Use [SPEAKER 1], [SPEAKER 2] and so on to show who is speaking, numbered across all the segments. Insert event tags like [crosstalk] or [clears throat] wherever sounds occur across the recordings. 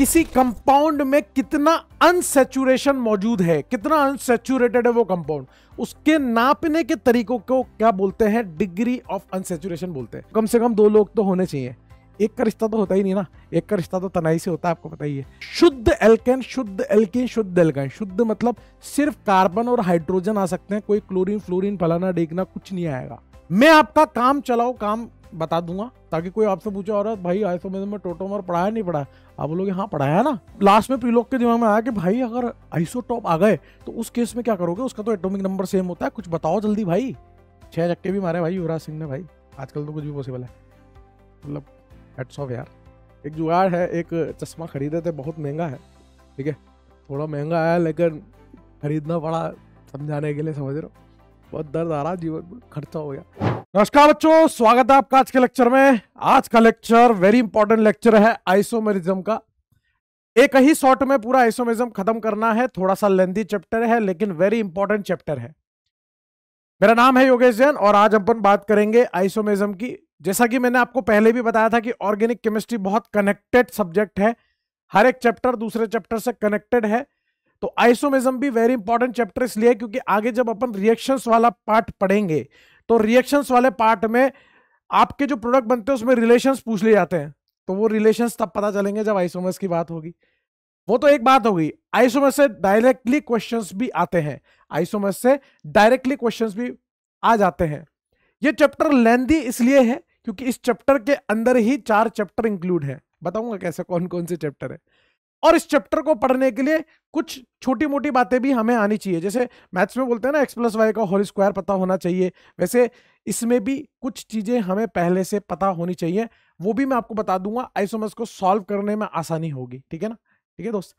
[SPEAKER 1] किसी कंपाउंड में कितना अनसेचुरेशन मौजूद है कितना अनसेचुरेटेड है वो कंपाउंड उसके नापने के तरीकों को क्या बोलते हैं डिग्री ऑफ अनसेचुरेशन बोलते हैं कम से कम दो लोग तो होने चाहिए एक का रिश्ता तो होता ही नहीं ना एक का रिश्ता तो तनाई से होता है आपको पता ही है शुद्ध एल्केन शुद्ध एल्किन शुद्ध एल्केन शुद्ध मतलब सिर्फ कार्बन और हाइड्रोजन आ सकते हैं कोई क्लोरीन फ्लोरीन फलाना डेगना कुछ नहीं आएगा मैं आपका काम चलाओ काम बता दूंगा ताकि कोई आपसे पूछे और भाई आए में टोटो में पढ़ाया नहीं पढ़ाया आप बोलोगे हाँ पढ़ाया ना लास्ट में प्रीलोक के दिमाग में आया कि भाई अगर आईसो टॉप आ गए तो उस केस में क्या करोगे उसका तो एटॉमिक नंबर सेम होता है कुछ बताओ जल्दी भाई छः चक्के भी मारे भाई युवराज सिंह ने भाई आजकल तो कुछ भी पॉसिबल है मतलब हेट्स ऑफ यार एक जुगाड़ है एक चश्मा खरीदे थे बहुत महंगा है ठीक है थोड़ा महंगा आया लेकिन खरीदना पड़ा समझाने के लिए समझ रहे हो बहुत दर्द आ रहा जीवन में खर्चा हो गया नमस्कार बच्चों स्वागत है आपका आज के लेक्चर में आज का लेक्चर वेरी इंपॉर्टेंट लेक्चर है आइसोमेरिज्म का एक ही शॉर्ट में पूरा आइसोमेरिज्म खत्म करना है थोड़ा सा लेंदी चैप्टर है लेकिन वेरी इंपॉर्टेंट चैप्टर है मेरा नाम है योगेश जैन और आज अपन बात करेंगे आइसोमेरिज्म की जैसा कि मैंने आपको पहले भी बताया था कि ऑर्गेनिक केमिस्ट्री बहुत कनेक्टेड सब्जेक्ट है हर एक चैप्टर दूसरे चैप्टर से कनेक्टेड है तो आइसोमिज्म भी वेरी इंपॉर्टेंट चैप्टर इसलिए क्योंकि आगे जब अपन रिएक्शंस वाला पार्ट पढ़ेंगे तो रिएक्शंस वाले पार्ट में आपके जो प्रोडक्ट बनते हैं उसमें रिलेशंस पूछ लिए जाते हैं तो वो रिलेशंस तब पता चलेंगे जब आइसोमर्स की बात होगी वो तो एक बात होगी आइसोमर्स से डायरेक्टली क्वेश्चन भी आते हैं आइसोमर्स से डायरेक्टली क्वेश्चन भी आ जाते हैं ये चैप्टर लेंदी इसलिए है क्योंकि इस चैप्टर के अंदर ही चार चैप्टर इंक्लूड है बताऊंगा कैसे कौन कौन से चैप्टर है और इस चैप्टर को पढ़ने के लिए कुछ छोटी मोटी बातें भी हमें आनी चाहिए जैसे मैथ्स में बोलते हैं ना एक्स प्लस वाई का होल स्क्वायर पता होना चाहिए वैसे इसमें भी कुछ चीज़ें हमें पहले से पता होनी चाहिए वो भी मैं आपको बता दूंगा आइसोमस को सॉल्व करने में आसानी होगी ठीक है ना ठीक है दोस्त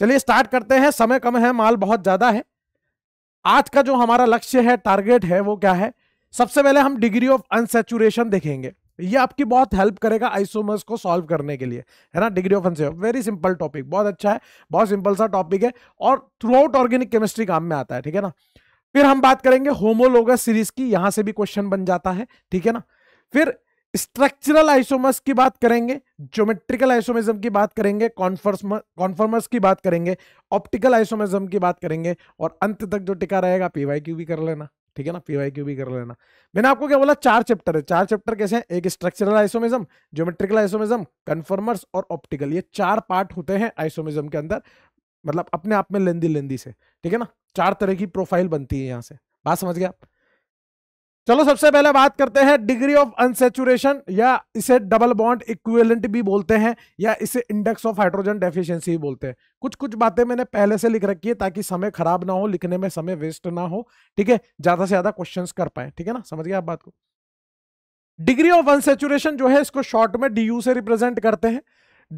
[SPEAKER 1] चलिए स्टार्ट करते हैं समय कम है माल बहुत ज़्यादा है आज का जो हमारा लक्ष्य है टारगेट है वो क्या है सबसे पहले हम डिग्री ऑफ अनसेचुरेशन देखेंगे ये आपकी बहुत हेल्प करेगा आइसोमर्स को सॉल्व करने के लिए है ना डिग्री ऑफ अनसेफ वेरी सिंपल टॉपिक बहुत अच्छा है बहुत सिंपल सा टॉपिक है और थ्रू आउट ऑर्गेनिक केमिस्ट्री काम में आता है ठीक है ना फिर हम बात करेंगे होमोलोगस सीरीज की यहां से भी क्वेश्चन बन जाता है ठीक है ना फिर स्ट्रक्चरल आइसोमर्स की बात करेंगे ज्योमेट्रिकल आइसोमिज्म की बात करेंगे कॉन्फर्मर्स की बात करेंगे ऑप्टिकल आइसोमिज्म की बात करेंगे और अंत तक जो टिका रहेगा पीवाई क्यू भी कर लेना ठीक है ना पी वाई क्यू भी कर लेना मैंने आपको क्या बोला चार चैप्टर है चार चैप्टर कैसे हैं एक structural isomerism geometrical isomerism conformers और ऑप्टिकल ये चार पार्ट होते हैं आइसोमिज्म के अंदर मतलब अपने आप में लेंदी लेंदी से ठीक है ना चार तरह की प्रोफाइल बनती है यहाँ से बात समझ गया आप चलो सबसे पहले बात करते हैं डिग्री ऑफ अनसेचुरेशन या इसे डबल बॉन्ड इक्विवेलेंट भी बोलते हैं या इसे इंडेक्स ऑफ हाइड्रोजन डेफिशिएंसी भी बोलते हैं कुछ कुछ बातें मैंने पहले से लिख रखी है ताकि समय खराब ना हो लिखने में समय वेस्ट ना हो ठीक है ज्यादा से ज्यादा क्वेश्चंस कर पाए ठीक है ना समझ गए आप बात को डिग्री ऑफ अनसेचुरेशन जो है इसको शॉर्ट में डी से रिप्रेजेंट करते हैं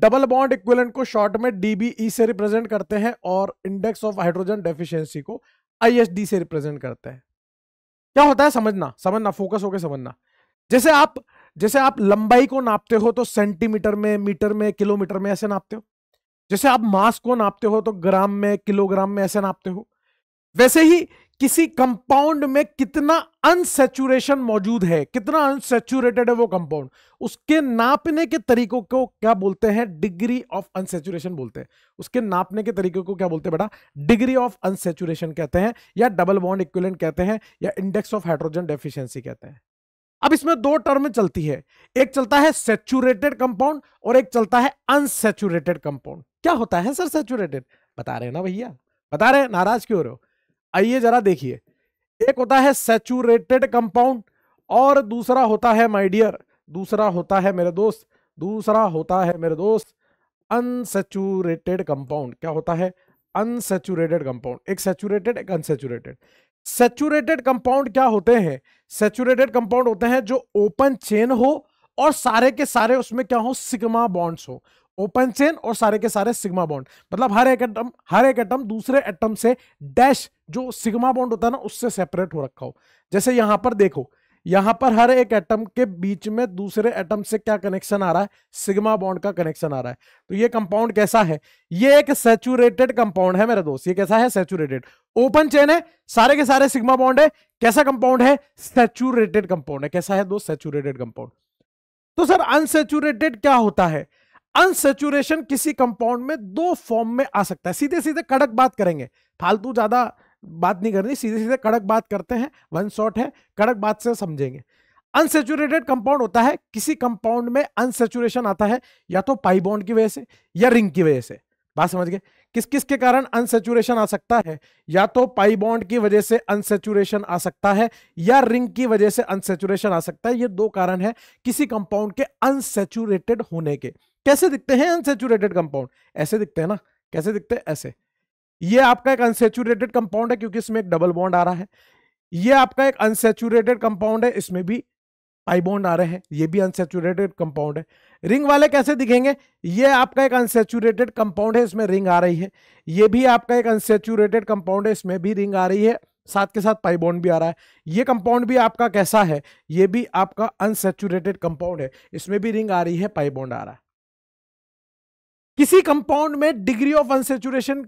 [SPEAKER 1] डबल बॉन्ड इक्वेलेंट को शॉर्ट में डीबीई e से रिप्रेजेंट करते हैं और इंडेक्स ऑफ हाइड्रोजन डेफिशियंसी को आई से रिप्रेजेंट करते हैं क्या होता है समझना समझना फोकस होकर समझना जैसे आप जैसे आप लंबाई को नापते हो तो सेंटीमीटर में मीटर में किलोमीटर में ऐसे नापते हो जैसे आप मास को नापते हो तो ग्राम में किलोग्राम में ऐसे नापते हो वैसे ही किसी कंपाउंड में कितना अनसेचुरेशन मौजूद है कितना अनसेचुरेटेड है वो कंपाउंड उसके नापने के तरीकों को क्या बोलते हैं डिग्री ऑफ अनसेचुरेशन बोलते हैं उसके नापने के तरीकों को क्या बोलते हैं बेटा डिग्री ऑफ अनसेचुरेशन कहते हैं या डबल बॉन्ड इक्विलेंट कहते हैं या इंडेक्स ऑफ हाइड्रोजन डेफिशियंसी कहते हैं अब इसमें दो टर्म चलती है एक चलता है सेचुरेटेड कंपाउंड और एक चलता है अनसेचुरेटेड कंपाउंड क्या होता है सर सेचुरेटेड बता रहे हैं ना भैया बता रहे हैं नाराज क्यों हो रहे हो आइए जरा देखिए एक होता है सेचूरेटेड कंपाउंड और दूसरा होता है माय डियर दूसरा होता है मेरे दोस्त दूसरा होता है मेरे दोस्त अनसेचूरेटेड कंपाउंड क्या होता है अनसेचूरेटेड कंपाउंड एक सेचूरेटेड एक अनसेचूरेटेड सेचूरेटेड कंपाउंड क्या होते हैं सेचूरेटेड कंपाउंड होते हैं जो ओपन चेन हो और सारे के सारे उसमें क्या हो सिग्मा बॉन्ड्स हो ओपन चेन और सारे के सारे सिग्मा बॉन्ड मतलब हर एक एटम हर एक एटम दूसरे एटम से डैश जो सिग्मा बॉन्ड होता है ना उससे सेपरेट हो रखा हो जैसे यहां पर देखो यहां पर हर एक एटम के बीच में दूसरे एटम से क्या कनेक्शन आ रहा है सिग्मा बॉन्ड का कनेक्शन आ रहा है तो ये कंपाउंड कैसा है ये एक सेचुरेटेड कंपाउंड है मेरे दोस्त ये कैसा है सेचुरेटेड ओपन चेन है सारे के सारे सिग्मा बॉन्ड है कैसा कंपाउंड है सेचुरेटेड कंपाउंड है कैसा है दोस्त सेचुरेटेड कंपाउंड तो सर अनसेचुरेटेड क्या होता है अनसेचुरेशन किसी कंपाउंड में दो फॉर्म में आ सकता है सीधे सीधे कड़क बात करेंगे फालतू ज्यादा बात नहीं करनी सीधे सीधे कड़क बात करते हैं वन शॉट है कड़क बात से समझेंगे अनसेचुरेटेड कंपाउंड होता है किसी कंपाउंड में अनसेचुरेशन आता है या तो पाई बॉन्ड की वजह से या रिंग की वजह से बात समझ गए किस किस के कारण अनसेचुरेशन आ सकता है या तो पाई बॉन्ड की वजह से अनसेचुरेशन आ सकता है या रिंग की वजह से अनसेचुरेशन आ सकता है ये दो कारण है किसी कंपाउंड के अनसेचुरेटेड होने के कैसे दिखते हैं अनसेचुरेटेड कंपाउंड ऐसे दिखते हैं ना कैसे दिखते हैं ऐसे ये आपका एक अनसेचुरेटेड कंपाउंड है क्योंकि इसमें एक डबल बॉन्ड आ रहा है ये आपका एक अनसेचुरेटेड कंपाउंड है इसमें भी पाई बॉन्ड आ रहे हैं ये भी अनसेचुरेटेड कंपाउंड है रिंग वाले कैसे दिखेंगे ये आपका एक अनसेचुरेटेड कंपाउंड है इसमें रिंग आ रही है ये भी आपका एक अनसेचुरेटेड कंपाउंड है इसमें भी रिंग आ रही है साथ के साथ पाई बॉन्ड भी आ रहा है ये कंपाउंड भी आपका कैसा है ये भी आपका अनसेचुरेटेड कंपाउंड है इसमें भी रिंग आ रही है पाई बॉन्ड आ रहा है किसी कंपाउंड में डिग्री ऑफ अनसेचुरेशन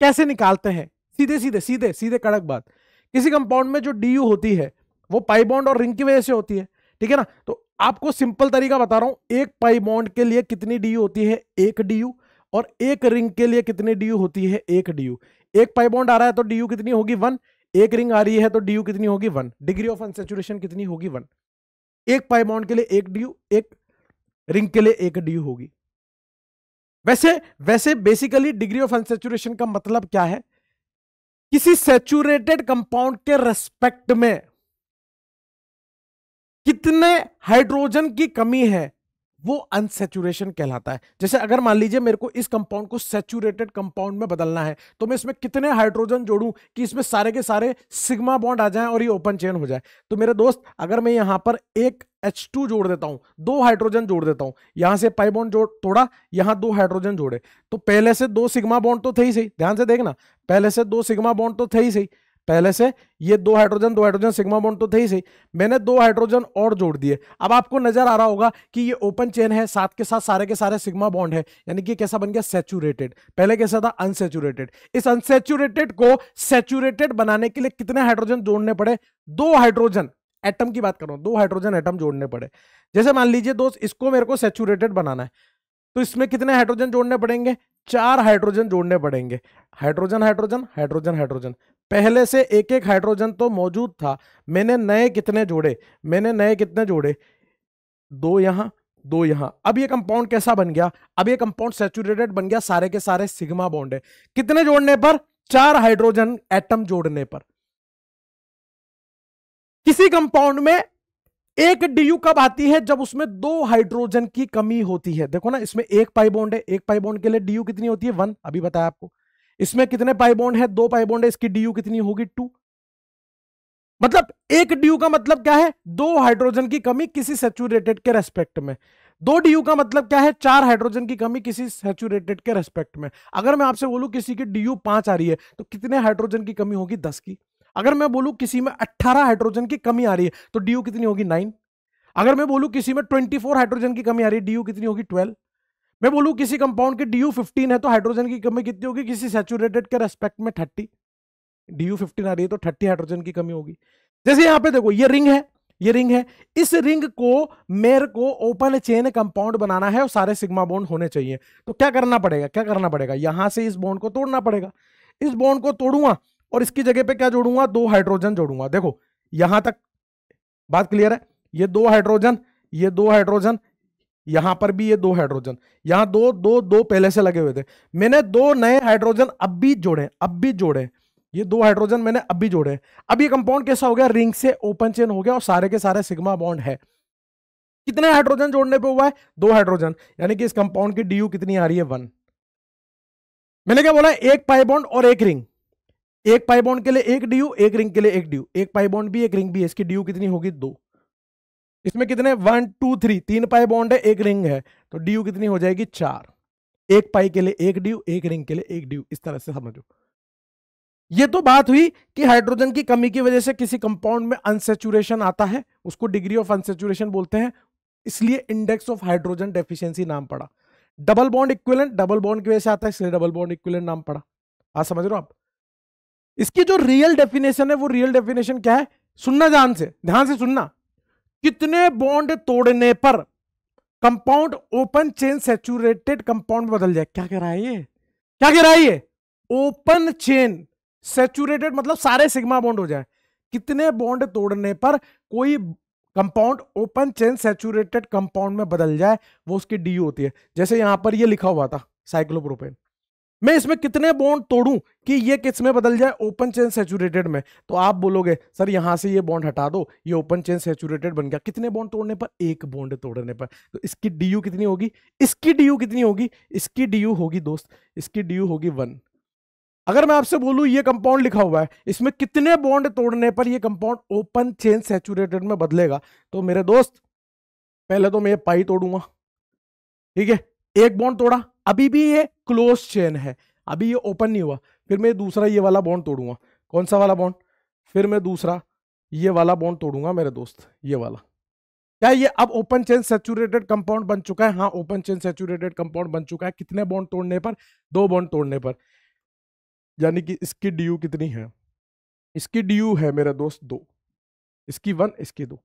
[SPEAKER 1] कैसे निकालते हैं सीधे सीधे सीधे सीधे कड़क बात किसी कंपाउंड में जो डी होती है वो पाई बॉन्ड और रिंग की वजह से होती है ठीक है ना तो आपको सिंपल तरीका बता रहा हूं एक पाई बॉन्ड के लिए कितनी डी होती है एक डी और एक रिंग के लिए कितनी डी होती है एक डी एक पाई बॉन्ड आ रहा है तो डी कितनी होगी वन एक रिंग आ रही है तो डी कितनी होगी वन डिग्री ऑफ अनसेचुरेशन कितनी होगी वन एक पाई बॉन्ड के लिए एक डी एक रिंग के लिए एक डी होगी वैसे वैसे बेसिकली डिग्री ऑफ अनसेचुरेशन का मतलब क्या है किसी सेचुरेटेड कंपाउंड के रेस्पेक्ट में कितने हाइड्रोजन की कमी है वो अनसेचुरेशन कहलाता है जैसे अगर मान लीजिए मेरे को इस कंपाउंड को सेचुरेटेड कंपाउंड में बदलना है तो मैं इसमें कितने हाइड्रोजन जोड़ूं कि इसमें सारे के सारे सिग्मा बॉन्ड आ जाएं और ये ओपन चेन हो जाए तो मेरे दोस्त अगर मैं यहां पर एक H2 जोड़ देता हूं दो हाइड्रोजन जोड़ देता हूं यहां से पाई बॉन्ड जोड़ तोड़ा यहां दो हाइड्रोजन जोड़े तो पहले से दो सिग्मा बॉन्ड तो थे ही सही ध्यान से देखना पहले से दो सिग्मा बॉन्ड तो थे ही सही पहले से ये दो हाइड्रोजन दो हाइड्रोजन सिग्मा बॉन्ड तो थे ही सही मैंने दो हाइड्रोजन और जोड़ दिए अब आपको नजर आ रहा होगा कि ये ओपन चेन है साथ के साथ सारे के सारे सिग्मा बॉन्ड है यानी कि कैसा बन गया सेचुरेटेड पहले कैसा था अनसेचुरेटेड इस अनसेचुरेटेड को सेचुरेटेड बनाने के लिए कितने हाइड्रोजन जोड़ने पड़े दो हाइड्रोजन एटम की बात करो दो हाइड्रोजन एटम जोड़ने पड़े जैसे मान लीजिए दोस्त इसको मेरे को सेचुरेटेड बनाना है तो इसमें कितने हाइड्रोजन जोड़ने पड़ेंगे चार हाइड्रोजन जोड़ने पड़ेंगे हाइड्रोजन हाइड्रोजन हाइड्रोजन हाइड्रोजन पहले से एक एक हाइड्रोजन तो मौजूद था मैंने नए कितने जोड़े मैंने नए कितने जोड़े दो यहां दो यहां अब ये कंपाउंड कैसा बन गया अब ये कंपाउंड सेचुरेटेड बन गया सारे के सारे सिग्मा बॉन्ड है कितने जोड़ने पर चार हाइड्रोजन एटम जोड़ने पर किसी कंपाउंड में एक डीयू कब आती है जब उसमें दो हाइड्रोजन की कमी होती है देखो ना इसमें एक पाई बॉन्ड है एक पाई बॉन्ड के लिए डीयू कितनी होती है वन अभी बताया आपको इसमें कितने पाई बॉन्ड है दो पाई बॉन्ड है इसकी डी कितनी होगी टू मतलब एक डी का मतलब क्या है दो हाइड्रोजन की कमी किसी सेचुरेटेड के रेस्पेक्ट में दो डी का मतलब क्या है चार हाइड्रोजन की कमी किसी सेचुरेटेड के रेस्पेक्ट में अगर मैं आपसे बोलूं किसी की डी यू पांच आ रही है तो कितने हाइड्रोजन की कमी होगी दस की अगर मैं बोलूं किसी में अट्ठारह हाइड्रोजन की कमी आ रही है तो डी कितनी होगी नाइन अगर मैं बोलूं किसी में ट्वेंटी फोर हाइड्रोजन की कमी आ रही है डी कितनी होगी ट्वेल्व मैं बोलूँ किसी कंपाउंड के डी यू फिफ्टीन है तो हाइड्रोजन की कमी कितनी होगी किसी सेचुरेटेड के रेस्पेक्ट में थर्टी डी यू फिफ्टीन आ रही है तो थर्टी हाइड्रोजन की कमी होगी जैसे यहाँ पे देखो ये रिंग है ये रिंग है इस रिंग को मेर को ओपन चेन कंपाउंड बनाना है और सारे सिग्मा बॉन्ड होने चाहिए तो क्या करना पड़ेगा क्या करना पड़ेगा यहां से इस बॉन्ड को तोड़ना पड़ेगा इस बॉन्ड को तोड़ूंगा और इसकी जगह पे क्या जोड़ूंगा दो हाइड्रोजन जोड़ूंगा देखो यहां तक बात क्लियर है ये दो हाइड्रोजन ये दो हाइड्रोजन यहां पर भी ये दो हाइड्रोजन यहां दो दो दो पहले से लगे हुए थे मैंने दो नए हाइड्रोजन अब भी जोड़े अब भी जोड़े ये दो हाइड्रोजन मैंने अब भी जोड़े अब ये कंपाउंड कैसा हो गया रिंग से ओपन चेन हो गया और सारे के सारे सिग्मा बॉन्ड है कितने हाइड्रोजन जोड़ने पे हुआ है दो हाइड्रोजन यानी कि इस कंपाउंड की डी कितनी आ रही है वन मैंने क्या बोला एक पाइबोंड और एक रिंग एक पाइबोंड के लिए एक डी एक रिंग के लिए एक डी एक पाइबोंड भी एक रिंग भी इसकी डी कितनी होगी दो इसमें कितने वन टू थ्री तीन पाई बॉन्ड है एक रिंग है तो डी कितनी हो जाएगी चार एक पाई के लिए एक डी एक रिंग के लिए एक डी इस तरह से समझो ये तो बात हुई कि हाइड्रोजन की कमी की वजह से किसी कंपाउंड में अनसेचुरेशन आता है उसको डिग्री ऑफ अनसेचुरेशन बोलते हैं इसलिए इंडेक्स ऑफ हाइड्रोजन डेफिशिएंसी नाम पड़ा double bond equivalent double bond की वजह से आता है इसलिए डबल बॉन्ड इक्विवेलेंट नाम पड़ा आज समझ रहे हो आप इसकी जो रियल डेफिनेशन है वो रियल डेफिनेशन क्या है सुनना ध्यान से ध्यान से सुनना कितने बॉन्ड तोड़ने पर compound open chain saturated compound बदल जाए क्या कह रहा है ये क्या कह रहा है ये ओपन चेन सेचुरेटेड मतलब सारे सिग्मा बॉन्ड हो जाए कितने बॉन्ड तोड़ने पर कोई compound open chain saturated compound में बदल जाए वो उसकी डी होती है जैसे यहां पर ये लिखा हुआ था साइक्लोप्रोपेन मैं इसमें कितने बॉन्ड तोड़ूं कि ये किस में बदल जाए ओपन चेन सेचुरेटेड में तो आप बोलोगे सर यहां से ये बॉन्ड हटा दो ये ओपन चेन सेचुरेटेड बन गया कितने बॉन्ड तोड़ने पर एक बॉन्ड तोड़ने पर तो इसकी डी कितनी होगी इसकी डी कितनी होगी इसकी डी होगी दोस्त इसकी डी होगी वन अगर मैं आपसे बोलू ये कंपाउंड लिखा हुआ है इसमें कितने बॉन्ड तोड़ने पर यह कंपाउंड ओपन चेन सेचुरेटेड में बदलेगा तो मेरे दोस्त पहले तो मैं ये पाई तोड़ूंगा ठीक है एक बॉन्ड तोड़ा अभी भी ये क्लोज चेन है अभी ये ओपन नहीं हुआ फिर मैं दूसरा ये वाला बॉन्ड तोड़ूंगा कौन सा वाला बॉन्ड फिर मैं दूसरा ये वाला बॉन्ड तोड़ूंगा मेरे दोस्त ये वाला क्या ये अब ओपन चेन सेचुरेटेड कंपाउंड बन चुका है हाँ ओपन चेन सेचुरेटेड कंपाउंड बन चुका है कितने बॉन्ड तोड़ने पर दो बॉन्ड तोड़ने पर यानी कि इसकी डी कितनी है इसकी डी है मेरे दोस्त दो इसकी वन इसकी दो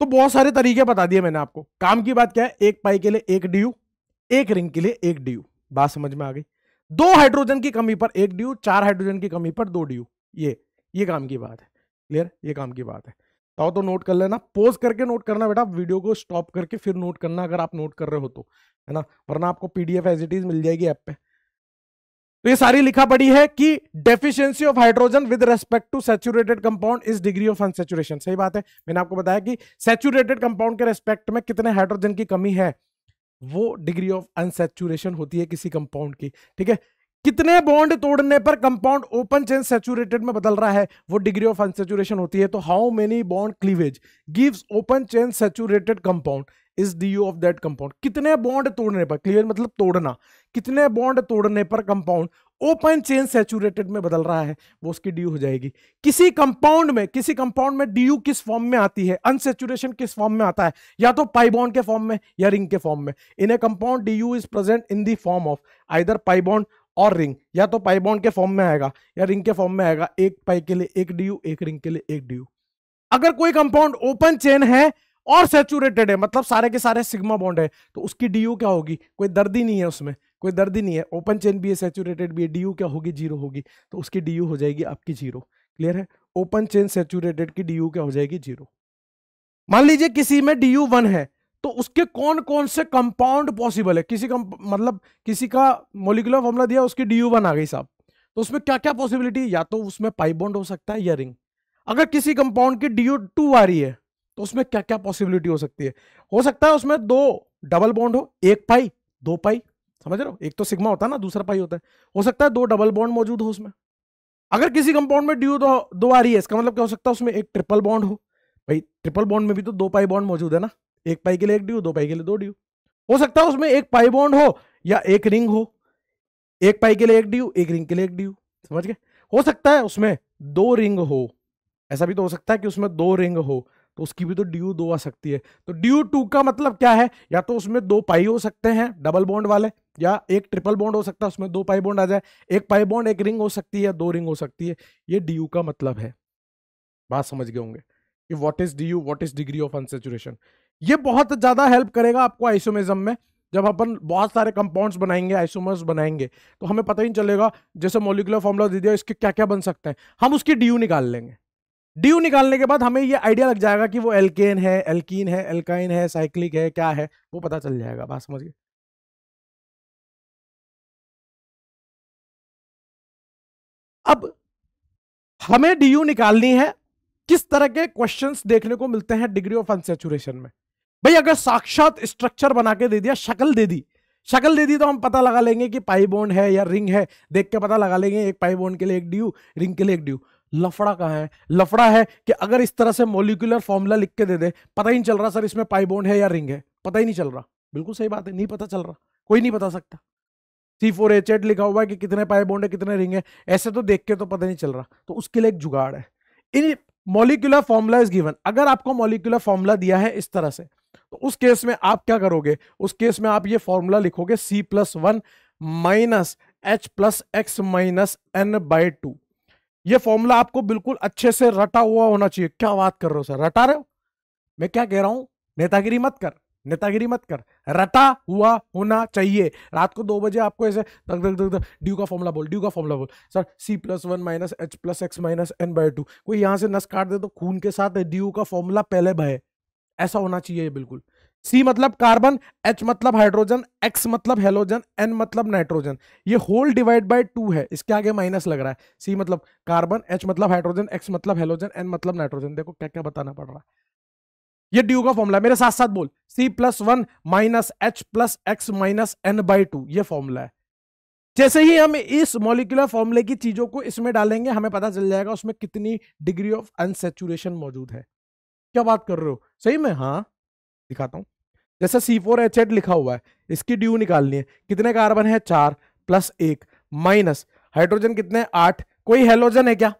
[SPEAKER 1] तो बहुत सारे तरीके बता दिए मैंने आपको काम की बात क्या है एक पाई के लिए एक डी एक रिंग के लिए एक ड्यू बात समझ में आ गई दो हाइड्रोजन की कमी पर एक ड्यू चार हाइड्रोजन की कमी पर दो ड्यू ये ये काम की बात है क्लियर ये काम की बात है तो तो नोट कर लेना पोज करके नोट करना बेटा वीडियो को स्टॉप करके फिर नोट करना अगर आप नोट कर रहे हो तो है ना वरना आपको पीडीएफ एज इट इज मिल जाएगी ऐप पे तो ये सारी लिखा पड़ी है कि deficiency of hydrogen with respect to saturated compound is degree of unsaturation सही बात है मैंने आपको बताया कि सैचुरेटेड कंपाउंड के रेस्पेक्ट में कितने हाइड्रोजन की कमी है वो डिग्री ऑफ अनसेचुरेशन होती है किसी कंपाउंड की ठीक है कितने बॉन्ड तोड़ने पर कंपाउंड ओपन चेन सेचुरेटेड में बदल रहा है वो डिग्री ऑफ अनसेचुरेशन होती है तो how many bond cleavage gives open chain saturated compound is D U of that compound कितने बॉन्ड तोड़ने पर क्लीवेज मतलब तोड़ना कितने बॉन्ड तोड़ने पर कंपाउंड ओपन चेन सेचुरेटेड में बदल रहा है वो उसकी डी हो जाएगी किसी कंपाउंड में किसी कंपाउंड में डी किस फॉर्म में आती है अनसेचुरेशन किस फॉर्म में आता है या तो पाइबॉन्ड के फॉर्म में या रिंग के फॉर्म में in a compound D is present in the form of either pi bond और रिंग या तो पाइबॉन्ड के फॉर्म में आएगा या रिंग के फॉर्म में आएगा एक पाई के लिए एक डी एक रिंग के लिए एक डी अगर कोई कंपाउंड ओपन चेन है और सेचुरेटेड है मतलब सारे के सारे सिग्मा बॉन्ड है तो उसकी डी क्या होगी कोई दर्द ही नहीं है उसमें कोई दर्द ही नहीं है ओपन चेन भी है सेचूरेटेड भी है डी क्या होगी जीरो होगी तो उसकी डी हो जाएगी आपकी जीरो क्लियर है ओपन चेन सेचूरेटेड की डी क्या हो जाएगी जीरो मान लीजिए किसी में डी यू वन है तो उसके कौन कौन से कंपाउंड पॉसिबल है किसी का मतलब किसी का मोलिकुलर फॉर्मला दिया उसकी डी यू वन आ गई साहब तो उसमें क्या क्या पॉसिबिलिटी या तो उसमें पाइबॉन्ड हो सकता है या रिंग अगर किसी कंपाउंड की डी यू टू आ रही है तो उसमें क्या क्या पॉसिबिलिटी हो सकती है हो सकता है उसमें दो डबल बॉन्ड हो एक पाई दो पाई समझ रहे हो एक तो सिग्मा होता है ना दूसरा पाई होता है हो सकता है दो डबल बॉन्ड मौजूद हो उसमें अगर किसी कंपाउंड में ड्यू दो, दो आ रही है इसका मतलब क्या हो सकता है उसमें एक ट्रिपल बॉन्ड हो भाई ट्रिपल बॉन्ड में भी तो दो पाई बॉन्ड मौजूद है ना एक पाई के लिए एक ड्यू दो पाई के लिए दो ड्यू हो सकता है उसमें एक पाई बॉन्ड हो या एक रिंग हो एक पाई के लिए एक ड्यू एक रिंग के लिए एक ड्यू समझ गए हो सकता है उसमें दो रिंग हो ऐसा भी तो हो सकता है कि उसमें दो रिंग हो तो उसकी भी तो ड्यू दो आ सकती है तो ड्यू टू का मतलब क्या है या तो उसमें दो पाई हो सकते हैं डबल बॉन्ड वाले या एक ट्रिपल बॉन्ड हो सकता है उसमें दो पाई बॉन्ड आ जाए एक पाई बॉन्ड एक रिंग हो सकती है दो रिंग हो सकती है ये डी का मतलब है बात समझ गए होंगे कि what is D U what is degree of unsaturation ये बहुत ज़्यादा हेल्प करेगा आपको आइसोमिज्म में जब अपन बहुत सारे कंपाउंड्स बनाएंगे आइसोमर्स बनाएंगे तो हमें पता ही नहीं चलेगा जैसे मोलिकुलर फॉर्मुला दे दिया इसके क्या क्या बन सकते हैं हम उसकी डी निकाल लेंगे डी निकालने के बाद हमें ये आइडिया लग जाएगा कि वो एल्केन है एल्कीन है
[SPEAKER 2] एल्काइन है साइक्लिक है क्या है वो पता चल जाएगा बात समझ अब हमें डी निकालनी है किस तरह के क्वेश्चंस देखने को मिलते हैं डिग्री ऑफ अनसेचुरेशन में
[SPEAKER 1] भाई अगर साक्षात स्ट्रक्चर बना के दे दिया शक्ल दे दी शक्ल दे दी तो हम पता लगा लेंगे कि पाई बोन है या रिंग है देख के पता लगा लेंगे एक पाई बोन के लिए एक ड्यू रिंग के लिए एक ड्यू लफड़ा कहाँ है लफड़ा है कि अगर इस तरह से मोलिकुलर फॉर्मूला लिख के दे दे पता ही नहीं चल रहा सर इसमें पाई बोन है या रिंग है पता ही नहीं चल रहा बिल्कुल सही बात है नहीं पता चल रहा कोई नहीं बता सकता सी फोर एच एट लिखा हुआ है कि कितने पाए बॉन्ड है कितने रिंग है ऐसे तो देख के तो पता नहीं चल रहा तो उसके लिए एक जुगाड़ है in molecular formula is given अगर आपको मोलिकुलर फॉर्मूला दिया है इस तरह से तो उस केस में आप क्या करोगे उस केस में आप ये फॉर्मूला लिखोगे C plus one minus H plus X minus N by two ये फॉर्मूला आपको बिल्कुल अच्छे से रटा हुआ होना चाहिए क्या बात कर रहे हो सर रटा रहे हो मैं क्या कह रहा हूं नेतागिरी मत कर नेतागिरी मत कर रटा हुआ होना चाहिए रात को दो बजे आपको ऐसे दग दग दग ड्यू का फॉर्मूला बोल ड्यू का फॉर्मूला बोल sir C plus one minus H plus X minus N by two कोई यहाँ से नस काट दे तो खून के साथ ड्यू का फॉर्मूला पहले बहे ऐसा होना चाहिए बिल्कुल सी मतलब कार्बन एच मतलब हाइड्रोजन एक्स मतलब हेलोजन एन मतलब नाइट्रोजन ये होल डिवाइड बाय टू है इसके आगे माइनस लग रहा है सी मतलब कार्बन एच मतलब हाइड्रोजन एक्स मतलब हेलोजन एन मतलब नाइट्रोजन देखो क्या क्या बताना पड़ रहा है ये ड्यू का फॉर्मूला मेरे साथ साथ बोल C plus one minus H plus X minus N by two ये फॉर्मूला है जैसे ही हम इस मॉलिकुलर फॉर्मूले की चीजों को इसमें डालेंगे हमें पता चल जाएगा उसमें कितनी डिग्री ऑफ अनसेचुरेशन मौजूद है क्या बात कर रहे हो सही में हाँ दिखाता हूं जैसे सी फोर एच एट लिखा हुआ है इसकी ड्यू निकालनी है कितने कार्बन है चार प्लस एक माइनस हाइड्रोजन कितने आठ कोई हेलोजन है क्या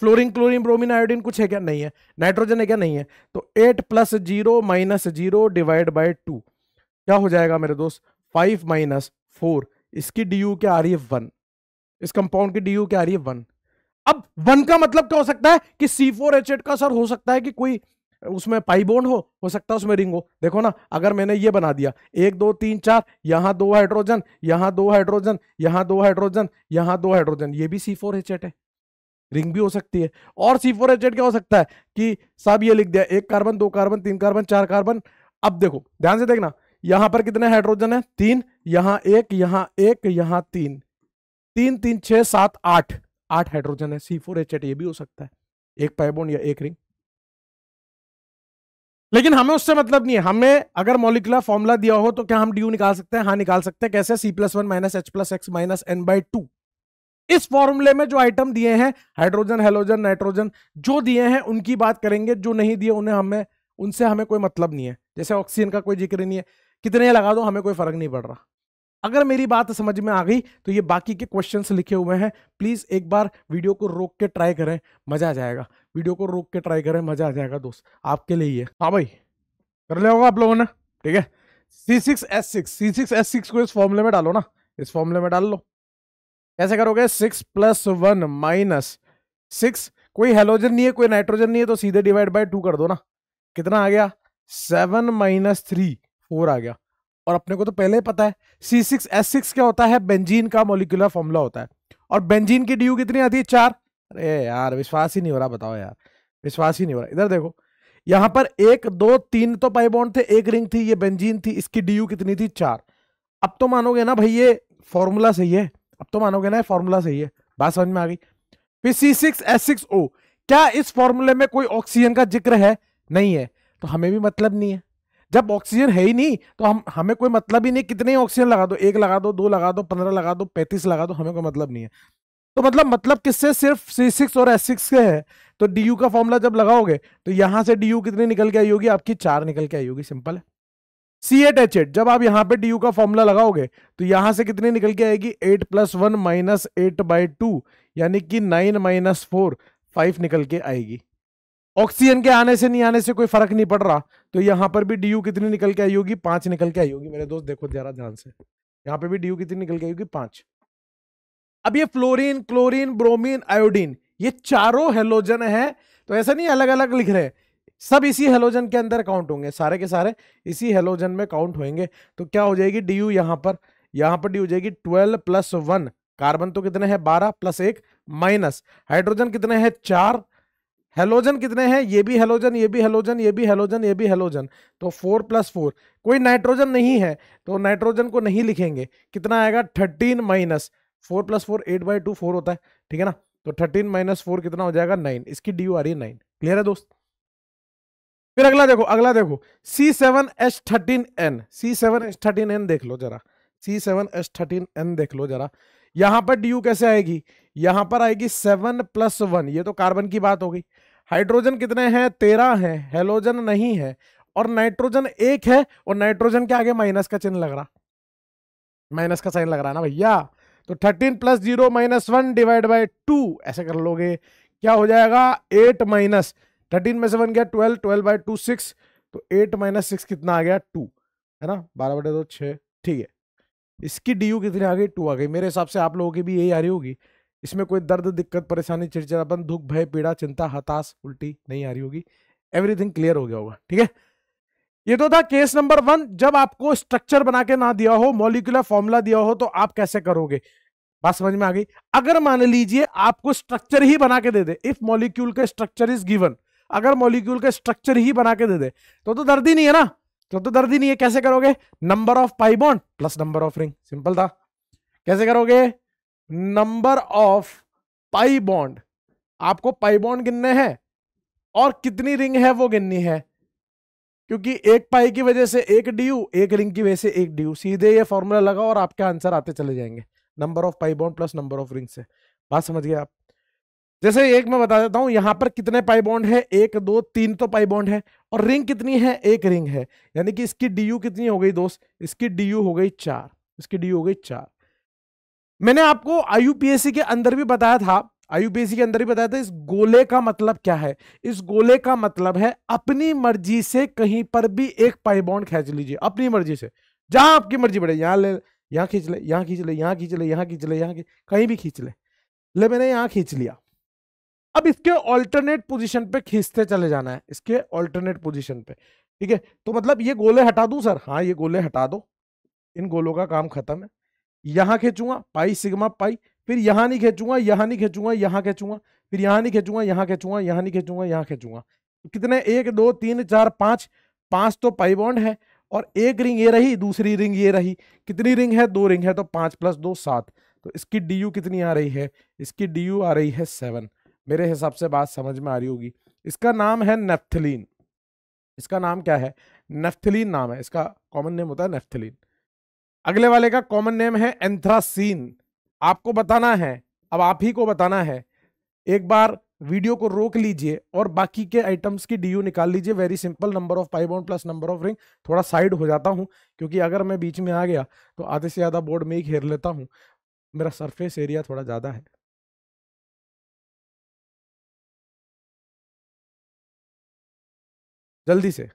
[SPEAKER 1] फ्लोरिन क्लोरिन ब्रोमिन आयोडीन कुछ है क्या नहीं है नाइट्रोजन है क्या नहीं है तो eight plus zero minus zero divide by two क्या हो जाएगा मेरे दोस्त फाइव माइनस फोर इसकी डी यू क्या आ रही है वन इस कंपाउंड की डी यू क्या आ रही है वन अब वन का मतलब क्या हो सकता है कि सी फोर एच एट का सर हो सकता है कि कोई उसमें पाइबोन हो हो सकता है उसमें रिंग हो देखो ना अगर मैंने ये बना दिया एक दो तीन चार यहाँ दो हाइड्रोजन यहाँ दो हाइड्रोजन यहाँ दो हाइड्रोजन यहाँ दो हाइड्रोजन ये भी सी फोर एच एट है रिंग भी हो सकती है और सी फोर एच एट क्या हो सकता है कि सब ये लिख दिया एक कार्बन दो कार्बन तीन कार्बन चार कार्बन अब देखो ध्यान से देखना यहां पर कितने हाइड्रोजन है तीन यहां एक यहां एक यहां तीन तीन तीन छह सात आठ आठ हाइड्रोजन है सी फोर एच एट ये भी हो सकता है एक पाइबोन या एक रिंग लेकिन हमें उससे मतलब नहीं है हमें अगर मोलिकुलर फॉर्मुला दिया हो तो क्या हम डी निकाल सकते हैं हाँ निकाल सकते हैं कैसे C plus one minus H plus X minus N by two इस फॉर्मूले में जो आइटम दिए हैं हाइड्रोजन हेलोजन नाइट्रोजन जो दिए हैं उनकी बात करेंगे जो नहीं दिए उन्हें हमें उनसे हमें कोई मतलब नहीं है जैसे ऑक्सीजन का कोई जिक्र नहीं है कितने लगा दो हमें कोई फर्क नहीं पड़ रहा अगर मेरी बात समझ में आ गई तो ये बाकी के क्वेश्चंस लिखे हुए हैं प्लीज़ एक बार वीडियो को रोक के ट्राई करें मज़ा आ जाएगा वीडियो को रोक के ट्राई करें मज़ा आ जाएगा दोस्त आपके लिए ही है हाँ भाई कर लिया होगा आप लोगों ने ठीक है C six S six C six S six को इस फॉर्मूले में डालो ना इस फॉर्मूले में डाल लो कैसे करोगे six plus one minus six कोई हेलोजन नहीं है कोई नाइट्रोजन नहीं है तो सीधे डिवाइड बाय टू कर दो ना कितना आ गया सेवन माइनस थ्री फोर आ गया और अपने को तो पहले ही पता है सी सिक्स एस सिक्स क्या होता है बेंजीन का मोलिकुलर फॉर्मूला होता है और बेंजीन की ड्यू कितनी आती है चार अरे यार विश्वास ही नहीं हो रहा बताओ यार विश्वास ही नहीं हो रहा इधर देखो यहां पर एक दो तीन तो पाइबॉन्ड थे एक रिंग थी ये बेंजीन थी इसकी डी कितनी थी चार अब तो मानोगे ना भाई ये फॉर्मूला सही है अब तो मानोगे ना फॉर्मूला सही है बात समझ में आ गई फिर C six S six O क्या इस फॉर्मूले में कोई ऑक्सीजन का जिक्र है नहीं है तो हमें भी मतलब नहीं है जब ऑक्सीजन है ही नहीं तो हम हमें कोई मतलब ही नहीं कितने ऑक्सीजन लगा दो एक लगा दो दो लगा दो पंद्रह लगा दो पैंतीस लगा दो हमें कोई मतलब नहीं है तो मतलब मतलब किससे सिर्फ सी सिक्स और एस सिक्स के है तो डी यू का फॉर्मूला जब लगाओगे तो यहां से डी यू कितनी निकल के आई होगी आपकी चार निकल के आई होगी सिंपल है सी एट एच एट जब आप यहां पे डी यू का फॉर्मूला लगाओगे तो यहां से कितनी निकल के आएगी eight plus one minus eight by two यानी कि नाइन माइनस फोर फाइव निकल के आएगी ऑक्सीजन के आने से नहीं आने से कोई फर्क नहीं पड़ रहा तो यहां पर भी डी कितनी निकल के आई होगी पांच निकल के आई होगी मेरे दोस्त देखो जरा ध्यान से यहाँ पे भी डी कितनी निकल के आई होगी अब ये फ्लोरिन क्लोरिन ब्रोमिन आयोडीन ये चारों हेलोजन है तो ऐसा नहीं अलग अलग लिख रहे सब इसी हेलोजन के अंदर काउंट होंगे सारे के सारे इसी हेलोजन में काउंट होंगे तो क्या हो जाएगी डी यू यहाँ पर यहाँ पर डी हो जाएगी ट्वेल्व प्लस वन कार्बन तो कितने हैं बारह प्लस एक माइनस हाइड्रोजन कितने हैं चार हेलोजन कितने हैं ये भी हेलोजन ये भी हेलोजन ये भी हेलोजन ये भी हेलोजन तो फोर प्लस फोर कोई नाइट्रोजन नहीं है तो नाइट्रोजन को नहीं लिखेंगे कितना आएगा thirteen minus four plus four eight by two four होता है ठीक है ना तो थर्टीन माइनस फोर कितना हो जाएगा नाइन इसकी डी आ रही है नाइन क्लियर है दोस्त फिर अगला देखो अगला देखो C seven H thirteen N C seven H thirteen N देख लो जरा C seven H thirteen N देख लो जरा यहां पर डी कैसे आएगी यहां पर आएगी सेवन प्लस वन ये तो कार्बन की बात हो गई हाइड्रोजन कितने हैं तेरह हैं हेलोजन नहीं है और नाइट्रोजन एक है और नाइट्रोजन के आगे माइनस का चिन्ह लग रहा माइनस का साइन लग रहा ना भैया तो thirteen plus zero minus one divide by two ऐसे कर लोगे क्या हो जाएगा एट माइनस थर्टीन में से बन गया twelve twelve by two six तो एट माइनस सिक्स कितना आ गया टू है ना बारह बटे दो छः ठीक है इसकी डी यू कितनी आ गई टू आ गई मेरे हिसाब से आप लोगों की भी यही आ रही होगी इसमें कोई दर्द दिक्कत परेशानी चिड़चिड़ापन दुख भय पीड़ा चिंता हताश उल्टी नहीं आ रही होगी एवरीथिंग क्लियर हो गया होगा ठीक है ये तो था केस नंबर वन जब आपको स्ट्रक्चर बना के ना दिया हो मोलिकुलर फॉर्मूला दिया हो तो आप कैसे करोगे बात समझ में आ गई अगर मान लीजिए आपको स्ट्रक्चर ही बना के दे दे इफ मॉलिक्यूल का स्ट्रक्चर इज गिवन अगर मॉलिक्यूल का स्ट्रक्चर ही बना के दे दे तो तो दर्द ही नहीं है ना तो तो दर्द ही नहीं है कैसे करोगे number of pi bond plus number of ring simple था कैसे करोगे नंबर ऑफ पाई बॉन्ड आपको पाई बॉन्ड गिनने हैं और कितनी रिंग है वो गिननी है क्योंकि एक पाई की वजह से एक डी एक रिंग की वजह से एक डी सीधे ये फॉर्मूला लगा और आपके आंसर आते चले जाएंगे number of pi bond plus number of ring से बात समझ गए आप जैसे एक मैं बता देता हूं यहाँ पर कितने पाई बॉन्ड है एक दो तीन तो पाई बॉन्ड है और रिंग कितनी है एक रिंग है यानी कि इसकी डी कितनी हो गई दोस्त इसकी डी हो गई चार इसकी डी हो गई चार मैंने आपको सी के अंदर भी बताया था सी के अंदर भी बताया था इस गोले का मतलब क्या है इस गोले का मतलब है अपनी मर्जी से कहीं पर भी एक पाइबॉन्ड खींच लीजिए अपनी मर्जी से जहां आपकी मर्जी बढ़े यहाँ ले यहाँ खींच ले यहाँ खींच ले यहाँ खींच ले यहाँ खींच ले यहाँ कहीं भी खींच ले ले मैंने यहाँ खींच लिया अब इसके ऑल्टरनेट पोजीशन पे खींचते चले जाना है इसके ऑल्टरनेट पोजीशन पे ठीक है तो मतलब ये गोले हटा दू सर हाँ ये गोले हटा दो इन गोलों का काम खत्म है यहाँ खींचूंगा पाई सिग्मा पाई फिर यहाँ नहीं खेचूंगा यहाँ नहीं खेचूंगा यहाँ खेचूंगा फिर यहाँ नहीं खेचूंगा यहाँ खेचूंगा यहाँ नहीं खींचूंगा यहाँ खींचूंगा कितने एक दो तीन चार पाँच पाँच तो पाई बॉन्ड है और एक रिंग ये रही दूसरी रिंग ये रही कितनी रिंग है दो रिंग है तो पाँच प्लस दो सात तो इसकी डी कितनी आ रही है इसकी डी आ रही है सेवन मेरे हिसाब से बात समझ में आ रही होगी इसका नाम है नेफ्थलीन इसका नाम क्या है नेफ्थलीन नाम है इसका कॉमन नेम होता है नेफ्थलीन अगले वाले का कॉमन नेम है एंथ्रासीन आपको बताना है अब आप ही को बताना है एक बार वीडियो को रोक लीजिए और बाकी के आइटम्स की डीयू निकाल लीजिए very simple number of pi plus number of ring थोड़ा साइड हो जाता हूँ क्योंकि अगर मैं बीच में आ गया तो आधे से ज़्यादा बोर्ड में ही घेर लेता हूँ
[SPEAKER 2] मेरा सरफेस एरिया थोड़ा ज़्यादा है जल्दी से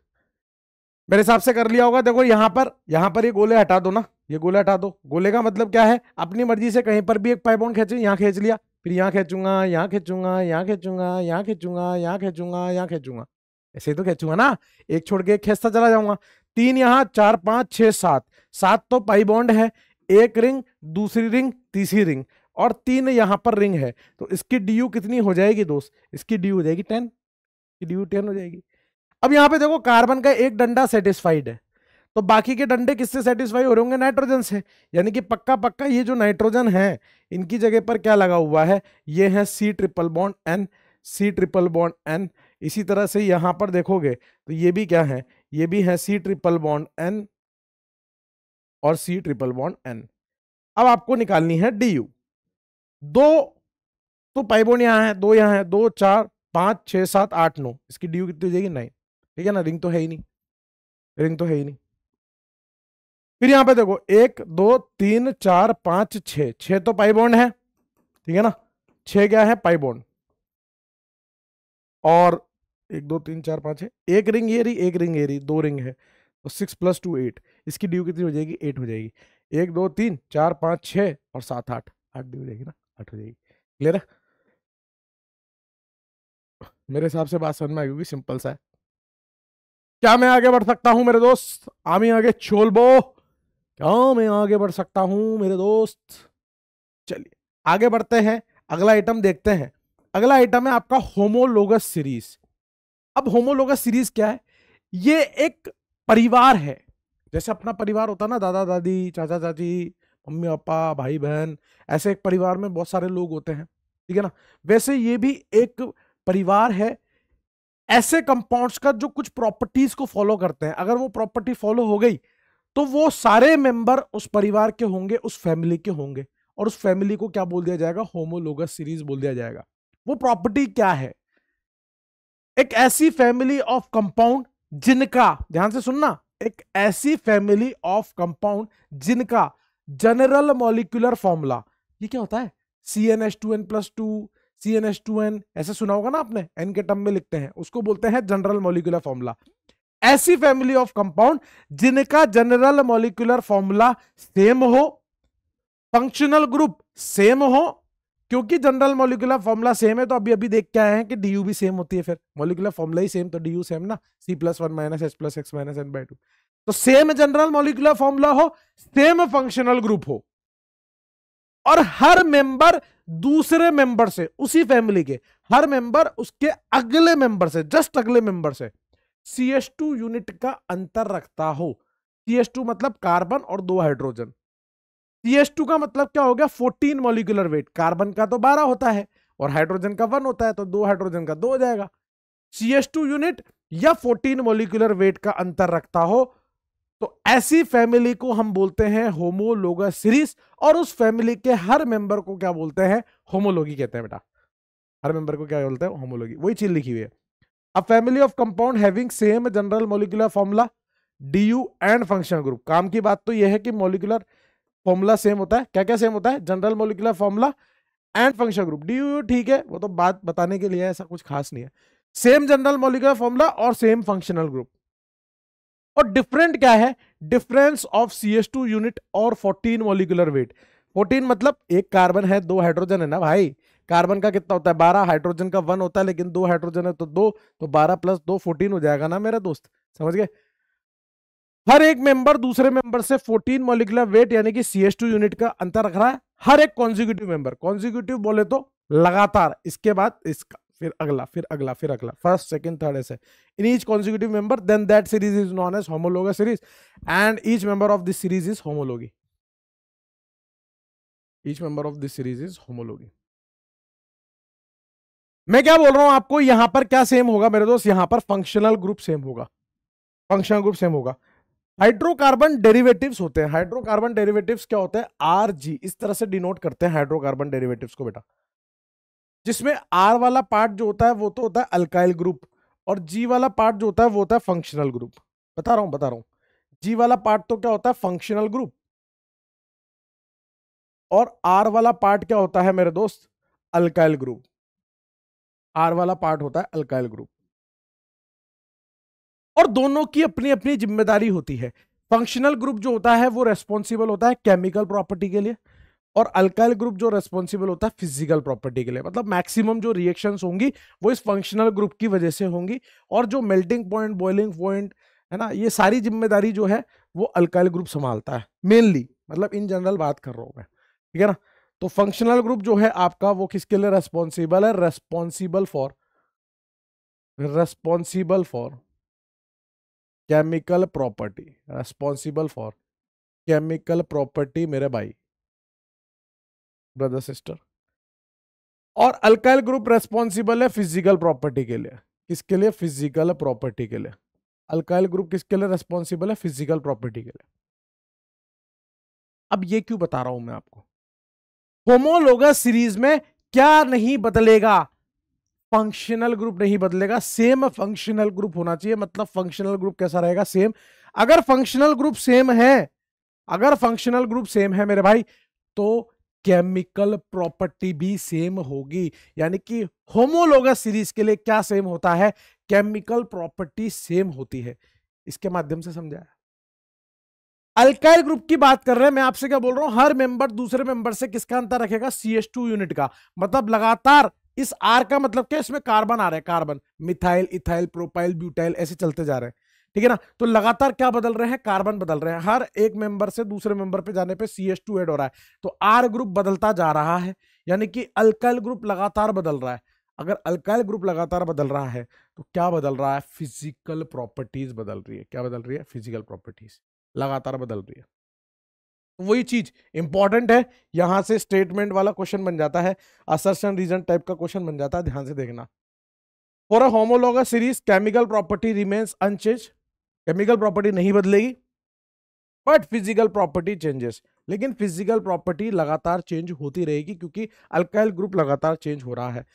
[SPEAKER 2] मेरे हिसाब से कर लिया होगा देखो यहां पर यहां पर ये गोले हटा दो ना ये गोले हटा दो गोले का मतलब क्या है
[SPEAKER 1] अपनी मर्जी से कहीं पर भी एक पाइप खेच यहाँ खींच लिया फिर यहाँ खेचूंगा यहाँ खेचूंगा यहाँ खेचूंगा यहाँ खेचूंगा यहाँ खेचूंगा यहाँ खेचूंगा ऐसे तो खेचूंगा ना एक छोड़ के एक खेचता चला जाऊंगा तीन यहाँ चार पांच छह सात सात तो पाई बॉन्ड है एक रिंग दूसरी रिंग तीसरी रिंग और तीन यहाँ पर रिंग है तो इसकी डी कितनी हो जाएगी दोस्त इसकी डी हो जाएगी टेन की डी टेन हो जाएगी अब यहां पे देखो कार्बन का एक डंडा सेटिस्फाइड है तो बाकी के डंडे किससे सेटिस्फाई हो रहे होंगे नाइट्रोजन से यानी कि पक्का पक्का ये जो नाइट्रोजन है इनकी जगह पर क्या लगा हुआ है ये है C triple bond N C triple bond N इसी तरह से यहां पर देखोगे तो ये भी क्या है ये भी है सी ट्रिपल बॉन्ड एन और सी ट्रिपल बॉन्ड एन अब आपको निकालनी है डी यू दो तो पाइबोन यहां है दो यहां है दो चार पांच छह सात आठ नौ इसकी डी यू कितनी हो जाएगी नाइन ठीक है ना रिंग तो है ही नहीं रिंग तो है ही नहीं फिर यहां पे देखो एक दो तीन चार पांच छ छह तो पाई बॉन्ड है ठीक है ना छ क्या है पाई बॉन्ड और एक दो तीन चार पांच है एक रिंग ये रही एक रिंग ये रही दो रिंग है तो सिक्स प्लस टू एट इसकी ड्यू कितनी हो जाएगी एट हो जाएगी एक दो तीन चार पांच छ और सात आठ आठ ड्यू हो जाएगी ना आठ हो जाएगी क्लियर है मेरे हिसाब से बात समझ में आई होगी सिंपल सा है क्या मैं आगे बढ़ सकता हूं मेरे दोस्त आमी आगे छोलबो क्या मैं आगे बढ़ सकता हूं मेरे दोस्त चलिए आगे बढ़ते हैं अगला आइटम देखते हैं अगला आइटम है आपका होमोलोगस सीरीज अब होमोलोगस सीरीज क्या है ये एक परिवार है जैसे अपना परिवार होता है ना दादा दादी चाचा चाची मम्मी पापा भाई बहन ऐसे एक परिवार में बहुत सारे लोग होते हैं ठीक है ना वैसे ये भी एक परिवार है ऐसे कंपाउंड्स का जो कुछ प्रॉपर्टीज को फॉलो करते हैं अगर वो प्रॉपर्टी फॉलो हो गई तो वो सारे मेंबर उस परिवार के होंगे उस फैमिली के होंगे और उस फैमिली को क्या बोल दिया जाएगा होमोलोगस सीरीज बोल दिया जाएगा वो प्रॉपर्टी क्या है एक ऐसी फैमिली ऑफ कंपाउंड जिनका ध्यान से सुनना एक ऐसी फैमिली ऑफ कंपाउंड जिनका जनरल मॉलिक्यूलर फॉर्मूला ये क्या होता है C N H two N plus two C N S two N ऐसे सुना होगा ना आपने एन के टर्म में लिखते हैं उसको बोलते हैं जनरल मोलिकुलर फॉर्मूला ऐसी फैमिली ऑफ कंपाउंड जिनका जनरल मोलिकुलर फॉर्मूला सेम हो फंक्शनल ग्रुप सेम हो क्योंकि जनरल मोलिकुलर फॉर्मूला सेम है तो अभी अभी देख के आए हैं कि डी भी सेम होती है फिर मोलिकुलर फॉर्मूला ही सेम तो डी सेम ना C plus one minus H plus X minus N by two तो सेम जनरल मोलिकुलर फॉर्मूला हो सेम फंक्शनल ग्रुप हो और हर मेंबर दूसरे मेंबर से उसी फैमिली के हर मेंबर उसके अगले मेंबर से जस्ट अगले मेंबर से सी एस टू यूनिट का अंतर रखता हो सी एस टू मतलब कार्बन और दो हाइड्रोजन सी एस टू का मतलब क्या हो गया फोर्टीन मोलिकुलर वेट कार्बन का तो बारह होता है और हाइड्रोजन का वन होता है तो दो हाइड्रोजन का दो हो जाएगा सी एस टू यूनिट या फोर्टीन मोलिकुलर वेट का अंतर रखता हो तो ऐसी फैमिली को हम बोलते हैं होमोलोगस सीरीज और उस फैमिली के हर मेंबर को क्या बोलते हैं होमोलोगी कहते हैं बेटा हर मेंबर को क्या बोलते हैं होमोलोगी वही चीज लिखी हुई है a family of compound having same general molecular formula D U and function group काम की बात तो यह है कि मोलिकुलर फॉर्मूला सेम होता है क्या क्या सेम होता है general molecular formula and function group D U ठीक है वो तो बात बताने के लिए ऐसा कुछ खास नहीं है सेम जनरल मोलिकुलर फॉर्मूला और सेम फंक्शनल ग्रुप और डिफरेंट क्या है difference of C S two unit और फोर्टीन मोलिकुलर वेट फोर्टीन मतलब एक कार्बन है दो हाइड्रोजन है ना भाई कार्बन का कितना होता है बारह हाइड्रोजन का वन होता है लेकिन दो हाइड्रोजन है तो दो तो बारह प्लस दो फोर्टीन हो जाएगा ना मेरा दोस्त समझ गए हर एक मेंबर दूसरे मेंबर से 14 मोलिकुलर वेट यानी कि सी यूनिट का अंतर रख रहा है हर एक कॉन्जिक्यूटिव मेंबर कॉन्जिक्यूटिव बोले तो लगातार इसके बाद इसका फिर अगला फिर अगला फिर अगला फर्स्ट सेकंड थर्ड ऐसे in each consecutive member then that series is known as homologous
[SPEAKER 2] series and each member of this series is homology each member of this series is homology मैं क्या बोल रहा हूं
[SPEAKER 1] आपको यहां पर क्या सेम होगा मेरे दोस्त यहां पर फंक्शनल ग्रुप सेम होगा फंक्शनल ग्रुप सेम होगा हाइड्रोकार्बन डेरिवेटिव्स होते हैं हाइड्रोकार्बन डेरिवेटिव्स क्या होते हैं आर जी इस तरह से डिनोट करते हैं हाइड्रोकार्बन डेरिवेटिव्स को बेटा जिसमें आर वाला पार्ट जो होता है वो तो होता है अल्काइल ग्रुप और जी वाला पार्ट जो होता है वो होता है फंक्शनल ग्रुप बता रहा हूं बता रहा हूं जी वाला पार्ट तो क्या होता है फंक्शनल ग्रुप और आर वाला पार्ट क्या होता है मेरे दोस्त अल्काइल ग्रुप आर वाला पार्ट होता है अल्काइल ग्रुप और दोनों की अपनी अपनी जिम्मेदारी होती है फंक्शनल ग्रुप जो होता है वो रेस्पॉन्सिबल होता है केमिकल प्रॉपर्टी के लिए और अल्काइल ग्रुप जो रेस्पॉन्सिबल होता है फिजिकल प्रॉपर्टी के लिए मतलब मैक्सिमम जो रिएक्शंस होंगी वो इस फंक्शनल ग्रुप की वजह से होंगी और जो मेल्टिंग पॉइंट बॉइलिंग पॉइंट है ना ये सारी जिम्मेदारी जो है वो अल्काइल ग्रुप संभालता है मेनली मतलब इन जनरल बात कर रहा हूँ मैं ठीक है ना तो फंक्शनल ग्रुप जो है आपका वो किसके लिए रेस्पॉन्सिबल है responsible for responsible for chemical property responsible for chemical property मेरे भाई ब्रदर सिस्टर और अल्काइल ग्रुप रेस्पॉन्सिबल है फिजिकल प्रॉपर्टी के लिए किसके लिए फिजिकल प्रॉपर्टी के लिए अल्काइल ग्रुप किसके लिए रेस्पॉन्सिबल है फिजिकल प्रॉपर्टी के लिए अब ये क्यों बता रहा हूं मैं आपको होमोलोगा सीरीज में क्या नहीं बदलेगा फंक्शनल ग्रुप नहीं बदलेगा सेम फंक्शनल ग्रुप होना चाहिए मतलब फंक्शनल ग्रुप कैसा रहेगा सेम अगर फंक्शनल ग्रुप सेम है अगर फंक्शनल ग्रुप सेम है मेरे भाई तो केमिकल प्रॉपर्टी भी सेम होगी यानी कि होमोलोगस सीरीज के लिए क्या सेम होता है केमिकल प्रॉपर्टी सेम होती है इसके माध्यम से समझाया अल्काइल ग्रुप की बात कर रहे हैं मैं आपसे क्या बोल रहा हूं हर मेंबर दूसरे मेंबर से किसका अंतर रखेगा सी यूनिट का मतलब लगातार इस आर का मतलब क्या इसमें कार्बन आ रहा है carbon methyl ethyl propyl butyl ऐसे चलते जा रहे हैं ठीक है ना तो लगातार क्या बदल रहे हैं कार्बन बदल रहे हैं हर एक मेंबर से दूसरे मेंबर पे जाने पे सी एस टू एड हो रहा है तो आर ग्रुप बदलता जा रहा है यानी कि अल्काइल ग्रुप लगातार बदल रहा है अगर अल्काइल ग्रुप लगातार बदल रहा है तो क्या बदल रहा है फिजिकल प्रॉपर्टीज बदल रही है क्या बदल रही है फिजिकल प्रॉपर्टीज लगातार बदल रही है वही चीज इंपॉर्टेंट है यहां से स्टेटमेंट वाला क्वेश्चन बन जाता है असर्शन रीजन टाइप का क्वेश्चन बन जाता है ध्यान से देखना for a homologous series chemical property remains unchanged chemical property नहीं बदलेगी बट फिजिकल प्रॉपर्टी चेंजेस लेकिन फिजिकल प्रॉपर्टी लगातार चेंज होती रहेगी क्योंकि अल्काइल ग्रुप लगातार चेंज हो रहा है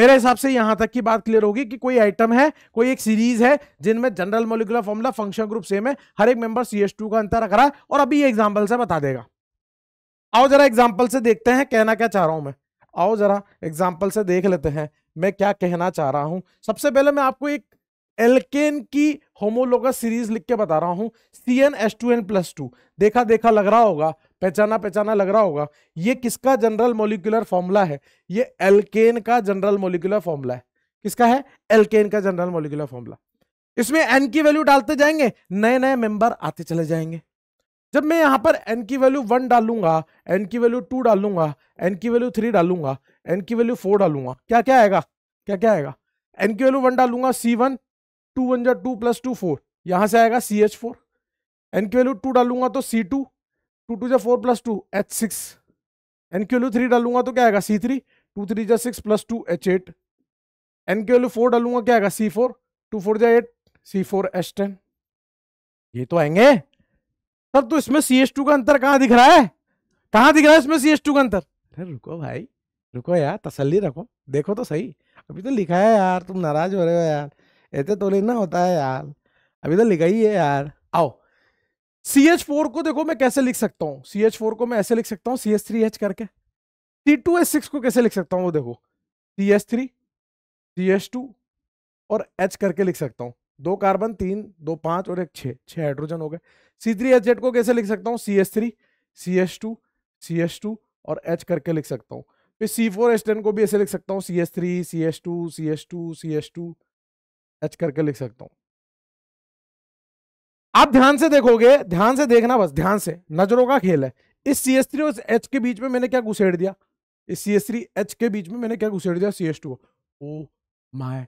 [SPEAKER 1] मेरे हिसाब से यहां तक की बात क्लियर होगी कि कोई आइटम है कोई एक सीरीज है जिनमें general molecular formula function group same है हर एक मेंबर सी एस टू का अंतर रख रहा है और अभी ये एग्जाम्पल से बता देगा आओ जरा एग्जाम्पल से देखते हैं कहना क्या चाह रहा हूं मैं आओ जरा एग्जाम्पल से देख लेते हैं मैं क्या कहना चाह रहा हूं सबसे पहले मैं आपको एक एल्केन की होमोलोगस सीरीज लिख के बता रहा हूं C N S two N plus two देखा देखा लग रहा होगा पहचाना पहचाना लग रहा होगा ये किसका जनरल मोलिकुलर फॉर्मूला है ये एल्केन का जनरल मोलिकुलर फॉर्मूला है किसका है एल्केन का जनरल मोलिकुलर फॉर्मूला इसमें एन की वैल्यू डालते जाएंगे नए नए मेंबर आते चले जाएंगे जब मैं यहां पर एन की वैल्यू वन डालूंगा एन की वैल्यू टू डालूंगा एन की वैल्यू थ्री डालूंगा एन की वैल्यू फोर डालूंगा क्या क्या आएगा क्या क्या आएगा एन की वैल्यू वन डालूंगा सी वन टू वन जा टू प्लस टू फोर यहाँ से आएगा सी एच फोर एन की वैल्यू टू डालूंगा तो सी टू टू टू जा four plus two H six N की वैल्यू थ्री डालूंगा तो क्या आएगा सी थ्री टू थ्री जा six plus two H eight N की वैल्यू फोर डालूंगा क्या आएगा सी फोर टू फोर जा eight C four H ten ये तो आएंगे सर तो इसमें सी एच टू का अंतर कहाँ दिख रहा है कहाँ दिख रहा है इसमें सी एच टू का अंतर अरे रुको भाई रुको यार तसल्ली रखो देखो तो सही अभी तो लिखा है यार तुम नाराज हो रहे हो यार ऐसे तो लेना ना होता है यार अभी तो लिखा ही है यार आओ सी एच फोर को देखो मैं कैसे लिख सकता हूँ सी एच फोर को मैं ऐसे लिख सकता हूँ सी एच थ्री एच करके सी टू एच सिक्स को कैसे लिख सकता हूँ वो देखो C H three C H two और एच करके लिख सकता हूँ दो कार्बन तीन दो पांच और एक छः छः हाइड्रोजन हो गए सी थ्री एच जेड को कैसे लिख सकता हूँ C H three C H two C H two और एच करके लिख सकता हूँ फिर सी फोर एच टेन को भी ऐसे लिख सकता हूँ C H three C H two C H two C H two H करके लिख सकता हूं आप ध्यान से देखोगे ध्यान से देखना बस ध्यान से नजरों का खेल है इस सी एस थ्री और एच के बीच में मैंने क्या घुसेड़ दिया इस सी एस थ्री एच के बीच में मैंने क्या घुसेड़ दिया C S two O my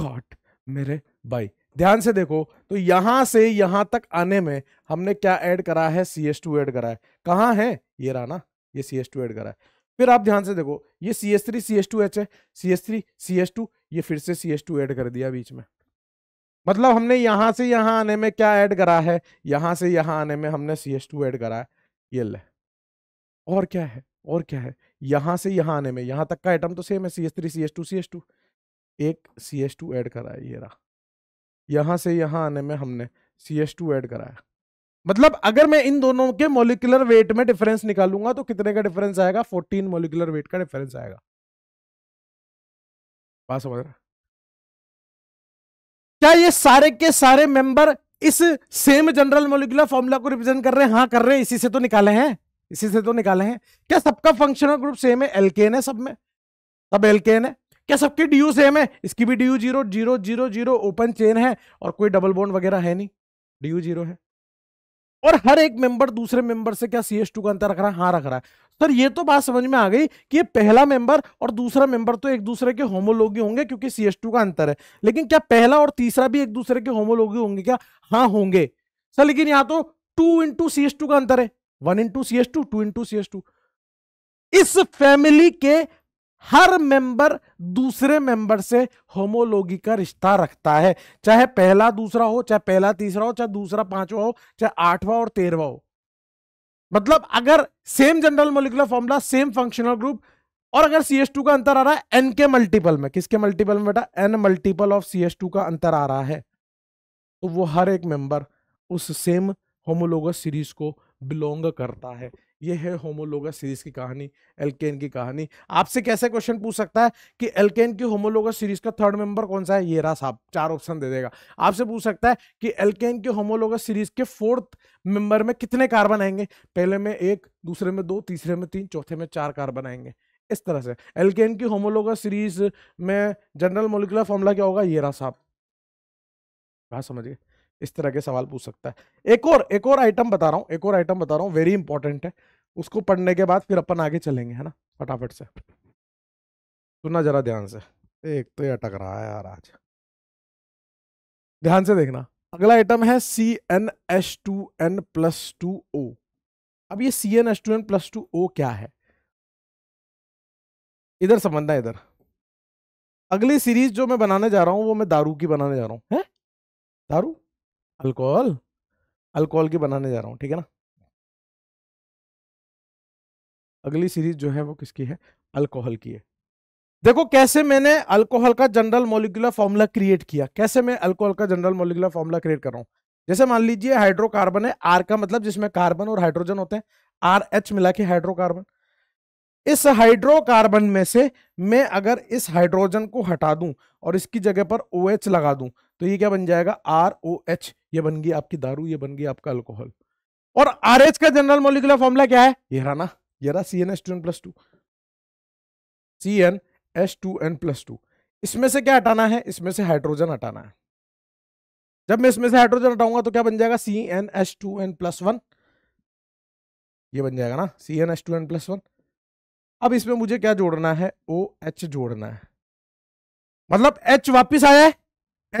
[SPEAKER 1] God मेरे भाई ध्यान से देखो तो यहां से यहां तक आने में हमने क्या ऐड करा है सी एस टू एड करा है कहाँ है ये रहा ना ये सी एस टू एड करा है फिर आप ध्यान से देखो ये C S three C S two H है C S three C S two ये फिर से सी एस टू एड कर दिया बीच में मतलब हमने यहां से यहां आने में क्या ऐड करा है यहां से यहां आने में हमने सी एस टू एड करा है ये ले और क्या है और क्या है यहां से यहां आने में यहां तक का आइटम तो सेम है C S three C S two C S two एक सी एस टू एड करा है ये रहा यहां से यहां आने में हमने सी एस टू एड कराया मतलब अगर मैं इन दोनों के मोलिकुलर वेट में डिफरेंस निकालूंगा तो कितने का डिफरेंस आएगा 14 मोलिकुलर वेट का डिफरेंस आएगा
[SPEAKER 2] बात समझ रहा क्या ये सारे के सारे मेंबर इस
[SPEAKER 1] सेम जनरल मोलिकुलर फॉर्मूला को रिप्रेजेंट कर रहे हैं हाँ कर रहे हैं इसी से तो निकाले हैं इसी से तो निकाले हैं क्या सबका फंक्शनल ग्रुप सेम है एलकेन है सब में सब एलकेन है क्या सबकी डी सेम है इसकी भी D U zero zero zero zero open chain है और कोई डबल बोन वगैरह है नहीं डी यू जीरो है और हर एक मेंबर दूसरे मेंबर से क्या सी एस टू का अंतर रख रहा है हाँ रख रहा है सर ये तो बात समझ में आ गई कि ये पहला मेंबर और दूसरा मेंबर तो एक दूसरे के होमोलोगी होंगे क्योंकि सी का अंतर है लेकिन क्या पहला और तीसरा भी एक दूसरे के होमोलोगी होंगे क्या हाँ होंगे सर लेकिन यहाँ तो two into C S two का अंतर है one into C S two two into C S two इस फैमिली के हर मेंबर दूसरे मेंबर से होमोलोगी का रिश्ता रखता है चाहे पहला दूसरा हो चाहे पहला तीसरा हो चाहे दूसरा पांचवा हो चाहे आठवां और तेरहवा हो मतलब अगर same general molecular formula same functional group और अगर सी एस टू का अंतर आ रहा है एन के मल्टीपल में किसके मल्टीपल में बेटा N multiple of C S two का अंतर आ रहा है तो वो हर एक मेंबर उस सेम होमोलोगस सीरीज को बिलोंग करता है ये है होमोलोगा सीरीज की कहानी एलकेन की कहानी आपसे कैसे क्वेश्चन पूछ सकता है कि एलकेन की होमोलोगा सीरीज का थर्ड मेंबर कौन सा है ये रहा साहब चार ऑप्शन दे देगा आपसे पूछ सकता है कि एलकेन की होमोलोगा सीरीज के फोर्थ मेंबर में कितने कार्बन आएंगे पहले में एक दूसरे में दो तीसरे में तीन चौथे में चार कार्बन आएंगे इस तरह से एलकेन की होमोलोगा सीरीज में जनरल मोलिकुलर फॉर्मूला क्या होगा ये रहा साहब कहा समझ गए इस तरह के सवाल पूछ सकता है एक और एक और आइटम बता रहा हूँ एक और आइटम बता रहा हूँ वेरी इंपॉर्टेंट है उसको पढ़ने के बाद फिर अपन आगे चलेंगे है ना फटाफट से सुनना जरा ध्यान से एक तो ये अटक रहा है यार आज ध्यान से देखना अगला आइटम है C N S two N plus two O अब ये C N S two N plus two O क्या है इधर संबंध है इधर अगली सीरीज
[SPEAKER 2] जो मैं बनाने जा रहा हूँ वो मैं दारू की बनाने जा रहा हूँ है दारू अल्कोहल अल्कोहल की बनाने जा रहा हूँ ठीक है ना
[SPEAKER 1] अगली सीरीज जो है वो किसकी है अल्कोहल की है देखो कैसे मैंने अल्कोहल का जनरल मोलिकुलर फॉर्मूला क्रिएट किया कैसे मैं अल्कोहल का जनरल मोलिकुलर फॉर्मूला क्रिएट कर रहा हूँ जैसे मान लीजिए हाइड्रोकार्बन है आर का मतलब जिसमें कार्बन और हाइड्रोजन होते हैं आर एच मिला के हाइड्रोकार्बन इस हाइड्रोकार्बन में से मैं अगर इस हाइड्रोजन को हटा दूं और इसकी जगह पर ओ OH लगा दूं तो ये क्या बन जाएगा आर ओ एच ये बन गई आपकी दारू ये बन गई आपका अल्कोहल और आर एच का जनरल मोलिकुलर फॉर्मूला क्या है ये रहा ना ये C N S two N plus two C N S two N plus two इसमें से क्या हटाना है इसमें से हाइड्रोजन हटाना है जब मैं इसमें से हाइड्रोजन हटाऊंगा तो क्या बन जाएगा C N S two N plus one ये बन जाएगा ना C N S two N plus one अब इसमें मुझे क्या जोड़ना है ओ एच जोड़ना है मतलब एच वापिस आया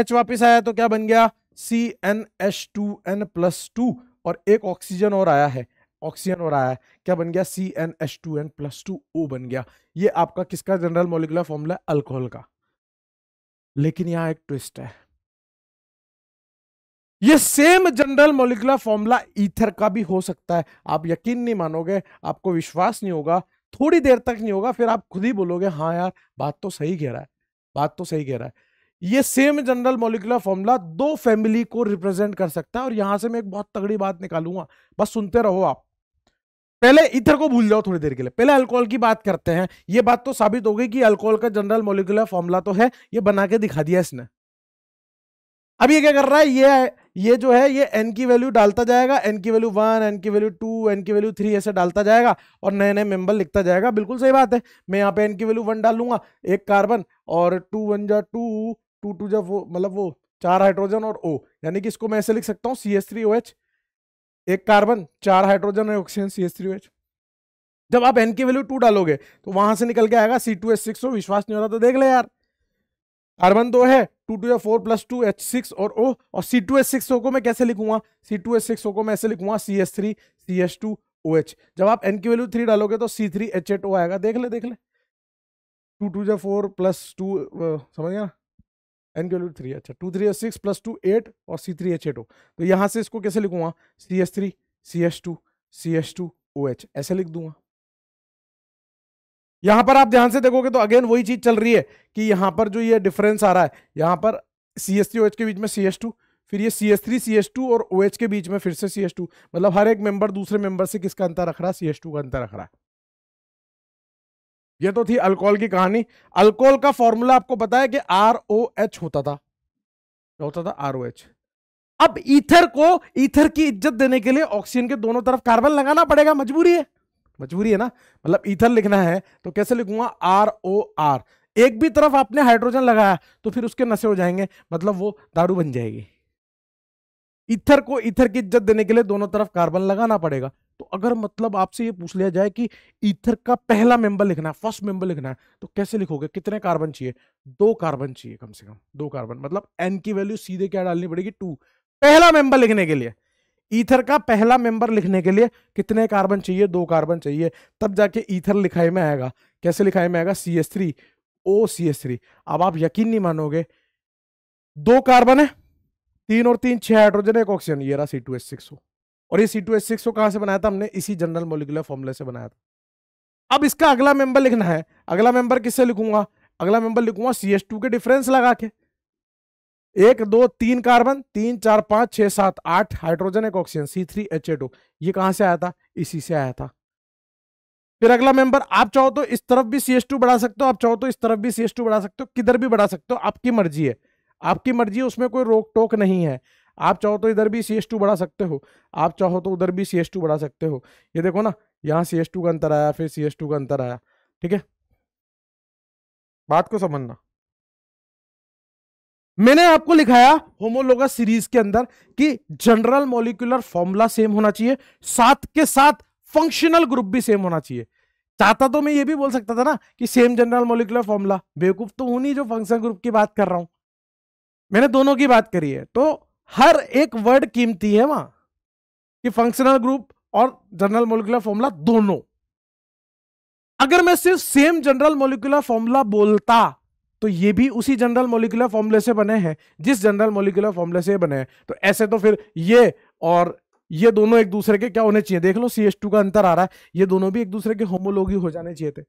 [SPEAKER 1] एच वापिस आया तो क्या बन गया C N S two N plus two और एक ऑक्सीजन और आया है ऑक्सीजन हो रहा है क्या बन गया C N H two N plus two O बन गया ये आपका किसका जनरल मोलिकुलर फॉर्मूला है अल्कोहल का लेकिन यहां एक ट्विस्ट है ये same general molecular formula ether का भी हो सकता है आप यकीन नहीं मानोगे आपको विश्वास नहीं होगा थोड़ी देर तक नहीं होगा फिर आप खुद ही बोलोगे हाँ यार बात तो सही कह रहा है बात तो सही कह रहा है ये सेम जनरल मोलिकुलर फॉर्मूला दो फैमिली को रिप्रेजेंट कर सकता है और यहां से मैं एक बहुत तगड़ी बात निकालूंगा बस सुनते रहो आप पहले इधर को भूल जाओ थोड़ी देर के लिए पहले अल्कोहल की बात करते हैं ये बात तो साबित हो गई कि अल्कोहल का जनरल मोलिकुलर फॉर्मूला तो है ये बना के दिखा दिया इसने अब ये क्या कर रहा है ये ये जो है ये एन की वैल्यू डालता जाएगा एन की वैल्यू वन एन की वैल्यू टू एन की वैल्यू थ्री ऐसे डालता जाएगा और नए नए मेंबर लिखता जाएगा बिल्कुल सही बात है मैं यहाँ पे एन की वैल्यू वन डालूंगा एक कार्बन और टू वन जा टू टू टू जा वो मतलब वो चार हाइड्रोजन और ओ यानी कि इसको मैं ऐसे लिख सकता हूँ C S three O H एक कार्बन चार हाइड्रोजन और oxygen C S three H जब आप एन की वैल्यू टू डालोगे तो वहां से निकल के आएगा सी टू एच सिक्स विश्वास नहीं हो रहा तो देख ले यार कार्बन दो है two two four plus two H six और ओ और C two H six O को मैं कैसे लिखूंगा सी टू एच सिक्स को मैं ऐसे लिखूंगा C S three C S two O H जब आप एन की वैल्यू थ्री डालोगे तो C three H eight O आएगा देख ले देख ले टू टू या फोर प्लस टू समझ गया ना एनकेल्यूट थ्री अच्छा two three S six plus two eight और C three H eight O तो यहाँ से इसको कैसे लिखूंगा C S three C S two C S two O H ऐसे लिख दूंगा यहाँ पर आप ध्यान से देखोगे तो अगेन वही चीज़ चल रही है कि यहाँ पर जो ये डिफरेंस आ रहा है यहाँ पर C S three O H के बीच में सी एस टू फिर ये C S three C S two और ओ एच के बीच में फिर से सी एस टू मतलब हर एक मेंबर दूसरे मेंबर से किसका अंतर रख रहा है सी एस टू का अंतर रख रहा है ये तो थी अल्कोहल की कहानी अल्कोहल का फॉर्मूला आपको बताया कि आर ओ एच होता था क्या होता था आर ओ एच अब ईथर को ईथर की इज्जत देने के लिए ऑक्सीजन के दोनों तरफ कार्बन लगाना पड़ेगा मजबूरी है मजबूरी है ना मतलब ईथर लिखना है तो कैसे लिखूंगा आर ओ आर एक भी तरफ आपने हाइड्रोजन लगाया तो फिर उसके नशे हो जाएंगे मतलब वो दारू बन जाएगी इथर को इथर की इज्जत देने के लिए दोनों तरफ कार्बन लगाना पड़ेगा तो अगर मतलब आपसे ये पूछ लिया जाए कि ईथर का पहला मेंबर लिखना है फर्स्ट मेंबर लिखना है तो कैसे लिखोगे कितने कार्बन चाहिए दो कार्बन चाहिए कम से कम दो कार्बन मतलब एन की वैल्यू सीधे क्या डालनी पड़ेगी टू पहला मेंबर लिखने के लिए ईथर का पहला मेंबर लिखने के लिए कितने कार्बन चाहिए दो कार्बन चाहिए तब जाके ईथर लिखाई में आएगा कैसे लिखाई में आएगा C S three O C S three अब आप यकीन नहीं मानोगे दो कार्बन है तीन और तीन छह हाइड्रोजन एक ऑक्सीजन ये रहा सी टू एस सिक्स हो और ये सी टू एस सिक्स को कहां से बनाया था हमने इसी जनरल मोलिकुलर फॉर्मुले से बनाया था अब इसका अगला मेंबर लिखना है अगला मेंबर किससे लिखूंगा अगला मेंबर लिखूंगा सी एस टू के डिफरेंस लगा के एक दो तीन कार्बन तीन चार पांच छह सात आठ हाइड्रोजन एक oxygen C three H A two ये कहां से आया था इसी से आया था फिर अगला मेंबर आप चाहो तो इस तरफ भी सी एस टू बढ़ा सकते हो आप चाहो तो इस तरफ भी सी एस टू बढ़ा सकते हो किधर भी बढ़ा सकते हो आपकी मर्जी है आपकी मर्जी है उसमें कोई रोक टोक नहीं है आप चाहो तो इधर भी सी एस टू बढ़ा सकते हो आप चाहो तो उधर भी सी एस टू बढ़ा सकते हो ये देखो ना यहाँ सी एस टू का अंतर आया फिर सी एस टू का अंतर आया ठीक है बात को समझना मैंने आपको लिखाया होमोलोगा सीरीज के अंदर कि जनरल मोलिकुलर फॉर्मूला सेम होना चाहिए साथ के साथ फंक्शनल ग्रुप भी सेम होना चाहिए चाहता तो मैं ये भी बोल सकता था ना कि सेम जनरल मोलिकुलर फॉर्मूला बेवकूफ तो हूं नहीं जो फंक्शन ग्रुप की बात कर रहा हूं मैंने दोनों की बात करी है तो हर एक वर्ड कीमती है वहां कि फंक्शनल ग्रुप और जनरल मोलिकुलर फॉर्मूला दोनों अगर मैं सिर्फ सेम जनरल मोलिकुलर फॉर्मूला बोलता तो ये भी उसी जनरल मोलिकुलर फॉर्मूले से बने हैं जिस जनरल मोलिकुलर फॉर्मूले से बने हैं तो ऐसे तो फिर ये और ये दोनों एक दूसरे के क्या होने चाहिए देख लो सी का अंतर आ रहा है ये दोनों भी एक दूसरे के होमोलोगी हो जाने चाहिए थे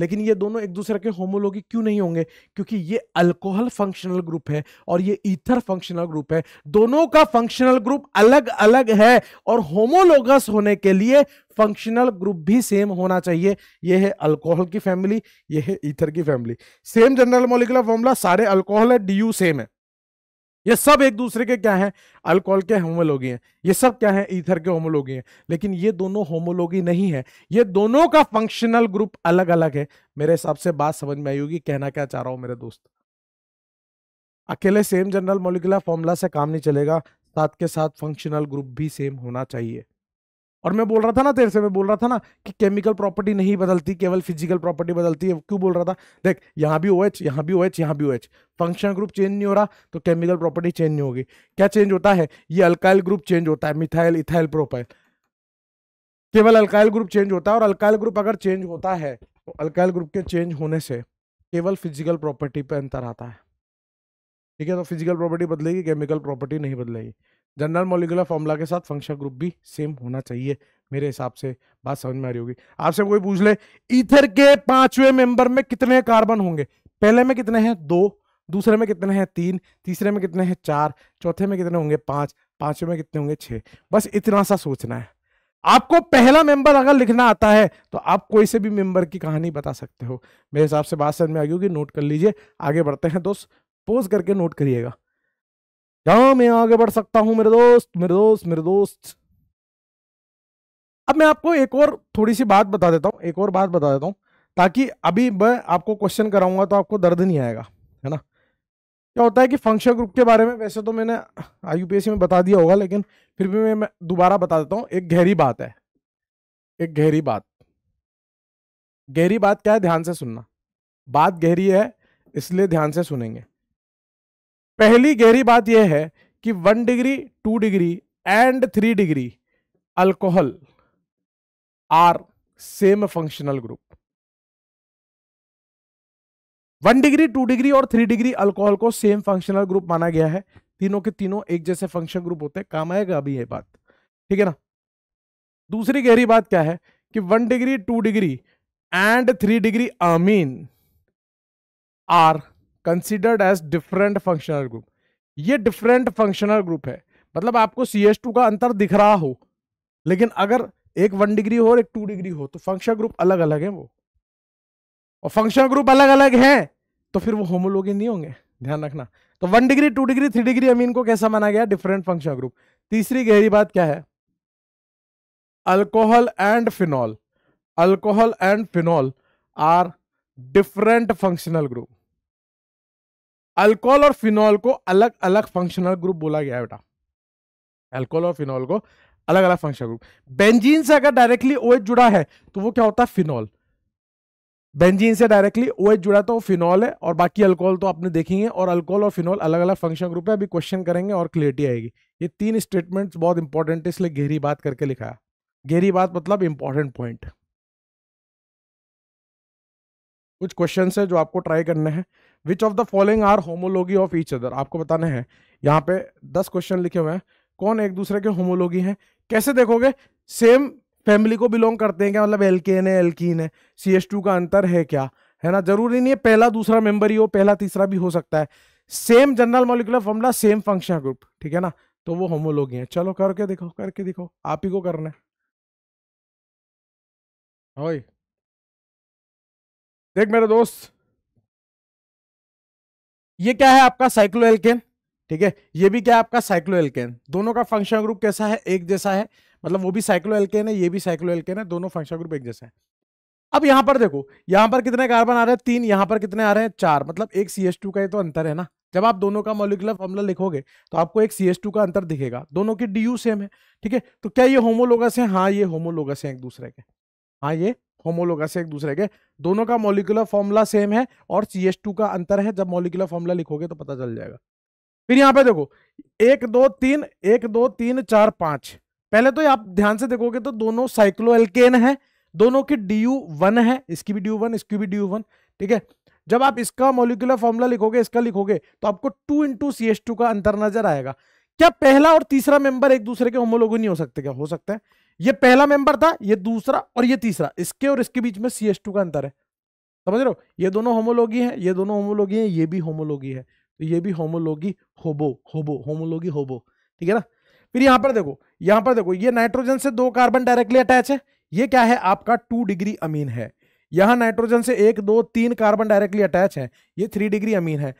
[SPEAKER 1] लेकिन ये दोनों एक दूसरे के होमोलोगी क्यों नहीं होंगे क्योंकि ये अल्कोहल फंक्शनल ग्रुप है और ये ईथर फंक्शनल ग्रुप है दोनों का फंक्शनल ग्रुप अलग अलग है और होमोलोगस होने के लिए फंक्शनल ग्रुप भी सेम होना चाहिए ये है अल्कोहल की फैमिली ये है ईथर की family same general molecular formula सारे अल्कोहल है डी सेम है ये सब एक दूसरे के क्या हैं अल्कोहल के होमोलोगी हैं ये सब क्या है ईथर के होमोलोगी हैं लेकिन ये दोनों होमोलोगी नहीं है ये दोनों का फंक्शनल ग्रुप अलग अलग है मेरे हिसाब से बात समझ में आई होगी कहना क्या चाह रहा हूं मेरे दोस्त अकेले सेम जनरल मोलिकुलर फॉर्मूला से काम नहीं चलेगा साथ के साथ फंक्शनल ग्रुप भी सेम होना चाहिए और मैं बोल रहा था ना तेरे से मैं बोल रहा था ना कि केमिकल प्रॉपर्टी नहीं बदलती केवल फिजिकल प्रॉपर्टी बदलती है क्यों बोल रहा था देख यहाँ भी ओ एच यहाँ भी ओ एच यहाँ भी O H function group change नहीं हो रहा तो केमिकल प्रॉपर्टी चेंज नहीं होगी क्या चेंज होता है ये अल्काइल ग्रुप चेंज होता है मिथाइल इथाइल प्रोपाइल केवल अल्काइल ग्रुप चेंज होता है और अल्काइल ग्रुप अगर चेंज होता है तो अल्काइल ग्रुप के चेंज होने से केवल फिजिकल प्रॉपर्टी पर अंतर आता है ठीक है तो फिजिकल प्रॉपर्टी बदलेगी केमिकल प्रॉपर्टी नहीं बदलेगी जनरल मोलिकुलर फॉर्मूला के साथ फंक्शन ग्रुप भी सेम होना चाहिए मेरे हिसाब से बात समझ में आ रही होगी आपसे कोई पूछ ले इधर के पांचवें मेंबर में कितने कार्बन होंगे पहले में कितने हैं दो दूसरे में कितने हैं तीन तीसरे में कितने हैं चार चौथे में कितने होंगे पांच पांचवें में कितने होंगे छः बस इतना सा सोचना है आपको पहला मेंबर अगर लिखना आता है तो आप कोई से भी मेंबर की कहानी बता सकते हो मेरे हिसाब से बात समझ में आ गई होगी नोट कर लीजिए आगे बढ़ते हैं दोस्त पोज करके नोट करिएगा क्या मैं आगे बढ़ सकता हूं मेरे दोस्त मेरे दोस्त मेरे दोस्त अब मैं आपको एक और थोड़ी सी बात बता देता हूँ एक और बात बता देता हूँ ताकि अभी मैं आपको क्वेश्चन कराऊंगा तो आपको दर्द नहीं आएगा है ना क्या होता है कि फंक्शन ग्रुप के बारे में वैसे तो मैंने आई में बता दिया होगा लेकिन फिर भी मैं दोबारा बता देता हूँ एक गहरी बात है एक गहरी बात गहरी बात क्या है ध्यान से सुनना बात गहरी है इसलिए ध्यान से सुनेंगे पहली गहरी बात यह है कि one degree two degree and three degree alcohol are same functional group one degree two degree और थ्री डिग्री अल्कोहल को सेम फंक्शनल ग्रुप माना गया है तीनों के तीनों एक जैसे फंक्शन ग्रुप होते हैं काम आएगा अभी यह बात ठीक है ना दूसरी गहरी बात क्या है कि one degree two degree and three degree amine are considered as different functional group ये डिफरेंट फंक्शनल ग्रुप है मतलब आपको सी एस टू का अंतर दिख रहा हो लेकिन अगर एक वन डिग्री हो और एक टू डिग्री हो तो फंक्शन ग्रुप अलग अलग है वो और फंक्शन ग्रुप अलग अलग है तो फिर वो होमोलोगी नहीं होंगे ध्यान रखना तो one degree two degree three degree amine को कैसा माना गया डिफरेंट फंक्शन ग्रुप तीसरी गहरी बात क्या है alcohol and phenol alcohol and phenol are different functional group alcohol और फिनॉल को अलग अलग फंक्शनल ग्रुप बोला गया है बेटा अल्कोहल और फिनॉल को अलग अलग फंक्शनल ग्रुप बेंजीन से अगर डायरेक्टली ओएच OH जुड़ा है तो वो क्या होता है फिनॉल बेंजीन से डायरेक्टली ओएच OH जुड़ा तो वो फिनॉल है और बाकी अल्कोहल तो आपने देखेंगे और अल्कोहल और फिनॉल अलग अलग फंक्शन ग्रुप है अभी क्वेश्चन करेंगे और क्लियरिटी आएगी ये तीन स्टेटमेंट्स बहुत इंपॉर्टेंट है इसलिए गहरी बात करके लिखा गहरी बात मतलब इंपॉर्टेंट पॉइंट कुछ क्वेश्चन है जो आपको ट्राई करने हैं which of the following are homology of each other आपको बताना है यहाँ पे दस क्वेश्चन लिखे हुए हैं कौन एक दूसरे के होमोलॉगी हैं कैसे देखोगे सेम फैमिली को बिलोंग करते हैं क्या मतलब एल के ने है एल्कीन e है सी एस टू का अंतर है क्या है ना जरूरी नहीं है पहला दूसरा मेंबर ही हो पहला तीसरा भी हो सकता है same general molecular formula same function group ठीक है ना तो वो होमोलॉगी है चलो करके देखो
[SPEAKER 2] करके देखो आप ही को करना है देख मेरे दोस्त ये क्या है आपका साइक्लो एल्केन ठीक है ये भी क्या है आपका साइक्लो एल्केन दोनों का फंक्शन ग्रुप कैसा है
[SPEAKER 1] एक जैसा है मतलब वो भी साइक्लो एल्केन है ये भी साइक्लो एल्केन है दोनों फंक्शन ग्रुप एक जैसा है अब यहां पर देखो यहां पर कितने कार्बन आ रहे हैं तीन यहां पर कितने आ रहे हैं चार मतलब एक सी एस टू का ये तो अंतर है ना जब आप दोनों का मोलिकुलर फॉर्मूला लिखोगे तो आपको एक सी एस टू का अंतर दिखेगा दोनों की डी यू सेम है ठीक है तो क्या ये होमोलोगस है हाँ ये होमोलोगस है एक दूसरे के हाँ ये होमोलोगस है एक दूसरे के दोनों का मोलिकुलर फॉर्मूला सेम है और सी का अंतर है जब मोलिकुलर फॉर्मूला लिखोगे तो पता चल जाएगा फिर यहाँ पे देखो एक दो तीन एक दो तीन चार पांच पहले तो आप ध्यान से देखोगे तो दोनों साइक्लो एल्केन है दोनों की डी यू वन है इसकी भी डी यू वन इसकी भी डी यू वन ठीक है जब आप इसका मोलिकुलर फॉर्मूला लिखोगे इसका लिखोगे तो आपको two into C S two का अंतर नजर आएगा क्या पहला और तीसरा मेंबर एक दूसरे के होमोलोगो नहीं हो सकते क्या हो सकते हैं ये पहला मेंबर था ये दूसरा और ये तीसरा इसके और इसके बीच में सी एस टू का अंतर है समझ रहे हो ये दोनों होमोलोगी हैं ये दोनों होमोलोगी हैं ये भी होमोलोगी है तो ये भी होमोलोगी होबो होबो होमोलोगी होबो ठीक है ना फिर यहां पर देखो यहां पर देखो ये नाइट्रोजन से दो कार्बन डायरेक्टली अटैच है ये क्या है आपका टू डिग्री अमीन है यहां नाइट्रोजन से एक दो तीन कार्बन डायरेक्टली अटैच है ये थ्री डिग्री अमीन है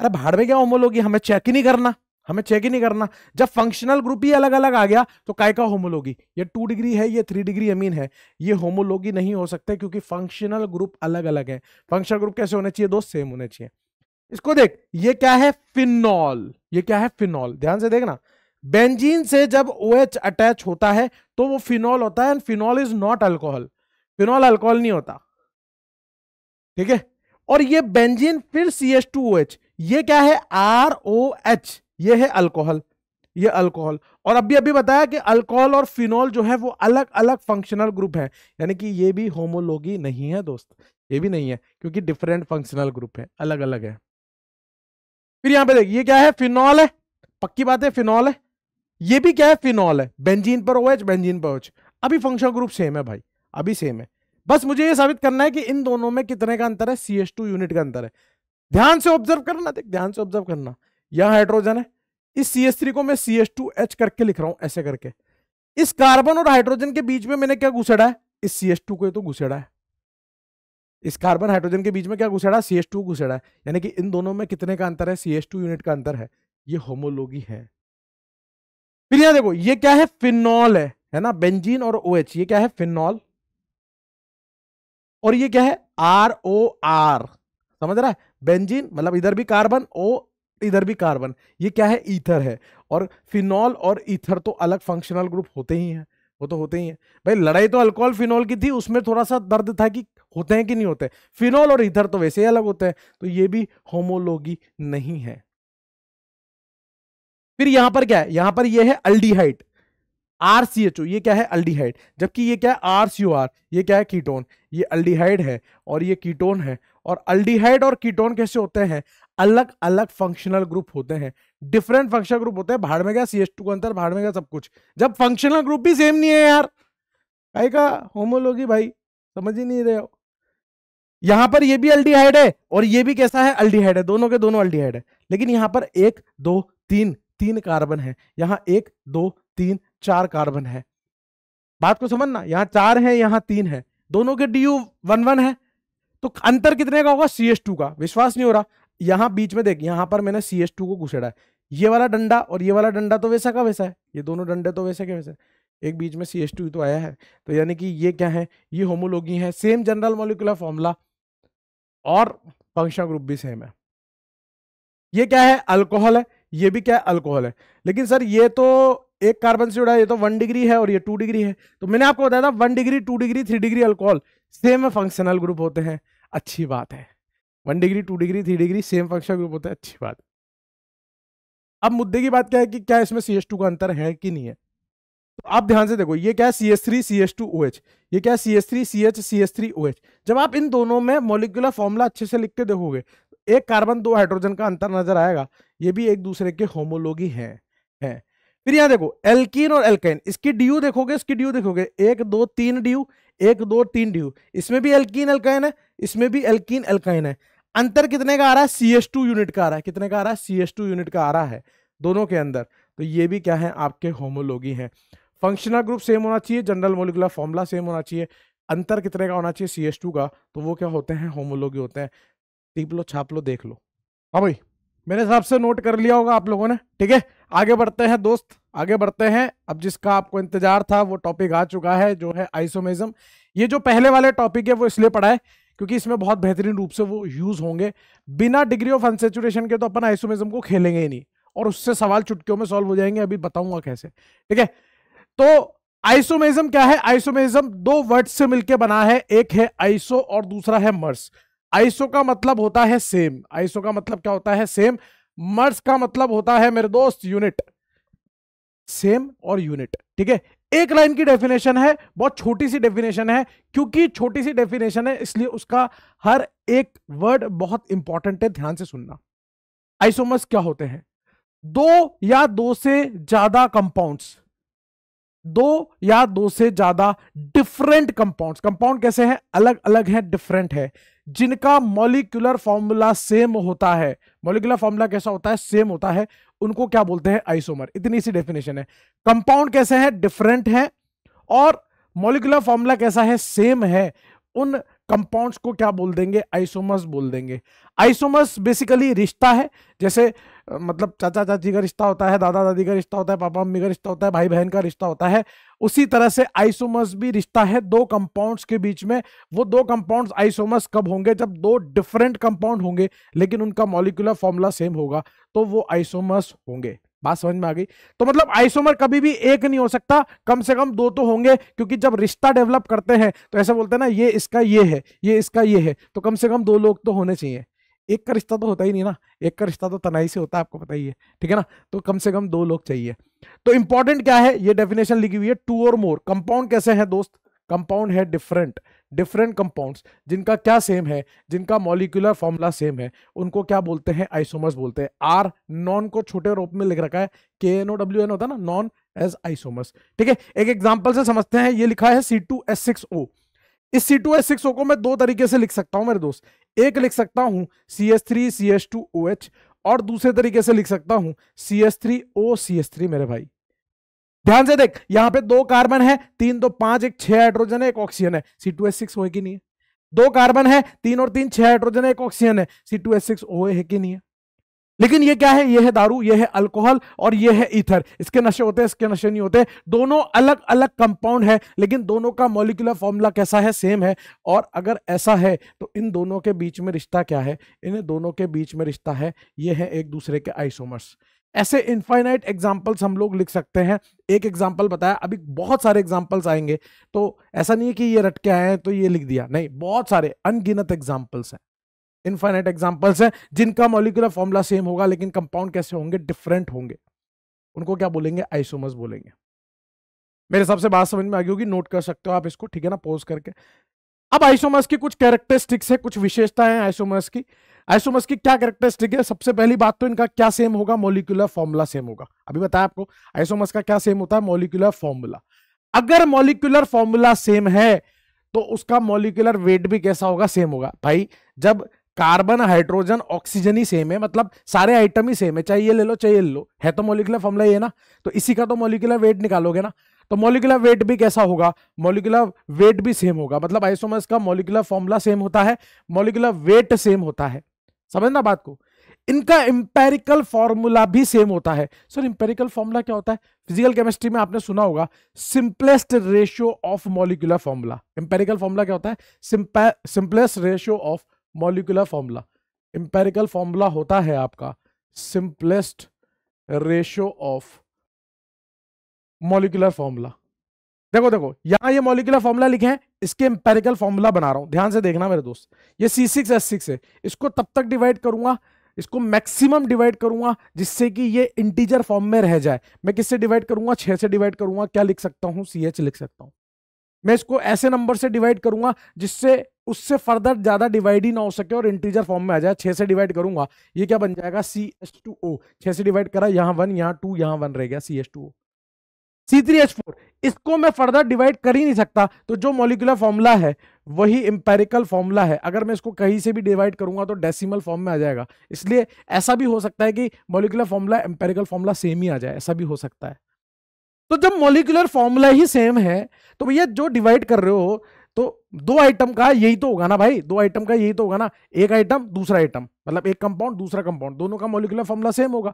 [SPEAKER 1] अरे भाड़ में क्या होमोलोगी हमें चेक ही नहीं करना हमें चेक ही नहीं करना जब फंक्शनल ग्रुप ही अलग अलग आ गया तो काय का होमोलोगी ये टू डिग्री है ये थ्री डिग्री अमीन है ये होमोलोगी नहीं हो सकते क्योंकि फंक्शनल ग्रुप अलग अलग है फंक्शनल ग्रुप कैसे होने चाहिए दोस्त सेम होने चाहिए इसको देख ये क्या है फिनॉल ये क्या है फिनॉल ध्यान से देखना बेंजीन से जब ओ OH अटैच होता है तो वो फिनॉल होता है and phenol is not alcohol phenol alcohol नहीं होता ठीक है और ये बेंजीन फिर C H two O H ये क्या है आर ओ एच ये है अल्कोहल ये अल्कोहल और अभी अभी बताया कि अल्कोहल और फिनॉल जो है वो अलग अलग फंक्शनल ग्रुप है यानी कि ये भी होमोलोगी नहीं है दोस्त ये भी नहीं है क्योंकि डिफरेंट फंक्शनल ग्रुप है अलग अलग है फिर यहां पे देखिए ये क्या है फिनॉल है पक्की बात है फिनॉल है ये भी क्या है फिनॉल है बेंजीन पर ओएच बेंजीन पर ओएच अभी फंक्शनल ग्रुप सेम है भाई अभी सेम है बस मुझे ये साबित करना है कि इन दोनों में कितने का अंतर है सी यूनिट का अंतर है ध्यान से ऑब्जर्व करना देख ध्यान से ऑब्जर्व करना यहाँ हाइड्रोजन है इस सी एस थ्री को मैं सी एस टू एच करके लिख रहा हूं ऐसे करके इस कार्बन और हाइड्रोजन के बीच में मैंने क्या घुसेड़ा है इस सी एस टू को तो घुसेड़ा है इस कार्बन हाइड्रोजन के बीच में क्या घुसेड़ा सी एस टू घुसेड़ा है यानी कि इन दोनों में कितने का अंतर है सी एस टू यूनिट का अंतर है ये होमोलोगी है फिर यहां देखो ये क्या है फिनॉल है है ना बेंजीन और ओ OH, ये क्या है फिनॉल और ये क्या है आर ओ आर समझ रहा है बेंजीन मतलब इधर भी कार्बन ओ इधर भी कार्बन ये क्या है ईथर है और फिनॉल और ईथर तो अलग फंक्शनल ग्रुप होते ही हैं वो तो होते ही हैं भाई लड़ाई तो अल्कोहल फिनॉल की थी उसमें थोड़ा सा दर्द था कि होते हैं कि नहीं होते फिनॉल और ईथर तो वैसे ही अलग होते हैं तो ये भी होमोलोगी नहीं है फिर यहां पर क्या है यहां पर यह है अल्डीहाइट आर सी एच ओ ये क्या है अल्डीहाइट जबकि ये क्या है आर सी आर ये क्या है कीटोन ये अल्डीहाइड है और ये कीटोन है और अल्डीहाइड और कीटोन कैसे होते हैं अलग अलग फंक्शनल ग्रुप होते हैं डिफरेंट फंक्शनल ग्रुप होते हैं भाड़ में गया सी एस टू का अंतर भाड़ में गया सब कुछ जब फंक्शनल ग्रुप भी सेम नहीं है यार भाई का होमोलोगी भाई समझ ही नहीं रहे हो यहां पर ये भी अल्डीहाइड है और ये भी कैसा है अल्डीहाइड है दोनों के दोनों अल्डीहाइड है लेकिन यहां पर एक दो तीन तीन कार्बन है यहां एक दो तीन चार कार्बन है बात को समझना यहां चार है यहां तीन है दोनों के डी यू वन वन है तो अंतर कितने का होगा सी एस टू का विश्वास नहीं हो रहा यहाँ बीच में देख यहाँ पर मैंने सी एस टू को घुसेड़ा है ये वाला डंडा और ये वाला डंडा तो वैसा का वैसा है ये दोनों डंडे तो वैसे के वैसे एक बीच में सी एस टू तो आया है तो यानी कि ये क्या है ये होमोलोगी है सेम जनरल मोलिकुलर फॉर्मूला और फंक्शन ग्रुप भी सेम है ये क्या है अल्कोहल है ये भी क्या है अल्कोहल है लेकिन सर ये तो एक कार्बन से जुड़ा है ये तो वन डिग्री है और ये टू डिग्री है तो मैंने आपको बताया था one degree two degree three degree alcohol same functional group होते हैं अच्छी बात है one degree two degree three degree same function group होता है अच्छी बात अब मुद्दे की बात क्या है कि क्या इसमें सी एस टू का अंतर है कि नहीं है तो आप ध्यान से देखो ये क्या है C S three C S two O H ये क्या है C S three C H C S three O H जब आप इन दोनों में मोलिकुलर फॉर्मूला अच्छे से लिख के देखोगे एक कार्बन दो हाइड्रोजन का अंतर नजर आएगा ये भी एक दूसरे के होमोलोगी हैं है। फिर यहाँ देखो एल्कीन और एल्केन इसकी ड्यू देखोगे इसकी ड्यू देखोगे एक दो तीन ड्यू एक दो तीन ड्यू इसमें भी एल्कीन एल्काइन है इसमें भी एल्कीन एल्काइन है अंतर कितने का आ रहा है सी एस टू यूनिट का आ रहा है कितने का आ रहा है सी एस टू यूनिट का आ रहा है दोनों के अंदर तो ये भी क्या है आपके होमोलोगी हैं फंक्शनल ग्रुप सेम होना चाहिए जनरल मोलिकुलर फॉर्मूला सेम होना चाहिए अंतर कितने का होना चाहिए सी एस टू का तो वो क्या होते हैं होमोलोगी होते हैं टीप लो छाप लो देख लो हाँ भाई मेरे हिसाब से नोट कर लिया होगा आप लोगों ने ठीक है आगे बढ़ते हैं दोस्त आगे बढ़ते हैं अब जिसका आपको इंतजार था वो टॉपिक आ चुका है जो है आइसोमेजम ये जो पहले वाले टॉपिक है वो इसलिए पढ़ा है क्योंकि इसमें बहुत बेहतरीन रूप से वो यूज़ होंगे बिना डिग्री ऑफ अनसेचुरेशन के तो अपन आइसोमिज्म को खेलेंगे ही नहीं और उससे सवाल चुटकियों में सॉल्व हो जाएंगे अभी बताऊंगा कैसे ठीक है तो आइसोमेजम क्या है आइसोमेजम दो वर्ड से मिलकर बना है एक है आइसो और दूसरा है मर्स आइसो का मतलब होता है सेम आइसो का मतलब क्या होता है सेम मर्स का मतलब होता है मेरे दोस्त यूनिट सेम और यूनिट ठीक है एक लाइन की डेफिनेशन है बहुत छोटी सी डेफिनेशन है क्योंकि छोटी सी डेफिनेशन है इसलिए उसका हर एक वर्ड बहुत इंपॉर्टेंट है ध्यान से सुनना आइसोमर्स क्या होते हैं दो या दो से ज्यादा कंपाउंड्स दो या दो से ज्यादा डिफरेंट कंपाउंड्स कंपाउंड कैसे हैं अलग अलग हैं डिफरेंट है, different है जिनका मॉलिकुलर फॉर्मूला सेम होता है मॉलिकुलर फॉर्मूला कैसा होता है सेम होता है उनको क्या बोलते हैं आइसोमर इतनी सी डेफिनेशन है कंपाउंड कैसे हैं डिफरेंट हैं और मॉलिकुलर फॉर्मूला कैसा है सेम है उन कंपाउंड्स को क्या बोल देंगे आइसोमस बोल देंगे आइसोमस बेसिकली रिश्ता है जैसे मतलब चाचा चाची का रिश्ता होता है दादा दादी का रिश्ता होता है पापा मम्मी का रिश्ता होता है भाई बहन का रिश्ता होता है उसी तरह से आइसोमस भी रिश्ता है दो कंपाउंड्स के बीच में वो दो कंपाउंड्स आइसोमस कब होंगे जब दो डिफरेंट कंपाउंड होंगे लेकिन उनका मॉलिकुलर फॉर्मूला सेम होगा तो वो आइसोमस होंगे बात समझ में आ गई तो मतलब आइसोमर कभी भी एक नहीं हो सकता कम से कम दो तो होंगे क्योंकि जब रिश्ता डेवलप करते हैं तो ऐसा बोलते हैं ना ये इसका ये है ये इसका ये है तो कम से कम दो लोग तो होने चाहिए एक का रिश्ता तो होता ही नहीं ना एक का रिश्ता तो तनाई से होता है आपको पता ही है ठीक है ना तो कम से कम दो लोग चाहिए तो इंपॉर्टेंट क्या है ये डेफिनेशन लिखी हुई है टू और मोर कंपाउंड कैसे है दोस्त कंपाउंड है डिफरेंट डिफरेंट कंपाउंड्स जिनका क्या सेम है जिनका मॉलिकुलर फॉर्मूला सेम है उनको क्या बोलते हैं आइसोमर्स बोलते हैं आर नॉन को छोटे रूप में लिख रखा है के एन ओ डब्ल्यू एन होता है ना नॉन एज आइसोमर्स ठीक है एक एग्जाम्पल से समझते हैं ये लिखा है C two S six O इस C two S six O को मैं दो तरीके से लिख सकता हूँ मेरे दोस्त एक लिख सकता हूँ C S three C S two O H और दूसरे तरीके से लिख सकता हूँ C S three O C S three मेरे भाई ध्यान से देख यहां पे दो कार्बन है तीन दो पांच एक छह हाइड्रोजन है एक ऑक्सीजन है सी टू एस सिक्स हो कि नहीं है दो कार्बन है तीन और तीन छह हाइड्रोजन है एक ऑक्सीजन है C two S six O है कि नहीं है लेकिन ये क्या है ये है दारू ये है अल्कोहल और ये है ईथर इसके नशे होते हैं इसके नशे नहीं होते दोनों अलग अलग कंपाउंड है लेकिन दोनों का मोलिकुलर फॉर्मूला कैसा है सेम है और अगर ऐसा है तो इन दोनों के बीच में रिश्ता क्या है इन दोनों के बीच में रिश्ता है ये है एक दूसरे के आइसोमर्स ऐसे इनफाइनाइट एग्जाम्पल्स हम लोग लिख सकते हैं एक एग्जाम्पल बताया अभी बहुत सारे एग्जाम्पल्स आएंगे तो ऐसा नहीं है कि ये रटके आए हैं तो ये लिख दिया नहीं बहुत सारे अनगिनत एग्जाम्पल्स हैं इनफाइनाइट एग्जाम्पल्स हैं जिनका मोलिकुलर फॉर्मूला सेम होगा लेकिन कंपाउंड कैसे होंगे डिफरेंट होंगे उनको क्या बोलेंगे आइसोमस बोलेंगे मेरे हिसाब से बात समझ में आ गई होगी नोट कर सकते हो आप इसको ठीक है ना पोज करके अब आइसोमस की कुछ कैरेक्टरिस्टिक्स है कुछ विशेषताएं हैं आइसोमर्स की आइसोमस की क्या कैरेक्टरिस्टिक है सबसे पहली बात तो इनका क्या सेम होगा मोलिकुलर फॉर्मूला सेम होगा अभी बताया आपको आइसोमस का क्या सेम होता है मोलिकुलर फॉर्मूला अगर मोलिकुलर फॉर्मूला सेम है तो उसका मोलिकुलर वेट भी कैसा होगा सेम होगा भाई जब कार्बन हाइड्रोजन ऑक्सीजन ही सेम है मतलब सारे आइटम ही सेम है चाहे ये ले लो चाहे ले लो है तो मोलिकुलर फॉर्मूला ये ना तो इसी का तो मोलिकुलर वेट निकालोगे ना तो मोलिकुलर वेट भी कैसा होगा मोलिकुलर वेट भी सेम होगा मतलब आइसोमर्स का मोलिकुलर फॉर्मूला सेम होता है मोलिकुलर वेट सेम होता है समझना बात को इनका इंपेरिकल फॉर्मूला भी सेम होता है सर इंपेरिकल फॉर्मूला क्या होता है फिजिकल केमिस्ट्री में आपने सुना होगा simplest ratio of molecular formula empirical formula क्या होता है simplest ratio of molecular formula empirical formula होता है आपका simplest ratio of molecular formula देखो देखो यहां ये मोलिकुलर फॉर्मुला लिखे हैं इसके एम्पेरिकल फॉर्मूला बना रहा हूं ध्यान से देखना मेरे दोस्त ये सी सिक्स एस सिक्स है इसको तब तक डिवाइड करूंगा इसको मैक्सिमम डिवाइड करूंगा जिससे कि ये इंटीजर फॉर्म में रह जाए मैं किससे डिवाइड करूंगा छह से डिवाइड करूंगा क्या लिख सकता हूँ सी एच लिख सकता हूँ मैं इसको ऐसे नंबर से डिवाइड करूंगा जिससे उससे फर्दर ज्यादा डिवाइड ही ना हो सके और इंटीजर फॉर्म में आ जाए छह से डिवाइड करूंगा ये क्या बन जाएगा सी एस टू ओ छह से डिवाइड करा यहाँ वन यहाँ टू यहाँ वन रह गया सी एस टू ओ C3H4 इसको मैं फर्दर डिवाइड कर ही नहीं सकता तो जो मोलिकुलर फॉर्मूला है वही एम्पेरिकल फॉर्मूला है अगर मैं इसको कहीं से भी डिवाइड करूंगा तो डेसिमल फॉर्म में आ जाएगा इसलिए ऐसा भी हो सकता है कि molecular formula empirical formula same ही आ जाए ऐसा भी हो सकता है तो जब मोलिकुलर फॉर्मूला ही सेम है तो भैया जो डिवाइड कर रहे हो तो दो आइटम का यही तो होगा ना भाई दो आइटम का यही तो होगा ना एक आइटम दूसरा आइटम मतलब एक कंपाउंड दूसरा कंपाउंड दोनों का मोलिकुलर फॉर्मूला सेम होगा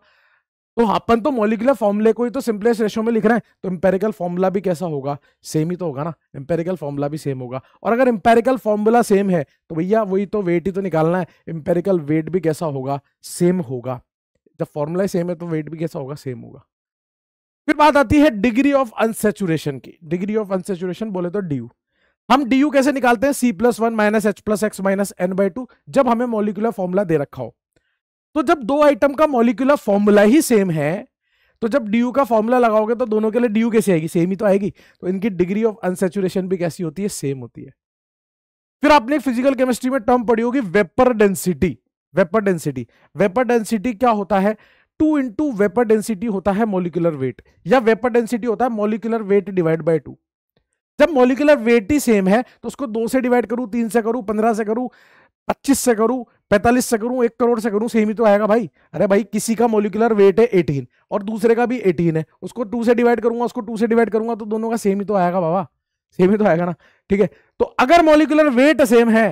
[SPEAKER 1] तो अपन तो मोलिकुलर फॉर्मुले को ही तो सिंपलेस रेशो में लिख रहे हैं तो इंपेरिकल फॉर्मूला भी कैसा होगा सेम ही तो होगा ना इंपेरिकल फॉर्मूला भी सेम होगा और अगर इंपेरिकल फॉर्मूला सेम है तो भैया वही तो वेट ही तो निकालना है एम्पेरिकल वेट भी कैसा होगा सेम होगा जब फॉर्मूला सेम है तो वेट भी कैसा होगा सेम होगा फिर बात आती है डिग्री ऑफ अनसेचुरेशन की डिग्री ऑफ अनसेचुरेशन बोले तो डी हम डी कैसे निकालते हैं C plus one minus H plus X minus N by two जब हमें मोलिकुलर फॉर्मूला दे रखा हो तो जब दो आइटम का मॉलिकुलर फॉर्मूला ही सेम है तो जब डी का फॉर्मूला लगाओगे तो दोनों के लिए डी कैसे आएगी सेम ही तो आएगी तो इनकी डिग्री ऑफ अनसेचुरेशन भी कैसी होती है सेम होती है फिर आपने फिजिकल केमिस्ट्री में टर्म पढ़ी होगी vapour density vapour density vapour density क्या होता है टू इंटू वेपर डेंसिटी होता है मोलिकुलर वेट या वेपर डेंसिटी होता है molecular weight divide by two जब मोलिकुलर वेट ही सेम है तो उसको दो से डिवाइड करूं तीन से करूं पंद्रह से करूं पच्चीस से करूं पैंतालीस से करूं एक करोड़ से करूं सेम ही तो आएगा भाई अरे भाई किसी का मोलिकुलर वेट है एटीन और दूसरे का भी एटीन है उसको टू से डिवाइड करूंगा उसको टू से डिवाइड करूंगा तो दोनों का सेम ही तो आएगा बाबा सेम ही तो आएगा ना ठीक है तो अगर मोलिकुलर वेट सेम है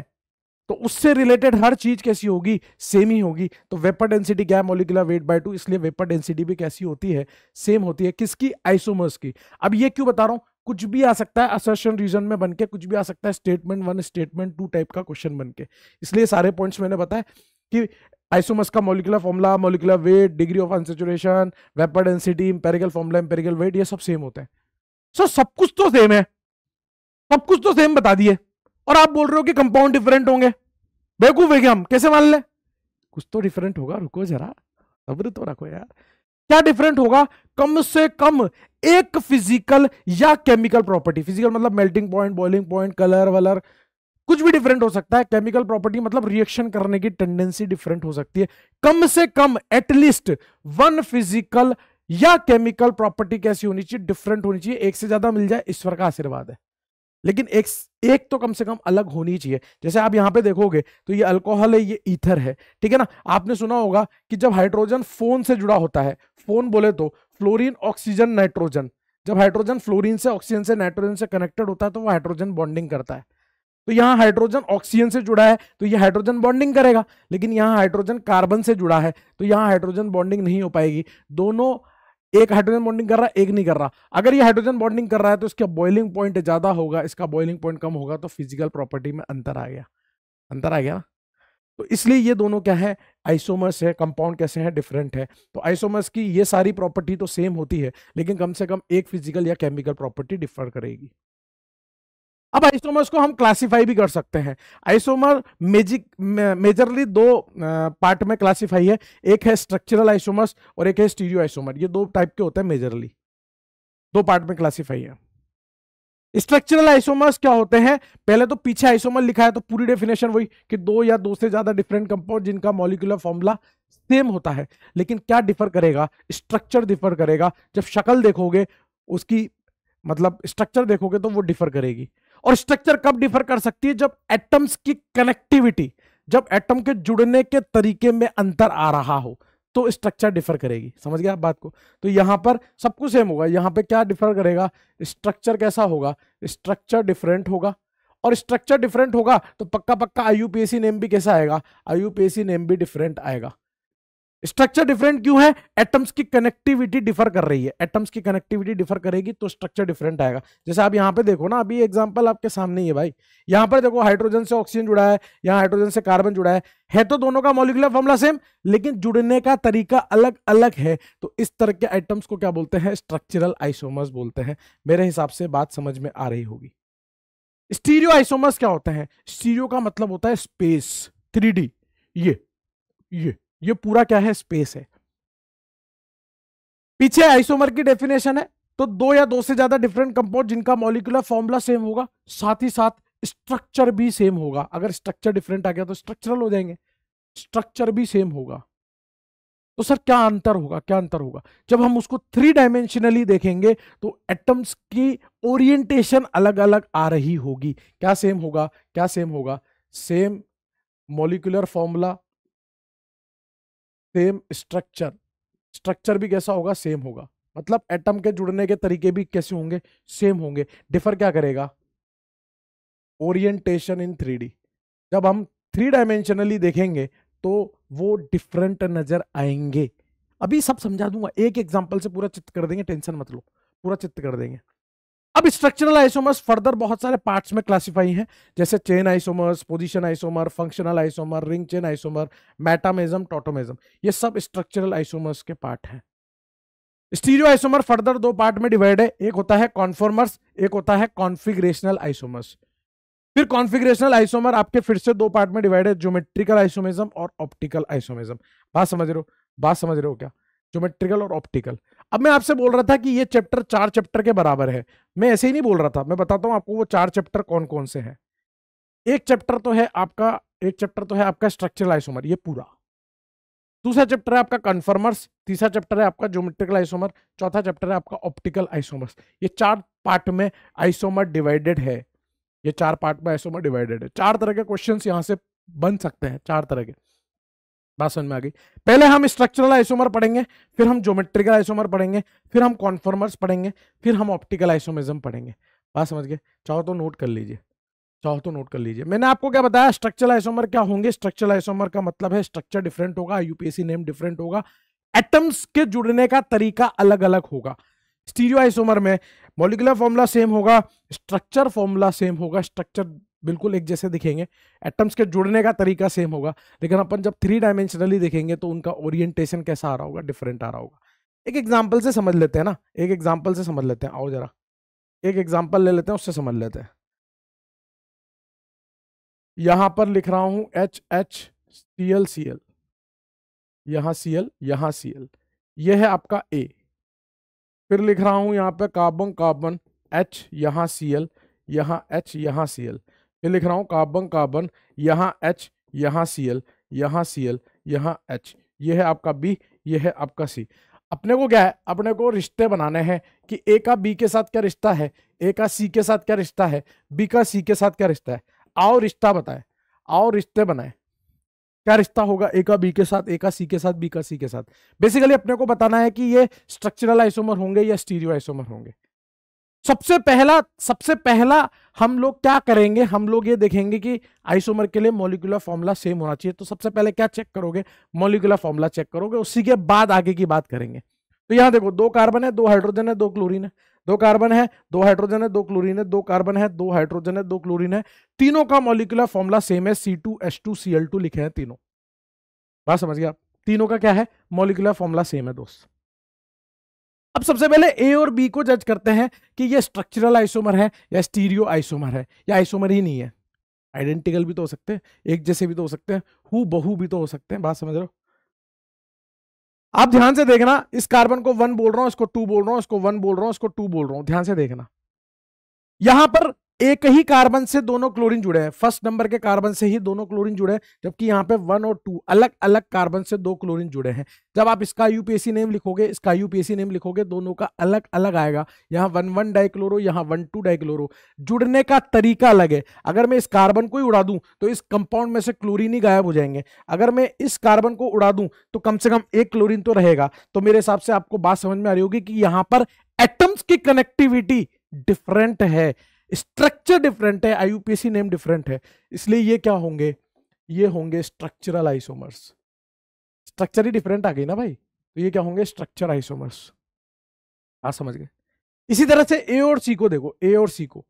[SPEAKER 1] तो उससे रिलेटेड हर चीज कैसी होगी सेम ही होगी तो वेपर डेंसिटी क्या है मोलिकुलर वेट बाय टू इसलिए वेपर डेंसिटी भी कैसी होती है सेम होती है किसकी आइसोमर्स की अब ये क्यों बता रहा हूं कुछ भी आ सकता है असर्शन रीजन में बनके कुछ भी आ सकता है statement one statement two type का क्वेश्चन बनके इसलिए सारे पॉइंट्स मैंने बताया कि आइसोमस का molecular formula molecular weight degree of unsaturation vapour density empirical formula empirical weight ये सब सेम होता है सो so, सब कुछ तो सेम है सब कुछ तो सेम बता दिए और आप बोल रहे हो कि कंपाउंड डिफरेंट होंगे बेवकूफ है हम कैसे मान लें कुछ तो डिफरेंट होगा रुको जरा सब्र तो रखो यार क्या डिफरेंट होगा कम से कम एक फिजिकल या केमिकल प्रॉपर्टी फिजिकल मतलब melting point boiling point colour वलर कुछ भी डिफरेंट हो सकता है केमिकल प्रॉपर्टी मतलब रिएक्शन करने की टेंडेंसी डिफरेंट हो सकती है कम से कम एटलीस्ट वन फिजिकल या केमिकल प्रॉपर्टी कैसी होनी चाहिए डिफरेंट होनी चाहिए एक से ज्यादा मिल जाए ईश्वर का आशीर्वाद है लेकिन एक एक तो कम से कम अलग होनी चाहिए जैसे आप यहाँ पे देखोगे तो ये अल्कोहल है ये ईथर है ठीक है ना आपने सुना होगा कि जब हाइड्रोजन फोन से जुड़ा होता है फोन बोले तो फ्लोरीन ऑक्सीजन नाइट्रोजन जब हाइड्रोजन फ्लोरीन से ऑक्सीजन से नाइट्रोजन से कनेक्टेड होता है तो वो हाइड्रोजन बॉन्डिंग करता है तो यहाँ हाइड्रोजन ऑक्सीजन से जुड़ा है तो ये हाइड्रोजन बॉन्डिंग करेगा लेकिन यहाँ हाइड्रोजन कार्बन से जुड़ा है तो यहाँ हाइड्रोजन बॉन्डिंग नहीं हो पाएगी दोनों एक हाइड्रोजन बॉन्डिंग कर रहा है एक नहीं कर रहा अगर ये हाइड्रोजन बॉन्डिंग कर रहा है तो इसका बॉइलिंग पॉइंट ज्यादा होगा इसका बॉइलिंग पॉइंट कम होगा तो फिजिकल प्रॉपर्टी में अंतर आ गया अंतर आ गया ना तो इसलिए ये दोनों क्या है आइसोमर्स है कंपाउंड कैसे हैं डिफरेंट है तो आइसोमर्स की ये सारी प्रॉपर्टी तो सेम होती है लेकिन कम से कम एक फिजिकल या केमिकल प्रॉपर्टी डिफर करेगी अब आइसोमर्स को हम क्लासीफाई भी कर सकते हैं आइसोमर मेजिक मेजरली दो पार्ट में क्लासीफाई है एक है स्ट्रक्चरल आइसोमर्स और एक है स्टीरियो आइसोमर ये दो टाइप के होते हैं मेजरली दो पार्ट में क्लासीफाई है स्ट्रक्चरल आइसोमर्स क्या होते हैं पहले तो पीछे आइसोमर लिखा है तो पूरी डेफिनेशन वही कि दो या दो से ज्यादा डिफरेंट कंपाउंड जिनका मॉलिकुलर फॉर्मूला सेम होता है लेकिन क्या डिफर करेगा स्ट्रक्चर डिफर करेगा जब शक्ल देखोगे उसकी मतलब स्ट्रक्चर देखोगे तो वो डिफर करेगी और स्ट्रक्चर कब डिफर कर सकती है जब एटम्स की कनेक्टिविटी जब एटम के जुड़ने के तरीके में अंतर आ रहा हो तो स्ट्रक्चर डिफर करेगी समझ गया आप बात को तो यहाँ पर सब कुछ सेम होगा यहाँ पे क्या डिफर करेगा स्ट्रक्चर कैसा होगा स्ट्रक्चर डिफरेंट होगा और स्ट्रक्चर डिफरेंट होगा तो पक्का पक्का आई नेम भी कैसा आएगा आई नेम भी डिफरेंट आएगा स्ट्रक्चर डिफरेंट क्यों है एटम्स की कनेक्टिविटी डिफर कर रही है एटम्स की कनेक्टिविटी डिफर करेगी तो स्ट्रक्चर डिफरेंट आएगा जैसे आप यहाँ पे देखो ना अभी एग्जांपल आपके सामने ही है भाई यहाँ पर देखो हाइड्रोजन से ऑक्सीजन जुड़ा है यहाँ हाइड्रोजन से कार्बन जुड़ा है है तो दोनों का मोलिकुलर फॉर्मुला सेम लेकिन जुड़ने का तरीका अलग अलग है तो इस तरह के आइटम्स को क्या बोलते हैं स्ट्रक्चरल आइसोमर्स बोलते हैं मेरे हिसाब से बात समझ में आ रही होगी स्टीरियो आइसोमर्स क्या होते हैं स्टीरियो का मतलब होता है स्पेस थ्री ये ये ये पूरा क्या है स्पेस है पीछे आइसोमर की डेफिनेशन है तो दो या दो से ज्यादा डिफरेंट कंपाउंड जिनका मॉलिकुलर फॉर्मूला सेम होगा साथ ही साथ स्ट्रक्चर भी सेम होगा अगर स्ट्रक्चर डिफरेंट आ गया तो स्ट्रक्चरल हो जाएंगे स्ट्रक्चर भी सेम होगा तो सर क्या अंतर होगा क्या अंतर होगा जब हम उसको थ्री डायमेंशनली देखेंगे तो एटम्स की ओरिएंटेशन अलग अलग आ रही होगी क्या सेम होगा क्या सेम होगा same molecular formula same structure structure भी कैसा होगा सेम होगा मतलब एटम के जुड़ने के तरीके भी कैसे होंगे सेम होंगे डिफर क्या करेगा ओरिएंटेशन इन थ्री जब हम थ्री डायमेंशनली देखेंगे तो वो डिफरेंट नजर आएंगे अभी सब समझा दूंगा एक एग्जाम्पल से पूरा चित्र कर देंगे टेंशन मत लो पूरा चित्र कर देंगे अब स्ट्रक्चरल आइसोमर्स फर्दर बहुत सारे पार्ट्स में क्लासिफाई हैं जैसे chain isomers position isomer functional isomer ring chain isomer metamerism tautomerism ये सब स्ट्रक्चरल आइसोमर्स के पार्ट हैं स्टीरियो आइसोमर फर्दर दो पार्ट में डिवाइड है एक होता है कॉन्फॉर्मर्स एक होता है कॉन्फिग्रेशनल आइसोमर्स फिर कॉन्फिग्रेशनल आइसोमर आपके फिर से दो पार्ट में डिवाइड है ज्योमेट्रिकल आइसोमिज्म और ऑप्टिकल आइसोमिज्म बात समझ रहे हो बात समझ रहे हो क्या ज्योमेट्रिकल और ऑप्टिकल अब मैं आपसे बोल रहा था कि ये चैप्टर चार चैप्टर के बराबर है मैं ऐसे ही नहीं बोल रहा था मैं बताता हूँ आपको वो चार चैप्टर कौन कौन से हैं एक चैप्टर तो है आपका एक चैप्टर तो है आपका स्ट्रक्चरल आइसोमर ये पूरा दूसरा चैप्टर है आपका कन्फर्मर्स तीसरा चैप्टर है आपका ज्योमेट्रिकल आइसोमर चौथा चैप्टर है आपका ऑप्टिकल आइसोमर्स ये चार पार्ट में आइसोमर डिवाइडेड है ये चार पार्ट में आइसोमर डिवाइडेड है चार तरह के क्वेश्चन यहाँ से बन सकते हैं चार तरह के बात समझ में आ गई पहले हम स्ट्रक्चरल आइसोमर पढ़ेंगे फिर हम ज्योमेट्रिकल आइसोमर पढ़ेंगे फिर हम कॉन्फॉर्मर्स पढ़ेंगे फिर हम ऑप्टिकल आइसोमिज्म पढ़ेंगे बात समझ गए चाहो तो नोट कर लीजिए चाहो तो नोट कर लीजिए मैंने आपको क्या बताया स्ट्रक्चरल आइसोमर क्या होंगे स्ट्रक्चरल आइसोमर का मतलब है स्ट्रक्चर डिफरेंट होगा यूपीएससी नेम डिफरेंट होगा एटम्स के जुड़ने का तरीका अलग अलग होगा स्टीरियो आइसोमर में मोलिकुलर फॉर्मूला सेम होगा स्ट्रक्चर फॉर्मूला सेम होगा स्ट्रक्चर बिल्कुल एक जैसे दिखेंगे एटम्स के जुड़ने का तरीका सेम होगा लेकिन अपन जब थ्री डायमेंशनली देखेंगे तो उनका ओरिएंटेशन कैसा आ रहा होगा डिफरेंट आ रहा होगा एक एग्जाम्पल से समझ लेते हैं ना एक एग्जाम्पल से समझ लेते हैं आओ जरा एक एग्जाम्पल ले लेते हैं उससे समझ लेते हैं यहां पर लिख रहा हूं H H C L C L यहां सी एल यहां सी एल ये है आपका ए फिर लिख रहा हूं यहां पर कार्बन कार्बन एच यहां सी एल यहां एच यहां सी एल ये लिख रहा हूँ कार्बन कार्बन यहाँ एच यहाँ सी एल यहाँ सी एल यहाँ एच ये है आपका बी ये है आपका सी अपने को क्या है अपने को रिश्ते बनाने हैं कि A का बी के साथ क्या रिश्ता है A का सी के साथ क्या रिश्ता है बी का सी के साथ क्या रिश्ता है आओ रिश्ता बताए आओ रिश्ते बनाए क्या रिश्ता होगा ए का बी के साथ ए का सी के साथ बी का सी के साथ बेसिकली अपने को बताना है कि ये स्ट्रक्चरल आइसोमर होंगे या स्टीरियो आइसोमर होंगे सबसे पहला सबसे पहला हम लोग क्या करेंगे हम लोग ये देखेंगे कि आइसोमर के लिए मोलिकुलर फॉर्मूला सेम होना चाहिए तो सबसे पहले क्या चेक करोगे मोलिकुलर फॉर्मूला चेक करोगे उसी के बाद आगे की बात करेंगे तो यहां देखो दो कार्बन है दो हाइड्रोजन है दो क्लोरीन है दो कार्बन है दो हाइड्रोजन है दो क्लोरीन है दो कार्बन है दो हाइड्रोजन है दो क्लोरीन है तीनों का मोलिकुलर फॉर्मूला सेम है C two S two C L two लिखे हैं तीनों बात समझ गया तीनों का क्या है मोलिकुलर फॉर्मूला सेम है दोस्त अब सबसे पहले ए और बी को जज करते हैं कि ये स्ट्रक्चरल आइसोमर है या स्टीरियो आइसोमर है या आइसोमर ही नहीं है आइडेंटिकल भी तो हो सकते हैं एक जैसे भी तो हो सकते हैं हु बहु भी तो हो सकते हैं बात समझ रहे हो आप ध्यान से देखना इस कार्बन को वन बोल रहा हूं इसको टू बोल रहा हूं इसको वन बोल रहा हूं इसको टू बोल रहा हूं ध्यान से देखना यहां पर एक ही कार्बन से दोनों क्लोरीन जुड़े हैं फर्स्ट नंबर के कार्बन से ही दोनों क्लोरीन जुड़े हैं जबकि यहाँ पे वन और टू अलग अलग कार्बन से दो क्लोरीन जुड़े हैं जब आप इसका यूपीएससी नेम लिखोगे इसका यूपीएससी नेम लिखोगे दोनों का अलग अलग आएगा यहाँ वन वन डाइक्लोरो यहाँ वन टू डाइक्लोरो जुड़ने का तरीका अलग है अगर मैं इस कार्बन को ही उड़ा दूँ तो इस कंपाउंड में से क्लोरीन ही गायब हो जाएंगे अगर मैं इस कार्बन को उड़ा दूँ तो कम से कम एक क्लोरीन तो रहेगा तो मेरे हिसाब से आपको बात समझ में आ रही होगी कि यहाँ पर एटम्स की कनेक्टिविटी डिफरेंट है स्ट्रक्चर डिफरेंट है आईयूपीएसी नेम डिफरेंट है इसलिए ये क्या होंगे ये होंगे स्ट्रक्चरल आइसोमर्स स्ट्रक्चर ही डिफरेंट आ गई ना भाई तो ये क्या होंगे स्ट्रक्चर आइसोमर्स आप समझ गए इसी तरह से ए और सी को देखो ए और सी को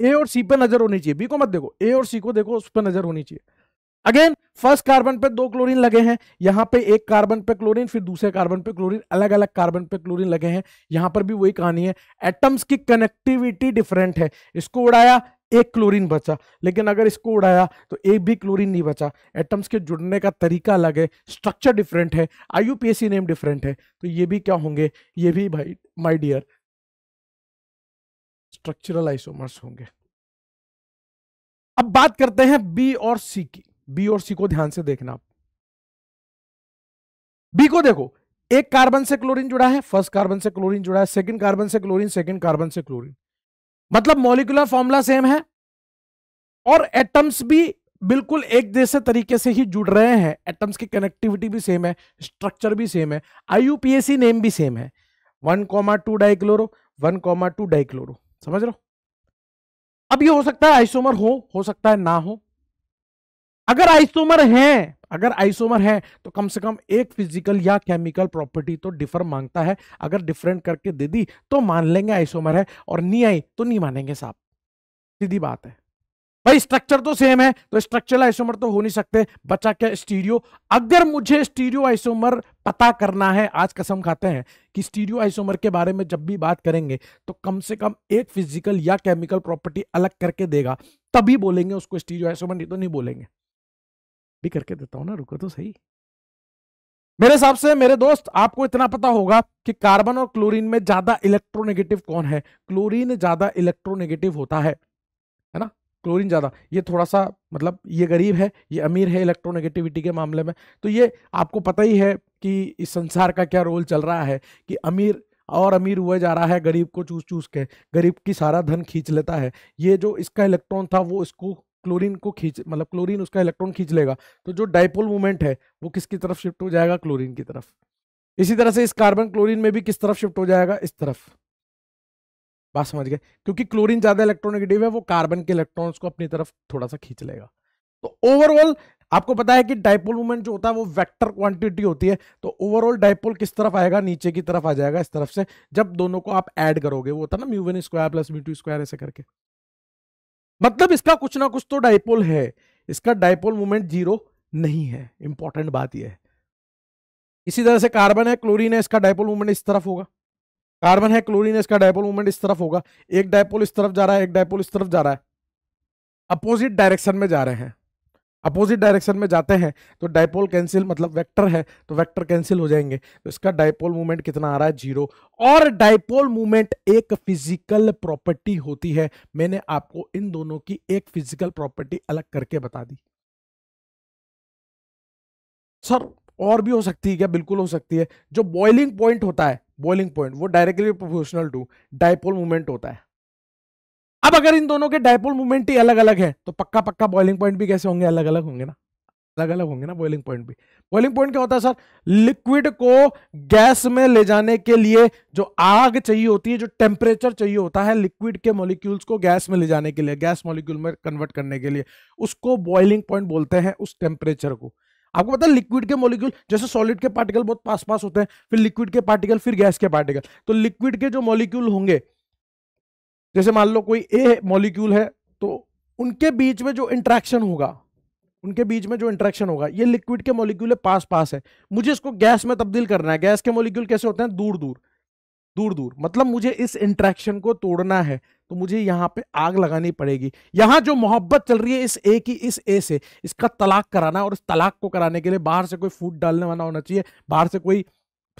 [SPEAKER 1] ए और सी पे नजर होनी चाहिए बी को मत देखो ए और सी को देखो उस पर नजर होनी चाहिए अगेन फर्स्ट कार्बन पे दो क्लोरीन लगे हैं यहां पे एक कार्बन पे क्लोरीन फिर दूसरे कार्बन पे क्लोरीन अलग अलग कार्बन पे क्लोरीन लगे हैं यहां पर भी वही कहानी है एटम्स की कनेक्टिविटी डिफरेंट है इसको उड़ाया एक क्लोरीन बचा लेकिन अगर इसको उड़ाया तो एक भी क्लोरीन नहीं बचा एटम्स के जुड़ने का तरीका अलग है स्ट्रक्चर डिफरेंट है आई नेम डिफरेंट है तो ये भी क्या होंगे ये भी भाई माई डियर
[SPEAKER 2] स्ट्रक्चरल आइसोमर्स होंगे अब बात करते हैं बी और सी की बी और सी को ध्यान से देखना बी को देखो
[SPEAKER 1] एक कार्बन से क्लोरीन जुड़ा है फर्स्ट कार्बन से क्लोरीन जुड़ा है सेकंड कार्बन से क्लोरीन सेकंड कार्बन से क्लोरीन मतलब मॉलिकुलर फॉर्मूला सेम है और एटम्स भी बिल्कुल एक जैसे तरीके से ही जुड़ रहे हैं एटम्स की कनेक्टिविटी भी सेम है स्ट्रक्चर भी सेम है आई नेम भी सेम है one comma two dichloro one comma two dichloro समझ रहे हो अब ये हो सकता है आइसोमर हो हो सकता है ना हो अगर आइसोमर है अगर आइसोमर है तो कम से कम एक फिजिकल या केमिकल प्रॉपर्टी तो डिफर मांगता है अगर डिफरेंट करके दे दी तो मान लेंगे आइसोमर है और नहीं आई तो नहीं मानेंगे साहब सीधी बात है भाई स्ट्रक्चर तो सेम है तो स्ट्रक्चरल आइसोमर तो हो नहीं सकते बचा क्या स्टीरियो अगर मुझे स्टीरियो आइसोमर पता करना है आज कसम खाते हैं कि स्टीरियो आइसोमर के बारे में जब भी बात करेंगे तो कम से कम एक फिजिकल या केमिकल प्रॉपर्टी अलग करके देगा तभी बोलेंगे उसको स्टीरियो आइसोमर नहीं तो नहीं बोलेंगे भी करके देता हूं ना रुको तो सही मेरे हिसाब से मेरे दोस्त आपको इतना पता होगा कि कार्बन और क्लोरीन में ज्यादा इलेक्ट्रोनेगेटिव कौन है क्लोरीन ज्यादा इलेक्ट्रोनेगेटिव होता है है ना क्लोरीन ज्यादा ये थोड़ा सा मतलब ये गरीब है ये अमीर है इलेक्ट्रोनेगेटिविटी के मामले में तो ये आपको पता ही है कि इस संसार का क्या रोल चल रहा है कि अमीर और अमीर हुए जा रहा है गरीब को चूस चूस के गरीब की सारा धन खींच लेता है ये जो इसका इलेक्ट्रॉन था वो इसको क्लोरीन को खींच मतलब क्लोरीन उसका इलेक्ट्रॉन खींच लेगा तो जो डाइपोल मूवमेंट है वो किसकी तरफ शिफ्ट हो जाएगा क्लोरीन की तरफ इसी तरह से इस कार्बन क्लोरीन में भी किस तरफ शिफ्ट हो जाएगा इस तरफ बात समझ गए क्योंकि क्लोरीन ज्यादा इलेक्ट्रोनेगेटिव है वो कार्बन के इलेक्ट्रॉन्स को अपनी तरफ थोड़ा सा खींच लेगा तो ओवरऑल आपको पता है कि डायपोल मूवमेंट जो होता है वो वेक्टर क्वांटिटी होती है तो ओवरऑल डायपोल किस तरफ आएगा नीचे की तरफ आ जाएगा इस तरफ से जब दोनों को आप ऐड करोगे वो होता है ना mu one square plus mu two square ऐसे करके मतलब इसका कुछ ना कुछ तो डायपोल है इसका डायपोल मोमेंट जीरो नहीं है इंपॉर्टेंट बात यह है इसी तरह से कार्बन है क्लोरीन है इसका डायपोल मूवमेंट इस तरफ होगा कार्बन है क्लोरीन है इसका डायपोल मूवमेंट इस तरफ होगा एक डायपोल इस तरफ जा रहा है एक डायपोल इस तरफ जा रहा है अपोजिट डायरेक्शन में जा रहे हैं अपोजिट डायरेक्शन में जाते हैं तो डायपोल कैंसिल मतलब वेक्टर है तो वेक्टर कैंसिल हो जाएंगे तो इसका डायपोल मूवमेंट कितना आ रहा है जीरो और डायपोल मूवमेंट एक फिजिकल प्रॉपर्टी होती है मैंने आपको इन दोनों की एक फिजिकल प्रॉपर्टी अलग करके बता दी सर और भी हो सकती है क्या बिल्कुल हो सकती है जो बॉइलिंग पॉइंट होता है बॉइलिंग पॉइंट वो directly proportional to dipole movement होता है अब अगर इन दोनों के डायपोल मूवमेंट ही अलग अलग है तो पक्का पक्का बॉइलिंग पॉइंट भी कैसे होंगे अलग अलग होंगे ना अलग अलग होंगे ना बॉइलिंग पॉइंट भी बॉइलिंग पॉइंट क्या होता है सर लिक्विड को गैस में ले जाने के लिए जो आग चाहिए होती है जो टेम्परेचर चाहिए होता है लिक्विड के मॉलिक्यूल्स को गैस में ले जाने के लिए गैस मॉलिक्यूल में कन्वर्ट करने के लिए उसको बॉइलिंग पॉइंट बोलते हैं उस टेम्परेचर को आपको पता है लिक्विड के मॉलिक्यूल जैसे सॉलिड के पार्टिकल बहुत पास पास होते हैं फिर लिक्विड के पार्टिकल फिर गैस के पार्टिकल तो लिक्विड के जो मॉलिक्यूल होंगे जैसे मान लो कोई ए मॉलिक्यूल है तो उनके बीच में जो इंट्रैक्शन होगा उनके बीच में जो इंट्रैक्शन होगा ये लिक्विड के मॉलिक्यूल पास पास है मुझे इसको गैस में तब्दील करना है गैस के मॉलिक्यूल कैसे होते हैं दूर दूर दूर दूर मतलब मुझे इस इंट्रैक्शन को तोड़ना है तो मुझे यहाँ पे आग लगानी पड़ेगी यहाँ जो मोहब्बत चल रही है इस ए की इस ए से इसका तलाक कराना और इस तलाक को कराने के लिए बाहर से कोई फूड डालने वाला होना चाहिए बाहर से कोई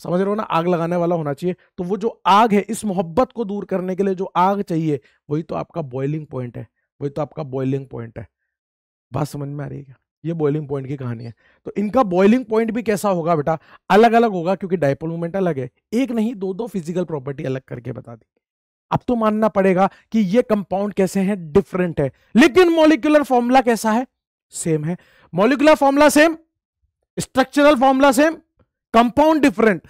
[SPEAKER 1] समझ रहे हो ना आग लगाने वाला होना चाहिए तो वो जो आग है इस मोहब्बत को दूर करने के लिए जो आग चाहिए वही तो आपका बॉइलिंग पॉइंट है वही तो आपका बॉइलिंग पॉइंट है बात समझ में आ रही है ये बॉइलिंग पॉइंट की कहानी है तो इनका बॉइलिंग पॉइंट भी कैसा होगा बेटा अलग अलग होगा क्योंकि डायपोल मोमेंट अलग है एक नहीं दो दो फिजिकल प्रॉपर्टी अलग करके बता दी अब तो मानना पड़ेगा कि ये कंपाउंड कैसे हैं डिफरेंट है लेकिन मोलिकुलर फॉर्मूला कैसा है सेम है molecular formula same structural formula same compound different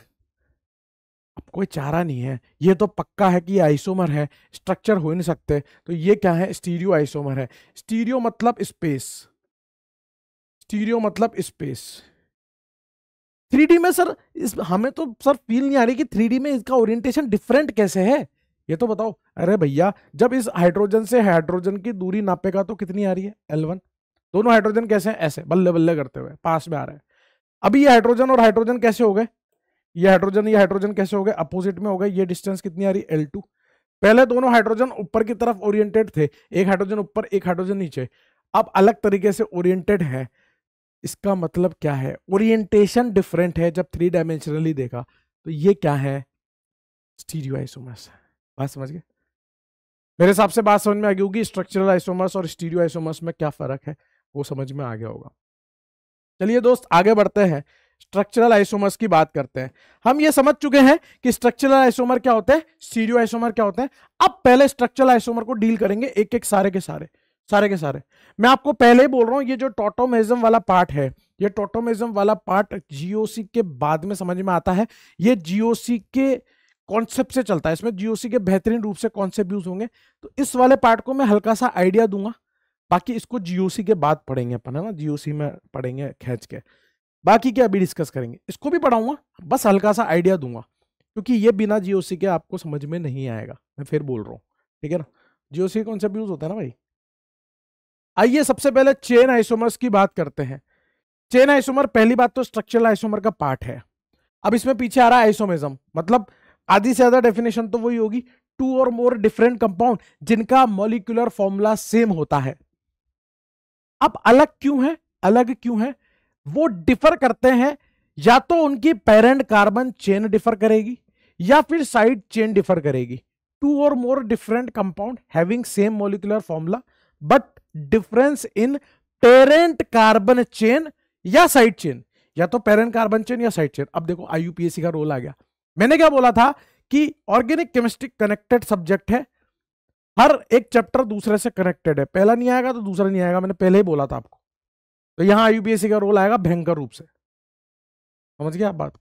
[SPEAKER 1] अब कोई चारा नहीं है ये तो पक्का है कि ये आइसोमर है स्ट्रक्चर हो नहीं सकते तो ये क्या है स्टीरियो आइसोमर है स्टीरियो मतलब स्पेस स्टीरियो मतलब स्पेस थ्री में सर इस हमें तो सर फील नहीं आ रही कि थ्री में इसका ओरिएंटेशन डिफरेंट कैसे है ये तो बताओ अरे भैया जब इस हाइड्रोजन से हाइड्रोजन की दूरी नापेगा तो कितनी आ रही है एल दोनों हाइड्रोजन कैसे हैं ऐसे बल्ले बल्ले करते हुए पास में आ रहे हैं अभी ये हाइड्रोजन और हाइड्रोजन कैसे हो गए ये हाइड्रोजन ये हाइड्रोजन कैसे हो गए अपोजिट में हो गए ये डिस्टेंस कितनी आ रही एल टू पहले दोनों हाइड्रोजन ऊपर की तरफ ओरिएंटेड थे एक हाइड्रोजन ऊपर एक हाइड्रोजन नीचे अब अलग तरीके से ओरिएंटेड है इसका मतलब क्या है ओरिएंटेशन डिफरेंट है जब थ्री डायमेंशनली देखा तो ये क्या है स्टीरियो आइसोमर्स बात समझ गए मेरे हिसाब से बात समझ में आ गई होगी स्ट्रक्चरल आइसोमर्स और स्टीरियो आइसोमर्स में क्या फ़र्क है वो समझ में आ गया होगा चलिए दोस्त आगे बढ़ते हैं स्ट्रक्चरल आइसोमर्स की बात करते हैं हम ये समझ चुके हैं कि स्ट्रक्चरल आइसोमर क्या होते हैं सीरियो आइसोमर क्या होते हैं अब पहले स्ट्रक्चरल आइसोमर को डील करेंगे एक एक सारे के सारे सारे के सारे मैं आपको पहले ही बोल रहा हूं ये जो टोटोमेजम वाला पार्ट है ये टोटोमेजम वाला पार्ट जीओसी के बाद में समझ में आता है ये जीओसी के कॉन्सेप्ट से चलता है इसमें जीओसी के बेहतरीन रूप से कॉन्सेप्ट यूज होंगे तो इस वाले पार्ट को मैं हल्का सा आइडिया दूंगा बाकी इसको जीओसी के बाद पढ़ेंगे अपन है ना जीओसी में पढ़ेंगे खींच के बाकी क्या अभी डिस्कस करेंगे इसको भी पढ़ाऊंगा बस हल्का सा आइडिया दूंगा क्योंकि ये बिना जीओसी के आपको समझ में नहीं आएगा मैं फिर बोल रहा हूँ ठीक है ना जीओसी सा यूज होता है ना भाई आइए सबसे पहले चेन आइसोमर्स की बात करते हैं चेन आइसोमर पहली बात तो स्ट्रक्चरल आइसोमर का पार्ट है अब इसमें पीछे आ रहा है आइसोमिज्म मतलब आधी से ज्यादा डेफिनेशन तो वही होगी टू और मोर डिफरेंट कंपाउंड जिनका मोलिकुलर फॉर्मूला सेम होता है अब अलग क्यों है अलग क्यों है वो डिफर करते हैं या तो उनकी पेरेंट कार्बन चेन डिफर करेगी या फिर साइड चेन डिफर करेगी टू और more different compound having same molecular formula but difference in parent carbon chain या साइड चेन या तो पेरेंट कार्बन चेन या साइड चेन अब देखो आईयूपीएसी का रोल आ गया मैंने क्या बोला था कि ऑर्गेनिक केमिस्ट्री कनेक्टेड सब्जेक्ट है हर एक चैप्टर दूसरे से कनेक्टेड है पहला नहीं आएगा तो दूसरा नहीं आएगा मैंने पहले ही बोला था आपको तो यहाँ आईयूपीएससी का रोल आएगा भयंकर रूप से समझ गया आप बात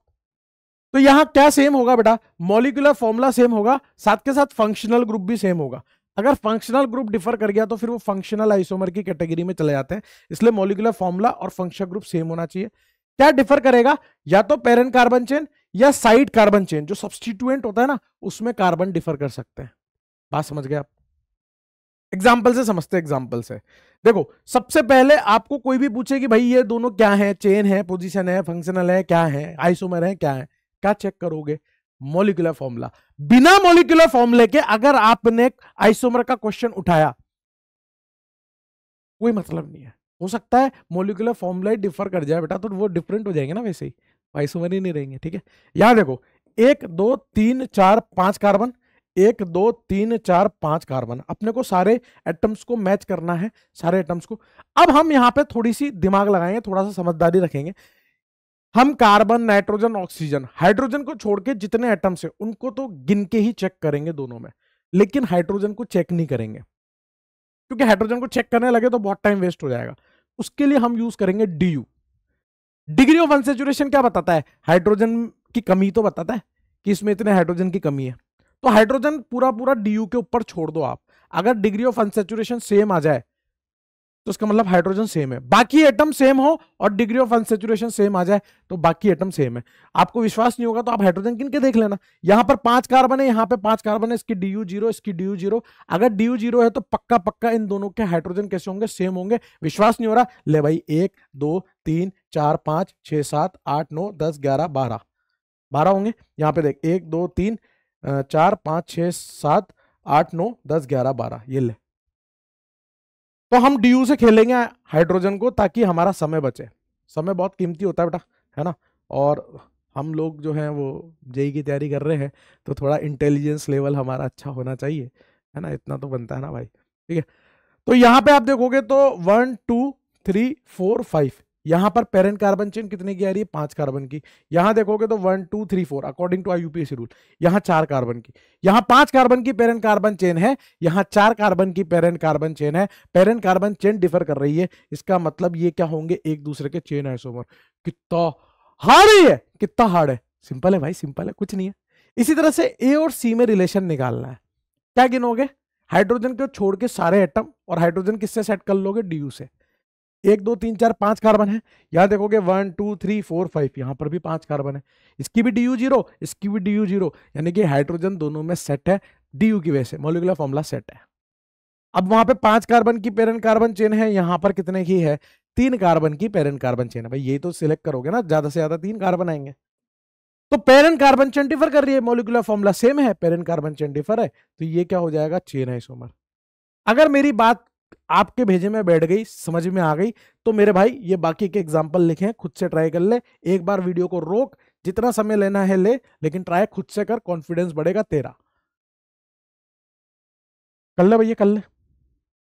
[SPEAKER 1] तो यहाँ क्या सेम होगा बेटा मॉलिकुलर फॉर्मूला सेम होगा साथ के साथ फंक्शनल ग्रुप भी सेम होगा अगर फंक्शनल ग्रुप डिफर कर गया तो फिर वो फंक्शनल आइसोमर की कैटेगरी में चले जाते हैं इसलिए मॉलिकुलर फॉर्मूला और फंक्शन ग्रुप सेम होना चाहिए क्या डिफर करेगा या तो पेरेंट कार्बन चेन या साइड कार्बन चेन जो सब्सटीट्यूएंट होता है ना उसमें कार्बन डिफर कर सकते हैं बात समझ गए आप एग्जाम्पल से समझते एग्जाम्पल से देखो सबसे पहले आपको कोई भी पूछे कि भाई ये दोनों क्या है चेन है पोजिशन है फंक्शनल है क्या है आइसोमर है क्या है क्या चेक करोगे मोलिकुलर फॉर्मूला बिना मोलिकुलर फॉर्मूले के अगर आपने आइसोमर का क्वेश्चन उठाया कोई मतलब नहीं है हो सकता है मोलिकुलर फॉर्मूला डिफर कर जाए बेटा तो वो डिफरेंट हो जाएंगे ना वैसे ही आइसोमर ही नहीं रहेंगे ठीक है याद देखो एक दो तीन चार पांच कार्बन एक दो तीन चार पांच कार्बन अपने को सारे एटम्स को मैच करना है सारे एटम्स को अब हम यहां पे थोड़ी सी दिमाग लगाएंगे थोड़ा सा समझदारी रखेंगे हम कार्बन नाइट्रोजन ऑक्सीजन हाइड्रोजन को छोड़ के जितने एटम्स हैं उनको तो गिन के ही चेक करेंगे दोनों में लेकिन हाइड्रोजन को चेक नहीं करेंगे क्योंकि हाइड्रोजन को चेक करने लगे तो बहुत टाइम वेस्ट हो जाएगा उसके लिए हम यूज करेंगे डी डिग्री ऑफ अनसेचुरेशन क्या बताता है हाइड्रोजन की कमी तो बताता है कि इसमें इतने हाइड्रोजन की कमी है तो हाइड्रोजन पूरा पूरा डी के ऊपर छोड़ दो आप अगर डिग्री ऑफ अनसेचुरेशन सेम आ जाए तो इसका मतलब हाइड्रोजन सेम है बाकी एटम सेम हो और डिग्री ऑफ अनसेचुरेशन सेम आ जाए तो बाकी एटम सेम है आपको विश्वास नहीं होगा तो आप हाइड्रोजन किन के देख लेना यहां पर पांच कार्बन है यहां पे पांच कार्बन है इसकी डी यू जीरो इसकी डी यू जीरो अगर डी यू जीरो है तो पक्का पक्का इन दोनों के हाइड्रोजन कैसे होंगे सेम होंगे विश्वास नहीं हो रहा ले भाई एक दो तीन चार पांच छह सात आठ नौ दस ग्यारह बारह बारह होंगे यहाँ पे देख एक दो तीन चार पाँच छः सात आठ नौ दस ग्यारह बारह ये ले तो हम डी से खेलेंगे हाइड्रोजन को ताकि हमारा समय बचे समय बहुत कीमती होता है बेटा है ना और हम लोग जो हैं वो जेई की तैयारी कर रहे हैं तो थोड़ा इंटेलिजेंस लेवल हमारा अच्छा होना चाहिए है ना इतना तो बनता है ना भाई ठीक है तो यहाँ पे आप देखोगे तो one two three four five यहां पर पेरेंट कार्बन चेन कितने की आ रही है पांच कार्बन की यहां देखोगे तो one two three four according to IUPAC rule यहां चार कार्बन की यहां पांच कार्बन की पेरेंट कार्बन चेन है यहां चार कार्बन की पेरेंट कार्बन चेन है पेरेंट कार्बन चेन डिफर कर रही है इसका मतलब ये क्या होंगे एक दूसरे के चेन आइसोमर कितना हार्ड है कितना हार्ड है सिंपल है भाई सिंपल है कुछ नहीं है इसी तरह से ए और सी में रिलेशन निकालना है क्या गिनोगे हाइड्रोजन को छोड़ के सारे एटम और हाइड्रोजन किससे सेट कर लोगे डी से एक दो तीन चार पांच कार्बन है यहां देखोगे one two three four five यहां पर भी पांच कार्बन है इसकी भी डी यू जीरो इसकी भी डीयू जीरो यानी कि हाइड्रोजन दोनों में सेट है डी यू की वजह से मोलिकुलर फॉर्मुला सेट है अब वहां पे पांच कार्बन की पेरेंट कार्बन चेन है यहां पर कितने की है तीन कार्बन की पेरेंट कार्बन चेन है भाई ये तो सिलेक्ट करोगे ना ज्यादा से ज्यादा तीन कार्बन आएंगे तो पेरेंट कार्बन चेन डिफर कर रही है मोलिकुलर फॉर्मुला सेम है पेरेंट कार्बन चेन डिफर है तो ये क्या हो जाएगा चेन उम्र अगर मेरी बात आपके भेजे में बैठ गई समझ में आ गई तो मेरे भाई ये बाकी के एग्जाम्पल लिखे खुद से ट्राई कर ले एक बार वीडियो को रोक जितना समय लेना है ले लेकिन ट्राई खुद से कर कॉन्फिडेंस बढ़ेगा तेरा कर ले भैया कर ले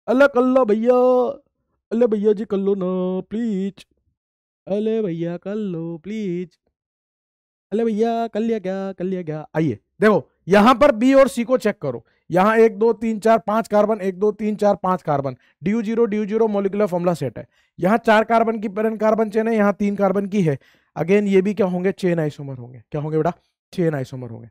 [SPEAKER 1] अल कर लो भैया अल भैया जी कर लो ना प्लीज अले भैया कर लो प्लीज अले भैया कर लिया क्या कर लिया क्या आइए देखो यहां पर बी और सी को चेक करो यहाँ एक दो तीन चार पांच कार्बन एक दो तीन चार पांच carbon DU zero DU zero molecular formula set है यहाँ चार कार्बन की पेरन कार्बन चेन है यहाँ तीन कार्बन की है अगेन ये भी क्या होंगे चेन आइसोमर होंगे क्या होंगे बेटा चेन आइसोमर होंगे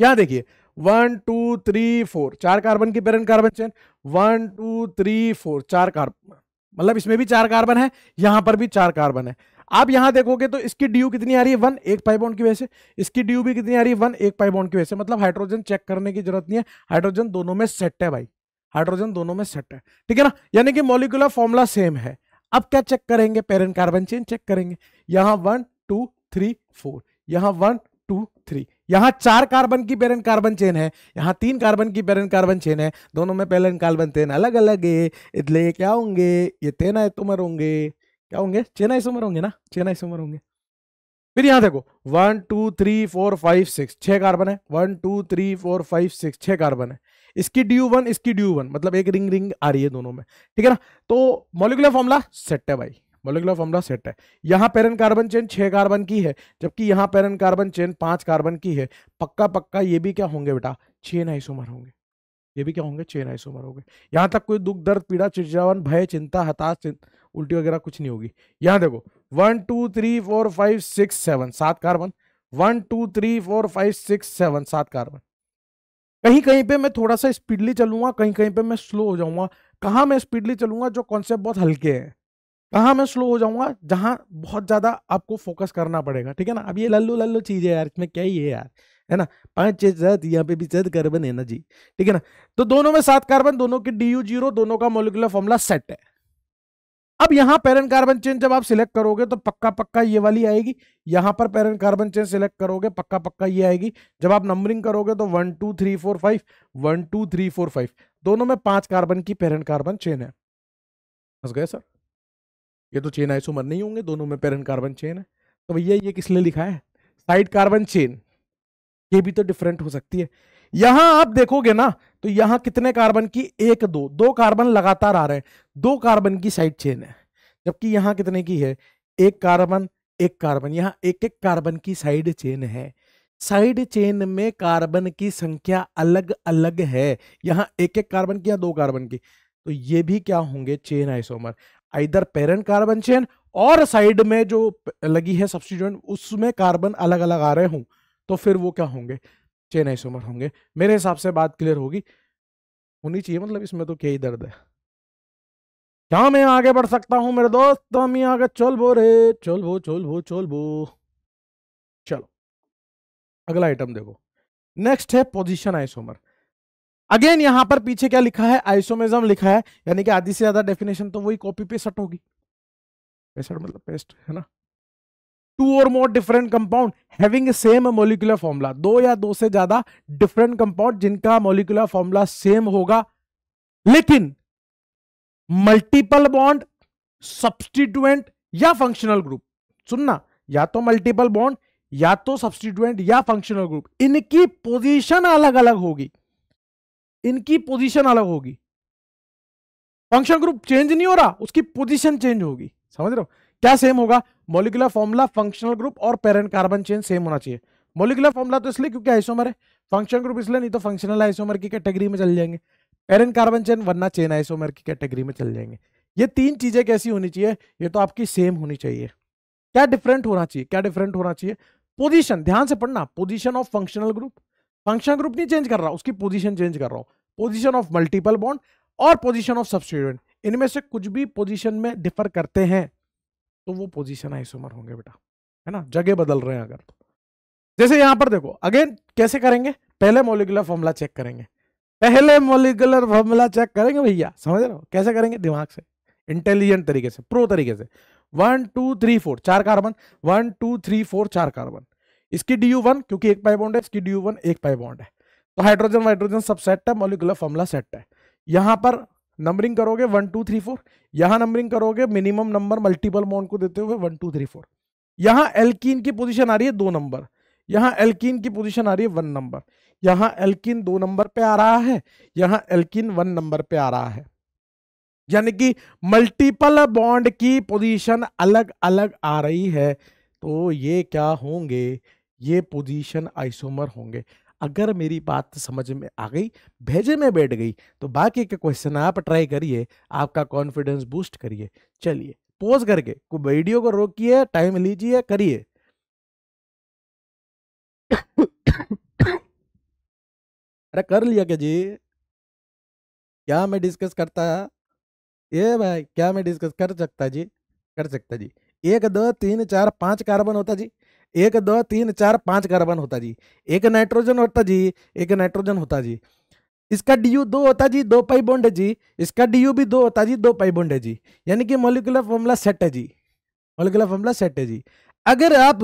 [SPEAKER 1] यहाँ देखिए वन टू थ्री फोर चार कार्बन की parent carbon chain one two three four चार कार्बन मतलब इसमें भी चार कार्बन है यहाँ पर भी चार कार्बन है आप यहां देखोगे तो इसकी ड्यू कितनी आ रही है वन एक पाई बॉन्ड की वजह से इसकी ड्यू भी कितनी आ रही है वन एक पाई बॉन्ड की वजह से मतलब हाइड्रोजन चेक करने की जरूरत नहीं है हाइड्रोजन दोनों में सेट है भाई हाइड्रोजन दोनों में सेट है ठीक है ना यानी कि मोलिकुलर फॉर्मुला सेम है अब क्या चेक करेंगे पेरेंट कार्बन चेन चेक करेंगे यहां वन टू थ्री फोर यहां वन टू थ्री यहाँ चार कार्बन की पेरेंट कार्बन चेन है यहां तीन कार्बन की पेरेंट कार्बन चेन है दोनों में पेरेंट कार्बन चेन अलग अलग है इसलिए क्या होंगे ये तेना तुम्हारे होंगे क्या होंगे चेन्नई सुमर होंगे ना चेन्नई सुमर होंगे फिर यहां देखो one two three four five six छह कार्बन है one two three four five six छह कार्बन है इसकी ड्यू वन इसकी ड्यू वन मतलब एक रिंग रिंग आ रही है दोनों में ठीक है ना तो मोलिकुलर फॉर्मुला सेट है भाई मोलिकुलर फॉर्मुला सेट है यहाँ पेरन कार्बन चेन छह कार्बन की है जबकि यहाँ पेरन कार्बन चेन पांच कार्बन की है पक्का पक्का ये भी क्या होंगे बेटा चेन आइसोमर होंगे ये भी क्या होंगे चेन आइसोमर होंगे यहाँ तक कोई दुख दर्द पीड़ा चिड़चावन भय चिंता हताश उल्टी वगैरह कुछ नहीं होगी यहां देखो one two three four five six seven सात carbon one two three four five six seven सात कार्बन कहीं कहीं पे मैं थोड़ा सा स्पीडली चलूंगा कहीं कहीं पे मैं स्लो हो जाऊंगा कहाँ मैं स्पीडली चलूंगा जो कॉन्सेप्ट बहुत हल्के हैं कहा मैं स्लो हो जाऊंगा जहां बहुत ज़्यादा आपको फोकस करना पड़ेगा ठीक है ना अब ये लल्लो लल्लो चीज़ है यार इसमें क्या ही है यार है ना पांच छह यहाँ पे भी सात कार्बन है ना जी ठीक है ना तो दोनों में सात कार्बन दोनों के डी यू जीरो दोनों का मोलिकुलर फॉर्मूला सेट है अब यहां पेरेंट कार्बन चेन जब आप सिलेक्ट करोगे तो पक्का पक्का ये वाली आएगी यहां पर पेरेंट कार्बन चेन सिलेक्ट करोगे पक्का पक्का ये आएगी जब आप नंबरिंग करोगे तो one two three four five one two three four five दोनों में पांच कार्बन की पेरेंट कार्बन चेन है हंस गए सर ये तो चेन आइसोमर नहीं होंगे दोनों में पेरेंट कार्बन चेन है तो भैया ये किस लिए लिखा है साइड कार्बन चेन ये भी तो डिफरेंट हो सकती है यहां आप देखोगे ना तो यहां कितने कार्बन की एक दो दो कार्बन लगातार आ रहे हैं दो कार्बन की साइड चेन है जबकि यहां कितने की है एक कार्बन एक कार्बन यहां एक एक कार्बन की साइड चेन है साइड चेन में कार्बन की संख्या अलग अलग है यहाँ एक एक कार्बन की या दो कार्बन की तो ये भी क्या होंगे चेन आइसोमर इधर पेरेंट कार्बन चेन और साइड में जो लगी है सब्सिट्यूएंट उसमें कार्बन अलग अलग आ रहे हूं तो फिर वो क्या होंगे छः नए होंगे मेरे हिसाब से बात क्लियर होगी होनी चाहिए मतलब इसमें तो क्या ही दर्द है क्या मैं आगे बढ़ सकता हूँ मेरे दोस्त तो मैं आगे चोल बो रे चोल बो चोल बो चोल बो चलो अगला आइटम देखो नेक्स्ट है पोजीशन आइसोमर अगेन यहां पर पीछे क्या लिखा है आइसोमेजम लिखा है यानी कि आधी से ज्यादा डेफिनेशन तो वही कॉपी पेस्ट होगी पेस्ट मतलब पेस्ट है ना टू और more different compound having same molecular formula दो या दो से ज्यादा डिफरेंट कंपाउंड जिनका मोलिकुलर फॉर्मूला सेम होगा लेकिन मल्टीपल बॉन्ड सब्सटीट्यूएंट या फंक्शनल ग्रुप सुनना या तो मल्टीपल बॉन्ड या तो सब्सटीट्यूएंट या फंक्शनल ग्रुप इनकी पोजीशन अलग अलग होगी इनकी पोजीशन अलग होगी फंक्शनल ग्रुप चेंज नहीं हो रहा उसकी पोजीशन चेंज होगी समझ रहे हो क्या सेम होगा मोलिकुलर फॉर्मूला फंक्शनल ग्रुप और पेरेंट कार्बन चेन सेम होना चाहिए मोलिकुलर फॉर्मुला तो इसलिए क्योंकि आइसोमर है फंक्शन ग्रुप इसलिए नहीं तो फंक्शनल आइसोमर की कैटेगरी में चल जाएंगे पेरेंट कार्बन चेन वरना चेन आइसोमर की कैटेगरी में चल जाएंगे ये तीन चीजें कैसी होनी चाहिए ये तो आपकी सेम होनी चाहिए क्या डिफरेंट होना चाहिए क्या डिफरेंट होना चाहिए पोजीशन ध्यान से पढ़ना position of functional group functional group नहीं चेंज कर रहा उसकी पोजीशन चेंज कर रहा हूँ पोजीशन ऑफ मल्टीपल बॉन्ड और पोजीशन ऑफ सब्सिट्यूएंट इनमें से कुछ भी पोजीशन में डिफर करते हैं तो वो पोजीशन आइसोमर होंगे बेटा है ना जगह बदल रहे हैं अगर तो जैसे यहां पर देखो अगेन कैसे करेंगे पहले मोलिकुलर फॉर्मूला चेक करेंगे पहले मोलिकुलर फॉर्मूला चेक करेंगे भैया समझ रहे हो कैसे करेंगे दिमाग से इंटेलिजेंट तरीके से प्रो तरीके से वन टू थ्री फोर चार carbon one two three four चार कार्बन इसकी डी यू वन क्योंकि एक पाई बॉन्ड है इसकी डी यू वन एक पाई बॉन्ड है तो हाइड्रोजन वाइड्रोजन सब सेट है मोलिकुलर फॉर्मूला सेट है यहां पर नंबरिंग करोगे वन टू थ्री फोर यहां नंबरिंग करोगे मिनिमम नंबर मल्टीपल मोन को देते हुए वन टू थ्री फोर यहां एल्किन की पोजीशन आ रही है दो नंबर यहां एल्किन की पोजीशन आ रही है वन नंबर यहां एल्किन दो नंबर पे आ रहा है यहां एल्किन वन नंबर पे आ रहा है यानी कि मल्टीपल बॉन्ड की पोजीशन अलग अलग आ रही है तो ये क्या होंगे ये पोजीशन आइसोमर होंगे अगर मेरी बात समझ में आ गई भेजे में बैठ गई तो बाकी के क्वेश्चन आप ट्राई करिए आपका कॉन्फिडेंस बूस्ट करिए चलिए पोज करके वीडियो को रोकिए टाइम लीजिए करिए अरे कर लिया क्या जी क्या मैं डिस्कस करता ये भाई क्या मैं डिस्कस कर सकता जी कर सकता जी एक दो तीन चार पांच कार्बन होता जी एक दो तीन चार पांच कार्बन होता जी एक नाइट्रोजन होता जी एक नाइट्रोजन होता जी इसका डी दो होता जी दो पाई बॉन्ड है जी इसका डी यू भी दो होता जी दो पाई बॉन्ड है जी यानी कि मोलिकुलर फॉर्मूला सेट है जी मोलिकुलर फॉर्मूला सेट है जी अगर आप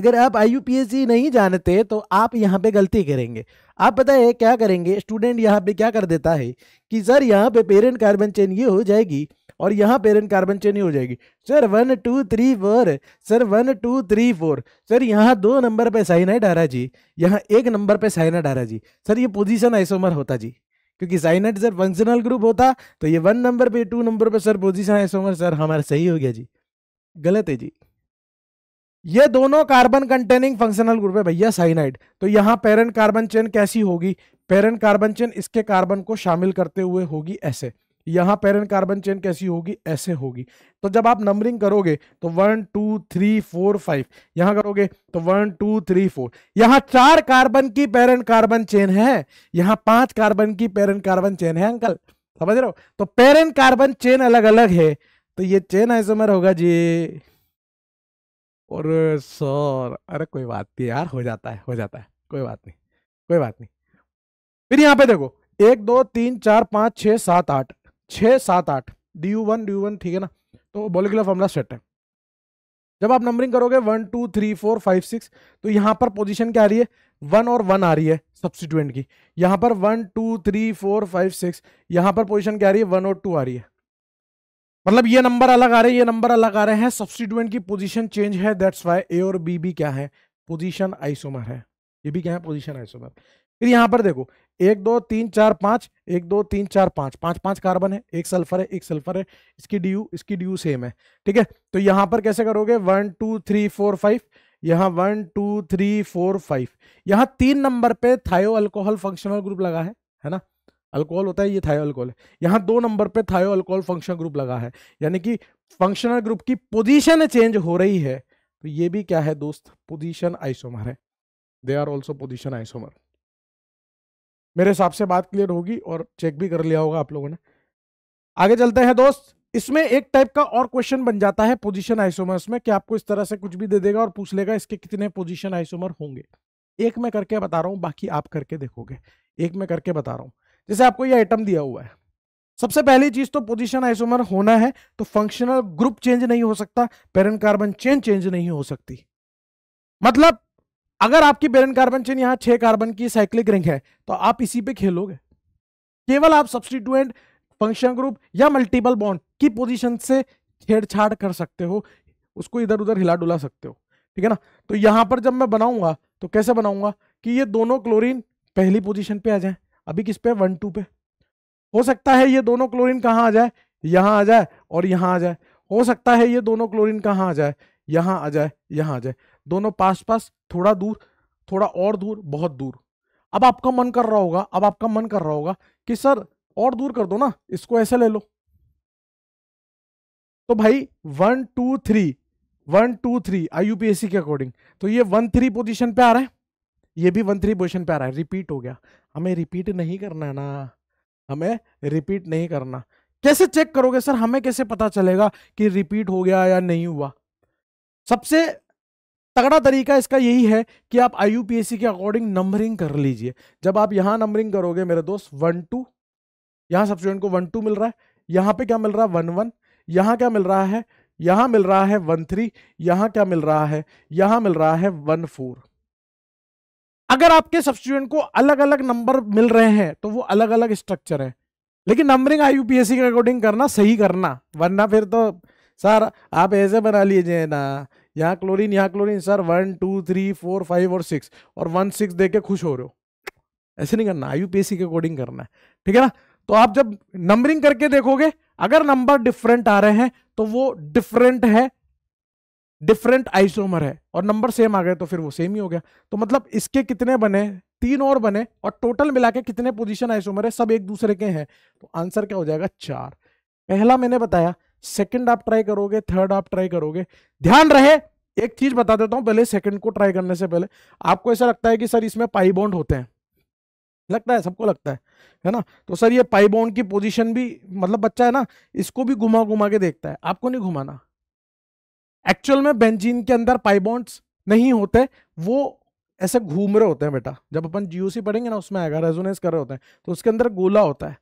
[SPEAKER 1] अगर आप आई यू नहीं जानते तो आप यहाँ पे गलती करेंगे आप पता है क्या करेंगे स्टूडेंट यहाँ पे क्या कर देता है कि सर यहाँ पे पेरेंट कार्बन चेन ये हो जाएगी और यहाँ पेरेंट कार्बन चेन ही हो जाएगी sir one two three four sir one two three four sir यहाँ दो नंबर पे साइनाइड आ रहा जी यहाँ एक नंबर पे साइनाइड आ रहा जी सर ये पोजीशन आइसोमर होता जी क्योंकि साइनाइड सर फंक्शनल ग्रुप होता तो ये वन नंबर पे टू नंबर पे सर पोजिशन आइसोमर सर हमारा सही हो गया जी गलत है जी ये दोनों कार्बन कंटेनिंग फंक्शनल ग्रुप है भैया साइनाइड तो यहाँ पेरेंट कार्बन चेन कैसी होगी पेरेंट कार्बन चेन इसके कार्बन को शामिल करते हुए होगी ऐसे यहाँ पेरेंट कार्बन चेन कैसी होगी ऐसे होगी तो जब आप नंबरिंग करोगे तो one two three four five यहाँ करोगे तो वन टू थ्री फोर यहाँ चार कार्बन की पेरेंट कार्बन चेन है यहाँ पांच कार्बन की पेरेंट कार्बन चेन है अंकल समझ रहे हो तो पेरेंट कार्बन चेन अलग अलग है तो ये चेन आइसोमर होगा जी और सर अरे कोई बात नहीं यार हो जाता है हो जाता है कोई बात नहीं कोई बात नहीं फिर यहाँ पे देखो एक दो तीन चार पाँच छः सात आठ छः सात आठ D U one D U one ठीक है ना तो बॉलिकुलर फॉर्मूला सेट है जब आप नंबरिंग करोगे one two three four five six तो यहाँ पर पोजीशन क्या आ रही है वन और वन आ रही है सब्सिट्यूएंट की यहाँ पर one two three four five six यहाँ पर पोजीशन क्या आ रही है वन और टू आ रही है मतलब ये नंबर अलग आ रहे हैं ये नंबर अलग आ रहे हैं सब्सिट्यूएंट की पोजिशन चेंज है दैट्स वाई ए और बी भी क्या है पोजिशन आइसोमर है ये भी क्या है पोजिशन आइसोमर फिर यहाँ पर देखो एक दो तीन चार पाँच एक दो तीन चार पाँच पाँच पाँच कार्बन है एक सल्फर है एक सल्फर है इसकी डी इसकी डी सेम है ठीक है तो यहाँ पर कैसे करोगे one two three four five यहाँ one two three four five यहाँ तीन नंबर पे थायो अल्कोहल फंक्शनल ग्रुप लगा है है ना अल्कोहल होता है ये थायो अल्कोहल है यहाँ दो नंबर पे थायो अल्कोहल फंक्शनल ग्रुप लगा है यानी कि फंक्शनल ग्रुप की पोजीशन चेंज हो रही है तो ये भी क्या है दोस्त पोजीशन आइसोमर है they are also position isomer मेरे हिसाब से बात क्लियर होगी और चेक भी कर लिया होगा आप लोगों ने आगे चलते हैं दोस्त इसमें एक टाइप का और क्वेश्चन बन जाता है पोजीशन आइसोमर्स में कि आपको इस तरह से कुछ भी दे देगा और पूछ लेगा इसके कितने पोजीशन आइसोमर होंगे एक मैं करके बता रहा हूँ बाकी आप करके देखोगे एक मैं करके बता रहा हूँ जैसे आपको ये आइटम दिया हुआ है सबसे पहली चीज तो पोजीशन आइसोमर होना है तो फंक्शनल ग्रुप चेंज नहीं हो सकता पेरेंट कार्बन चेन चेंज नहीं हो सकती मतलब अगर आपकी बेरन कार्बन चेन यहां छह कार्बन की साइक्लिक रिंग है तो आप इसी पे खेलोगे केवल आप सब्सटीट्यूएंट फंक्शन ग्रुप या मल्टीपल बॉन्ड की पोजीशन से छेड़छाड़ कर सकते हो उसको इधर उधर हिला डुला सकते हो ठीक है ना तो यहां पर जब मैं बनाऊंगा तो कैसे बनाऊंगा कि ये दोनों क्लोरीन पहली पोजिशन पे आ जाए अभी किस पे वन टू पे हो सकता है ये दोनों क्लोरीन कहाँ आ जाए यहां आ जाए और यहां आ जाए हो सकता है ये दोनों क्लोरीन कहाँ आ जाए यहाँ आ जाए यहाँ आ जाए दोनों पास पास थोड़ा दूर थोड़ा और दूर बहुत दूर अब आपका मन कर रहा होगा अब आपका मन कर रहा होगा कि सर और दूर कर दो ना इसको ऐसे ले लो तो भाई one two three one two three IUPAC के अकॉर्डिंग तो ये वन थ्री पोजिशन पे आ रहा है ये भी वन थ्री पोजिशन पे आ रहा है रिपीट हो गया हमें रिपीट नहीं करना है ना हमें रिपीट नहीं करना कैसे चेक करोगे सर हमें कैसे पता चलेगा कि रिपीट हो गया या नहीं हुआ सबसे तगड़ा तरीका इसका यही है कि आप आई के अकॉर्डिंग नंबरिंग कर लीजिए जब आप यहां नंबरिंग करोगे मेरे दोस्त वन टू यहां सब स्टूडेंट को वन टू मिल रहा है यहां पे क्या मिल रहा है वन वन यहां क्या मिल रहा है यहां मिल रहा है वन थ्री यहां क्या मिल रहा है यहां मिल रहा है वन फोर अगर आपके सब को अलग अलग नंबर मिल रहे हैं तो वो अलग अलग स्ट्रक्चर है लेकिन नंबरिंग आई के अकॉर्डिंग करना सही करना वरना फिर तो सर आप ऐसे बना लीजिए ना यहाँ क्लोरीन यहाँ chlorine sir one two three four five और सिक्स और वन सिक्स देख के खुश हो रहे हो ऐसे नहीं करना आई के अकॉर्डिंग करना है ठीक है ना तो आप जब नंबरिंग करके देखोगे अगर नंबर डिफरेंट आ रहे हैं तो वो डिफरेंट है डिफरेंट आइसोमर है और नंबर सेम आ गए तो फिर वो सेम ही हो गया तो मतलब इसके कितने बने तीन और बने और टोटल मिला के कितने पोजिशन आइसोमर है सब एक दूसरे के हैं तो आंसर क्या हो जाएगा चार पहला मैंने बताया सेकंड आप ट्राई करोगे थर्ड आप ट्राई करोगे ध्यान रहे एक चीज बता देता हूं पहले सेकंड को ट्राई करने से पहले आपको ऐसा लगता है कि सर इसमें पाई बॉन्ड होते हैं लगता है सबको लगता है है ना तो सर ये पाई बॉन्ड की पोजिशन भी मतलब बच्चा है ना इसको भी घुमा घुमा के देखता है आपको नहीं घुमाना एक्चुअल में बेंजीन के अंदर पाई नहीं होते वो ऐसे घूम रहे होते हैं बेटा जब अपन जीओसी पढ़ेंगे ना उसमें आएगा रेजोनेस कर रहे होते हैं तो उसके अंदर गोला होता है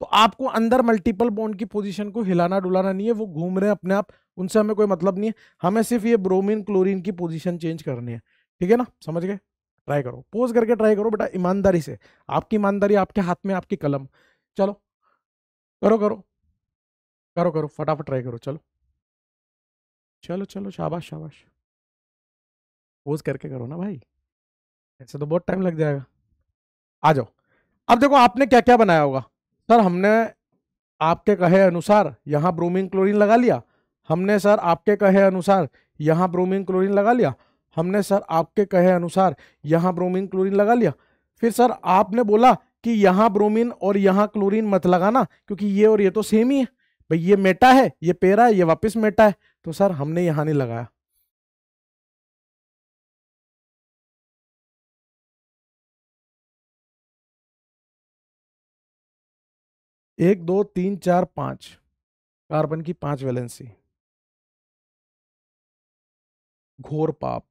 [SPEAKER 1] तो आपको अंदर मल्टीपल बॉन्ड की पोजीशन को हिलाना डुलाना नहीं है वो घूम रहे हैं अपने आप उनसे हमें कोई मतलब नहीं है हमें सिर्फ ये ब्रोमीन क्लोरीन की पोजीशन चेंज करनी है ठीक है ना समझ गए ट्राई करो पोज करके ट्राई करो बेटा ईमानदारी से आपकी ईमानदारी आपके हाथ में आपकी कलम चलो
[SPEAKER 2] करो करो करो करो फटाफट ट्राई करो चलो चलो चलो शाबाश शाबाश पोज करके करो ना भाई
[SPEAKER 1] ऐसे तो बहुत टाइम लग जाएगा आ जाओ अब देखो आपने क्या क्या बनाया होगा सर हमने आपके कहे अनुसार यहाँ ब्रोमिन क्लोरीन लगा लिया हमने सर आपके कहे अनुसार यहाँ ब्रोमिन क्लोरीन लगा लिया हमने सर आपके कहे अनुसार यहाँ ब्रोमिन क्लोरीन लगा लिया फिर सर आपने बोला कि यहाँ ब्रोमिन और यहाँ क्लोरीन मत लगाना क्योंकि ये और ये तो सेम ही है भाई ये मेटा है ये पेरा है ये वापस मेटा है तो
[SPEAKER 2] सर हमने यहाँ नहीं लगाया एक दो तीन चार पांच कार्बन की पांच वैलेंसी घोर पाप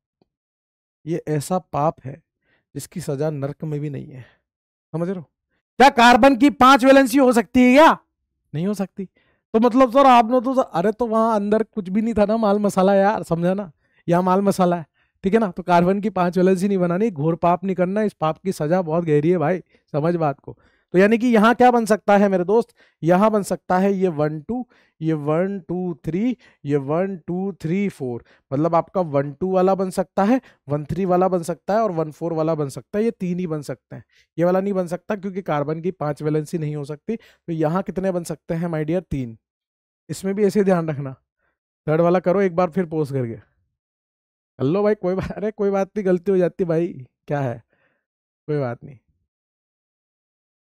[SPEAKER 2] ये ऐसा पाप है
[SPEAKER 1] जिसकी सजा नरक में भी नहीं है समझ रहे हो क्या कार्बन की पांच वैलेंसी हो सकती है क्या नहीं हो सकती तो मतलब सर आपने तो अरे तो वहां अंदर कुछ भी नहीं था ना माल मसाला यार समझा ना या माल मसाला है ठीक है ना तो कार्बन की पांच वैलेंसी नहीं बनानी घोर पाप नहीं करना इस पाप की सजा बहुत गहरी है भाई समझ बात को तो यानी कि यहाँ क्या बन सकता है मेरे दोस्त यहाँ बन सकता है ये वन टू ये वन टू थ्री ये वन टू थ्री फोर मतलब आपका वन टू वाला बन सकता है वन थ्री वाला बन सकता है और वन फोर वाला बन सकता है ये तीन ही बन सकते हैं ये वाला नहीं बन सकता क्योंकि कार्बन की पांच वैलेंसी नहीं हो सकती तो यहाँ कितने बन सकते हैं माई डियर तीन इसमें भी ऐसे ध्यान रखना थर्ड वाला करो एक बार फिर पोस्ट करके हल्लो भाई कोई बात अरे कोई बात नहीं गलती हो जाती भाई क्या है कोई बात नहीं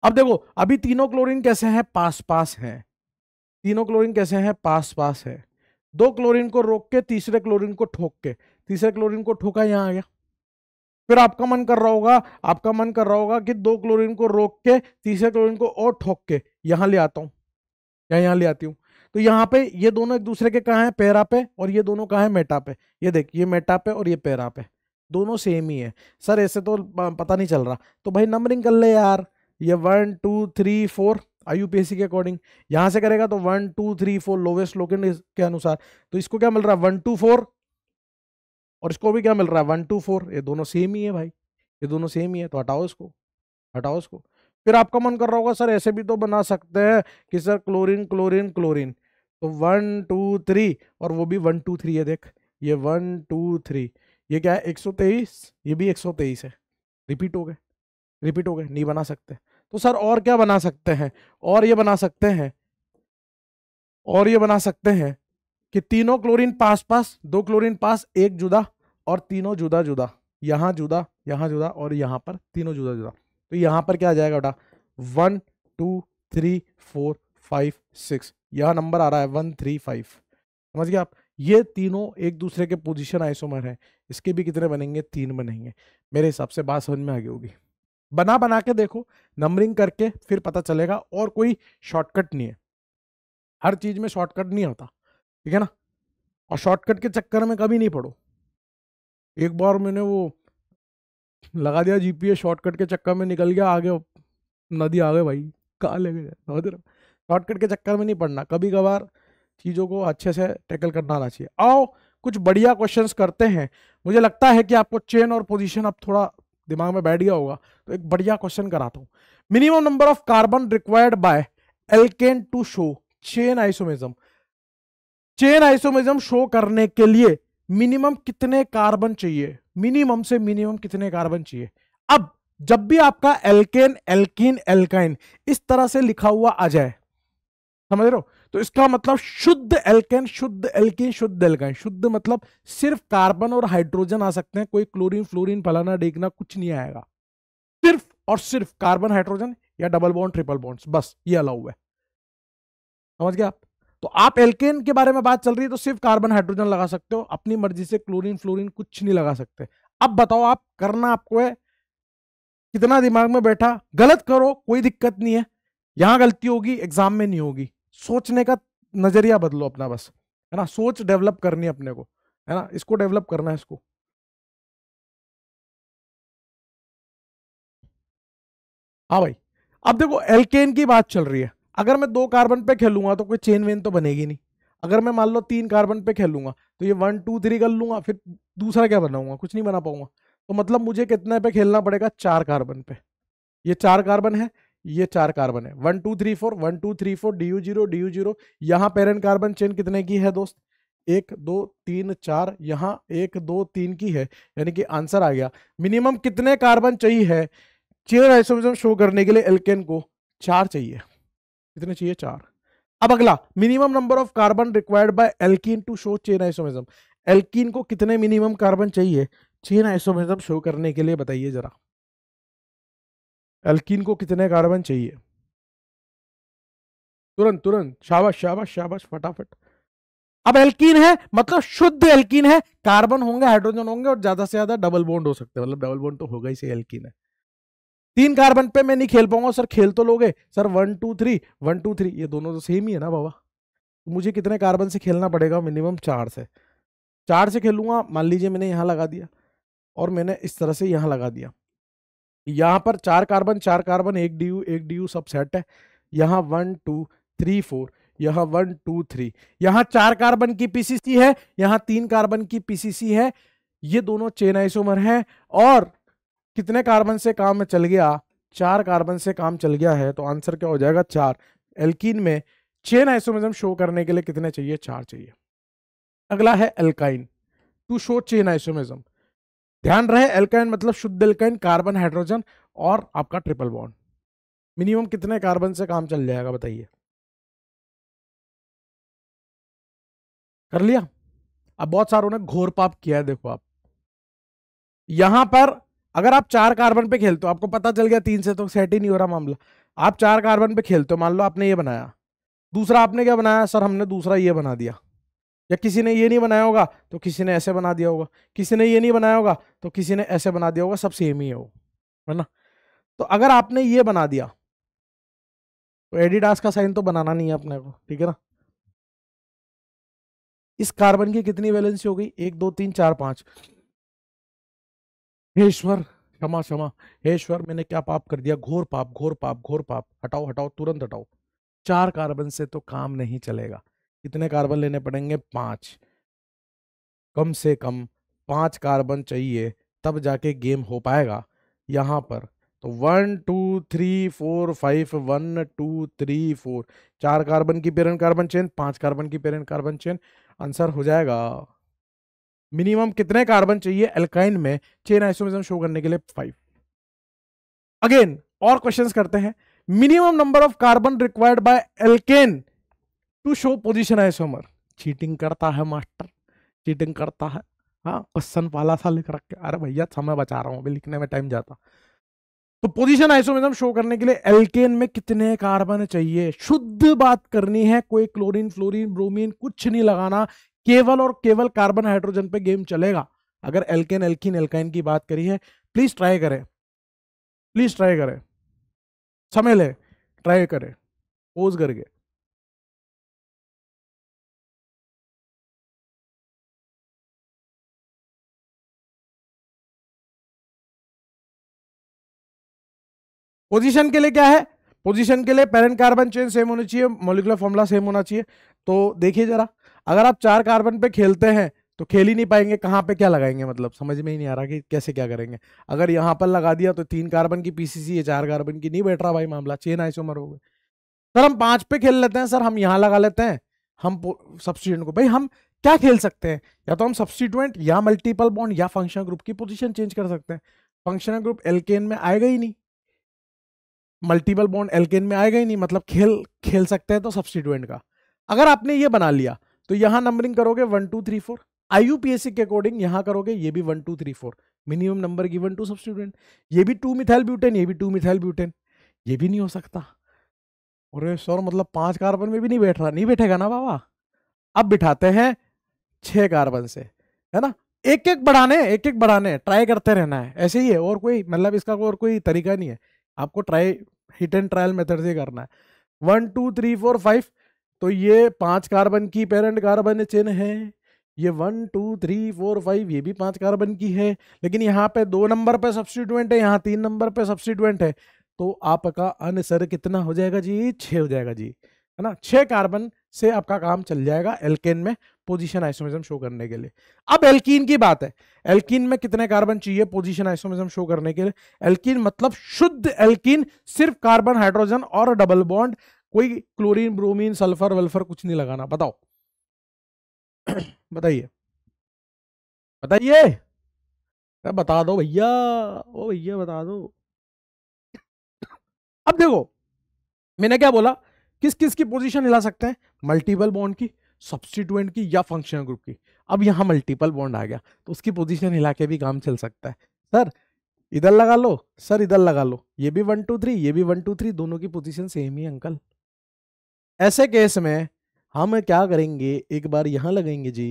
[SPEAKER 1] अब देखो अभी तीनों क्लोरीन कैसे हैं पास पास हैं तीनों क्लोरीन कैसे हैं पास पास है दो क्लोरीन को रोक के तीसरे क्लोरीन को ठोक के तीसरे क्लोरीन को ठोका यहाँ आ गया फिर आपका मन कर रहा होगा आपका मन कर रहा होगा कि दो क्लोरीन को रोक के तीसरे क्लोरीन को और ठोक के यहाँ ले आता हूँ या यहाँ ले आती हूँ तो यहाँ पे ये दोनों एक दूसरे के कहाँ है पैरा पे और ये दोनों कहाँ है मेटा पे ये देख ये मेटा पे और ये पैरा पे दोनों सेम ही है सर ऐसे तो पता नहीं चल रहा तो भाई नंबरिंग कर ले यार ये वन टू थ्री फोर आई के अकॉर्डिंग यहाँ से करेगा तो one two three four lowest locant के अनुसार तो इसको क्या मिल रहा है वन टू फोर और इसको भी क्या मिल रहा है वन टू फोर ये दोनों सेम ही है भाई ये दोनों सेम ही है तो हटाओ इसको हटाओ इसको फिर आपका मन कर रहा होगा सर ऐसे भी तो बना सकते हैं कि सर क्लोरीन क्लोरीन क्लोरीन तो वन टू थ्री और वो भी वन टू थ्री है देख ये वन टू थ्री ये क्या है एक सौ तेईस ये भी एक सौ तेईस है रिपीट हो गए रिपीट हो गए नहीं बना सकते तो सर और क्या बना सकते हैं और ये बना सकते हैं और ये बना सकते हैं कि तीनों क्लोरीन पास पास दो क्लोरीन पास एक जुदा और तीनों जुदा जुदा यहां जुदा यहां जुदा और यहां पर तीनों जुदा जुदा तो यहां पर क्या आ जाएगा बेटा one two three four five six यह नंबर आ रहा है वन थ्री फाइव समझ गए आप ये तीनों एक दूसरे के पोजीशन आइसोमर हैं इसके भी कितने बनेंगे तीन बनेंगे मेरे हिसाब से बात समझ में आ गई होगी बना बना के देखो नंबरिंग करके फिर पता चलेगा और कोई शॉर्टकट नहीं है हर चीज़ में शॉर्टकट नहीं होता ठीक है ना और शॉर्टकट के चक्कर में कभी नहीं पड़ो एक बार मैंने वो लगा दिया जीपीए शॉर्टकट के चक्कर में निकल गया आगे नदी आ गए भाई कहा ले गए शॉर्टकट के चक्कर में नहीं पड़ना कभी कभार चीज़ों को अच्छे से टैकल करना आना चाहिए आओ कुछ बढ़िया क्वेश्चंस करते हैं मुझे लगता है कि आपको चेन और पोजीशन अब थोड़ा दिमाग में बैठ गया होगा तो एक बढ़िया क्वेश्चन कराता हूँ minimum number of carbon required by alkane to show chain isomerism chain isomerism show करने के लिए मिनिमम कितने कार्बन चाहिए मिनिमम से मिनिमम कितने कार्बन चाहिए अब जब भी आपका एल्केन एल्किन एल्काइन इस तरह से लिखा हुआ आ जाए समझ रहे हो तो इसका मतलब शुद्ध एल्केन शुद्ध एल्किन शुद्ध एल्काइन शुद्ध मतलब सिर्फ कार्बन और हाइड्रोजन आ सकते हैं कोई क्लोरीन फ्लोरीन फलाना डेगना कुछ नहीं आएगा सिर्फ और सिर्फ कार्बन हाइड्रोजन या डबल बॉन्ड ट्रिपल बॉन्ड्स बस ये अलाउ है समझ गए आप तो आप एल्केन के बारे में बात चल रही है तो सिर्फ कार्बन हाइड्रोजन लगा सकते हो अपनी मर्जी से क्लोरीन फ्लोरीन कुछ नहीं लगा सकते अब बताओ आप करना आपको है कितना दिमाग में बैठा गलत करो कोई दिक्कत नहीं है यहां गलती होगी एग्जाम में नहीं होगी सोचने का नजरिया बदलो अपना बस है ना सोच डेवलप करनी
[SPEAKER 2] अपने को है ना इसको डेवलप करना है इसको हाँ भाई अब देखो एल्केन की बात चल रही है
[SPEAKER 1] अगर मैं दो कार्बन पे खेलूंगा तो कोई चेन वेन तो बनेगी नहीं अगर मैं मान लो तीन कार्बन पे खेलूंगा तो ये वन टू थ्री कर लूंगा फिर दूसरा क्या बनाऊंगा कुछ नहीं बना पाऊंगा तो मतलब मुझे कितने पे खेलना पड़ेगा चार कार्बन पे ये चार कार्बन है ये चार कार्बन है one two three four one two three four D U zero D U zero यहाँ पेरेंट कार्बन चेन कितने की है दोस्त एक दो तीन चार यहाँ एक दो तीन की है यानी कि आंसर आ गया मिनिमम कितने कार्बन चाहिए है चेन आइसोमिज्म शो करने के लिए एल्केन को चार चाहिए कितने चाहिए चार अब अगला minimum number of carbon required by alkene to show chain isomerism alkene को कितने मिनिमम कार्बन चाहिए चेन आइसोमिज्म शो करने के लिए बताइए जरा एल्कीन को कितने कार्बन चाहिए तुरंत तुरंत शाबाश शाबाश शाबाश फटाफट अब एल्कीन है मतलब शुद्ध एल्कीन है कार्बन होंगे हाइड्रोजन होंगे और ज्यादा से ज्यादा डबल बॉन्ड हो सकते हैं मतलब डबल बॉन्ड तो होगा ही से एल्कीन है तीन कार्बन पे मैं नहीं खेल पाऊंगा सर खेल तो लोगे sir one two three one two three ये दोनों तो सेम ही है ना बाबा तो मुझे कितने कार्बन से खेलना पड़ेगा मिनिमम चार से चार से खेलूंगा मान लीजिए मैंने यहाँ लगा दिया और मैंने इस तरह से यहाँ लगा दिया यहाँ पर चार कार्बन चार कार्बन एक डी यू एक डी यू सब सेट है यहाँ वन टू थ्री फोर यहाँ वन टू थ्री यहाँ चार कार्बन की पीसीसी है यहाँ तीन कार्बन की पीसीसी है ये दोनों चेन आइसोमर हैं और कितने कार्बन से काम चल गया चार कार्बन से काम चल गया है तो आंसर क्या हो जाएगा चार एल्कीन में चेन आइसोमिज्म शो करने के लिए कितने चाहिए चार चाहिए अगला है alkyne to show chain isomerism ध्यान रहे एल्काइन मतलब शुद्ध एल्काइन
[SPEAKER 2] कार्बन हाइड्रोजन और आपका ट्रिपल बॉन्ड मिनिमम कितने कार्बन से काम चल जाएगा बताइए कर लिया अब बहुत सारों ने घोर पाप किया है देखो आप यहां पर अगर आप चार
[SPEAKER 1] कार्बन पे खेलते हो आपको पता चल गया तीन से तो सेट ही नहीं हो रहा मामला आप चार कार्बन पे खेलते हो मान लो आपने ये बनाया दूसरा आपने क्या बनाया सर हमने दूसरा ये बना दिया या किसी ने ये नहीं बनाया होगा तो किसी ने ऐसे बना दिया होगा किसी ने ये नहीं बनाया होगा तो किसी ने ऐसे बना दिया होगा सब सेम ही है वो है ना तो अगर आपने ये बना दिया तो एडिडास का साइन तो बनाना नहीं है अपने को ठीक है ना इस कार्बन की कितनी वैलेंसी हो गई एक दो तीन चार पांच हेश्वर क्षमा क्षमा हेश्वर मैंने क्या पाप कर दिया घोर पाप घोर पाप घोर पाप हटाओ हटाओ तुरंत हटाओ चार कार्बन से तो काम नहीं चलेगा कितने कार्बन लेने पड़ेंगे पांच कम से कम पांच कार्बन चाहिए तब जाके गेम हो पाएगा यहाँ पर तो one two three four five one two three four चार कार्बन की पेरेंट कार्बन चेन पांच कार्बन की पेरेंट कार्बन चेन आंसर हो जाएगा मिनिमम कितने कार्बन चाहिए एल्काइन में चेन आइसोमिज्म शो करने के लिए फाइव अगेन और क्वेश्चंस करते हैं minimum number of carbon required by alkane to show position isomer cheating करता है मास्टर चीटिंग करता है हाँ क्वेश्चन पहला सा लिख रख के अरे भैया समय बचा रहा हूँ अभी लिखने में टाइम जाता तो पोजीशन आइसोमेजम शो करने के लिए एल्केन में कितने कार्बन चाहिए शुद्ध बात करनी है कोई क्लोरीन फ्लोरीन ब्रोमीन कुछ नहीं लगाना केवल और केवल कार्बन हाइड्रोजन पे गेम चलेगा अगर एल्केन एल्किन एल्काइन की बात करी है प्लीज ट्राई करें
[SPEAKER 2] प्लीज ट्राई करें समय ले ट्राई करें पोज करके पोजीशन के लिए क्या है पोजीशन के लिए पेरेंट कार्बन चेन सेम
[SPEAKER 1] होनी चाहिए मोलिकुलर फॉर्मूला सेम होना चाहिए तो देखिए जरा अगर आप चार कार्बन पे खेलते हैं तो खेल ही नहीं पाएंगे कहाँ पे क्या लगाएंगे मतलब समझ में ही नहीं आ रहा कि कैसे क्या करेंगे अगर यहाँ पर लगा दिया तो तीन कार्बन की पीसीसी है चार कार्बन की नहीं बैठ रहा भाई मामला चेन आइसोमर हो गए सर हम पांच पे खेल लेते हैं सर हम यहाँ लगा लेते हैं हम सब्सटीट्यूंट को भाई हम क्या खेल सकते हैं या तो हम सब्सटीट्यूएंट या मल्टीपल बॉन्ड या फंक्शनल ग्रुप की पोजिशन चेंज कर सकते हैं फंक्शनल ग्रुप एल्केन में आएगा ही नहीं मल्टीपल बॉन्ड एल्केन में आएगा ही नहीं मतलब खेल खेल सकते हैं तो सब्सटीट्यूएंट का अगर आपने ये बना लिया तो यहाँ नंबरिंग करोगे वन टू थ्री फोर आई के अकॉर्डिंग यहाँ करोगे ये भी one two three four minimum number given to substituent ये भी टू मिथाइल ब्यूटेन ये भी टू मिथाइल ब्यूटेन ये भी नहीं हो सकता अरे सर मतलब पांच कार्बन में भी नहीं बैठ रहा नहीं बैठेगा ना बाबा अब बिठाते हैं छः कार्बन से है ना एक एक बढ़ाने एक एक बढ़ाने ट्राई करते रहना है ऐसे ही है और कोई मतलब इसका और कोई तरीका नहीं है आपको try hit and trial method से करना है one two three four five तो ये पांच कार्बन की पेरेंट कार्बन चेन है ये one two three four five ये भी पांच कार्बन की है लेकिन यहाँ पे दो नंबर पे सब्सटीट्यूएंट है यहाँ तीन नंबर पे सब्सिट्यूएंट है तो आपका अनसर कितना हो जाएगा जी छः हो जाएगा जी है ना छः कार्बन से आपका काम चल जाएगा एल्केन में पोजीशन आइसोमिज्म शो करने के लिए अब एल्कीन की बात है एल्कीन में कितने कार्बन चाहिए पोजीशन आइसोमिज्म शो करने के लिए एल्कीन मतलब शुद्ध एल्कीन सिर्फ कार्बन हाइड्रोजन और डबल बॉन्ड कोई क्लोरीन ब्रोमीन सल्फर वल्फर कुछ नहीं लगाना बताओ बताइए
[SPEAKER 2] बताइए बता दो भैया ओ भैया बता दो अब देखो मैंने क्या बोला
[SPEAKER 1] किस किस की पोजीशन हिला सकते हैं मल्टीपल बॉन्ड की सब्सटीट्यूएंट की या फंक्शनल ग्रुप की अब यहाँ मल्टीपल बॉन्ड आ गया तो उसकी पोजीशन हिला के भी काम चल सकता है सर इधर लगा लो सर इधर लगा लो ये भी वन टू थ्री ये भी वन टू थ्री दोनों की पोजीशन सेम ही अंकल ऐसे केस में हम क्या करेंगे एक बार यहाँ लगाएंगे जी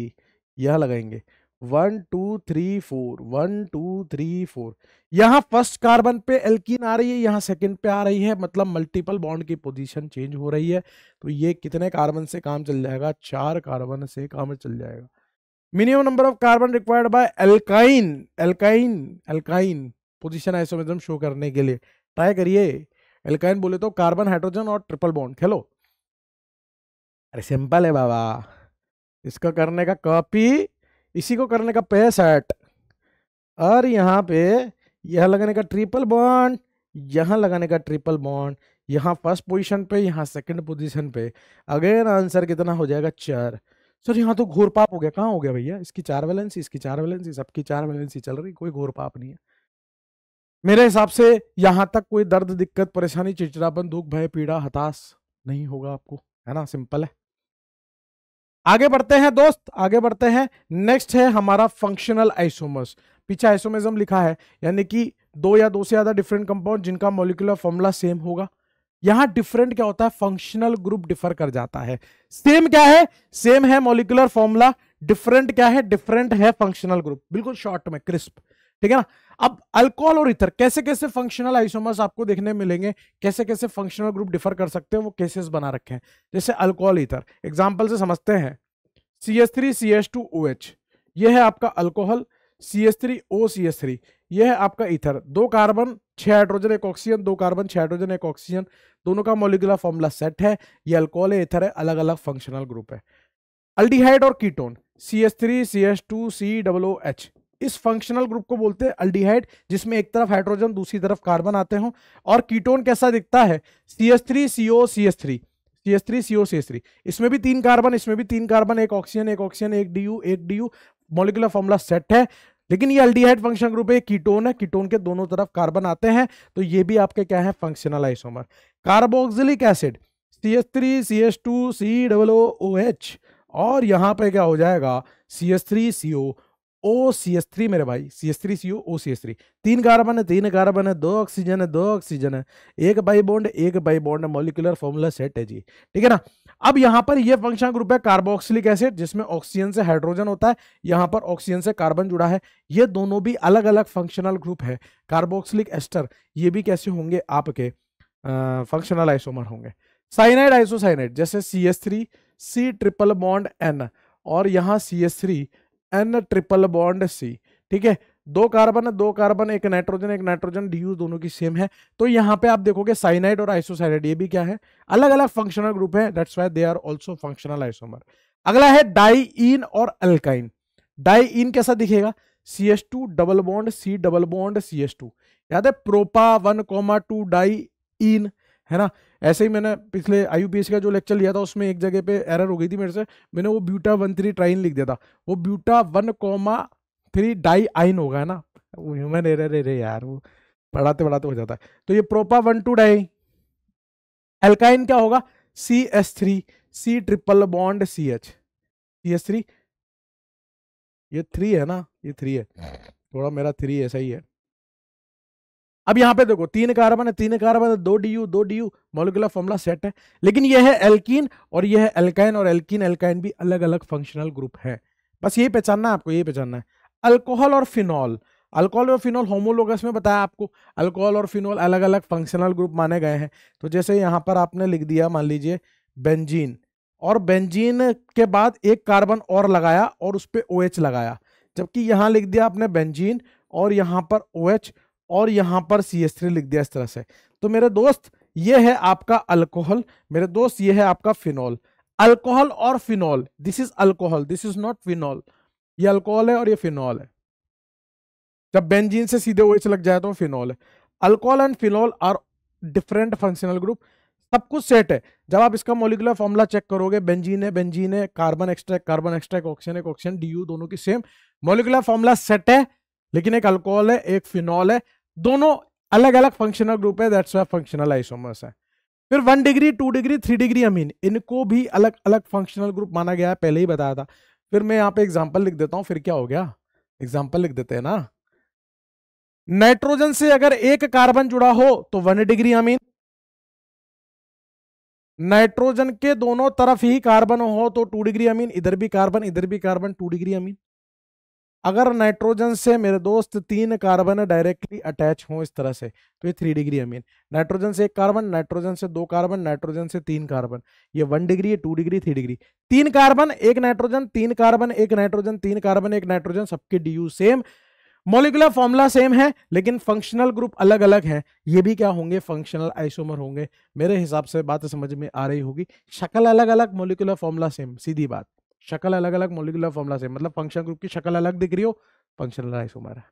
[SPEAKER 1] यहाँ लगाएंगे one two three four one two three four यहाँ फर्स्ट कार्बन पे एल्किन आ रही है यहाँ सेकंड पे आ रही है मतलब मल्टीपल बॉन्ड की पोजीशन चेंज हो रही है तो ये कितने कार्बन से काम चल जाएगा चार कार्बन से काम चल जाएगा minimum number of carbon required by alkyne alkyne alkyne position isomerism show करने के लिए ट्राई करिए एल्काइन बोले तो कार्बन हाइड्रोजन और ट्रिपल बॉन्ड खेलो अरे सिंपल है बाबा इसका करने का कॉपी इसी को करने का पैंसठ और यहाँ पे यह लगाने का ट्रिपल बॉन्ड यहाँ लगाने का ट्रिपल बॉन्ड यहाँ फर्स्ट पोजीशन पे यहाँ सेकंड पोजीशन पे अगेन आंसर कितना हो जाएगा चार सर यहाँ तो घोर पाप हो गया कहाँ हो गया भैया इसकी चार वैलेंसी इसकी चार वैलेंसी सबकी चार वैलेंसी चल रही कोई घोर पाप नहीं है मेरे हिसाब से यहाँ तक कोई दर्द दिक्कत परेशानी चिड़चिड़ापन दुख भय पीड़ा हताश नहीं होगा आपको है ना सिंपल है आगे बढ़ते हैं दोस्त आगे बढ़ते हैं नेक्स्ट है हमारा फंक्शनल आइसोमर्स पीछे आइसोमिज्म लिखा है यानी कि दो या दो से ज्यादा डिफरेंट कंपाउंड जिनका मोलिकुलर फॉर्मूला सेम होगा यहां डिफरेंट क्या होता है फंक्शनल ग्रुप डिफर कर जाता है सेम क्या है सेम है मोलिकुलर फॉर्मूला डिफरेंट क्या है डिफरेंट है फंक्शनल ग्रुप बिल्कुल शॉर्ट में क्रिस्प ठीक है ना अब अल्कोहल और इथर कैसे कैसे फंक्शनल आइसोमर्स आपको देखने मिलेंगे कैसे कैसे फंक्शनल ग्रुप डिफर कर सकते हैं वो केसेस बना रखे हैं जैसे अल्कोहल इथर एग्जाम्पल से समझते हैं C S three C S two O H ये है आपका alcohol C S three O C S three ये है आपका इथर दो कार्बन छह हाइड्रोजन एक ऑक्सीजन दो कार्बन छह हाइड्रोजन एक ऑक्सीजन दोनों का मोलिकुलर फॉर्मूला सेट है ये अल्कोहल है इथर है अलग अलग फंक्शनल ग्रुप है अल्डिहाइड और ketone C S three C S two C double H इस फंक्शनल ग्रुप को बोलते हैं अल्डीहाइड जिसमें एक तरफ हाइड्रोजन दूसरी तरफ कार्बन आते हो और कीटोन कैसा दिखता है C S three C O C S three C S three C O C S three इसमें भी तीन कार्बन इसमें भी तीन कार्बन एक ऑक्सीजन एक ऑक्सीजन एक डी यू एक D U molecular formula set है लेकिन ये अल्डीहाइड फंक्शन ग्रुप है कीटोन है कीटोन के दोनों तरफ कार्बन आते हैं तो ये भी आपके क्या है functional isomer carboxylic acid C S three C S two C double O O H और यहाँ पे क्या हो जाएगा C S three C O O C S three मेरे भाई C S three C O C S three तीन carbon है तीन कार्बन है दो ऑक्सीजन है दो ऑक्सीजन है एक बाई बॉन्ड एक pi bond molecular formula set है जी ठीक है ना अब यहाँ पर ये फंक्शन ग्रुप है कार्बोक्सिलिक एसिड जिसमें ऑक्सीजन से हाइड्रोजन होता है यहाँ पर ऑक्सीजन से कार्बन जुड़ा है ये दोनों भी अलग अलग फंक्शनल ग्रुप है कार्बोक्सिलिक एस्टर ये भी कैसे होंगे आपके फंक्शनल आइसोमर होंगे साइनाइड आइसोसाइनाइड जैसे C S three C triple bond N और यहाँ C S three N triple bond C ठीक है दो कार्बन है दो कार्बन एक नाइट्रोजन एक नाइट्रोजन डी दोनों की सेम है तो यहाँ पे आप देखोगे साइनाइड और आइसोसाइनाइड ये भी क्या है अलग अलग फंक्शनल ग्रुप है that's why they are also functional isomer अगला है डाईन और अल्काइन डाईन कैसा दिखेगा C S two double bond C double bond C S two याद है propa one comma two di ene है ना ऐसे ही मैंने पिछले आई का जो लेक्चर लिया था उसमें एक जगह पे एरर हो गई थी मेरे से मैंने वो ब्यूटा वन थ्री ट्राइन लिख दिया था वो buta one comma three di yne होगा है ना वो ह्यूमन एरर रे यार वो पढ़ाते पढ़ाते हो जाता है तो ये propa one two di alkyne क्या होगा C S three C triple bond C H C S three ये थ्री है ना ये थ्री है थोड़ा मेरा थ्री ऐसा ही है अब यहाँ पे देखो तीन कार्बन है तीन कार्बन है दो डी यू दो D U molecular formula set है लेकिन यह है एल्कीन और यह है एल्काइन और एल्कीन एल्काइन भी अलग अलग फंक्शनल ग्रुप है बस यही पहचानना है आपको यही पहचानना है अल्कोहल और फिनॉल अल्कोहल और फिनॉल होमोलोगस में बताया आपको अल्कोहल और फिनॉल अलग अलग फंक्शनल ग्रुप माने गए हैं तो जैसे यहाँ पर आपने लिख दिया मान लीजिए बेंजीन और बेंजीन के बाद एक कार्बन और लगाया और उस पर ओ OH लगाया जबकि यहाँ लिख दिया आपने बेंजीन और यहाँ पर ओ OH और यहाँ पर सी एस थ्री लिख दिया इस तरह से तो मेरे दोस्त ये है आपका अल्कोहल मेरे दोस्त ये है आपका फिनॉल अल्कोहल और phenol this is alcohol this is not phenol ये अल्कोहल है और ये फिनॉल है जब बेंजीन से सीधे वही लग जाए तो फिनॉल है alcohol and phenol are different functional group सब कुछ सेट है जब आप इसका मोलिकुलर फॉर्मूला चेक करोगे बेंजीन है बेंजीन है carbon extract carbon extract oxygen एक ऑक्सीजन डी दोनों की सेम मोलिकुलर फॉर्मूला सेट है लेकिन एक अल्कोहल है एक फिनॉल है दोनों अलग अलग फंक्शनल ग्रुप है दैट्स वाई फंक्शनल आइसोमर्स है फिर one degree two degree three degree amine इनको भी अलग अलग फंक्शनल ग्रुप माना गया है पहले ही बताया था फिर मैं यहाँ पे एग्जाम्पल लिख देता हूँ फिर क्या हो गया एग्जाम्पल लिख देते हैं ना नाइट्रोजन से अगर एक कार्बन जुड़ा हो तो वन डिग्री अमीन नाइट्रोजन के दोनों तरफ ही कार्बन हो तो टू डिग्री अमीन इधर भी कार्बन इधर भी कार्बन टू डिग्री अमीन अगर नाइट्रोजन से मेरे दोस्त तीन कार्बन डायरेक्टली अटैच हों इस तरह से तो ये थ्री डिग्री अमीन नाइट्रोजन से एक कार्बन नाइट्रोजन से दो कार्बन नाइट्रोजन से तीन कार्बन ये one degree two degree three degree तीन कार्बन एक नाइट्रोजन तीन कार्बन एक नाइट्रोजन तीन कार्बन एक नाइट्रोजन सबके D same molecular formula same है लेकिन फंक्शनल ग्रुप अलग अलग है ये भी क्या होंगे फंक्शनल आइसोमर होंगे मेरे हिसाब से बात समझ में आ रही होगी शक्ल अलग अलग मोलिकुलर फॉर्मुला सेम सीधी बात शक्ल अलग अलग मोलिकुलर फॉर्मुला से मतलब फंक्शन ग्रुप की शक्ल अलग दिख रही हो फंक्शनल आइसोमर है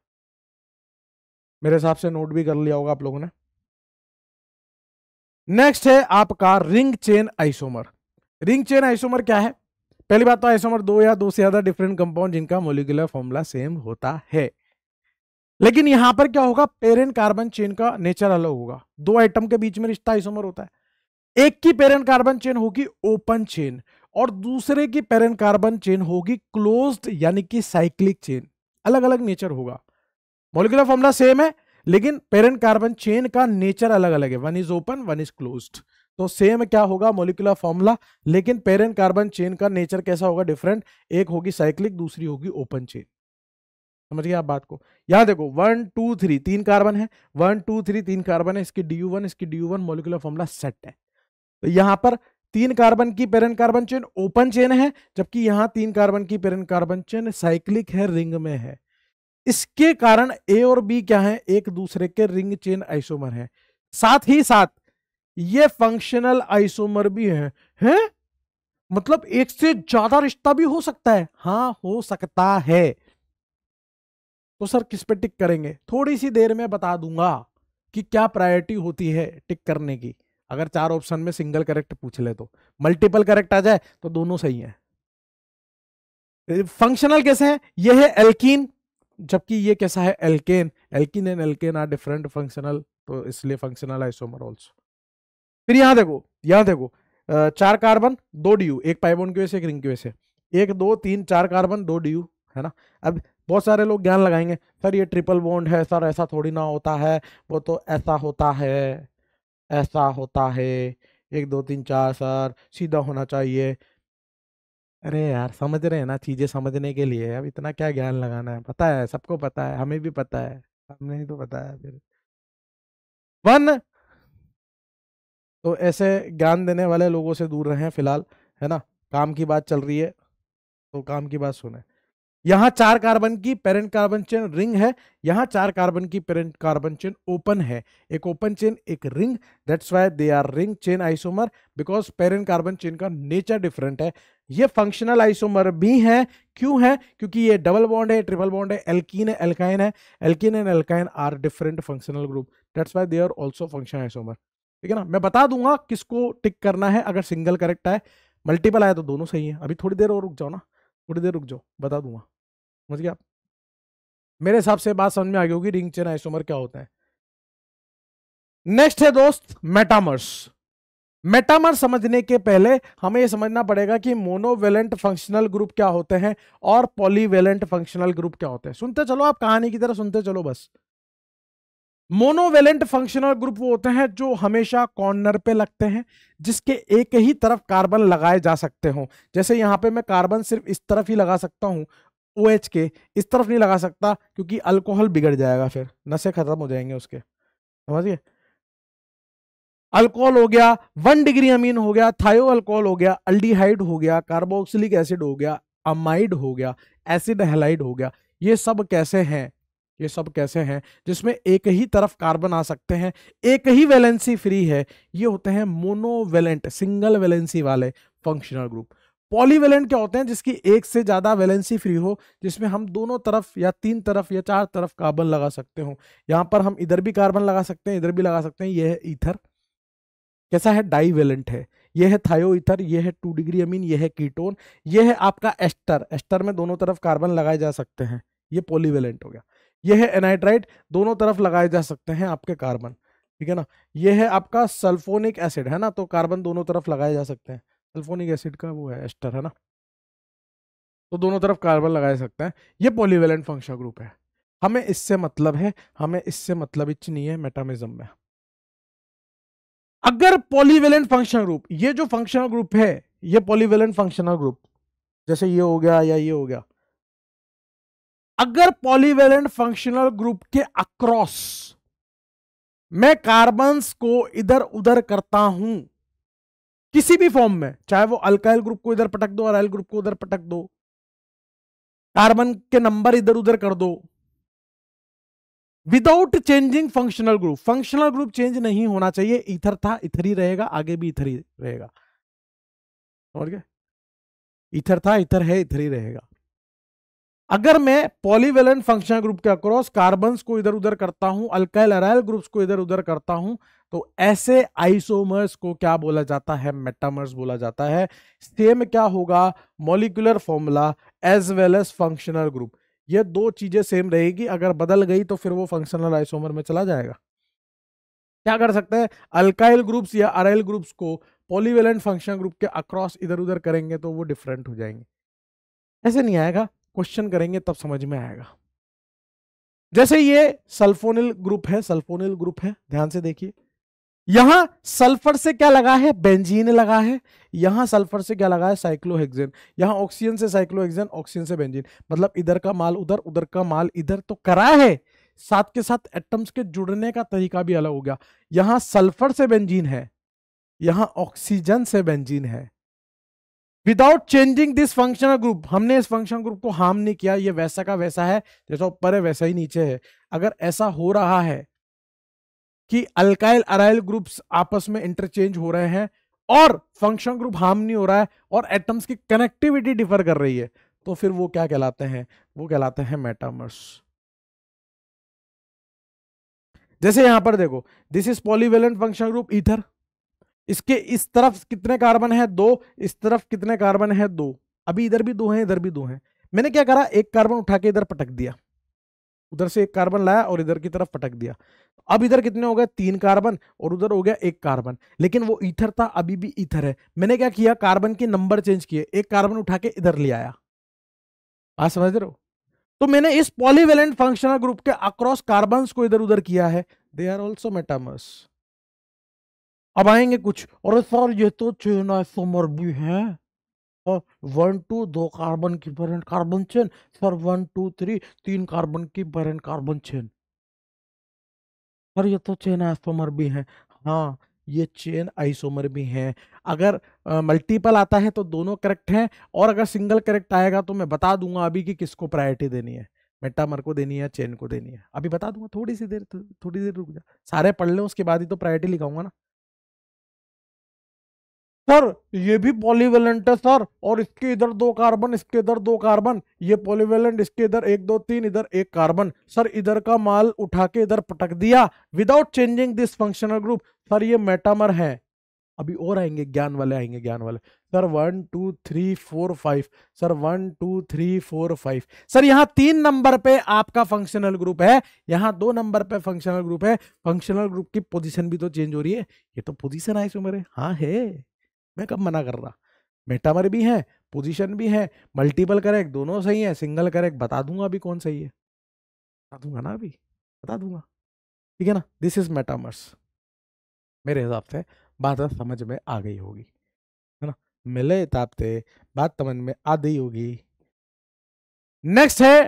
[SPEAKER 1] मेरे हिसाब से नोट भी कर लिया होगा आप लोगों ने नेक्स्ट है आपका ring chain isomer ring chain isomer क्या है पहली बात तो आइसोमर दो या दो से ज्यादा डिफरेंट कंपाउंड जिनका मोलिकुलर फॉर्मूला सेम होता है लेकिन यहां पर क्या होगा पेरेंट कार्बन चेन का नेचर अलग होगा दो आइटम के बीच में रिश्ता आइसोमर होता है एक की पेरेंट कार्बन चेन होगी ओपन चेन और दूसरे की पेरेंट कार्बन चेन होगी क्लोज्ड यानी कि साइक्लिक चेन अलग अलग नेचर होगा मोलिकुलर फॉर्मुला सेम है लेकिन पेरेंट कार्बन चेन का नेचर अलग अलग है one is open one is closed तो सेम क्या होगा मोलिकुलर फॉर्मूला लेकिन पेरेंट कार्बन चेन का नेचर कैसा होगा डिफरेंट एक होगी साइक्लिक दूसरी होगी ओपन चेन समझिए आप बात को यहां देखो वन टू थ्री तीन कार्बन है वन टू थ्री तीन कार्बन है इसकी डी यू वन इसकी D U one molecular formula set है तो यहां पर तीन कार्बन की parent carbon chain open chain है जबकि यहां तीन कार्बन की पेरन कार्बन चेन साइक्लिक है रिंग में है इसके कारण ए और बी क्या है एक दूसरे के रिंग चेन आइसोमर है साथ ही साथ ये फंक्शनल आइसोमर भी है है? मतलब एक से ज्यादा रिश्ता भी हो सकता है हाँ हो सकता है तो सर किस पे टिक करेंगे थोड़ी सी देर में बता दूंगा कि क्या प्रायोरिटी होती है टिक करने की अगर चार ऑप्शन में सिंगल करेक्ट पूछ ले तो मल्टीपल करेक्ट आ जाए तो दोनों सही है फंक्शनल कैसे हैं ये है एल्कीन जबकि ये कैसा है alkane alkene and alkane are different functional तो इसलिए फंक्शनल आइसोमर ऑल्सो फिर यहां देखो यहाँ देखो चार कार्बन दो डी एक पाइबोन की वजह से एक रिंग की वजह से एक दो तीन चार कार्बन दो डी है ना अब बहुत सारे लोग ज्ञान लगाएंगे सर ये ट्रिपल बॉन्ड है सर ऐसा थोड़ी ना होता है वो तो ऐसा होता है ऐसा होता है एक दो तीन चार सर सीधा होना चाहिए अरे यार समझ रहे हैं ना चीज़ें समझने के लिए अब इतना क्या ज्ञान लगाना है पता है सबको पता है हमें भी पता है हमने ही तो पता है फिर वन तो ऐसे ज्ञान देने वाले लोगों से दूर रहें फिलहाल है ना काम की बात चल रही है तो काम की बात सुने यहां चार कार्बन की पेरेंट कार्बन चेन रिंग है यहां चार कार्बन की पेरेंट कार्बन चेन ओपन है एक ओपन चेन एक ring that's why they are ring chain isomer because parent carbon chain का नेचर डिफरेंट है ये फंक्शनल आइसोमर भी हैं क्यों है क्योंकि ये डबल बॉन्ड है ट्रिपल बॉन्ड है एल्कीन है एल्काइन है alkene and alkyne are different functional group that's why they are also function isomer ठीक है ना मैं बता दूंगा किसको टिक करना है अगर सिंगल करेक्ट आए मल्टीपल आया तो दोनों सही है अभी थोड़ी देर और रुक जाओ ना थोड़ी देर रुक जाओ बता दूंगा समझ गया मेरे हिसाब से बात समझ में आ गई होगी रिंग चेन आइसोमर क्या होता है नेक्स्ट है दोस्त मेटामर्स मेटामर समझने के पहले हमें यह समझना पड़ेगा कि मोनोवेलेंट फंक्शनल ग्रुप क्या होते हैं और पॉलीवेलेंट फंक्शनल ग्रुप क्या होते हैं सुनते चलो आप कहानी की तरह सुनते चलो बस मोनोवेलेंट फंक्शनल ग्रुप वो होते हैं जो हमेशा कॉर्नर पे लगते हैं जिसके एक ही तरफ कार्बन लगाए जा सकते हो जैसे यहाँ पे मैं कार्बन सिर्फ इस तरफ ही लगा सकता हूं ओ OH के इस तरफ नहीं लगा सकता क्योंकि अल्कोहल बिगड़ जाएगा फिर नशे खत्म हो जाएंगे उसके समझिए अल्कोहल हो गया वन डिग्री अमीन हो गया थायो अल्कोहल हो गया अल्डीहाइड हो गया कार्बोक्सिलिक एसिड हो गया अमाइड हो गया एसिड हेलाइड हो गया ये सब कैसे हैं ये सब कैसे हैं जिसमें एक ही तरफ कार्बन आ सकते हैं एक ही वैलेंसी फ्री है ये होते हैं मोनोवेलेंट सिंगल वैलेंसी वाले फंक्शनल ग्रुप पॉलीवेलेंट क्या होते हैं जिसकी एक से ज्यादा वैलेंसी फ्री हो जिसमें हम दोनों तरफ या तीन तरफ या चार तरफ कार्बन लगा सकते हो यहाँ पर हम इधर भी कार्बन लगा सकते हैं इधर भी लगा सकते हैं यह है ईथर कैसा है डाईवेलेंट है यह है थायो इथर यह है टू डिग्री अमीन यह है कीटोन यह है आपका एस्टर एस्टर में दोनों तरफ कार्बन लगाए जा सकते हैं ये पॉलीवेलेंट हो गया यह है एनाइट्राइट दोनों तरफ लगाए जा सकते हैं आपके कार्बन ठीक है ना यह है आपका सल्फोनिक एसिड है ना तो कार्बन दोनों तरफ लगाए जा सकते हैं सल्फोनिक एसिड का वो है एस्टर है ना तो दोनों तरफ कार्बन लगाए सकते हैं ये पोलीवेलेंट फंक्शन ग्रुप है हमें इससे मतलब है हमें इससे मतलब इच नहीं है मेटामिज्म में अगर पॉलीवेलेंट फंक्शनल ग्रुप ये जो फंक्शनल ग्रुप है ये पॉलीवेलेंट फंक्शनल ग्रुप जैसे ये हो गया या ये हो गया अगर पॉलीवेलेंट फंक्शनल ग्रुप के अक्रॉस मैं कार्बन्स को इधर उधर करता हूं किसी भी फॉर्म में चाहे वो अल्काइल ग्रुप को इधर पटक दो अराइल ग्रुप को उधर पटक दो कार्बन के नंबर इधर उधर कर दो without changing functional group functional group change नहीं होना चाहिए इथर था इथर ही रहेगा आगे भी इथर ही रहेगा समझ गए इथर था इथर है इथर ही रहेगा अगर मैं पॉलीवेलेंट फंक्शनल ग्रुप के अक्रॉस कार्बन को इधर उधर करता हूं अल्काइल अराइल ग्रुप्स को इधर उधर करता हूं तो ऐसे आइसोमर्स को क्या बोला जाता है मेटामर्स बोला जाता है सेम क्या होगा molecular formula as well as functional group ये दो चीजें सेम रहेगी अगर बदल गई तो फिर वो फंक्शनल आइसोमर में चला जाएगा क्या कर सकते हैं अल्काइल ग्रुप्स या अराइल ग्रुप्स को पॉलीवेलेंट फंक्शनल ग्रुप के अक्रॉस इधर उधर करेंगे तो वो डिफरेंट हो जाएंगे ऐसे नहीं आएगा क्वेश्चन करेंगे तब समझ में आएगा जैसे ये सल्फोनिल ग्रुप है सल्फोनिल ग्रुप है ध्यान से देखिए यहां सल्फर से क्या लगा है बेंजीन लगा है यहां सल्फर से क्या लगा है साइक्लोहेक्सेन यहां ऑक्सीजन से साइक्लोहेक्सेन ऑक्सीजन से बेंजीन मतलब इधर का माल उधर उधर का माल इधर तो करा है साथ के साथ एटम्स के जुड़ने का तरीका भी अलग हो गया यहां सल्फर से बेंजीन है यहां ऑक्सीजन से बेंजीन है without changing this functional group हमने इस फंक्शन ग्रुप को हार्म नहीं किया ये वैसा का वैसा है जैसा ऊपर है वैसा ही नीचे है अगर ऐसा हो रहा है कि अल्काइल अराइल ग्रुप्स आपस में इंटरचेंज हो रहे हैं और फंक्शन ग्रुप हार्म नहीं हो रहा है और एटम्स की कनेक्टिविटी डिफर कर रही है तो फिर वो क्या कहलाते हैं वो कहलाते हैं मेटामर्स जैसे यहां पर देखो this is polyvalent function group ether इसके इस तरफ कितने कार्बन है दो इस तरफ कितने कार्बन है दो अभी इधर भी दो हैं इधर भी दो हैं मैंने क्या करा एक कार्बन उठा के इधर पटक दिया उधर से एक कार्बन लाया और इधर की तरफ पटक दिया अब इधर कितने हो गए तीन कार्बन और उधर हो गया एक कार्बन लेकिन वो ईथर था अभी भी ईथर है मैंने क्या किया कार्बन के नंबर चेंज किए एक कार्बन उठा के इधर ले आया आप समझ रहे हो तो मैंने इस पॉलीवेलेंट फंक्शनल ग्रुप के अक्रॉस कार्बन को इधर उधर किया है दे आर ऑल्सो मेटामस अब आएंगे कुछ अरे सर ये तो चेन आइसोमर भी है वन टू दो कार्बन की parent carbon chain sir one two three तीन कार्बन की बरेंट कार्बन चेन सर ये तो चेन आइसोमर भी है हाँ ये चेन आइसोमर भी है अगर मल्टीपल आता है तो दोनों करेक्ट हैं और अगर सिंगल करेक्ट आएगा तो मैं बता दूंगा अभी कि किसको प्रायोरिटी देनी है मेटामर को देनी है चेन को देनी है अभी बता दूंगा थोड़ी सी देर थोड़ी देर रुक जा सारे पढ़ लें उसके बाद ही तो प्रायोरिटी लिखाऊंगा ना सर ये भी पॉलीवेलेंट है सर और इसके इधर दो कार्बन इसके इधर दो कार्बन ये पॉलीवेलेंट इसके इधर एक दो तीन इधर एक कार्बन सर इधर का माल उठा के इधर पटक दिया without changing this functional group sir ये मेटामर है अभी और आएंगे ज्ञान वाले आएंगे ज्ञान वाले sir one two three four five sir one two three four five sir यहाँ तीन नंबर पे आपका फंक्शनल ग्रुप है यहाँ दो नंबर पे फंक्शनल ग्रुप है फंक्शनल ग्रुप की पोजीशन भी तो चेंज हो रही है ये तो पोजीशन आई सो हाँ है मैं कब मना कर रहा मेटामर भी है पोजीशन भी है मल्टीपल करेक्ट दोनों सही है सिंगल करेक्ट बता दूंगा अभी कौन सही है बता दूंगा ना अभी बता दूंगा ठीक है ना दिस इज मेटामर्स मेरे हिसाब से बात समझ में आ गई होगी है ना मिले हिसाब से बात समझ में आ गई होगी नेक्स्ट है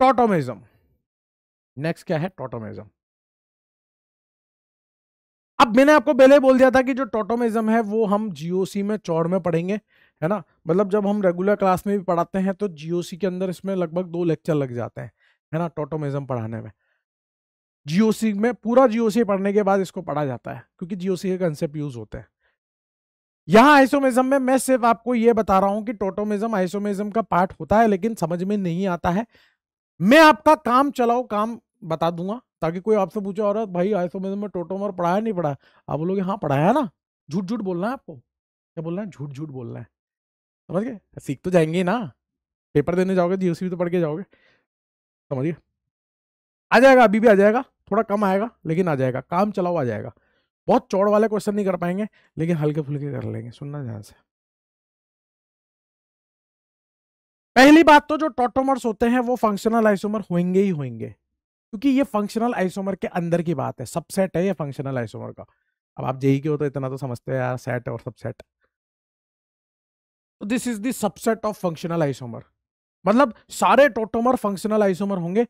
[SPEAKER 1] टोटोमिज्म नेक्स्ट क्या है टोटोमिज्म अब मैंने आपको पहले बोल दिया था कि जो टोटोमिज्म है वो हम जीओसी में चौड़ में पढ़ेंगे है ना मतलब जब हम रेगुलर क्लास में भी पढ़ाते हैं तो जीओसी के अंदर इसमें लगभग दो लेक्चर लग जाते हैं है ना टोटोमिज्म पढ़ाने में जीओसी में पूरा जीओसी पढ़ने के बाद इसको पढ़ा जाता है क्योंकि जीओसी के कंसेप्ट यूज होते हैं यहाँ आइसोमिज्म में मैं सिर्फ आपको ये बता रहा हूँ कि टोटोमिज्म आइसोमिज्म का पार्ट होता है लेकिन समझ में नहीं आता है मैं आपका काम चलाओ काम बता दूंगा ताकि कोई आपसे पूछे और भाई आइसोमेजम में टोटोमर पढ़ाया नहीं पढ़ाया आप बोलोगे हाँ पढ़ाया ना झूठ झूठ बोलना है आपको क्या बोलना है झूठ झूठ बोलना है समझ गए सीख तो जाएंगे ना पेपर देने जाओगे जीओसी भी तो पढ़ के जाओगे समझ गए आ जाएगा अभी भी आ जाएगा थोड़ा कम आएगा लेकिन आ जाएगा काम चलाओ आ जाएगा बहुत चौड़ वाले क्वेश्चन नहीं कर पाएंगे लेकिन हल्के फुल्के कर लेंगे सुनना ध्यान से पहली
[SPEAKER 2] बात तो जो टोटोमर्स
[SPEAKER 1] होते हैं वो फंक्शनल आइसोमर होंगे ही होंगे क्योंकि ये फंक्शनल आइसोमर के अंदर की बात है सबसेट है ये फंक्शनल आइसोमर का अब आप जेई के हो तो इतना तो समझते हैं यार सेट और सबसेट तो this is the subset of functional isomer मतलब सारे टोटोमर फंक्शनल आइसोमर होंगे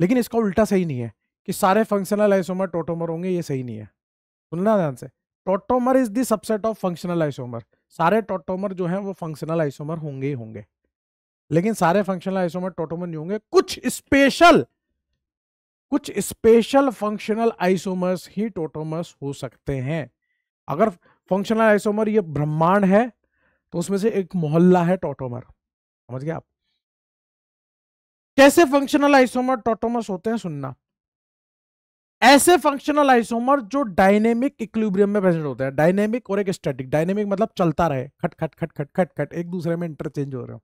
[SPEAKER 1] लेकिन इसका उल्टा सही नहीं है कि सारे फंक्शनल आइसोमर टोटोमर होंगे ये सही नहीं है सुनना ध्यान से tautomer is the subset of functional isomer सारे टोटोमर जो हैं वो फंक्शनल आइसोमर होंगे ही होंगे लेकिन सारे फंक्शनल आइसोमर टोटोमर नहीं होंगे कुछ स्पेशल कुछ स्पेशल फंक्शनल आइसोमर्स ही टोटोमर्स हो सकते हैं अगर फंक्शनल आइसोमर ये ब्रह्मांड है तो उसमें से एक मोहल्ला है टोटोमर समझ गए आप कैसे फंक्शनल आइसोमर टोटोमस होते हैं सुनना ऐसे फंक्शनल आइसोमर जो डायनेमिक इक्लिब्रियम में प्रेजेंट होते हैं डायनेमिक और एक स्टैटिक डायनेमिक मतलब चलता रहे खट खट खट खट खट खट एक दूसरे में इंटरचेंज हो रहे हो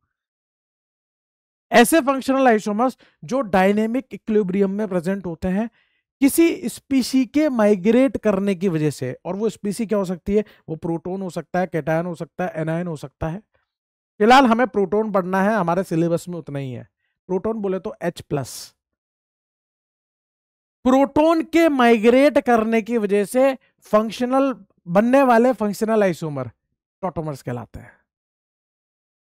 [SPEAKER 1] ऐसे फंक्शनल आइसोमर्स जो डायनेमिक इक्लेब्रियम में प्रेजेंट होते हैं किसी स्पीसी के माइग्रेट करने की वजह से और वो स्पीसी क्या हो सकती है वो प्रोटोन हो सकता है कैटायन हो सकता है एनायन हो सकता है फिलहाल हमें प्रोटोन पढ़ना है हमारे सिलेबस में उतना ही है प्रोटोन बोले तो H प्लस प्रोटोन के माइग्रेट करने की वजह से फंक्शनल बनने वाले फंक्शनल आइसोमर टोटोमर्स कहलाते हैं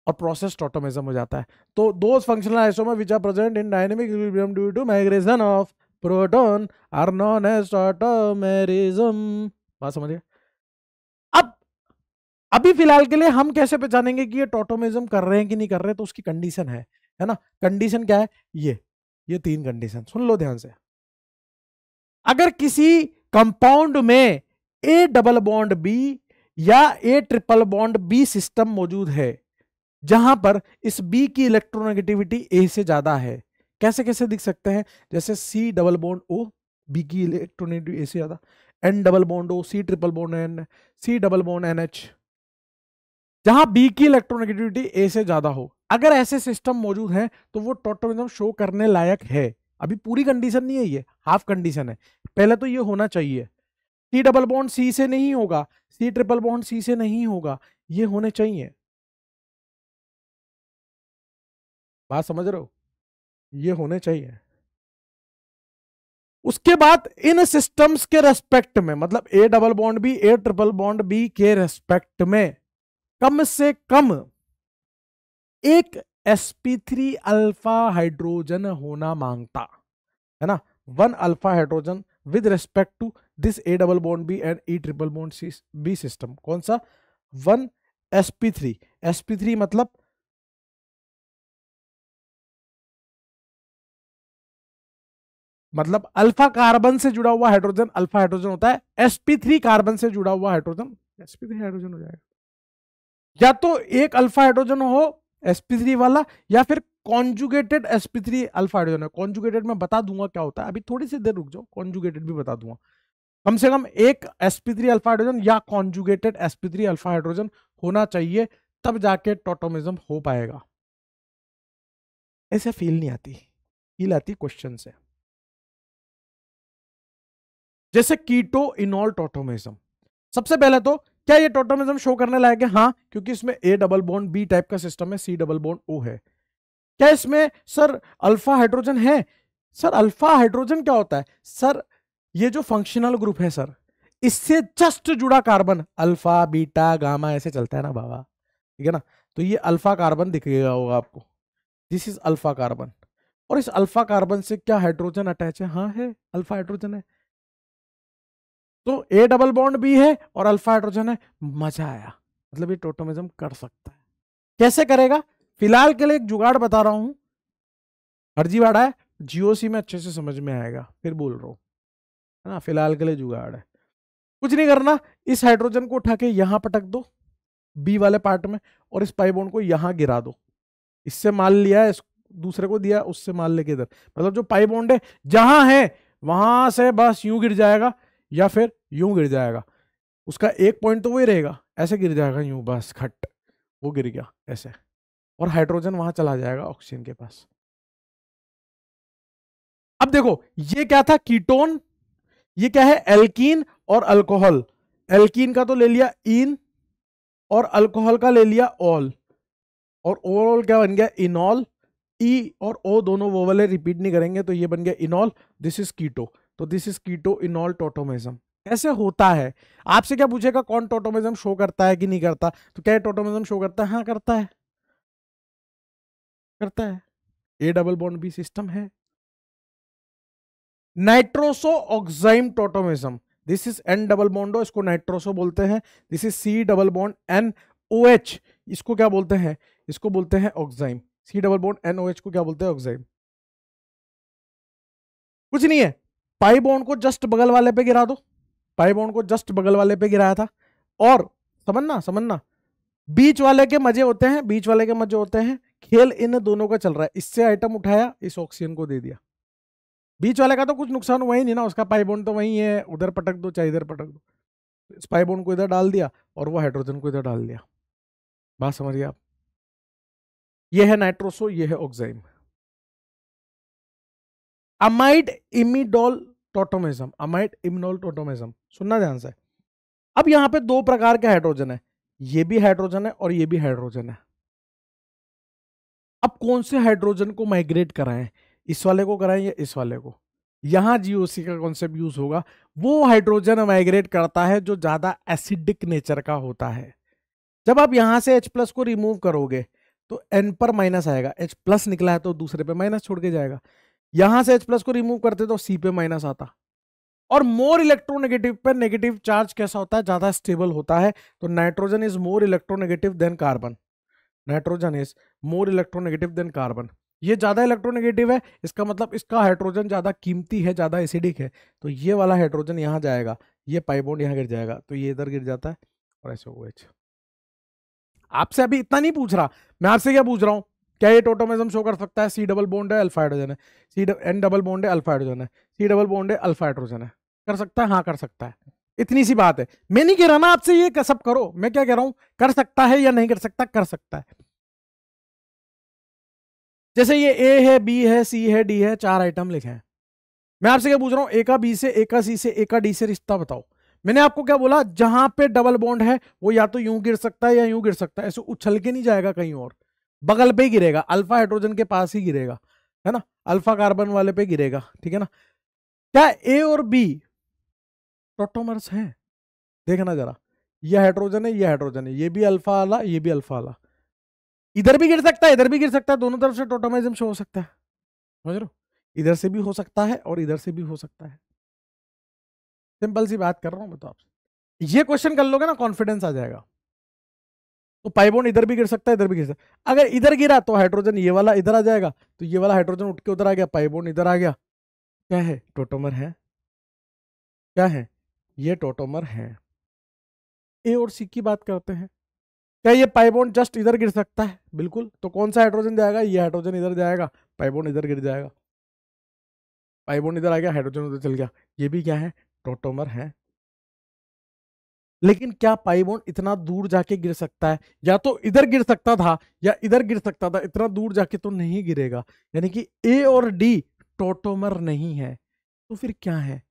[SPEAKER 1] और प्रोसेस ऑटोमेजम हो जाता है तो those functional isomer which are present in dynamic equilibrium due to migration of proton are known as tautomerism बात समझिए अब अभी फिलहाल के लिए हम कैसे पहचानेंगे कि ये टोटोमिज्म कर रहे हैं कि नहीं कर रहे हैं तो उसकी कंडीशन है है ना कंडीशन क्या है ये ये तीन कंडीशन सुन लो ध्यान से अगर किसी कंपाउंड में ए डबल बॉन्ड बी या A triple bond B system मौजूद है जहां पर इस बी की इलेक्ट्रोनेगेटिविटी ए से ज्यादा है कैसे कैसे दिख सकते हैं जैसे C double bond O B की इलेक्ट्रोनेगेटिविटी ए से ज्यादा N double bond O C triple bond N C double bond N H जहां बी की इलेक्ट्रोनेगेटिविटी ए से ज्यादा हो अगर ऐसे सिस्टम मौजूद हैं तो वो टोटोमिज्म शो करने लायक है अभी पूरी कंडीशन नहीं है ये हाफ कंडीशन है पहले तो ये होना चाहिए सी डबल बॉन्ड सी से नहीं होगा सी ट्रिपल बॉन्ड सी से नहीं होगा
[SPEAKER 2] ये होने चाहिए बात समझ रहे हो ये होने चाहिए उसके बाद इन सिस्टम्स
[SPEAKER 1] के रेस्पेक्ट में मतलब A double bond B A triple bond B के रेस्पेक्ट में कम से कम एक sp3 अल्फा हाइड्रोजन होना मांगता है ना one alpha hydrogen with respect to this A double bond B and E triple bond B system कौन सा वन
[SPEAKER 2] sp3 sp3 मतलब मतलब अल्फा कार्बन से जुड़ा हुआ हाइड्रोजन
[SPEAKER 1] अल्फा हाइड्रोजन होता है sp3 कार्बन से जुड़ा हुआ हाइड्रोजन sp3 हाइड्रोजन हो जाएगा या तो एक अल्फा हाइड्रोजन हो sp3 वाला या फिर कॉन्जुगेटेड sp3 अल्फा हाइड्रोजन है कॉन्जुगेटेड मैं बता दूंगा क्या होता है अभी थोड़ी सी देर रुक जाओ कॉन्जुगेटेड भी बता दूंगा कम से कम एक sp3 अल्फा हाइड्रोजन या कॉन्जुगेटेड sp3 अल्फा हाइड्रोजन
[SPEAKER 2] होना चाहिए तब जाके टोटोमिज्म हो पाएगा ऐसे फील नहीं आती फील आती क्वेश्चन से
[SPEAKER 1] जैसे कीटो इनॉल टोटोमिज्म सबसे पहले तो क्या ये टोटोमिज्म शो करने लायक है हाँ क्योंकि इसमें A double bond B type का सिस्टम है सी डबल बॉन्ड ओ है क्या इसमें सर अल्फा हाइड्रोजन है सर अल्फा हाइड्रोजन क्या होता है सर ये जो फंक्शनल ग्रुप है सर इससे जस्ट जुड़ा कार्बन अल्फा बीटा गामा ऐसे चलता है ना बाबा ठीक है ना तो ये अल्फा कार्बन दिखेगा होगा आपको दिस इज अल्फा कार्बन और इस अल्फा कार्बन से क्या हाइड्रोजन अटैच है हाँ है अल्फा हाइड्रोजन है तो ए डबल बॉन्ड भी है और अल्फा हाइड्रोजन है मजा आया मतलब ये टोटोमिज्म कर सकता है कैसे करेगा फिलहाल के लिए एक जुगाड़ बता रहा हूं अर्जीवाड़ा है जीओसी में अच्छे से समझ में आएगा फिर बोल रहा हूं है ना फिलहाल के लिए जुगाड़ है कुछ नहीं करना इस हाइड्रोजन को उठा के यहां पटक दो बी वाले पार्ट में और इस बॉन्ड को यहां गिरा दो इससे माल लिया इस दूसरे को दिया उससे माल लेके इधर मतलब जो बॉन्ड है जहां है वहां से बस यूं गिर जाएगा या फिर यूं गिर जाएगा उसका एक पॉइंट तो वही रहेगा ऐसे गिर जाएगा यूं बस खट वो गिर गया ऐसे और हाइड्रोजन वहां चला जाएगा ऑक्सीजन के पास अब देखो ये क्या था कीटोन ये क्या है एल्कीन और अल्कोहल एल्कीन का तो ले लिया इन और अल्कोहल का ले लिया ऑल और ओवरऑल क्या बन गया इनॉल ई e और ओ दोनों वो वाले रिपीट नहीं करेंगे तो ये बन गया इनॉल दिस इज कीटो तो this is keto enol tautomerism कैसे होता है आपसे क्या पूछेगा कौन टोटोमिज्म शो करता है कि नहीं करता तो क्या टोटोमिज्म शो करता है हाँ करता है करता है A double bond B system है nitroso oxime tautomerism this is N double bond O इसको नाइट्रोसो बोलते हैं this is C double bond N O H इसको क्या बोलते हैं इसको बोलते हैं oxime C double bond N O H को क्या बोलते हैं ऑक्साइम कुछ नहीं है पाई बॉन्ड को जस्ट बगल वाले पे गिरा दो पाइबोन को जस्ट बगल वाले पे गिराया था और समझना समझना बीच वाले के मजे होते हैं बीच वाले के मजे होते हैं खेल इन दोनों का चल रहा है इससे आइटम उठाया इस ऑक्सीजन को दे दिया बीच वाले का तो कुछ नुकसान हुआ ही नहीं ना उसका पाइबोन तो वही है उधर पटक दो चाहे इधर पटक दो स्पाइबोन को इधर डाल दिया और वो हाइड्रोजन को इधर डाल दिया
[SPEAKER 2] बात समझिए आप ये है नाइट्रोसो ये है oxime amide imidol tautomerism amide iminol
[SPEAKER 1] tautomerism सुनना ध्यान से अब यहां पे दो प्रकार के हाइड्रोजन है ये भी हाइड्रोजन है और ये भी हाइड्रोजन है अब कौन से हाइड्रोजन को माइग्रेट कराएं इस वाले को कराएं या इस वाले को यहां जीओसी का कॉन्सेप्ट यूज होगा वो हाइड्रोजन माइग्रेट करता है जो ज़्यादा एसिडिक नेचर का होता है जब आप यहां से H को रिमूव करोगे तो N पर माइनस आएगा H निकला है तो दूसरे पे माइनस छोड़ के जाएगा यहां से एच प्लस को रिमूव करते तो सी पे माइनस आता और मोर इलेक्ट्रोनेगेटिव पर नेगेटिव चार्ज कैसा होता है ज्यादा स्टेबल होता है तो nitrogen is more electronegative than carbon nitrogen is more electronegative than carbon ये ज़्यादा इलेक्ट्रोनेगेटिव है इसका मतलब इसका हाइड्रोजन ज़्यादा कीमती है ज़्यादा एसिडिक है तो ये वाला हाइड्रोजन यहाँ जाएगा ये पाइबोंड यहाँ गिर जाएगा तो ये इधर गिर जाता है और ऐसे ओ आपसे अभी इतना नहीं पूछ रहा मैं आपसे क्या पूछ रहा हूँ क्या ये टोटोमिज्म शो कर सकता है सी डबल बॉन्ड है अल्फा हाइड्रोजन है सी एन डबल बोन्ड है अल्फा हाइड्रोजन है सी डबल बॉन्ड है अल्फा हाइड्रोजन है कर सकता है हाँ कर सकता है इतनी सी बात है मैं नहीं कह रहा ना आपसे ये सब करो मैं क्या कह रहा हूं कर सकता है या नहीं कर सकता कर सकता है जैसे ये ए है बी है सी है डी है चार आइटम लिखे हैं मैं आपसे क्या पूछ रहा हूं ए का बी से ए का सी से ए का डी से रिश्ता बताओ मैंने आपको क्या बोला जहां पे डबल बॉन्ड है वो या तो यूं गिर सकता है या यूं गिर सकता है ऐसे उछल के नहीं जाएगा कहीं और बगल पे गिरेगा अल्फा हाइड्रोजन के पास ही गिरेगा है ना अल्फा कार्बन वाले पे गिरेगा ठीक है ना क्या ए और बी टोटोमर्स हैं देखना जरा ये हाइड्रोजन है ये हाइड्रोजन है ये भी अल्फा आला ये भी अल्फा आला इधर भी गिर सकता है इधर भी गिर सकता है दोनों तरफ से टोटोमाइजम शो हो सकता है समझ रहे इधर से भी हो सकता है और इधर से भी हो सकता है सिंपल सी बात कर रहा हूँ मैं तो आपसे ये क्वेश्चन कर लोगे ना कॉन्फिडेंस आ जाएगा तो पाइबोन इधर भी गिर सकता है इधर भी गिर सकता है अगर इधर गिरा तो हाइड्रोजन ये वाला इधर आ जाएगा तो ये वाला हाइड्रोजन उठ के उधर आ गया पाइबोन इधर आ गया क्या है टोटोमर है क्या है ये टोटोमर है ए और सी की बात करते हैं क्या ये पाइबोन जस्ट इधर गिर सकता है बिल्कुल तो कौन सा हाइड्रोजन जाएगा ये हाइड्रोजन इधर जाएगा पाइबोन इधर गिर जाएगा पाइबोन इधर आ गया हाइड्रोजन उधर चल गया ये भी क्या है टोटोमर है लेकिन क्या पाइबोन इतना दूर जाके गिर सकता है या तो इधर गिर सकता था या इधर गिर सकता था इतना दूर जाके तो नहीं गिरेगा यानी कि ए और डी टोटोमर नहीं है तो फिर क्या है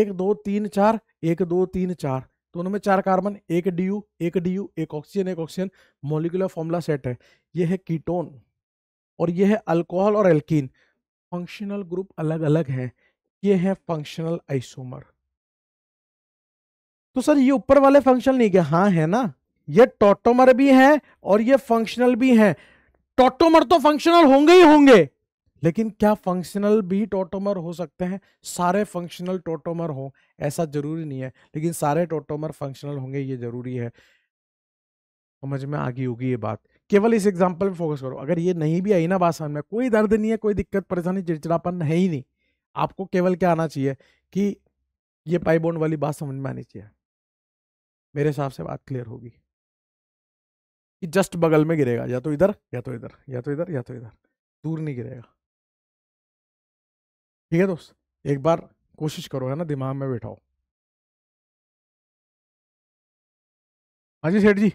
[SPEAKER 1] एक दो तीन चार एक दो तीन चार दोनों में चार कार्बन एक डी यू एक डी यू एक ऑक्सीजन एक ऑक्सीजन मोलिकुलर फॉर्मूला सेट है यह है कीटोन और यह है अल्कोहल और एल्कीन फंक्शनल ग्रुप अलग अलग है ये है फंक्शनल आइसोमर तो सर ये ऊपर वाले फंक्शन नहीं क्या हाँ है ना ये टोटोमर भी है और ये फंक्शनल भी है टोटोमर तो फंक्शनल होंगे ही होंगे लेकिन क्या फंक्शनल भी टोटोमर हो सकते हैं सारे फंक्शनल टोटोमर हो ऐसा जरूरी नहीं है लेकिन सारे टोटोमर फंक्शनल होंगे ये जरूरी है समझ में आ गई होगी ये बात केवल इस एग्जाम्पल पे फोकस करो अगर ये नहीं भी आई ना बात समझ में कोई दर्द नहीं है कोई दिक्कत परेशानी चिड़चिड़ापन है ही नहीं आपको केवल क्या आना चाहिए कि ये पाइबोंड वाली बात समझ में आनी चाहिए मेरे हिसाब से बात क्लियर होगी कि जस्ट बगल में गिरेगा या तो इधर या तो इधर या तो इधर या तो इधर दूर नहीं गिरेगा
[SPEAKER 2] ठीक है दोस्त एक बार कोशिश करो है ना दिमाग में बैठाओ हाँ जी सेठ जी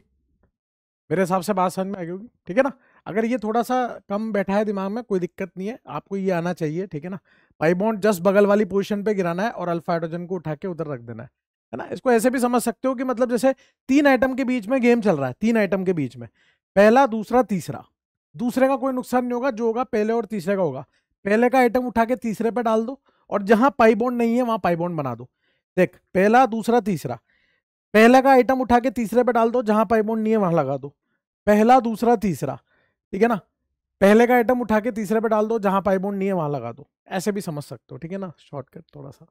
[SPEAKER 2] मेरे हिसाब से बात समझ में आ गई होगी ठीक है ना अगर ये थोड़ा सा कम बैठा है दिमाग में कोई दिक्कत नहीं
[SPEAKER 1] है आपको ये आना चाहिए ठीक है ना पाइबॉन्ड जस्ट बगल वाली पोजीशन पे गिराना है और अल्फा हाइड्रोजन को उठा के उधर रख देना है है ना इसको ऐसे भी समझ सकते हो कि मतलब जैसे तीन आइटम के बीच में गेम चल रहा है तीन आइटम के बीच में पहला दूसरा तीसरा दूसरे का कोई नुकसान नहीं होगा जो होगा पहले और तीसरे का होगा पहले का आइटम उठा के तीसरे पे डाल दो और जहां पाइबोंड नहीं है वहां पाइबोंड बना दो देख पहला दूसरा तीसरा पहले का आइटम उठा के तीसरे पे डाल दो जहां पाइबोंड नहीं है वहां लगा दो पहला दूसरा तीसरा ठीक है ना पहले का आइटम उठा के तीसरे पे डाल दो जहां पाइबोंड नहीं है वहां लगा दो ऐसे भी समझ सकते हो ठीक है ना शॉर्टकट थोड़ा सा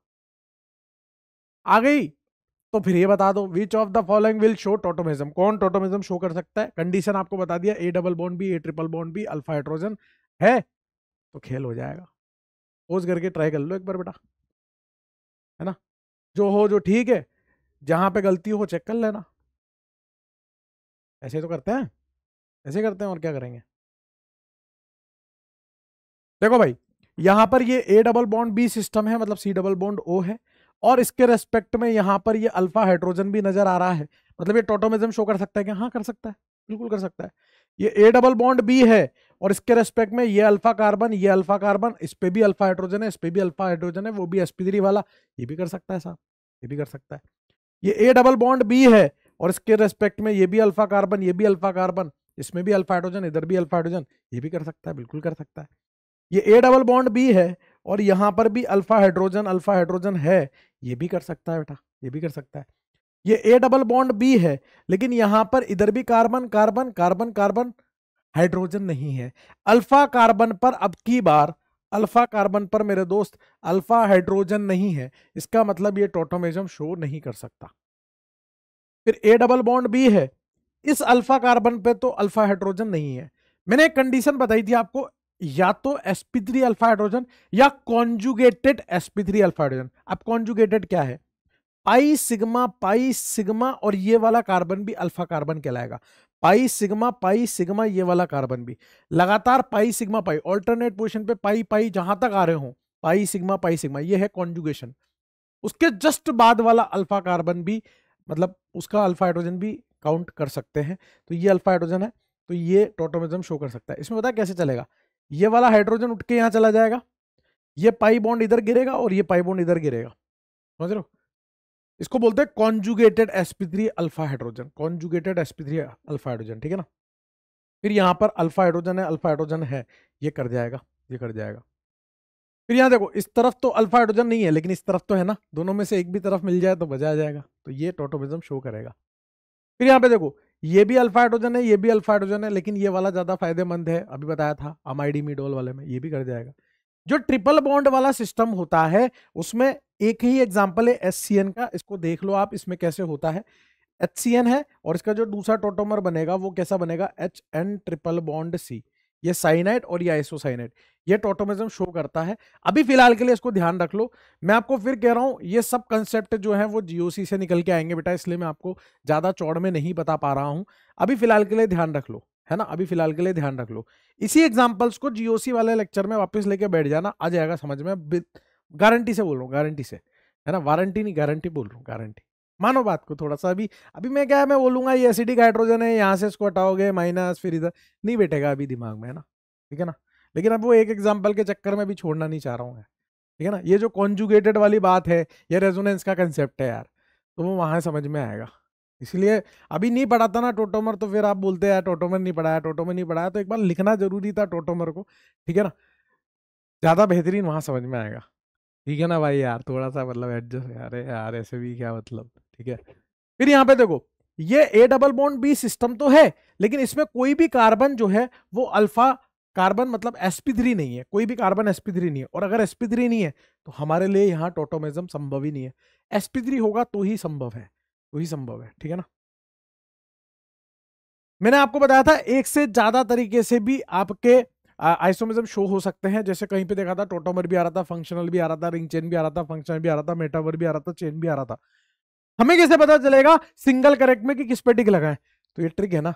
[SPEAKER 1] आ गई तो फिर ये बता दो which of the following will show tautomerism कौन टोटोमिज्म शो कर सकता है कंडीशन आपको बता दिया A double bond B A triple bond B alpha hydrogen है तो खेल हो जाएगा पोज करके ट्राई कर लो एक बार बेटा है ना जो
[SPEAKER 2] हो जो ठीक है जहां पे गलती हो चेक कर लेना ऐसे तो करते हैं ऐसे करते हैं और क्या करेंगे
[SPEAKER 1] देखो भाई यहां पर ये A double bond B system है मतलब सी डबल बॉन्ड ओ है और इसके रेस्पेक्ट में यहाँ पर ये अल्फा हाइड्रोजन भी नजर आ रहा है मतलब ये टोटोमिज्म शो कर सकता है कि हाँ कर सकता है बिल्कुल कर सकता है ये ए डबल बॉन्ड बी है और इसके रेस्पेक्ट में ये अल्फा कार्बन ये अल्फा कार्बन इस पे भी अल्फा हाइड्रोजन है इस पे भी अल्फा हाइड्रोजन है वो भी sp3 वाला ये भी कर सकता है साहब ये भी कर सकता है ये ए डबल बॉन्ड बी है और इसके रेस्पेक्ट में ये भी अल्फा कार्बन ये भी अल्फा कार्बन इसमें भी अल्फा हाइड्रोजन इधर भी अल्फा हाइड्रोजन ये भी कर सकता है बिल्कुल कर सकता है ये ए डबल बॉन्ड बी है और यहाँ पर भी अल्फा हाइड्रोजन अल्फा हाइड्रोजन है ये भी कर सकता है बेटा ये भी कर सकता है ये ए डबल बॉन्ड बी है लेकिन यहाँ पर इधर भी carbon carbon carbon carbon hydrogen नहीं है अल्फा कार्बन पर अब की बार अल्फा कार्बन पर मेरे दोस्त अल्फा हाइड्रोजन नहीं है इसका मतलब ये टोटोमेजम शो नहीं कर सकता फिर ए डबल बॉन्ड बी है इस अल्फा कार्बन पे तो अल्फा हाइड्रोजन नहीं है मैंने एक कंडीशन बताई थी आपको या तो sp3 थ्री अल्फा हाइड्रोजन या conjugated sp3 three alpha hydrogen अब कॉन्जुगेटेड क्या है पाई सिग्मा पाई सिग्मा और ये वाला कार्बन भी अल्फा कार्बन कहलाएगा पाई सिग्मा पाई सिग्मा ये वाला कार्बन भी लगातार pi sigma pi alternate position पे पाई पाई जहां तक आ रहे हो पाई सिग्मा पाई सिग्मा ये है कॉन्जुगेशन उसके जस्ट बाद वाला अल्फा कार्बन भी मतलब उसका अल्फा हाइड्रोजन भी काउंट कर सकते हैं तो ये अल्फा हाइड्रोजन है तो ये टोटोमिज्म शो कर सकता है इसमें बताया कैसे चलेगा ये वाला हाइड्रोजन उठ के यहाँ चला जाएगा ये पाई बॉन्ड इधर गिरेगा और ये पाई बॉन्ड इधर गिरेगा समझ रहे हो इसको बोलते हैं conjugated SP alpha hydrogen conjugated SP alpha hydrogen ठीक है ना फिर यहाँ पर अल्फा हाइड्रोजन है अल्फा हाइड्रोजन है ये कर जाएगा ये कर जाएगा फिर यहाँ देखो इस तरफ तो अल्फा हाइड्रोजन नहीं है लेकिन इस तरफ तो है ना दोनों में से एक भी तरफ मिल जाए तो बजाया जाएगा तो ये टोटोमिज्म शो करेगा फिर यहाँ पे देखो ये भी अल्फा हाइड्रोजन है ये भी अल्फा हाइड्रोजन है लेकिन ये वाला ज़्यादा फायदेमंद है अभी बताया था अमाइडी मिडोल वाले में ये भी कर जाएगा जो ट्रिपल बॉन्ड वाला सिस्टम होता है उसमें एक ही एग्जाम्पल है एस का इसको देख लो आप इसमें कैसे होता है एच है और इसका जो दूसरा टोटोमर बनेगा वो कैसा बनेगा H N triple bond C ये साइनाइट और ये साइनाइट ये टोटोमिज्म शो करता है अभी फिलहाल के लिए इसको ध्यान रख लो मैं आपको फिर कह रहा हूँ ये सब कंसेप्ट जो है वो जीओसी से निकल के आएंगे बेटा इसलिए मैं आपको ज़्यादा चौड़ में नहीं बता पा रहा हूँ अभी फिलहाल के लिए ध्यान रख लो है ना अभी फिलहाल के लिए ध्यान रख लो इसी एग्जाम्पल्स को जीओसी वाले लेक्चर में वापस लेके बैठ जाना आ जाएगा समझ में गारंटी से बोल रहा हूँ गारंटी से है ना वारंटी नहीं गारंटी बोल रहा हूँ गारंटी मानो बात को थोड़ा सा अभी अभी मैं क्या है मैं बोलूँगा ये एसिडिक हाइड्रोजन है यहाँ से इसको हटाओगे माइनस फिर इधर नहीं बैठेगा अभी दिमाग में है ना ठीक है ना लेकिन अब वो एक एग्जाम्पल के चक्कर में भी छोड़ना नहीं चाह रहा हूँ मैं ठीक है ना ये जो कॉन्जुगेटेड वाली बात है ये रेजोनेंस का कंसेप्ट है यार तो वो वहाँ समझ में आएगा इसलिए अभी नहीं पढ़ाता ना टोटोमर तो फिर आप बोलते हैं टोटोमर नहीं पढ़ाया टोटोमर नहीं पढ़ाया तो एक बार लिखना जरूरी था टोटोमर को ठीक है ना ज़्यादा बेहतरीन वहाँ समझ में आएगा ठीक है ना भाई यार थोड़ा सा मतलब एडजस्ट यार यार ऐसे भी क्या मतलब ठीक है फिर यहां पे देखो ये A double bond B system तो है लेकिन इसमें कोई भी कार्बन जो है वो अल्फा कार्बन मतलब थ्री नहीं है कोई भी कार्बन एसपी थ्री नहीं है और अगर एसपी थ्री नहीं है तो हमारे लिए यहाँ टोटोमिज्म संभव ही नहीं है थ्री होगा तो ही संभव है तो ही संभव है ठीक है ना मैंने आपको बताया था एक से ज्यादा तरीके से भी आपके आइसोमिज्म शो हो सकते हैं जैसे कहीं पे देखा था टोटोमर भी आ रहा था फंक्शनल भी आ रहा था रिंग चेन भी आ रहा था फंक्शनल भी आ रहा था मेटावर भी आ रहा था चेन भी आ रहा था हमें कैसे पता चलेगा सिंगल करेक्ट में कि किस पे टिक है तो ये ट्रिक है ना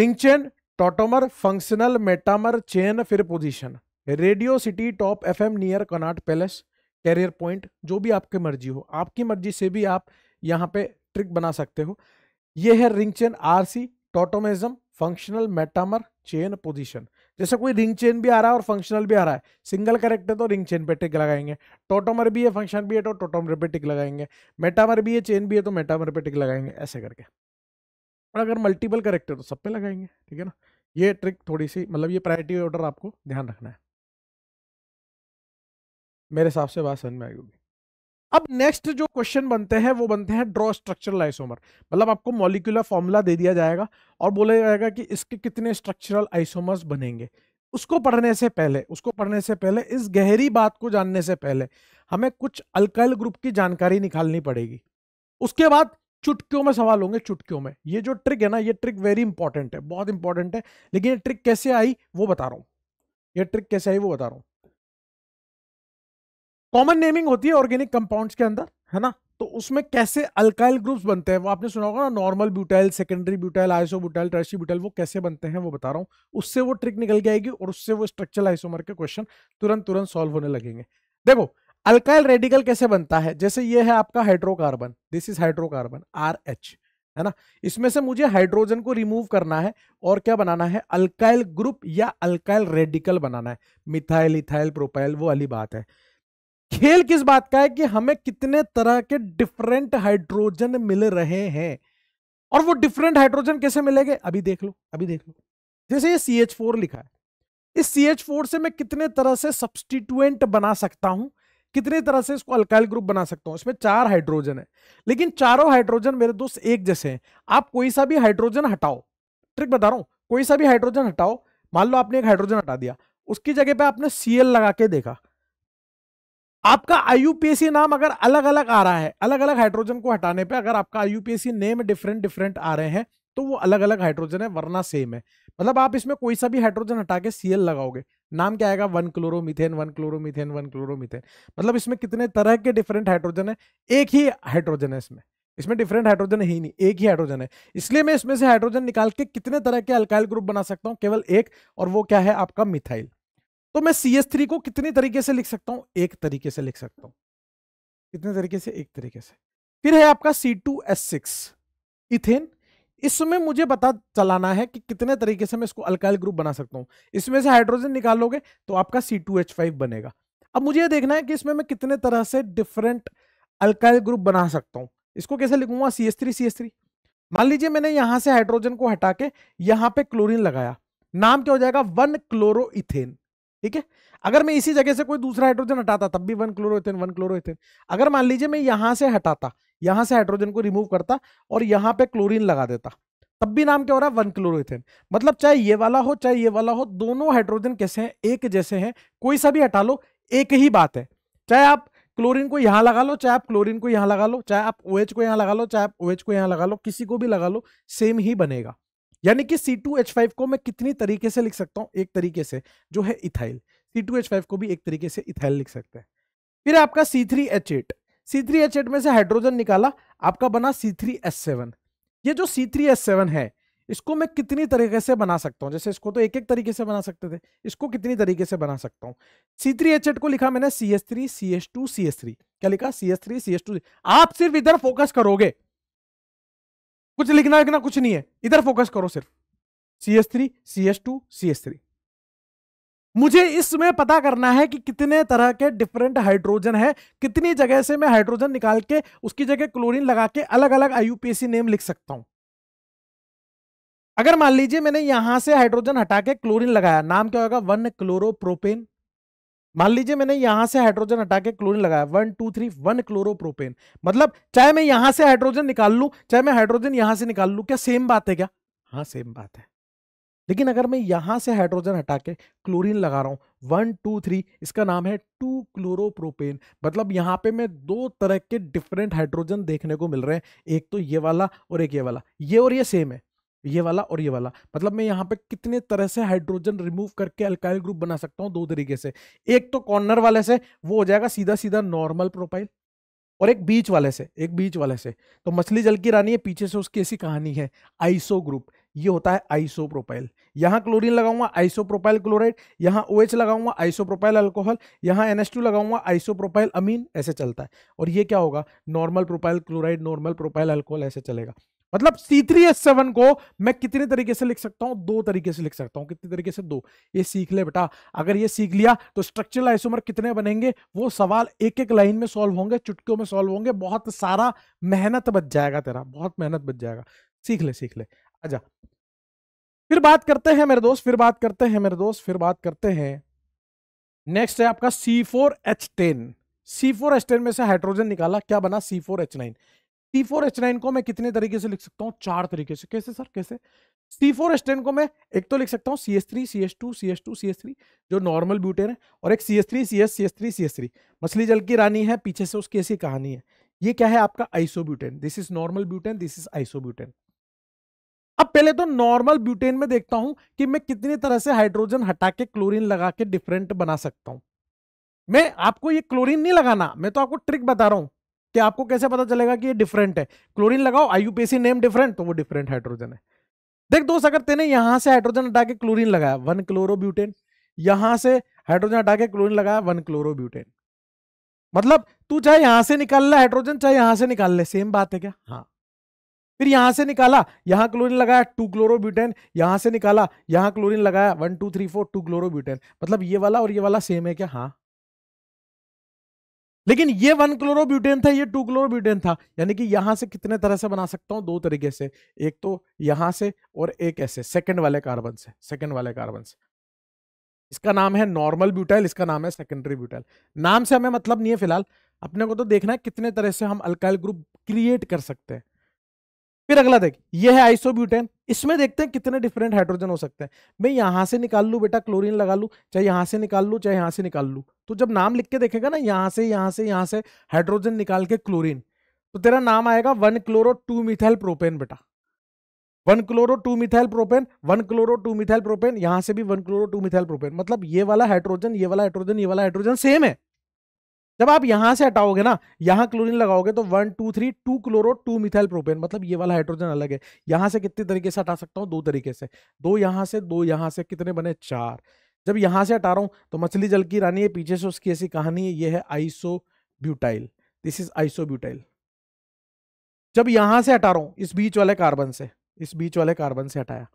[SPEAKER 1] ring chain tautomer functional metamer chain फिर position Radio City Top FM near Connaught Place Career Point जो भी आपकी मर्जी हो आपकी मर्जी से भी आप यहाँ पे ट्रिक बना सकते हो ये है रिंग चेन सी tautomerism functional metamer chain position जैसे कोई रिंग चेन भी आ रहा है और फंक्शनल भी आ रहा है सिंगल करेक्ट है तो रिंग चेन पे टिक लगाएंगे टोटोमर भी है फंक्शन भी है तो टोटोमर पे टिक लगाएंगे मेटामर भी है चेन भी है तो मेटामर पे टिक लगाएंगे ऐसे करके और अगर मल्टीपल करेक्ट है तो सब पे लगाएंगे ठीक है ना ये ट्रिक थोड़ी सी मतलब ये प्रायोरिटी ऑर्डर आपको ध्यान रखना है मेरे हिसाब से बात समझ में आई होगी
[SPEAKER 2] अब नेक्स्ट जो क्वेश्चन
[SPEAKER 1] बनते हैं वो बनते हैं ड्रॉ स्ट्रक्चरल आइसोमर मतलब आपको मॉलिकुलर फॉर्मूला दे दिया जाएगा और बोला जाएगा कि इसके कितने स्ट्रक्चरल आइसोमर्स बनेंगे उसको पढ़ने से पहले उसको पढ़ने से पहले इस गहरी बात को जानने से पहले हमें कुछ अल्काइल ग्रुप की जानकारी निकालनी पड़ेगी उसके बाद चुटकियों में सवाल होंगे चुटकियों में ये जो ट्रिक है ना ये ट्रिक वेरी इंपॉर्टेंट है बहुत इंपॉर्टेंट है लेकिन ये ट्रिक कैसे आई वो बता रहा हूँ ये ट्रिक कैसे आई वो बता रहा हूँ कॉमन नेमिंग होती है ऑर्गेनिक कंपाउंड्स के अंदर है ना तो उसमें कैसे अल्काइल ग्रुप्स बनते हैं वो आपने सुना होगा ना normal butyl secondary butyl iso butyl tertiary butyl वो कैसे बनते हैं वो बता रहा हूँ उससे वो ट्रिक निकल के आएगी और उससे वो स्ट्रक्चरल आइसोमर के क्वेश्चन तुरंत तुरंत सॉल्व होने लगेंगे देखो अल्काइल रेडिकल कैसे बनता है जैसे ये है आपका hydrocarbon this is hydrocarbon R H है ना इसमें से मुझे हाइड्रोजन को रिमूव करना है और क्या बनाना है अल्काइल ग्रुप या अल्काइल रेडिकल बनाना है मिथाइल इथाइल प्रोपाइल वो वाली बात है खेल किस बात का है कि हमें कितने तरह के डिफरेंट हाइड्रोजन मिल रहे हैं और वो डिफरेंट हाइड्रोजन कैसे मिलेंगे अभी देख लो अभी देख लो जैसे ये सी एच फोर लिखा है इस सी एच फोर से मैं कितने तरह से सब्सटीट्यूएंट बना सकता हूं कितने तरह से इसको अल्काइल ग्रुप बना सकता हूँ इसमें चार हाइड्रोजन है लेकिन चारों हाइड्रोजन मेरे दोस्त एक जैसे हैं आप कोई सा भी हाइड्रोजन हटाओ ट्रिक बता रहा हूं कोई सा भी हाइड्रोजन हटाओ मान लो आपने एक हाइड्रोजन हटा दिया उसकी जगह पे आपने सी लगा के देखा आपका आई नाम अगर अलग अलग आ रहा है अलग अलग हाइड्रोजन को हटाने पे अगर आपका आई नेम डिफरेंट डिफरेंट आ रहे हैं तो वो अलग अलग हाइड्रोजन है वरना सेम है मतलब आप इसमें कोई सा भी हाइड्रोजन हटा के सीएल लगाओगे नाम क्या आएगा one chloromethane one chloromethane one chloromethane मतलब इसमें कितने तरह के डिफरेंट हाइड्रोजन है एक ही हाइड्रोजन है इसमें इसमें डिफरेंट हाइड्रोजन ही नहीं एक ही हाइड्रोजन है इसलिए मैं इसमें से हाइड्रोजन निकाल के कितने तरह के अल्काइल ग्रुप बना सकता हूँ केवल एक और वो क्या है आपका मिथाइल तो मैं सी एस थ्री को कितने तरीके से लिख सकता हूँ एक तरीके से लिख सकता हूँ कितने तरीके से एक तरीके से फिर है आपका C two S six ethane इसमें मुझे पता चलाना है कि कितने तरीके से मैं इसको अल्काइल ग्रुप बना सकता हूं इसमें से हाइड्रोजन निकालोगे तो आपका सी टू एच फाइव बनेगा अब मुझे यह देखना है कि इसमें मैं कितने तरह से डिफरेंट अल्काइल ग्रुप बना सकता हूँ इसको कैसे लिखूंगा C S three C S three मान लीजिए मैंने यहां से हाइड्रोजन को हटा के यहां पे क्लोरीन लगाया नाम क्या हो जाएगा वन क्लोरो इथेन ठीक है अगर मैं इसी जगह से कोई दूसरा हाइड्रोजन हटाता तब भी वन क्लोरोथेन वन क्लोरोथेन अगर मान लीजिए मैं यहाँ से हटाता यहाँ से हाइड्रोजन को रिमूव करता और यहाँ पे क्लोरीन लगा देता तब भी नाम क्या हो रहा है वन क्लोरोथेन मतलब चाहे ये वाला हो चाहे ये वाला हो दोनों हाइड्रोजन कैसे हैं एक जैसे हैं कोई सा भी हटा लो एक ही बात है चाहे आप क्लोरीन को यहाँ लगा लो चाहे आप क्लोरीन को यहाँ लगा लो चाहे आप ओएच को यहाँ लगा लो चाहे आप ओएच को यहाँ लगा लो किसी को भी लगा लो सेम ही बनेगा यानी कि फाइव को मैं कितनी तरीके से लिख सकता हूँ एक तरीके से जो है ethyl C two H five को भी एक तरीके से इथाइल लिख सकते हैं फिर आपका C C three three H eight H eight में से हाइड्रोजन निकाला आपका बना सी थ्री सेवन ये जो सी थ्री सेवन है इसको मैं कितनी तरीके से बना सकता हूँ जैसे इसको तो एक एक तरीके से बना सकते थे इसको कितनी तरीके से बना सकता हूँ सी थ्री एच एट को लिखा मैंने C S three C S two C S three क्या लिखा C S three C S two आप सिर्फ इधर फोकस करोगे कुछ लिखना लिखना कुछ नहीं है इधर फोकस करो सिर्फ C S three C S two C S three मुझे इसमें पता करना है कि कितने तरह के डिफरेंट हाइड्रोजन है कितनी जगह से मैं हाइड्रोजन निकाल के उसकी जगह क्लोरीन लगा के अलग अलग आईयूपीएसी नेम लिख सकता हूं अगर मान लीजिए मैंने यहां से हाइड्रोजन हटा के क्लोरीन लगाया नाम क्या होगा वन क्लोरोप्रोपेन मान लीजिए मैंने यहां से हाइड्रोजन हटा के क्लोरीन लगाया one two three one chloropropane मतलब चाहे मैं यहां से हाइड्रोजन निकाल लू चाहे मैं हाइड्रोजन यहां से निकाल लू क्या सेम बात है क्या हाँ सेम बात है लेकिन अगर मैं यहां से हाइड्रोजन हटा के क्लोरीन लगा रहा हूं वन टू थ्री इसका नाम है टू क्लोरोप्रोपेन मतलब यहाँ पे मैं दो तरह के डिफरेंट हाइड्रोजन देखने को मिल रहे हैं एक तो ये वाला और एक ये वाला ये और ये सेम है ये वाला और ये वाला मतलब मैं यहाँ पे कितने तरह से हाइड्रोजन रिमूव करके अल्काइल ग्रुप बना सकता हूँ दो तरीके से एक तो कॉर्नर वाले से वो हो जाएगा सीधा सीधा नॉर्मल प्रोफाइल और एक बीच वाले से एक बीच वाले से तो मछली जल की रानी है पीछे से उसकी ऐसी कहानी है आइसो ग्रुप ये होता है आइसो प्रोपाइल यहाँ क्लोरीन लगाऊंगा आइसो प्रोपाइल क्लोराइड यहाँ ओ OH लगाऊंगा आइसो प्रोपाइल अल्कोहल यहाँ एन लगाऊंगा आइसो प्रोपाइल अमीन ऐसे चलता है और ये क्या होगा normal propyl chloride normal propyl alcohol ऐसे चलेगा मतलब सी थ्री एस सेवन को मैं कितने तरीके से लिख सकता हूँ दो तरीके से लिख सकता हूँ कितने तरीके से दो ये सीख ले बेटा अगर ये सीख लिया तो स्ट्रक्चरल आइसोमर कितने बनेंगे वो सवाल एक एक लाइन में सॉल्व होंगे चुटकियों में सॉल्व होंगे बहुत सारा मेहनत बच जाएगा तेरा बहुत मेहनत बच जाएगा सीख ले सीख ले अच्छा फिर बात करते हैं मेरे दोस्त फिर बात करते हैं मेरे दोस्त फिर बात करते हैं नेक्स्ट है आपका C four H ten C four H ten में से हाइड्रोजन निकाला क्या बना C four H nine C four H को मैं कितने तरीके से लिख सकता हूँ चार तरीके से कैसे सर कैसे सी फोर टेन को मैं एक तो लिख सकता हूँ C S three C S two C S two C S three जो नॉर्मल ब्यूटेन है और एक C S three C S C S three C S three मछली जल की रानी है पीछे से उसकी ऐसी कहानी है ये क्या है आपका iso butane this is normal butane this is iso butane अब पहले तो नॉर्मल ब्यूटेन में देखता हूं कि मैं कितनी तरह से हाइड्रोजन हटा के क्लोरिन लगा के डिफरेंट बना सकता हूं मैं आपको ये क्लोरीन नहीं लगाना मैं तो आपको ट्रिक बता रहा हूं कि आपको कैसे पता चलेगा कि ये डिफरेंट है क्लोरीन लगाओ आईयूपीएसी नेम डिफरेंट तो वो डिफरेंट हाइड्रोजन है देख दोस्त अगर तेने यहां से हाइड्रोजन हटा के क्लोरीन लगाया वन क्लोरोब्यूटेन यहां से हाइड्रोजन हटा के क्लोरीन लगाया वन क्लोरोब्यूटेन मतलब तू चाहे यहां से निकाल ले हाइड्रोजन चाहे यहां से निकाल ले सेम बात है क्या हाँ फिर यहां से निकाला यहां क्लोरीन लगाया टू क्लोरोब्यूटेन यहां से निकाला यहां क्लोरीन लगाया one two three four two chlorobutane मतलब ये वाला और ये वाला सेम है क्या हाँ लेकिन ये वन क्लोरोब्यूटेन था ये टू क्लोरोब्यूटेन था यानी कि यहां से कितने तरह से बना सकता हूं दो तरीके से एक तो यहां से और एक ऐसे सेकंड वाले कार्बन से सेकंड वाले कार्बन से इसका नाम है नॉर्मल ब्यूटाइल इसका नाम है सेकेंडरी ब्यूटाइल नाम से हमें मतलब नहीं है फिलहाल अपने को तो देखना है कितने तरह से हम अल्काइल ग्रुप क्रिएट कर सकते हैं फिर अगला देख ये है आइसोब्यूटेन इसमें देखते हैं कितने डिफरेंट हाइड्रोजन हो सकते हैं मैं यहाँ से निकाल लूँ बेटा क्लोरीन लगा लूँ चाहे यहाँ से निकाल लूँ चाहे यहाँ से निकाल लूँ तो जब नाम लिख के देखेगा ना यहाँ से यहाँ से यहाँ से हाइड्रोजन निकाल के क्लोरीन तो तेरा नाम आएगा one chloro two methyl propane बेटा one chloro two methyl propane one chloro two methyl propane यहाँ से भी one chloro two methyl propane मतलब ये वाला हाइड्रोजन ये वाला हाइड्रोजन ये वाला हाइड्रोजन सेम है जब आप यहां से हटाओगे ना यहां क्लोरीन लगाओगे तो one two three two chloro two methyl propane मतलब ये वाला हाइड्रोजन अलग है यहां से कितने तरीके से हटा सकता हूं दो तरीके से दो यहां से दो यहां से कितने बने चार जब यहां से हटा रहा हूं तो मछली जल की रानी है पीछे से उसकी ऐसी कहानी है ये है iso butyl this is iso butyl जब यहां से हटा रहा हूं इस बीच वाले कार्बन से इस बीच वाले कार्बन से हटाया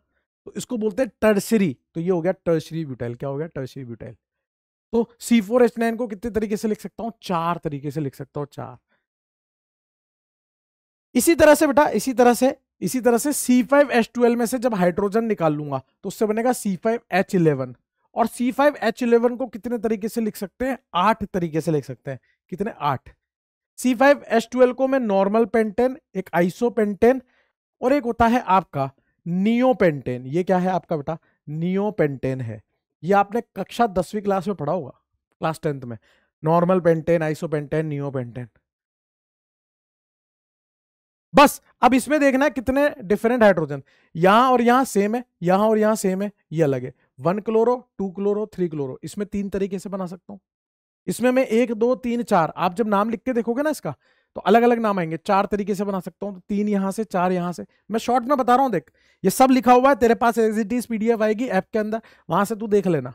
[SPEAKER 1] तो इसको बोलते हैं टर्सरी तो ये हो गया टर्सरी ब्यूटाइल क्या हो गया टर्सरी ब्यूटाइल तो सी फोर एच नाइन को कितने तरीके से लिख सकता हूं चार तरीके से लिख सकता हूं चार इसी तरह से बेटा इसी तरह से इसी तरह से सी फाइव एच ट्वेल्व में से जब हाइड्रोजन निकाल लूंगा तो उससे बनेगा सी फाइव एच इलेवन और सी फाइव एच इलेवन को कितने तरीके से लिख सकते हैं आठ तरीके से लिख सकते हैं कितने आठ सी फाइव एच ट्वेल्व को मैं नॉर्मल पेंटेन एक आइसो पेंटेन और एक होता है आपका नियो पेंटेन ये क्या है आपका बेटा नियो पेंटेन है ये आपने कक्षा दसवीं क्लास में पढ़ा होगा क्लास टेंथ में normal pentane iso pentane neo pentane बस अब इसमें देखना है कितने डिफरेंट हाइड्रोजन यहां और यहां सेम है यहां और यहां सेम है ये अलग है one chloro two chloro three chloro इसमें तीन तरीके से बना सकता हूं इसमें मैं एक दो तीन चार आप जब नाम लिख के देखोगे ना इसका तो अलग अलग नाम आएंगे चार तरीके से बना सकता हूँ तो तीन यहाँ से चार यहाँ से मैं शॉर्ट में बता रहा हूँ देख ये सब लिखा हुआ है तेरे पास एग्जिटीज पी आएगी ऐप के अंदर वहाँ से तू देख लेना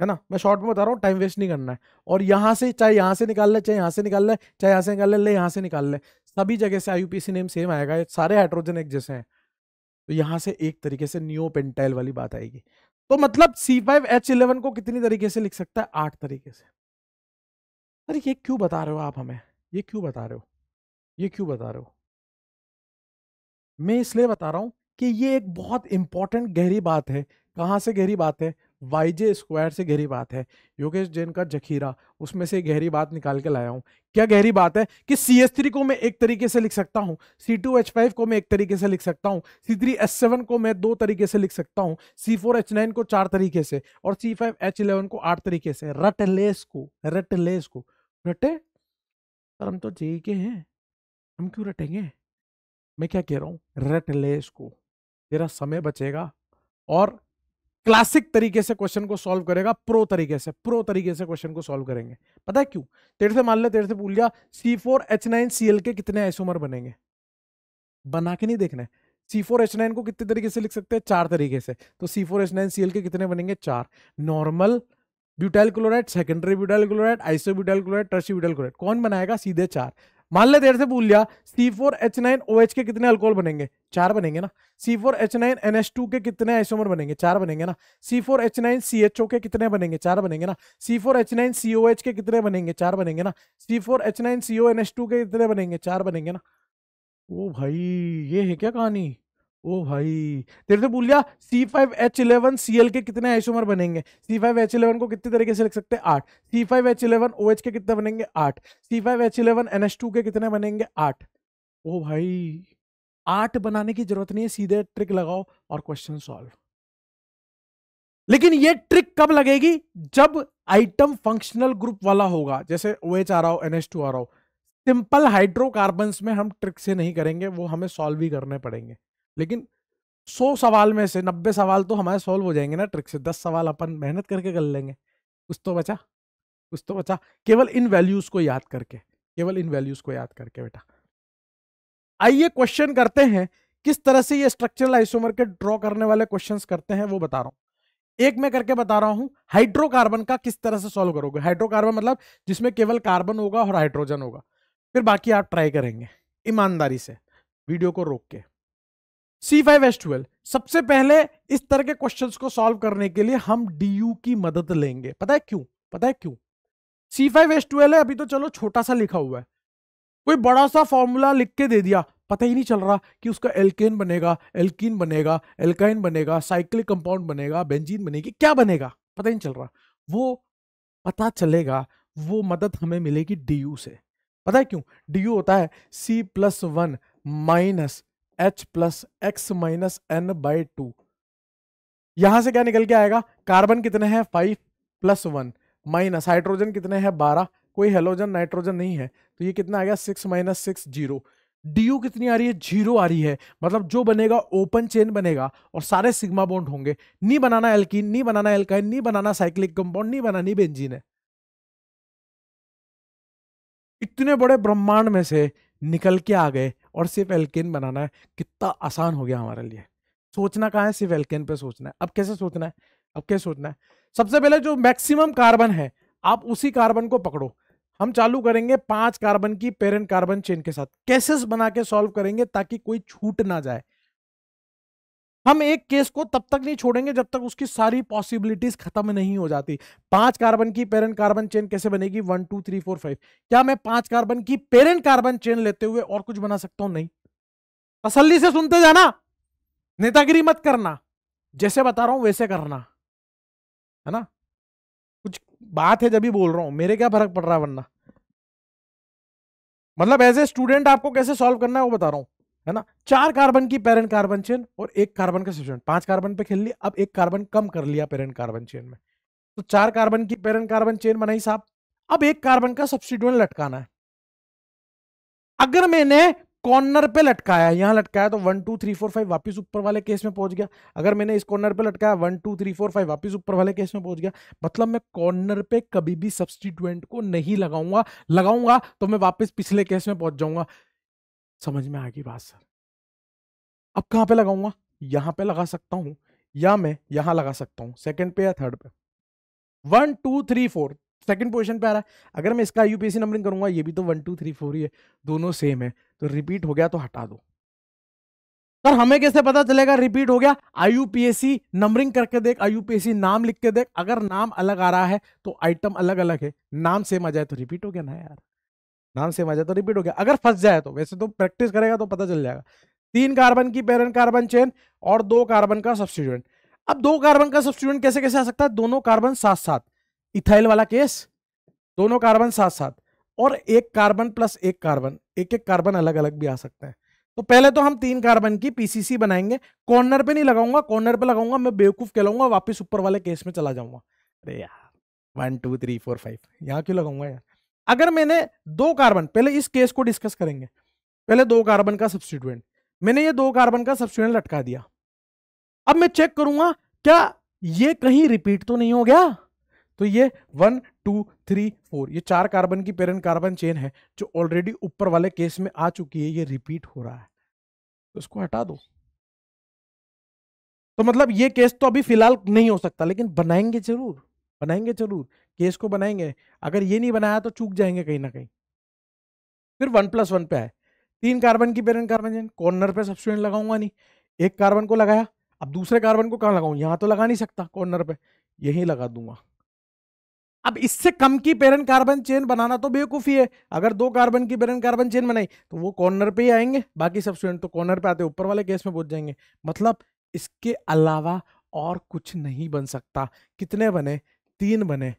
[SPEAKER 1] है ना मैं शॉर्ट में बता रहा हूँ टाइम वेस्ट नहीं करना है और यहाँ से चाहे यहाँ से निकाल ले चाहे यहाँ से निकाल ले चाहे यहाँ से निकाल ले ले यहाँ से निकाल ले सभी जगह से आईयूपीसी नेम सेम आएगा सारे हाइड्रोजन एक जैसे हैं तो यहाँ से एक तरीके से न्यू पेंटाइल वाली बात आएगी तो मतलब सी फाइव एच इलेवन को कितनी तरीके से लिख सकता है आठ तरीके से अरे ये क्यों बता रहे हो आप हमें ये क्यों बता रहे हो ये क्यों बता रहे हो मैं इसलिए बता रहा हूं कि ये एक बहुत इंपॉर्टेंट गहरी बात है कहां से गहरी बात है वाईजे स्क्वायर से गहरी बात है योगेश जैन का जखीरा उसमें से गहरी बात निकाल के लाया हूं क्या गहरी बात है कि सी एस थ्री को मैं एक तरीके से लिख सकता हूं सी टू एच फाइव को मैं एक तरीके से लिख सकता हूँ सी थ्री एस सेवन को मैं दो तरीके से लिख सकता हूँ सी फोर एच नाइन को चार तरीके से और सी फाइव एच इलेवन को आठ तरीके से रटलेस को रटलेस को रटे पर हम तो जेई के हैं हम क्यों रटेंगे मैं क्या कह रहा हूँ रट ले इसको तेरा समय बचेगा और क्लासिक तरीके से क्वेश्चन को सॉल्व करेगा प्रो तरीके से प्रो तरीके से क्वेश्चन को सॉल्व करेंगे पता है क्यों तेरे से मान ले तेरे से पूछ गया C four H nine C L के कितने आइसोमर बनेंगे बना के नहीं देखना है सी फोर एच नाइन को कितने तरीके से लिख सकते हैं चार तरीके से तो C four H nine C L के कितने बनेंगे चार normal butyl chloride secondary butyl chloride butyl chloride tertiary butyl chloride कौन बनाएगा सीधे चार मान ले देर से भूल लिया C four H nine O H के कितने अल्कोहल बनेंगे चार बनेंगे ना C four H nine N S two के कितने आइसोमर बनेंगे चार बनेंगे ना C four H nine C H O के कितने बनेंगे चार बनेंगे ना C four H nine C O H के कितने बनेंगे चार बनेंगे ना C four H nine C O N S two के कितने बनेंगे चार बनेंगे ना ओ भाई ये है क्या कहानी ओ भाई तेरे से बोलिया C five H eleven C L के कितने आइसोमर बनेंगे सी फाइव एच इलेवन को कितने तरीके से लिख सकते हैं आठ C five H eleven O H के कितने बनेंगे आठ C five H eleven N S two के कितने बनेंगे आठ ओ भाई आठ बनाने की जरूरत नहीं है सीधे ट्रिक लगाओ और क्वेश्चन सॉल्व लेकिन ये ट्रिक कब लगेगी जब आइटम फंक्शनल ग्रुप वाला होगा जैसे ओ एच आ रहा हो एन एच टू आ रहा हो सिंपल हाइड्रोकार्बन्स में हम ट्रिक से नहीं करेंगे वो हमें सॉल्व ही करने पड़ेंगे लेकिन सौ सवाल में से नब्बे सवाल तो हमारे सॉल्व हो जाएंगे ना ट्रिक से दस सवाल अपन मेहनत करके कर लेंगे कुछ तो बचा कुछ तो बचा केवल इन वैल्यूज को याद करके केवल इन वैल्यूज को याद करके बेटा आइए क्वेश्चन करते हैं किस तरह से ये स्ट्रक्चरल आइसोमर के ड्रॉ करने वाले क्वेश्चन करते हैं वो बता रहा हूँ एक मैं करके बता रहा हूं हाइड्रोकार्बन का किस तरह से सॉल्व करोगे हाइड्रोकार्बन मतलब जिसमें केवल कार्बन होगा और हाइड्रोजन होगा फिर बाकी आप ट्राई करेंगे ईमानदारी से वीडियो को रोक के सी फाइव एस ट्वेल्व सबसे पहले इस तरह के क्वेश्चंस को सॉल्व करने के लिए हम डी यू की मदद लेंगे पता है क्यों पता है क्यों सी फाइव एस ट्वेल्व है अभी तो चलो छोटा सा लिखा हुआ है कोई बड़ा सा फॉर्मूला लिख के दे दिया पता ही नहीं चल रहा कि उसका एल्केन बनेगा एल्किन बनेगा एल्काइन बनेगा साइक्लिक कंपाउंड बनेगा बेंजीन बनेगी क्या बनेगा पता ही नहीं चल रहा वो पता चलेगा वो मदद हमें मिलेगी डी से पता है क्यों डी होता है C plus one minus H plus X minus N by two यहां से क्या निकल के आएगा कार्बन कितने हैं five plus one minus hydrogen कितने हैं बारह कोई हेलोजन नाइट्रोजन नहीं है तो ये कितना आ गया six minus six zero D कितनी आ रही है जीरो आ रही है मतलब जो बनेगा ओपन चेन बनेगा और सारे सिग्मा बॉन्ड होंगे नहीं बनाना एल्किन नहीं बनाना एल्काइन नहीं बनाना साइक्लिक कंपाउंड नहीं बनानी बेंजीन है इतने बड़े ब्रह्मांड में से निकल के आ गए और सिर्फ एल्केन बनाना है कितना आसान हो गया हमारे लिए सोचना कहाँ है सिर्फ एल्केन पे सोचना है अब कैसे सोचना है अब कैसे सोचना है सबसे पहले जो मैक्सिमम कार्बन है आप उसी कार्बन को पकड़ो हम चालू करेंगे पांच कार्बन की पेरेंट कार्बन चेन के साथ कैसे बना के सॉल्व करेंगे ताकि कोई छूट ना जाए हम एक केस को तब तक नहीं छोड़ेंगे जब तक उसकी सारी पॉसिबिलिटीज खत्म नहीं हो जाती पांच कार्बन की पेरेंट कार्बन चेन कैसे बनेगी one two three four five क्या मैं पांच कार्बन की पेरेंट कार्बन चेन लेते हुए और कुछ बना सकता हूं नहीं तसल्ली से सुनते जाना नेतागिरी मत करना जैसे बता रहा हूं वैसे करना है ना कुछ बात है जब बोल रहा हूं मेरे क्या फर्क पड़ रहा है वरना मतलब एज ए स्टूडेंट आपको कैसे सॉल्व करना है वो बता रहा हूं है ना चार कार्बन की पेरेंट कार्बन चेन और एक कार्बन का सब्सिट्यूट पांच कार्बन पे खेल लिया अब एक कार्बन कम कर लिया पेरेंट कार्बन चेन में तो चार कार्बन की पेरेंट कार्बन चेन बनाई साहब अब एक कार्बन का सब्सिट्यूट लटकाना है
[SPEAKER 2] अगर मैंने
[SPEAKER 1] कॉर्नर पे लटकाया यहां लटकाया तो one two three four five वापिस ऊपर वाले केस में पहुंच गया अगर मैंने इस कॉर्नर पे लटकाया one two three four five वापिस ऊपर वाले केस में पहुंच गया मतलब मैं कॉर्नर पे कभी भी सब्सटीट्यूएंट को नहीं लगाऊंगा लगाऊंगा तो मैं वापिस पिछले केस में पहुंच जाऊंगा समझ में आ गई बात सर अब कहाँ पे लगाऊंगा यहाँ पे लगा सकता हूँ या मैं यहाँ लगा सकता हूँ सेकंड पे या थर्ड पे one two three four second position पे आ रहा है अगर मैं इसका यूपीएससी नंबरिंग करूंगा ये भी तो वन टू थ्री फोर ही है दोनों सेम है तो रिपीट हो गया तो हटा दो सर हमें कैसे पता चलेगा रिपीट हो गया आईयूपीएससी नंबरिंग करके देख आईयूपीएससी नाम लिख के देख अगर नाम अलग आ रहा है तो आइटम अलग अलग है नाम सेम आ जाए तो रिपीट हो गया ना यार नाम सेम आ जाए तो रिपीट हो गया अगर फंस जाए तो वैसे तो प्रैक्टिस करेगा तो पता चल जाएगा तीन कार्बन की पेरन कार्बन चेन और दो कार्बन का सब्सिट्यूएंट अब दो कार्बन का सब्सिट्यूएंट कैसे कैसे आ सकता है दोनों कार्बन साथ साथ इथाइल वाला केस दोनों कार्बन साथ साथ और एक कार्बन प्लस एक कार्बन एक एक कार्बन अलग अलग भी आ सकता है तो पहले तो हम तीन कार्बन की पीसीसी बनाएंगे कॉर्नर पे नहीं लगाऊंगा कॉर्नर पे लगाऊंगा मैं बेवकूफ कहलाऊंगा वापस ऊपर वाले केस में चला जाऊंगा अरे यार one two three four five यहाँ क्यों लगाऊंगा यार अगर मैंने दो कार्बन पहले इस केस को डिस्कस करेंगे पहले दो कार्बन का सब्सिट्यूएंट मैंने ये दो कार्बन का सब्सिट्यूएंट लटका दिया अब मैं चेक करूंगा क्या ये कहीं रिपीट तो नहीं हो गया तो ये वन टू थ्री फोर ये चार कार्बन की पेरेंट कार्बन चेन है जो ऑलरेडी ऊपर वाले केस में आ चुकी है ये रिपीट हो रहा है तो इसको हटा दो तो मतलब ये केस तो अभी फिलहाल नहीं हो सकता लेकिन बनाएंगे जरूर बनाएंगे जरूर केस को बनाएंगे अगर ये नहीं बनाया तो चूक जाएंगे कहीं ना कहीं फिर वन प्लस वन पे आए तीन कार्बन की पेरेंट कार्बन चेन कॉर्नर पे सब्सटेंट लगाऊंगा नहीं एक कार्बन को लगाया अब दूसरे कार्बन को कहाँ लगाऊं यहाँ तो लगा नहीं सकता कॉर्नर पे यहीं लगा दूंगा अब इससे कम की पेरेंट कार्बन चेन बनाना तो बेवकूफ़ी है अगर दो कार्बन की पेरेंट कार्बन चेन बनाई तो वो कॉर्नर पे ही आएंगे बाकी सब स्टूडेंट तो कॉर्नर पे आते ऊपर वाले केस में पहुंच जाएंगे मतलब इसके अलावा और कुछ नहीं बन सकता कितने बने तीन बने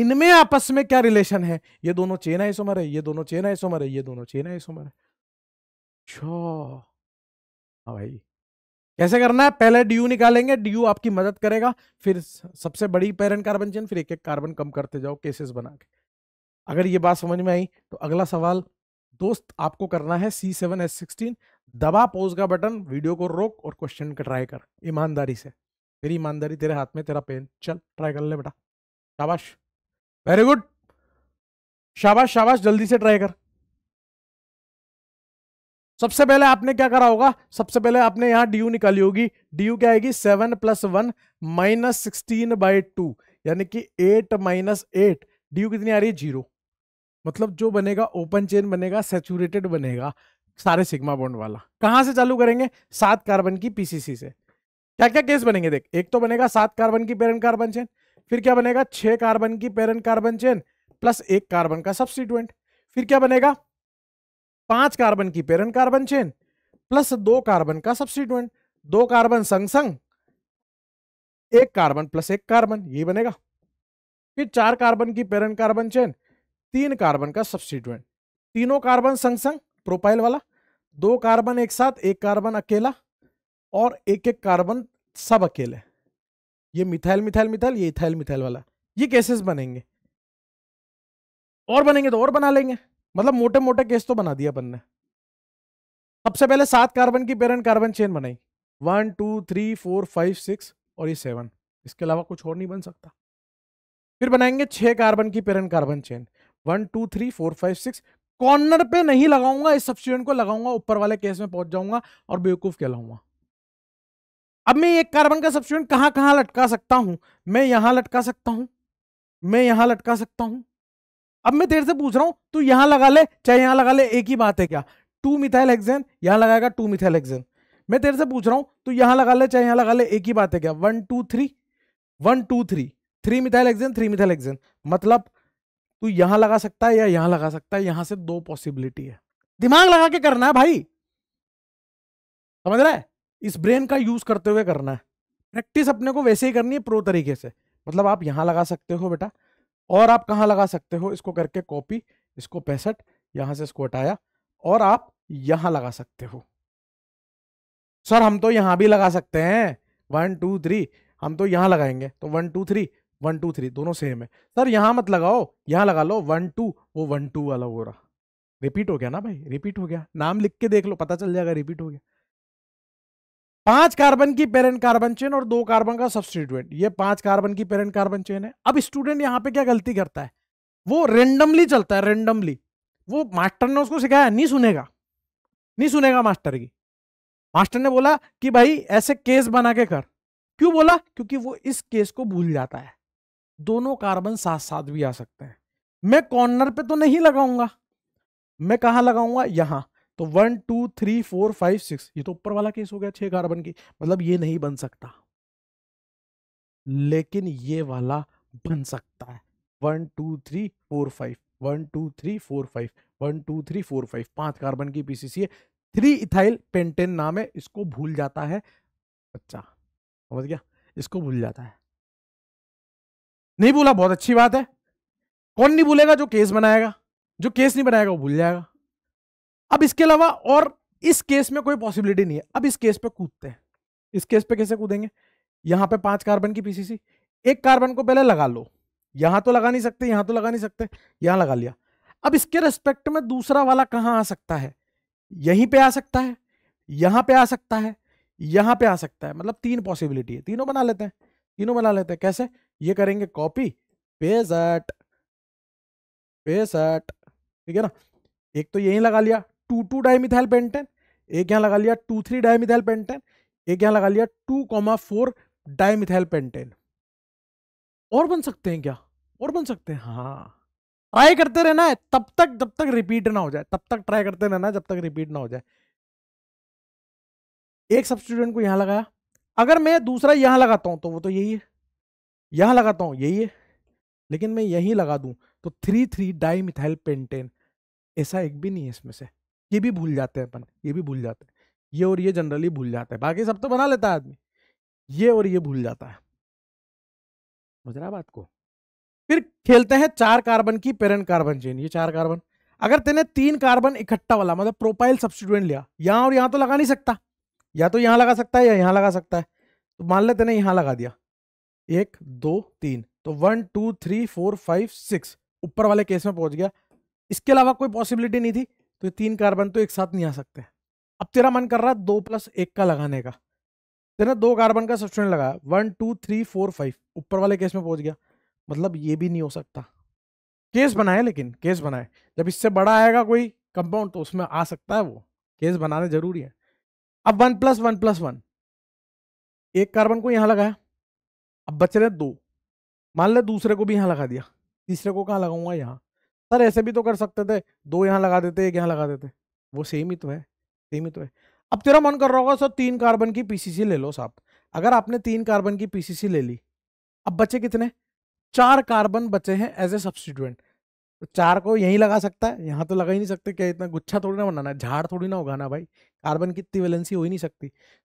[SPEAKER 1] इनमें आपस में क्या रिलेशन है ये दोनों चेन आइसोमर है ये दोनों चेन आइसोमर है ये दोनों चेन आइसोमर है हाँ भाई कैसे करना है पहले डी निकालेंगे डी आपकी मदद करेगा फिर सबसे बड़ी पेरेंट कार्बन चेन फिर एक एक कार्बन कम करते जाओ केसेस बना के अगर ये बात समझ में आई तो अगला सवाल दोस्त आपको करना है सी सेवन एस सिक्सटीन दबा पोज का बटन वीडियो को रोक और क्वेश्चन का ट्राई कर ईमानदारी से तेरी ईमानदारी तेरे हाथ में तेरा पेन चल ट्राई कर ले बेटा शाबाश वेरी गुड शाबाश शाबाश जल्दी से ट्राई कर सबसे पहले आपने क्या करा होगा सबसे पहले आपने यहां डी निकाली होगी डी क्या आएगी seven plus one minus sixteen by two यानी कि एट माइनस एट डी कितनी आ रही है जीरो मतलब जो बनेगा ओपन चेन बनेगा सेचुरेटेड बनेगा सारे सिग्मा बॉन्ड वाला कहां से चालू करेंगे सात कार्बन की पीसीसी से क्या क्या केस बनेंगे देख एक तो बनेगा सात कार्बन की पेरेंट कार्बन चेन फिर क्या बनेगा छह कार्बन की पेरेंट कार्बन चेन प्लस एक कार्बन का सब्सिट्यूएंट फिर क्या बनेगा पांच कार्बन की पेरेंट कार्बन चेन प्लस दो कार्बन का सब्सिट्यूएंट दो कार्बन संग संग एक कार्बन प्लस एक कार्बन ये बनेगा फिर चार कार्बन की पेरेंट कार्बन चेन तीन कार्बन का सब्सिट्यूएंट तीनों कार्बन संग संग प्रोपाइल वाला दो कार्बन एक साथ एक कार्बन अकेला और एक एक कार्बन सब अकेले ये मिथाइल मिथाइल मिथाइल ये इथाइल मिथाइल वाला ये केसेस बनेंगे और बनेंगे तो और बना लेंगे मतलब मोटे मोटे केस तो बना दिया अपन ने सबसे पहले सात कार्बन की पेरेंट कार्बन चेन बनाई one two three four five six और ये सेवन इसके अलावा कुछ और नहीं बन सकता फिर बनाएंगे छह कार्बन की parent carbon chain one two three four five six corner पे नहीं लगाऊंगा इस सब्सिडेंट को लगाऊंगा ऊपर वाले केस में पहुंच जाऊंगा और बेवकूफ कहलाऊंगा अब मैं एक कार्बन का सब्सिट्यूएंट कहां कहां लटका सकता हूं मैं यहां लटका सकता हूं मैं यहां लटका सकता हूं अब मैं देर से पूछ रहा हूं तू यहां लगा ले चाहे यहां लगा ले एक ही बात है क्या टू मिथाइल हेक्सेन यहां लगाएगा टू मिथाइल हेक्सेन मैं तेरे से पूछ रहा हूं तू यहां लगा ले चाहे यहां लगा ले एक ही बात है क्या one two three one two three three methyl hexane three methyl hexane मतलब तू यहां लगा सकता है या यहां लगा सकता है यहां से दो पॉसिबिलिटी है दिमाग लगा के करना है भाई समझ रहा है इस ब्रेन का यूज करते हुए करना है प्रैक्टिस अपने को वैसे ही करनी है प्रो तरीके से मतलब आप यहाँ लगा सकते हो बेटा और आप कहाँ लगा सकते हो इसको करके कॉपी इसको पैंसठ यहाँ से इसको हटाया और आप यहाँ लगा सकते हो सर हम तो यहाँ भी लगा सकते हैं वन टू थ्री हम तो यहाँ लगाएंगे तो one two three one two three दोनों सेम है सर यहाँ मत लगाओ यहाँ लगा लो वन टू वो वन टू वाला हो रहा रिपीट हो गया ना भाई रिपीट हो गया नाम लिख के देख लो पता चल जाएगा रिपीट हो गया पांच कार्बन की पेरेंट कार्बन चेन और दो कार्बन का सब्सटीट्यूएंट ये पांच कार्बन की पेरेंट कार्बन चेन है अब स्टूडेंट यहाँ पे क्या गलती करता है वो रेंडमली चलता है रेंडमली वो मास्टर ने उसको सिखाया नहीं सुनेगा नहीं सुनेगा मास्टर की मास्टर ने बोला कि भाई ऐसे केस बना के कर क्यों बोला क्योंकि वो इस केस को भूल जाता है दोनों कार्बन साथ साथ भी आ सकते हैं मैं कॉर्नर पे तो नहीं लगाऊंगा मैं कहा लगाऊंगा यहां तो one two three four five six ये तो ऊपर वाला केस हो गया छह कार्बन की मतलब ये नहीं बन सकता लेकिन ये वाला बन सकता है one two three four five one two three four five one two three four five पांच कार्बन की पीसीसी है थ्री इथाइल पेंटेन नाम है इसको भूल जाता है अच्छा समझ गया इसको भूल जाता है नहीं भूला बहुत अच्छी बात है कौन नहीं भूलेगा जो केस बनाएगा जो केस नहीं बनाएगा वो भूल जाएगा अब इसके अलावा और इस केस में कोई पॉसिबिलिटी नहीं है अब इस केस पे कूदते हैं इस केस पे कैसे कूदेंगे यहां पे पांच कार्बन की पीसीसी एक कार्बन को पहले लगा लो यहां तो लगा नहीं सकते यहां तो लगा नहीं सकते यहां लगा लिया अब इसके रेस्पेक्ट में दूसरा वाला कहाँ आ सकता है यहीं पे आ सकता है यहां पे आ सकता है यहां पे आ सकता है मतलब तीन पॉसिबिलिटी है तीनों बना लेते हैं तीनों बना लेते हैं कैसे ये करेंगे कॉपी पेजट पेजट ठीक है ना एक तो यहीं लगा लिया टू टू डाइमिथाइल पेंटेन एक यहाँ लगा लिया टू थ्री डाइमिथाइल पेंटेन एक यहाँ लगा लिया two comma four dimethyl pentane और बन सकते हैं क्या और बन सकते हैं हाँ ट्राई करते रहना है तब तक जब तक रिपीट ना हो जाए तब तक ट्राई करते रहना है जब तक रिपीट ना हो जाए एक सब स्टूडेंट को यहां लगाया अगर मैं दूसरा यहां लगाता हूं तो वो तो यही है यहां लगाता हूं यही है लेकिन मैं यही लगा दूं तो three three dimethyl pentane ऐसा एक भी नहीं है इसमें से ये भी भूल जाते हैं अपन ये भी भूल जाते हैं ये और ये जनरली भूल जाते हैं बाकी सब तो बना लेता है आदमी ये और ये भूल जाता है समझ रहा बात को फिर खेलते हैं चार कार्बन की पेरेंट कार्बन चेन ये चार कार्बन अगर तेने तीन कार्बन इकट्ठा वाला मतलब प्रोपाइल सब्सिट्यूएंट लिया यहां और यहां तो लगा नहीं सकता या तो यहां लगा सकता है या यहां लगा सकता है तो मान लेते ने यहां लगा दिया एक दो तीन तो one two three four five six ऊपर वाले केस में पहुंच गया इसके अलावा कोई पॉसिबिलिटी नहीं थी तो ये तीन कार्बन तो एक साथ नहीं आ सकते अब तेरा मन कर रहा है दो प्लस एक का लगाने का तेरा दो कार्बन का सब्सटेंट लगाया one two three four five ऊपर वाले केस में पहुंच गया मतलब ये भी नहीं हो सकता केस बनाए लेकिन केस बनाए जब इससे बड़ा आएगा कोई कंपाउंड तो उसमें आ सकता है वो केस बनाने जरूरी है अब one plus one plus one एक कार्बन को यहाँ लगाया अब बच रहे दो मान ले दूसरे को भी यहाँ लगा दिया तीसरे को कहाँ लगाऊंगा यहाँ सर ऐसे भी तो कर सकते थे दो यहाँ लगा देते एक यहाँ लगा देते वो सेम ही तो है सेम ही तो है अब तेरा मन कर रहा होगा सर तीन कार्बन की पीसीसी ले लो साहब अगर आपने तीन कार्बन की पीसीसी ले ली अब बचे कितने चार कार्बन बचे हैं एज ए सब्सटीट्यूएंट तो चार को यहीं लगा सकता है यहाँ तो लगा ही नहीं सकते क्या इतना गुच्छा थोड़ी ना बनाना झाड़ थोड़ी ना उगाना भाई कार्बन की इतनी वैलेंसी हो ही नहीं सकती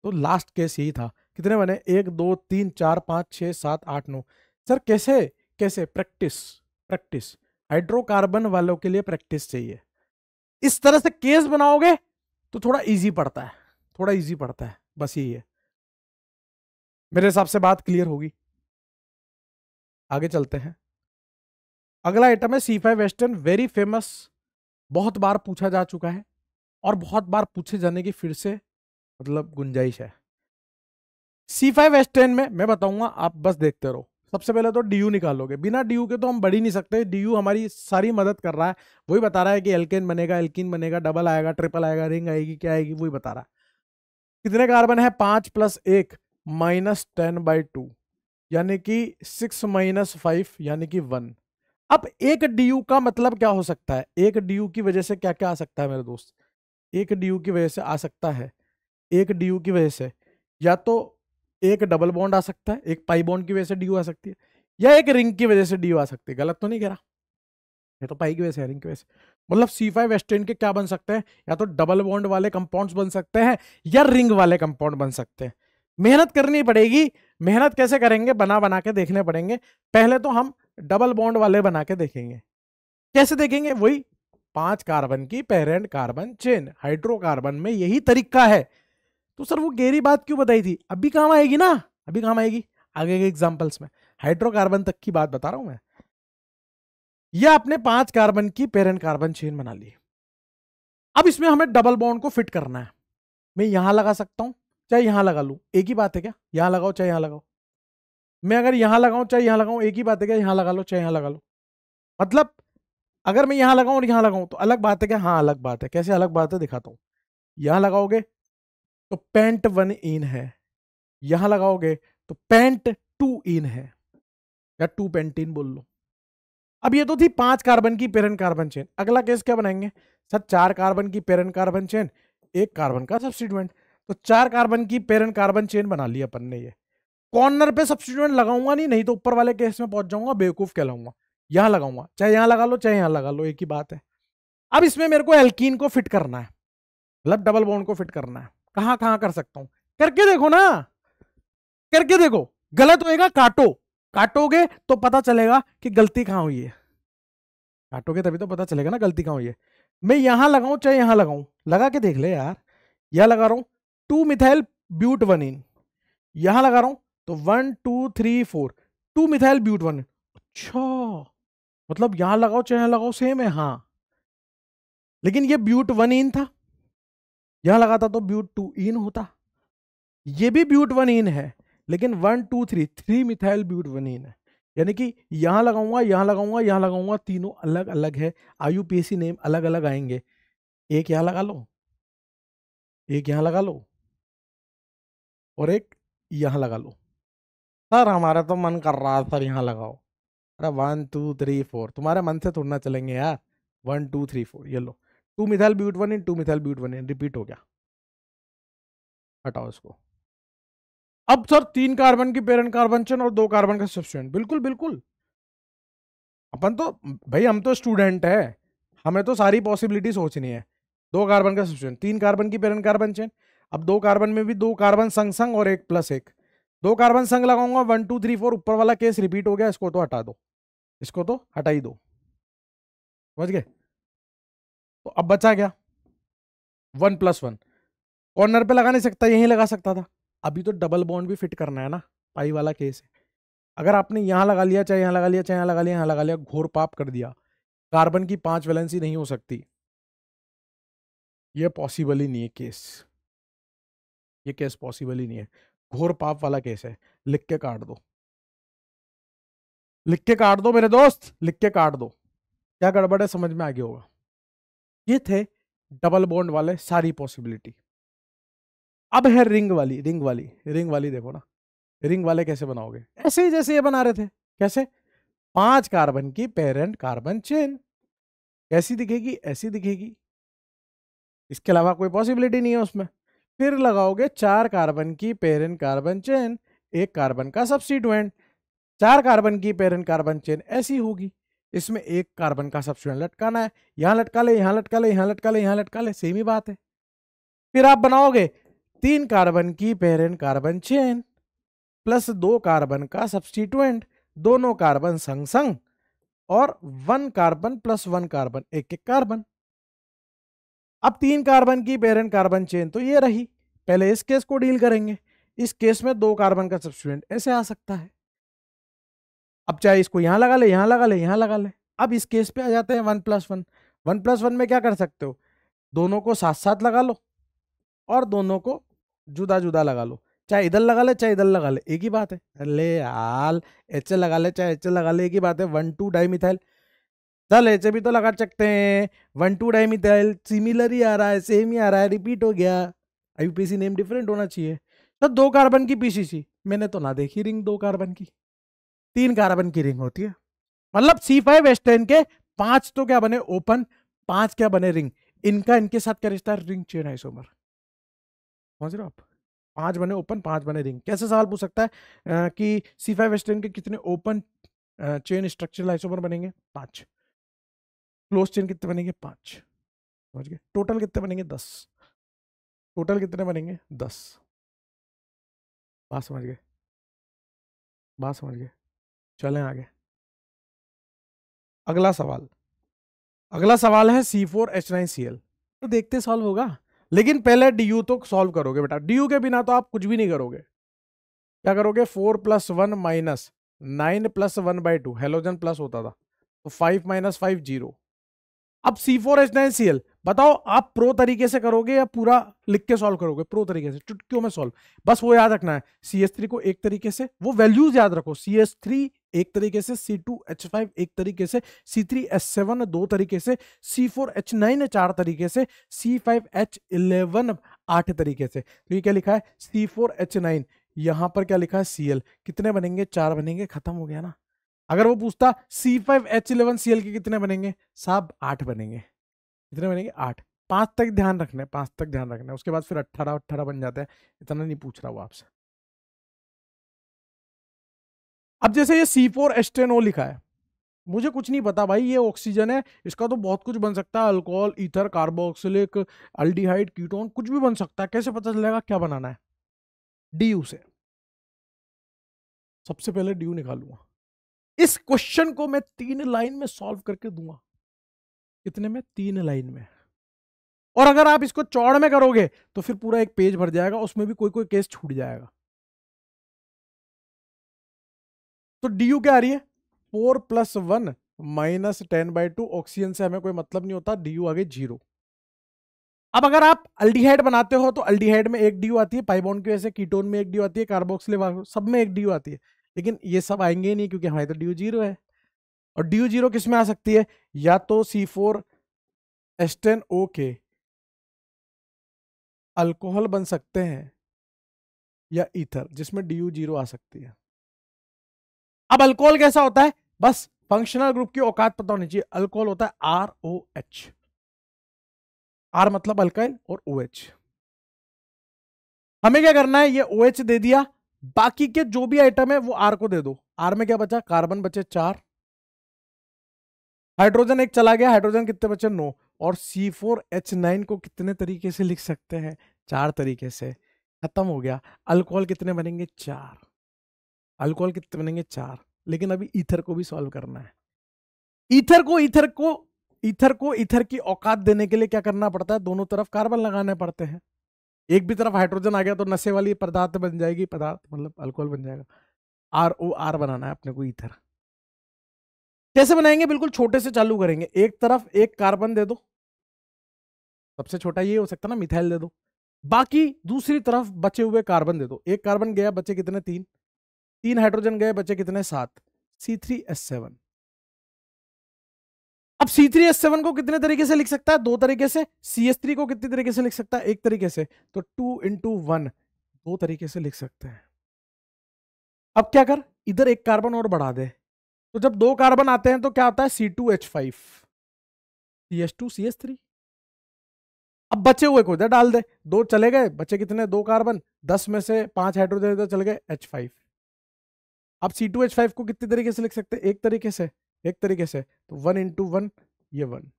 [SPEAKER 1] तो लास्ट केस यही था कितने बने एक दो तीन चार पाँच छः सात आठ नौ सर कैसे कैसे प्रैक्टिस प्रैक्टिस हाइड्रोकार्बन वालों के लिए प्रैक्टिस चाहिए इस तरह से केस बनाओगे
[SPEAKER 2] तो थोड़ा इजी पड़ता है थोड़ा इजी पड़ता है बस यही है मेरे हिसाब से बात क्लियर होगी आगे चलते हैं अगला
[SPEAKER 1] आइटम है C five western very famous बहुत बार पूछा जा चुका है और बहुत बार पूछे जाने की फिर से मतलब गुंजाइश है सी फाइव वेस्टर्न में मैं बताऊंगा आप बस देखते रहो सबसे पहले तो डी निकालोगे बिना डी के तो हम बढ़ ही नहीं सकते डी हमारी सारी मदद कर रहा है वही बता रहा है कि एल्केन बनेगा एल्किन बनेगा डबल आएगा ट्रिपल आएगा रिंग आएगी क्या आएगी वही बता रहा है कितने कार्बन है पाँच प्लस एक माइनस टेन बाई टू यानी कि सिक्स माइनस फाइव यानी कि वन अब एक डी का मतलब क्या हो सकता है एक डी की वजह से क्या क्या आ सकता है मेरे दोस्त एक डी की वजह से आ सकता है एक डी की वजह से या तो एक डबल बॉन्ड आ सकता है एक पाई बॉन्ड की वजह से डी आ सकती है या एक रिंग की वजह से डी आ सकती है गलत तो नहीं कह रहा ये तो पाई की वजह से रिंग की वजह से मतलब सी फाइव वेस्टर्न के क्या बन सकते हैं या तो डबल बॉन्ड वाले कंपाउंड बन सकते हैं या रिंग वाले कंपाउंड बन सकते हैं मेहनत करनी पड़ेगी मेहनत कैसे करेंगे बना बना के देखने पड़ेंगे पहले तो हम डबल बॉन्ड वाले बना के देखेंगे कैसे देखेंगे वही पांच कार्बन की पेरेंट कार्बन चेन हाइड्रोकार्बन में यही तरीका है तो सर वो गहरी बात क्यों बताई थी अभी काम आएगी ना अभी काम आएगी आगे के एग्जाम्पल्स में हाइड्रोकार्बन तक की बात बता रहा हूं मैं ये आपने पांच कार्बन की पेरेंट कार्बन चेन बना ली अब इसमें हमें डबल बॉन्ड को फिट करना है मैं यहां लगा सकता हूं चाहे यहां लगा लू एक ही बात है क्या यहां लगाओ चाहे यहां लगाओ मैं अगर यहां लगाऊं चाहे यहां लगाऊं एक ही बात है क्या यहां लगा लो चाहे यहां लगा लो मतलब अगर मैं यहां लगाऊं और यहां लगाऊं तो अलग बात है क्या हाँ अलग बात है कैसे अलग बात है दिखाता हूं यहां लगाओगे तो पेंट वन इन है यहां लगाओगे तो पेंट टू इन है या टू इन बोल लो अब ये तो थी पांच कार्बन की पेरन कार्बन चेन अगला केस क्या बनाएंगे सर चार कार्बन की पेरन कार्बन चेन एक कार्बन का सब्सिट्यूएंट तो चार कार्बन की पेरन कार्बन चेन बना ली अपन ने ये कॉर्नर पे सब्सिट्यूएंट लगाऊंगा नहीं नहीं तो ऊपर वाले केस में पहुंच जाऊंगा बेवकूफ कहलाऊंगा यहां लगाऊंगा चाहे यहां लगा लो चाहे यहां लगा लो एक ही बात है अब इसमें मेरे को एल्कीन को फिट करना है मतलब डबल बॉन्ड को फिट करना है कहां कहां कर सकता हूं करके देखो ना करके देखो गलत होएगा काटो काटोगे तो पता चलेगा कि गलती कहां हुई है काटोगे तभी तो पता चलेगा ना गलती कहां हुई है मैं यहां लगाऊं चाहे यहां लगाऊं लगा के देख ले यार यहां लगा रहा हूं two methyl but one ene यहां लगा रहा हूं तो one two three four two methyl but one अच्छा मतलब यहां लगाओ चाहे यहां लगाओ सेम है हाँ लेकिन ये ब्यूट वन इन था यहां लगाता तो ब्यूट टू इन होता ये भी ब्यूट वन इन है लेकिन one two three three methyl but one ene है यानी कि यहां लगाऊंगा यहाँ लगाऊंगा यहाँ लगाऊंगा तीनों अलग अलग है आई नेम अलग अलग आएंगे एक यहां लगा लो एक यहाँ लगा लो और एक यहां लगा लो सर हमारा तो मन कर रहा सर यहां लगाओ अरे वन टू थ्री फोर तुम्हारे मन से थोड़ना चलेंगे यार वन टू थ्री फोर ये लो two methyl but one two methyl but one repeat
[SPEAKER 2] हो गया हटाओ इसको अब सर तीन कार्बन की पेरन कार्बन चेन और दो कार्बन का सब्सटेंट बिल्कुल बिल्कुल अपन तो
[SPEAKER 1] भाई हम तो स्टूडेंट है हमें तो सारी पॉसिबिलिटी सोचनी है दो कार्बन का सब्सटेंट तीन कार्बन की पेरन कार्बन चेन अब दो कार्बन में भी दो कार्बन संग संग और एक प्लस एक दो कार्बन संग लगाऊंगा वन टू थ्री फोर ऊपर वाला केस रिपीट हो गया इसको तो हटा दो इसको तो हटा ही दो समझ गए तो अब बचा गया वन प्लस वन कॉर्नर पे लगा नहीं सकता यहीं लगा सकता था अभी तो डबल बॉन्ड भी फिट करना है ना पाई वाला केस है अगर आपने यहाँ लगा लिया चाहे यहाँ लगा लिया चाहे यहाँ लगा लिया यहाँ लगा लिया घोर पाप कर दिया कार्बन की पांच वैलेंसी नहीं हो सकती ये पॉसिबल ही नहीं है केस ये केस पॉसिबल ही नहीं है घोर पाप वाला केस है लिख के काट दो लिख के काट दो मेरे दोस्त लिख के काट दो क्या गड़बड़ है समझ में आ गया होगा ये थे डबल बॉन्ड वाले सारी पॉसिबिलिटी अब है रिंग वाली रिंग वाली रिंग वाली देखो ना रिंग वाले कैसे बनाओगे ऐसे ही जैसे ये बना रहे थे कैसे पांच कार्बन की पेरेंट कार्बन चेन कैसी दिखेगी ऐसी दिखेगी इसके अलावा कोई पॉसिबिलिटी नहीं है उसमें फिर लगाओगे चार कार्बन की पेरेंट कार्बन चेन एक कार्बन का सब्सिट्यूएंट चार कार्बन की पेरेंट कार्बन चेन ऐसी होगी इसमें एक कार्बन का सब्सटेंट लटकाना है यहाँ लटका ले यहाँ लटका ले यहां लटका ले यहाँ लटका ले सेम ही बात है फिर आप बनाओगे तीन कार्बन की पेरेंट कार्बन चेन प्लस दो कार्बन का सब्सटीटेंट दोनों कार्बन संग संग और one carbon plus one carbon एक एक कार्बन अब तीन कार्बन की पेरेंट कार्बन चेन तो ये रही पहले इस केस को डील करेंगे इस केस में दो कार्बन का सब्सटीटेंट ऐसे आ सकता है अब चाहे इसको यहाँ लगा ले यहाँ लगा ले यहाँ लगा ले अब इस केस पे आ जाते हैं one plus one one plus one में क्या कर सकते हो दोनों को साथ साथ लगा लो और दोनों को जुदा जुदा लगा लो चाहे इधर लगा ले चाहे इधर लगा ले एक ही बात है ले आल एच लगा ले चाहे एच लगा ले एक ही बात है वन टू डाई मिथाइल चल एच भी तो लगा सकते हैं one two di methyl similar ही आ रहा है सेम ही आ रहा है रिपीट हो गया आई नेम डिफरेंट होना चाहिए तो दो कार्बन की सी मैंने तो ना देखी रिंग दो कार्बन की तीन कार्बन की रिंग होती है मतलब सी फाइव एस टेन के पांच तो क्या बने ओपन पांच क्या बने रिंग इनका इनके साथ क्या रिश्ता है रिंग चेन आइसोमर समझ रहे हो आप पांच बने ओपन पांच बने रिंग कैसे सवाल पूछ सकता है आ, कि सी फाइव एस टेन के कितने ओपन चेन स्ट्रक्चर आइसोमर बनेंगे पांच
[SPEAKER 2] क्लोज चेन कितने बनेंगे पांच समझ गए टोटल कितने बनेंगे दस टोटल कितने बनेंगे दस बात समझ गए बात समझ गए चलें आगे अगला
[SPEAKER 1] सवाल अगला सवाल है C four H nine C L तो देखते सॉल्व होगा लेकिन पहले डी यू तो सॉल्व करोगे बेटा डी यू के बिना तो आप कुछ भी नहीं करोगे क्या करोगे four plus one minus nine plus one by two halogen plus होता था तो फाइव माइनस फाइव जीरो अब C four H nine C L बताओ आप प्रो तरीके से करोगे या पूरा लिख के सॉल्व करोगे प्रो तरीके से चुटकियों में सॉल्व बस वो याद रखना है सी एस थ्री को एक तरीके से वो वैल्यूज याद रखो सी एस थ्री एक तरीके से सी टू एच फाइव एक तरीके से सी थ्री एच सेवन दो तरीके से सी फोर एच नाइन चार तरीके से सी फाइव एच इलेवन आठ तरीके से तो ये क्या लिखा है सी फोर एच नाइन यहाँ पर क्या लिखा है सी एल कितने बनेंगे चार बनेंगे खत्म हो गया ना अगर वो पूछता C five H eleven C L के कितने बनेंगे साहब आठ बनेंगे कितने बनेंगे आठ पाँच तक ध्यान रखना है पाँच तक ध्यान रखना है उसके बाद फिर अट्ठारह अट्ठारह बन जाते हैं इतना नहीं पूछ रहा वो आपसे अब जैसे ये सी फोर एस्टेनो लिखा है मुझे कुछ नहीं पता भाई ये ऑक्सीजन है इसका तो बहुत कुछ बन सकता है alcohol ether carboxylic aldehyde ketone कुछ भी बन सकता है कैसे पता चलेगा क्या बनाना है डी यू से सबसे पहले डी यू निकालूंगा इस क्वेश्चन को मैं तीन लाइन में सॉल्व करके दूंगा कितने में तीन लाइन में और अगर आप इसको चौड़ में करोगे तो फिर पूरा एक पेज भर जाएगा उसमें भी कोई कोई केस छूट जाएगा तो डी यू क्या आ रही है four plus one minus ten by two oxygen से हमें कोई मतलब नहीं होता डी यू आगे जीरो अब अगर आप अल्डीहाइड बनाते हो तो अल्डीहाइड में एक डी यू आती है पाइबोन की वजह से कीटोन में एक डी यू आती है कार्बोक्सिल सब में एक डी यू आती है लेकिन ये सब आएंगे ही नहीं क्योंकि हमारी तो डी यू जीरो है और डी यू जीरो किस में आ सकती है या तो सी फोर एस्टेन ओ के अल्कोहल बन सकते हैं या इथर जिसमें डी यू जीरो आ सकती है अब अल्कोहल कैसा होता है बस फंक्शनल ग्रुप की औकात पता होनी चाहिए अल्कोहल होता है आर ओ एच आर मतलब अल्काइल और ओ एच हमें क्या करना है ये ओ एच दे दिया बाकी के जो भी आइटम है वो आर को दे दो आर में क्या बचा कार्बन बचे चार हाइड्रोजन एक चला गया हाइड्रोजन कितने बचे नो और सी फोर एच नाइन को कितने तरीके से लिख सकते हैं चार तरीके से खत्म हो गया अल्कोहल कितने बनेंगे चार अल्कोहल कितने बनेंगे चार लेकिन अभी ईथर को भी सॉल्व करना है ईथर को ईथर को ईथर को ईथर की औकात देने के लिए क्या करना पड़ता है दोनों तरफ कार्बन लगाने पड़ते हैं एक भी तरफ हाइड्रोजन आ गया तो नशे वाली पदार्थ बन जाएगी पदार्थ मतलब अल्कोहल बन जाएगा आर ओ आर बनाना है अपने को ईथर कैसे बनाएंगे बिल्कुल छोटे से चालू करेंगे एक तरफ एक कार्बन दे दो सबसे छोटा ये हो सकता ना मिथाइल दे दो बाकी दूसरी तरफ बचे हुए कार्बन दे दो एक कार्बन गया बचे कितने तीन तीन हाइड्रोजन गए बचे कितने सात सी थ्री एस सेवन अब सी थ्री एस सेवन को कितने तरीके से लिख सकता है दो तरीके से सी एस थ्री को कितने तरीके से लिख सकता है एक तरीके से तो टू इंटू वन दो तरीके से लिख सकते हैं अब क्या कर इधर एक कार्बन और बढ़ा दे तो जब दो कार्बन आते हैं तो क्या आता है C two H five C S two C S three अब बचे हुए को इधर डाल दे दो चले गए बचे कितने दो कार्बन दस में से पांच हाइड्रोजन इधर चले गए एच फाइव आप सी टू एच फाइव को कितने तरीके से लिख सकते हैं एक तरीके से एक तरीके से तो वन इंटू वन ये वन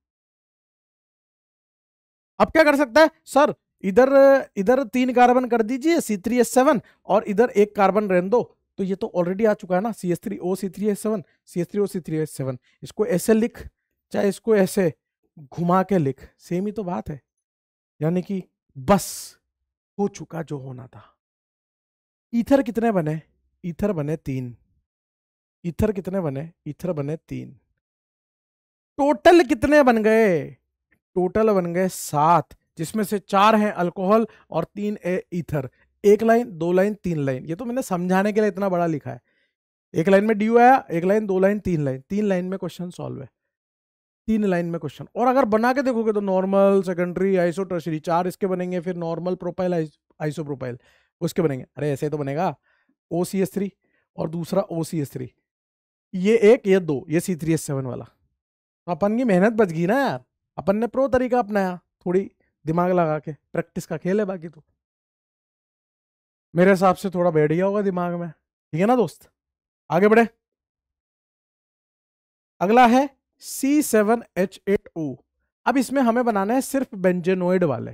[SPEAKER 1] अब क्या कर सकता है सर इधर इधर तीन कार्बन कर दीजिए सी थ्री एस सेवन और इधर एक कार्बन रहने दो तो ये तो ऑलरेडी आ चुका है ना C S three O C three S seven C S three O C three S seven इसको ऐसे लिख चाहे इसको ऐसे घुमा के लिख सेम ही तो बात है यानी कि बस हो चुका जो होना था ईथर कितने बने इथर बने तीन इथर कितने बने इथर बने तीन टोटल कितने बन गए टोटल बन गए सात जिसमें से चार हैं अल्कोहल और तीन ए इथर एक लाइन दो लाइन तीन लाइन ये तो मैंने समझाने के लिए इतना बड़ा लिखा है एक लाइन में ड्यू आया एक लाइन दो लाइन तीन लाइन तीन लाइन में क्वेश्चन सॉल्व है तीन लाइन में क्वेश्चन और अगर बना के देखोगे तो नॉर्मल सेकेंडरी आइसो ट्रशरी चार इसके बनेंगे फिर नॉर्मल प्रोफाइल आइसो प्रोफाइल उसके बनेंगे अरे ऐसे तो बनेगा ओ सी एस थ्री और दूसरा ओ सी एस थ्री ये एक ये दो ये सी थ्री एस सेवन वाला तो अपन की मेहनत बच गई ना यार अपन ने प्रो तरीका अपनाया थोड़ी दिमाग लगा के प्रैक्टिस का खेल है बाकी तो मेरे हिसाब से थोड़ा बैठ गया होगा दिमाग में ठीक है ना दोस्त आगे बढ़े अगला है C seven H eight O अब इसमें हमें बनाना है सिर्फ बेंजेनोइड वाले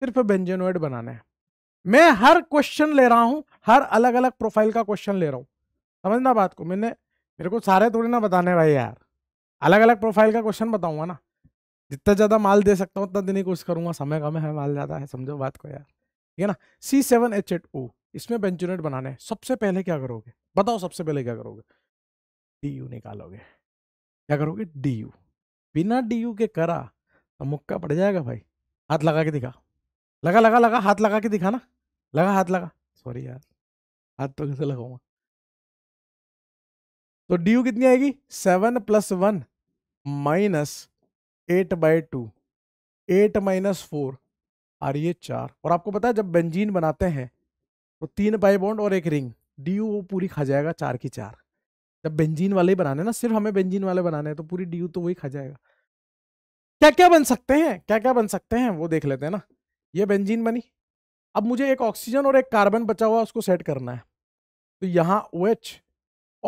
[SPEAKER 1] सिर्फ बेंजेनोइड बनाना है मैं हर क्वेश्चन ले रहा हूँ हर अलग अलग प्रोफाइल का क्वेश्चन ले रहा हूँ समझना बात को मैंने मेरे को सारे थोड़ी ना बताने भाई यार अलग अलग प्रोफाइल का क्वेश्चन बताऊंगा ना जितना ज़्यादा माल दे सकता हूँ उतना देने की कोशिश करूँगा समय कम है माल ज़्यादा है समझो बात को यार ठीक है ना C seven H eight O इसमें बेंचुनेट बनाने हैं सबसे पहले क्या करोगे बताओ सबसे पहले क्या करोगे डी यू निकालोगे क्या करोगे डी यू बिना डी यू के करा तो मुक्का पड़ जाएगा भाई हाथ लगा के दिखा लगा लगा लगा हाथ लगा के दिखाना लगा हाथ लगा सॉरी यार हाथ तो कैसे लगाऊंगा तो डी यू कितनी आएगी seven plus one minus eight by two eight minus four और ये चार और आपको पता है जब बेंजीन बनाते हैं तो तीन बाई बॉन्ड और एक रिंग डी यू वो पूरी खा जाएगा चार की चार जब बेंजीन वाले ही बनाने ना सिर्फ हमें बेंजीन वाले बनाने हैं तो पूरी डी यू तो वही खा जाएगा क्या क्या बन सकते हैं क्या क्या बन सकते हैं वो देख लेते हैं ना ये बेंजीन बनी अब मुझे एक ऑक्सीजन और एक कार्बन बचा हुआ उसको सेट करना है तो यहाँ ओ OH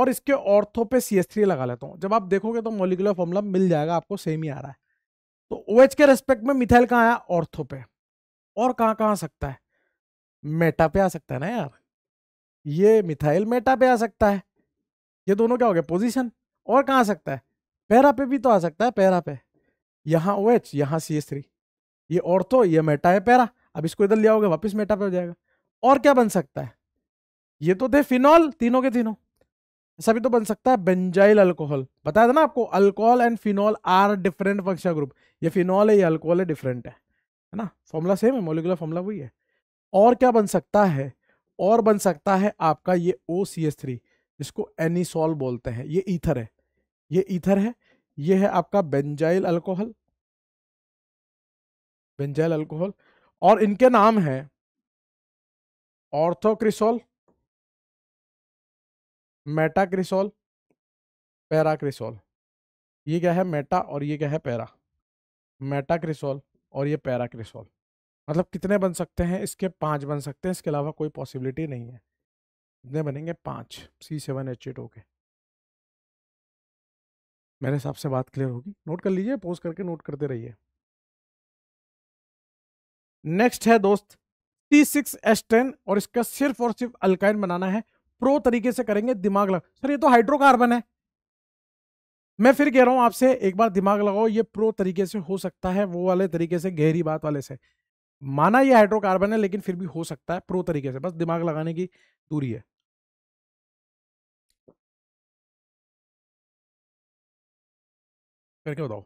[SPEAKER 1] और इसके ऑर्थो पे सी एस थ्री लगा लेता हूँ जब आप देखोगे तो मोलिकुलर फॉर्मूला मिल जाएगा आपको सेम ही आ रहा है तो ओ OH के रेस्पेक्ट में मिथाइल कहाँ आया ऑर्थो पे और कहाँ कहाँ आ सकता है मेटा पे आ सकता है ना यार ये मिथाइल मेटा पे आ सकता है ये दोनों क्या हो गया पोजिशन और कहाँ आ सकता है पैरा पे भी तो आ सकता है पैरा पे यहाँ ओ OH, एच यहाँ सी एस थ्री ये ऑर्थो तो ये मेटा है पैरा अब इसको इधर ले आओगे वापस मेटा पे हो जाएगा और क्या बन सकता है ये तो थे फिनॉल तीनों के तीनों ऐसा भी तो बन सकता है बेंजाइल अल्कोहल बताया था ना आपको alcohol and phenol are different function group ये फिनॉल है ये अल्कोहल है डिफरेंट है है ना फॉर्मूला सेम है मोलिकुलर फॉर्मूला वही है और क्या बन सकता है और बन सकता है आपका ये ओ सी एस थ्री इसको एनिसॉल बोलते हैं ये ईथर है ये ईथर है ये है आपका
[SPEAKER 2] बेंजाइल अल्कोहल बेंजाइल अल्कोहल और इनके नाम हैं ऑर्थोक्रिसोल मेटाक्रिसोल पैराक्रिसोल ये क्या है मेटा
[SPEAKER 1] और ये क्या है पैरा मेटाक्रिसोल और ये पैराक्रिसोल मतलब कितने बन सकते हैं इसके पांच बन सकते हैं इसके अलावा कोई पॉसिबिलिटी नहीं है कितने बनेंगे पांच
[SPEAKER 2] C seven H eight okay मेरे हिसाब से बात क्लियर होगी नोट कर लीजिए पोस्ट करके नोट करते रहिए नेक्स्ट
[SPEAKER 1] है दोस्त टी सिक्स एस टेन और इसका सिर्फ और सिर्फ अल्काइन बनाना है प्रो तरीके से करेंगे दिमाग लगा सर ये तो हाइड्रोकार्बन है मैं फिर कह रहा हूं आपसे एक बार दिमाग लगाओ ये प्रो तरीके से हो सकता है वो वाले तरीके से गहरी बात वाले से माना ये
[SPEAKER 2] हाइड्रोकार्बन है लेकिन फिर भी हो सकता है प्रो तरीके से बस दिमाग लगाने की दूरी है करके बताओ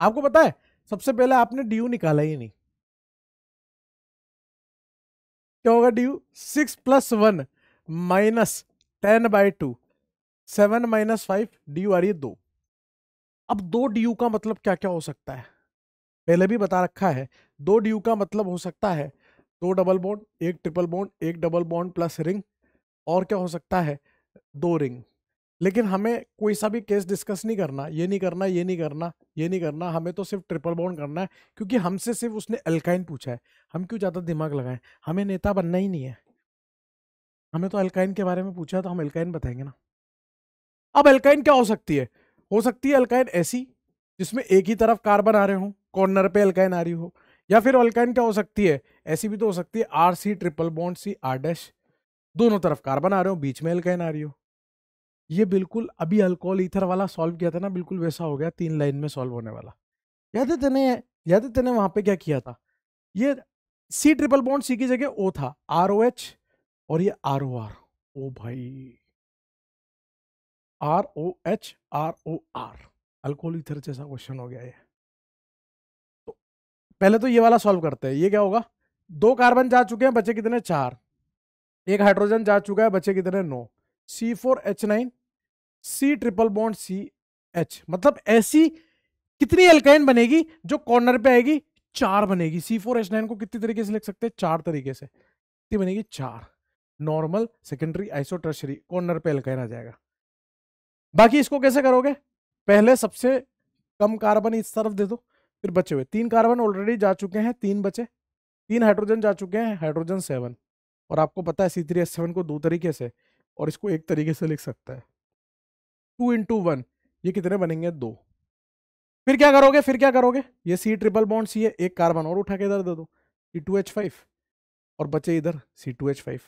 [SPEAKER 2] आपको पता है सबसे पहले आपने ड्यू निकाला ही नहीं
[SPEAKER 1] क्या होगा DU six plus one minus ten by two seven minus five DU आ रही है दो अब दो ड्यू का मतलब क्या क्या हो सकता है पहले भी बता रखा है दो ड्यू का मतलब हो सकता है दो डबल बॉन्ड एक ट्रिपल बॉन्ड एक डबल बॉन्ड प्लस रिंग और क्या हो सकता है दो रिंग लेकिन हमें कोई सा भी केस डिस्कस नहीं करना ये नहीं करना ये नहीं करना ये नहीं करना हमें तो सिर्फ ट्रिपल बॉन्ड करना है क्योंकि हमसे सिर्फ उसने अल्काइन पूछा है हम क्यों ज़्यादा दिमाग लगाएं हमें नेता बनना ही नहीं है हमें तो अल्काइन के बारे में पूछा तो हम अल्काइन बताएंगे ना अब अल्काइन क्या हो सकती है हो सकती है अल्काइन ऐसी जिसमें एक ही तरफ कार्बन आ रहे हों कॉर्नर पे अल्काइन आ रही हो या फिर अल्काइन क्या हो सकती है ऐसी भी तो हो सकती है R C triple bond C R dash दोनों तरफ कार्बन आ रहे हो बीच में अल्काइन आ रही हो ये बिल्कुल अभी अल्कोहल ईथर वाला सॉल्व किया था ना बिल्कुल वैसा हो गया तीन लाइन में सॉल्व होने वाला याद है तेने याद है तेने वहां पे क्या किया था ये सी ट्रिपल बॉन्ड सी की जगह ओ था आर ओ एच और ये आर ओ आर ओ भाई R O H R O R alcohol ether जैसा क्वेश्चन हो गया ये तो पहले तो ये वाला सॉल्व करते हैं ये क्या होगा दो कार्बन जा चुके हैं बचे कितने चार एक हाइड्रोजन जा चुका है बचे कितने नौ C four H nine C triple bond C H मतलब ऐसी कितनी एल्काइन बनेगी जो कॉर्नर पे आएगी चार बनेगी सी फोर एच नाइन को कितनी तरीके से लिख सकते हैं चार तरीके से कितनी बनेगी चार नॉर्मल सेकेंडरी आइसोट्रशरी कॉर्नर पे एल्काइन आ जाएगा बाकी इसको कैसे करोगे पहले सबसे कम कार्बन इस तरफ दे दो फिर बचे हुए तीन कार्बन ऑलरेडी जा चुके हैं तीन बचे तीन हाइड्रोजन जा चुके हैं हाइड्रोजन सेवन और आपको पता है सी थ्री एस सेवन को दो तरीके से और इसको एक तरीके से लिख सकता है टू इंटू वन ये कितने बनेंगे दो फिर क्या करोगे फिर क्या करोगे ये सी ट्रिपल बॉन्ड सी है एक कार्बन और उठा के इधर दे दो सी टू एच फाइव और बचे इधर सी टू एच फाइव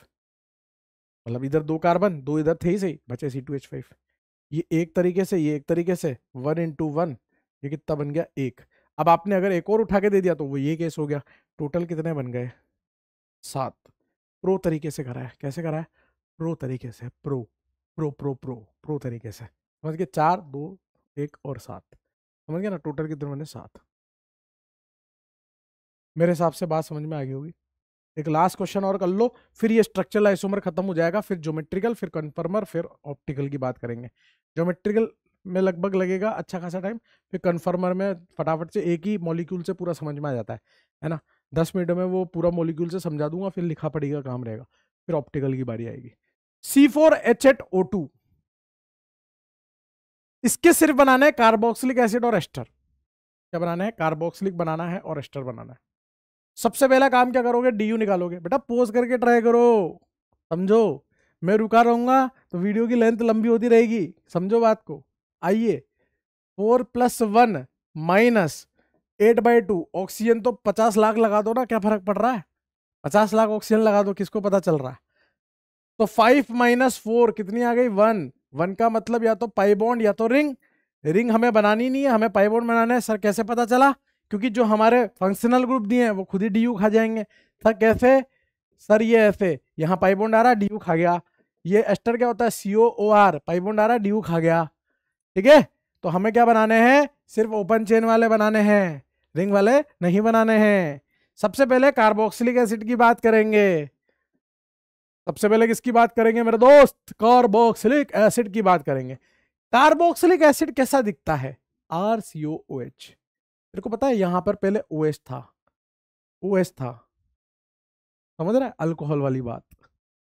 [SPEAKER 1] मतलब इधर दो कार्बन दो इधर थे ही सही बचे सी टू एच फाइव ये एक तरीके से ये एक तरीके से वन इंटू वन ये कितना बन गया एक अब आपने अगर एक और उठा के दे दिया तो वो ये केस हो गया टोटल कितने बन गए सात प्रो तरीके से कराया कैसे कराया प्रो तरीके से pro pro pro pro pro तरीके से समझ गए चार दो एक और सात समझ गए ना टोटल कितने बने सात मेरे हिसाब से बात समझ में आ गई होगी एक लास्ट क्वेश्चन और कर लो फिर ये स्ट्रक्चरल आइसोमर खत्म हो जाएगा फिर ज्योमेट्रिकल फिर कन्फर्मर फिर ऑप्टिकल की बात करेंगे ज्योमेट्रिकल में लगभग लगेगा अच्छा खासा टाइम फिर कन्फर्मर में फटाफट से एक ही मॉलिक्यूल से पूरा समझ में आ जाता है है ना दस मिनट में वो पूरा मॉलिक्यूल से समझा दूंगा फिर लिखा पड़ेगा काम रहेगा फिर ऑप्टिकल की बारी आएगी C four H eight O two इसके सिर्फ बनाना है कार्बोक्सिलिक एसिड और एस्टर क्या बनाना है कार्बोक्सिलिक बनाना है और एस्टर बनाना है सबसे पहला काम क्या करोगे डी निकालोगे बेटा पोज करके ट्राई करो समझो मैं रुका रहूंगा तो वीडियो की लेंथ लंबी होती रहेगी समझो बात को आइए four plus one minus eight by two oxygen तो पचास लाख लगा दो ना क्या फर्क पड़ रहा है पचास लाख ऑक्सीजन लगा दो किसको पता चल रहा है तो फाइव माइनस फोर कितनी आ गई वन वन का मतलब या तो पाइबॉन्ड या तो रिंग रिंग हमें बनानी नहीं है हमें पाइबॉन्ड बनाना है सर कैसे पता चला क्योंकि जो हमारे फंक्शनल ग्रुप दिए हैं वो खुद ही डी खा जाएंगे सर कैसे सर ये ऐसे यहाँ पाइबॉन्ड आ रहा डी खा गया ये एस्टर क्या होता है सी ओ ओ आर पाइबॉन्ड आ रहा डी खा गया ठीक है तो हमें क्या बनाने हैं सिर्फ ओपन चेन वाले बनाने हैं रिंग वाले नहीं बनाने हैं सबसे पहले कार्बोक्सिलिक एसिड की बात करेंगे सबसे पहले किसकी बात करेंगे मेरे दोस्त कार्बोक्सिलिक एसिड की बात करेंगे कार्बोक्सिलिक एसिड कैसा दिखता है R C O O H मेरे को पता है यहां पर पहले ओ एच था ओ एच था समझ रहा है अल्कोहल वाली बात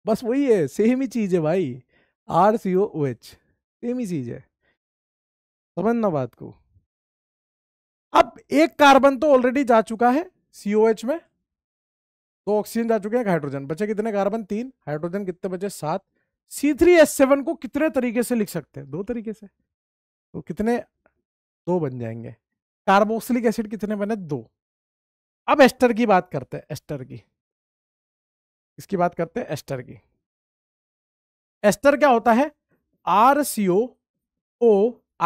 [SPEAKER 1] बस वही है सेम ही चीज़ है भाई R C O O H same ही चीज़ है समझना बात को अब एक कार्बन तो ऑलरेडी जा चुका है सीओ ओ एच में तो ऑक्सीजन जा चुके हैं हाइड्रोजन बचे कितने कार्बन तीन हाइड्रोजन कितने बचे सात सी थ्री एस सेवन को कितने तरीके से लिख सकते हैं दो तरीके से तो कितने दो बन जाएंगे कार्बोक्सिलिक एसिड कितने बने दो अब एस्टर की बात करते हैं एस्टर की इसकी बात करते हैं एस्टर की एस्टर क्या होता है R C O O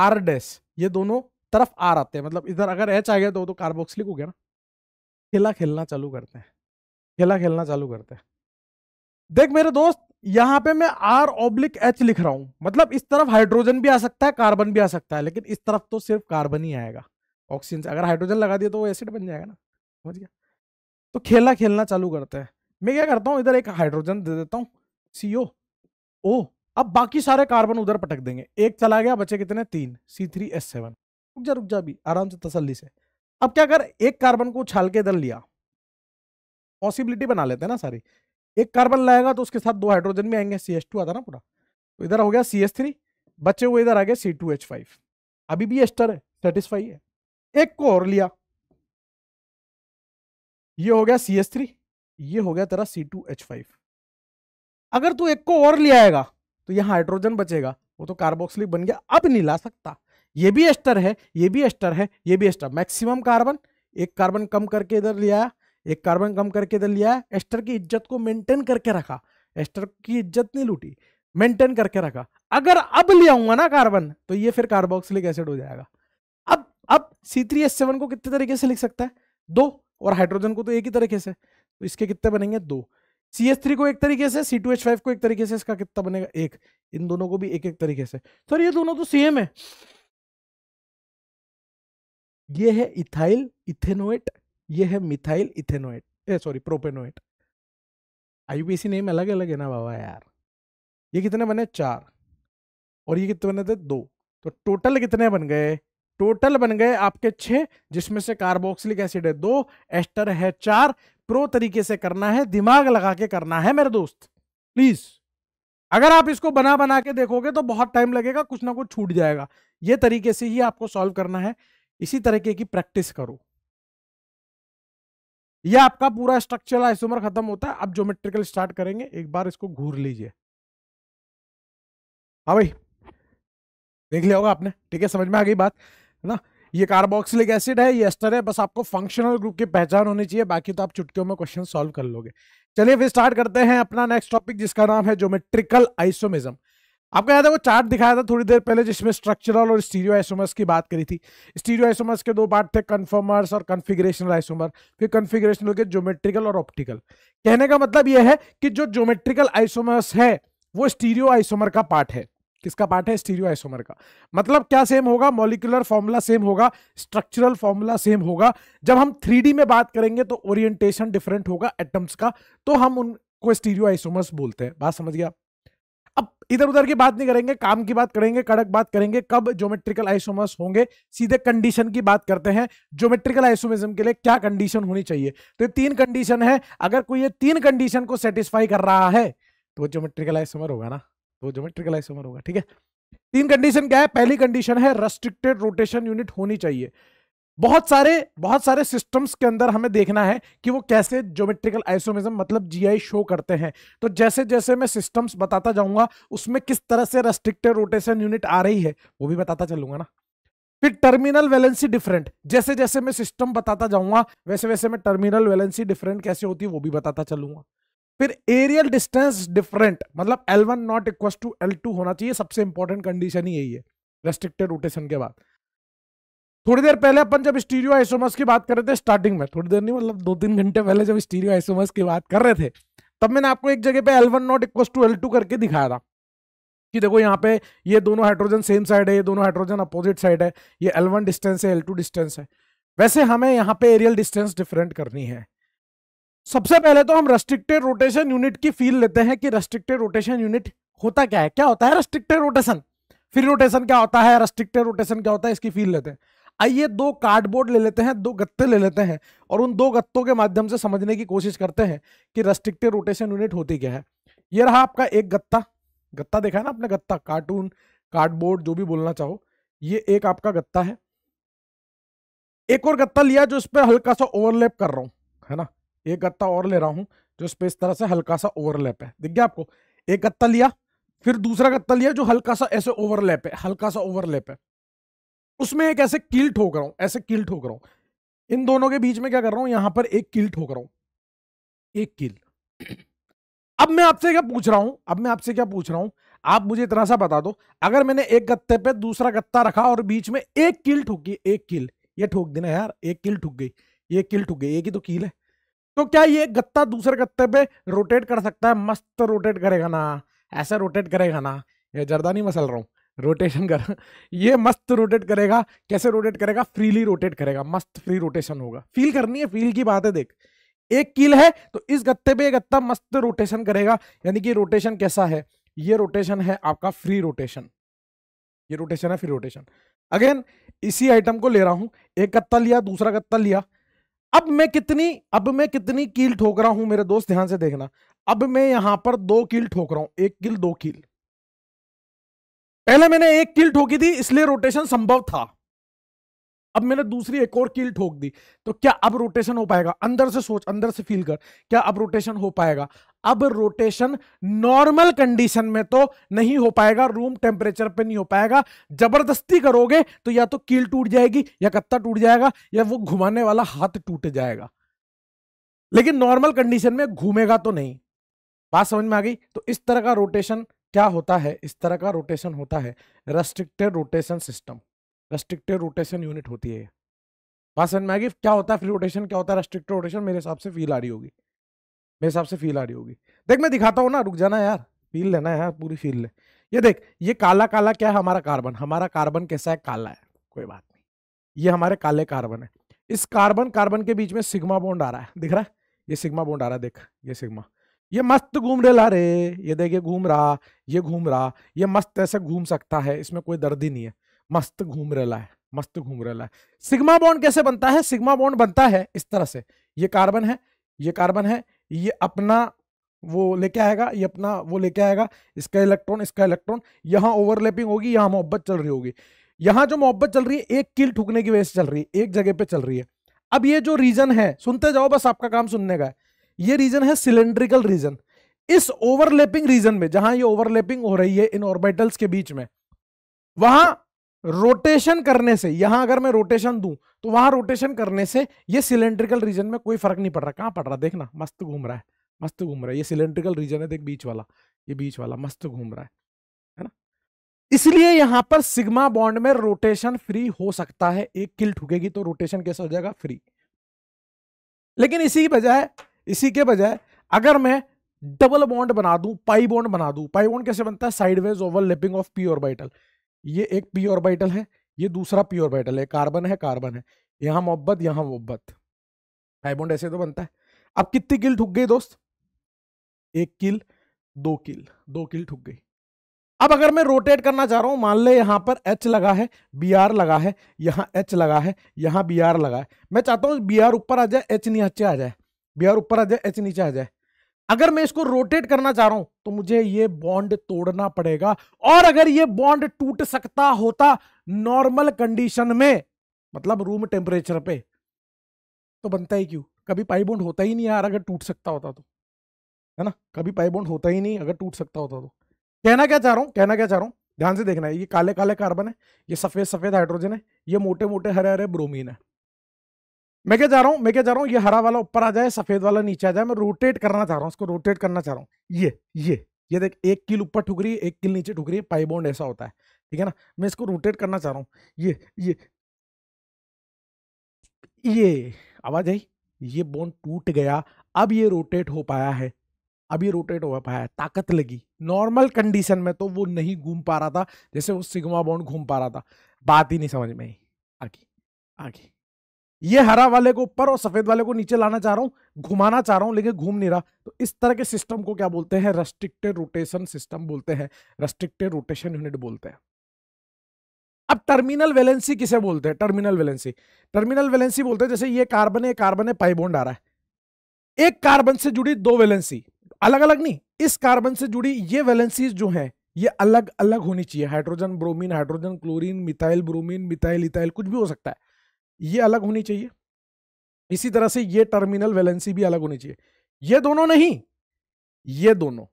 [SPEAKER 1] R डेस ये दोनों तरफ आर आते हैं मतलब इधर अगर एच आ गया तो, तो कार्बोक्सिलिक हो गया ना खेला खेलना चालू करते हैं खेला खेलना चालू करते हैं देख मेरे दोस्त यहाँ पे मैं आर ओब्लिक एच लिख रहा हूं मतलब इस तरफ हाइड्रोजन भी आ सकता है कार्बन भी आ सकता है लेकिन इस तरफ तो सिर्फ कार्बन ही आएगा ऑक्सीजन अगर हाइड्रोजन लगा दिया तो वो एसिड बन जाएगा ना समझ गया तो खेला खेलना चालू करते हैं मैं क्या करता हूँ इधर एक हाइड्रोजन दे देता हूँ सी ओ ओ अब बाकी सारे कार्बन उधर पटक देंगे एक चला गया बचे कितने तीन सी थ्री एस सेवन रुक जा रुक जा भी आराम से तसल्ली से अब क्या कर एक कार्बन को उछाल के इधर लिया पॉसिबिलिटी बना लेते हैं ना सारी एक कार्बन लाएगा तो उसके साथ दो हाइड्रोजन भी आएंगे सी आता है ना पूरा तो इधर हो गया सी एस बचे हुए इधर आ गए सी अभी भी एस्टर है सेटिस्फाई है एक को और लिया ये हो गया सी ये हो गया तेरा सी अगर तू एक को और ले आएगा तो यहाँ हाइड्रोजन बचेगा वो तो कार्बोक्सिलिक बन गया अब नहीं ला सकता ये भी एस्टर है ये भी एस्टर है ये भी एस्टर मैक्सिमम कार्बन एक कार्बन कम करके इधर ले आया एक कार्बन कम करके इधर लिया एस्टर की इज्जत को मेंटेन करके रखा एस्टर की इज्जत नहीं लूटी मेंटेन करके रखा अगर अब ले आऊंगा ना कार्बन तो ये फिर कार्बोक्सिलिक एसिड हो जाएगा अब अब सी थ्री एस सेवन को कितने तरीके से लिख सकता है दो और हाइड्रोजन को तो एक ही तरीके से तो इसके कितने बनेंगे दो सी एस थ्री को एक तरीके से सी टू एच फाइव को एक तरीके से इसका कितना बनेगा एक इन दोनों को भी एक एक तरीके से सर तो ये दोनों तो सेम है ये है इथाइल इथेनोएट ये है methyl ethanoate sorry propanoate IUPAC name अलग अलग है ना बाबा यार ये कितने बने चार और ये कितने बने थे दो तो टोटल कितने बन गए टोटल बन गए आपके छह जिसमें से कार्बोक्सिलिक एसिड है दो एस्टर है चार प्रो तरीके से करना है दिमाग लगा के करना है मेरे दोस्त प्लीज अगर आप इसको बना बना के देखोगे तो बहुत टाइम लगेगा कुछ ना कुछ छूट जाएगा ये तरीके से ही आपको सॉल्व करना है इसी तरीके की प्रैक्टिस करो ये आपका पूरा स्ट्रक्चरल आइसोमर खत्म होता है अब ज्योमेट्रिकल स्टार्ट करेंगे एक बार इसको घूर लीजिए हाँ भाई देख लिया होगा आपने ठीक है समझ में आ गई बात है ना ये कार्बोक्सिलिक एसिड है ये एस्टर है बस आपको फंक्शनल ग्रुप की पहचान होनी चाहिए बाकी तो आप चुटकियों में क्वेश्चन सॉल्व कर लोगे चलिए फिर स्टार्ट करते हैं अपना नेक्स्ट टॉपिक जिसका नाम है ज्योमेट्रिकल आइसोमिज्म आपको याद है वो चार्ट दिखाया था थोड़ी देर पहले जिसमें स्ट्रक्चरल और स्टीरियो आइसोमर्स की बात करी थी स्टीरियो आइसोमर्स के दो पार्ट थे कन्फर्मर्स और कन्फिग्रेशनल आइसोमर फिर कन्फिग्रेशनल के ज्योमेट्रिकल और ऑप्टिकल कहने का मतलब यह है कि जो ज्योमेट्रिकल आइसोमर्स है वो स्टीरियो आइसोमर का पार्ट है किसका पार्ट है स्टीरियो आइसोमर का मतलब क्या सेम होगा मॉलिकुलर फॉर्मूला सेम होगा स्ट्रक्चरल फॉर्मूला सेम होगा जब हम थ्री में बात करेंगे तो ओरिएंटेशन डिफरेंट होगा एटम्स का तो हम उनको स्टीरियो आइसोमर्स बोलते हैं बात समझ गया अब इधर उधर की बात नहीं करेंगे काम की बात करेंगे कड़क बात करेंगे कब ज्योमेट्रिकल आइसोमर्स होंगे सीधे कंडीशन की बात करते हैं ज्योमेट्रिकल आइसोमिज्म के लिए क्या कंडीशन होनी चाहिए तो ये तीन कंडीशन है अगर कोई ये तीन कंडीशन को सेटिस्फाई कर रहा है तो ज्योमेट्रिकल आइसोमर होगा ना तो ज्योमेट्रिकल आइसोमर होगा ठीक है तीन कंडीशन क्या है पहली कंडीशन है रेस्ट्रिक्टेड रोटेशन यूनिट होनी चाहिए बहुत सारे बहुत सारे सिस्टम्स के अंदर हमें देखना है कि वो कैसे ज्योमेट्रिकल आइसोमिज्म मतलब जीआई शो करते हैं तो जैसे जैसे मैं सिस्टम्स बताता जाऊंगा उसमें किस तरह से रेस्ट्रिक्टेड रोटेशन यूनिट आ रही है वो भी बताता चलूंगा ना फिर टर्मिनल वैलेंसी डिफरेंट जैसे जैसे मैं सिस्टम बताता जाऊंगा वैसे वैसे मैं टर्मिनल वैलेंसी डिफरेंट कैसे होती है वो भी बताता चलूंगा फिर एरियल डिस्टेंस डिफरेंट मतलब L one not equal to L होना चाहिए सबसे इंपॉर्टेंट कंडीशन ही यही है रेस्ट्रिक्टेड रोटेशन के बाद थोड़ी देर पहले अपन जब स्टीरियो आइसोमस की बात कर रहे थे स्टार्टिंग में थोड़ी देर नहीं मतलब दो तीन घंटे पहले जब स्टीरियो आइसोमस की बात कर रहे थे तब मैंने आपको एक जगह पे L one not equal to L two करके दिखाया था कि देखो यहाँ पे ये दोनों हाइड्रोजन सेम साइड है ये दोनों हाइड्रोजन अपोजिट साइड है ये एल वन डिस्टेंस है एल टू डिस्टेंस है वैसे हमें यहाँ पे एरियल डिस्टेंस डिफरेंट करनी है सबसे पहले तो हम रेस्ट्रिक्टेड रोटेशन यूनिट की फील लेते हैं कि रेस्ट्रिक्टेड रोटेशन यूनिट होता क्या है क्या होता है रेस्ट्रिक्टेड रोटेशन फ्री रोटेशन क्या होता है रेस्ट्रिक्टेड रोटेशन क्या होता है इसकी फील लेते हैं आइए दो कार्डबोर्ड ले लेते हैं दो गत्ते ले लेते हैं और उन दो गत्तों के माध्यम से समझने की कोशिश करते हैं कि रस्ट्रिक्टेड रोटेशन यूनिट होती क्या है ये रहा आपका एक गत्ता गत्ता देखा है ना आपने गत्ता कार्टून कार्डबोर्ड जो भी बोलना चाहो ये एक आपका गत्ता है एक और गत्ता लिया जो इस पर हल्का सा ओवरलैप कर रहा हूं है ना एक गत्ता और ले रहा हूं जो इस पर इस तरह से हल्का सा ओवरलैप है दिख गया आपको एक गत्ता लिया फिर दूसरा गत्ता लिया जो हल्का सा ऐसे ओवरलैप है हल्का सा ओवरलैप है उसमें एक ऐसे किल ठोक रहा हूँ ऐसे किल ठोक रहा हूँ इन दोनों के बीच में क्या कर रहा हूं यहां पर एक किल ठोक रहा हूं एक किल अब मैं आपसे क्या पूछ रहा हूं अब मैं आपसे क्या पूछ रहा हूं आप मुझे इतना सा बता दो अगर मैंने एक गत्ते पे दूसरा गत्ता रखा और बीच में एक किल ठोकी एक किल ये ठोक देना यार एक किल ठुक गई ये किल ठुक गई एक ही तो किल है तो क्या ये गत्ता दूसरे गत्ते पे रोटेट कर सकता है मस्त रोटेट करेगा ना ऐसा रोटेट करेगा ना ये जर्दा नहीं मसल रहा हूं रोटेशन कर [laughs] ये मस्त रोटेट करेगा कैसे रोटेट करेगा फ्रीली रोटेट करेगा मस्त फ्री रोटेशन होगा फील करनी है फील की बात है देख एक कील है तो इस गत्ते पे गत्ता मस्त रोटेशन करेगा यानी कि रोटेशन कैसा है ये रोटेशन है आपका फ्री रोटेशन ये रोटेशन है फ्री रोटेशन अगेन इसी आइटम को ले रहा हूं एक गत्ता लिया दूसरा गत्ता लिया अब मैं कितनी अब मैं कितनी कील ठोक रहा हूं मेरे दोस्त ध्यान से देखना अब मैं यहां पर दो कील ठोक रहा हूं एक किल दो कील पहले मैंने एक किल ठोकी थी इसलिए रोटेशन संभव था अब मैंने दूसरी एक और कील ठोक दी तो क्या अब रोटेशन हो पाएगा अंदर से सोच अंदर से फील कर क्या अब रोटेशन हो पाएगा अब रोटेशन नॉर्मल कंडीशन में तो नहीं हो पाएगा रूम टेम्परेचर पे नहीं हो पाएगा जबरदस्ती करोगे तो या तो कील टूट जाएगी या कत्ता टूट जाएगा या वो घुमाने वाला हाथ टूट जाएगा लेकिन नॉर्मल कंडीशन में घूमेगा तो नहीं बात समझ में आ गई तो इस तरह का रोटेशन क्या होता है इस तरह का रोटेशन होता है restricted rotation system restricted rotation unit होती है बात समझ में आएगी क्या होता है फ्री रोटेशन क्या होता है रेस्ट्रिक्टेड रोटेशन मेरे हिसाब से फील आ रही होगी मेरे हिसाब से फील आ रही होगी देख मैं दिखाता हूँ ना रुक जाना यार फील लेना यार पूरी फील ले ये देख ये काला काला क्या है हमारा कार्बन हमारा कार्बन कैसा है काला है कोई बात नहीं ये हमारे काले कार्बन है इस कार्बन कार्बन के बीच में सिग्मा बोंड आ रहा है दिख रहा है ये सिग्मा बोंड आ रहा है देख ये सिग्मा ये मस्त घूम रहे ला रे ये देखिए घूम रहा ये घूम रहा ये मस्त ऐसे घूम सकता है इसमें कोई दर्द ही नहीं है मस्त घूम रहा है मस्त घूम रहा है सिग्मा बॉन्ड कैसे बनता है सिग्मा बॉन्ड बनता है इस तरह से ये कार्बन है ये कार्बन है ये अपना वो लेके आएगा ये अपना वो लेके आएगा इसका इलेक्ट्रॉन इसका इलेक्ट्रॉन यहाँ ओवरलैपिंग होगी यहाँ मोहब्बत चल रही होगी यहाँ जो मोहब्बत चल रही है एक कील ठुकने की वजह से चल रही है एक जगह पे चल रही है अब ये जो रीजन है सुनते जाओ बस आपका काम सुनने का है ये रीजन है सिलेंड्रिकल रीजन इस ओवरलैपिंग रीजन में जहां ये ओवरलैपिंग हो रही है इन ऑर्बिटल्स के बीच में वहां रोटेशन करने से यहां अगर मैं रोटेशन दूं तो वहां रोटेशन करने से ये सिलेंड्रिकल रीजन में कोई फर्क नहीं पड़ रहा कहां पड़ रहा देखना मस्त घूम रहा है मस्त घूम रहा है ये सिलेंड्रिकल रीजन है देख बीच वाला ये बीच वाला मस्त घूम रहा है है ना इसलिए यहां पर सिग्मा बॉन्ड में रोटेशन फ्री हो सकता है एक किल ठुकेगी तो रोटेशन कैसे हो जाएगा फ्री लेकिन इसी बजाय इसी के बजाय अगर मैं डबल बॉन्ड बना दूं पाई बॉन्ड बना दूं पाई बॉन्ड कैसे बनता है sideways overlapping of P orbital ये एक पी ऑर्बिटल है ये दूसरा पी ऑर्बिटल है कार्बन है कार्बन है यहां मोहब्बत यहां मोहब्बत पाई बॉन्ड ऐसे तो बनता है अब कितनी किल ठुक गई दोस्त एक किल दो किल दो किल ठुक गई अब अगर मैं रोटेट करना चाह रहा हूं मान ले यहां पर एच लगा है बी आर लगा है यहां एच लगा है यहां बी आर लगा है मैं चाहता हूँ बी आर ऊपर आ जाए एच नीचे आ जाए बिहार ऊपर आ जाए एच नीचे आ जाए अगर मैं इसको रोटेट करना चाह रहा हूं तो मुझे ये बॉन्ड तोड़ना पड़ेगा और अगर ये बॉन्ड टूट सकता होता नॉर्मल कंडीशन में मतलब रूम टेम्परेचर पे तो बनता ही क्यों कभी पाई बॉन्ड होता ही नहीं यार अगर टूट सकता होता तो है ना कभी पाई बॉन्ड होता ही नहीं अगर टूट सकता होता तो कहना क्या चाह रहा हूँ कहना क्या चाह रहा हूँ ध्यान से देखना है ये काले काले कार्बन है ये सफेद सफेद हाइड्रोजन है ये मोटे मोटे हरे हरे ब्रोमीन है मैं क्या चाह रहा हूँ मैं क्या चाह रहा हूँ ये हरा वाला ऊपर आ जाए सफेद वाला नीचे आ जाए मैं रोटेट करना चाह रहा हूँ उसको रोटेट करना चाह रहा हूँ ये ये ये देख एक किल ऊपर ठुक रही है एक किल नीचे ठुक रही है पाइबोंड ऐसा होता है ठीक है ना मैं इसको रोटेट करना चाह रहा हूँ ये ये ये आवाज आई ये बोन टूट गया अब ये रोटेट हो पाया है अब ये रोटेट हो पाया है ताकत लगी नॉर्मल कंडीशन में तो वो नहीं घूम पा रहा था जैसे वो सिग्मा बॉन्ड घूम पा रहा था बात ही नहीं समझ में आई आगे आगे ये हरा वाले को ऊपर और सफेद वाले को नीचे लाना चाह रहा हूं घुमाना चाह रहा हूँ लेकिन घूम नहीं रहा तो इस तरह के सिस्टम को क्या बोलते हैं रेस्ट्रिक्टेड रोटेशन सिस्टम बोलते हैं रेस्ट्रिक्टेड रोटेशन यूनिट बोलते हैं अब टर्मिनल वैलेंसी किसे बोलते हैं टर्मिनल वैलेंसी टर्मिनल वैलेंसी बोलते हैं जैसे ये कार्बन है कार्बन है पाइबोंड आ रहा है एक कार्बन से जुड़ी दो वैलेंसी अलग अलग नहीं इस कार्बन से जुड़ी ये वैलेंसी जो है ये अलग अलग होनी चाहिए hydrogen bromine hydrogen chlorine methyl bromine methyl ethyl कुछ भी हो सकता है ये अलग होनी चाहिए इसी तरह से ये टर्मिनल वैलेंसी भी अलग होनी चाहिए ये दोनों नहीं ये दोनों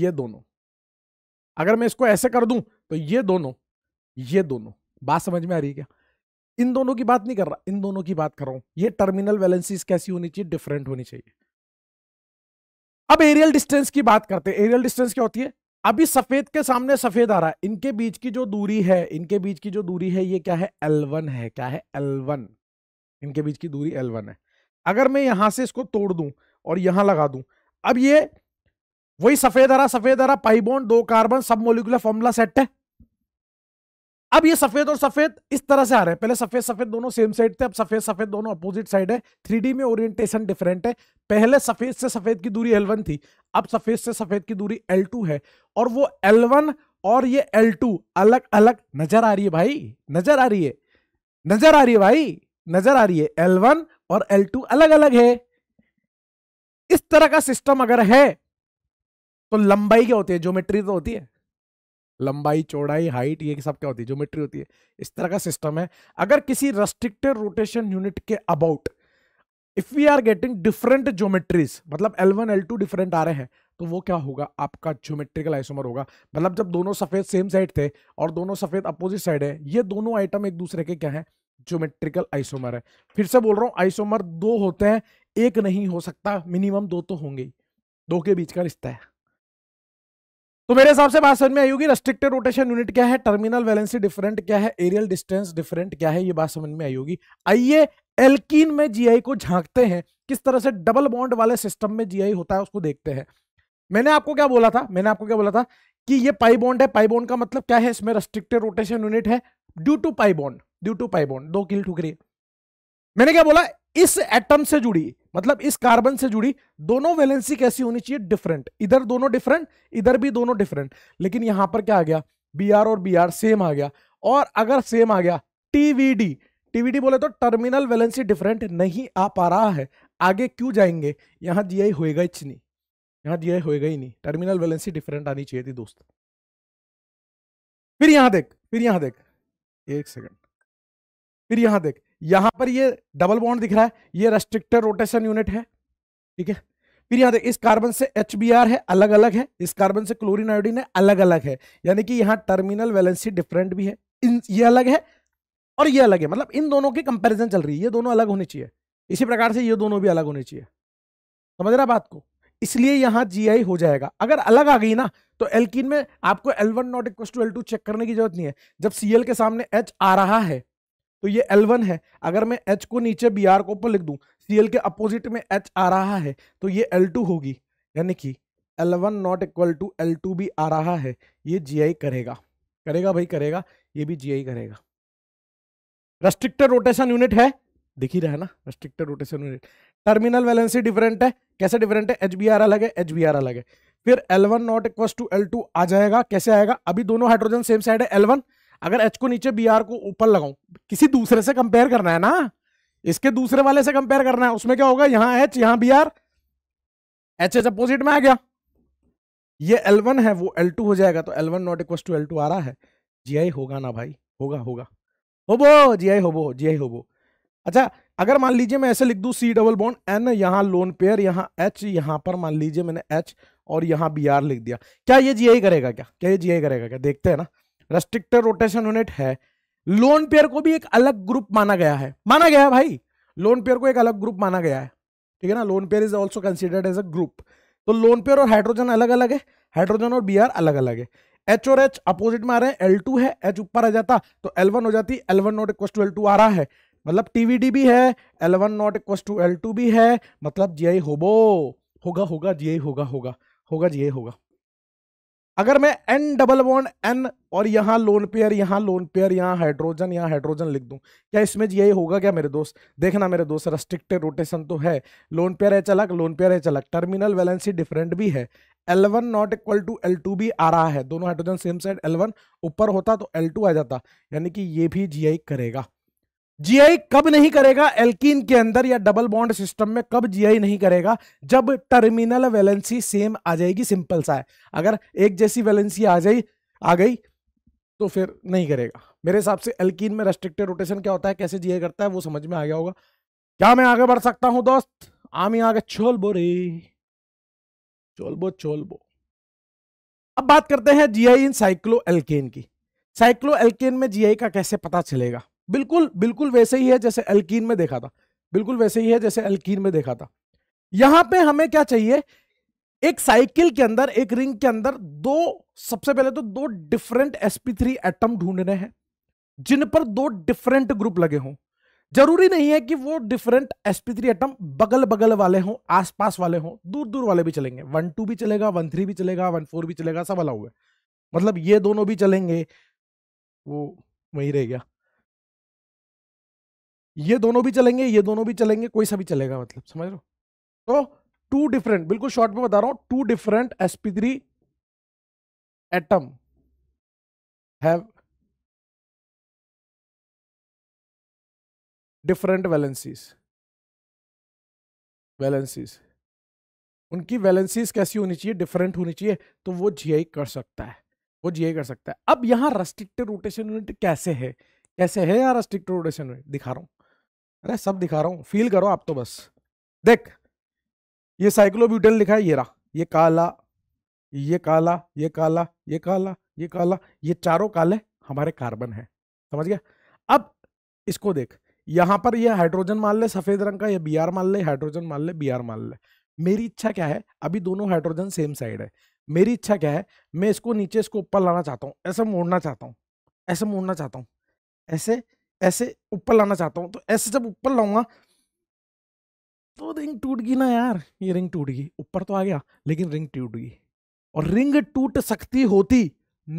[SPEAKER 1] ये दोनों अगर मैं इसको ऐसे कर दूं तो ये दोनों ये दोनों बात समझ में आ रही है क्या इन दोनों की बात नहीं कर रहा इन दोनों की बात कर रहा हूं ये टर्मिनल वैलेंसीज कैसी होनी चाहिए डिफरेंट होनी चाहिए अब एरियल डिस्टेंस की बात करते हैं एरियल डिस्टेंस क्या होती है अभी सफेद के सामने सफेद आ रहा है इनके बीच की जो दूरी है इनके बीच की जो दूरी है ये क्या है L1 है क्या है L1 इनके बीच की दूरी L1 है अगर मैं यहां से इसको तोड़ दूं और यहां लगा दूं अब ये वही सफेद रहा सफेद रहा पाइबोन दो कार्बन सब मोलिकुलर फॉर्मूला सेट है अब ये सफेद और सफेद इस तरह से आ रहे हैं पहले सफेद सफेद दोनों सेम साइड थे अब सफेद सफेद दोनों अपोजिट साइड है थ्री में ओरिएंटेशन डिफरेंट है पहले सफेद से सफेद की दूरी एल थी अब सफेद से सफेद की दूरी एल है और वो एल और ये एल अलग अलग नजर आ रही है भाई नजर आ रही है नजर आ रही है भाई नजर आ रही है एल और एल अलग अलग है इस तरह का सिस्टम अगर है तो लंबाई क्या होती है ज्योमेट्री तो होती है लंबाई चौड़ाई हाइट ये सब क्या होती है ज्योमेट्री होती है इस तरह का सिस्टम है अगर किसी रेस्ट्रिक्टेड रोटेशन यूनिट के about if we are getting different geometries मतलब L one L two different आ रहे हैं तो वो क्या होगा आपका ज्योमेट्रिकल आइसोमर होगा मतलब जब दोनों सफेद सेम साइड थे और दोनों सफेद अपोजिट साइड है ये दोनों आइटम एक दूसरे के क्या है ज्योमेट्रिकल आइसोमर है फिर से बोल रहा हूँ आइसोमर दो होते हैं एक नहीं हो सकता मिनिमम दो तो होंगे दो के बीच का रिश्ता है तो मेरे हिसाब से बात समझ में आई होगी रेस्ट्रिक्टेड रोटेशन यूनिट क्या है टर्मिनल वैलेंसी डिफरेंट क्या है एरियल डिस्टेंस डिफरेंट क्या है ये बात समझ में आई आइए एल्कीन में जीआई को झांकते हैं किस तरह से डबल बॉन्ड वाले सिस्टम में जीआई होता है उसको देखते हैं मैंने आपको क्या बोला था मैंने आपको क्या बोला था कि ये पाई बॉन्ड है पाई बॉन्ड का मतलब क्या है इसमें रेस्ट्रिक्टेड रोटेशन यूनिट है due to pi bond due to pi bond दो किल ठुकरी मैंने क्या बोला इस एटम से जुड़ी मतलब इस कार्बन से जुड़ी दोनों वैलेंसी कैसी होनी चाहिए डिफरेंट इधर दोनों डिफरेंट इधर भी दोनों डिफरेंट लेकिन यहां पर क्या आ गया बी आर और बी आर सेम आ गया और अगर सेम आ गया टीवीडी टीवीडी बोले तो टर्मिनल वैलेंसी डिफरेंट नहीं आ पा रहा है आगे क्यों जाएंगे यहां जी आई होएगा ही नहीं यहां जी आई होएगा ही नहीं टर्मिनल वैलेंसी डिफरेंट आनी चाहिए थी दोस्त फिर यहां देख फिर यहां देख एक सेकंड फिर यहां देख यहां पर ये डबल बॉन्ड दिख रहा है ये रेस्ट्रिक्टेड रोटेशन यूनिट है ठीक है फिर यहां इस कार्बन से एच है अलग अलग है इस कार्बन से क्लोरिन आयोडीन है अलग अलग है यानी कि यहाँ टर्मिनल वैलेंसी डिफरेंट भी है इन ये अलग है और ये अलग है मतलब इन दोनों की कंपेरिजन चल रही है ये दोनों अलग होने चाहिए इसी प्रकार से ये दोनों भी अलग होने चाहिए समझ रहा बात को इसलिए यहां जी हो जाएगा अगर अलग आ गई ना तो एल्किन में आपको L one not equal to L two check करने की जरूरत नहीं है जब सी के सामने एच आ रहा है तो ये L1 है अगर मैं H को नीचे बी आर को ऊपर लिख दूं Cl के अपोजिट में H आ रहा है तो ये L2 होगी यानी कि L1 one not equal to L भी आ रहा है ये जी करेगा करेगा भाई करेगा ये भी जी करेगा रेस्ट्रिक्टेड रोटेशन यूनिट है दिख ही रहा है ना restricted rotation unit terminal valency different है कैसे डिफरेंट है एच बी आर अलग है एच बी आर अलग है फिर L1 one not equal to L आ जाएगा कैसे आएगा अभी दोनों हाइड्रोजन सेम साइड है L1 अगर एच को नीचे बी आर को ऊपर लगाऊं किसी दूसरे से कंपेयर करना है ना इसके दूसरे वाले से कंपेयर करना है उसमें क्या होगा यहां एच यहां B R H H opposite में आ गया ये एल है वो एल टू हो जाएगा तो L one not equal to L two आ रहा है जी आई होगा ना भाई होगा होगा होबो जी आई होबो जी आई होबो अच्छा अगर मान लीजिए मैं ऐसे लिख दू सी डबल बॉन्ड एन यहाँ लोन पेयर यहाँ एच यहाँ पर मान लीजिए मैंने एच और यहाँ बी आर लिख दिया क्या ये जी आई करेगा क्या क्या ये जी आई करेगा क्या देखते हैं ना रेस्ट्रिक्टेड रोटेशन यूनिट है लोन पेयर को भी एक अलग ग्रुप माना गया है माना गया है भाई लोन पेयर को एक अलग ग्रुप माना गया है ठीक है ना lone pair is also considered as a group तो लोन पेयर और हाइड्रोजन अलग अलग है हाइड्रोजन और बी अलग अलग है एच और एच अपोजिट में आ रहे हैं एल टू है एच ऊपर आ जाता तो एल वन हो जाती L one not equals to L two आ रहा है मतलब टीवीडी भी है L one not equals to L two भी है मतलब जी आई होबो होगा होगा जी आई होगा होगा होगा जी आई होगा अगर मैं एन डबल बॉन्ड एन और यहाँ लोन पेयर यहाँ लोन पेयर यहाँ हाइड्रोजन यहाँ हाइड्रोजन लिख दूँ क्या इसमें यही होगा क्या मेरे दोस्त देखना मेरे दोस्त रेस्ट्रिक्टेड रोटेशन तो है लोन पेयर है चलक लोन पेयर है चलक टर्मिनल वैलेंसी डिफरेंट भी है L one not equal to L two भी आ रहा है दोनों hydrogen same side L one ऊपर होता तो एल टू आ जाता यानी कि ये भी जी आई करेगा जीआई कब नहीं करेगा एल्किन के अंदर या डबल बॉन्ड सिस्टम में कब जीआई नहीं करेगा जब टर्मिनल वैलेंसी सेम आ जाएगी सिंपल सा है अगर एक जैसी वैलेंसी आ जाए आ गई तो फिर नहीं करेगा मेरे हिसाब से एल्किन में रेस्ट्रिक्टेड रोटेशन क्या होता है कैसे जीआई करता है वो समझ में आ गया होगा क्या मैं आगे बढ़ सकता हूं दोस्त आम ही आगे बो रे चोल बो चोल बो अब बात करते हैं जीआई इन साइक्लो एल्केन की साइक्लो एल्केन में जीआई का कैसे पता चलेगा बिल्कुल बिल्कुल वैसे ही है जैसे एल्कीन में देखा था बिल्कुल वैसे ही है जैसे एल्कीन में देखा था यहां पे हमें क्या चाहिए एक साइकिल के अंदर एक रिंग के अंदर दो सबसे पहले तो दो डिफरेंट sp3 एटम ढूंढने हैं जिन पर दो डिफरेंट ग्रुप लगे हों जरूरी नहीं है कि वो डिफरेंट sp3 एटम बगल बगल वाले हों आसपास वाले हों दूर दूर वाले भी चलेंगे वन टू भी चलेगा वन थ्री भी चलेगा वन फोर भी चलेगा सब अलाउ है मतलब ये दोनों भी चलेंगे वो वही रह गया ये दोनों भी चलेंगे ये दोनों भी चलेंगे कोई सा भी चलेगा मतलब समझ लो तो टू डिफरेंट बिल्कुल शॉर्ट में बता रहा हूं two
[SPEAKER 2] different SP three atom have different valencies valencies उनकी वैलेंसीज कैसी
[SPEAKER 1] होनी चाहिए डिफरेंट होनी चाहिए तो वो जी कर सकता है वो जी कर सकता है अब यहाँ रेस्ट्रिक्टेड रोटेशन यूनिट कैसे है कैसे है यहाँ रेस्ट्रिक्टेड रोटेशन यूनिट दिखा रहा हूं अरे सब दिखा रहा हूँ फील करो आप तो बस देख ये साइक्लोब्यूटेन लिखा है ये रहा ये काला ये काला ये काला ये काला ये काला ये चारों काले हमारे कार्बन है समझ गया अब इसको देख यहां पर ये हाइड्रोजन मान ले सफेद रंग का ये बी आर मान ले हाइड्रोजन मान ले बी आर मान ले मेरी इच्छा क्या है अभी दोनों हाइड्रोजन सेम साइड है मेरी इच्छा क्या है मैं इसको नीचे इसको ऊपर लाना चाहता हूँ ऐसे मोड़ना चाहता हूँ ऐसे मोड़ना चाहता हूँ ऐसे ऐसे ऊपर लाना चाहता हूँ तो ऐसे जब ऊपर लाऊंगा तो रिंग टूट गई ना यार ये रिंग टूट गई ऊपर तो आ गया लेकिन रिंग टूट गई और रिंग टूट सकती होती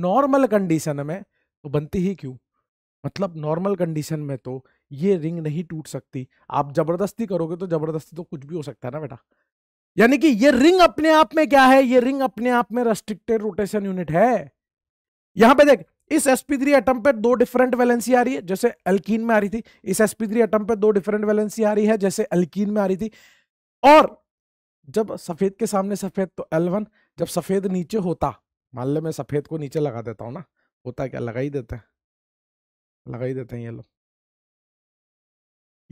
[SPEAKER 1] नॉर्मल कंडीशन में तो बनती ही क्यों मतलब नॉर्मल कंडीशन में तो ये रिंग नहीं टूट सकती आप जबरदस्ती करोगे तो जबरदस्ती तो कुछ भी हो सकता है ना बेटा यानी कि ये रिंग अपने आप में क्या है ये रिंग अपने आप में रेस्ट्रिक्टेड रोटेशन यूनिट है यहां पे देख इस sp3 एटम पे दो डिफरेंट वैलेंसी आ रही है जैसे एल्कीन में आ रही थी इस sp3 एटम पे दो डिफरेंट वैलेंसी आ रही है जैसे एल्कीन में आ रही थी और जब सफेद के सामने सफेद तो L1 जब सफेद नीचे होता मान लो मैं सफेद को नीचे लगा देता हूँ ना होता क्या लगा ही देते हैं लगा ही देते हैं ये लोग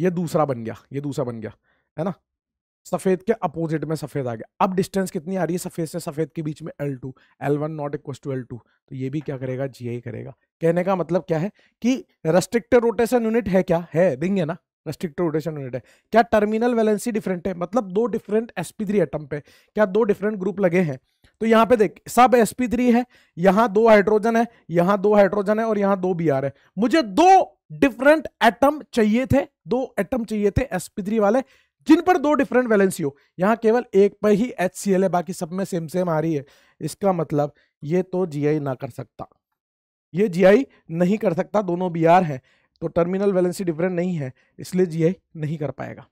[SPEAKER 1] ये दूसरा बन गया ये दूसरा बन गया है ना सफेद के अपोजिट में सफेद आ गया अब डिस्टेंस कितनी आ रही है सफेद से सफेद के बीच में L two L one not equal to L two तो ये भी क्या करेगा जी आई करेगा कहने का मतलब क्या है कि रेस्ट्रिक्टेड रोटेशन यूनिट है क्या है देंगे ना रेस्ट्रिक्टेड रोटेशन यूनिट है क्या टर्मिनल वैलेंसी डिफरेंट है मतलब दो different S P three atom पे क्या दो डिफरेंट ग्रुप लगे हैं तो यहाँ पे देख सब एस पी थ्री है यहाँ दो हाइड्रोजन है यहाँ दो हाइड्रोजन है और यहाँ दो बी आर है मुझे दो डिफरेंट एटम चाहिए थे दो एटम चाहिए थे एस पी थ्री वाले जिन पर दो डिफरेंट वैलेंसी हो यहाँ केवल एक पर ही एच है बाकी सब में सेम सेम आ रही है इसका मतलब ये तो जी ना कर सकता ये जी नहीं कर सकता दोनों बी आर है तो टर्मिनल वैलेंसी डिफरेंट नहीं है इसलिए जी नहीं कर पाएगा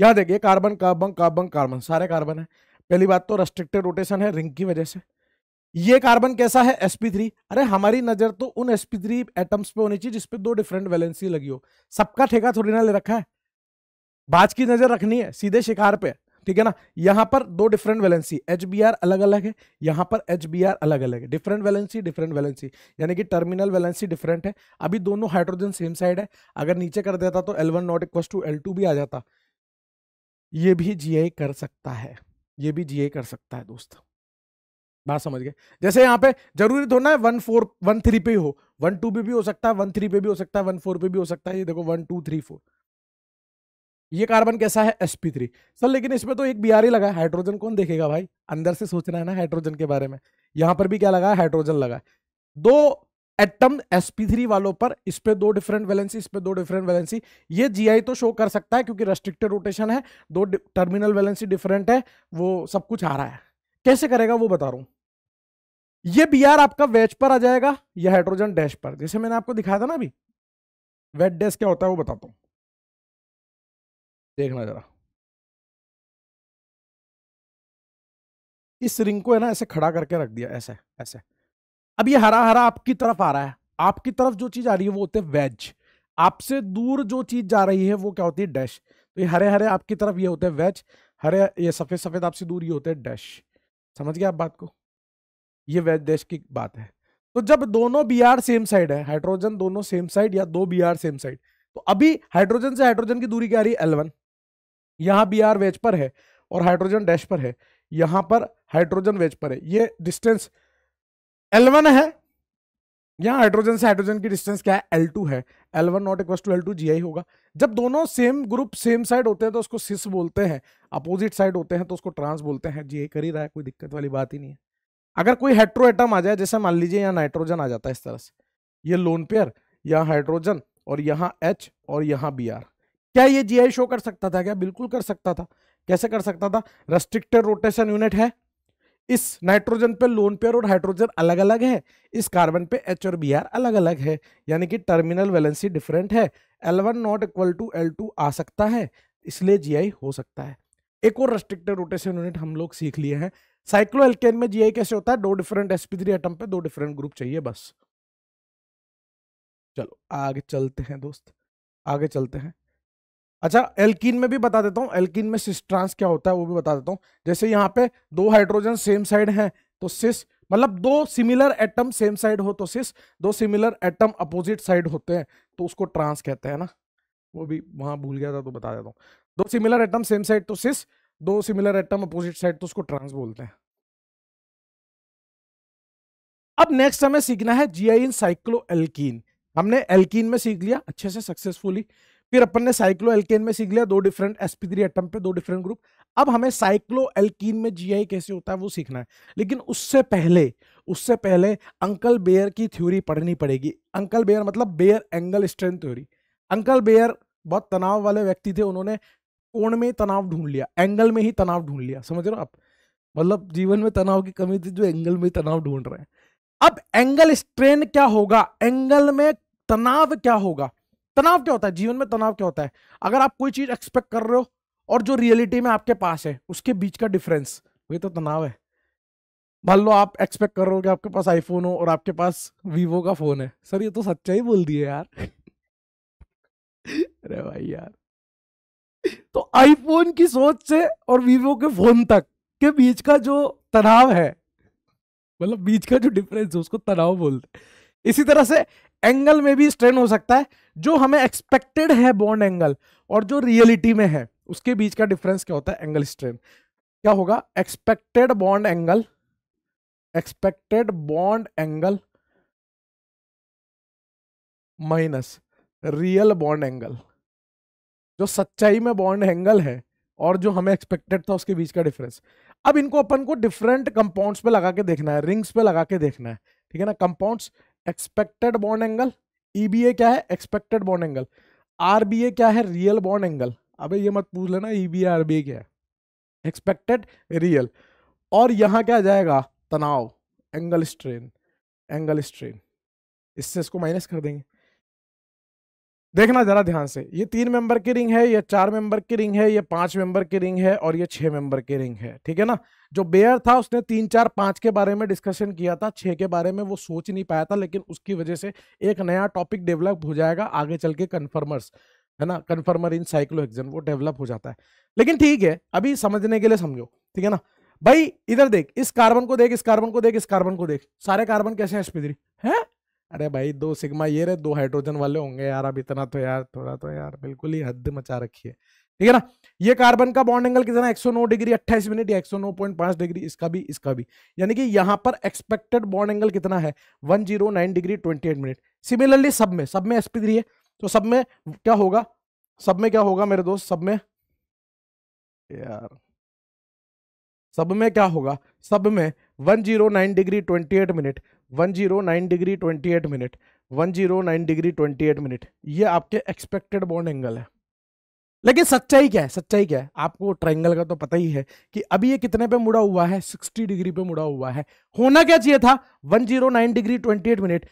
[SPEAKER 1] यहाँ देखिए कार्बन कार्बन कार्बन कार्बन सारे कार्बन है पहली बात तो रेस्ट्रिक्टेड रोटेशन है रिंग की वजह से ये कार्बन कैसा है sp3 अरे हमारी नजर तो उन sp3 एटम्स पे होनी चाहिए जिसपे दो डिफरेंट वैलेंसी लगी हो सबका ठेका थोड़ी ना ले रखा है बाज की नजर रखनी है सीधे शिकार पे ठीक है ना यहाँ पर दो different valency H B R अलग अलग है यहाँ पर एच बी आर अलग अलग है डिफरेंट वैलेंसी डिफरेंट वैलेंसी यानी कि टर्मिनल वैलेंसी डिफरेंट है अभी दोनों हाइड्रोजन सेम साइड है अगर नीचे कर देता तो L one not equal to L two भी आ जाता ये भी जी कर सकता है ये भी जी कर सकता है दोस्त बात समझ गए जैसे यहाँ पे जरूरी थोड़ा है वन फोर वन थ्री पे हो वन टू पे भी हो सकता है वन थ्री पे भी हो सकता है वन फोर पे भी हो सकता है ये देखो वन टू थ्री फोर ये कार्बन कैसा है sp3 थ्री सर लेकिन इसमें तो एक बी ही e लगा है हाइड्रोजन कौन देखेगा भाई अंदर से सोचना है ना हाइड्रोजन के बारे में यहां पर भी क्या लगा है हाइड्रोजन लगा है दो एटम sp3 वालों पर इस पे दो डिफरेंट वैलेंसी इस पे दो डिफरेंट वैलेंसी ये जीआई तो शो कर सकता है क्योंकि रेस्ट्रिक्टेड रोटेशन है दो टर्मिनल वैलेंसी डिफरेंट है वो सब कुछ आ रहा है कैसे करेगा वो बता रहा हूं ये बी आपका वेज पर आ जाएगा या
[SPEAKER 2] हाइड्रोजन डैश पर जैसे मैंने आपको दिखाया था ना अभी वेट डैश क्या होता है वो बताता हूँ देखना ज़रा इस रिंग को है ना ऐसे खड़ा करके रख दिया ऐसे ऐसे अब ये हरा हरा आपकी तरफ
[SPEAKER 1] आ रहा है आपकी तरफ जो चीज़ आ रही है वो होते वेज आपसे दूर जो चीज़ जा रही है वो क्या होती है डैश तो ये हरे हरे आपकी तरफ ये होते वेज हरे ये सफ़ेद सफ़ेद आपसे दूर ये होते हैं डैश समझ गया आप बात को ये वेज डैश की बात है तो जब दोनों बी आर सेम साइड है हाइड्रोजन दोनों सेम साइड या दो बी आर सेम साइड तो अभी हाइड्रोजन से हाइड्रोजन की दूरी क्या आ रही है एलवन यहाँ बी आर वेज पर है और हाइड्रोजन डैश पर है यहाँ पर हाइड्रोजन वेज पर है ये डिस्टेंस L1 है यहाँ हाइड्रोजन से हाइड्रोजन की डिस्टेंस क्या है L2 है L1 one not equal to L two होगा जब दोनों सेम ग्रुप सेम साइड होते हैं तो उसको सिस बोलते हैं अपोजिट साइड होते हैं तो उसको ट्रांस बोलते हैं जी कर ही रहा है कोई दिक्कत वाली बात ही नहीं है अगर कोई हेट्रो एटम आ जाए जैसे मान लीजिए यहाँ नाइट्रोजन आ जाता है इस तरह से ये लोन पेयर यहाँ हाइड्रोजन और यहाँ एच और यहाँ बी आर क्या ये जीआई शो कर सकता था क्या बिल्कुल कर सकता था कैसे कर सकता था रेस्ट्रिक्टेड रोटेशन यूनिट है इस नाइट्रोजन पे लोन पेयर और हाइड्रोजन अलग अलग है इस कार्बन पे एच और बी आर अलग अलग है यानी कि टर्मिनल वैलेंसी डिफरेंट है L one not equal to L two आ सकता है इसलिए जीआई हो सकता है एक और रेस्ट्रिक्टेड रोटेशन यूनिट हम लोग सीख लिए हैं साइक्लो एल्केन में जीआई कैसे होता है दो डिफरेंट एसपी थ्री एटम पे दो डिफरेंट ग्रुप चाहिए बस चलो आगे चलते हैं दोस्त आगे चलते हैं अच्छा एल्किन में भी बता देता हूँ एल्किन में ट्रांस क्या होता है वो भी बता देता हूँ जैसे यहाँ पे दो हाइड्रोजन सेम साइड हैं तो सिस मतलब दो सिमिलर एटम सेम साइड हो तो सिस दो सिमिलर एटम अपोजिट साइड होते हैं तो उसको ट्रांस कहते हैं ना वो भी वहाँ भूल गया था तो बता देता हूँ दो सिमिलर एटम सेम साइड तो सिस दो सिमिलर एटम अपोजिट साइड तो उसको ट्रांस बोलते हैं अब नेक्स्ट हमें सीखना है G I in cycloalkene हमने एल्कीन में सीख लिया अच्छे से सक्सेसफुली फिर अपन ने साइक्लो एल्केन में सीख लिया दो डिफरेंट एसपी थ्री एटम पे दो डिफरेंट ग्रुप अब हमें साइक्लो एल्कीन में जीआई कैसे होता है वो सीखना है लेकिन उससे पहले उससे पहले अंकल बेयर की थ्योरी पढ़नी पड़ेगी अंकल बेयर मतलब Baeyer angle strength theory uncle Baeyer बहुत तनाव वाले व्यक्ति थे उन्होंने कोण में तनाव ढूंढ लिया एंगल में ही तनाव ढूंढ लिया समझ रहे हो आप मतलब जीवन में तनाव की कमी थी जो एंगल में तनाव ढूंढ रहे हैं अब एंगल स्ट्रेन क्या होगा एंगल में तनाव क्या होगा तनाव क्या होता है जीवन में तनाव क्या होता है अगर आप कोई चीज एक्सपेक्ट कर रहे हो और जो रियलिटी में आपके पास है उसके बीच का डिफरेंस वही तो तनाव है मान लो आप एक्सपेक्ट कर रहे हो कि आपके पास आईफोन हो और आपके पास वीवो का फोन है सर ये तो सच्चा ही बोल दिए यार [laughs] अरे भाई यार तो आईफोन की सोच से और वीवो के फोन तक के बीच का जो तनाव है मतलब बीच का जो डिफरेंस है उसको तनाव बोलते इसी तरह से एंगल में भी स्ट्रेन हो सकता है जो हमें एक्सपेक्टेड है बॉन्ड एंगल और जो रियलिटी में है उसके बीच का डिफरेंस क्या होता है एंगल स्ट्रेन क्या होगा expected
[SPEAKER 2] bond angle expected bond angle minus real bond angle
[SPEAKER 1] जो सच्चाई में बॉन्ड एंगल है और जो हमें एक्सपेक्टेड था उसके बीच का डिफरेंस अब इनको अपन को डिफरेंट कंपाउंड्स पे लगा के देखना है रिंग्स पे लगा के देखना है ठीक है ना compounds expected bond angle EBA क्या है एक्सपेक्टेड बॉन्ड एंगल आरबीए क्या है रियल बॉन्ड एंगल अबे ये मत पूछ लेना बी e आरबीए क्या है एक्सपेक्टेड रियल और यहाँ क्या जाएगा तनाव एंगल स्ट्रेन एंगल स्ट्रेन इससे इसको माइनस कर देंगे देखना जरा ध्यान से ये तीन मेंबर की रिंग है ये चार मेंबर की रिंग है ये पांच मेंबर की रिंग है और ये छह मेंबर की रिंग है ठीक है ना जो बेयर था उसने तीन चार पांच के बारे में डिस्कशन किया था छह के बारे में वो सोच नहीं पाया था लेकिन उसकी वजह से एक नया टॉपिक डेवलप हो जाएगा आगे चल के कन्फर्मर्स है ना कन्फर्मर इन साइक्लो वो डेवलप हो जाता है लेकिन ठीक है अभी समझने के लिए समझो ठीक है ना भाई इधर देख इस कार्बन को देख इस कार्बन को देख इस कार्बन को देख सारे कार्बन कैसे हैं स्पिदरी है अरे भाई दो सिग्मा ये रहे दो हाइड्रोजन वाले होंगे यार अब इतना तो यार थोड़ा तो यार बिल्कुल ही हद मचा रखी है ठीक है ना ये कार्बन का बॉन्ड एंगल कितना 109 डिग्री 28 मिनट या 109.5 डिग्री इसका भी इसका भी यानी कि यहाँ पर एक्सपेक्टेड बॉन्ड एंगल कितना है 109 डिग्री 28 मिनट सिमिलरली सब में सब में एसपी थ्री है तो सब में क्या होगा सब में क्या होगा मेरे दोस्त सब में यार सब में क्या होगा सब में 109 degree 28 minute one zero nine degree twenty eight minute one zero nine degree twenty eight minute ये आपके एक्सपेक्टेड बॉन्ड एंगल है लेकिन सच्चाई क्या है सच्चाई क्या है आपको ट्राइंगल का तो पता ही है कि अभी ये कितने पे मुड़ा हुआ है सिक्सटी डिग्री पे मुड़ा हुआ है होना क्या चाहिए था one zero nine degree twenty eight minute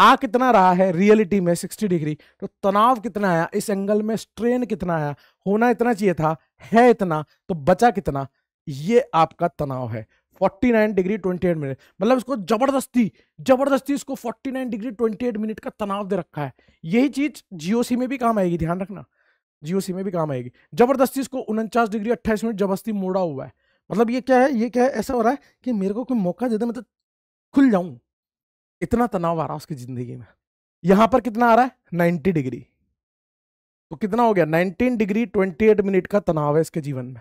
[SPEAKER 1] आ कितना रहा है रियलिटी में सिक्सटी डिग्री तो तनाव कितना आया इस एंगल में स्ट्रेन कितना आया होना इतना चाहिए था है इतना तो बचा कितना ये आपका तनाव है forty nine degree twenty eight minute मतलब इसको जबरदस्ती जबरदस्ती इसको forty nine degree twenty eight minute का तनाव दे रखा है यही चीज़ जियो सी में भी काम आएगी ध्यान रखना जियो सी में भी काम आएगी जबरदस्ती इसको उनचास डिग्री अट्ठाईस मिनट जबरदस्ती मोड़ा हुआ है मतलब ये क्या है ये क्या है ऐसा हो रहा है कि मेरे को कोई मौका दे दे मतलब खुल जाऊं इतना तनाव आ रहा है उसकी ज़िंदगी में यहाँ पर कितना आ रहा है नाइन्टी डिग्री तो कितना हो गया nineteen degree twenty eight minute का तनाव है इसके जीवन में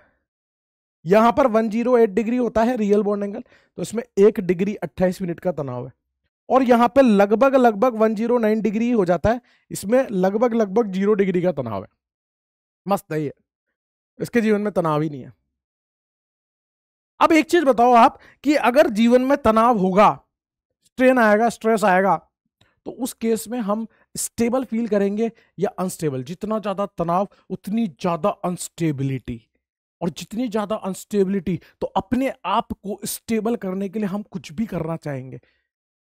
[SPEAKER 1] यहां पर 108 डिग्री होता है रियल बॉन्ड एंगल तो इसमें एक डिग्री 28 मिनट का तनाव है और यहां पे लगभग लगभग 109 डिग्री हो जाता है इसमें लगभग लगभग जीरो डिग्री का तनाव है मस्त नहीं है इसके जीवन में तनाव ही नहीं है अब एक चीज बताओ आप कि अगर जीवन में तनाव होगा स्ट्रेन आएगा स्ट्रेस आएगा तो उस केस में हम स्टेबल फील करेंगे या अनस्टेबल जितना ज्यादा तनाव उतनी ज्यादा अनस्टेबिलिटी और जितनी ज़्यादा अनस्टेबिलिटी तो अपने आप को स्टेबल करने के लिए हम कुछ भी करना चाहेंगे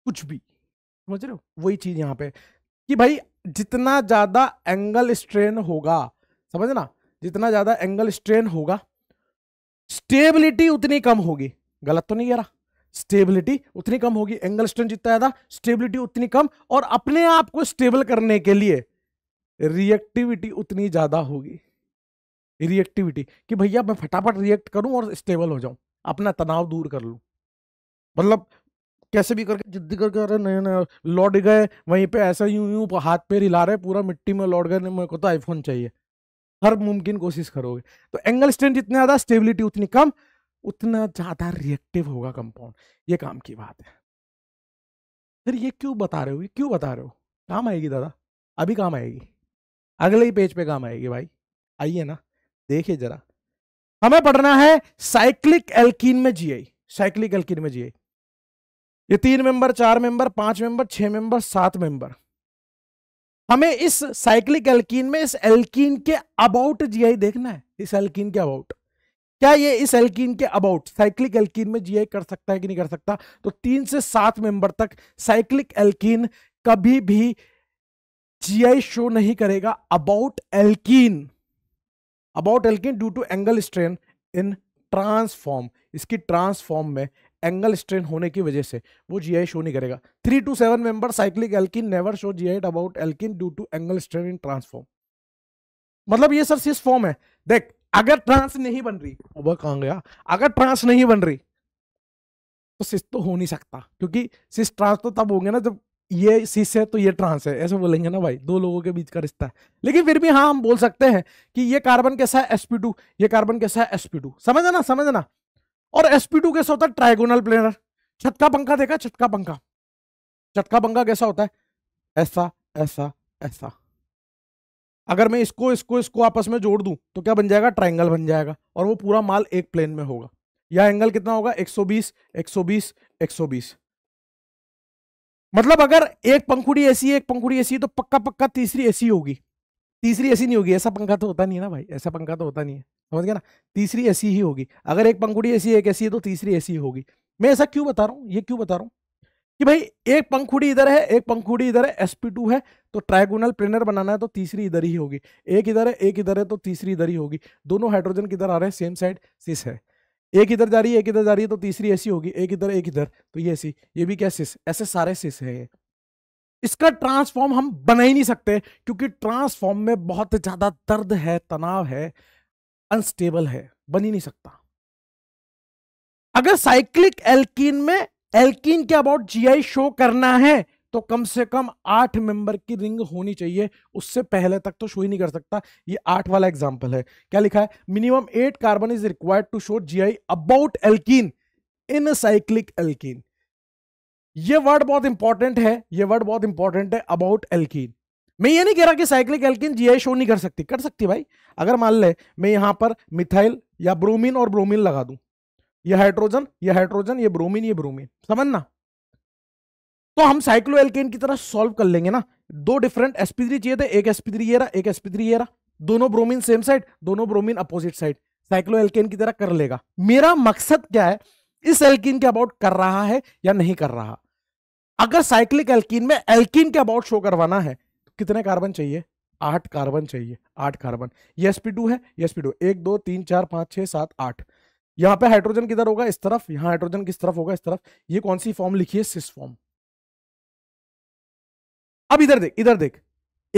[SPEAKER 1] कुछ भी समझ रहे हो वही चीज़ यहाँ पे कि भाई जितना ज़्यादा एंगल स्ट्रेन होगा समझना जितना ज़्यादा एंगल स्ट्रेन होगा स्टेबिलिटी उतनी कम होगी गलत तो नहीं कह रहा स्टेबिलिटी उतनी कम होगी एंगल स्ट्रेन जितना ज़्यादा स्टेबिलिटी उतनी कम और अपने आप को स्टेबल करने के लिए रिएक्टिविटी उतनी ज़्यादा होगी रिएक्टिविटी कि भैया मैं फटाफट रिएक्ट करूं और स्टेबल हो जाऊं अपना तनाव दूर कर लूं मतलब कैसे भी करके जिद्दी करके अरे नहीं नहीं लौट गए वहीं पे ऐसा यूं यूं हाथ पैर हिला रहे पूरा मिट्टी में लौट गए मेरे को तो आईफोन चाहिए हर मुमकिन कोशिश करोगे तो एंगल स्ट्रेंथ जितना ज़्यादा स्टेबिलिटी उतनी कम उतना ज़्यादा रिएक्टिव होगा कंपाउंड ये काम की बात है फिर ये क्यों बता रहे हो ये क्यों बता रहे हो काम आएगी दादा अभी काम आएगी अगले ही पेज पे काम आएगी भाई आइए ना देखिए जरा हमें पढ़ना है साइक्लिक एल्कीन में जीआई साइक्लिक एल्कीन में जीआई ये तीन मेंबर चार मेंबर पांच मेंबर छह मेंबर सात मेंबर हमें इस साइक्लिक एल्कीन में इस एल्कीन के अबाउट जीआई देखना है इस एल्कीन के अबाउट क्या ये इस एल्कीन के अबाउट साइक्लिक एल्कीन में जीआई कर सकता है कि नहीं कर सकता तो तीन से सात मेंबर तक साइक्लिक एल्कीन कभी भी जीआई शो नहीं करेगा about alkene about alkene due to angle strain in transform इसकी ट्रांसफॉर्म में एंगल स्ट्रेन होने की वजह से वो जी आई शो नहीं करेगा three two seven member cyclic alkene never show G I about alkene due to angle strain in transform मतलब ये सर सिस फॉर्म है देख अगर ट्रांस नहीं बन रही वह कहा गया अगर ट्रांस नहीं बन रही तो सिस तो हो नहीं सकता क्योंकि सिस ट्रांस तो तब होंगे ना जब ये शिष्य है तो ये ट्रांस है ऐसे बोलेंगे ना भाई दो लोगों के बीच का रिश्ता है लेकिन फिर भी हाँ हम बोल सकते हैं कि ये कार्बन कैसा है एसपी टू ये कार्बन कैसा है एसपी टू समझना ना और एसपी टू कैसा होता है ट्राइगोनल प्लेनर छटका पंखा देखा छटका पंखा छटका पंखा कैसा होता है ऐसा ऐसा ऐसा अगर मैं इसको इसको इसको आपस में जोड़ दूं तो क्या बन जाएगा ट्राइंगल बन जाएगा और वो पूरा माल एक प्लेन में होगा यह एंगल कितना होगा 120 120 120 मतलब अगर एक पंखुड़ी ऐसी है एक पंखुड़ी ऐसी है तो पक्का पक्का तीसरी ऐसी होगी तीसरी ऐसी नहीं होगी ऐसा पंखा तो होता नहीं है ना भाई ऐसा पंखा तो होता नहीं है समझ गया ना तीसरी ऐसी ही होगी अगर एक पंखुड़ी ऐसी एक ऐसी है तो तीसरी ऐसी होगी मैं ऐसा क्यों बता रहा हूँ ये क्यों बता रहा हूँ कि भाई एक पंखुड़ी इधर है एक पंखुड़ी इधर है एस है तो ट्राइगोनल प्लेनर बनाना है तो तीसरी इधर ही होगी एक इधर है एक इधर है तो तीसरी इधर ही होगी दोनों हाइड्रोजन किधर आ रहे हैं सेम साइड सिस है एक इधर जा रही है एक इधर जा रही है तो तीसरी ऐसी होगी एक इधर एक इधर तो ये ऐसी ये भी क्या सिस ऐसे सारे सिस है ये इसका ट्रांसफॉर्म हम बना ही नहीं सकते क्योंकि ट्रांसफॉर्म में बहुत ज्यादा दर्द है तनाव है अनस्टेबल है बन ही नहीं सकता अगर साइक्लिक एल्कीन में एल्कीन के अबाउट जीआई शो करना है तो कम से कम आठ मेंबर की रिंग होनी चाहिए उससे पहले तक तो शो ही नहीं कर सकता ये आठ वाला एग्जाम्पल है क्या लिखा है minimum eight carbon is required to show GI about alkene in cyclic alkene ये वर्ड बहुत इंपॉर्टेंट है ये वर्ड बहुत इंपॉर्टेंट है अबाउट एल्कीन मैं ये नहीं कह रहा कि साइक्लिक एल्किन जी शो नहीं कर सकती कर सकती भाई अगर मान ले मैं यहां पर मिथाइल या ब्रोमीन और ब्रोमीन लगा दूं ये हाइड्रोजन ये हाइड्रोजन ये ब्रोमीन ये ब्रोमीन समझना तो हम साइक्लो एल्केन की तरह सॉल्व कर लेंगे ना दो डिफरेंट एसपी थ्री चाहिए थे एक एसपी ये रहा एक एसपी ये रहा दोनों ब्रोमीन सेम साइड दोनों bromine opposite side cycloalkane की तरह कर लेगा मेरा मकसद क्या है इस एल्किन के अबाउट कर रहा है या नहीं कर रहा अगर साइक्लिक एल्किन में एल्किन के अबाउट शो करवाना है तो कितने कार्बन चाहिए आठ कार्बन चाहिए आठ कार्बन ये एस पी टू है ये एस पी टू एक दो तीन चार पांच छह सात आठ यहां पे हाइड्रोजन किधर होगा इस तरफ यहां हाइड्रोजन किस तरफ होगा इस तरफ ये कौन सी फॉर्म लिखी है सिस फॉर्म अब इधर देख इधर देख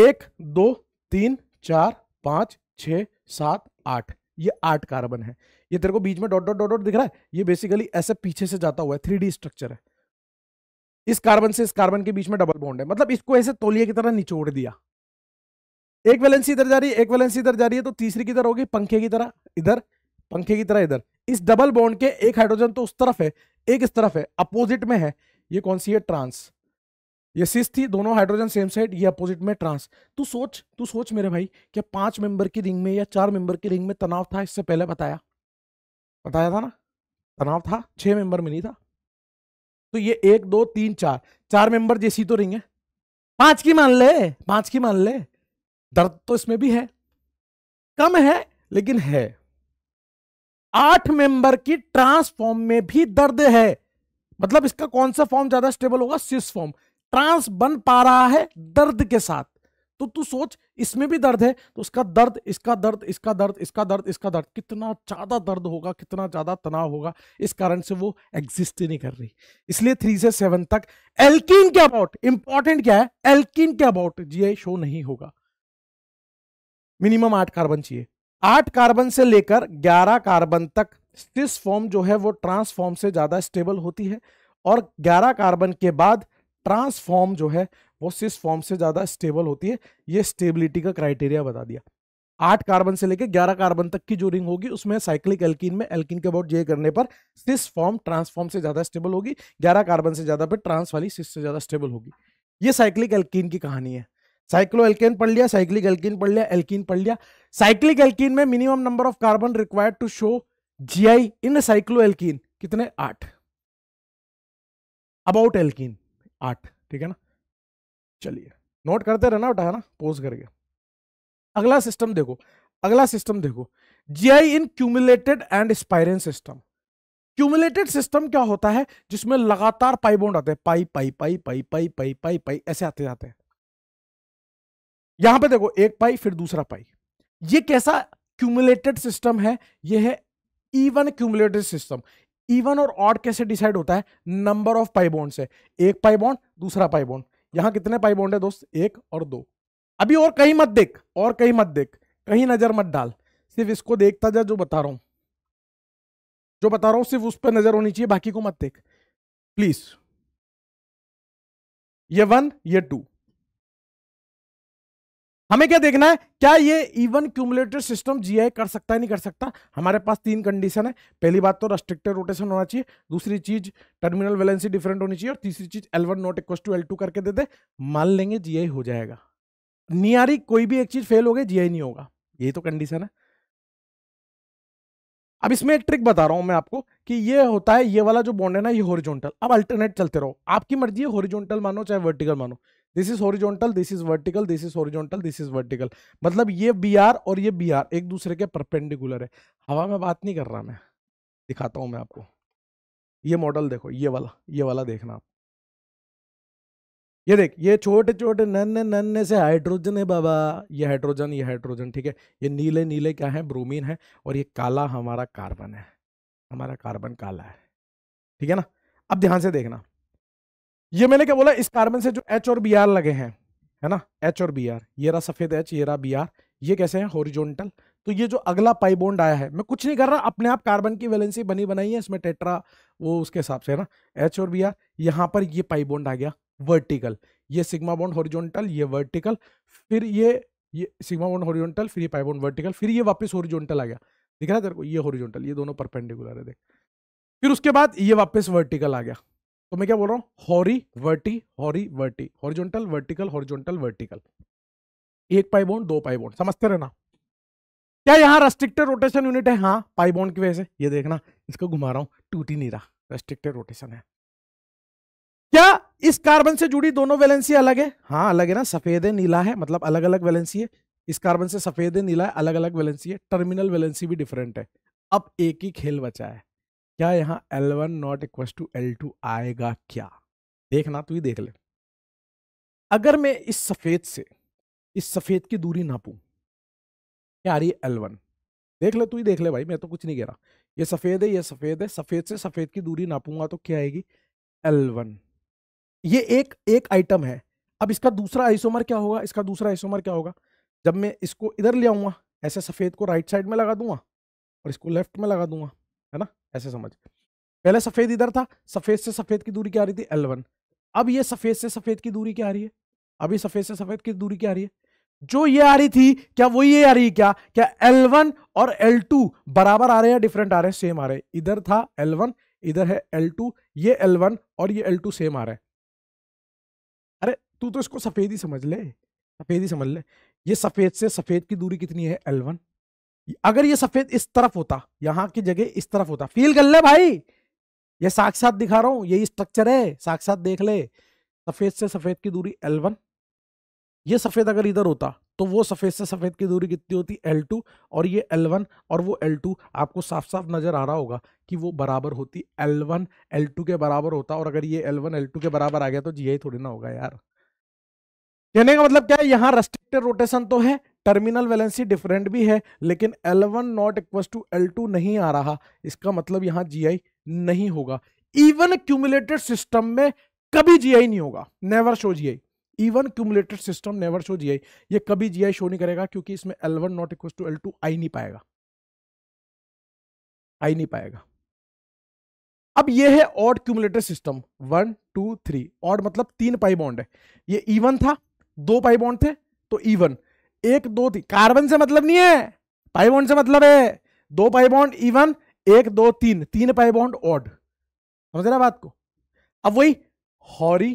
[SPEAKER 1] एक दो तीन चार पांच छ सात आठ ये आठ कार्बन है ये तेरे को बीच में डॉट डॉट डॉट डॉट दिख रहा है ये बेसिकली ऐसे पीछे से जाता हुआ है थ्री स्ट्रक्चर है इस कार्बन से इस कार्बन के बीच में डबल बॉन्ड है मतलब इसको ऐसे तोलिए की तरह निचोड़ दिया एक वैलेंसी इधर जा रही है एक वैलेंसी इधर जा रही है तो तीसरी तरह होगी पंखे की तरह इधर पंखे की तरह इधर इस डबल बॉन्ड के एक हाइड्रोजन तो उस तरफ है एक इस तरफ है अपोजिट में है ये कौन सी है ट्रांस ये सिस थी दोनों हाइड्रोजन सेम साइड ये अपोजिट में ट्रांस तू सोच तू सोच मेरे भाई क्या पांच मेंबर की रिंग में या चार मेंबर की रिंग में तनाव था इससे पहले बताया बताया था ना तनाव था छह मेंबर में नहीं था तो ये एक दो तीन चार चार मेंबर जैसी तो रिंग है पांच की मान ले पांच की मान ले दर्द तो इसमें भी है कम है लेकिन है आठ मेंबर की ट्रांसफॉर्म में भी दर्द है मतलब इसका कौन सा फॉर्म ज्यादा स्टेबल होगा सिस फॉर्म ट्रांस बन पा रहा है दर्द के साथ तो तू सोच इसमें भी दर्द है तो उसका दर्द इसका दर्द इसका दर्द इसका दर्द इसका दर्द कितना ज्यादा दर्द होगा कितना ज्यादा तनाव होगा इस कारण से वो एग्जिस्ट ही नहीं कर रही इसलिए थ्री से सेवन तक एल्किन के अबाउट इंपॉर्टेंट क्या है एल्किन के अबाउट ये शो नहीं होगा मिनिमम आठ कार्बन चाहिए आठ कार्बन से लेकर ग्यारह कार्बन तक फॉर्म जो है वो ट्रांसफॉर्म से ज्यादा स्टेबल होती है और ग्यारह कार्बन के बाद ट्रांस फॉर्म जो है वो सिस फॉर्म से ज़्यादा स्टेबल होती है ये स्टेबिलिटी का क्राइटेरिया बता दिया आठ कार्बन से लेकर ग्यारह कार्बन तक की जो रिंग होगी उसमें साइक्लिक एल्किन में एल्किन के अबाउट ये करने पर सिस फॉर्म ट्रांसफॉर्म से ज़्यादा स्टेबल होगी ग्यारह कार्बन से ज़्यादा पर ट्रांस वाली सिस से ज़्यादा स्टेबल होगी ये साइक्लिक एल्किन की कहानी है साइक्लो एल्किन पढ़ लिया साइक्लिक एल्किन पढ़ लिया एल्किन पढ़ लिया साइक्लिक एल्किन में minimum number of carbon required to show GI in cycloalkene कितने आठ अबाउट एल्किन आठ ठीक है ना चलिए नोट करते रहना बेटा है ना पोज करके अगला सिस्टम देखो अगला सिस्टम देखो GI in cumulated and spiran system cumulated system क्या होता है जिसमें लगातार पाई बोन्ड आते हैं पाई पाई पाई पाई पाई पाई पाई पाई ऐसे आते जाते हैं यहां पे देखो एक पाई फिर दूसरा पाई ये कैसा क्यूमुलेटेड सिस्टम है ये है इवन क्यूमुलेटेड सिस्टम इवन और ऑड कैसे डिसाइड होता है नंबर ऑफ पाइबॉन्ड से एक पाइबॉन्ड दूसरा पाइबॉन्ड यहां कितने पाइबोंड है दोस्त एक और दो अभी और कहीं मत देख और कहीं मत देख कहीं नजर मत डाल सिर्फ इसको देखता जा जो बता रहा हूं जो बता रहा हूं सिर्फ उस पर नजर होनी चाहिए
[SPEAKER 2] बाकी को मत देख प्लीज ये वन ये टू हमें क्या देखना है क्या ये इवन क्यूमुलेटेड
[SPEAKER 1] सिस्टम जीआई कर सकता है नहीं कर सकता हमारे पास तीन कंडीशन है पहली बात तो रेस्ट्रिक्टेड रोटेशन होना चाहिए दूसरी चीज टर्मिनल वैलेंसी डिफरेंट होनी चाहिए और तीसरी चीज L one not equal to L two करके दे दे मान लेंगे जीआई हो जाएगा नियारी कोई भी एक चीज फेल हो गई जीआई नहीं होगा ये तो कंडीशन है अब इसमें एक ट्रिक बता रहा हूं मैं आपको कि ये होता है ये वाला जो बॉन्ड है ना ये होरिजोनटल अब अल्टरनेट चलते रहो आपकी मर्जी है होरिजोनटल मानो चाहे वर्टिकल मानो this is horizontal this is vertical this is horizontal this is vertical मतलब ये बी आर और ये बी आर एक दूसरे के परपेंडिकुलर है हवा में बात नहीं कर रहा मैं दिखाता हूं मैं आपको ये मॉडल देखो ये वाला ये वाला देखना आप ये देख ये छोटे छोटे नन्हे नन्हे से हाइड्रोजन है बाबा ये हाइड्रोजन ये हाइड्रोजन ठीक है ये नीले नीले क्या है ब्रोमीन है और ये काला हमारा कार्बन है हमारा कार्बन काला है ठीक है ना अब ध्यान से देखना ये मैंने क्या बोला इस कार्बन से जो एच और बी आर लगे हैं है ना एच और बी आर ये रहा सफेद एच ये रहा बी आर ये कैसे हैं हॉरिजॉन्टल तो ये जो अगला पाइबोंड आया है मैं कुछ नहीं कर रहा अपने आप कार्बन की वैलेंसी बनी बनाई है इसमें टेट्रा वो उसके हिसाब से है ना एच और बी आर यहाँ पर ये पाइबोंड आ गया वर्टिकल ये सिग्मा बॉन्ड हॉरिजॉन्टल ये वर्टिकल फिर ये ये सिग्मा बॉन्ड हॉरिजॉन्टल फिर ये पाइबोंड वर्टिकल फिर ये वापस हॉरिजॉन्टल आ गया दिख रहा है तेरे को ये हॉरिजॉन्टल ये दोनों परपेंडिकुलर है देख फिर उसके बाद ये वापस वर्टिकल आ गया तो मैं क्या बोल रहा हूँ hori verti hori verti horizontal vertical horizontal vertical एक पाइबोन दो पाइबोन समझते रहना क्या यहाँ रेस्ट्रिक्टेड रोटेशन यूनिट है हाँ पाइबोन की वजह से ये देखना इसको घुमा रहा हूँ टूटी नहीं रहा रेस्ट्रिक्टेड रोटेशन है क्या इस कार्बन से जुड़ी दोनों वैलेंसी अलग है हाँ अलग है ना सफेद है नीला है मतलब अलग अलग वैलेंसी है इस कार्बन से सफेद है नीला है अलग अलग वैलेंसी है टर्मिनल वैलेंसी भी डिफरेंट है अब एक ही खेल बचा है क्या यहाँ L one not equal to L two आएगा क्या देखना तू तो ही देख ले अगर मैं इस सफ़ेद से इस सफ़ेद की दूरी नापू क्या आ रही है एल वन देख ले तू ही देख ले भाई मैं तो कुछ नहीं कह रहा ये सफ़ेद है ये सफ़ेद है सफ़ेद से सफ़ेद की दूरी नापूंगा तो क्या आएगी एल वन ये एक एक आइटम है अब इसका दूसरा आइसोमर क्या होगा इसका दूसरा आइसोमर क्या होगा जब मैं इसको इधर ले आऊंगा ऐसे सफ़ेद को राइट साइड में लगा दूंगा और इसको लेफ्ट में लगा दूंगा है ना ऐसे समझ पहले सफेद इधर था सफेद से सफेद की दूरी क्या आ रही थी एल अब ये सफेद से सफेद की दूरी क्या आ रही है अब ये सफेद से सफेद की दूरी क्या आ रही है जो ये आ रही थी क्या वो ये आ रही है क्या क्या L1 और L2 बराबर आ रहे हैं डिफरेंट आ रहे हैं सेम आ रहे हैं इधर था L1 इधर है L2 ये L1 और ये L2 सेम आ रहा है अरे तू तो इसको सफेद ही समझ ले सफेद ही समझ ले ये सफेद से सफेद की दूरी कितनी है एल वन अगर ये सफेद इस तरफ होता यहां की जगह इस तरफ होता फील कर ले भाई ये साक्षात दिखा रहा हूं यही स्ट्रक्चर है साक्षात देख ले सफेद से सफेद की दूरी एल वन ये सफेद अगर इधर होता तो वो सफेद से सफेद की दूरी कितनी होती एल टू और ये एल वन और वो एल टू आपको साफ साफ नजर आ रहा होगा कि वो बराबर होती एल वन एल टू के बराबर होता और अगर ये एल वन एल टू के बराबर आ गया तो जी थोड़ी ना होगा यार कहने का मतलब क्या है यहाँ रेस्ट्रिक्टेड रोटेशन तो है टर्मिनल वैलेंसी डिफरेंट भी है लेकिन L1 one not equals to L नहीं आ रहा इसका मतलब यहां जी नहीं होगा इवन क्यूमुलेटेड सिस्टम में कभी जी नहीं होगा never show G even cumulated system never show G ये कभी जी शो नहीं करेगा क्योंकि इसमें L1 one not equals to L आई नहीं पाएगा आई नहीं पाएगा अब ये है odd cumulated system one two three odd मतलब तीन पाई बॉन्ड है ये इवन था दो पाई बॉन्ड थे तो इवन एक दो तीन कार्बन से मतलब नहीं है पाइबोंड से मतलब है दो पाइबोंड इवन एक दो तीन तीन पाइबोंड ऑड समझ रहे बात को अब वही हॉरी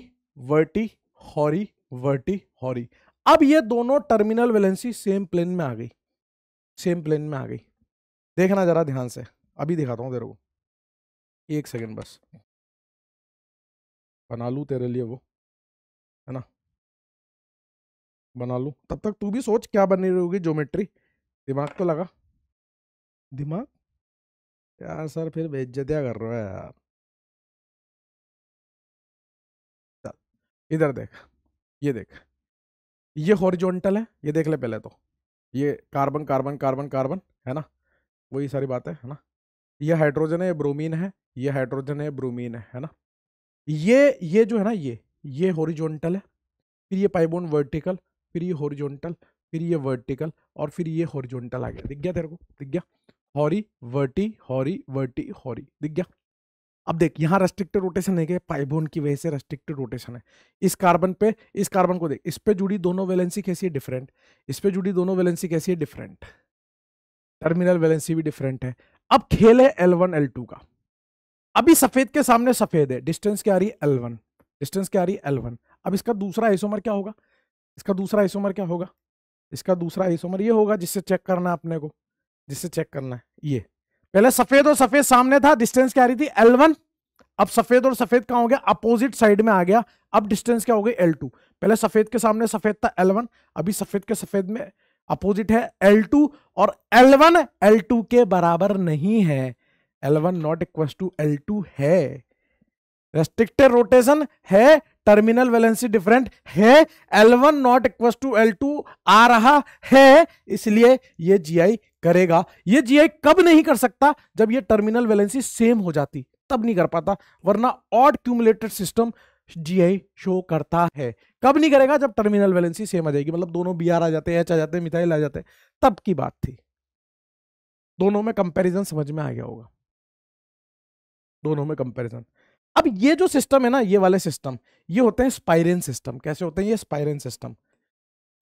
[SPEAKER 1] वर्टी हॉरी वर्टी हॉरी अब ये दोनों टर्मिनल वेलेंसी सेम प्लेन में आ गई सेम
[SPEAKER 2] प्लेन में आ गई देखना जरा ध्यान से अभी दिखाता हूं तेरे को एक सेकंड बस बना लू तेरे लिए वो है ना बना लूँ तब तक तू भी सोच क्या बनी रही होगी ज्योमेट्री दिमाग तो लगा दिमाग यार सर फिर बेइज्जतियाँ कर रहा है यार चल इधर देख ये देख ये हॉरिजॉन्टल है ये देख ले पहले तो ये कार्बन कार्बन कार्बन कार्बन
[SPEAKER 1] है ना वही सारी बात है है ना ये हाइड्रोजन है ब्रोमीन है ये हाइड्रोजन है ब्रोमीन है है ना ये ये जो है ना ये ये हॉरिजॉन्टल है फिर ये पाइबोन वर्टिकल फिर ये हॉरिजॉन्टल फिर ये वर्टिकल और फिर ये हॉरिजॉन्टल आ गया दिख गया तेरे को दिख गया हॉरी वर्टी हॉरी वर्टी हॉरी दिख गया अब देख यहाँ रेस्ट्रिक्टेड रोटेशन है पाइबोन की वजह से रेस्ट्रिक्टेड रोटेशन है इस कार्बन पे इस कार्बन को देख इस पे जुड़ी दोनों वैलेंसी कैसी है डिफरेंट इस पे जुड़ी दोनों वैलेंसी कैसी है डिफरेंट टर्मिनल वैलेंसी भी डिफरेंट है अब खेल है एल वन का अभी सफेद के सामने सफेद है डिस्टेंस क्या आ रही है एल वन डिस्टेंस क्या आ रही है एल वन अब इसका दूसरा आइसोमर क्या होगा इसका दूसरा आइसोमर क्या होगा इसका दूसरा आइसोमर ये होगा जिससे चेक करना अपने को जिससे चेक करना है ये पहले सफेद और सफेद सामने था डिस्टेंस क्या रही थी एल वन अब सफेद और सफेद कहा हो गया अपोजिट साइड में आ गया अब डिस्टेंस क्या हो गई एल टू पहले सफेद के सामने सफेद था एल वन अभी सफेद के सफेद में अपोजिट है एल टू और एल वन एल टू के बराबर नहीं है L one not equal to L two है रेस्ट्रिक्टेड रोटेशन है टर्मिनल वैलेंसी डिफरेंट है L one not equal to L two आ रहा है इसलिए ये जीआई करेगा ये जीआई कब नहीं कर सकता जब ये टर्मिनल वैलेंसी सेम हो जाती तब नहीं कर पाता वरना odd cumulated system GI show करता है कब नहीं करेगा जब टर्मिनल वैलेंसी सेम आ जाएगी मतलब दोनों बी आ जाते हैं एच आ जाते हैं मिथाइल आ जाते हैं तब की बात थी दोनों में कंपैरिजन समझ में आ गया होगा दोनों में कंपैरिजन अब ये जो सिस्टम है ना ये वाले सिस्टम ये होते हैं स्पाइरेन सिस्टम कैसे होते हैं ये स्पाइरेन सिस्टम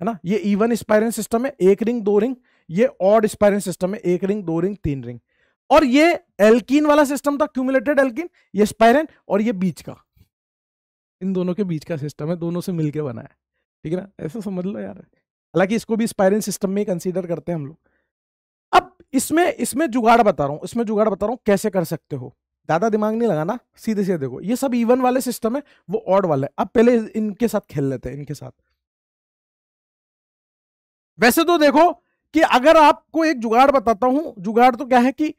[SPEAKER 1] है ना ये इवन स्पाइरेन सिस्टम है एक रिंग दो रिंग ये ऑड स्पाइरेन सिस्टम है एक रिंग दो रिंग तीन रिंग और ये एल्कीन वाला सिस्टम था क्यूमुलेटेड एल्कीन ये स्पाइरेन और ये बीच का इन दोनों के बीच का सिस्टम है दोनों से मिलके बना है ठीक है ना ऐसा समझ लो यार हालांकि इसको भी स्पाइरेन सिस्टम में कंसिडर करते हैं हम लोग अब इसमें इसमें जुगाड़ बता रहा हूँ इसमें जुगाड़ बता रहा हूँ कैसे कर सकते हो ज्यादा दिमाग नहीं लगाना सीधे सीधे देखो ये सब इवन वाले सिस्टम है वो ऑड वाले अब पहले इनके साथ खेल लेते हैं इनके साथ वैसे तो देखो कि अगर आपको एक जुगाड़ बताता हूं जुगाड़ तो क्या है कि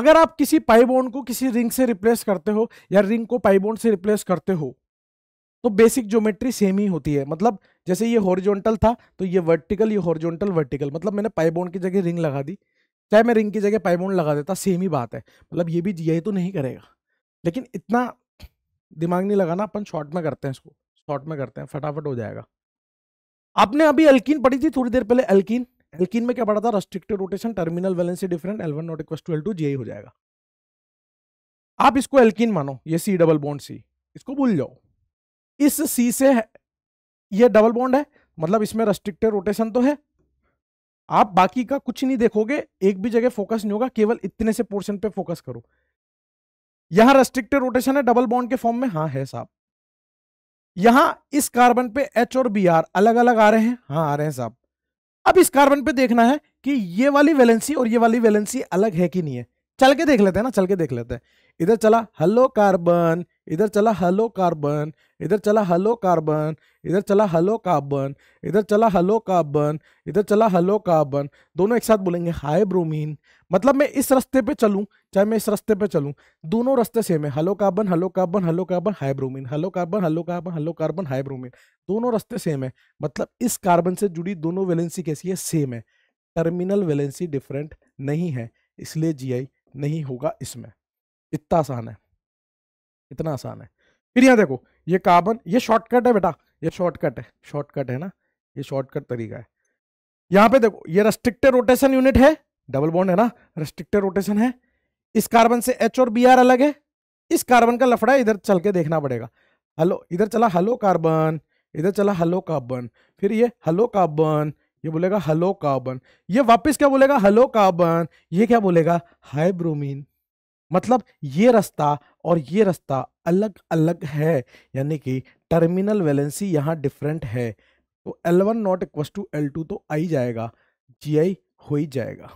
[SPEAKER 1] अगर आप किसी पाइबोन को किसी रिंग से रिप्लेस करते हो या रिंग को पाइबोन से रिप्लेस करते हो तो बेसिक ज्योमेट्री सेम ही होती है मतलब जैसे ये हॉरिजॉन्टल था तो ये वर्टिकल ये हॉरिजॉन्टल वर्टिकल मतलब मैंने पाइबोन की जगह रिंग लगा दी चाहे मैं रिंग की जगह पाइमोन लगा देता सेम ही बात है मतलब ये भी यही तो नहीं करेगा लेकिन इतना दिमाग नहीं लगाना अपन शॉर्ट में करते हैं इसको शॉर्ट में करते हैं फटाफट हो जाएगा आपने अभी एल्किन पढ़ी थी थोड़ी देर पहले एल्किन एल्किन में क्या पढ़ा था restricted rotation terminal valency different L one not equal to L two हो जाएगा आप इसको एल्किन मानो ये सी डबल बॉन्ड सी इसको भूल जाओ इस सी से ये डबल बॉन्ड है मतलब इसमें रेस्ट्रिक्टेड रोटेशन तो है आप बाकी का कुछ नहीं देखोगे एक भी जगह फोकस नहीं होगा केवल इतने से पोर्शन पे फोकस करो यहां रेस्ट्रिक्टेड रोटेशन है डबल बॉन्ड के फॉर्म में हाँ है साहब यहां इस कार्बन पे एच और बी आर अलग अलग आ रहे हैं हाँ आ रहे हैं साहब अब इस कार्बन पे देखना है कि ये वाली वैलेंसी और ये वाली वैलेंसी अलग है कि नहीं है चल के देख लेते हैं ना चल के देख लेते हैं इधर चला हेलो कार्बन इधर चला हलो कार्बन इधर चला हलो कार्बन इधर चला हलो कार्बन इधर चला हलो कार्बन इधर चला हलो कार्बन दोनों एक साथ बोलेंगे हाई ब्रोमीन मतलब मैं इस रास्ते पे चलूं चाहे मैं इस रास्ते पे चलूं दोनों रास्ते सेम है hello carbon hello carbon hello carbon hi bromine hello carbon hello carbon hello carbon hi bromine दोनों रास्ते सेम है मतलब इस कार्बन से जुड़ी दोनों वैलेंसी कैसी है सेम है टर्मिनल वैलेंसी डिफरेंट नहीं है इसलिए जी नहीं होगा इसमें इतना आसान है इतना आसान है फिर यहाँ देखो ये कार्बन ये शॉर्टकट है बेटा ये शॉर्टकट है शॉर्टकट है ना ये शॉर्टकट तरीका है यहाँ पे देखो ये रेस्ट्रिक्टेड रोटेशन यूनिट है डबल बॉन्ड है ना रेस्ट्रिक्टेड रोटेशन है इस कार्बन से एच और बी आर अलग है इस कार्बन का लफड़ा इधर चल के देखना पड़ेगा हलो इधर चला हलो कार्बन इधर चला हलो कार्बन फिर ये हलो कार्बन ये बोलेगा हलो कार्बन ये वापस क्या बोलेगा हलो कार्बन ये क्या बोलेगा हाइब्रोमीन मतलब ये रास्ता और ये रास्ता अलग अलग है यानी कि टर्मिनल वैलेंसी यहाँ डिफरेंट है तो L1 one not equal to L तो आई जाएगा जी आई हो ही जाएगा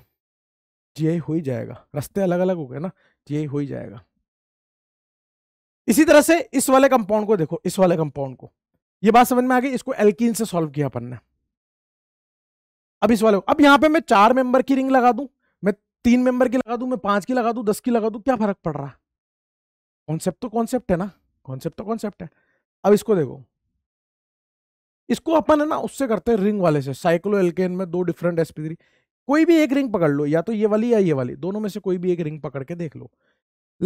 [SPEAKER 1] जी आई हो ही जाएगा रास्ते अलग अलग हो गए ना जी आई हो ही जाएगा इसी तरह से इस वाले कंपाउंड को देखो इस वाले कंपाउंड को ये बात समझ में आ गई इसको एल्किन से सॉल्व किया अपन ने अब इस वाले अब यहां पे मैं चार मेंबर की रिंग लगा दूं तीन मेंबर की लगा दू मैं पांच की लगा दू दस की लगा दू क्या फर्क पड़ रहा कॉन्सेप्ट तो कॉन्सेप्ट है ना कॉन्सेप्ट तो कॉन्सेप्ट है अब इसको देखो इसको अपन है ना उससे करते हैं रिंग वाले से साइक्लो एल्केन में दो डिफरेंट एस कोई भी एक रिंग पकड़ लो या तो ये वाली या ये वाली दोनों में से कोई भी एक रिंग पकड़ के देख लो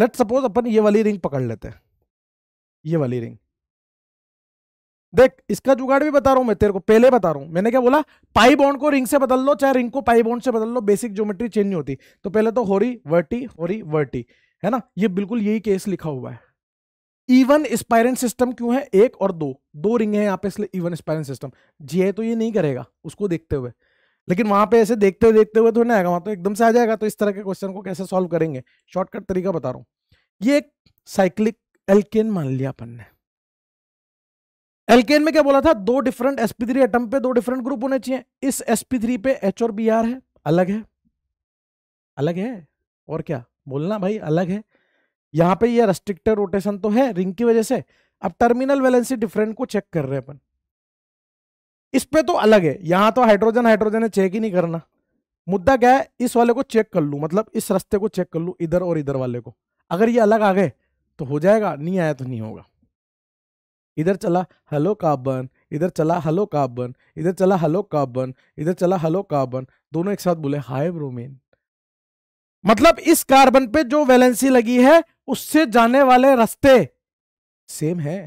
[SPEAKER 1] लेट सपोज अपन ये वाली रिंग पकड़ लेते हैं ये वाली रिंग देख इसका जुगाड़ भी बता रहा हूं मैं तेरे को पहले बता रहा हूं मैंने क्या बोला पाई बॉन्ड को रिंग से बदल लो चाहे रिंग को पाई बॉन्ड से बदल लो बेसिक ज्योमेट्री चेंज नहीं होती तो पहले तो होरी वर्टी होरी वर्टी है ना ये बिल्कुल यही केस लिखा हुआ है इवन स्पायरेंट सिस्टम क्यों है एक और दो दो रिंग है यहाँ पे इसलिए इवन स्पायरेंट सिस्टम जी तो ये नहीं करेगा उसको देखते हुए लेकिन वहां पे ऐसे देखते हुए देखते हुए तो नहीं आएगा वहां तो एकदम से आ जाएगा तो इस तरह के क्वेश्चन को कैसे सॉल्व करेंगे शॉर्टकट तरीका बता रहा हूँ ये एक साइक्लिक एल्केन मान लिया अपन ने एल्केन में क्या बोला था दो डिफरेंट एसपी थ्री एटम पे दो डिफरेंट ग्रुप होने चाहिए इस एसपी थ्री पे एच और बी आर है अलग है अलग है और क्या बोलना भाई अलग है यहाँ पे ये रेस्ट्रिक्टेड रोटेशन तो है रिंग की वजह से अब टर्मिनल वैलेंसी डिफरेंट को चेक कर रहे हैं अपन इस पे तो अलग है यहाँ तो हाइड्रोजन हाइड्रोजन है चेक ही नहीं करना मुद्दा क्या है इस वाले को चेक कर लूँ मतलब इस रास्ते को चेक कर लूँ इधर और इधर वाले को अगर ये अलग आ गए तो हो जाएगा नहीं आया तो नहीं होगा इधर चला हेलो कार्बन इधर चला हेलो कार्बन इधर चला हेलो कार्बन इधर चला हेलो कार्बन दोनों एक साथ बोले हाय ब्रोमीन मतलब इस कार्बन पे जो वैलेंसी लगी है उससे जाने वाले रास्ते सेम है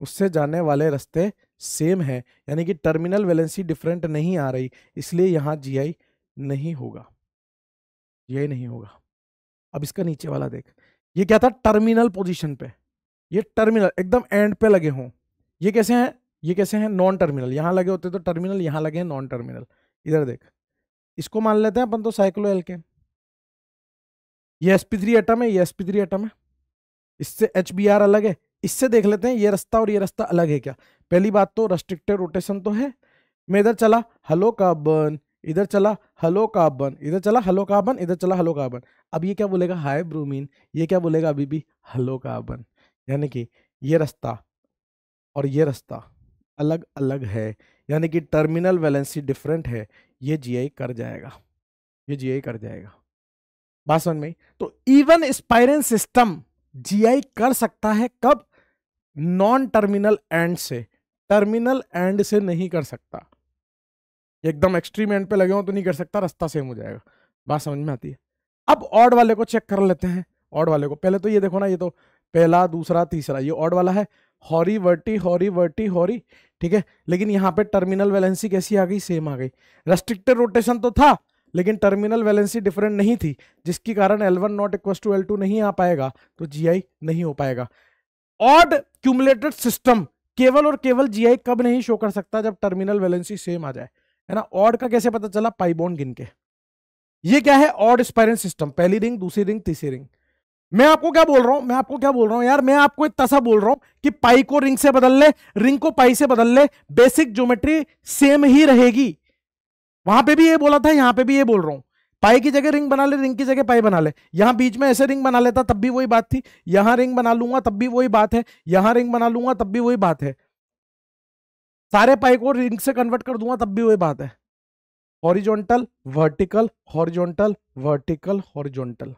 [SPEAKER 1] उससे जाने वाले रास्ते सेम है यानी कि टर्मिनल वैलेंसी डिफरेंट नहीं आ रही इसलिए यहां जीआई नहीं होगा जीआई नहीं होगा अब इसका नीचे वाला देख ये क्या था टर्मिनल पोजिशन पे ये टर्मिनल एकदम एंड पे लगे हों ये कैसे हैं ये कैसे हैं नॉन टर्मिनल यहाँ लगे होते तो टर्मिनल यहाँ लगे हैं नॉन टर्मिनल इधर देख इसको मान लेते हैं अपन तो साइक्लो एल के ये एस पी थ्री एटम है ये एस पी थ्री एटम है इससे एच बी आर अलग है इससे देख लेते हैं ये रास्ता और ये रास्ता अलग है क्या पहली बात तो रेस्ट्रिक्टेड रोटेशन तो है मैं इधर चला हलो कार्बन इधर चला हलो कार्बन इधर चला हलो कार्बन इधर चला हलो कार्बन अब ये क्या बोलेगा हाई ब्रूमीन ये क्या बोलेगा अभी भी हलो कार्बन यानी कि ये रास्ता और ये रास्ता अलग अलग है यानी कि टर्मिनल वैलेंसी डिफरेंट है ये जीआई कर जाएगा ये जीआई कर जाएगा बात समझ में तो इवन स्पायरन सिस्टम जीआई कर सकता है कब नॉन टर्मिनल एंड से टर्मिनल एंड से नहीं कर सकता एकदम एक्सट्रीम एंड पे लगे हो तो नहीं कर सकता रास्ता सेम हो जाएगा बात समझ में आती है अब ऑड वाले को चेक कर लेते हैं ऑड वाले को पहले तो ये देखो ना ये तो पहला दूसरा तीसरा ये ऑड वाला है हॉरी वर्टी हॉरी वर्टी हॉरी ठीक है लेकिन यहाँ पे टर्मिनल वैलेंसी कैसी आ गई सेम आ गई रेस्ट्रिक्टेड रोटेशन तो था लेकिन टर्मिनल वैलेंसी डिफरेंट नहीं थी जिसके कारण L one not equal to L two नहीं आ पाएगा तो जी आई नहीं हो पाएगा ऑड क्यूमुलेटेड सिस्टम केवल और केवल जी आई कब नहीं शो कर सकता जब टर्मिनल वैलेंसी सेम आ जाए है ना ऑड का कैसे पता चला पाइबोन गिन के ये क्या है ऑड स्पायरेंट सिस्टम पहली रिंग दूसरी रिंग तीसरी रिंग मैं आपको क्या बोल रहा हूं मैं आपको क्या बोल रहा हूं यार मैं आपको एक तसा बोल रहा हूं कि पाई को रिंग से बदल ले रिंग को पाई से बदल ले बेसिक ज्योमेट्री सेम ही रहेगी वहां पे भी ये बोला था यहां पे भी ये बोल रहा हूं पाई की जगह रिंग बना ले रिंग की जगह पाई बना ले यहां बीच में ऐसे रिंग बना लेता तब भी वही बात थी यहां रिंग बना लूंगा तब भी वही बात है यहां रिंग बना लूंगा तब भी वही बात है सारे पाई को रिंग से कन्वर्ट कर दूंगा तब भी वही बात है horizontal vertical horizontal vertical horizontal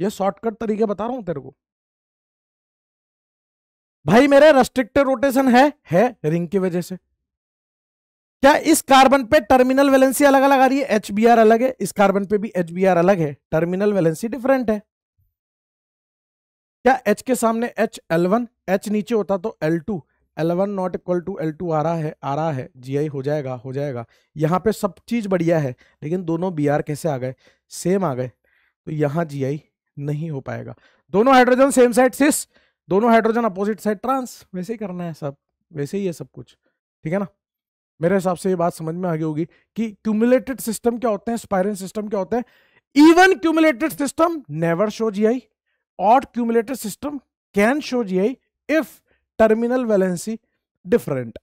[SPEAKER 1] ये शॉर्टकट तरीके बता रहा हूं तेरे को भाई मेरे रेस्ट्रिक्टेड रोटेशन है है रिंग की वजह से क्या इस कार्बन पे टर्मिनल वैलेंसी अलग अलग आ रही है एच बी आर अलग है इस कार्बन पे भी एच बी आर अलग है टर्मिनल वैलेंसी डिफरेंट है क्या एच के सामने एच एल वन एच नीचे होता तो L two L one not equal to L two आ रहा है आ रहा है जी आई हो जाएगा हो जाएगा यहाँ पे सब चीज़ बढ़िया है लेकिन दोनों बी आर कैसे आ गए सेम आ गए तो यहाँ जी आई नहीं हो पाएगा दोनों हाइड्रोजन सेम साइड सिस दोनों हाइड्रोजन अपोजिट साइड ट्रांस वैसे ही करना है सब वैसे ही है सब कुछ ठीक है ना मेरे हिसाब से ये बात समझ में आ गई होगी कि क्यूमुलेटेड सिस्टम क्या होते हैं स्पायरल सिस्टम क्या होते हैं even cumulated system never show G I और cumulated system can show G I if terminal valency different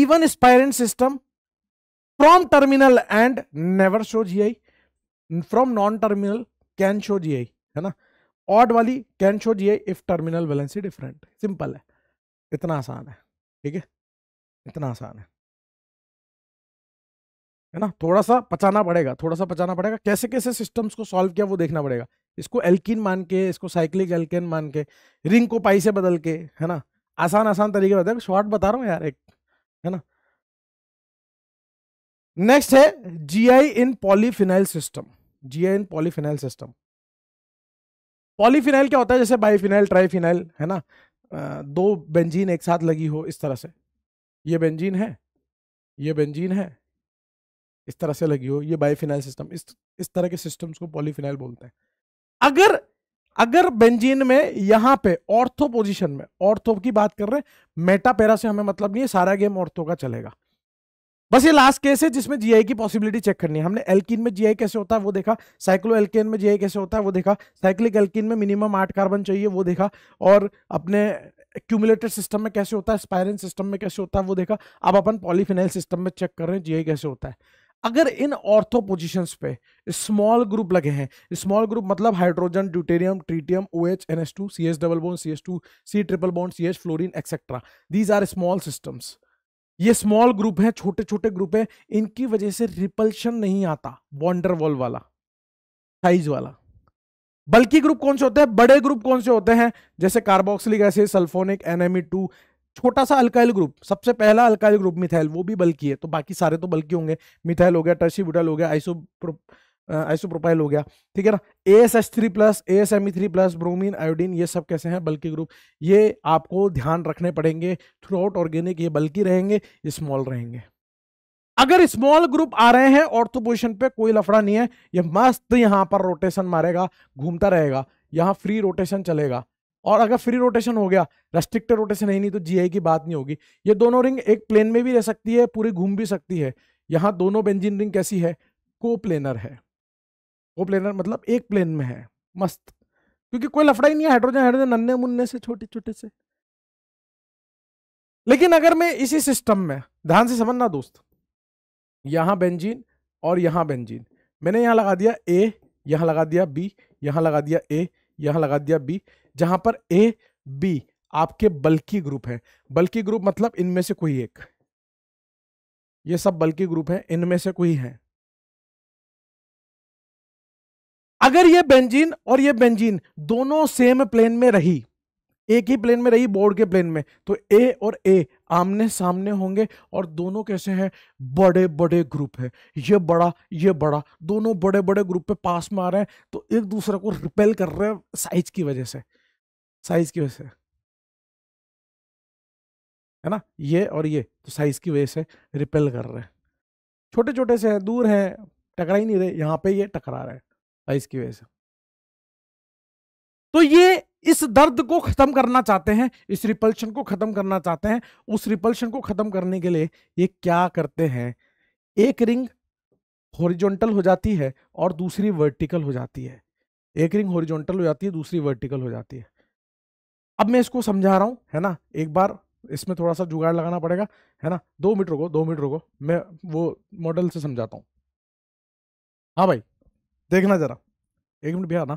[SPEAKER 1] even even system from terminal end never show G I from non terminal can show G I है ना odd वाली can show G I if terminal valency different simple है इतना आसान है ठीक है इतना आसान है है ना थोड़ा सा पचाना पड़ेगा थोड़ा सा पचाना पड़ेगा कैसे कैसे सिस्टम्स को सॉल्व किया वो देखना पड़ेगा इसको एल्किन मान के इसको साइक्लिक एल्किन मान के रिंग को पाई से बदल के है ना आसान आसान तरीके बताए शॉर्ट बता रहा हूँ यार एक है ना नेक्स्ट है GI in polyphenyl system GN polyphenyl system polyphenyl क्या होता है जैसे बाईफिनाइल ट्राईफिनाइल है ना दो बेंजीन एक साथ लगी हो इस तरह से ये बेंजीन है ये बेंजीन है इस तरह से लगी हो ये बाईफिनाइल सिस्टम इस इस तरह के सिस्टम्स को पॉलीफिनाइल बोलते हैं अगर अगर बेंजीन में यहां पे ऑर्थो पोजीशन में ऑर्थो की बात कर रहे हैं मेटापेरा से हमें मतलब नहीं है सारा गेम ऑर्थो का चलेगा बस ये लास्ट केस है जिसमें जीआई की पॉसिबिलिटी चेक करनी है हमने एल्किन में जीआई कैसे होता है वो देखा साइक्लो एल्किन में जीआई कैसे होता है वो देखा साइक्लिक एल्किन में मिनिमम आठ कार्बन चाहिए वो देखा और अपने एक्यूमुलेटेड सिस्टम में कैसे होता है स्पायरन सिस्टम में कैसे होता है वो देखा अब अपन पॉलीफिनाइल सिस्टम में चेक कर रहे हैं जीआई कैसे होता है अगर इन ऑर्थो पोजिशन पे स्मॉल ग्रुप लगे हैं स्मॉल ग्रुप मतलब hydrogen deuterium tritium O H N S two C S double bond C S two C triple bond C H fluorine etcetera these are small systems ये small group है छोटे छोटे group है इनकी वजह से repulsion नहीं आता बॉन्डर वॉल वाला साइज वाला बल्कि ग्रुप कौन से होते हैं बड़े ग्रुप कौन से होते हैं जैसे carboxylic acid sulphonic NME two छोटा सा अल्काइल ग्रुप सबसे पहला अल्काइल ग्रुप मिथाइल वो भी बल्कि है तो बाकी सारे तो बल्कि होंगे मिथाइल हो गया टर्सी बुटाइल हो गया आइसो आइसोप्रोपाइल हो गया ठीक है ना A S H three plus A S M E three plus bromine iodine ये सब कैसे हैं बल्कि ग्रुप ये आपको ध्यान रखने पड़ेंगे थ्रू आउट ऑर्गेनिक ये बल्कि रहेंगे स्मॉल रहेंगे अगर स्मॉल ग्रुप आ रहे हैं और तो पोजिशन पे कोई लफड़ा नहीं है ये मस्त यहाँ पर रोटेशन मारेगा घूमता रहेगा यहाँ फ्री रोटेशन चलेगा और अगर फ्री रोटेशन हो गया रेस्ट्रिक्टेड रोटेशन है नहीं तो जीआई की बात नहीं होगी ये दोनों रिंग एक प्लेन में भी रह सकती है पूरी घूम भी सकती है यहाँ दोनों बेंजिन रिंग कैसी है को प्लेनर है प्लेनर मतलब एक प्लेन में है मस्त क्योंकि कोई लफड़ा ही नहीं है हाइड्रोजन हाइड्रोजन नन्हे मुन्ने से छोटे छोटे से लेकिन अगर मैं इसी सिस्टम में ध्यान से समझना दोस्त यहां बेंजीन और यहां बेंजीन मैंने यहां लगा दिया ए यहां लगा दिया बी यहां लगा दिया ए यहां लगा दिया बी जहां पर ए बी आपके बल्कि ग्रुप है बल्कि ग्रुप मतलब इनमें से कोई एक
[SPEAKER 2] ये सब बल्कि ग्रुप है इनमें से कोई है अगर ये बेंजीन और ये बेंजीन दोनों सेम प्लेन में
[SPEAKER 1] रही एक ही प्लेन में रही बोर्ड के प्लेन में तो ए और ए आमने सामने होंगे और दोनों कैसे हैं बड़े बड़े ग्रुप है ये बड़ा ये बड़ा दोनों बड़े बड़े ग्रुप पे पास में आ रहे हैं तो एक दूसरे को रिपेल कर रहे हैं साइज की वजह से साइज की वजह से है ना ये और ये तो साइज की वजह से रिपेल कर रहे हैं छोटे छोटे से हैं दूर हैं टकरा ही नहीं रहे यहाँ पे ये टकरा रहे हैं प्राइस की वजह से तो ये इस दर्द को खत्म करना चाहते हैं इस रिपल्शन को खत्म करना चाहते हैं उस रिपल्शन को खत्म करने के लिए ये क्या करते हैं एक रिंग हॉरिजॉन्टल हो जाती है और दूसरी वर्टिकल हो जाती है एक रिंग हॉरिजॉन्टल हो जाती है दूसरी वर्टिकल हो जाती है अब मैं इसको समझा रहा हूं है ना एक बार इसमें थोड़ा सा जुगाड़ लगाना पड़ेगा है ना दो मीटर को दो मीटर को मैं वो मॉडल से समझाता हूं हाँ भाई देखना जरा एक मिनट भैया ना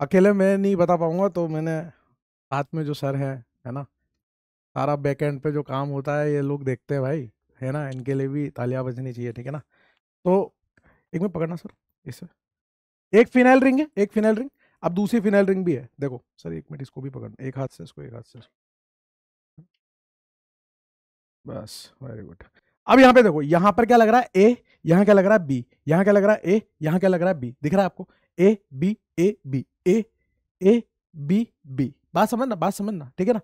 [SPEAKER 1] अकेले मैं नहीं बता पाऊंगा तो मैंने साथ में जो सर है है ना सारा बैक एंड पे जो काम होता है ये लोग देखते हैं भाई है ना इनके लिए भी तालियां बजनी चाहिए ठीक है ना तो एक मिनट पकड़ना सर इससे एक फिनाइल रिंग है एक फिनाइल रिंग अब दूसरी फिनाइल रिंग भी है देखो सर एक मिनट इसको भी पकड़ना एक हाथ से इसको एक हाथ से बस वेरी गुड अब यहाँ पे देखो यहाँ पर क्या लग रहा है ए यहाँ क्या लग रहा है बी यहाँ क्या लग रहा है ए यहाँ क्या लग रहा है बी दिख रहा है आपको A B A B A A B B बात समझना बात समझना ठीक है ना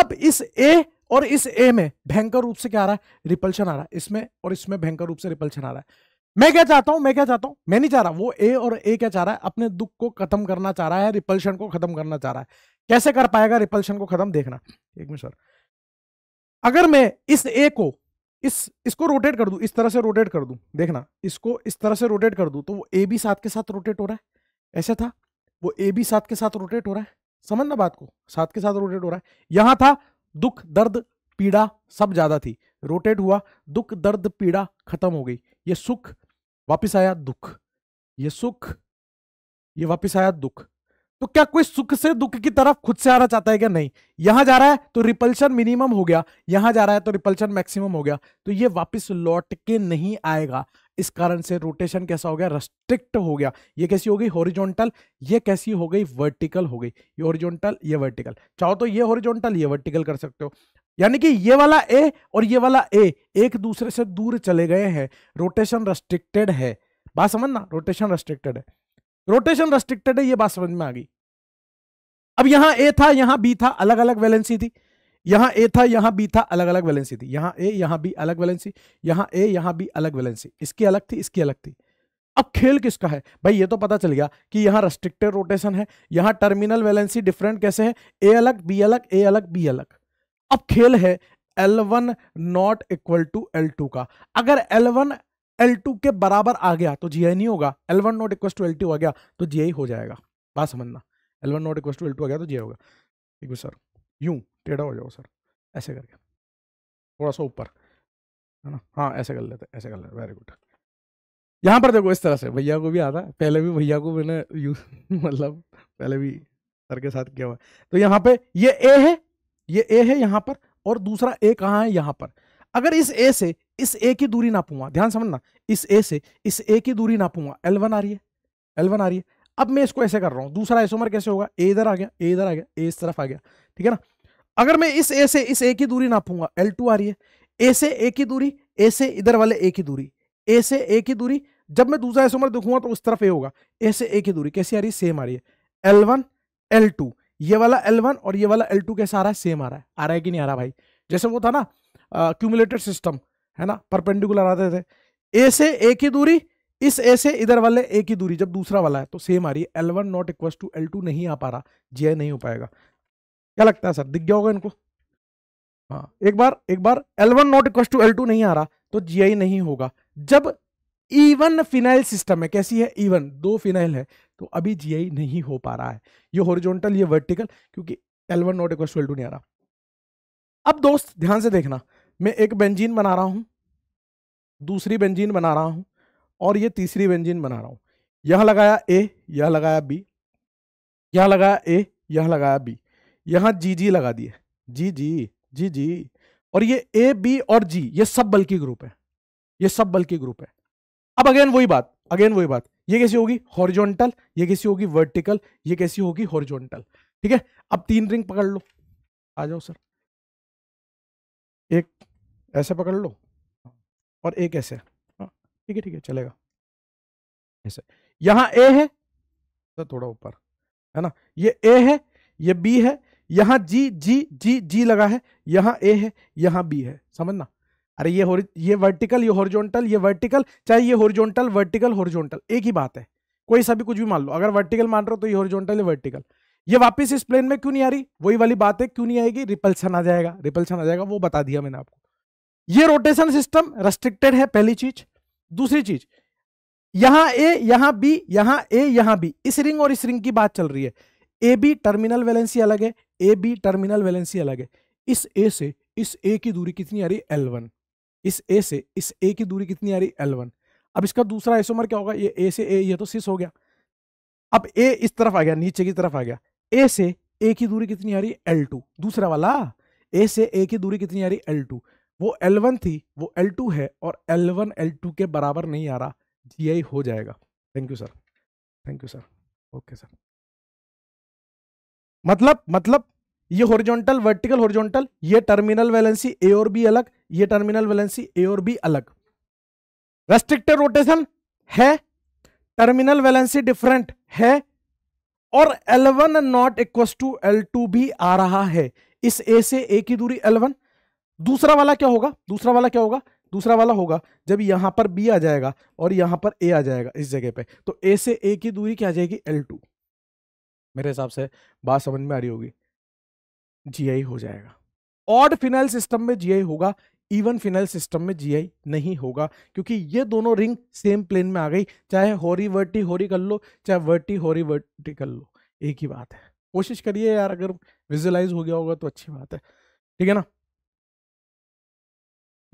[SPEAKER 1] अब इस ए और इस ए में भयंकर रूप से क्या आ रहा है रिपल्शन आ रहा है इसमें और इसमें भयंकर रूप से रिपल्शन आ रहा है मैं क्या चाहता हूं मैं क्या चाहता हूं मैं नहीं चाह रहा वो ए और ए क्या चाह रहा है अपने दुख को खत्म करना चाह रहा है रिपल्शन को खत्म करना चाह रहा है कैसे कर पाएगा रिपल्शन को खत्म देखना एक मिनट सर अगर मैं इस ए को इस इसको रोटेट कर दू इस तरह से रोटेट कर दू देखना इसको इस तरह से रोटेट कर दू तो वो ए बी साथ के साथ रोटेट हो रहा है ऐसे था वो ए बी साथ के साथ रोटेट हो रहा है समझना बात को साथ के साथ रोटेट हो रहा है यहां था दुख दर्द पीड़ा सब ज़्यादा थी रोटेट हुआ दुख दर्द पीड़ा खत्म हो गई ये सुख वापिस आया दुख ये सुख ये वापिस आया दुख तो क्या कोई सुख से दुख की तरफ खुद से आना चाहता है क्या नहीं यहां जा रहा है तो रिपल्शन मिनिमम हो गया यहां जा रहा है तो रिपल्शन मैक्सिमम हो गया तो ये वापस लौट के नहीं आएगा इस कारण से रोटेशन कैसा हो गया रेस्ट्रिक्ट हो गया ये कैसी हो गई होरिजोनटल ये कैसी हो गई वर्टिकल हो गई ये ओरिजोनटल ये वर्टिकल चाहो तो ये होरिजोनटल ये वर्टिकल कर सकते हो यानी कि ये वाला ए और ये वाला ए एक दूसरे से दूर चले गए हैं रोटेशन रेस्ट्रिक्टेड है बात समझना रोटेशन रेस्ट्रिक्टेड है रोटेशन रेस्ट्रिक्टेड है ये बात समझ में आ गई अब यहां ए था यहां बी था अलग अलग वैलेंसी थी यहां ए था यहां बी था अलग अलग वैलेंसी थी यहां ए यहां बी अलग वैलेंसी यहां ए यहां बी अलग वैलेंसी इसकी अलग थी इसकी अलग थी अब खेल किसका है भाई ये तो पता चल गया कि यहां रेस्ट्रिक्टेड रोटेशन है यहां टर्मिनल वैलेंसी डिफरेंट कैसे है ए अलग बी अलग ए अलग बी अलग अब खेल है L1 one not equal to L का अगर L1 L2 के बराबर आ गया तो जी आई नहीं होगा L1 one not equal to L आ गया तो जी हो जाएगा बात समझना L1 one not equal to L आ गया तो जी होगा ठीक है सर यूं टेढ़ा हो जाओ सर ऐसे करके थोड़ा सा ऊपर है ना हाँ ऐसे कर लेते ऐसे कर लेते वेरी गुड यहाँ पर देखो इस तरह से भैया को भी आता है पहले भी भैया को मैंने यूज [laughs] मतलब पहले भी सर के साथ किया हुआ तो यहाँ पे ये ए है ये ए है यहाँ पर और दूसरा ए कहाँ है यहाँ पर अगर इस ए से इस ए की दूरी नापूंगा ध्यान समझना इस ए से इस ए की दूरी नापूंगा एल वन आ रही है एल वन आ रही है अब मैं इसको ऐसे कर रहा हूं दूसरा एसोमर कैसे होगा ए इधर आ गया ए इधर आ गया ए इस तरफ आ गया ठीक है ना अगर मैं इस ए से इस ए की दूरी नापूंगा एल टू आ रही है ए से ए की दूरी ए से इधर वाले ए की दूरी ए से ए की दूरी जब मैं दूसरा एसोमर देखूंगा तो उस तरफ ए होगा ए से ए की दूरी कैसी आ रही है सेम आ रही है एल वन एल टू ये वाला एल वन और ये वाला एल टू कैसा आ रहा है सेम आ रहा है आ रहा है कि नहीं आ रहा भाई जैसे वो था ना क्यूमुलेटेड सिस्टम है ना परपेंडिकुलर आते थे ए से ए की दूरी इस ए से इधर वाले ए की दूरी जब दूसरा वाला है तो सेम आ रही है L one not equal to L two नहीं आ पा रहा जी नहीं हो पाएगा क्या लगता है सर दिख गया होगा इनको हाँ एक बार एक बार L one not equal to L two नहीं आ रहा तो जी नहीं होगा जब ईवन फिनाइल सिस्टम है कैसी है इवन e दो फिनाइल है तो अभी जी नहीं हो पा रहा है ये होरिजोनटल ये वर्टिकल क्योंकि L one not equal to L two नहीं आ रहा अब दोस्त ध्यान से देखना मैं एक बेंजीन बना रहा हूँ दूसरी बेंजीन बना रहा हूँ और ये तीसरी बेंजीन बना रहा हूँ यह लगाया ए यह लगाया बी यह लगाया ए यह लगाया बी यहाँ जी जी लगा दिए जी जी जी जी और ये ए बी और जी ये सब बल्कि ग्रुप है ये सब बल्कि ग्रुप है अब अगेन वही बात अगेन वही बात ये कैसी होगी हॉरिजॉन्टल ये कैसी होगी वर्टिकल ये कैसी होगी हॉरिजॉन्टल ठीक है अब तीन रिंग पकड़ लो आ जाओ सर एक ऐसे पकड़ लो हाँ। और एक ऐसे हाँ। ठीक है ठीक है चलेगा ऐसे यहाँ ए है तो थोड़ा ऊपर है ना ये ए है ये बी है यहाँ जी जी जी जी लगा है यहाँ ए है यहाँ बी है समझना अरे ये ये वर्टिकल ये हॉरिजॉन्टल ये वर्टिकल चाहे ये हॉरिजॉन्टल वर्टिकल हॉरिजॉन्टल एक ही बात है कोई सा भी कुछ भी मान लो अगर वर्टिकल मान रहे हो तो ये हॉरिजॉन्टल या वर्टिकल ये वापस इस प्लेन में क्यों नहीं आ रही वही वाली बात है क्यों नहीं आएगी रिपल्सन आ जाएगा रिपल्सन आ जाएगा वो बता दिया मैंने आपको ये रोटेशन सिस्टम रेस्ट्रिक्टेड है पहली चीज दूसरी चीज यहां ए यहां बी यहां ए यहां बी इस रिंग और इस रिंग की बात चल रही है ए बी टर्मिनल वैलेंसी अलग है ए बी टर्मिनल वैलेंसी अलग है इस ए से इस ए की दूरी कितनी आ रही है एल वन इस ए से इस ए की दूरी कितनी आ रही एल वन अब इसका दूसरा एसोमर क्या होगा ये ए से ए ये तो सिस हो गया अब ए इस तरफ आ गया नीचे की तरफ आ गया ए से ए की दूरी कितनी आ रही एल टू दूसरा वाला ए से ए की दूरी कितनी आ रही एल टू वो L1 थी वो L2 है और L1 L2 के बराबर नहीं आ रहा जी हो जाएगा thank you sir thank you sir okay sir मतलब मतलब ये हॉरिजॉन्टल वर्टिकल हॉरिजॉन्टल ये टर्मिनल वैलेंसी ए और बी अलग ये टर्मिनल वैलेंसी ए और बी अलग रेस्ट्रिक्टेड रोटेशन है टर्मिनल वैलेंसी डिफरेंट है और L1 not equal to to भी आ रहा है इस ए से ए की दूरी L1 दूसरा वाला क्या होगा दूसरा वाला क्या होगा दूसरा वाला होगा जब यहां पर बी आ जाएगा और यहां पर ए आ जाएगा इस जगह पे तो ए से ए की दूरी क्या आ जाएगी एल टू मेरे हिसाब से बात समझ में आ रही होगी जी आई हो जाएगा ऑड फिनाइल सिस्टम में जी आई होगा इवन फिनाइल सिस्टम में जीआई नहीं होगा क्योंकि ये दोनों रिंग सेम प्लेन में आ गई चाहे होरी वर्टी होरी कर लो चाहे वर्टी होरी वर्टी कर लो एक ही बात है कोशिश करिए यार अगर विजुअलाइज हो गया होगा तो अच्छी बात है ठीक है ना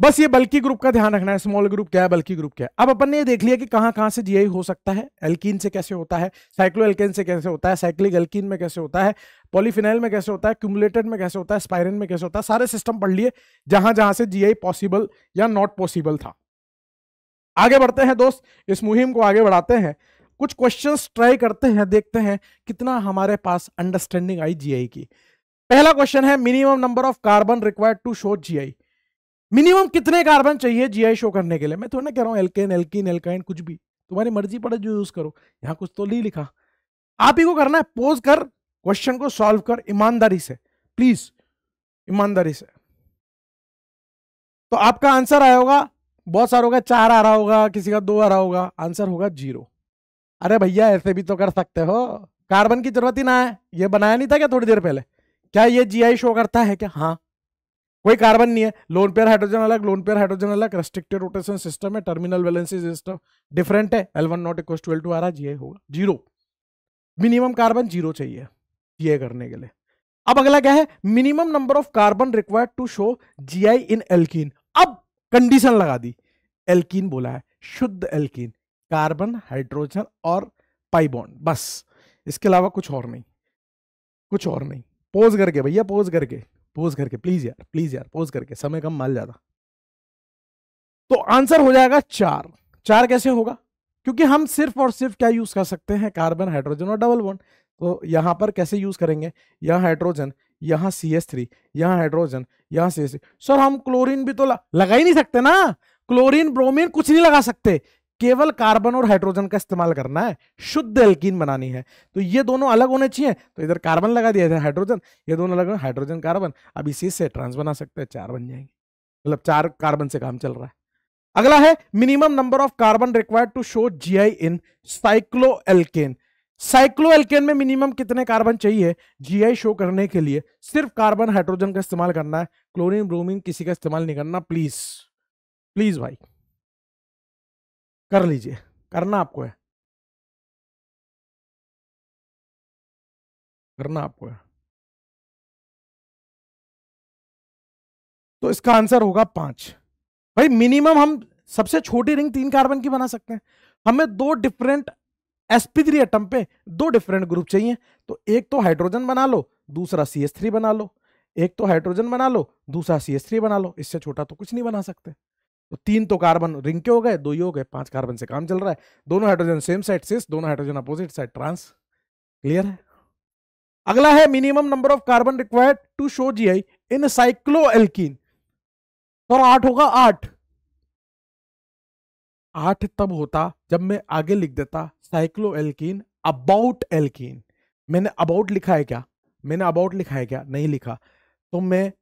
[SPEAKER 1] बस ये बल्कि ग्रुप का ध्यान रखना है स्मॉल ग्रुप क्या है बल्कि ग्रुप क्या है अब अपन ने ये देख लिया कि कहां कहां से जीआई हो सकता है एल्कीन से कैसे होता है साइक्लो एल्केन से कैसे होता है साइक्लिक एल्कीन में कैसे होता है पॉलीफिनाइल में कैसे होता है क्यूमुलेटेड में कैसे होता है स्पायरन में कैसे होता है सारे सिस्टम पढ़ लिए जहां जहां से जीआई पॉसिबल या नॉट पॉसिबल था आगे बढ़ते हैं दोस्त इस मुहिम को आगे बढ़ाते हैं कुछ क्वेश्चन ट्राई करते हैं देखते हैं कितना हमारे पास अंडरस्टैंडिंग आई जीआई की पहला क्वेश्चन है minimum number of carbon required to show GI minimum कितने कार्बन चाहिए जीआई शो करने के लिए मैं थोड़ा ना कह रहा हूँ एल्केन एल्किन कुछ भी तुम्हारी मर्जी पड़े जो यूज करो यहाँ कुछ तो नहीं लिखा आप ही को करना है पोज कर क्वेश्चन को सॉल्व कर ईमानदारी से प्लीज ईमानदारी से तो आपका आंसर आया होगा बहुत सारा होगा चार आ रहा होगा किसी का दो आ रहा होगा आंसर होगा जीरो अरे भैया ऐसे भी तो कर सकते हो कार्बन की जरूरत ही ना है ये बनाया नहीं था क्या थोड़ी देर पहले क्या ये जीआई शो करता है क्या हाँ कोई कार्बन नहीं है लोन पेयर हाइड्रोजन अलग लोन पेयर हाइड्रोजन अलग रेस्ट्रिक्टेड रोटेशन सिस्टम है टर्मिनल वैलेंसी सिस्टम डिफरेंट है L one not equal to L two आ रहा है ये होगा जीरो मिनिमम कार्बन जीरो चाहिए ये करने के लिए अब अगला क्या है minimum number of carbon required to show I in alkene अब कंडीशन लगा दी एल्कीन बोला है शुद्ध एल्कीन कार्बन हाइड्रोजन और पाइबॉन्ड बस इसके अलावा कुछ और नहीं कुछ और नहीं पोज करके भैया पोज करके पोज करके प्लीज यार प्लीज यार पोज करके समय कम माल ज्यादा तो आंसर हो जाएगा चार चार कैसे होगा क्योंकि हम सिर्फ और सिर्फ क्या यूज कर सकते हैं कार्बन हाइड्रोजन और डबल बॉन्ड तो यहाँ पर कैसे यूज करेंगे यहाँ हाइड्रोजन यहाँ सी एस थ्री यहाँ हाइड्रोजन यहाँ सी एस थ्री सर हम क्लोरीन भी तो लगा ही नहीं सकते ना क्लोरीन ब्रोमीन कुछ नहीं लगा सकते केवल कार्बन और हाइड्रोजन का इस्तेमाल करना है शुद्ध एल्किन बनानी है तो ये दोनों अलग होने चाहिए तो इधर कार्बन लगा दिया था हाइड्रोजन ये दोनों अलग हाइड्रोजन कार्बन अब इसी से ट्रांस बना सकते हैं चार बन जाएंगे मतलब चार कार्बन से काम चल रहा है अगला है minimum number of carbon required to show GI in cycloalkane cycloalkane में मिनिमम कितने कार्बन चाहिए जीआई शो करने के लिए सिर्फ कार्बन हाइड्रोजन का इस्तेमाल करना है क्लोरीन ब्रोमीन किसी
[SPEAKER 2] का इस्तेमाल नहीं करना प्लीज प्लीज भाई कर लीजिए करना आपको है करना आपको है तो इसका आंसर होगा पांच भाई मिनिमम हम सबसे छोटी रिंग तीन कार्बन की बना सकते हैं
[SPEAKER 1] हमें दो डिफरेंट एसपी थ्री एटम पे दो डिफरेंट ग्रुप चाहिए तो एक तो हाइड्रोजन बना लो दूसरा सी एस थ्री बना लो एक तो हाइड्रोजन बना लो दूसरा सी एस थ्री बना लो इससे छोटा तो कुछ नहीं बना सकते तो तीन तो कार्बन रिंग के हो गए दो ही हो गए पांच कार्बन से काम चल रहा है दोनों हाइड्रोजन सेम साइड सिस दोनों hydrogen opposite side trans clear है अगला है minimum number of carbon required to show G I in cycloalkene और आठ होगा आठ आठ तब होता जब मैं आगे लिख देता साइक्लो एल्कीन अबाउट एल्कीन मैंने अबाउट लिखा है क्या मैंने अबाउट लिखा है क्या नहीं लिखा तो मैं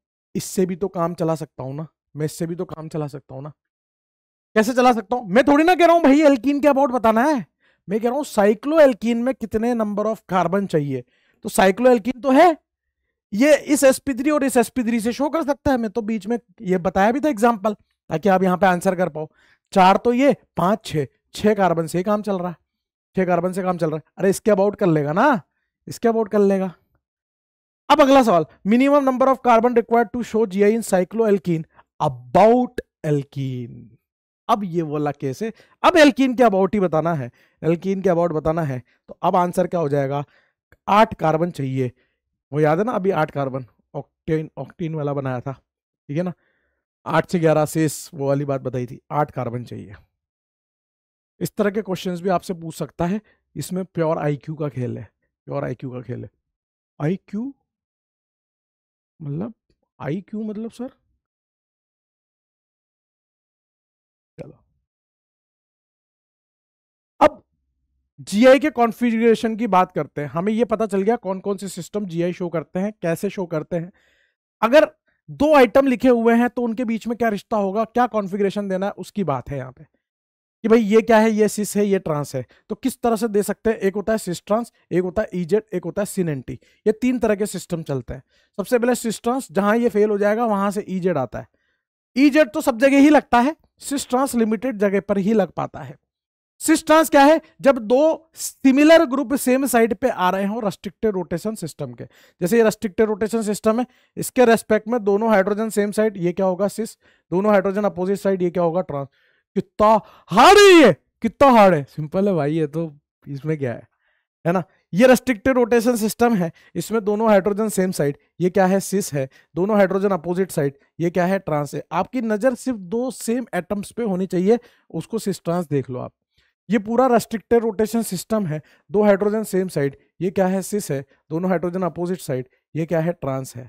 [SPEAKER 1] इससे भी तो काम चला सकता हूं ना मैं इससे भी तो काम चला सकता हूँ ना कैसे चला सकता हूँ मैं थोड़ी ना कह रहा हूँ भाई एल्कीन के अबाउट बताना है मैं कह रहा हूँ साइक्लो एल्कीन में कितने नंबर ऑफ कार्बन चाहिए तो साइक्लो एल्कीन तो है ये इस sp3 और इस sp3 से शो कर सकता है मैं तो बीच में ये बताया भी था एग्जाम्पल ताकि आप यहाँ पे आंसर कर पाओ चार तो ये पांच छः छः कार्बन से काम चल रहा है छह कार्बन से काम चल रहा है अरे इसके अबाउट कर लेगा ना इसके अबाउट कर लेगा अब अगला सवाल minimum number of carbon required to show G in cycloalkene about alkene अब ये वाला केस है अब एल्कीन के अबाउट ही बताना है एल्कीन के अबाउट बताना है तो अब आंसर क्या हो जाएगा आठ कार्बन चाहिए वो याद है ना अभी आठ कार्बन ऑक्टेन ऑक्टेन वाला बनाया था ठीक है ना आठ से ग्यारह सेस वो वाली बात बताई थी आठ कार्बन चाहिए इस तरह के क्वेश्चंस भी आपसे पूछ सकता है इसमें प्योर आईक्यू का खेल है प्योर आईक्यू का खेल है
[SPEAKER 2] आईक्यू मतलब आईक्यू मतलब सर अब जीआई के कॉन्फ़िगरेशन की बात करते हैं हमें यह पता चल गया कौन कौन से
[SPEAKER 1] सिस्टम जीआई शो करते हैं कैसे शो करते हैं अगर दो आइटम लिखे हुए हैं तो उनके बीच में क्या रिश्ता होगा क्या कॉन्फ़िगरेशन देना है उसकी बात है यहाँ पे कि भाई ये क्या है ये सिस है ये ट्रांस है तो किस तरह से दे सकते हैं एक होता है सिस ट्रांस एक होता है ईजेड एक होता है सिनेंटी ये तीन तरह के सिस्टम चलते हैं सबसे पहले सिस ट्रांस जहाँ ये फेल हो जाएगा वहाँ से ईजेड आता है ईजेड तो सब जगह ही लगता है सिस ट्रांस लिमिटेड जगह पर ही लग पाता है सिस्टांस क्या है जब दो सिमिलर ग्रुप सेम साइड पे आ रहे हो रेस्ट्रिक्टेड रोटेशन सिस्टम के जैसे ये रेस्ट्रिक्टेड रोटेशन सिस्टम है इसके रेस्पेक्ट में दोनों हाइड्रोजन सेम साइड ये क्या होगा सिस दोनों हाइड्रोजन अपोजिट साइड ये क्या होगा ट्रांस कितना हार्ड है ये कितना हार्ड है सिंपल है भाई ये तो इसमें क्या है है ना ये रेस्ट्रिक्टेड रोटेशन सिस्टम है इसमें दोनों हाइड्रोजन सेम साइड ये क्या है सिस है दोनों हाइड्रोजन अपोजिट साइड ये क्या है ट्रांस है आपकी नज़र सिर्फ दो सेम एटम्स पे होनी चाहिए उसको सिस ट्रांस देख लो आप ये पूरा रेस्ट्रिक्टेड रोटेशन सिस्टम है दो हाइड्रोजन सेम साइड ये क्या है सिस है दोनों हाइड्रोजन अपोजिट साइड ये क्या है ट्रांस है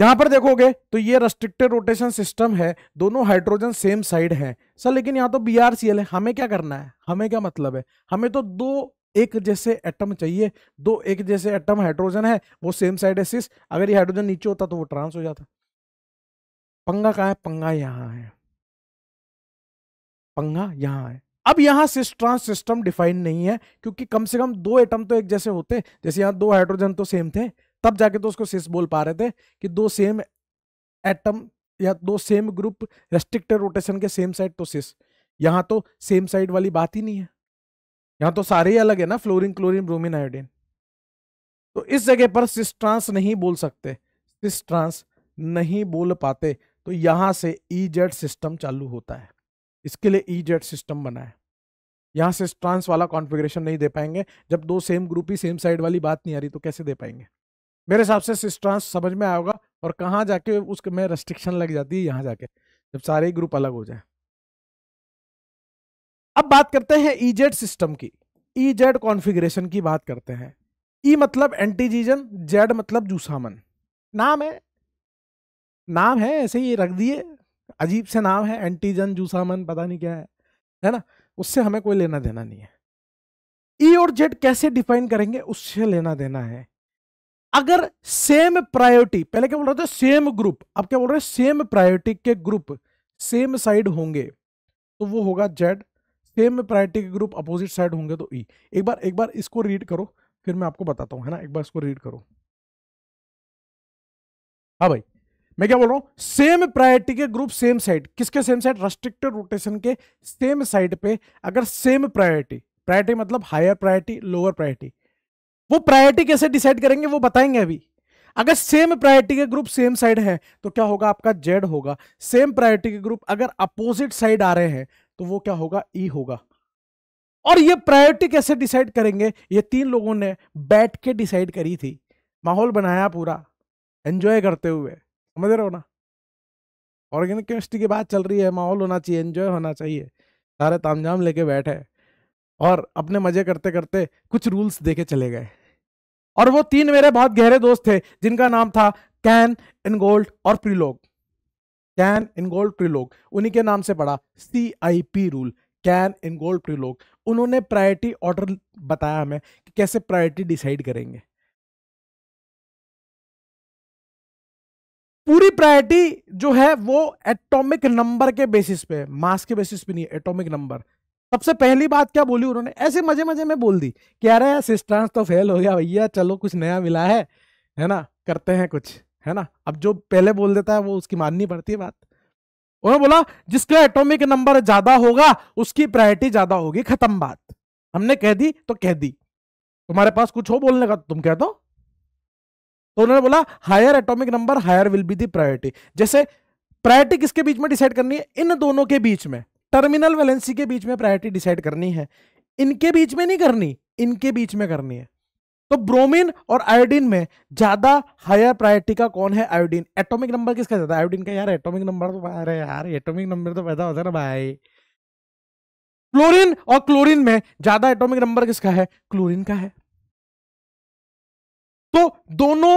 [SPEAKER 1] यहां पर देखोगे तो ये रेस्ट्रिक्टेड रोटेशन सिस्टम है दोनों हाइड्रोजन सेम साइड हैं सर लेकिन यहाँ तो बी है हमें क्या करना है हमें क्या मतलब है हमें तो दो एक जैसे एटम चाहिए दो एक जैसे एटम हाइड्रोजन है वो सेम साइड है सिस अगर ये हाइड्रोजन नीचे होता तो वो ट्रांस हो जाता पंगा कहा है पंगा यहाँ है पंगा यहाँ है अब यहां सिस्ट्रांस ट्रांस सिस्टम डिफाइन नहीं है क्योंकि कम से कम दो एटम तो एक जैसे होते जैसे यहां दो हाइड्रोजन तो सेम थे तब जाके तो उसको सिस बोल पा रहे थे कि दो सेम एटम या दो सेम ग्रुप रेस्ट्रिक्टेड रोटेशन के सेम साइड तो सिस यहां तो सेम साइड वाली बात ही नहीं है यहां तो सारे ही अलग है ना फ्लोरिन क्लोरिन ब्रोमिन आयोडीन तो इस जगह पर सिस्ट्रांस नहीं बोल सकते सिस्ट्रांस नहीं बोल पाते तो यहां से ईजेड e सिस्टम चालू होता है इसके लिए ई जेट सिस्टम बना है यहाँ से ट्रांस वाला कॉन्फ़िगरेशन नहीं दे पाएंगे जब दो सेम ग्रुप ही सेम साइड वाली बात नहीं आ रही तो कैसे दे पाएंगे मेरे हिसाब से सिस्ट्रांस समझ में आएगा और कहाँ जाके उसके में रेस्ट्रिक्शन लग जाती है यहाँ जाके जब सारे ग्रुप अलग हो जाए अब बात करते हैं जेड e सिस्टम की ई जेड कॉन्फिग्रेशन की बात करते हैं ई e मतलब एंटीजीजन जेड मतलब जूसामन नाम है नाम है ऐसे ही रख दिए अजीब से नाम है एंटीजन जूसामन पता नहीं क्या है है ना उससे हमें कोई लेना देना नहीं है ई e और जेड कैसे डिफाइन करेंगे उससे लेना देना है अगर सेम प्रायोरिटी पहले क्या बोल रहे थे सेम ग्रुप अब क्या बोल रहे हैं सेम प्रायोरिटी के ग्रुप सेम साइड होंगे तो वो होगा जेड सेम प्रायोरिटी के ग्रुप अपोजिट साइड होंगे तो ई e. एक बार एक बार इसको रीड करो फिर मैं आपको बताता हूँ है ना एक बार इसको रीड करो हाँ भाई मैं क्या बोल रहा हूँ सेम प्रायोरिटी के ग्रुप सेम साइड किसके सेम साइड रेस्ट्रिक्टेड रोटेशन के सेम साइड पे अगर सेम प्रायोरिटी प्रायोरिटी मतलब हायर प्रायोरिटी लोअर प्रायोरिटी वो प्रायोरिटी कैसे डिसाइड करेंगे वो बताएंगे अभी अगर सेम प्रायोरिटी के ग्रुप सेम साइड है तो क्या होगा आपका जेड होगा सेम प्रायोरिटी के ग्रुप अगर अपोजिट साइड आ रहे हैं तो वो क्या होगा ई e होगा और ये प्रायोरिटी कैसे डिसाइड करेंगे ये तीन लोगों ने बैठ के डिसाइड करी थी माहौल बनाया पूरा एंजॉय करते हुए समझ रहे हो ना ऑर्गेनिक केमिस्ट्री की बात चल रही है माहौल होना चाहिए एंजॉय होना चाहिए सारे तामझाम लेके बैठे और अपने मजे करते करते कुछ रूल्स देके चले गए और वो तीन मेरे बहुत गहरे दोस्त थे जिनका नाम था कैन इन गोल्ड और प्रीलोग कैन इन गोल्ड प्रीलोग उन्हीं के नाम से पड़ा C I P rule Cahn Ingold Prelog उन्होंने प्रायोरिटी ऑर्डर बताया हमें कि कैसे प्रायोरिटी डिसाइड करेंगे पूरी प्रायोरिटी जो है वो एटॉमिक नंबर के बेसिस पे मास के बेसिस पे नहीं एटॉमिक नंबर सबसे पहली बात क्या बोली उन्होंने ऐसे मजे मजे में बोल दी कि अरे असिस्टेंस तो फेल हो गया भैया चलो कुछ नया मिला है है ना करते हैं कुछ है ना अब जो पहले बोल देता है वो उसकी माननी पड़ती है बात उन्होंने बोला जिसका एटोमिक नंबर ज्यादा होगा उसकी प्रायोरिटी ज्यादा होगी खत्म बात हमने कह दी तो कह दी तुम्हारे पास कुछ हो बोलने का तो तुम कह दो तो उन्होंने बोला higher atomic number higher will be the priority जैसे प्रायोरिटी किसके बीच में डिसाइड करनी है इन दोनों के बीच में टर्मिनल वैलेंसी के बीच में प्रायोरिटी डिसाइड करनी है इनके बीच में नहीं करनी इनके बीच में करनी है तो ब्रोमीन और आयोडीन में ज्यादा हायर प्रायोरिटी का कौन है आयोडीन एटॉमिक नंबर किसका ज्यादा आयोडीन का यार एटॉमिक नंबर तो अरे यार एटॉमिक नंबर तो पैदा होता है ना भाई
[SPEAKER 2] क्लोरीन और क्लोरीन में
[SPEAKER 1] ज्यादा एटॉमिक नंबर किसका है क्लोरीन का है तो दोनों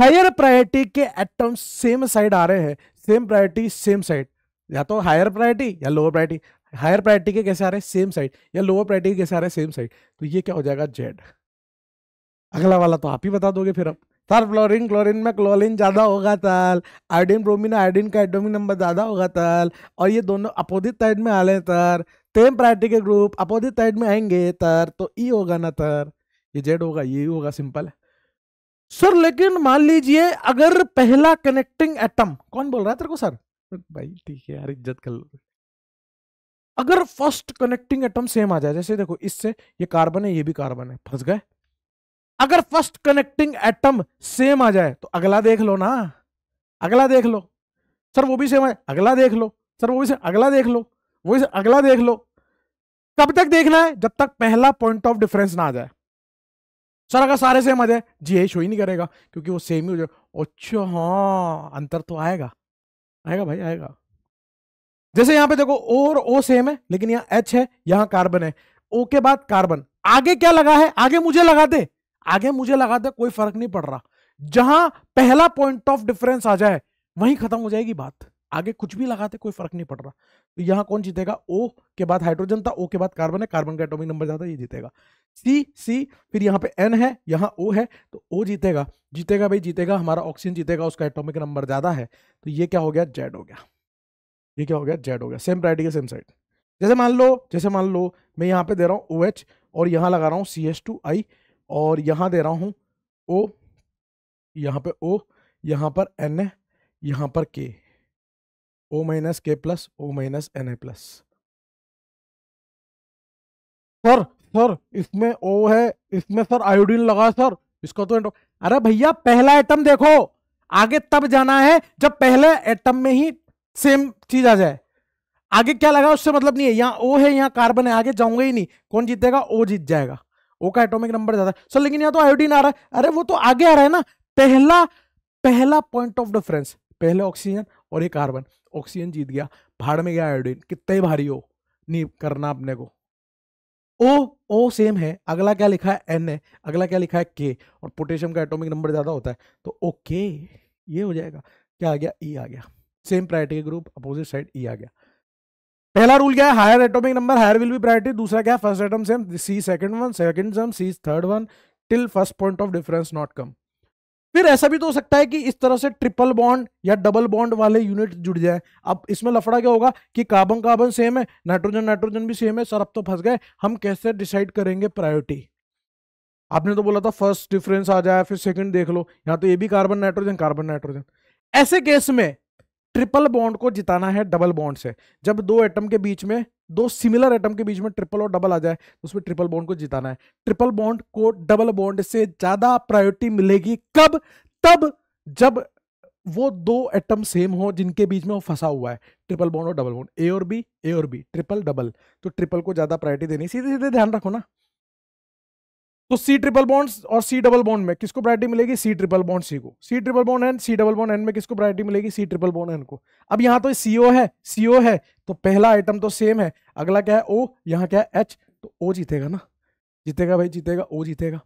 [SPEAKER 1] हायर प्रायोरिटी के एटम सेम साइड आ रहे हैं सेम प्रायोरिटी सेम साइड या तो हायर प्रायोरिटी या लोअर प्रायोरिटी हायर प्रायोरिटी के कैसे आ रहे हैं सेम साइड या लोअर प्रायोरिटी के कैसे आ रहे हैं सेम साइड तो ये क्या हो जाएगा जेड अगला वाला तो आप ही बता दोगे फिर अब सर फ्लोरिन क्लोरिन में क्लोरिन ज़्यादा होगा तल आयोडिन ब्रोमिन आयोडिन का एटोमिक नंबर ज़्यादा होगा तल और ये दोनों अपोजिट साइड में आ रहे हैं तर सेम प्रायोरिटी के ग्रुप अपोजिट साइड में आएंगे तर तो ई e होगा ना तर ये जेड होगा ये e होगा सिंपल है सर लेकिन मान लीजिए अगर पहला कनेक्टिंग एटम कौन बोल रहा है तेरे को सर भाई ठीक है यार इज्जत कर लो अगर फर्स्ट कनेक्टिंग एटम सेम आ जाए जैसे देखो इससे ये कार्बन है ये भी कार्बन है फंस गए अगर फर्स्ट कनेक्टिंग एटम सेम आ जाए तो अगला देख लो ना अगला देख लो सर वो भी सेम है अगला देख लो सर वो भी से अगला देख लो वो भी से अगला देख लो कब तक देखना है जब तक पहला पॉइंट ऑफ डिफरेंस ना आ जाए सर अगर सारे सेम आ जाए जी ये शो ही नहीं करेगा क्योंकि वो सेम ही हो जाए अच्छा हाँ अंतर तो आएगा आएगा भाई आएगा जैसे यहाँ पे देखो ओ और ओ सेम है लेकिन यहाँ एच है यहाँ कार्बन है ओ के बाद कार्बन आगे क्या लगा है आगे मुझे लगा दे आगे मुझे लगा दे कोई फर्क नहीं पड़ रहा जहां पहला पॉइंट ऑफ डिफरेंस आ जाए वहीं खत्म हो जाएगी बात आगे कुछ भी लगाते कोई फर्क नहीं पड़ रहा तो यहां कौन जीतेगा ओ के बाद हाइड्रोजन था ओ के बाद कार्बन है कार्बन का एटोमिक नंबर ज्यादा ये जीतेगा सी सी फिर यहाँ पे एन है यहाँ ओ है तो ओ जीतेगा जीतेगा भाई जीतेगा हमारा ऑक्सीजन जीतेगा उसका एटॉमिक नंबर ज़्यादा है तो ये क्या हो गया जेड हो गया ये क्या हो गया जेड हो गया सेम प्रायरिटी के सेम साइड जैसे मान लो जैसे मान लो मैं यहाँ पे दे रहा हूँ ओ OH और यहाँ लगा रहा हूँ सी एस टू आई और यहाँ दे रहा हूँ ओ यहाँ पे ओ यहाँ पर एन है यहाँ पर K O minus K plus O minus N A plus और सर इसमें ओ है इसमें सर आयोडीन लगा सर इसका तो अरे भैया पहला एटम देखो आगे तब जाना है जब पहले एटम में ही सेम चीज आ जाए आगे क्या लगा उससे मतलब नहीं है यहाँ ओ है यहाँ कार्बन है आगे जाऊंगा ही नहीं कौन जीतेगा ओ जीत जाएगा ओ का एटॉमिक नंबर ज्यादा सर लेकिन यहाँ तो आयोडीन आ रहा है अरे वो तो आगे आ रहा है ना पहला पहला पॉइंट ऑफ डिफरेंस पहले ऑक्सीजन और ये कार्बन ऑक्सीजन जीत गया भाड़ में गया आयोडीन कितने भारी हो नहीं करना अपने को ओ ओ सेम है अगला क्या लिखा है एन है अगला क्या लिखा है के और पोटेशियम का एटॉमिक नंबर ज़्यादा होता है तो ओके ये हो जाएगा क्या आ गया ई e आ गया सेम प्रायोरिटी के ग्रुप अपोजिट साइड ई आ गया पहला रूल क्या है higher atomic number higher will be priority दूसरा क्या है first atom same C second one second same C third one till first point of difference not come फिर ऐसा भी तो हो सकता है कि इस तरह से ट्रिपल बॉन्ड या डबल बॉन्ड वाले यूनिट जुड़ जाए अब इसमें लफड़ा क्या होगा कि कार्बन कार्बन सेम है नाइट्रोजन नाइट्रोजन भी सेम है सर अब तो फंस गए हम कैसे डिसाइड करेंगे प्रायोरिटी आपने तो बोला था फर्स्ट डिफरेंस आ जाए फिर सेकंड देख लो यहाँ तो ये भी कार्बन नाइट्रोजन कार्बन नाइट्रोजन ऐसे केस में ट्रिपल बॉन्ड को जिताना है डबल बॉन्ड से जब दो एटम के बीच में दो सिमिलर एटम के बीच में ट्रिपल और डबल आ जाए तो उसमें ट्रिपल बॉन्ड को जिताना है ट्रिपल बॉन्ड को डबल बॉन्ड से ज्यादा प्रायोरिटी मिलेगी कब तब जब वो दो एटम सेम हो जिनके बीच में वो फंसा हुआ है ट्रिपल बॉन्ड और डबल बॉन्ड ए और बी ए और बी ट्रिपल डबल तो ट्रिपल को ज्यादा प्रायोरिटी देनी सीधे सीधे ध्यान रखो ना तो सी ट्रिपल बॉन्ड और सी डबल बॉन्ड में किसको प्रायरिटी मिलेगी सी ट्रिपल बॉन्ड सी को C triple bond N C double bond N में किसको प्रायरिटी मिलेगी सी ट्रिपल बॉन्ड एन को अब यहाँ तो सीओ है सीओ है तो पहला आइटम तो सेम है अगला क्या है ओ यहाँ क्या है एच तो ओ जीतेगा ना जीतेगा भाई जीतेगा ओ जीतेगा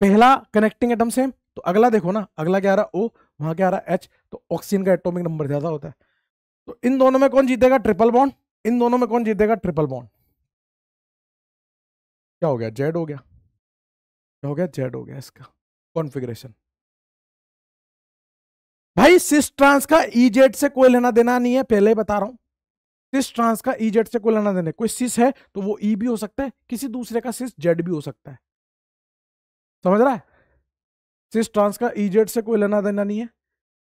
[SPEAKER 1] पहला कनेक्टिंग एटम सेम तो अगला देखो ना अगला क्या आ रहा ओ वहाँ क्या आ रहा एच तो ऑक्सीजन का एटोमिक नंबर ज़्यादा होता है
[SPEAKER 2] तो इन दोनों में कौन जीतेगा ट्रिपल बॉन्ड इन दोनों में कौन जीतेगा ट्रिपल बॉन्ड क्या हो गया जेड हो गया हो गया जेड हो गया इसका कॉन्फ़िगरेशन भाई सिस ट्रांस का ई e जेड से कोई लेना
[SPEAKER 1] देना नहीं है पहले ही बता रहा हूं सिस ट्रांस का ई e जेड से कोई लेना देना कोई सिस है तो वो ई e भी हो सकता है किसी दूसरे का सिस जेड भी हो सकता है समझ रहा है सिस ट्रांस का ई e जेड से कोई लेना देना नहीं है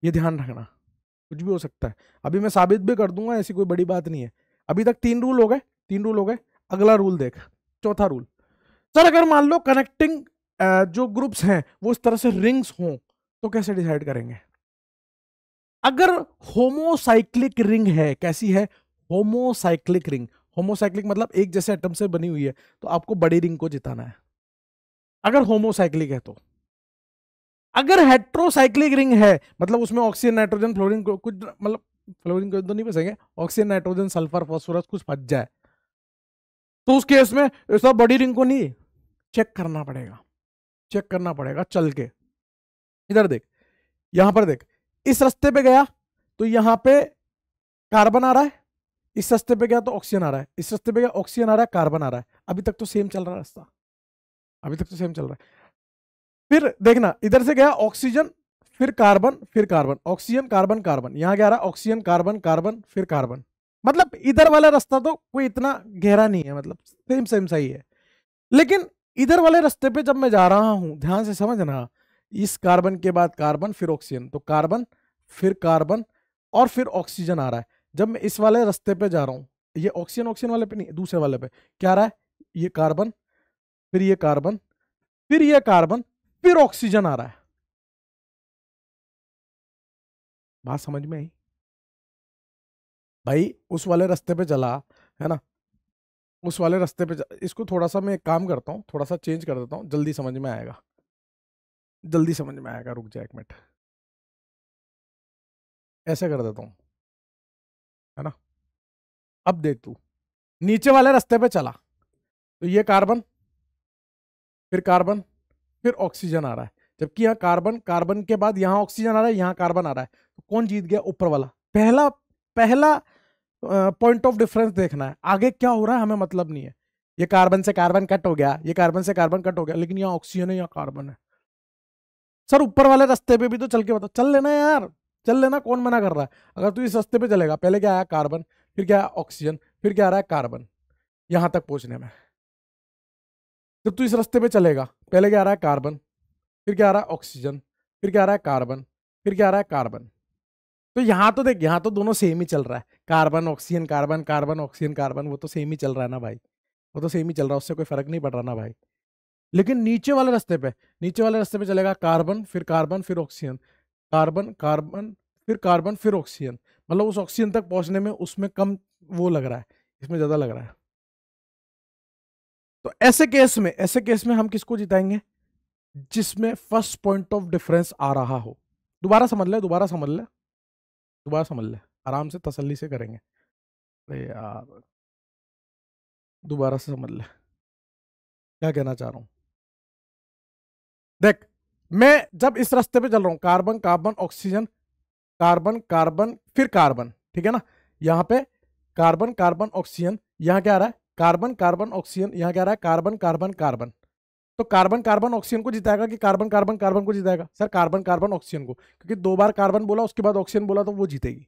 [SPEAKER 1] ये ध्यान रखना कुछ भी हो सकता है अभी मैं साबित भी कर दूंगा ऐसी कोई बड़ी बात नहीं है अभी तक तीन रूल हो गए तीन रूल हो गए अगला रूल देख चौथा रूल सर अगर मान लो कनेक्टिंग जो ग्रुप्स हैं वो इस तरह से रिंग्स हों तो कैसे डिसाइड करेंगे अगर होमोसाइक्लिक रिंग है कैसी है होमोसाइक्लिक रिंग होमोसाइक्लिक मतलब एक जैसे एटम से बनी हुई है तो आपको बड़ी रिंग को जिताना है अगर होमोसाइक्लिक है तो अगर हेट्रोसाइक्लिक रिंग है मतलब उसमें ऑक्सीजन नाइट्रोजन फ्लोरीन कुछ मतलब फ्लोरिन को तो नहीं बचेंगे ऑक्सीजन नाइट्रोजन सल्फर फॉस्फोरस कुछ फंस जाए तो उस केस में सब बड़ी रिंग को नहीं चेक करना पड़ेगा चेक करना पड़ेगा चल के इधर देख यहां पर देख इस रास्ते पे गया तो यहां पे कार्बन आ रहा है इस रास्ते पे गया तो ऑक्सीजन आ रहा है इस रास्ते पे गया ऑक्सीजन आ रहा है कार्बन आ रहा है अभी तक तो सेम चल रहा है रास्ता अभी तक तो सेम चल रहा है फिर देखना इधर से गया ऑक्सीजन फिर कार्बन फिर कार्बन ऑक्सीजन कार्बन कार्बन यहां गया रहा ऑक्सीजन कार्बन कार्बन फिर कार्बन मतलब इधर वाला रास्ता तो कोई इतना गहरा नहीं है मतलब सेम सेम सही है लेकिन इधर वाले रास्ते पे जब मैं जा रहा हूं ध्यान से समझना इस कार्बन के बाद कार्बन फिर ऑक्सीजन तो कार्बन फिर कार्बन और फिर ऑक्सीजन आ रहा है जब मैं इस वाले रास्ते पे जा रहा हूं ये ऑक्सीजन ऑक्सीजन वाले पे नहीं दूसरे वाले पे क्या आ रहा है
[SPEAKER 2] ये कार्बन फिर ये कार्बन फिर ये कार्बन फिर ऑक्सीजन आ रहा है बात समझ में आई भाई उस वाले रास्ते पे चला है ना उस वाले रास्ते पे
[SPEAKER 1] इसको थोड़ा सा मैं एक काम करता हूँ थोड़ा सा चेंज कर देता हूँ जल्दी समझ में आएगा जल्दी
[SPEAKER 2] समझ में आएगा रुक जाए एक मिनट ऐसे कर देता हूँ है ना अब देख तू नीचे वाले रास्ते पे चला
[SPEAKER 1] तो ये कार्बन फिर कार्बन फिर ऑक्सीजन आ रहा है जबकि यहाँ कार्बन कार्बन के बाद यहाँ ऑक्सीजन आ रहा है यहाँ कार्बन आ रहा है तो कौन जीत गया ऊपर वाला पहला पहला पॉइंट ऑफ डिफरेंस देखना है आगे क्या हो रहा है हमें मतलब नहीं है ये कार्बन से कार्बन कट हो गया ये कार्बन से कार्बन कट हो गया लेकिन यहाँ ऑक्सीजन है या कार्बन है सर ऊपर वाले रास्ते पे भी तो चल के बताओ चल लेना यार चल लेना कौन मना कर रहा है अगर तू इस रास्ते पे चलेगा पहले क्या आया कार्बन फिर क्या आया ऑक्सीजन फिर क्या आ रहा है कार्बन यहाँ तक पहुंचने में जब तू इस रास्ते पे चलेगा पहले क्या आ रहा है कार्बन फिर क्या आ रहा है ऑक्सीजन फिर क्या आ रहा है कार्बन फिर क्या आ रहा है कार्बन तो यहाँ तो देख यहाँ तो दोनों सेम ही चल रहा है carbon oxygen carbon carbon oxygen carbon वो तो सेम ही चल रहा है ना भाई वो तो सेम ही चल रहा है उससे कोई फर्क नहीं पड़ रहा ना भाई लेकिन नीचे वाले रास्ते पे नीचे वाले रास्ते पे चलेगा कार्बन फिर कार्बन फिर ऑक्सीजन कार्बन कार्बन फिर कार्बन फिर ऑक्सीजन मतलब उस ऑक्सीजन तक पहुंचने में उसमें कम वो लग रहा है इसमें ज़्यादा लग रहा है तो ऐसे केस में ऐसे केस में हम किसको जिताएंगे जिसमें फर्स्ट पॉइंट ऑफ डिफरेंस आ रहा हो दोबारा समझ लें दोबारा समझ लें दोबारा समझ लें आराम
[SPEAKER 2] से तसल्ली से करेंगे अरे यार दोबारा से समझ ले क्या कहना चाह रहा हूं देख मैं
[SPEAKER 1] जब इस रास्ते पे चल रहा हूं carbon carbon oxygen carbon carbon फिर कार्बन ठीक है ना यहां पे कार्बन कार्बन ऑक्सीजन यहां क्या आ रहा है कार्बन कार्बन ऑक्सीजन यहां क्या आ रहा है कार्बन कार्बन कार्बन तो कार्बन कार्बन ऑक्सीजन को जिताएगा कि कार्बन कार्बन कार्बन को जिताएगा सर कार्बन कार्बन ऑक्सीजन को क्योंकि दो बार कार्बन बोला उसके बाद ऑक्सीजन बोला तो वो जीतेगी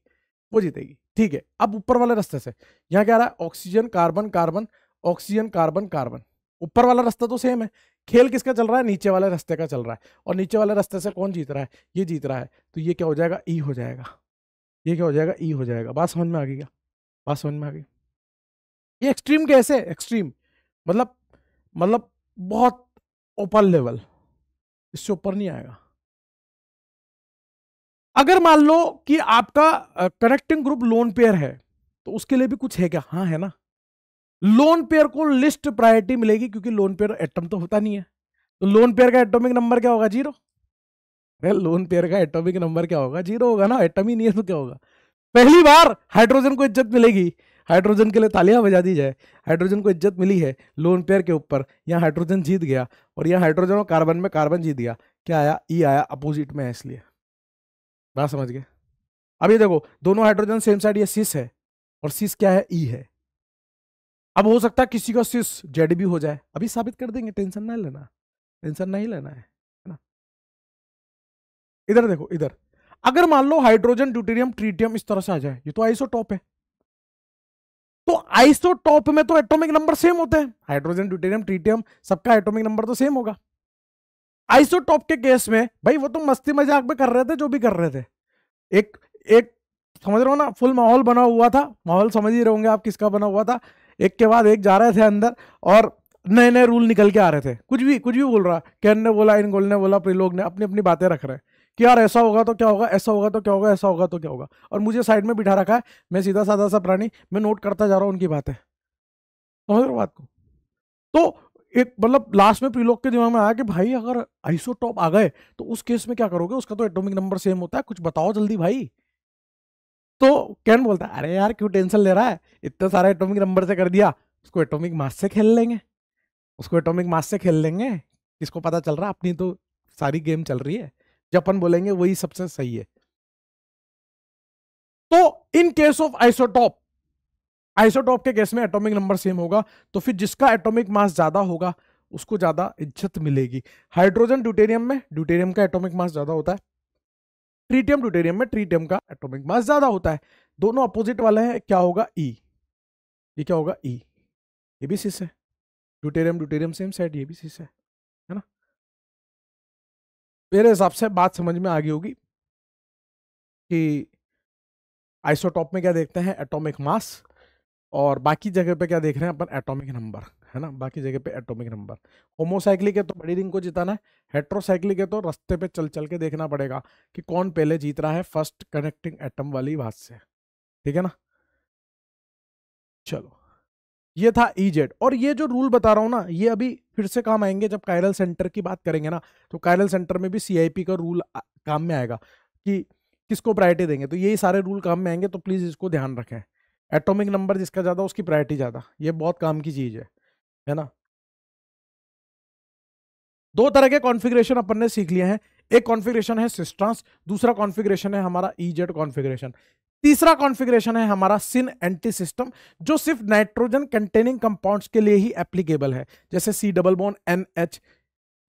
[SPEAKER 1] वो जीतेगी ठीक है अब ऊपर वाले रास्ते से यहाँ क्या रहा है oxygen carbon carbon oxygen carbon carbon ऊपर वाला रास्ता तो सेम है खेल किसका चल रहा है नीचे वाले रास्ते का चल रहा है और नीचे वाले रास्ते से कौन जीत रहा है ये जीत रहा है तो ये क्या हो जाएगा ई हो जाएगा ये क्या हो जाएगा ई हो जाएगा बात समझ में आ गई क्या बात समझ में आ गई ये एक्सट्रीम कैसे एक्सट्रीम मतलब मतलब बहुत ओपर लेवल इससे ऊपर नहीं आएगा अगर
[SPEAKER 2] मान लो कि आपका कनेक्टिंग ग्रुप
[SPEAKER 1] लोन पेयर है तो उसके लिए भी कुछ है क्या हाँ है ना लोन पेयर को लिस्ट प्रायोरिटी मिलेगी क्योंकि लोन पेयर एटम तो होता नहीं है तो लोन पेयर का एटॉमिक नंबर क्या होगा जीरो लोन पेयर का एटॉमिक नंबर क्या होगा जीरो होगा ना एटम ही नहीं है तो क्या होगा पहली बार हाइड्रोजन को इज्जत मिलेगी हाइड्रोजन के लिए तालियां बजा दी जाए हाइड्रोजन को इज्जत मिली है लोन पेयर के ऊपर यहाँ हाइड्रोजन जीत गया और यहाँ हाइड्रोजन और कार्बन में कार्बन जीत गया क्या आया ई e आया अपोजिट में है इसलिए बात समझ गए अब ये देखो दोनों हाइड्रोजन सेम साइड ये सिस है और सिस क्या है ई e है अब हो सकता है किसी का सिस जेड भी हो जाए अभी साबित कर देंगे टेंशन नहीं लेना टेंशन नहीं लेना है ना इधर देखो इधर अगर मान लो हाइड्रोजन ड्यूटेरियम ट्रीटियम इस तरह से आ जाए ये तो आइसोटॉप है तो आइसोटॉप में तो एटॉमिक नंबर सेम होते हैं हाइड्रोजन ड्यूटेरियम ट्रीटियम सबका एटॉमिक नंबर तो सेम होगा आइसोटॉप के केस में भाई वो तो मस्ती मजाक में कर रहे थे जो भी कर रहे थे एक एक समझ रहे हो ना फुल माहौल बना हुआ था माहौल समझ ही रहोगे आप किसका बना हुआ था एक के बाद एक जा रहे थे अंदर और नए नए रूल निकल के आ रहे थे कुछ भी कुछ भी बोल रहा कैन ने बोला इन गोल ने बोला प्रिलोग ने अपनी अपनी बातें रख रहे हैं कि यार ऐसा होगा तो क्या होगा ऐसा होगा तो क्या होगा ऐसा होगा तो क्या होगा और मुझे साइड में बिठा रखा है मैं सीधा साधा सा प्राणी मैं नोट करता जा रहा हूँ उनकी बातें समझ रहे हो बात को तो एक मतलब लास्ट में प्रीलॉक के दिमाग में आया कि भाई अगर आइसोटॉप आ गए तो उस केस में क्या करोगे उसका तो एटॉमिक नंबर सेम होता है कुछ बताओ जल्दी भाई तो कैन बोलता है अरे यार क्यों टेंशन ले रहा है इतने सारे एटॉमिक नंबर से कर दिया उसको एटॉमिक मास से खेल लेंगे उसको एटॉमिक मास से खेल लेंगे किसको पता चल रहा अपनी तो सारी गेम चल रही है जपन बोलेंगे वही सबसे सही है तो in case of isotope isotope के केस में एटॉमिक नंबर सेम होगा तो फिर जिसका एटॉमिक मास ज़्यादा होगा उसको ज़्यादा इज्जत मिलेगी हाइड्रोजन ड्यूटेरियम में ड्यूटेरियम का एटॉमिक मास ज़्यादा होता है ट्रीटियम ड्यूटेरियम में ट्रीटियम का एटॉमिक मास ज़्यादा होता है दोनों अपोजिट वाले हैं क्या होगा ई e. ये क्या होगा ई e. ये भी सिस है
[SPEAKER 2] ड्यूटेरियम ड्यूटेरियम सेम सेट ये भी सिस है है ना मेरे हिसाब से बात समझ में आ गई होगी कि आइसोटॉप
[SPEAKER 1] में क्या देखते हैं एटॉमिक मास और बाकी जगह पे क्या देख रहे हैं अपन एटॉमिक नंबर है ना बाकी जगह पे एटॉमिक नंबर होमोसाइक्लिक है तो बड़ी रिंग को जिताना है हेट्रोसाइक्लिक है तो रास्ते पे चल चल के देखना पड़ेगा कि कौन पहले जीत रहा है फर्स्ट कनेक्टिंग एटम वाली बात से ठीक है ना चलो ये था ईजेड e और ये जो रूल बता रहा हूँ ना ये अभी फिर से काम आएंगे जब कायरल सेंटर की बात करेंगे ना तो कायरल सेंटर में भी सी का रूल काम में आएगा कि किसको प्रायोरिटी देंगे तो यही सारे रूल काम में आएंगे तो प्लीज़ इसको ध्यान रखें एटॉमिक नंबर जिसका ज़्यादा उसकी प्रायोरिटी ज़्यादा ये बहुत काम की चीज़ है है ना दो तरह के कॉन्फ़िगरेशन अपन ने सीख लिए हैं एक कॉन्फ़िगरेशन है सिस्ट्रांस दूसरा कॉन्फ़िगरेशन है हमारा ई जेड कॉन्फ़िगरेशन तीसरा कॉन्फ़िगरेशन है हमारा सिन एंटी सिस्टम जो सिर्फ नाइट्रोजन कंटेनिंग कंपाउंड्स के लिए ही एप्लीकेबल है जैसे C double bond N H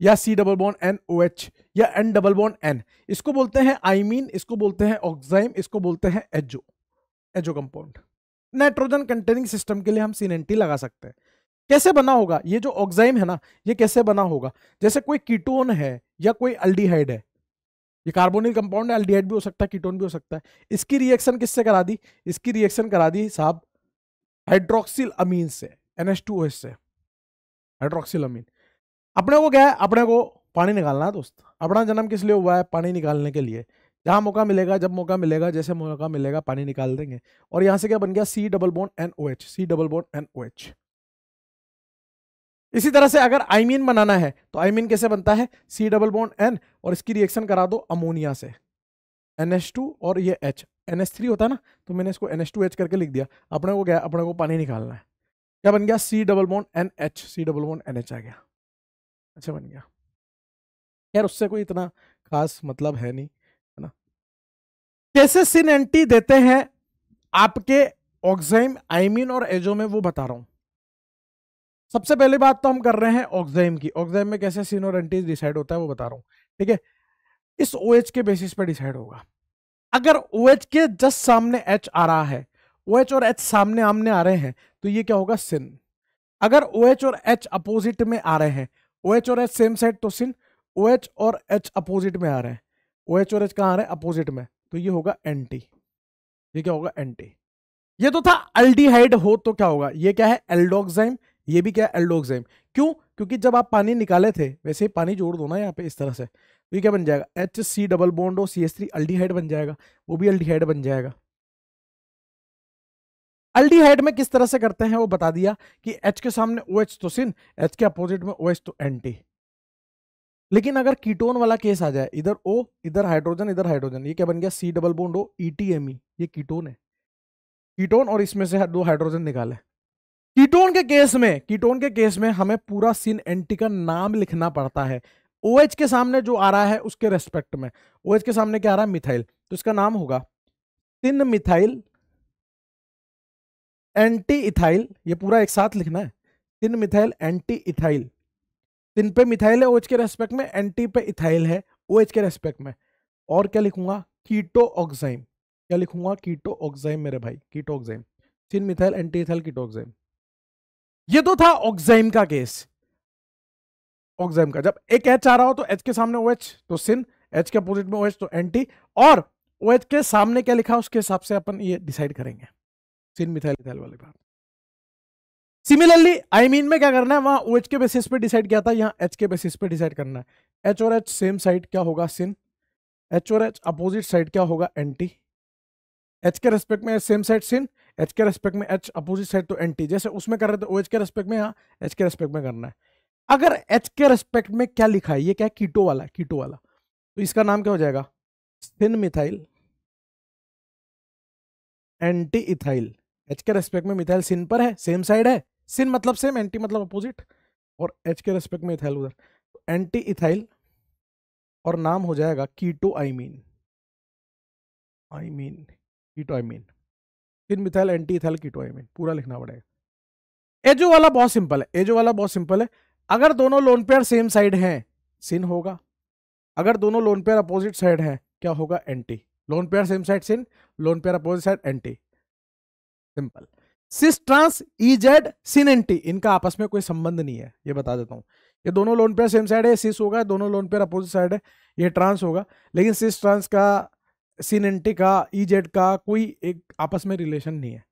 [SPEAKER 1] या C double bond N O H या एन डबल बोन एन इसको बोलते हैं आईमीन इसको बोलते हैं ऑक्साइम इसको बोलते हैं azo azo compound nitrogen containing system के लिए हम सीनेंटी लगा सकते हैं कैसे बना होगा ये जो ऑक्साइम है ना ये कैसे बना होगा जैसे कोई कीटोन है या कोई अल्डीहाइड है ये कार्बोनिल कंपाउंड है अल्डीहाइड भी हो सकता है कीटोन भी हो सकता है इसकी रिएक्शन किससे करा दी इसकी रिएक्शन करा दी साहब हाइड्रोक्सिल अमीन से एन से हाइड्रोक्सिल अमीन अपने को क्या है अपने को पानी निकालना है दोस्त अपना जन्म किस लिए हुआ है पानी निकालने के लिए जहाँ मौका मिलेगा जब मौका मिलेगा जैसे मौका मिलेगा पानी निकाल देंगे और यहाँ से क्या बन गया C double bond N O H C double bond N O H इसी तरह से अगर आईमीन बनाना है तो आईमीन कैसे बनता है सी डबल बोन एन और इसकी रिएक्शन करा दो अमोनिया से एन एच टू और ये एच एन एच थ्री होता है ना तो मैंने इसको एन एच टू एच करके लिख दिया अपने को क्या अपने को पानी निकालना है क्या बन गया C double bond N H C double bond N H आ गया अच्छा बन गया यार उससे कोई इतना खास मतलब है नहीं कैसे सिन एंटी देते हैं आपके ऑक्साइम आईमिन और एजो में वो बता रहा हूं सबसे पहली बात तो हम कर रहे हैं ऑक्साइम की ऑक्साइम में कैसे सिन और एंटी डिसाइड होता है वो बता रहा हूं ठीक है इस ओ OH के बेसिस पे डिसाइड होगा अगर ओ OH के जस्ट सामने एच आ रहा है ओ OH और एच सामने आमने आ रहे हैं तो ये क्या होगा सिन अगर ओ OH और एच अपोजिट में आ रहे हैं ओ OH और एच सेम साइड तो सिन ओ OH और एच अपोजिट में आ रहे हैं ओ OH और एच कहाँ आ रहे हैं अपोजिट में तो ये होगा एंटी ये क्या होगा एंटी ये तो था अल्डीहाइड हो तो क्या होगा ये क्या है एल्डोक्साइम ये भी क्या है एल्डोक्साइम क्यों क्योंकि जब आप पानी निकाले थे वैसे ही पानी जोड़ दो ना यहाँ पे इस तरह से तो ये क्या बन जाएगा H C double bond O C S three aldehyde बन जाएगा वो भी अल्डीहाइड बन जाएगा अल्डीहाइड में किस तरह से करते हैं वो बता दिया कि एच के सामने ओ OH एच तो सिन एच के अपोजिट में ओ OH एच तो एंटी लेकिन अगर कीटोन वाला केस आ जाए इधर ओ इधर हाइड्रोजन इधर हाइड्रोजन ये क्या बन गया C double bond O E T M E ये कीटोन है कीटोन और इसमें से दो हाइड्रोजन निकाले कीटोन के केस में कीटोन के केस में हमें पूरा सीन एंटी का नाम लिखना पड़ता है ओ OH के सामने जो आ रहा है उसके रेस्पेक्ट में ओ OH के सामने क्या आ रहा है मिथाइल तो इसका नाम होगा सिन मिथाइल एंटी इथाइल ये पूरा एक साथ लिखना है सिन मिथाइल एंटी इथाइल तीन पे मिथाइल है ओ OH के रेस्पेक्ट में एंटी पे इथाइल है ओ OH के रेस्पेक्ट में और क्या लिखूंगा कीटो ऑक्साइम क्या लिखूंगा कीटो ऑक्साइम मेरे भाई keto oxime syn methyl anti ethyl keto oxime ये तो था ऑक्साइम का केस ऑक्साइम का जब एक एच आ रहा हो तो एच के सामने ओ एच तो सिन एच के अपोजिट में ओ एच तो एंटी और ओ एच के सामने क्या लिखा उसके हिसाब से अपन ये डिसाइड करेंगे सिन मिथाइल इथाइल वाली बात सिमिलरली आई मीन में क्या करना है वहां ओ एच के बेसिस पे डिसाइड किया था यहाँ एच के बेसिस पे डिसाइड करना है एच और एच सेम साइड क्या होगा सिन एच और एच अपोजिट साइड क्या होगा एंटी एच के रेस्पेक्ट में सेम साइड सिन एच के रेस्पेक्ट में एच अपोजिट साइड तो एंटी जैसे उसमें कर रहे थे ओ एच हाँ, के रेस्पेक्ट में यहाँ एच के रेस्पेक्ट में करना है अगर एच के रेस्पेक्ट में क्या लिखा है ये क्या है कीटो वाला कीटो वाला तो इसका नाम क्या हो जाएगा syn methyl anti ethyl H के रेस्पेक्ट में मिथाइल सिन पर है सेम साइड है सिन मतलब सेम एंटी मतलब अपोजिट और एच के रेस्पेक्ट में इथाइल उधर तो एंटी इथाइल और नाम हो जाएगा keto I mean keto mean syn methyl anti ethyl keto mean पूरा लिखना पड़ेगा एजो वाला बहुत सिंपल है एजो वाला बहुत सिंपल है अगर दोनों लोन पेयर सेम साइड हैं सिन होगा अगर दोनों लोन पेयर अपोजिट साइड हैं क्या होगा anti lone pair same side syn lone pair opposite side anti simple cis trans E Z syn इनका आपस में कोई संबंध नहीं है ये बता देता हूँ ये दोनों लोन पेयर सेम साइड है सिस होगा दोनों लोन पेयर अपोजिट साइड है ये ट्रांस होगा लेकिन सिस ट्रांस का सिन का ई e जेड का कोई एक आपस में रिलेशन नहीं है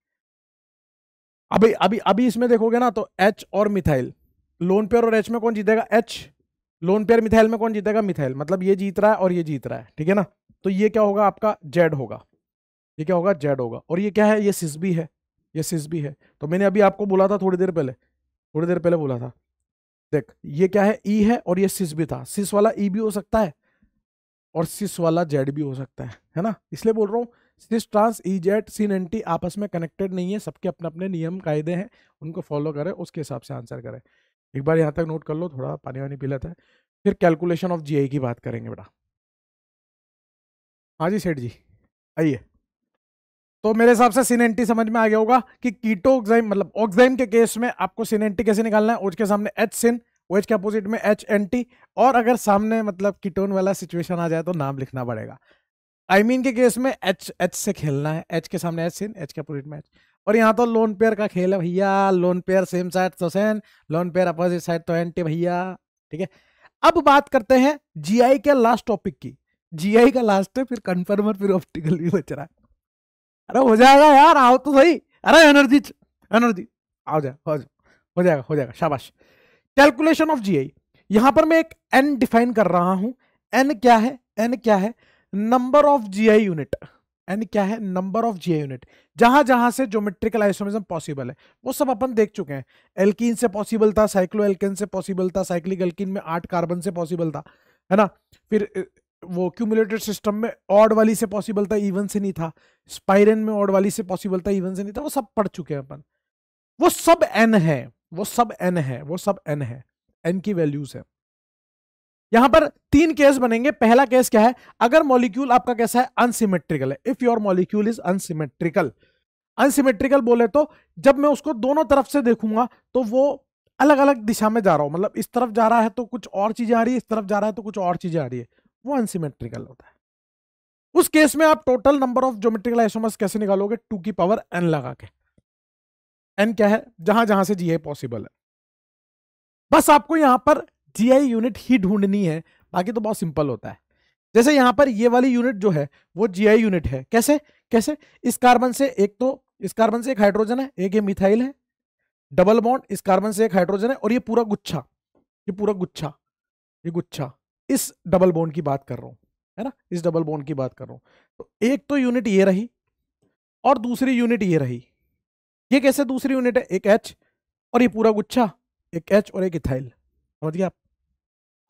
[SPEAKER 1] अभी अभी अभी इसमें देखोगे ना तो एच और मिथाइल लोन पेयर और एच में कौन जीतेगा एच लोन पेयर मिथाइल में कौन जीतेगा मिथाइल मतलब ये जीत रहा है और ये जीत रहा है ठीक है ना तो ये क्या होगा आपका जेड होगा ये क्या होगा जेड होगा और ये क्या है ये सिस भी है ये सिस भी है तो मैंने अभी आपको बोला था थोड़ी देर पहले थोड़ी देर पहले बोला था देख ये क्या है ई e है और ये सिस भी था सिस वाला ई e भी हो सकता है और सिस वाला जेड भी हो सकता है है ना इसलिए बोल रहा हूँ cis trans E Z syn anti आपस में कनेक्टेड नहीं है सबके अपने अपने नियम कायदे हैं उनको फॉलो करें उसके हिसाब से आंसर करें एक बार यहाँ तक नोट कर लो थोड़ा पानी वानी पी लेता है फिर कैलकुलेशन ऑफ जी की बात करेंगे बेटा हाँ जी सेठ जी आइए तो मेरे हिसाब से सिनेंटी समझ में आ गया होगा कि कीटो ऑक्साइम मतलब ऑक्साइम के केस में आपको सिनेंटी कैसे निकालना है उसके सामने एच सिन ओ के अपोजिट में एच एन टी और अगर सामने मतलब कीटोन वाला सिचुएशन आ जाए तो नाम लिखना पड़ेगा आई I मीन mean के केस में एच एच से खेलना है एच के सामने एच सिन एच के अपोजिट में एच और यहाँ तो लोन पेयर का खेल है भैया लोन पेयर सेम साइड तो syn lone pair opposite side तो एन टी भैया ठीक है अब बात करते हैं आई के लास्ट टॉपिक की आई का लास्ट है फिर कन्फर्म और फिर ऑप्टिकल भी [laughs] बच रहा है अरे हो जाएगा यार आओ तो सही अरे एनर्जी एनर्जी आओ जाए हो जाए हो जाएगा हो जाएगा शाबाश कैलकुलेशन ऑफ जी आई यहां पर मैं एक एन डिफाइन कर रहा हूं एन क्या है एन क्या है number of G I unit N क्या है number of G I unit जहां जहां से ज्योमेट्रिकल आइसोमिज्म पॉसिबल है वो सब अपन देख चुके हैं एल्किन से पॉसिबल था साइक्लो एल्किन से पॉसिबल था साइक्लिक एल्किन में आठ कार्बन से पॉसिबल था है ना फिर वो क्यूमुलेटेड सिस्टम में ऑड वाली से पॉसिबल था इवन से नहीं था स्पाइरन में ऑड वाली से पॉसिबल था इवन से नहीं था वो सब पढ़ चुके हैं अपन वो सब एन है वो सब एन है वो सब एन है एन की वैल्यूज है यहां पर तीन केस बनेंगे पहला केस क्या है अगर मॉलिक्यूल आपका कैसा है अनसिमेट्रिकल है if your molecule is unsymmetrical unsymmetrical बोले तो जब मैं उसको दोनों तरफ से देखूंगा तो वो अलग अलग दिशा में जा रहा हूं मतलब इस तरफ जा रहा है तो कुछ और चीजें आ रही है इस तरफ जा रहा है तो कुछ और चीजें आ रही है वो अनसीमेट्रिकल होता है उस केस में आप total number of geometrical isomers कैसे निकालोगे टू की पावर एन लगा के एन क्या है जहां जहां से जी आई पॉसिबल है बस आपको यहां पर जी आई यूनिट ही ढूंढनी है बाकी तो बहुत सिंपल होता है जैसे यहां पर ये वाली यूनिट जो है वो जी आई यूनिट है कैसे कैसे इस कार्बन से एक तो इस कार्बन से एक हाइड्रोजन है एक ये मिथाइल है डबल बॉन्ड इस कार्बन से एक हाइड्रोजन है और ये पूरा गुच्छा ये पूरा गुच्छा ये गुच्छा इस डबल बोन की बात कर रहा हूं है ना इस डबल बोन की बात कर रहा हूं तो एक तो यूनिट ये रही और दूसरी यूनिट ये रही ये कैसे दूसरी यूनिट है एक एच और ये पूरा गुच्छा एक एच और एक इथाइल समझ गया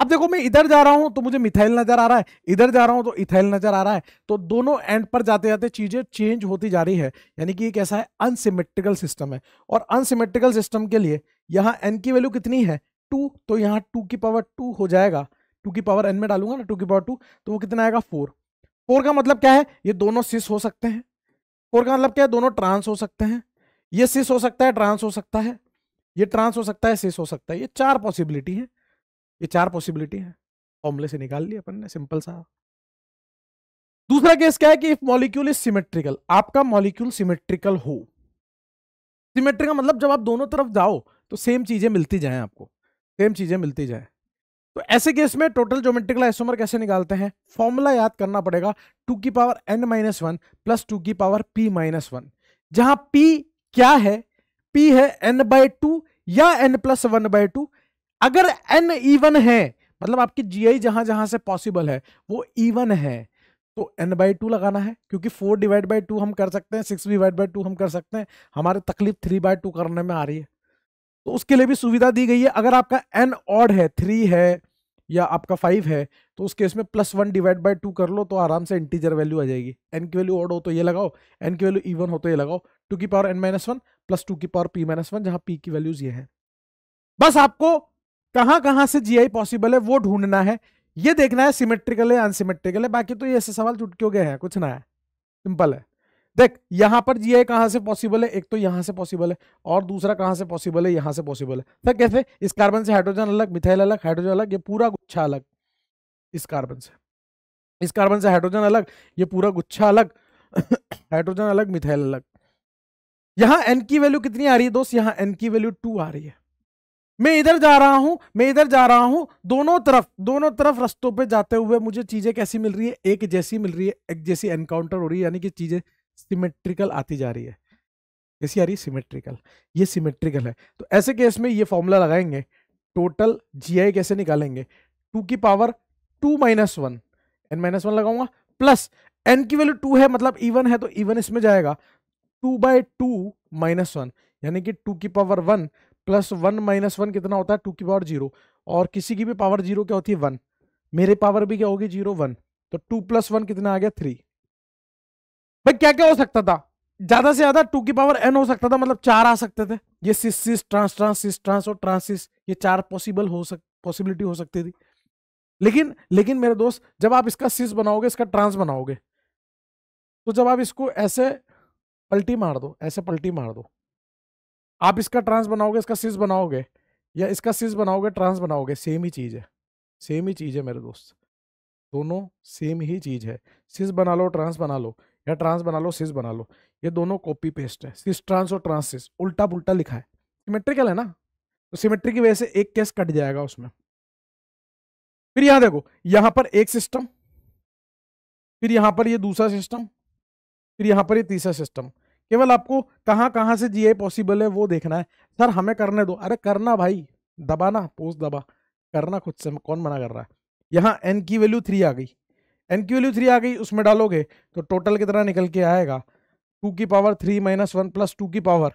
[SPEAKER 1] अब देखो मैं इधर जा रहा हूं तो मुझे मिथाइल नजर आ रहा है इधर जा रहा हूं तो इथाइल नजर आ रहा है तो दोनों एंड पर जाते जाते चीजें चेंज होती जा रही है यानी कि ये कैसा है अनसिमेट्रिकल सिस्टम है और अनसिमेट्रिकल सिस्टम के लिए यहाँ एन की वैल्यू कितनी है टू तो यहाँ टू की पावर टू हो जाएगा टू की पावर एन में डालूंगा ना टू की पावर टू तो वो कितना आएगा फोर फोर का मतलब क्या है ये दोनों सिस हो सकते हैं फोर का मतलब क्या है दोनों ट्रांस हो सकते हैं ये सिस हो सकता है ट्रांस हो सकता है ये ट्रांस हो सकता है सिस हो सकता है ये चार पॉसिबिलिटी है ये चार पॉसिबिलिटी है फॉर्मूले से निकाल लिया अपन ने सिंपल सा दूसरा केस क्या है कि इफ मॉलिक्यूल इज सिमेट्रिकल आपका मॉलिक्यूल सिमेट्रिकल हो सिमेट्रिकल मतलब जब आप दोनों तरफ जाओ तो सेम चीजें मिलती जाए आपको सेम चीजें मिलती जाए तो ऐसे केस में टोटल ज्योमेट्रिकल आइसोमर कैसे निकालते हैं फॉर्मूला याद करना पड़ेगा टू की power N minus one plus two की पावर पी माइनस वन जहां पी क्या है पी है एन बाय टू या N plus one by two अगर एन इवन है मतलब आपकी जी आई जहां जहां से पॉसिबल है वो इवन है तो एन बाई टू लगाना है क्योंकि फोर डिवाइड बाई टू हम कर सकते हैं सिक्स डिवाइड बाई टू हम कर सकते हैं हमारे तकलीफ थ्री बाई टू करने में आ रही है तो उसके लिए भी सुविधा दी गई है अगर आपका एन ऑड है थ्री है या आपका फाइव है तो उस केस में plus one divide by two कर लो तो आराम से इंटीजर वैल्यू आ जाएगी एन की वैल्यू ऑड हो तो ये लगाओ एन की वैल्यू इवन हो तो ये लगाओ टू की power N minus one plus two की पावर पी माइनस वन जहां पी की वैल्यूज ये है बस आपको कहां कहां से जीआई पॉसिबल है वो ढूंढना है ये देखना है सिमेट्रिकल है अनसिमेट्रिकल है बाकी तो ये ऐसे सवाल हो गए हैं कुछ ना है सिंपल है देख यहां पर आई कहां से पॉसिबल है एक तो यहां से पॉसिबल है और दूसरा कहां से पॉसिबल है यहां से पॉसिबल है तो कैसे इस कार्बन से हाइड्रोजन अलग मिथाइल अलग हाइड्रोजन अलग ये पूरा गुच्छा अलग इस कार्बन से इस कार्बन से हाइड्रोजन अलग ये पूरा गुच्छा अलग हाइड्रोजन [coughs] अलग मिथाइल अलग यहां एन की वैल्यू कितनी आ रही है दोस्त यहां एन की वैल्यू टू आ रही है मैं इधर जा रहा हूं मैं इधर जा रहा हूं दोनों तरफ दोनों तरफ रस्तों पे जाते हुए मुझे चीजें कैसी मिल रही है एक जैसी मिल रही है एक जैसी एनकाउंटर हो रही है यानी कि चीजें सिमेट्रिकल आती जा रही है कैसी आ रही है सिमेट्रिकल ये सिमेट्रिकल है तो ऐसे केस में ये फॉर्मूला लगाएंगे टोटल जी कैसे निकालेंगे टू की power two minus one N minus one लगाऊंगा प्लस एन की वैल्यू टू है मतलब इवन है तो इवन इसमें जाएगा two by two minus one यानी कि टू की power one plus one minus one कितना होता है टू की पावर जीरो और किसी की भी पावर जीरो क्या होती है वन मेरे पावर भी क्या होगी जीरो वन तो टू प्लस वन कितना आ गया थ्री भाई क्या क्या हो सकता था ज्यादा से ज्यादा टू की पावर एन हो सकता था मतलब चार आ सकते थे ये cis cis trans trans cis trans और ट्रांसिस ये चार पॉसिबल हो सक पॉसिबिलिटी हो सकती थी लेकिन लेकिन मेरे दोस्त जब आप इसका सिस बनाओगे इसका ट्रांस बनाओगे तो जब आप इसको ऐसे पलटी मार दो ऐसे पलटी मार दो आप इसका ट्रांस बनाओगे इसका सिस बनाओगे या इसका सिस बनाओगे ट्रांस बनाओगे सेम ही चीज़ है सेम ही चीज़ है मेरे दोस्त दोनों सेम ही चीज़ है सिस बना लो ट्रांस बना लो या ट्रांस बना लो सिस बना लो ये दोनों कॉपी पेस्ट है सिस ट्रांस और ट्रांस सिस उल्टा पुल्टा लिखा है सिमेट्रिकल है ना तो सिमेट्री की वजह से एक केस कट जाएगा उसमें फिर यहां देखो यहां पर एक सिस्टम फिर यहां पर ये दूसरा सिस्टम फिर यहां पर ये तीसरा सिस्टम केवल आपको कहां कहां से जीए पॉसिबल है वो देखना है सर हमें करने दो अरे करना भाई दबाना पोस्ट दबा करना खुद से कौन मना कर रहा है यहां एन की वैल्यू थ्री आ गई एन की वैल्यू थ्री आ गई उसमें डालोगे तो टोटल कितना निकल के आएगा टू की power three minus one plus two की power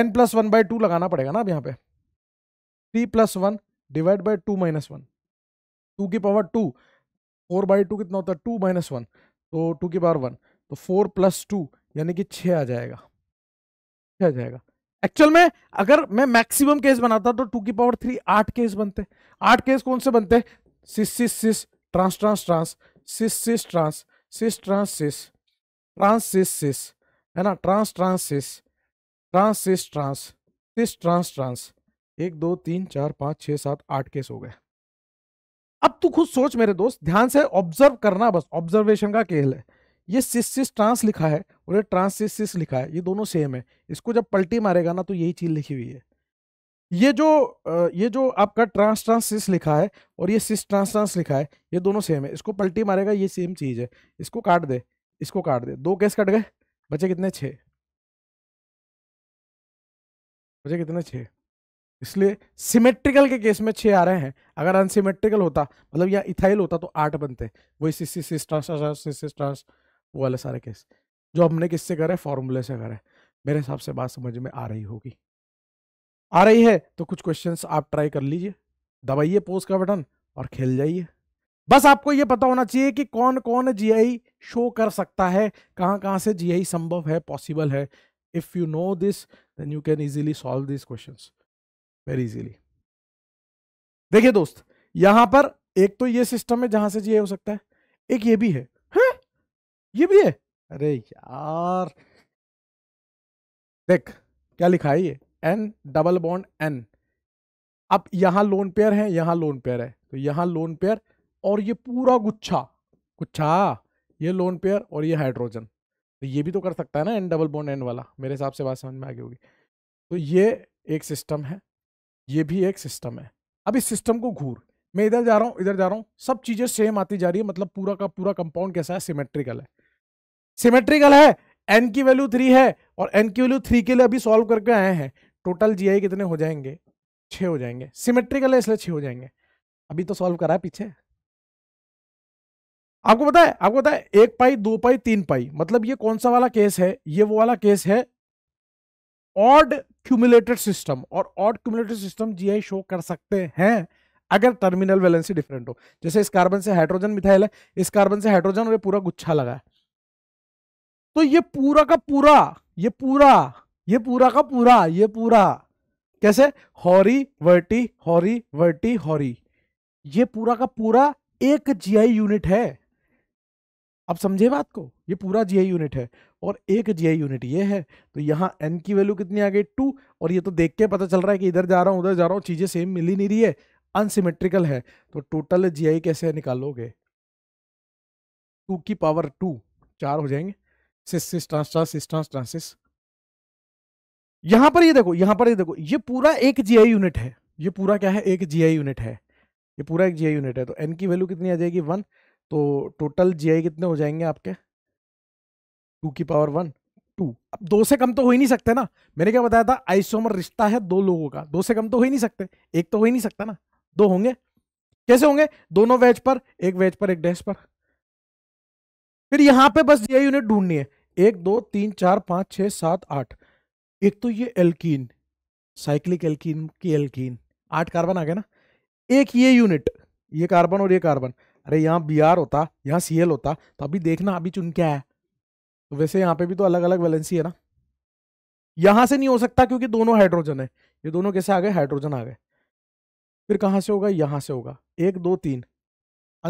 [SPEAKER 1] N plus one by two लगाना पड़ेगा ना अब यहाँ पे three plus one divide by two minus one two की power two four by two कितना होता है टू माइनस वन तो टू की पावर वन तो फोर प्लस टू यानी कि छ आ जाएगा छ आ जाएगा एक्चुअल में अगर मैं मैक्सिमम केस बनाता तो टू की पावर थ्री आठ केस बनते आठ केस कौन से बनते cis cis cis trans trans trans cis cis trans cis trans cis trans cis cis है ना trans trans cis trans cis trans cis trans trans एक दो तीन चार पाँच छः सात आठ केस हो गए अब तू खुद सोच मेरे दोस्त ध्यान से ऑब्जर्व करना बस ऑब्जर्वेशन का खेल है ये सिस सिस ट्रांस लिखा है और ये ट्रांस सिस सिस लिखा है ये दोनों सेम है इसको जब पलटी मारेगा ना तो यही चीज़ लिखी हुई है ये जो ये जो आपका ट्रांस ट्रांस सिस लिखा है और ये सिस ट्रांस ट्रांस लिखा है ये दोनों सेम है इसको पलटी मारेगा ये सेम चीज़ है इसको काट दे इसको काट दे दो केस कट गए बचे कितने छः बचे कितने छः इसलिए सिमेट्रिकल के केस में छः आ रहे हैं अगर अनसिमेट्रिकल होता मतलब यहाँ इथाइल होता तो आठ बनते वही cis cis trans trans cis cis trans वो वाले सारे केस जो हमने किससे करे फॉर्मूले से करे मेरे हिसाब से बात समझ में आ रही होगी आ रही है तो कुछ क्वेश्चंस आप ट्राई कर लीजिए दबाइए पोज का बटन और खेल जाइए बस आपको ये पता होना चाहिए कि कौन कौन जीआई शो कर सकता है कहाँ कहाँ से जीआई संभव है पॉसिबल है if you know this then you can easily solve this question very easily देखिए दोस्त यहां पर एक तो ये सिस्टम है जहां से जीआई हो सकता है एक ये भी है, है? ये भी है अरे यार देख क्या लिखा है ये एन डबल बॉन्ड एन अब यहां लोन पेयर है यहां लोन पेयर है तो यहां लोन पेयर और ये पूरा गुच्छा गुच्छा ये लोन पेयर और ये हाइड्रोजन तो ये भी तो कर सकता है ना एन डबल बॉन्ड एन वाला मेरे हिसाब से बात समझ में आ गई होगी तो ये एक सिस्टम है ये भी एक सिस्टम है अब इस सिस्टम को घूर मैं इधर जा रहा हूँ इधर जा रहा हूँ सब चीज़ें सेम आती जा रही है मतलब पूरा का पूरा कंपाउंड कैसा है सिमेट्रिकल है सिमेट्रिकल है एन की वैल्यू थ्री है और एन की वैल्यू थ्री के लिए अभी सॉल्व करके आए हैं टोटल जीआई कितने हो जाएंगे छः हो जाएंगे सिमेट्रिकल है इसलिए छः हो जाएंगे अभी तो सॉल्व करा है पीछे आपको पता है आपको पता है एक पाई दो पाई तीन पाई मतलब ये कौन सा वाला केस है ये वो वाला केस है ऑड क्यूमुलेटेड सिस्टम और odd cumulated system GI show कर सकते हैं अगर टर्मिनल वैलेंसी डिफरेंट हो जैसे इस कार्बन से हाइड्रोजन मिथाइल है इस कार्बन से हाइड्रोजन और ये पूरा गुच्छा लगा है तो ये पूरा का पूरा ये पूरा ये पूरा का पूरा ये पूरा कैसे हॉरी वर्टी हॉरी वर्टी हॉरी ये पूरा का पूरा एक जीआई यूनिट है अब समझे बात को ये पूरा जीआई यूनिट है और एक जीआई यूनिट ये है तो यहाँ एन की वैल्यू कितनी आ गई टू और ये तो देख के पता चल रहा है कि इधर जा रहा हूँ उधर जा रहा हूँ चीज़ें सेम मिल ही नहीं रही है अनसिमेट्रिकल है तो टोटल जी कैसे निकालोगे टू की पावर टू चार हो जाएंगे cis cis trans trans cis trans trans cis यहां पर ये देखो यहां पर ये देखो ये पूरा एक जीआई यूनिट है ये पूरा क्या है एक जीआई यूनिट है ये पूरा एक जीआई यूनिट है तो एन की वैल्यू कितनी आ जाएगी वन तो टोटल जीआई कितने हो जाएंगे आपके टू की पावर वन टू अब दो से कम तो हो ही नहीं सकते ना मैंने क्या बताया था आइसोमर रिश्ता है दो लोगों का दो से कम तो हो ही नहीं सकते एक तो हो ही नहीं सकता ना दो होंगे कैसे होंगे दोनों वेज पर एक वेज पर एक डैश पर फिर यहां पे बस जीआई यूनिट ढूंढनी है एक दो तीन चार पांच छह सात आठ एक तो ये एल्कीन साइक्लिक एल्कीन की एल्कीन आठ कार्बन आ गए ना एक ये यूनिट ये कार्बन और ये कार्बन अरे यहाँ बी आर होता यहाँ सी एल होता तो अभी देखना अभी चुन क्या है तो वैसे यहाँ पे भी तो अलग अलग वैलेंसी है ना यहां से नहीं हो सकता क्योंकि दोनों हाइड्रोजन है ये दोनों कैसे आ गए हाइड्रोजन आ गए फिर कहाँ से होगा यहाँ से होगा एक दो तीन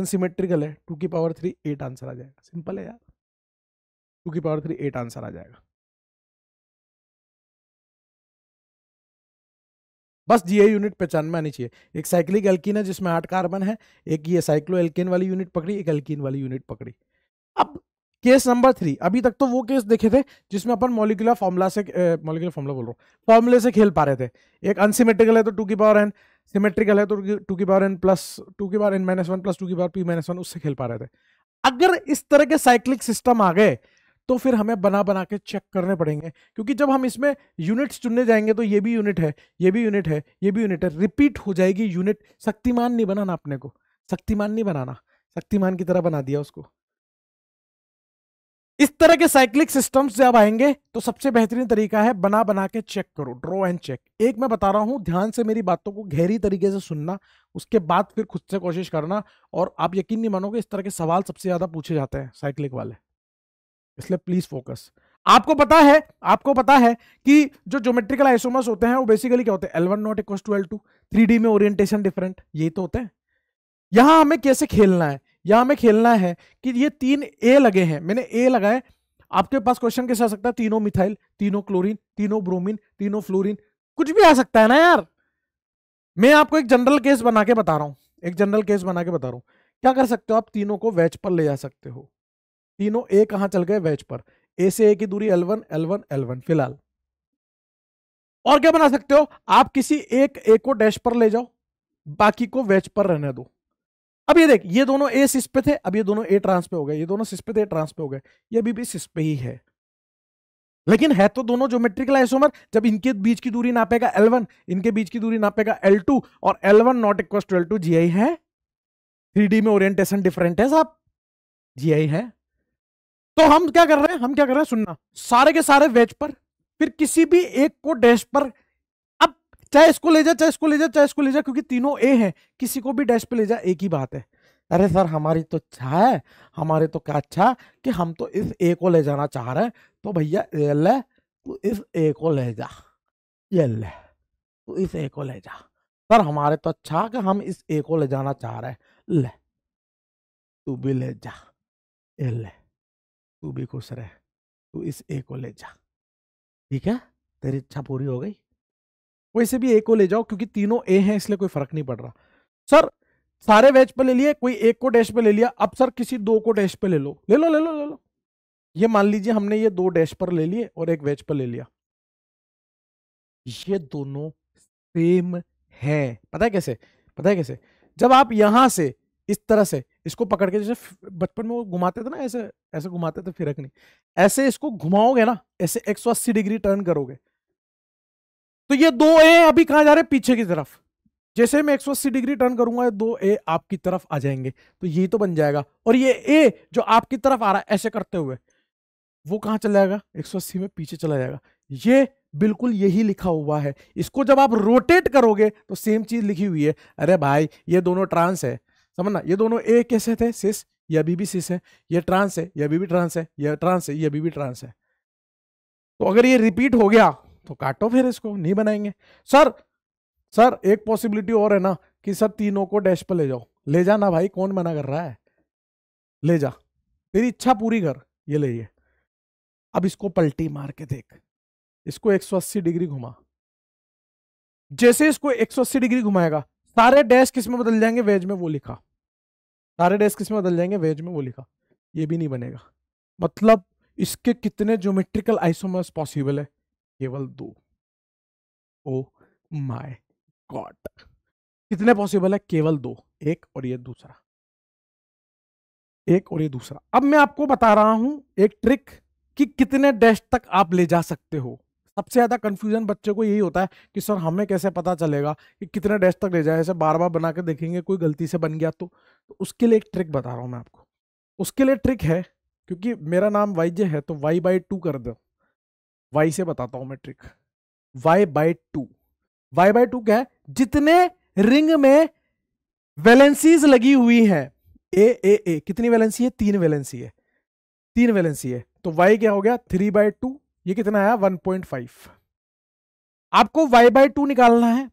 [SPEAKER 1] अनसिमेट्रिकल है टू की पावर थ्री
[SPEAKER 2] एट आंसर आ जाएगा सिंपल है यार टू की पावर थ्री एट आंसर आ जाएगा बस जी यूनिट पहचान में आनी
[SPEAKER 1] चाहिए एक साइक्लिक एल्किन है जिसमें आठ कार्बन है एक ये साइक्लो एल्किन वाली यूनिट पकड़ी एक एल्किन वाली यूनिट पकड़ी अब केस नंबर थ्री अभी तक तो वो केस देखे थे जिसमें अपन मोलिकुलर फॉर्मुला से मोलिकुलर फॉर्मुला बोल रहा हूँ फॉर्मुले से खेल पा रहे थे एक अनसीमेट्रिकल है तो टू की पावर एन सिमेट्रिकल है तो टू की पावर एन प्लस टू की power N minus one plus two की पावर पी माइनस वन उससे खेल पा रहे थे अगर इस तरह के साइक्लिक सिस्टम आ गए तो फिर हमें बना बना के चेक करने पड़ेंगे क्योंकि जब हम इसमें यूनिट्स चुनने जाएंगे तो ये भी यूनिट है ये भी यूनिट है ये भी यूनिट है रिपीट हो जाएगी यूनिट शक्तिमान नहीं बनाना अपने को शक्तिमान नहीं बनाना शक्तिमान की तरह बना दिया उसको इस तरह के साइक्लिक सिस्टम्स जब आएंगे तो सबसे बेहतरीन तरीका है बना बना के चेक करो ड्रॉ एंड चेक एक मैं बता रहा हूं ध्यान से मेरी बातों को गहरी तरीके से सुनना उसके बाद फिर खुद से कोशिश करना और आप यकीन नहीं मानोगे इस तरह के सवाल सबसे ज्यादा पूछे जाते हैं साइक्लिक वाले इसलिए प्लीज फोकस आपको पता है आपको पता है कि जो ज्योमेट्रिकल आइसोमर्स होते हैं वो बेसिकली क्या होते हैं L one not equal to L two three D में ओरिएंटेशन डिफरेंट ये तो होते हैं यहां हमें कैसे खेलना है यहां हमें खेलना है कि ये तीन ए लगे हैं मैंने ए लगाए आपके पास क्वेश्चन कैसे आ सकता है तीनों मिथाइल तीनों क्लोरीन तीनों ब्रोमिन तीनों फ्लोरिन कुछ भी आ सकता है ना यार मैं आपको एक जनरल केस बना के बता रहा हूँ एक जनरल केस बना के बता रहा हूँ क्या कर सकते हो आप तीनों को वेज पर ले जा सकते हो तीनों ए कहा चल गए वेज पर ए से ए की दूरी L one L one L one फिलहाल और क्या बना सकते हो आप किसी एक ए को डैश पर ले जाओ बाकी को वेज पर रहने दो अब ये देख ये दोनों ए सिस पे थे अब ये दोनों ए ट्रांस पे हो गए ये दोनों सिस पे थे ट्रांस पे हो गए ये अभी भी सिस पे ही है लेकिन है तो दोनों ज्योमेट्रिकल आइसोमर जब इनके बीच की दूरी नापेगा L1 इनके बीच की दूरी नापेगा L2 और L1 not equal to G I है 3D में ओरिएंटेशन डिफरेंट है साहब आई है तो हम क्या कर रहे हैं हम क्या कर रहे हैं सुनना सारे के सारे वेज पर फिर किसी भी एक को डैश पर अब चाहे इसको ले जाए चाहे इसको ले जाए चाहे इसको ले जाए क्योंकि तीनों ए हैं किसी को भी डैश पर ले जाए एक ही बात है अरे सर हमारी तो अच्छा है हमारे तो क्या अच्छा कि हम तो इस ए को ले जाना चाह रहे हैं तो भैया ये ले तू इस ए को ले जा ये ले तू इस ए को ले जा सर हमारे तो अच्छा कि हम इस ए को ले जाना चाह रहे हैं ले तू भी ले जा ये ले तू भी खुश रह तू इस ए को ले जा ठीक है तेरी इच्छा पूरी हो गई वैसे भी ए को ले जाओ क्योंकि तीनों ए हैं इसलिए कोई फर्क नहीं पड़ रहा सर सारे वेज पे ले लिए कोई एक को डैश पे ले लिया अब सर किसी दो को डैश पे ले लो ले लो ले लो ले लो ये मान लीजिए हमने ये दो डैश पर ले लिए और एक वेज पर ले लिया ये दोनों सेम है पता है कैसे पता है कैसे जब आप यहां से इस तरह से इसको पकड़ के जैसे बचपन में वो घुमाते थे ना ऐसे ऐसे घुमाते थे नहीं ऐसे इसको घुमाओगे ना ऐसे अस्सी डिग्री टर्न करोगे तो ये दो ए अभी कहा जा रहे पीछे की तरफ जैसे मैं अस्सी डिग्री टर्न करूंगा दो ए आपकी तरफ आ जाएंगे तो ये तो बन जाएगा और ये ए जो आपकी तरफ आ रहा है ऐसे करते हुए वो कहां चला जाएगा अस्सी में पीछे चला जाएगा ये बिल्कुल यही लिखा हुआ है इसको जब आप रोटेट करोगे तो सेम चीज लिखी हुई है अरे भाई ये दोनों ट्रांस है समझना ये दोनों ए कैसे थे सिस ये अभी भी सिस है ये ट्रांस है ये अभी भी ट्रांस है ये ट्रांस है ये अभी भी ट्रांस है तो अगर ये रिपीट हो गया तो काटो फिर इसको नहीं बनाएंगे सर सर एक पॉसिबिलिटी और है ना कि सर तीनों को डैश पर ले जाओ ले जा ना भाई कौन मना कर रहा है ले जा तेरी इच्छा पूरी कर ये ले ये अब इसको पलटी मार के देख इसको 180 डिग्री घुमा जैसे इसको 180 डिग्री घुमाएगा सारे डैश किस में बदल जाएंगे वेज में वो लिखा सारे डेस्क इसमें बदल जाएंगे वेज में वो लिखा ये भी नहीं बनेगा मतलब इसके कितने ज्योमेट्रिकल आइसोमर्स पॉसिबल है
[SPEAKER 2] केवल दो ओ माय गॉड कितने पॉसिबल है केवल दो एक और ये दूसरा एक और ये
[SPEAKER 1] दूसरा अब मैं आपको बता रहा हूं एक ट्रिक कि कितने डैश तक आप ले जा सकते हो सबसे ज़्यादा कन्फ्यूजन बच्चे को यही होता है कि सर हमें कैसे पता चलेगा कि कितने डैश तक ले जाए ऐसे बार बार बना के देखेंगे कोई गलती से बन गया तो, तो उसके लिए एक ट्रिक बता रहा हूँ मैं आपको उसके लिए ट्रिक है क्योंकि मेरा नाम वाई जे है तो वाई बाई टू कर दो वाई से बताता हूँ मैं trick Y by two Y by two क्या है जितने रिंग में वैलेंसीज लगी हुई हैं ए ए ए कितनी वैलेंसी है तीन वैलेंसी है तीन वैलेंसी है तो वाई क्या हो गया थ्री बाई टू ये कितना आया 1.5 आपको y बाई टू निकालना है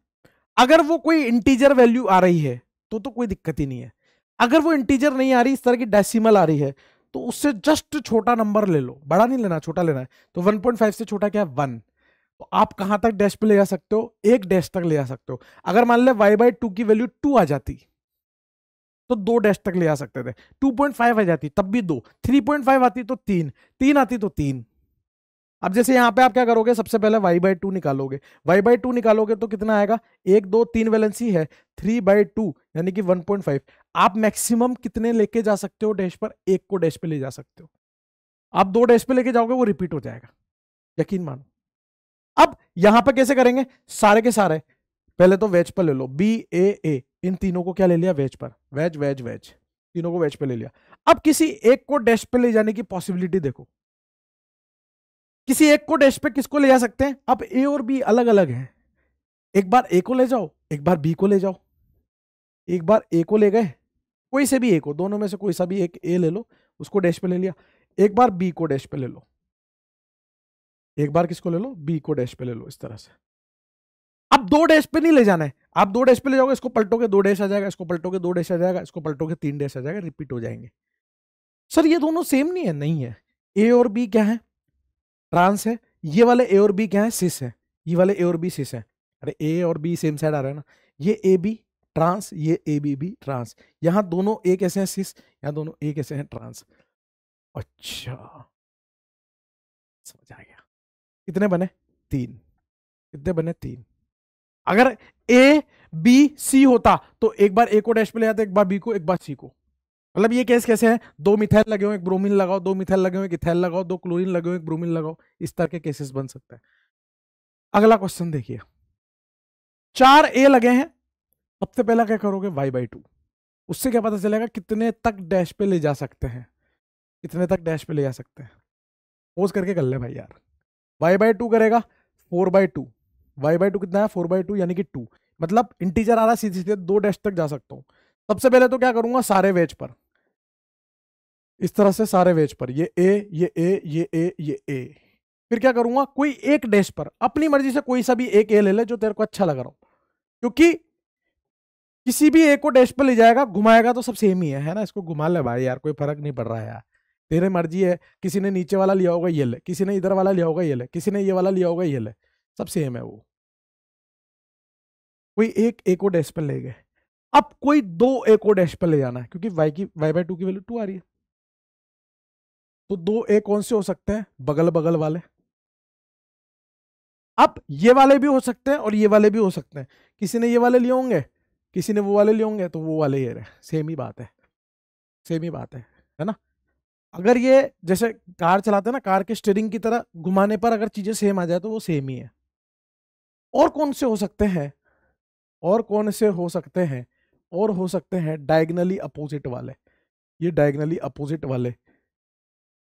[SPEAKER 1] अगर वो कोई इंटीजर वैल्यू आ रही है तो तो कोई दिक्कत ही नहीं है अगर वो इंटीजर नहीं आ रही इस तरह की डेसिमल आ रही है तो उससे जस्ट छोटा नंबर ले लो बड़ा नहीं लेना छोटा लेना है तो 1.5 से छोटा क्या है वन तो आप कहां तक डैश पे ले जा सकते हो एक डैश तक ले जा सकते हो अगर मान लें वाई बाई टू की वैल्यू टू आ जाती तो दो डैश तक ले जा सकते थे 2.5 आ जाती तब भी दो 3.5 आती तो तीन तीन आती तो तीन अब जैसे यहाँ पे आप क्या करोगे सबसे पहले वाई बाई टू निकालोगे वाई बाई टू निकालोगे तो कितना आएगा एक दो तीन वैलेंसी है थ्री बाई टू यानी कि वन पॉइंट फाइव आप मैक्सिमम कितने लेके जा सकते हो डैश पर एक को डैश पे ले जा सकते हो आप दो डैश पे लेके जाओगे वो रिपीट हो जाएगा यकीन मानो अब यहां पर कैसे करेंगे सारे के सारे पहले तो वेज पर ले लो बी ए ए इन तीनों को क्या ले लिया वेज पर वेज वेज वेज तीनों को वेज पर ले लिया अब किसी एक को डैश पर ले जाने की पॉसिबिलिटी देखो किसी एक को डैश पे किसको ले जा सकते हैं अब ए और बी अलग अलग हैं एक बार ए को ले जाओ एक बार बी को ले जाओ एक बार ए को ले गए कोई से भी ए को दोनों में से कोई सा भी एक ए ले लो उसको डैश पे ले लिया एक बार बी को डैश पे ले लो एक बार किसको ले लो बी को डैश पे ले लो इस तरह से अब दो डैश पे नहीं ले जाना है आप दो डैश पे ले जाओगे इसको पलटोगे दो डैश आ जाएगा इसको पलटोगे दो डैश आ जाएगा इसको पलटोगे तीन डैश आ जाएगा रिपीट हो जाएंगे सर ये दोनों सेम नहीं है नहीं है ए और बी क्या है ट्रांस है ये वाले ए और बी क्या है सिस है ये वाले ए और बी सिस है अरे ए और बी सेम साइड आ रहा है ना ये ए बी ट्रांस ये ए बी बी ट्रांस यहाँ दोनों ए कैसे हैं सिस यहाँ दोनों ए कैसे हैं ट्रांस
[SPEAKER 2] अच्छा समझ आ गया कितने बने तीन कितने बने तीन अगर ए बी सी
[SPEAKER 1] होता तो एक बार ए को डैश पे ले जाते एक बार बी को एक बार सी को मतलब ये केस कैसे है दो मिथाइल लगे हुए एक ब्रोमीन लगाओ दो मिथाइल लगे हुए एक इथाइल लगाओ दो क्लोरीन लगे हुए एक ब्रोमीन लगाओ इस तरह के केसेस बन सकता है अगला क्वेश्चन देखिए चार ए लगे हैं सबसे पहला क्या करोगे वाई बाई टू उससे क्या पता चलेगा कितने तक डैश पे ले जा सकते हैं कितने तक डैश पे ले जा सकते हैं पोज करके कर ले भाई यार वाई बाई टू करेगा four by two Y by two कितना है फोर बाई टू यानी कि टू मतलब इंटीजर आ रहा है सीधे सीधे दो डैश तक जा सकता हूँ सबसे पहले तो क्या करूंगा सारे वेज पर इस तरह से सारे वेज पर ये ए ये ए ये ए ये ए फिर क्या करूंगा कोई एक डैश पर अपनी मर्जी से कोई सा भी एक ए ले ले जो तेरे को अच्छा लग रहा हो क्योंकि किसी भी एक को डैश पर ले जाएगा घुमाएगा तो सब सेम ही है है ना इसको घुमा ले भाई यार कोई फर्क नहीं पड़ रहा है यार तेरे मर्जी है किसी ने नीचे वाला लिया होगा ये ले किसी ने इधर वाला लिया होगा ये ले किसी ने ये वाला लिया होगा ये ले सब सेम है वो कोई एक एक को डैश पर ले गए अब कोई दो ए को डैश पर ले जाना है क्योंकि वाई की वाई बाई टू की वैल्यू टू आ रही है तो दो ए कौन से हो सकते हैं बगल बगल वाले अब ये वाले भी हो सकते हैं और ये वाले भी हो सकते हैं किसी ने ये वाले लिए होंगे किसी ने वो वाले लिए होंगे तो वो वाले ये रहे सेम ही बात है सेम ही बात है है ना अगर ये जैसे कार चलाते हैं ना कार के स्टेरिंग की तरह घुमाने पर अगर चीज़ें सेम आ जाए तो वो सेम ही है और कौन से हो सकते हैं और कौन से हो सकते हैं और हो सकते हैं डायगनली अपोजिट वाले ये डायगनली अपोजिट वाले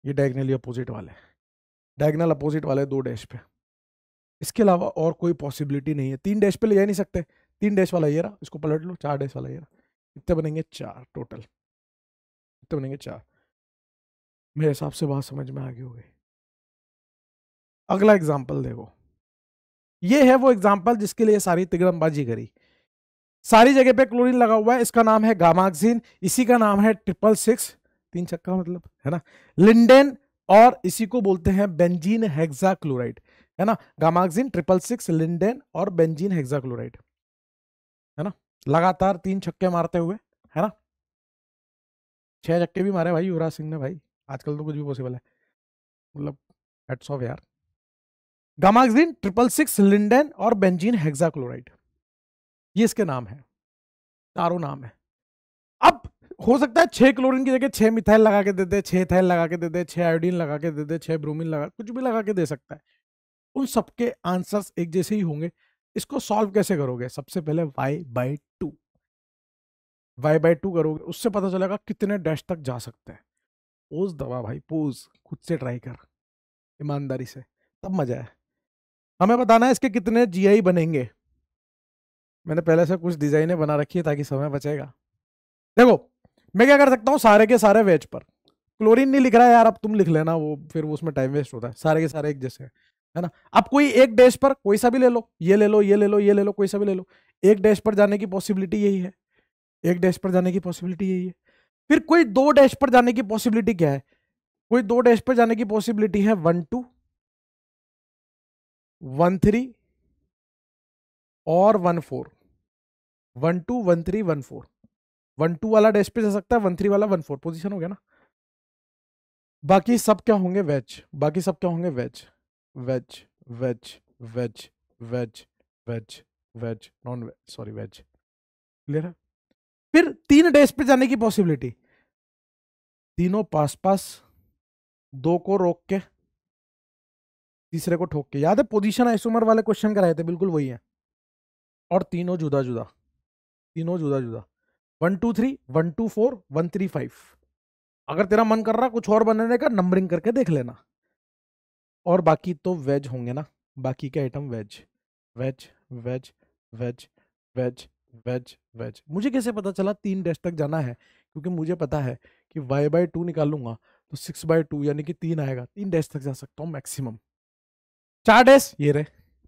[SPEAKER 1] ये डायगनली अपोजिट वाले डायगनल अपोजिट वाले दो डैश पे इसके अलावा और कोई पॉसिबिलिटी नहीं है तीन डैश पे ले जा नहीं सकते तीन डैश वाला ये रहा इसको पलट लो चार डैश वाला ये रहा इतने बनेंगे चार टोटल इतने बनेंगे चार मेरे हिसाब से बात समझ में आ गई होगी अगला एग्जाम्पल देखो ये है वो एग्जाम्पल जिसके लिए सारी तिगड़मबाजी करी सारी जगह पे क्लोरीन लगा हुआ है इसका नाम है गामाक्सिन इसी का नाम है ट्रिपल सिक्स तीन चक्का मतलब है ना लिंडेन और इसी को बोलते हैं बेंजीन हेक्सा है ना गामाक्सिन ट्रिपल सिक्स लिंडेन और बेंजीन हेक्सा है ना लगातार तीन छक्के मारते हुए है ना छह छक्के भी मारे भाई युवराज सिंह ने भाई आजकल तो कुछ भी पॉसिबल है मतलब हेट्स ऑफ यार गामाक्सिन ट्रिपल सिक्स लिंडेन और बेंजीन हेक्सा ये इसके नाम है चारों नाम है हो सकता है छह क्लोरीन की जगह छह मिथाइल लगा के दे दे छह थैल लगा के दे दे छह आयोडीन लगा के दे दे छह ब्रोमीन लगा कुछ भी लगा के दे सकता है उन सबके आंसर्स एक जैसे ही होंगे इसको सॉल्व कैसे करोगे सबसे पहले Y by two Y by two करोगे उससे पता चलेगा कितने डैश तक जा सकते हैं पोज दबा भाई पोज खुद से ट्राई कर ईमानदारी से तब मजा है हमें बताना है इसके कितने जीआई बनेंगे मैंने पहले से कुछ डिजाइनें बना रखी है ताकि समय बचेगा देखो मैं क्या कर सकता हूँ सारे के सारे वेज पर क्लोरीन नहीं लिख रहा है यार अब तुम लिख लेना वो फिर उसमें टाइम वेस्ट होता है सारे के सारे एक जैसे है ना अब कोई एक डैश पर कोई सा भी ले लो ये ले लो ये ले लो ये ले लो कोई सा भी ले लो एक डैश पर जाने की पॉसिबिलिटी यही है एक डैश पर जाने की पॉसिबिलिटी यही है फिर कोई दो डैश पर जाने की पॉसिबिलिटी क्या
[SPEAKER 2] है कोई दो डैश पर जाने की पॉसिबिलिटी है वन टू वन थ्री और one four one two
[SPEAKER 1] one three one four one two वाला डैश पे जा सकता है वन थ्री वाला वन फोर पोजिशन हो गया ना बाकी सब क्या होंगे वेज बाकी सब क्या होंगे veg veg veg veg veg veg veg non veg sorry veg clear है फिर तीन डैश पे जाने की पॉसिबिलिटी तीनों पास पास दो को रोक के तीसरे को ठोक के याद है पोजीशन इस उम्र वाले क्वेश्चन कराए थे बिल्कुल वही है और तीनों जुदा जुदा तीनों जुदा जुदा one two three one two four one three five अगर तेरा मन कर रहा कुछ और बनाने का नंबरिंग करके देख लेना और बाकी तो वेज होंगे ना बाकी के item veg veg veg veg veg veg veg मुझे कैसे पता चला तीन डैश तक जाना है क्योंकि मुझे पता है कि वाई बाय टू निकालूंगा तो सिक्स बाय टू यानी कि तीन आएगा तीन डैश तक जा सकता हूँ मैक्सिमम चार डैश ये रहे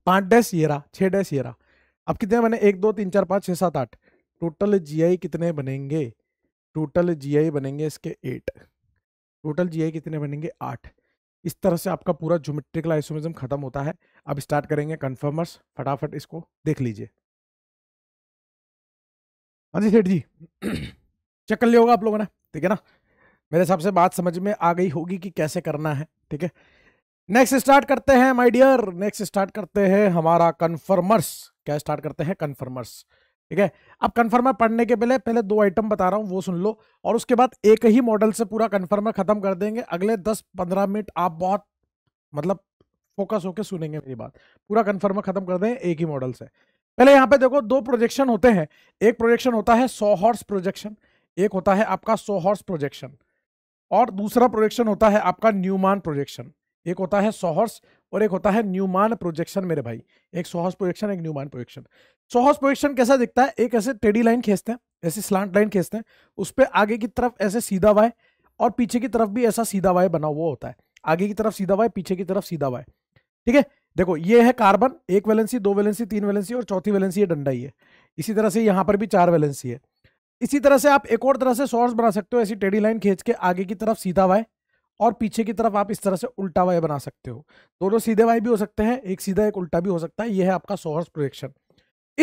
[SPEAKER 1] पांच डैश ये रहा छह डैश ये रहा अब कितने मैंने एक दो तीन चार पाँच छः सात आठ टोटल जीआई कितने बनेंगे टोटल जीआई बनेंगे इसके एट टोटल जीआई कितने बनेंगे आठ इस तरह से आपका पूरा जोमेट्रिकल आइसोमिज्म खत्म होता है अब स्टार्ट करेंगे कन्फर्मर्स फटाफट इसको देख लीजिए हाँ जी सेठ जी चेक कर लिया होगा आप लोगों ने ठीक है ना मेरे हिसाब से बात समझ में आ गई होगी कि कैसे करना है ठीक है नेक्स्ट स्टार्ट करते हैं माय डियर नेक्स्ट स्टार्ट करते हैं हमारा कन्फर्मर्स क्या स्टार्ट करते हैं कन्फर्मर्स ठीक है अब कन्फर्मर पढ़ने के पहले पहले दो आइटम बता रहा हूँ वो सुन लो और उसके बाद एक ही मॉडल से पूरा कन्फर्मर खत्म कर देंगे अगले दस पंद्रह मिनट आप बहुत मतलब फोकस होकर सुनेंगे मेरी बात पूरा कन्फर्मर खत्म कर दें एक ही मॉडल से पहले यहाँ पे देखो दो प्रोजेक्शन होते हैं एक प्रोजेक्शन होता है सो हॉर्स प्रोजेक्शन एक होता है आपका सो हॉर्स प्रोजेक्शन और दूसरा प्रोजेक्शन होता है आपका न्यूमान प्रोजेक्शन एक होता है सोहर्स और एक होता है न्यूमान प्रोजेक्शन मेरे भाई एक सोहस प्रोजेक्शन एक न्यूमान प्रोजेक्शन सोहस प्रोजेक्शन कैसा दिखता है एक ऐसे टेडी लाइन खींचते हैं ऐसे स्लांट लाइन खींचते हैं उस पर आगे की तरफ ऐसे सीधा वाय और पीछे की तरफ भी ऐसा सीधा वाय बना हुआ होता है आगे की तरफ सीधा वाय पीछे की तरफ सीधा वाय ठीक है देखो ये है कार्बन एक वैलेंसी दो वैलेंसी तीन वैलेंसी और चौथी वैलेंसी ये डंडा ही है इसी तरह से यहाँ पर भी चार वैलेंसी है इसी तरह से आप एक और तरह से सोर्स बना सकते हो ऐसी टेडी लाइन खींच के आगे की तरफ सीधा वाय और पीछे की तरफ आप इस तरह से उल्टा वाई बना सकते हो दोनों सीधे वाई भी हो सकते हैं एक सीधा एक उल्टा भी हो सकता है यह है आपका सोहर्स प्रोजेक्शन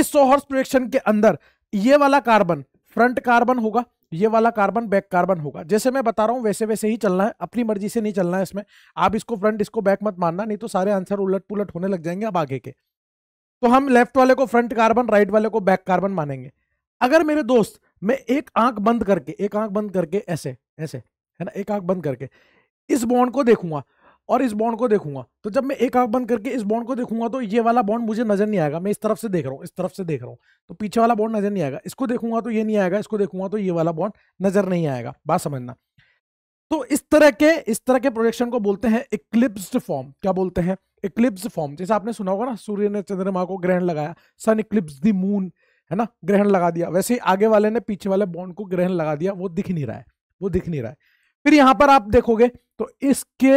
[SPEAKER 1] इस सोहर्स प्रोजेक्शन के अंदर ये वाला कार्बन फ्रंट कार्बन होगा ये वाला कार्बन बैक कार्बन होगा जैसे मैं बता रहा हूँ वैसे वैसे ही चलना है अपनी मर्जी से नहीं चलना है इसमें आप इसको फ्रंट इसको बैक मत मानना नहीं तो सारे आंसर उलट पुलट होने लग जाएंगे अब आगे के तो हम लेफ्ट वाले को फ्रंट कार्बन राइट वाले को बैक कार्बन मानेंगे अगर मेरे दोस्त मैं एक आंख बंद करके एक आंख बंद करके ऐसे ऐसे है ना एक आंख बंद करके इस बॉन्ड को देखूंगा और इस बॉन्ड को देखूंगा तो जब मैं एक आंख बंद करके इस बॉन्ड को देखूंगा तो ये वाला बॉन्ड मुझे नजर नहीं आएगा मैं इस तरफ से देख रहा हूँ इस तरफ से देख रहा हूँ तो पीछे वाला बॉन्ड नजर नहीं आएगा इसको देखूंगा तो ये नहीं आएगा इसको देखूंगा तो ये वाला बॉन्ड नजर नहीं आएगा बात समझना तो इस तरह के इस तरह के प्रोजेक्शन को बोलते हैं इक्लिप्स फॉर्म क्या बोलते हैं इक्लिप्स फॉर्म जैसे आपने सुना होगा ना सूर्य ने चंद्रमा को ग्रहण लगाया सन इक्लिप्स दी मून है ना ग्रहण लगा दिया वैसे ही आगे वाले ने पीछे वाले बॉन्ड को ग्रहण लगा दिया वो दिख नहीं रहा है वो दिख नहीं रहा है फिर यहां पर आप देखोगे तो इसके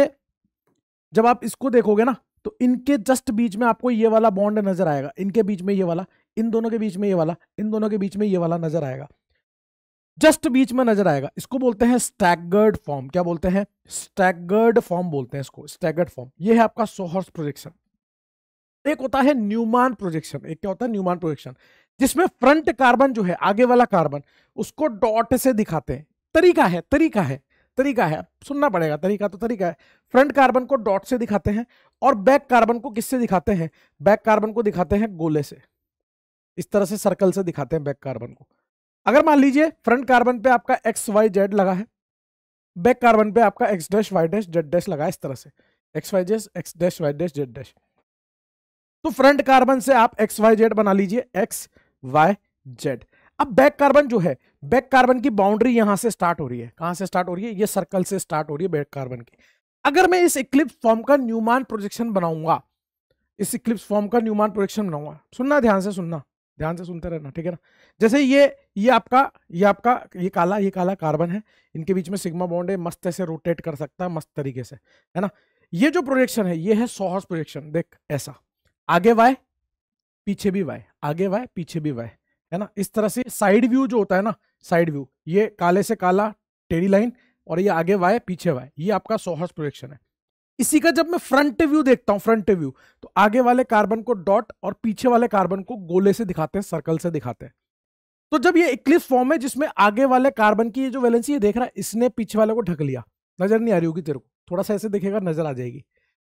[SPEAKER 1] जब आप इसको देखोगे ना तो इनके जस्ट बीच में आपको ये वाला बॉन्ड नजर आएगा इनके बीच में ये वाला इन दोनों के बीच में ये वाला इन दोनों के बीच में ये वाला नजर आएगा जस्ट बीच में नजर आएगा इसको बोलते हैं स्टैगर्ड फॉर्म क्या बोलते हैं स्टैगर्ड फॉर्म बोलते हैं इसको स्टैगर्ड फॉर्म ये है आपका सोहर्स प्रोजेक्शन एक होता है न्यूमान प्रोजेक्शन एक क्या होता है न्यूमान प्रोजेक्शन जिसमें फ्रंट कार्बन जो है आगे वाला कार्बन उसको डॉट से दिखाते हैं तरीका है तरीका है तरीका है सुनना पड़ेगा तरीका तो तरीका है फ्रंट कार्बन को डॉट से दिखाते हैं और बैक कार्बन को किससे दिखाते हैं बैक कार्बन को दिखाते हैं गोले से इस तरह से सर्कल से दिखाते हैं बैक कार्बन को अगर मान लीजिए फ्रंट कार्बन पे आपका एक्स वाई जेड लगा है बैक कार्बन पे आपका x dash y dash z dash लगा है इस तरह से x y dash x dash y dash z dash तो फ्रंट कार्बन से आप एक्स वाई जेड बना लीजिए एक्स वाई जेड अब बैक कार्बन जो है बैक कार्बन की बाउंड्री यहां से स्टार्ट हो रही है कहां से स्टार्ट हो रही है ये सर्कल से स्टार्ट हो रही है बैक कार्बन की अगर मैं इस इक्लिप्स फॉर्म का न्यूमान प्रोजेक्शन बनाऊंगा इस इक्लिप्स फॉर्म का न्यूमान प्रोजेक्शन बनाऊंगा सुनना ध्यान से सुनना ध्यान से सुनते रहना ठीक है ना जैसे ये ये आपका ये आपका ये काला ये काला कार्बन है इनके बीच में सिग्मा बॉन्ड है मस्त से रोटेट कर सकता है मस्त तरीके से है ना ये जो प्रोजेक्शन है ये है सोहस प्रोजेक्शन देख ऐसा आगे वाई पीछे भी वाई आगे वाई पीछे भी वाई है ना इस तरह से साइड व्यू जो होता है ना साइड व्यू ये काले से काला टेढ़ी लाइन और ये आगे वाय पीछे वाय ये आपका सोहर्स प्रोजेक्शन है इसी का जब मैं फ्रंट व्यू देखता हूँ फ्रंट व्यू तो आगे वाले कार्बन को डॉट और पीछे वाले कार्बन को गोले से दिखाते हैं सर्कल से दिखाते हैं तो जब ये इक्लिप्स फॉर्म है जिसमें आगे वाले कार्बन की ये जो वैलेंसी ये देख रहा है इसने पीछे वाले को ढक लिया नजर नहीं आ रही होगी तेरे को थोड़ा सा ऐसे देखेगा नजर आ जाएगी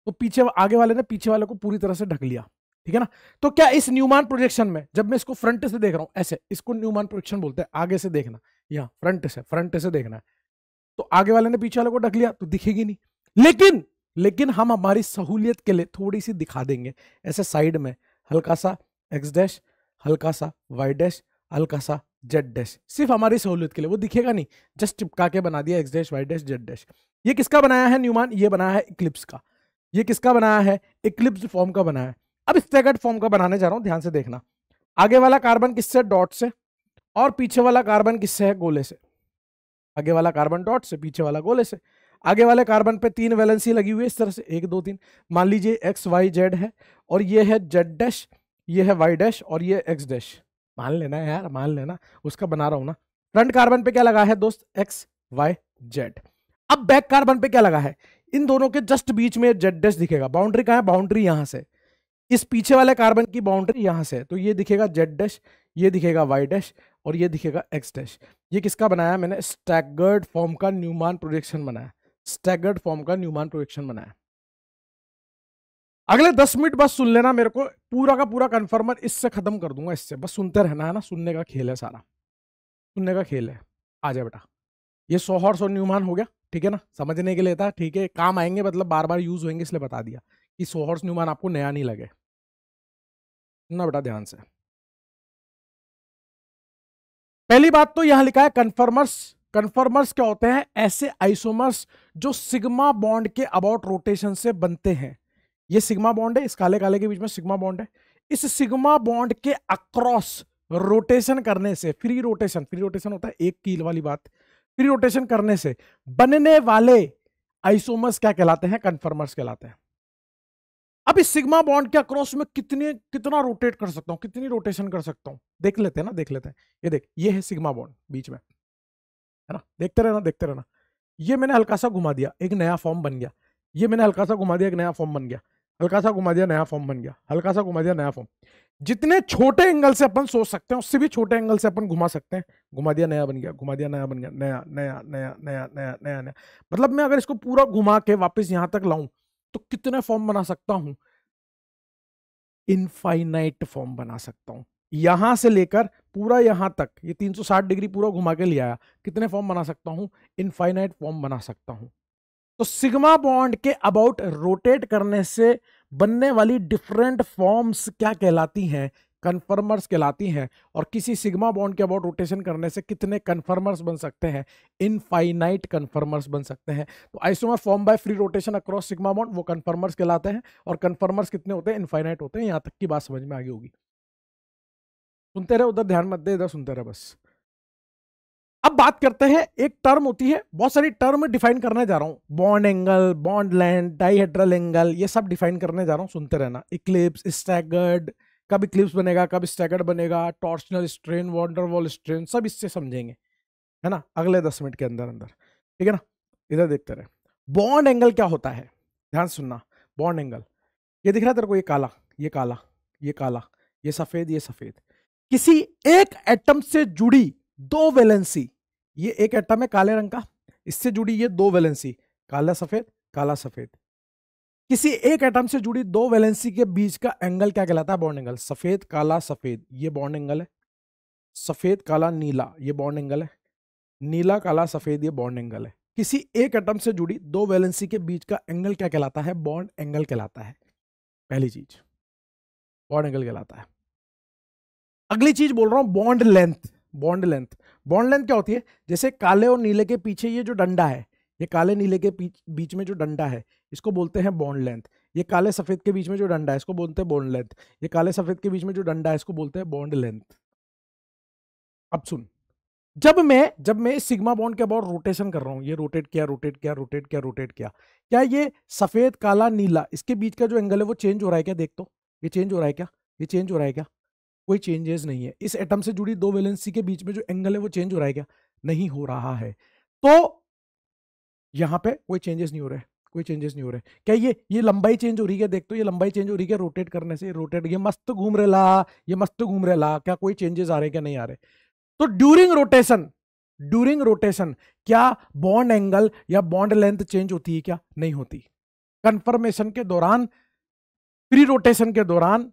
[SPEAKER 1] तो पीछे आगे वाले ने पीछे वाले को पूरी तरह से ढक लिया ठीक है ना तो क्या इस न्यूमान प्रोजेक्शन में जब मैं इसको फ्रंट से देख रहा हूँ ऐसे इसको न्यूमान प्रोजेक्शन बोलते हैं आगे से देखना यहाँ फ्रंट से फ्रंट से देखना तो आगे वाले ने पीछे वाले को ढक लिया तो दिखेगी नहीं लेकिन लेकिन हम हमारी सहूलियत के लिए थोड़ी सी दिखा देंगे ऐसे साइड में हल्का सा एक्स डैश हल्का सा वाई डैश हल्का सा जेड डैश सिर्फ हमारी सहूलियत के लिए वो दिखेगा नहीं जस्ट चिपका के बना दिया x dash y dash z dash ये किसका बनाया है न्यूमान ये बनाया है इक्लिप्स का ये किसका बनाया है इक्लिप्स फॉर्म का बनाया है अब स्टेगर्ड फॉर्म का बनाने जा रहा हूं ध्यान से देखना आगे वाला कार्बन किससे डॉट से और पीछे वाला कार्बन किससे है गोले से आगे वाला कार्बन डॉट से पीछे वाला गोले से आगे वाले कार्बन पे तीन वैलेंसी लगी हुई है इस तरह से एक दो तीन मान लीजिए एक्स वाई जेड है और ये है जेड डैश ये है वाई डैश और ये एक्स डैश मान लेना यार मान लेना उसका बना रहा हूं ना फ्रंट कार्बन पे क्या लगा है दोस्त एक्स वाई जेड अब बैक कार्बन पे क्या लगा है इन दोनों के जस्ट बीच में जेड डैश दिखेगा बाउंड्री कहा है बाउंड्री यहां से इस पीछे वाले कार्बन की बाउंड्री यहाँ से तो ये दिखेगा जेड डैश ये दिखेगा वाई डैश और ये दिखेगा एक्स डैश ये किसका बनाया मैंने स्टैगर्ड फॉर्म का न्यूमान प्रोजेक्शन बनाया स्टैगर्ड फॉर्म का न्यूमान प्रोजेक्शन बनाया अगले दस मिनट बस सुन लेना मेरे को पूरा का पूरा कन्फर्मर इससे खत्म कर दूंगा इससे बस सुनते रहना है ना सुनने का खेल है सारा सुनने का खेल है आ जाए बेटा ये सोहर सो और न्यूमान हो गया ठीक है ना समझने के लिए था ठीक है काम आएंगे मतलब बार बार यूज होंगे इसलिए बता दिया कि सौ न्यूमान आपको नया नहीं लगे
[SPEAKER 2] सुनना बेटा ध्यान से पहली बात तो यहां लिखा है कन्फर्मर्स कन्फर्मर्स क्या होते हैं ऐसे आइसोमर्स
[SPEAKER 1] जो सिग्मा बॉन्ड के अबाउट रोटेशन से बनते हैं ये सिग्मा बॉन्ड है इस काले काले के बीच में सिग्मा बॉन्ड है इस सिग्मा बॉन्ड के अक्रॉस रोटेशन करने से फ्री रोटेशन फ्री रोटेशन होता है एक कील वाली बात फ्री रोटेशन करने से बनने वाले आइसोमर्स क्या कहलाते हैं कन्फर्मर्स कहलाते हैं अब इस सिग्मा बॉन्ड के अक्रॉस में कितने कितना रोटेट कर सकता हूँ कितनी रोटेशन कर सकता हूँ देख लेते हैं ना देख लेते हैं ये देख ये है सिग्मा बॉन्ड बीच में है ना देखते रहना देखते रहना ये मैंने हल्का सा घुमा दिया एक नया फॉर्म बन गया ये मैंने हल्का सा घुमा दिया एक नया फॉर्म बन गया हल्का सा घुमा दिया नया फॉर्म बन गया हल्का सा घुमा दिया नया फॉर्म जितने छोटे एंगल से अपन सोच सकते हैं उससे भी छोटे एंगल से अपन घुमा सकते हैं घुमा दिया नया बन गया घुमा दिया नया बन गया नया नया नया नया नया नया नया मतलब मैं अगर इसको पूरा घुमा के वापस यहां तक लाऊं तो कितने फॉर्म बना सकता हूं इनफाइनाइट फॉर्म बना सकता हूं यहां से लेकर पूरा यहां तक ये 360 डिग्री पूरा घुमा के ले आया कितने फॉर्म बना सकता हूं इनफाइनाइट फॉर्म बना सकता हूं तो सिग्मा बॉन्ड के अबाउट रोटेट करने से बनने वाली डिफरेंट फॉर्म्स क्या कहलाती हैं कन्फर्मर्स कहलाती हैं और किसी सिग्मा बॉन्ड के अबाउट रोटेशन करने से कितने कन्फर्मर्स बन सकते हैं इनफाइनाइट कन्फर्मर्स बन सकते हैं तो isomer form by free rotation across sigma bond वो कन्फर्मर्स कहलाते हैं और कन्फर्मर्स कितने होते हैं इनफाइनाइट होते हैं यहाँ तक की बात समझ में आगे होगी सुनते रहे उधर ध्यान मत दे इधर सुनते रहे बस अब बात करते हैं एक टर्म होती है बहुत सारी टर्म डिफाइन करने जा रहा हूँ bond angle bond length dihedral angle ये सब डिफाइन करने जा रहा हूँ सुनते रहना इक्लिप्स स्टैगर्ड कभी क्लिप्स बनेगा कभी स्टैगर्ड बनेगा टॉर्शनल स्ट्रेन वॉन्डरवॉल स्ट्रेन सब इससे समझेंगे है ना अगले दस मिनट के अंदर अंदर ठीक है ना इधर देखते रहे बॉन्ड एंगल क्या होता है ध्यान सुनना बॉन्ड एंगल ये दिख रहा है तेरे को ये काला ये काला ये काला ये सफ़ेद ये सफ़ेद किसी एक एटम से जुड़ी दो वैलेंसी ये एक एटम है काले रंग का इससे जुड़ी ये दो वैलेंसी काला सफ़ेद काला सफ़ेद किसी एक एटम से जुड़ी दो वैलेंसी के बीच का एंगल क्या कहलाता है बॉन्ड एंगल सफेद काला सफेद ये बॉन्ड एंगल है सफेद काला नीला ये बॉन्ड एंगल है नीला काला सफेद ये बॉन्ड एंगल है किसी एक एटम से जुड़ी दो वैलेंसी के बीच का एंगल क्या कहलाता है बॉन्ड एंगल कहलाता है पहली चीज बॉन्ड एंगल कहलाता है अगली चीज बोल रहा हूं bond length bond length bond length क्या होती है जैसे काले और नीले के पीछे ये जो डंडा है ये काले नीले के बीच में जो डंडा है इसको बोलते हैं बॉन्ड लेंथ ये काले सफ़ेद के बीच में जो डंडा है इसको बोलते हैं बॉन्ड लेंथ ये काले सफ़ेद के बीच में जो डंडा है इसको बोलते हैं बॉन्ड लेंथ अब सुन जब मैं जब मैं इस सिग्मा बॉन्ड के अबाउट रोटेशन कर रहा हूं ये रोटेट किया रोटेट किया रोटेट किया रोटेट किया क्या ये सफ़ेद काला नीला इसके बीच का जो एंगल है वो चेंज हो रहा है क्या देख दो तो, ये चेंज हो रहा है क्या ये चेंज हो रहा है क्या कोई चेंजेस नहीं है इस एटम से जुड़ी दो वेलेंसी के बीच में जो एंगल है वो चेंज हो रहा है क्या नहीं हो रहा है तो यहाँ पे कोई चेंजेस नहीं हो रहे कोई चेंजेस नहीं हो रहे क्या ये ये लंबाई चेंज हो रही है देख तो ये लंबाई चेंज हो रही है रोटेट करने से रोटेट ये मस्त घूम रहे ला ये मस्त घूम रहे ला क्या कोई चेंजेस आ रहे क्या नहीं आ रहे तो ड्यूरिंग रोटेशन ड्यूरिंग रोटेशन क्या बॉन्ड एंगल या बॉन्ड लेंथ चेंज होती है क्या नहीं होती कंफर्मेशन के दौरान प्री रोटेशन के दौरान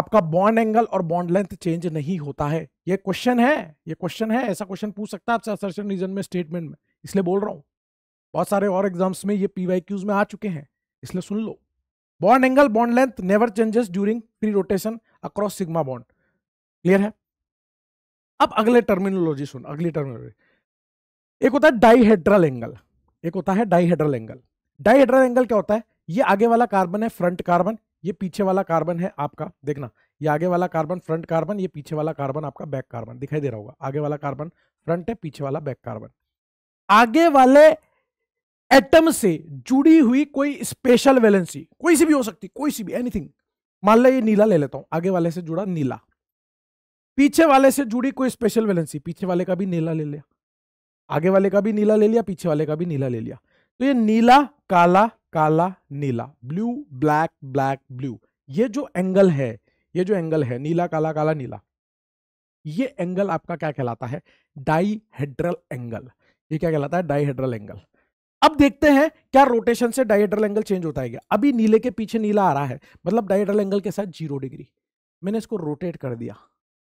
[SPEAKER 1] आपका बॉन्ड एंगल और बॉन्ड लेंथ चेंज नहीं होता है ये क्वेश्चन है ये क्वेश्चन है ऐसा क्वेश्चन पूछ सकता है आपसे असर्शन रीजन में स्टेटमेंट में इसलिए बोल रहा हूं बहुत सारे और एग्जाम्स में ये पी में आ चुके हैं इसलिए सुन लो bond angle bond length never changes during free rotation across sigma bond clear है अब अगले टर्मिनोलॉजी सुन अगली टर्मिनोलॉजी एक होता है डाईहेड्रल एंगल एक होता है डाईहेड्रल एंगल डाईहेड्रल एंगल क्या होता है ये आगे वाला कार्बन है फ्रंट कार्बन ये पीछे वाला कार्बन है आपका देखना ये आगे वाला कार्बन फ्रंट कार्बन ये पीछे वाला कार्बन आपका बैक कार्बन दिखाई दे रहा होगा आगे वाला कार्बन फ्रंट है पीछे वाला बैक कार्बन आगे वाले एटम से जुड़ी हुई कोई स्पेशल वैलेंसी कोई सी भी हो सकती कोई सी भी एनीथिंग मान लो ये नीला ले लेता हूं आगे वाले से जुड़ा नीला पीछे वाले से जुड़ी कोई स्पेशल वैलेंसी पीछे वाले का भी नीला ले लिया आगे वाले का भी नीला ले लिया पीछे वाले का भी नीला ले लिया तो ये नीला काला काला नीला ब्लू ब्लैक ब्लैक ब्लू ये जो एंगल है ये जो एंगल है नीला काला काला नीला ये एंगल आपका क्या कहलाता है डाईहेड्रल एंगल ये क्या कहलाता है डाईहेड्रल एंगल अब देखते हैं क्या रोटेशन से डायड्रल एंगल चेंज होता है क्या अभी नीले के पीछे नीला आ रहा है मतलब डायड्रल एंगल के साथ जीरो डिग्री मैंने इसको रोटेट कर दिया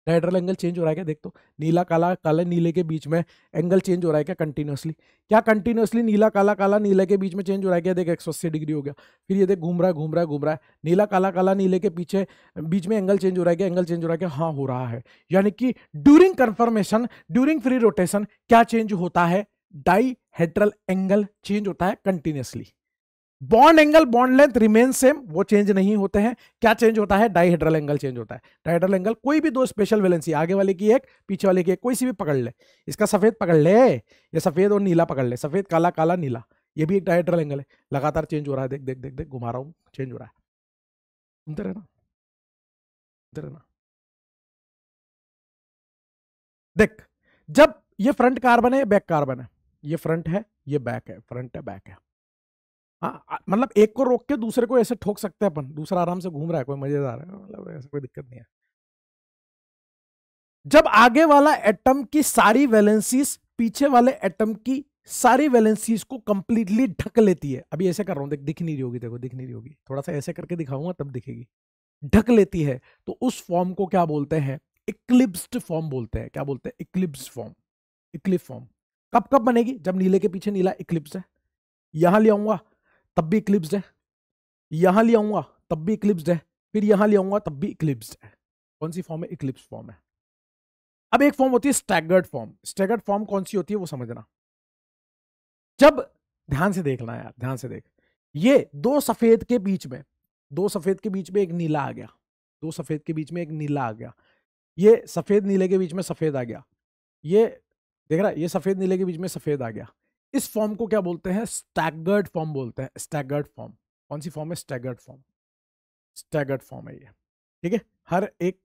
[SPEAKER 1] डायड्रल एंगल चेंज हो रहा है क्या देख तो नीला काला काला नीले के बीच में एंगल चेंज हो रहा है क्या कंटिन्यूसली क्या कंटिन्यूसली नीला काला काला नीले के बीच में चेंज हो रहा है क्या देख एक डिग्री हो गया फिर ये देख घूम रहा है घूम रहा है घूम रहा है नीला काला काला नीले के पीछे बीच में एंगल चेंज हो रहा है क्या एंगल चेंज हो रहा है क्या हाँ हो रहा है यानी कि during conformation during free rotation क्या चेंज होता है डाईहेड्रल एंगल चेंज होता है continuously bond angle bond length remain same वो चेंज नहीं होते हैं क्या चेंज होता है डाईहेड्रल एंगल चेंज होता है डाईहेड्रल एंगल कोई भी दो स्पेशल वैलेंसी आगे वाले की एक पीछे वाले की एक कोई सी भी पकड़ ले इसका सफेद पकड़ ले या सफेद और नीला पकड़ ले सफेद काला काला नीला ये भी एक
[SPEAKER 2] डाईहेड्रल एंगल है लगातार चेंज हो रहा है देख देख देख देख घुमा रहा हूँ चेंज हो रहा है सुनते रहना सुनते रहना देख जब ये फ्रंट कार्बन है बैक कार्बन है ये फ्रंट है ये बैक है फ्रंट है बैक है
[SPEAKER 1] हाँ मतलब एक को रोक के दूसरे को ऐसे ठोक सकते हैं अपन दूसरा आराम से घूम रहा है कोई मजेदार है मतलब ऐसे कोई दिक्कत नहीं है जब आगे वाला एटम की सारी वैलेंसीज पीछे वाले एटम की सारी वैलेंसीज को कंप्लीटली ढक लेती है अभी ऐसे कर रहा हूं देख दिख नहीं रही होगी देखो दिख नहीं रही होगी थोड़ा सा ऐसे करके दिखाऊंगा तब दिखेगी ढक लेती है तो उस फॉर्म को क्या बोलते हैं इक्लिप्स फॉर्म बोलते हैं क्या बोलते हैं इक्लिप्स फॉर्म इक्लिप फॉर्म कब कब बनेगी जब नीले के पीछे नीला इक्लिप्स है यहां ले आऊंगा तब भी इक्लिप्स है यहां ले आऊंगा तब भी इक्लिप्स है फिर यहां ले आऊंगा तब भी इक्लिप्स है कौन सी फॉर्म है इक्लिप्स फॉर्म है अब एक फॉर्म होती है स्टैगर्ड फॉर्म स्टैगर्ड फॉर्म कौन सी होती है वो समझना जब ध्यान से देखना यार ध्यान से देख ये दो सफेद के बीच में दो सफेद के बीच में एक नीला आ गया दो सफेद के बीच में एक नीला आ गया ये सफेद नीले के बीच में सफेद आ गया ये देख रहा है ये सफ़ेद नीले के बीच में सफ़ेद आ गया इस फॉर्म को क्या बोलते हैं स्टैगर्ड फॉर्म बोलते हैं स्टैगर्ड फॉर्म कौन सी फॉर्म है स्टैगर्ड फॉर्म स्टैगर्ड फॉर्म है ये ठीक है हर एक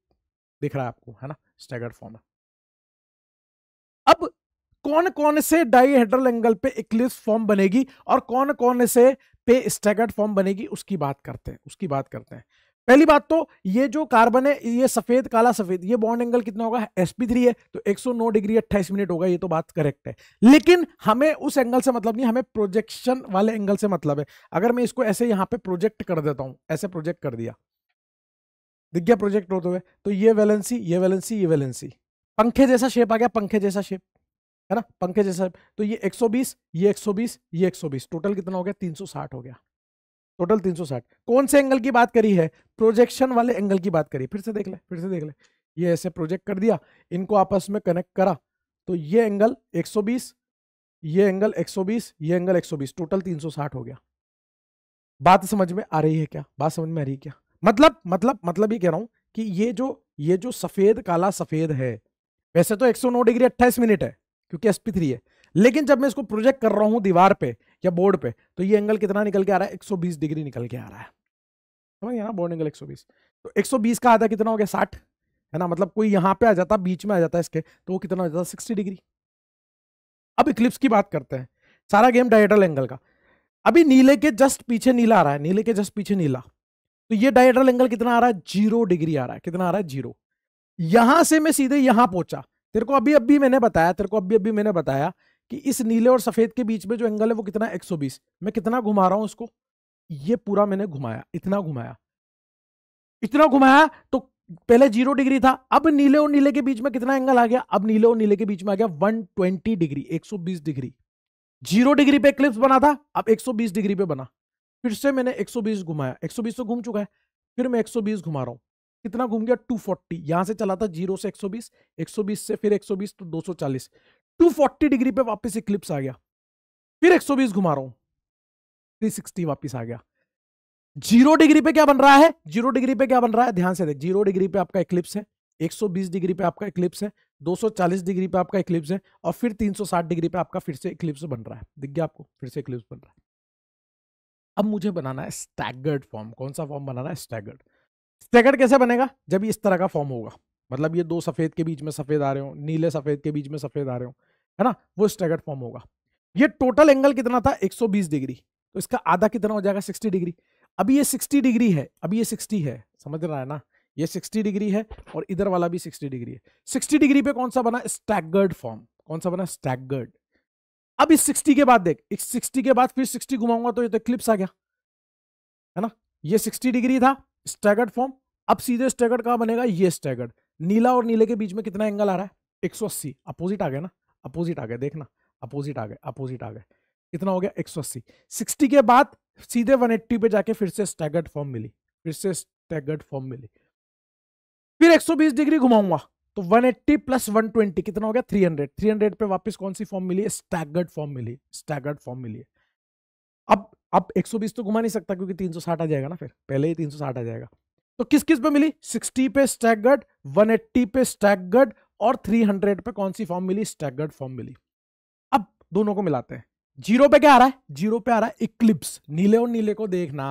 [SPEAKER 1] दिख रहा है आपको है ना स्टैगर्ड फॉर्म है अब कौन कौन से डाईहेड्रल एंगल पे इक्लिप्स फॉर्म बनेगी और कौन कौन से पे स्टैगर्ड फॉर्म बनेगी उसकी बात करते हैं उसकी बात करते हैं पहली बात तो ये जो कार्बन है ये सफेद काला सफेद ये बॉन्ड एंगल कितना होगा sp3 है तो 109 डिग्री 28 मिनट होगा ये तो बात करेक्ट है लेकिन हमें उस एंगल से मतलब नहीं हमें प्रोजेक्शन वाले एंगल से मतलब है अगर मैं इसको ऐसे यहां पे प्रोजेक्ट कर देता हूं ऐसे प्रोजेक्ट कर दिया दिख गया प्रोजेक्ट होते हुए तो ये वैलेंसी ये वैलेंसी ये वैलेंसी पंखे जैसा शेप आ गया पंखे जैसा शेप है ना पंखे जैसा तो ये एक ये एक ये एक टोटल कितना हो गया तीन हो गया टोटल 360 कौन से एंगल की बात करी है प्रोजेक्शन वाले एंगल की बात करी फिर से देख ले फिर से देख ले ये ऐसे प्रोजेक्ट कर दिया इनको आपस में कनेक्ट करा तो ये एंगल 120 ये एंगल 120 ये एंगल 120 टोटल 360 हो गया बात समझ में आ रही है क्या बात समझ में आ रही है क्या मतलब मतलब मतलब ये कह रहा हूं कि ये जो ये जो सफेद काला सफेद है वैसे तो 109 डिग्री 28 मिनट है क्योंकि एसपी थ्री है लेकिन जब मैं इसको प्रोजेक्ट कर रहा हूं दीवार पे या बोर्ड पे तो ये एंगल कितना निकल के आ रहा है 120 डिग्री निकल के आ रहा है समझ गया ना बोर्ड एंगल 120 तो 120 का आधा कितना हो गया साठ है ना मतलब कोई यहाँ पे आ जाता बीच में आ जाता इसके तो वो कितना हो जाता सिक्सटी डिग्री अब इक्लिप्स की बात करते हैं सारा गेम डायड्रल एंगल का अभी नीले के जस्ट पीछे नीला आ रहा है नीले के जस्ट पीछे नीला तो ये डायड्रल एंगल कितना आ रहा है जीरो डिग्री आ रहा है कितना आ रहा है जीरो यहां से मैं सीधे यहां पहुंचा तेरे को अभी अभी मैंने बताया तेरे को अभी अभी मैंने बताया कि इस नीले और सफ़ेद के बीच में जो एंगल है वो कितना 120 मैं कितना घुमा रहा हूँ उसको ये पूरा मैंने घुमाया इतना घुमाया इतना घुमाया तो पहले जीरो डिग्री था अब नीले और नीले के बीच में कितना एंगल आ गया अब नीले और नीले के बीच में आ गया 120 डिग्री 120 डिग्री जीरो डिग्री पे क्लिप्स बना था अब बीस डिग्री पे बना फिर से मैंने 120 घुमाया 120 तो घूम चुका है फिर मैं 120 घुमा रहा हूँ कितना घूम गया 240 यहां से चला था जीरो से 120 120 से फिर 120 तो चालीस 240 डिग्री पे वापस इक्लिप्स आ गया फिर 120 घुमा रहा हूं 360 वापस आ गया जीरो डिग्री पे क्या बन रहा है जीरो डिग्री पे क्या बन रहा है ध्यान से देख जीरो डिग्री पे आपका इक्लिप्स है 120 डिग्री पे आपका इक्लिप्स है 240 डिग्री पे आपका इक्लिप्स है और फिर 360 डिग्री पे आपका फिर से इक्लिप्स बन रहा है दिख गया आपको फिर से इक्लिप्स बन रहा है अब मुझे बनाना है स्टैगर्ड फॉर्म कौन सा फॉर्म बनाना है स्टैगर्ड स्टैगर्ड कैसे बनेगा जब इस तरह का फॉर्म होगा मतलब ये दो सफ़ेद के बीच में सफ़ेद आ रहे हो नीले सफ़ेद के बीच में सफ़ेद आ रहे हो है ना वो स्टैगर्ड फॉर्म होगा ये टोटल एंगल कितना था 120 डिग्री तो इसका आधा कितना हो जाएगा 60 डिग्री अभी ये 60 डिग्री है अभी ये 60 है समझ रहा है ना ये 60 डिग्री है और इधर वाला भी 60 डिग्री है 60 डिग्री पे कौन सा बना स्टैगर्ड फॉर्म कौन सा बना स्टैगर्ड अब इस 60 के बाद देख इस सिक्सटी के बाद फिर सिक्सटी घुमाऊंगा तो ये तो क्लिप्स आ गया है ना ये सिक्सटी डिग्री था स्टैगर्ड फॉर्म अब सीधे स्टैगर्ड कहाँ बनेगा ये स्टैगर्ड नीला और नीले के बीच में कितना एंगल आ रहा है 180 अपोजिट आ गया ना अपोजिट आ गया देखना अपोजिट आ गया अपोजिट आ गया कितना हो गया 180 60 के बाद सीधे 180 पे जाके फिर से स्टैगर्ड फॉर्म मिली फिर से स्टैगर्ड फॉर्म मिली फिर 120 डिग्री घुमाऊंगा तो 180 प्लस 120 कितना हो गया 300 300 पे वापस कौन सी फॉर्म मिली स्टैगर्ड फॉर्म मिली स्टैगर्ड फॉर्म मिली अब अब 120 तो घुमा नहीं सकता क्योंकि 360 आ जाएगा ना फिर पहले ही 360 आ जाएगा तो किस किस पे मिली 60 पे स्टैगर्ड 180 पे स्टैगर्ड और 300 पे कौन सी फॉर्म मिली स्टैगर्ड फॉर्म मिली अब दोनों को मिलाते हैं जीरो पे क्या आ रहा है जीरो पे आ रहा है इक्लिप्स नीले और नीले को देखना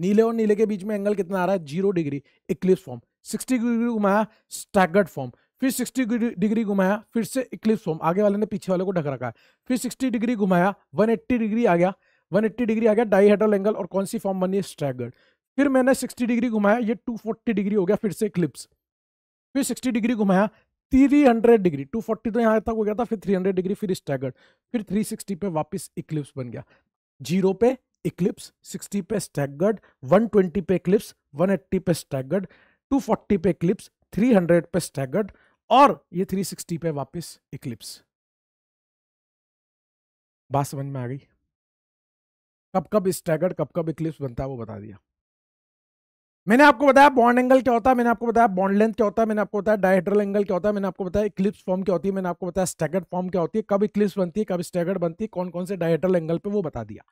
[SPEAKER 1] नीले और नीले के बीच में एंगल कितना आ रहा है zero degree eclipse form sixty degree घुमाया स्टैगर्ड फॉर्म फिर सिक्सटी डिग्री घुमाया फिर से इक्लिप्स फॉर्म आगे वाले ने पीछे वाले को ढक रखा है फिर सिक्सटी डिग्री घुमाया वन एट्टी डिग्री आ गया 180 डिग्री आ गया डाई एंगल और कौन सी फॉर्म बनी है स्ट्रैगर्ड फिर मैंने 60 डिग्री घुमाया ये 240 डिग्री हो गया फिर से क्लिप्स फिर 60 डिग्री घुमाया 300 डिग्री 240 तो यहाँ तक हो गया था फिर 300 डिग्री फिर स्टैगर्ड फिर 360 पे वापस इक्लिप्स बन गया जीरो पे इक्लिप्स 60 पे स्टैगर्ड 120 पे इक्लिप्स 180 पे स्टैगर्ड 240 पे इक्लिप्स 300 पे स्टैगर्ड और ये 360 पे वापस
[SPEAKER 2] इक्लिप्स बात समझ में आ गई कब कब स्टैगर्ड कब कब इक्लिप्स बनता है वो बता दिया मैंने आपको बताया बॉन्ड एंगल
[SPEAKER 1] क्या होता है मैंने आपको बताया बॉन्ड लेंथ क्या होता है मैंने आपको बताया डायहेड्रल एंगल क्या होता है मैंने आपको बताया इक्लिप्स फॉर्म क्या होती है मैंने आपको बताया स्टैगर्ड फॉर्म क्या होती है कब इक्लिप्स बनती है कब स्टैगर्ड बनती है कौन कौन से डायहेड्रल एंगल पे वो बता दिया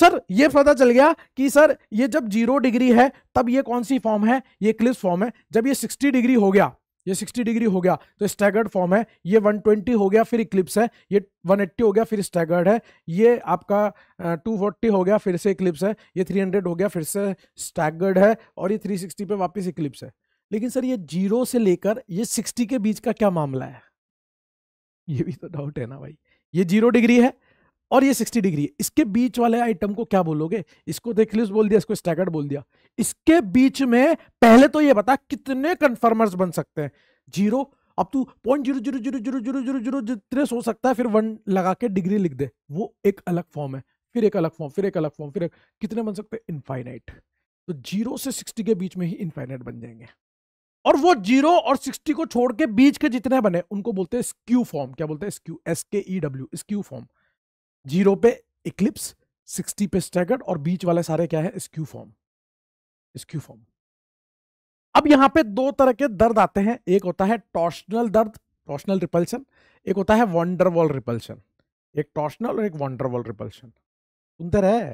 [SPEAKER 1] सर ये पता चल गया कि सर ये जब जीरो डिग्री है तब ये कौन सी फॉर्म है ये क्लिप्स फॉर्म है जब ये सिक्सटी डिग्री हो गया ये 60 डिग्री हो गया तो स्टैगर्ड फॉर्म है ये 120 हो गया फिर इक्लिप्स है ये 180 हो गया फिर स्टैगर्ड है ये आपका 240 हो गया फिर से इक्लिप्स है ये 300 हो गया फिर से स्टैगर्ड है और ये 360 पे वापस इक्लिप्स है लेकिन सर ये जीरो से लेकर ये 60 के बीच का क्या मामला है ये भी तो डाउट है ना भाई ये जीरो डिग्री है और ये 60 डिग्री है इसके बीच वाले आइटम को क्या बोलोगे इसको देख देखलिस बोल दिया इसको स्टैगर्ड बोल दिया इसके बीच में पहले तो ये बता कितने कन्फर्मर्स बन सकते हैं जीरो अब तू point zero zero zero zero zero zero zero जितने सो सकता है फिर वन लगा के डिग्री लिख दे वो एक अलग फॉर्म है फिर एक अलग फॉर्म फिर एक अलग फॉर्म फिर कितने बन सकते हैं इनफाइनाइट तो जीरो से सिक्सटी के बीच में ही इनफाइनाइट बन जाएंगे और वो जीरो और सिक्सटी को छोड़ के बीच के जितने बने उनको बोलते हैं स्क्यू फॉर्म क्या बोलते हैं स्क्यू एस के E W skew form zero पे इक्लिप्स सिक्सटी पे स्टैगर्ड और बीच वाले सारे क्या है स्क्यू फॉर्म स्क्यू फॉर्म अब यहां पे दो तरह के दर्द आते हैं एक होता है टॉर्शनल दर्द टॉर्शनल रिपल्शन एक होता है वॉन्डरवॉल रिपल्शन एक टॉर्शनल और एक वॉन्डरवॉल रिपल्शन सुनते रहे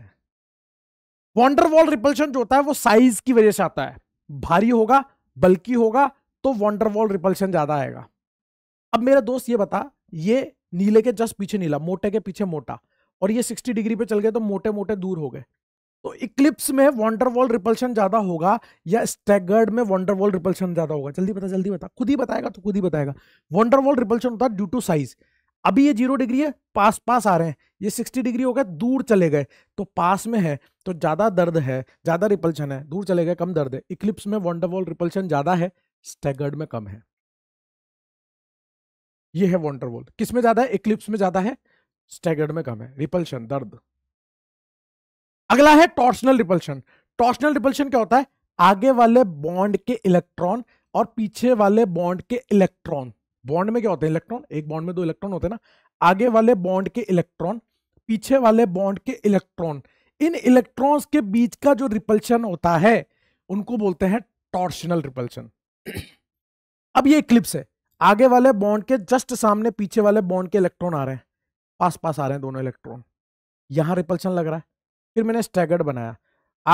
[SPEAKER 1] वॉन्डरवॉल रिपल्शन जो होता है वो साइज की वजह से आता है भारी होगा बल्कि होगा तो वॉन्डरवॉल रिपल्शन ज्यादा आएगा अब मेरा दोस्त ये बता ये नीले के जस्ट पीछे नीला मोटे के पीछे मोटा और ये 60 डिग्री पे चल गए तो मोटे मोटे दूर हो गए तो इक्लिप्स में वॉन्डरवॉल रिपल्शन ज्यादा होगा या स्टैगर्ड में वॉन्डरवॉल रिपल्शन ज्यादा होगा जल्दी बता जल्दी बता खुद ही बताएगा तो खुद ही बताएगा वॉन्डरवॉल रिपल्शन होता है ड्यू टू साइज अभी ये जीरो डिग्री है पास पास आ रहे हैं ये सिक्सटी डिग्री हो गए दूर चले गए तो पास में है तो ज्यादा दर्द है ज्यादा रिपल्शन है दूर चले गए कम दर्द है इक्लिप्स में वॉन्डरवॉल रिपल्शन ज्यादा है स्टैगर्ड में कम है ये है वॉन्टरवॉल किस में ज्यादा है इक्लिप्स में ज्यादा है स्टैगर्ड में कम है रिपल्शन दर्द अगला है टॉर्शनल रिपल्शन टॉर्शनल रिपल्शन क्या होता है आगे वाले बॉन्ड के इलेक्ट्रॉन और पीछे वाले बॉन्ड के इलेक्ट्रॉन बॉन्ड में क्या होते हैं इलेक्ट्रॉन एक बॉन्ड में दो इलेक्ट्रॉन होते हैं ना आगे वाले बॉन्ड के इलेक्ट्रॉन पीछे वाले बॉन्ड के इलेक्ट्रॉन इन इलेक्ट्रॉन्स के बीच का जो रिपल्शन होता है उनको बोलते हैं टॉर्शनल रिपल्शन [clears throat] अब ये इक्लिप्स है आगे वाले बॉन्ड के जस्ट सामने पीछे वाले बॉन्ड के इलेक्ट्रॉन आ रहे हैं पास पास आ रहे हैं दोनों इलेक्ट्रॉन यहाँ रिपल्शन लग रहा है फिर मैंने स्टैगर्ड बनाया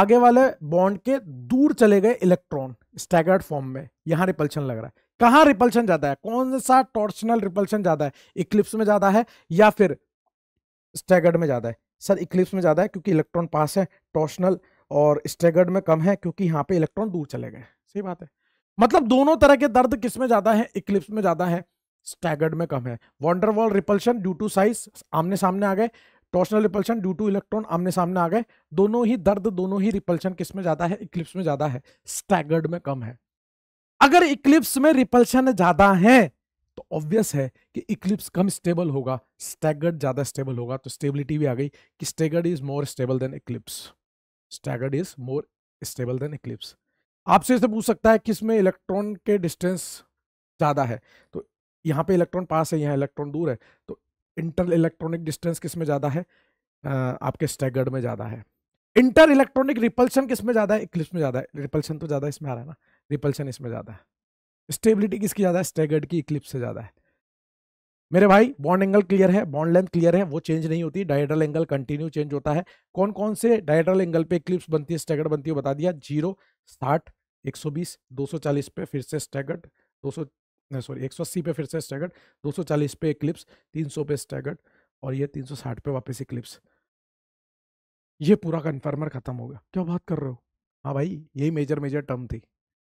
[SPEAKER 1] आगे वाले बॉन्ड के दूर चले गए इलेक्ट्रॉन स्टैगर्ड फॉर्म में यहाँ रिपल्शन लग रहा है कहाँ रिपल्शन ज्यादा है कौन सा टॉर्शनल रिपल्शन ज्यादा है इक्लिप्स में ज्यादा है या फिर स्टैगर्ड में ज्यादा है सर इक्लिप्स में ज्यादा है क्योंकि इलेक्ट्रॉन पास है टॉर्शनल और स्टैगर्ड में कम है क्योंकि यहाँ पे इलेक्ट्रॉन दूर चले गए सही बात है मतलब दोनों तरह के दर्द किस में ज्यादा है इक्लिप्स में ज्यादा है स्टैगर्ड में कम है van der Waals repulsion due to size आमने सामने आ गए torsional repulsion due to electron आमने सामने आ गए दोनों ही दर्द दोनों ही रिपल्शन किस में ज्यादा है इक्लिप्स में ज्यादा है स्टैगर्ड में कम है अगर इक्लिप्स में रिपल्शन ज्यादा है तो ऑब्वियस है कि इक्लिप्स कम स्टेबल होगा स्टैगर्ड ज्यादा स्टेबल होगा तो स्टेबिलिटी भी आ गई कि staggered is more stable than eclipse staggered is more stable than eclipse आपसे इसे पूछ सकता है किस में इलेक्ट्रॉन के डिस्टेंस ज़्यादा है तो यहाँ पे इलेक्ट्रॉन पास है यहाँ इलेक्ट्रॉन दूर है तो इंटर इलेक्ट्रॉनिक डिस्टेंस किस में ज़्यादा है आपके स्टैगर्ड में ज़्यादा है इंटर इलेक्ट्रॉनिक रिपल्शन किस में ज़्यादा है इक्लिप्स में ज़्यादा है रिपल्शन तो ज़्यादा इसमें आ रहा है ना रिपल्शन इसमें ज़्यादा है स्टेबिलिटी किसकी ज़्यादा है स्टैगर्ड की इक्लिप्स से ज़्यादा है मेरे भाई बॉन्ड एंगल क्लियर है बॉन्ड लेंथ क्लियर है वो चेंज नहीं होती डायड्रल एंगल कंटिन्यू चेंज होता है कौन कौन से डायड्रल एंगल पे इक्लिप्स बनती है स्टैगर्ड बनती है बता दिया जीरो साठ 120 240 पे फिर से स्टैगर्ड 200 सॉरी 180 पे फिर से स्टैगर्ड 240 पे क्लिप्स 300 पे स्टैगर्ड और ये 360 पे वापस क्लिप्स ये पूरा कन्फर्मर खत्म होगा क्या बात कर रहे हो हाँ भाई यही मेजर मेजर टर्म थी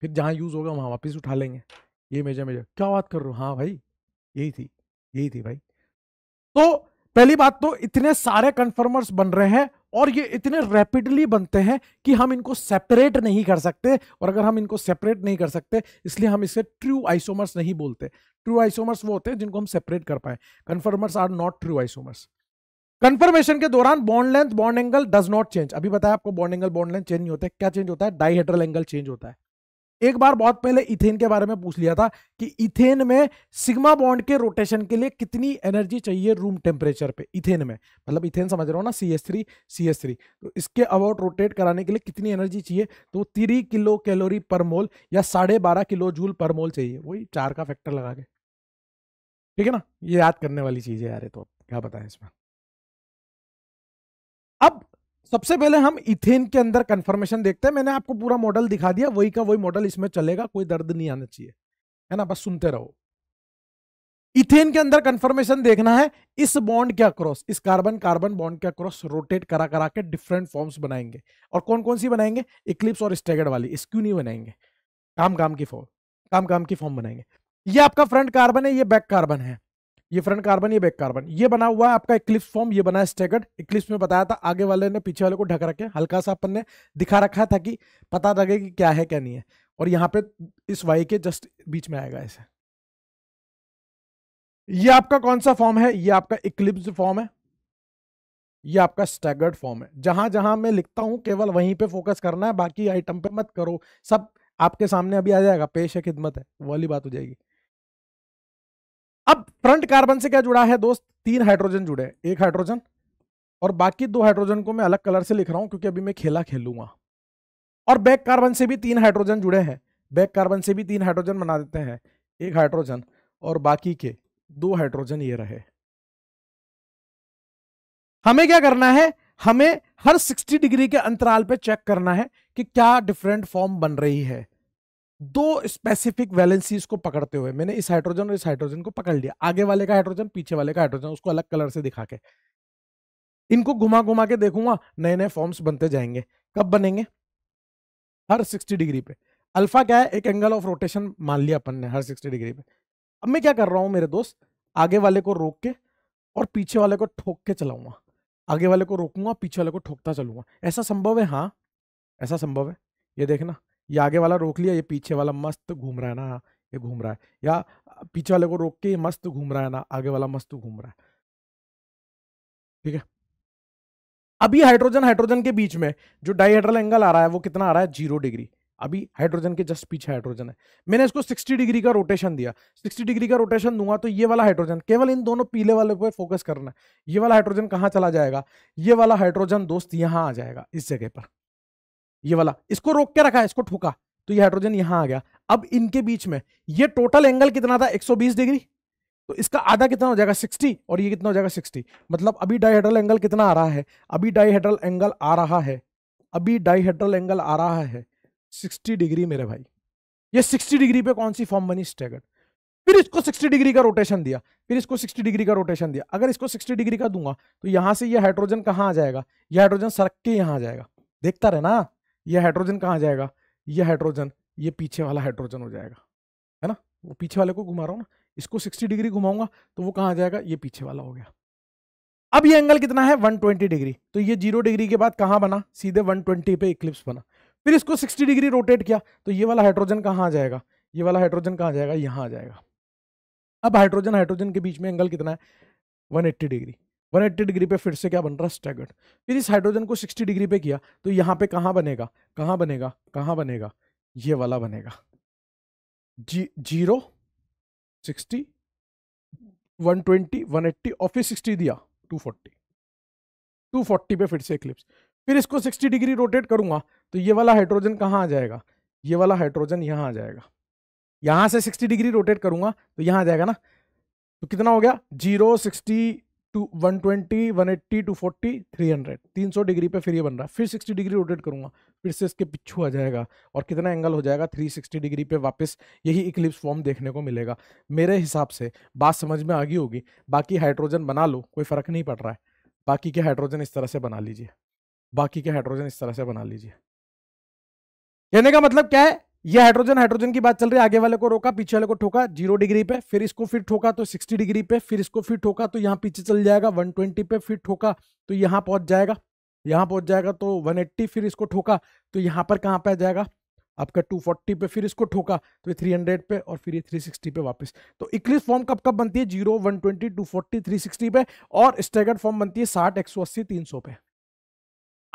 [SPEAKER 1] फिर जहाँ यूज़ होगा वहाँ वापस उठा लेंगे ये मेजर मेजर क्या बात कर रहे हो हाँ भाई यही थी यही थी भाई तो पहली बात तो इतने सारे कन्फर्मर्स बन रहे हैं और ये इतने रैपिडली बनते हैं कि हम इनको सेपरेट नहीं कर सकते और अगर हम इनको सेपरेट नहीं कर सकते इसलिए हम इसे ट्रू आइसोमर्स नहीं बोलते ट्रू आइसोमर्स वो होते हैं जिनको हम सेपरेट कर पाए conformers are not true isomers conformation के दौरान bond length bond angle does not change अभी बताया आपको bond angle bond length change नहीं होता है क्या चेंज होता है डाईहेड्रल एंगल चेंज होता है एक बार बहुत पहले इथेन के बारे में पूछ लिया था कि इथेन में सिग्मा बॉन्ड के रोटेशन के लिए कितनी एनर्जी चाहिए रूम टेम्परेचर पे इथेन में मतलब इथेन समझ रहे हो ना C S three C S three तो इसके अबाउट रोटेट कराने के लिए कितनी एनर्जी चाहिए तो तीन किलो कैलोरी पर मोल या साढ़े बारह किलो जूल पर मोल चाहिए वही चार का फैक्टर लगा के ठीक है ना ये याद करने वाली चीज़ है यार तो क्या बताएं इसमें अब सबसे पहले हम इथेन के अंदर कंफर्मेशन देखते हैं मैंने आपको पूरा मॉडल दिखा दिया वही का वही मॉडल इसमें चलेगा कोई दर्द नहीं आना चाहिए है ना बस सुनते रहो इथेन के अंदर कंफर्मेशन देखना है इस बॉन्ड के अक्रॉस इस कार्बन कार्बन बॉन्ड के अक्रॉस रोटेट करा करा के डिफरेंट फॉर्म्स बनाएंगे और कौन कौन सी बनाएंगे इक्लिप्स और स्टेगर्ड वाली इस क्यों नहीं बनाएंगे काम काम की फॉर्म काम काम की फॉर्म बनाएंगे ये आपका फ्रंट कार्बन है ये बैक कार्बन है ये फ्रंट कार्बन ये बैक कार्बन ये बना हुआ है आपका इक्लिप्स फॉर्म ये बना है स्टेगर्ड इक्लिप्स में बताया था आगे वाले ने पीछे वाले को ढक रखे हल्का सा अपन ने दिखा रखा था कि पता लगे कि क्या है क्या नहीं है और यहाँ पे इस वाई के जस्ट बीच में आएगा ऐसे ये आपका कौन सा फॉर्म है ये आपका इक्लिप्स फॉर्म है ये आपका स्टैगर्ड फॉर्म है जहां जहां मैं लिखता हूं केवल वहीं पे फोकस करना है बाकी आइटम पे मत करो सब आपके सामने अभी आ जाएगा पेश है खिदमत है वाली बात हो जाएगी अब फ्रंट कार्बन से क्या जुड़ा है दोस्त तीन हाइड्रोजन जुड़े एक हाइड्रोजन और बाकी दो हाइड्रोजन को मैं अलग कलर से लिख रहा हूं क्योंकि अभी मैं खेला खेलूंगा और बैक कार्बन से भी तीन हाइड्रोजन जुड़े हैं बैक कार्बन से भी तीन हाइड्रोजन बना देते हैं एक हाइड्रोजन और बाकी के दो हाइड्रोजन ये रहे हमें क्या करना है हमें हर 60 डिग्री के अंतराल पे चेक करना है कि क्या डिफरेंट फॉर्म बन रही है दो स्पेसिफिक वैलेंसीज को पकड़ते हुए मैंने इस हाइड्रोजन और इस हाइड्रोजन को पकड़ लिया आगे वाले का हाइड्रोजन पीछे वाले का हाइड्रोजन उसको अलग कलर से दिखा के इनको घुमा घुमा के देखूंगा नए नए फॉर्म्स बनते जाएंगे कब बनेंगे हर 60 डिग्री पे अल्फा क्या है एक एंगल ऑफ रोटेशन मान लिया अपन ने हर 60 डिग्री पे अब मैं क्या कर रहा हूं मेरे दोस्त आगे वाले को रोक के और पीछे वाले को ठोक के चलाऊंगा आगे वाले को रोकूंगा पीछे वाले को ठोकता चलूंगा ऐसा संभव है हाँ ऐसा संभव है ये देखना ये आगे वाला रोक लिया ये पीछे वाला मस्त घूम रहा है ना ये घूम रहा है या पीछे वाले को रोक के ये मस्त घूम रहा है ना आगे वाला मस्त घूम रहा है ठीक है अभी हाइड्रोजन हाइड्रोजन के बीच में जो डाइहाइड्रल एंगल आ रहा है वो कितना आ रहा है जीरो डिग्री अभी हाइड्रोजन के जस्ट पीछे हाइड्रोजन है मैंने इसको 60 डिग्री का रोटेशन दिया 60 डिग्री का रोटेशन दूंगा तो ये वाला हाइड्रोजन केवल इन दोनों पीले वाले पर फोकस करना है ये वाला हाइड्रोजन कहाँ चला जाएगा ये वाला हाइड्रोजन दोस्त यहाँ आ जाएगा इस जगह पर ये वाला इसको रोक के रखा इसको ठोका तो ये हाइड्रोजन यहां आ गया अब इनके बीच में ये टोटल एंगल कितना था 120 डिग्री तो इसका आधा कितना हो जाएगा 60 और ये कितना हो जाएगा 60 मतलब अभी डाइहेड्रल एंगल कितना आ रहा है अभी डाइहेड्रल एंगल आ रहा है अभी डाइहेड्रल एंगल आ रहा है 60 डिग्री मेरे भाई ये 60 डिग्री पे कौन सी फॉर्म बनी स्टेगर फिर इसको 60 डिग्री का रोटेशन दिया फिर इसको 60 डिग्री का रोटेशन दिया अगर इसको 60 डिग्री का दूंगा तो यहां से ये हाइड्रोजन कहाँ आ जाएगा ये हाइड्रोजन सड़क के यहाँ आ जाएगा देखता रहे ना ये हाइड्रोजन कहाँ जाएगा ये हाइड्रोजन ये पीछे वाला हाइड्रोजन हो जाएगा है ना वो पीछे वाले को घुमा रहा हूँ ना इसको 60 डिग्री घुमाऊंगा तो वो कहाँ जाएगा ये पीछे वाला हो गया अब ये एंगल कितना है 120 डिग्री तो ये जीरो डिग्री के बाद कहाँ बना सीधे 120 पे इक्लिप्स बना फिर इसको 60 डिग्री रोटेट किया तो ये वाला हाइड्रोजन कहाँ आ जाएगा ये वाला हाइड्रोजन कहाँ जाएगा यहाँ आ जाएगा अब हाइड्रोजन हाइड्रोजन के बीच में एंगल कितना है one degree one eighty degree पे फिर से क्या बन रहा है स्टैगर्ड फिर इस हाइड्रोजन को सिक्सटी डिग्री पे किया तो यहाँ पे कहाँ बनेगा कहाँ बनेगा कहाँ बनेगा ये वाला बनेगा जी zero sixty one twenty one eighty और फिर सिक्सटी दिया टू फोर्टी टू फोर्टी पे फिर से क्लिप्स फिर इसको सिक्सटी डिग्री रोटेट करूंगा तो ये वाला हाइड्रोजन कहाँ आ जाएगा ये वाला हाइड्रोजन यहाँ आ जाएगा यहाँ से सिक्सटी डिग्री रोटेट करूंगा तो यहाँ आ जाएगा ना तो कितना हो गया zero sixty two one twenty one eighty two forty three hundred तीन सौ डिग्री पे फिर ये बन रहा है फिर सिक्सटी डिग्री रोटेट करूंगा फिर से इसके पिछू आ जाएगा और कितना एंगल हो जाएगा थ्री सिक्सटी डिग्री पे वापस यही इक्लिप्स फॉर्म देखने को मिलेगा मेरे हिसाब से बात समझ में आ गई होगी बाकी हाइड्रोजन बना लो कोई फ़र्क नहीं पड़ रहा है बाकी के हाइड्रोजन इस तरह से बना लीजिए बाकी के हाइड्रोजन इस तरह से बना लीजिए कहने का मतलब क्या है ये हाइड्रोजन हाइड्रोजन की बात चल रही है आगे वाले को रोका पीछे वाले को ठोका जीरो डिग्री पे फिर इसको फिर ठोका तो सिक्सटी डिग्री पे फिर इसको फिर ठोका तो यहाँ पीछे चल जाएगा वन ट्वेंटी पे फिर ठोका तो यहाँ पहुंच जाएगा यहाँ पहुंच जाएगा तो वन एट्टी फिर इसको ठोका तो यहाँ पर कहाँ पे आ जाएगा आपका टू फोर्टी पे फिर इसको ठोका तो ये थ्री हंड्रेड पे और फिर ये थ्री सिक्सटी पे वापस तो इक्लिस फॉर्म कब कब बनती है zero one twenty two forty three sixty पे और स्टेगर्ड फॉर्म बनती है साठ एक सौ अस्सी तीन सौ पे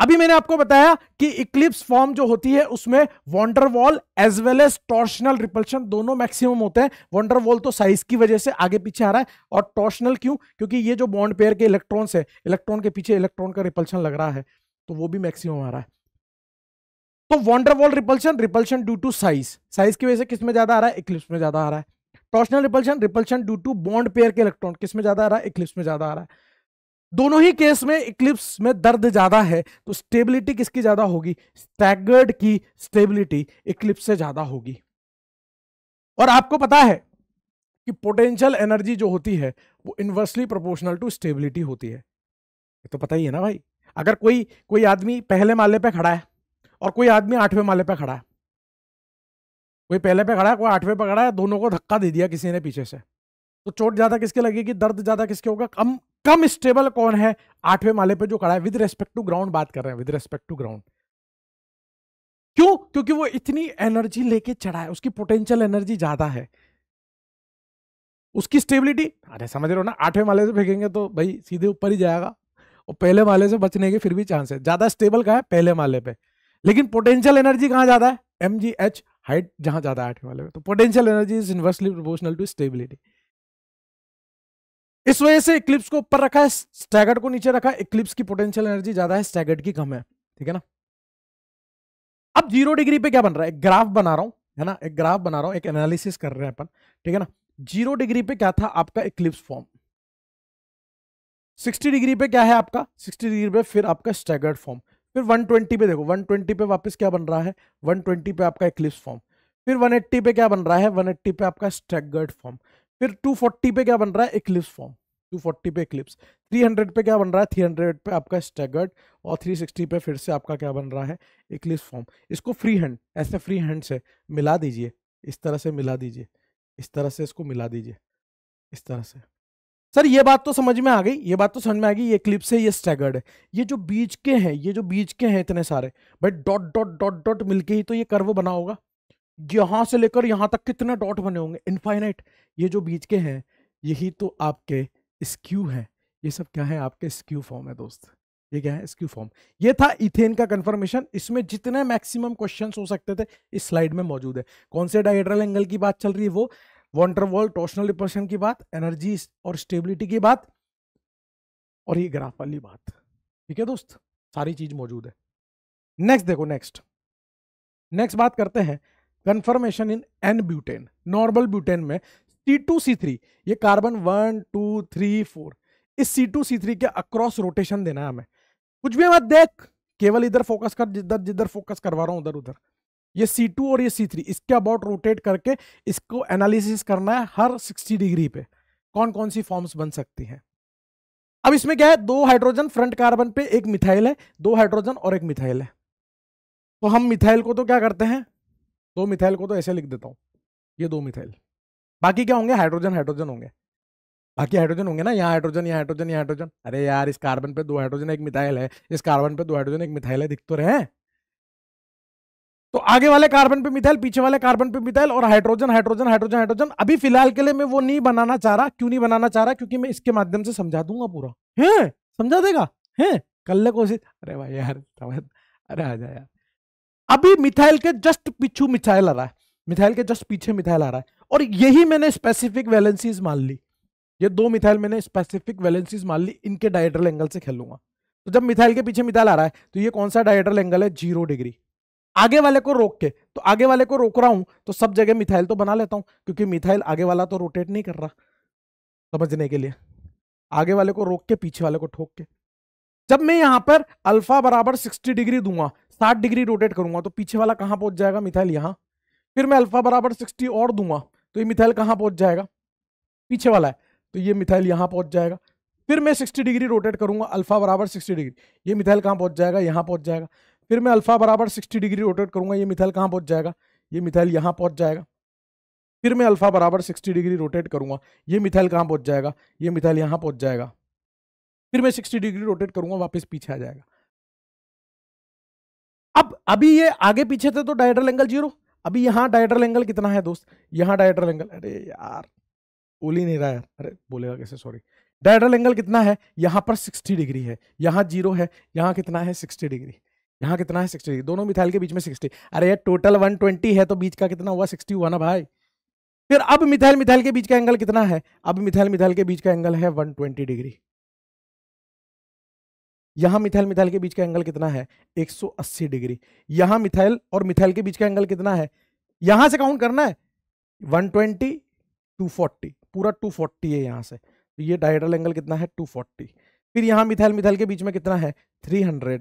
[SPEAKER 1] अभी मैंने आपको बताया कि इक्लिप्स फॉर्म जो होती है उसमें van der Waals as well as torsional repulsion दोनों मैक्सिमम होते हैं वॉन्डरवॉल तो साइज की वजह से आगे पीछे आ रहा है और टॉर्शनल क्यों क्योंकि ये जो बॉन्ड पेयर के इलेक्ट्रॉन्स है इलेक्ट्रॉन के पीछे इलेक्ट्रॉन का रिपल्शन लग रहा है तो वो भी मैक्सिमम आ रहा है तो van der Waals repulsion repulsion due to size size की वजह से किसमें ज्यादा आ रहा है इक्लिप्स में ज्यादा आ रहा है torsional repulsion repulsion due to bond pair के इलेक्ट्रॉन किस में ज्यादा आ रहा है इक्लिप्स में ज्यादा आ रहा है दोनों ही केस में इक्लिप्स में दर्द ज़्यादा है तो स्टेबिलिटी किसकी ज़्यादा होगी स्टैगर्ड की स्टेबिलिटी इक्लिप्स से ज़्यादा होगी और आपको पता है कि पोटेंशियल एनर्जी जो होती है वो इन्वर्सली प्रोपोर्शनल टू स्टेबिलिटी होती है ये तो पता ही है ना भाई अगर कोई कोई आदमी पहले माले पे खड़ा है और कोई आदमी आठवें माले पे खड़ा है कोई पहले पे खड़ा है कोई आठवें पे खड़ा है दोनों को धक्का दे दिया किसी ने पीछे से तो चोट ज़्यादा किसके लगेगी दर्द ज़्यादा किसके होगा कम कम स्टेबल कौन है आठवें माले पे जो खड़ा है विद रेस्पेक्ट टू ग्राउंड बात कर रहे हैं विद रेस्पेक्ट टू ग्राउंड क्यों क्योंकि वो इतनी एनर्जी लेके चढ़ा है उसकी पोटेंशियल एनर्जी ज्यादा है उसकी स्टेबिलिटी अरे समझ रहे हो ना आठवें माले से फेंकेंगे तो भाई सीधे ऊपर ही जाएगा और पहले माले से बचने के फिर भी चांस है ज्यादा स्टेबल कहा है पहले माले पे लेकिन पोटेंशियल एनर्जी कहां ज्यादा है एम हाइट जहां ज्यादा है आठवें माले पे तो potential energy is inversely proportional to stability इस वजह से इक्लिप्स को ऊपर रखा है स्टैगर्ड को नीचे रखा है इक्लिप्स की पोटेंशियल एनर्जी ज्यादा है स्टैगर्ड की कम है ठीक है ना अब जीरो डिग्री पे क्या बन रहा है ग्राफ बना रहा हूं है ना एक ग्राफ बना रहा हूं एक एनालिसिस कर रहे हैं अपन ठीक है ना जीरो डिग्री पे क्या था आपका इक्लिप्स फॉर्म सिक्सटी डिग्री पे क्या है आपका सिक्सटी डिग्री पे फिर आपका स्टैगर्ड फॉर्म फिर 120 पे देखो 120 पे वापस क्या बन रहा है 120 पे आपका इक्लिप्स फॉर्म फिर 180 पे क्या बन रहा है 180 पे आपका स्टैगर्ड फॉर्म फिर 240 पे क्या बन रहा है इक्लिप्स फॉर्म 240 पे इक्लिप्स 300 पे क्या बन रहा है 300 पे आपका स्टेगर्ड और 360 पे फिर से आपका क्या बन रहा है इक्लिप्स फॉर्म इसको फ्री हैंड ऐसे फ्री हैंड से मिला दीजिए इस तरह से मिला दीजिए इस तरह से इसको मिला दीजिए इस तरह से सर ये बात तो समझ में आ गई ये बात तो समझ में आ गई ये क्लिप्स है ये स्टैगर्ड है ये जो बीच के हैं ये जो बीच के हैं इतने सारे भाई डॉट डॉट डॉट डॉट मिलके ही तो ये कर्व बना होगा यहां से लेकर यहां तक कितने डॉट बने होंगे इनफाइनाइट ये जो बीच के हैं यही तो आपके स्क्यू हैं ये सब क्या है आपके स्क्यू फॉर्म है दोस्त ये क्या है स्क्यू फॉर्म ये था इथेन का कंफर्मेशन इसमें जितने मैक्सिमम क्वेश्चंस हो सकते थे इस स्लाइड में मौजूद है कौन से डायड्रल एंगल की बात चल रही है वो वॉन्टरवॉल टोशनल डिप्रेशन की बात एनर्जी और स्टेबिलिटी की बात और ये ग्राफ वाली बात ठीक है दोस्त सारी चीज मौजूद है नेक्स्ट देखो नेक्स्ट नेक्स्ट बात करते हैं conformation in n butane normal butane में सी टू सी थ्री ये carbon one two three four इस सी टू सी थ्री के अक्रॉस रोटेशन देना है हमें कुछ भी मत देख केवल इधर फोकस कर जिधर जिधर फोकस करवा रहा हूँ उधर उधर ये सी टू और ये सी थ्री इसके अबाउट रोटेट करके इसको एनालिसिस करना है हर सिक्सटी डिग्री पे कौन कौन सी फॉर्म्स बन सकती हैं अब इसमें क्या है दो हाइड्रोजन फ्रंट कार्बन पे एक मिथाइल है दो हाइड्रोजन और एक मिथाइल है तो हम मिथाइल को तो क्या करते हैं तो मिथाइल को तो ऐसे लिख देता हूँ ये दो मिथाइल बाकी क्या होंगे हाइड्रोजन हाइड्रोजन होंगे बाकी हाइड्रोजन होंगे ना यहाँ हाइड्रोजन यहाँ हाइड्रोजन यहाँ हाइड्रोजन अरे यार इस कार्बन पे दो हाइड्रोजन एक मिथाइल है इस कार्बन पे दो हाइड्रोजन एक मिथाइल है दिख तो रहे तो आगे वाले कार्बन पे मिथाइल पीछे वाले कार्बन पे मिथाइल और हाइड्रोजन हाइड्रोजन हाइड्रोजन हाइड्रोजन अभी फिलहाल के लिए मैं वो नहीं बनाना चाह रहा क्यों नहीं बनाना चाह रहा क्योंकि मैं इसके माध्यम से समझा दूंगा पूरा है समझा देगा है कल कोशिश अरे भाई यार अरे आ जाए यार अभी मिथाइल के जस्ट पीछू मिथाइल आ रहा है मिथाइल के जस्ट पीछे मिथाइल आ रहा है और यही मैंने स्पेसिफिक वैलेंसीज मान ली ये दो मिथाइल मैंने स्पेसिफिक वैलेंसीज मान ली इनके डायड्रल एंगल से खेलूंगा तो जब मिथाइल के पीछे मिथाइल आ रहा है तो ये कौन सा डायड्रल एंगल है जीरो डिग्री आगे वाले को रोक के तो आगे वाले को रोक रहा हूं तो सब जगह मिथाइल तो बना लेता हूं क्योंकि मिथाइल आगे वाला तो रोटेट नहीं कर रहा समझने के लिए आगे वाले को रोक के पीछे वाले को ठोक के जब मैं यहां पर अल्फा बराबर 60 डिग्री दूंगा साठ डिग्री रोटेट करूंगा तो पीछे वाला कहाँ पहुंच जाएगा मिथाइल यहाँ फिर मैं अल्फा बराबर सिक्सटी और दूंगा तो ये मिथाइल कहाँ पहुंच जाएगा पीछे वाला है तो ये मिथाइल यहाँ पहुंच जाएगा फिर मैं सिक्सटी डिग्री रोटेट करूंगा अल्फा बराबर सिक्सटी डिग्री ये मिथाइल कहाँ पहुंच जाएगा यहाँ पहुंच जाएगा फिर मैं अल्फा बराबर सिक्सटी डिग्री रोटेट करूंगा ये मिथाइल कहाँ पहुंच जाएगा ये मिथाइल यहाँ पहुंच जाएगा फिर मैं अल्फा बराबर सिक्सटी डिग्री रोटेट करूंगा ये मिथाइल कहाँ पहुंच जाएगा ये मिथाइल यहाँ पहुंच जाएगा फिर मैं सिक्सटी डिग्री रोटेट करूंगा वापस पीछे आ जाएगा अब अभी ये आगे पीछे थे तो डायड्रल एंगल जीरो अभी यहाँ डायड्रल एंगल कितना है दोस्त यहाँ डायड्रल एंगल अरे यार बोल ही नहीं रहा यार अरे बोलेगा कैसे सॉरी डायड्रल एंगल कितना है यहाँ पर 60 डिग्री है यहाँ जीरो है यहाँ कितना है 60 डिग्री यहाँ कितना है 60 डिग्री दोनों मिथाइल के बीच में 60 अरे यार टोटल 120 है तो बीच का कितना हुआ 60 हुआ ना भाई फिर अब मिथाइल मिथाइल के बीच का एंगल कितना है अब मिथाइल मिथाइल के बीच का एंगल है ट्वेंटी डिग्री यहां मिथाइल मिथाइल के बीच का एंगल कितना है 180 डिग्री यहां मिथाइल और मिथाइल के बीच का एंगल कितना है यहां से काउंट करना है 120 240 पूरा 240 है यहां से तो ये डायडल एंगल कितना है 240 फिर यहां मिथाइल मिथाइल के बीच में कितना है 300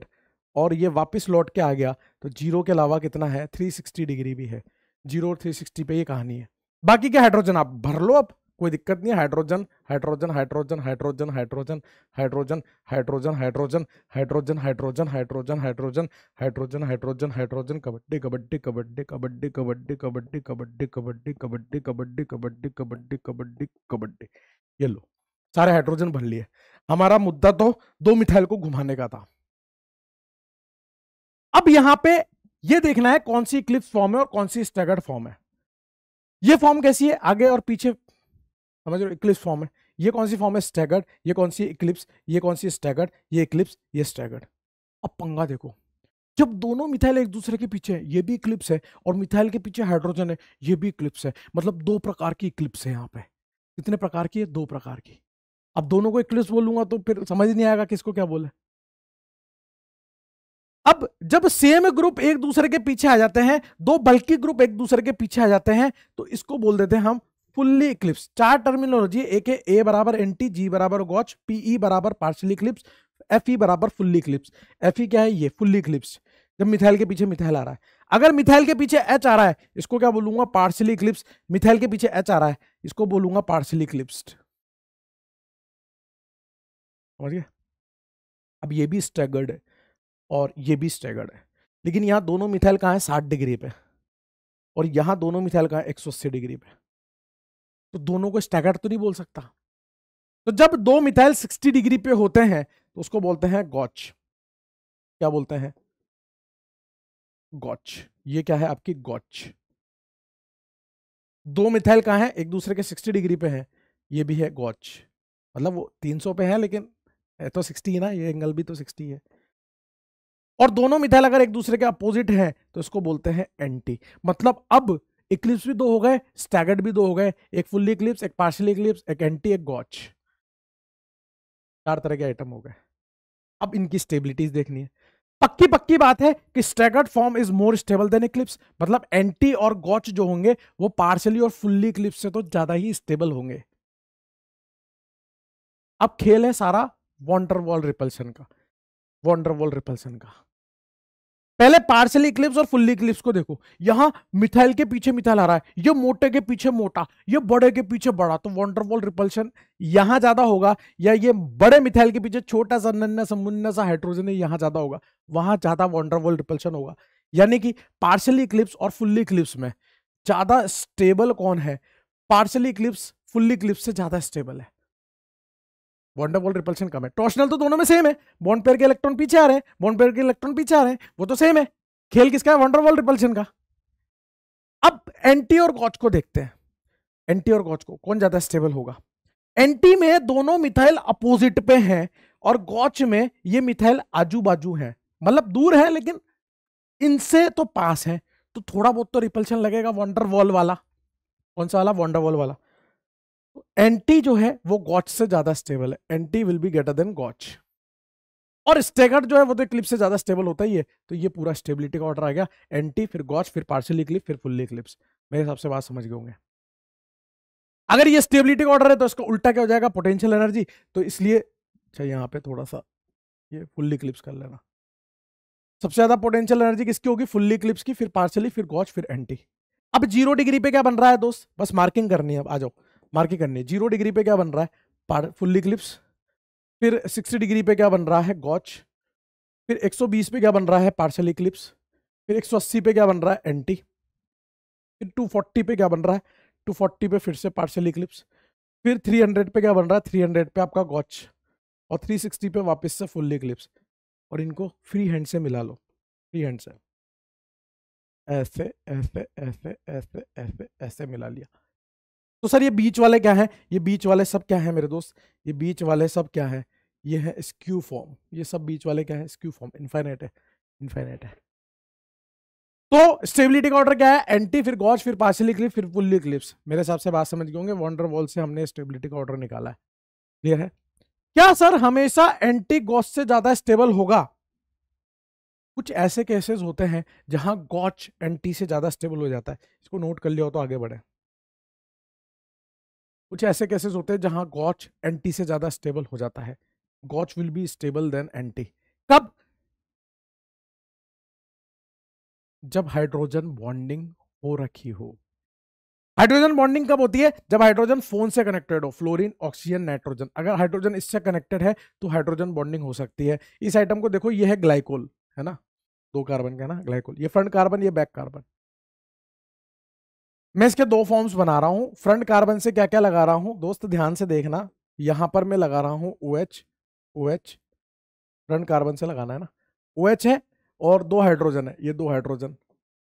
[SPEAKER 1] और ये वापस लौट के आ गया तो जीरो के अलावा कितना है थ्री डिग्री भी है जीरो और थ्री पे ये कहानी है बाकी क्या हाइड्रोजन आप भर लो अब कोई दिक्कत नहीं hydrogen hydrogen hydrogen hydrogen hydrogen hydrogen hydrogen hydrogen hydrogen hydrogen hydrogen hydrogen hydrogen hydrogen hydrogen kabaddi kabaddi kabaddi kabaddi kabaddi kabaddi kabaddi kabaddi kabaddi kabaddi kabaddi kabaddi kabaddi kabaddi ये लो सारे हाइड्रोजन भर लिए हमारा मुद्दा तो दो मिथाइल को घुमाने का था अब यहां पे ये देखना है कौन सी क्लिप्स फॉर्म है और कौन सी स्टेगर्ड फॉर्म है ये फॉर्म कैसी है आगे और पीछे समझ रहे इक्लिप्स फॉर्म है ये कौन सी फॉर्म है स्टैगर्ड ये कौन सी इक्लिप्स ये कौन सी स्टैगर्ड ये इक्लिप्स ये स्टैगर्ड अब पंगा देखो जब दोनों मिथाइल एक दूसरे के पीछे है ये भी इक्लिप्स है और मिथाइल के पीछे हाइड्रोजन है ये भी इक्लिप्स है मतलब दो प्रकार की इक्लिप्स है यहाँ पे कितने प्रकार की है दो प्रकार की अब दोनों को इक्लिप्स बोलूंगा तो फिर समझ नहीं आएगा किसको क्या बोले अब जब सेम ग्रुप एक दूसरे के पीछे आ जाते हैं दो बल्कि ग्रुप एक दूसरे के पीछे आ जाते हैं तो इसको बोल देते हैं हम फुल्ली इक्लिप्स चार टर्मिनोलॉजी एक है ए बराबर एन टी जी बराबर गॉच पीई e बराबर पार्शियल इक्लिप्स एफ ई बराबर फुल्ली इक्लिप्स एफ ई क्या है ये फुल्ली इक्लिप्स जब मिथाइल के पीछे मिथाइल आ रहा है अगर मिथाइल के पीछे एच आ रहा है इसको क्या बोलूंगा पार्शियल इक्लिप्स मिथाइल के पीछे एच आ रहा है इसको बोलूंगा पार्शियल क्लिप्स्ड समझ गया अब ये भी स्टेगर्ड है और ये भी स्टेगर्ड है लेकिन यहाँ दोनों मिथाइल कहाँ है साठ डिग्री पे और यहाँ दोनों मिथाइल कहाँ है एक सौ अस्सी डिग्री पे तो दोनों को स्टैगर्ड तो नहीं बोल सकता तो जब दो मिथाइल 60 डिग्री पे होते हैं तो उसको बोलते हैं गॉच
[SPEAKER 2] क्या बोलते हैं गॉच ये क्या है आपकी गॉच दो मिथाइल कहा है एक दूसरे के 60 डिग्री पे है
[SPEAKER 1] ये भी है गॉच मतलब वो 300 पे है लेकिन है तो 60 है ना ये एंगल भी तो 60 है और दोनों मिथाइल अगर एक दूसरे के अपोजिट है तो इसको बोलते हैं एंटी मतलब अब इक्लिप्स भी दो हो गए स्टैगर्ड भी दो हो गए एक फुल्ली इक्लिप्स एक पार्शियल इक्लिप्स एक एंटी एक गॉच चार तरह के आइटम हो गए अब इनकी स्टेबिलिटीज देखनी है पक्की पक्की बात है कि staggered form is more stable than eclipse मतलब एंटी और गॉच जो होंगे वो पार्शली और फुल्ली इक्लिप्स से तो ज्यादा ही स्टेबल होंगे अब खेल है सारा वॉन्डरवॉल रिपल्सन का वॉन्डरवॉल रिपल्सन का पहले पार्सल इक्लिप्स और फुल्ली इक्लिप्स को देखो यहां मिथाइल के पीछे मिथाइल आ रहा है ये मोटे के पीछे मोटा ये बड़े के पीछे बड़ा तो वॉन्डरवॉल रिपल्शन यहाँ ज्यादा होगा या ये बड़े मिथाइल के पीछे छोटा सा नन्ना सा मुन्ना सा हाइड्रोजन यहाँ ज्यादा होगा वहां ज्यादा वॉन्डरवॉल रिपल्शन होगा यानी कि पार्सली इक्लिप्स और फुल्ली इक्लिप्स में ज्यादा स्टेबल कौन है पार्सली इक्लिप्स फुल्ली इक्लिप्स से ज्यादा स्टेबल है वॉन्डरवॉल रिपल्शन कम है टॉर्शनल तो दोनों में सेम है बॉन्ड पेयर के इलेक्ट्रॉन पीछे आ रहे हैं बॉन्ड पेयर के इलेक्ट्रॉन पीछे आ रहे हैं वो तो सेम है खेल किसका है वॉन्डरवॉल रिपल्शन का अब एंटी और गॉच को देखते हैं एंटी और गॉच को कौन ज्यादा स्टेबल होगा एंटी में दोनों मिथाइल अपोजिट पे हैं और गॉच में ये मिथाइल आजू बाजू है मतलब दूर है लेकिन इनसे तो पास है तो थोड़ा बहुत तो रिपल्शन लगेगा वॉन्डरवॉल वाला कौन सा वाला वॉन्डरवॉल वाला एंटी जो है वो गॉच से ज्यादा स्टेबल है anti will be greater than gauche और स्टेगर जो है वो तो क्लिप्स से ज्यादा स्टेबल होता ही है तो ये पूरा स्टेबिलिटी का ऑर्डर आ गया एंटी फिर गॉच फिर पार्शियली क्लिप फिर फुल्ली क्लिप्स मेरे हिसाब से बात समझ गए होंगे अगर ये स्टेबिलिटी का ऑर्डर है तो इसका उल्टा क्या हो जाएगा पोटेंशियल एनर्जी तो इसलिए अच्छा यहाँ पे थोड़ा सा ये फुल्ली क्लिप्स कर लेना सबसे ज्यादा पोटेंशियल एनर्जी किसकी होगी फुल्ली क्लिप्स की फिर पार्सली फिर गॉच फिर एंटी अब जीरो डिग्री पे क्या बन रहा है दोस्त बस मार्किंग करनी है अब आ जाओ मार्किंग करनी है जीरो डिग्री पे क्या बन रहा है पार फुल्ली क्लिप्स फिर सिक्सटी डिग्री पे क्या बन रहा है गॉच फिर एक सौ बीस पे क्या बन रहा है पार्सल क्लिप्स फिर एक सौ अस्सी पे क्या बन रहा है एंटी फिर टू फोर्टी पे क्या बन रहा है टू फोर्टी पे फिर से पार्सल क्लिप्स फिर थ्री हंड्रेड पे क्या बन रहा है थ्री हंड्रेड पे आपका गॉच और थ्री सिक्सटी पे वापस से फुल्ली क्लिप्स और इनको फ्री हैंड से मिला लो फ्री हैंड से ऐसे ऐसे ऐसे ऐसे ऐसे ऐसे मिला लिया तो सर ये बीच वाले क्या है ये बीच वाले सब क्या है मेरे दोस्त ये बीच वाले सब क्या है ये है स्क्यू फॉर्म ये सब बीच वाले क्या है स्क्यू फॉर्म इन्फाइनाइट है इन्फाइनाइट है तो स्टेबिलिटी का ऑर्डर क्या है एंटी फिर गॉच फिर पार्शियली क्लिप फिर फुल्ली क्लिप्स मेरे हिसाब से बात समझ गए होंगे वॉन्डर वॉल से हमने स्टेबिलिटी का ऑर्डर निकाला है क्लियर है क्या सर हमेशा एंटी गॉच से ज्यादा स्टेबल होगा कुछ ऐसे केसेस होते हैं जहां गॉच एंटी से ज्यादा स्टेबल हो जाता है इसको नोट कर लिया हो तो आगे बढ़े कुछ ऐसे केसेस होते हैं जहां गॉच एंटी से ज्यादा स्टेबल हो जाता है gauche will be stable than anti कब जब हाइड्रोजन बॉन्डिंग हो रखी हो हाइड्रोजन बॉन्डिंग कब होती है जब हाइड्रोजन फोन से कनेक्टेड हो फ्लोरीन ऑक्सीजन नाइट्रोजन अगर हाइड्रोजन इससे कनेक्टेड है तो हाइड्रोजन बॉन्डिंग हो सकती है इस आइटम को देखो ये है ग्लाइकोल है ना दो कार्बन का ना ग्लाइकोल ये फ्रंट कार्बन ये बैक कार्बन मैं इसके दो फॉर्म्स बना रहा हूँ फ्रंट कार्बन से क्या क्या लगा रहा हूँ दोस्त ध्यान से देखना यहाँ पर मैं लगा रहा हूँ O H O H front carbon से लगाना है ना ओ एच है और दो हाइड्रोजन है ये दो हाइड्रोजन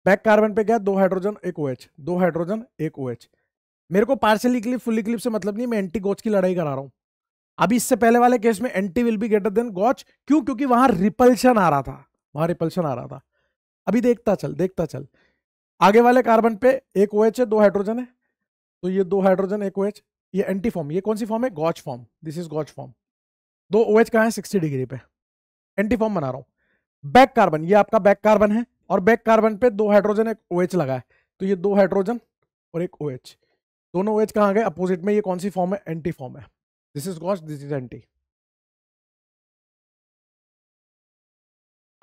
[SPEAKER 1] बैक कार्बन पे क्या दो हाइड्रोजन एक ओ एच दो हाइड्रोजन एक ओ एच मेरे को पार्शियल इक्लिप फुल इक्लिप से मतलब नहीं मैं एंटी गोच की लड़ाई करा रहा हूँ अभी इससे पहले वाले केस में anti will be greater than gauche क्यों क्योंकि वहां रिपल्शन आ रहा था वहां रिपल्शन आ रहा था अभी देखता चल देखता चल आगे वाले कार्बन पे एक ओ OH है दो हाइड्रोजन है तो ये दो हाइड्रोजन एक ओ OH, ये एंटी फॉर्म ये कौन सी फॉर्म है gauche form this is gauche form दो ओ OH कहाँ है सिक्सटी डिग्री पे एंटी फॉर्म बना रहा हूँ बैक कार्बन ये आपका बैक कार्बन है और बैक कार्बन पे दो हाइड्रोजन एक ओ OH लगा है तो ये दो हाइड्रोजन और एक ओ OH. दोनों ओ OH कहाँ गए अपोजिट में ये कौन सी फॉर्म है एंटी फॉर्म है this is gauche this is anti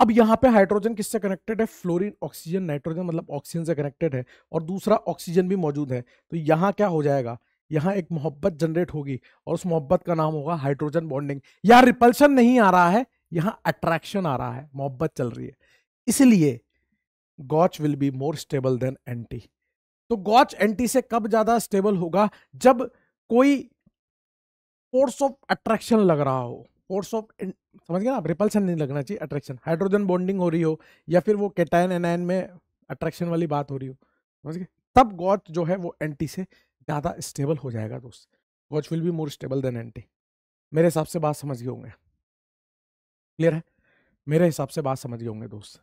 [SPEAKER 1] अब यहाँ पे हाइड्रोजन किससे कनेक्टेड है फ्लोरीन ऑक्सीजन नाइट्रोजन मतलब ऑक्सीजन से कनेक्टेड है और दूसरा ऑक्सीजन भी मौजूद है तो यहाँ क्या हो जाएगा यहाँ एक मोहब्बत जनरेट होगी और उस मोहब्बत का नाम होगा हाइड्रोजन बॉन्डिंग यहाँ रिपल्शन नहीं आ रहा है यहाँ अट्रैक्शन आ रहा है मोहब्बत चल रही है इसलिए gauche will be more stable than anti तो गॉच एंटी से कब ज्यादा स्टेबल होगा जब कोई फोर्स ऑफ अट्रैक्शन लग रहा हो फोर्स ऑफ समझ गया ना आप रिपल्सन नहीं लगना चाहिए अट्रैक्शन हाइड्रोजन बॉन्डिंग हो रही हो या फिर वो केटायन एनायन में अट्रैक्शन वाली बात हो रही हो समझ गए तब गॉच जो है वो एंटी से ज़्यादा स्टेबल हो जाएगा दोस्त gauche
[SPEAKER 2] will be more stable than anti मेरे हिसाब से बात समझ गए होंगे क्लियर है मेरे हिसाब से बात समझ गए होंगे दोस्त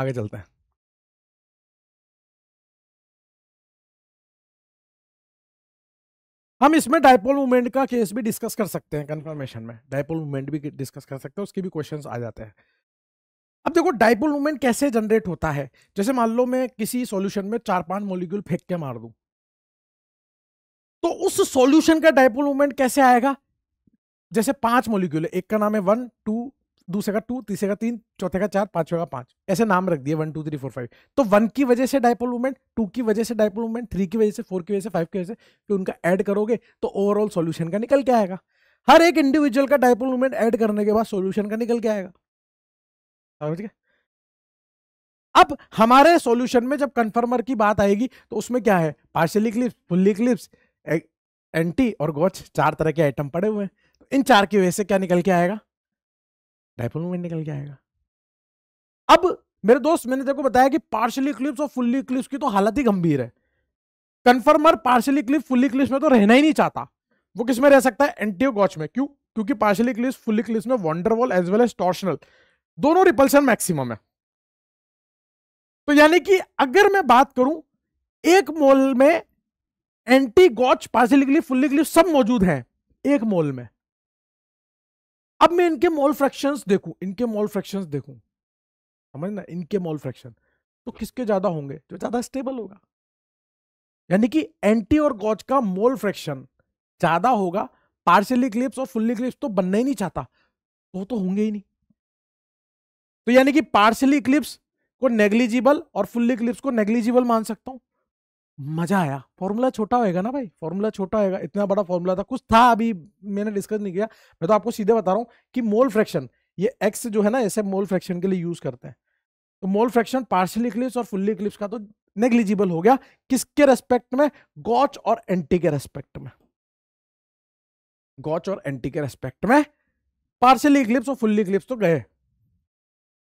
[SPEAKER 2] आगे चलते हैं हम इसमें डायपोल मूवमेंट का केस भी डिस्कस कर सकते हैं कन्फर्मेशन में डायपोल मूवमेंट भी
[SPEAKER 1] डिस्कस कर सकते हैं उसके भी क्वेश्चन आ जाते हैं अब देखो डायपोल मूवमेंट कैसे जनरेट होता है जैसे मान लो मैं किसी सॉल्यूशन में चार पांच मोलिक्यूल फेंक के मार दूं तो उस सॉल्यूशन का डायपोल मूवमेंट कैसे आएगा जैसे पांच मोलिक्यूल एक का नाम है वन टू दूसरे का टू तीसरे का तीन चौथे का चार पांचवे का पांच ऐसे नाम रख दिए one two three four five तो वन की वजह से डायपोल मूवमेंट टू की वजह से डायपोल मूवमेंट थ्री की वजह से फोर की वजह से फाइव की वजह से कि उनका ऐड करोगे तो ओवरऑल सोल्यूशन का निकल के आएगा हर एक इंडिविजुअल का डायपोल मूवमेंट ऐड करने के बाद सोल्यूशन का निकल के आएगा समझ गए अब हमारे सोल्यूशन में जब कन्फर्मर की बात आएगी तो उसमें क्या है partially eclipse fully eclipse anti और गोच चार तरह के आइटम पड़े हुए हैं इन चार की वजह से क्या निकल के आएगा डायपोल मोमेंट निकल के आएगा अब मेरे दोस्त मैंने तेरे को बताया कि पार्शियली क्लिप्स और फुल्ली क्लिप्स की तो हालत ही गंभीर है conformer partially eclipse fully eclipse में तो रहना ही नहीं चाहता वो किस में रह सकता है एंटीओ गॉच में क्यों क्योंकि पार्शियली क्लिप्स फुल्ली क्लिप्स में van der Waals as well as torsional दोनों रिपल्सन मैक्सिमम है तो यानी कि अगर मैं बात करूं एक मोल में anti gauche partially eclipse fully eclipse सब मौजूद हैं एक मोल में अब मैं इनके मॉल फ्रैक्शंस देखूं इनके मॉल फ्रैक्शंस देखूं समझना इनके मॉल फ्रैक्शन तो किसके ज्यादा होंगे जो ज्यादा स्टेबल होगा यानी कि एंटी और गॉज का मोल फ्रैक्शन ज्यादा होगा पार्शियली क्लिप्स और फुल्ली क्लिप्स तो बनना ही नहीं चाहता वो तो होंगे ही नहीं तो यानी कि पार्शियली क्लिप्स को नेग्लिजिबल और फुल्ली क्लिप्स को नेग्लिजिबल मान सकता हूं मजा आया फॉर्मूला छोटा होएगा ना भाई फॉर्मूला छोटा होएगा इतना बड़ा फॉर्मूला था कुछ था अभी मैंने डिस्कस नहीं किया मैं तो आपको सीधे बता रहा हूँ कि मोल फ्रैक्शन ये एक्स जो है ना ऐसे मोल फ्रैक्शन के लिए यूज करते हैं तो मोल फ्रैक्शन पार्शियल इक्लिप्स और फुल्ली इक्लिप्स का तो नेग्लिजिबल हो गया किसके रेस्पेक्ट में गॉच और एंटी के रेस्पेक्ट में गॉच और एंटी के रेस्पेक्ट में पार्शियल इक्लिप्स और फुल्ली इक्लिप्स तो गए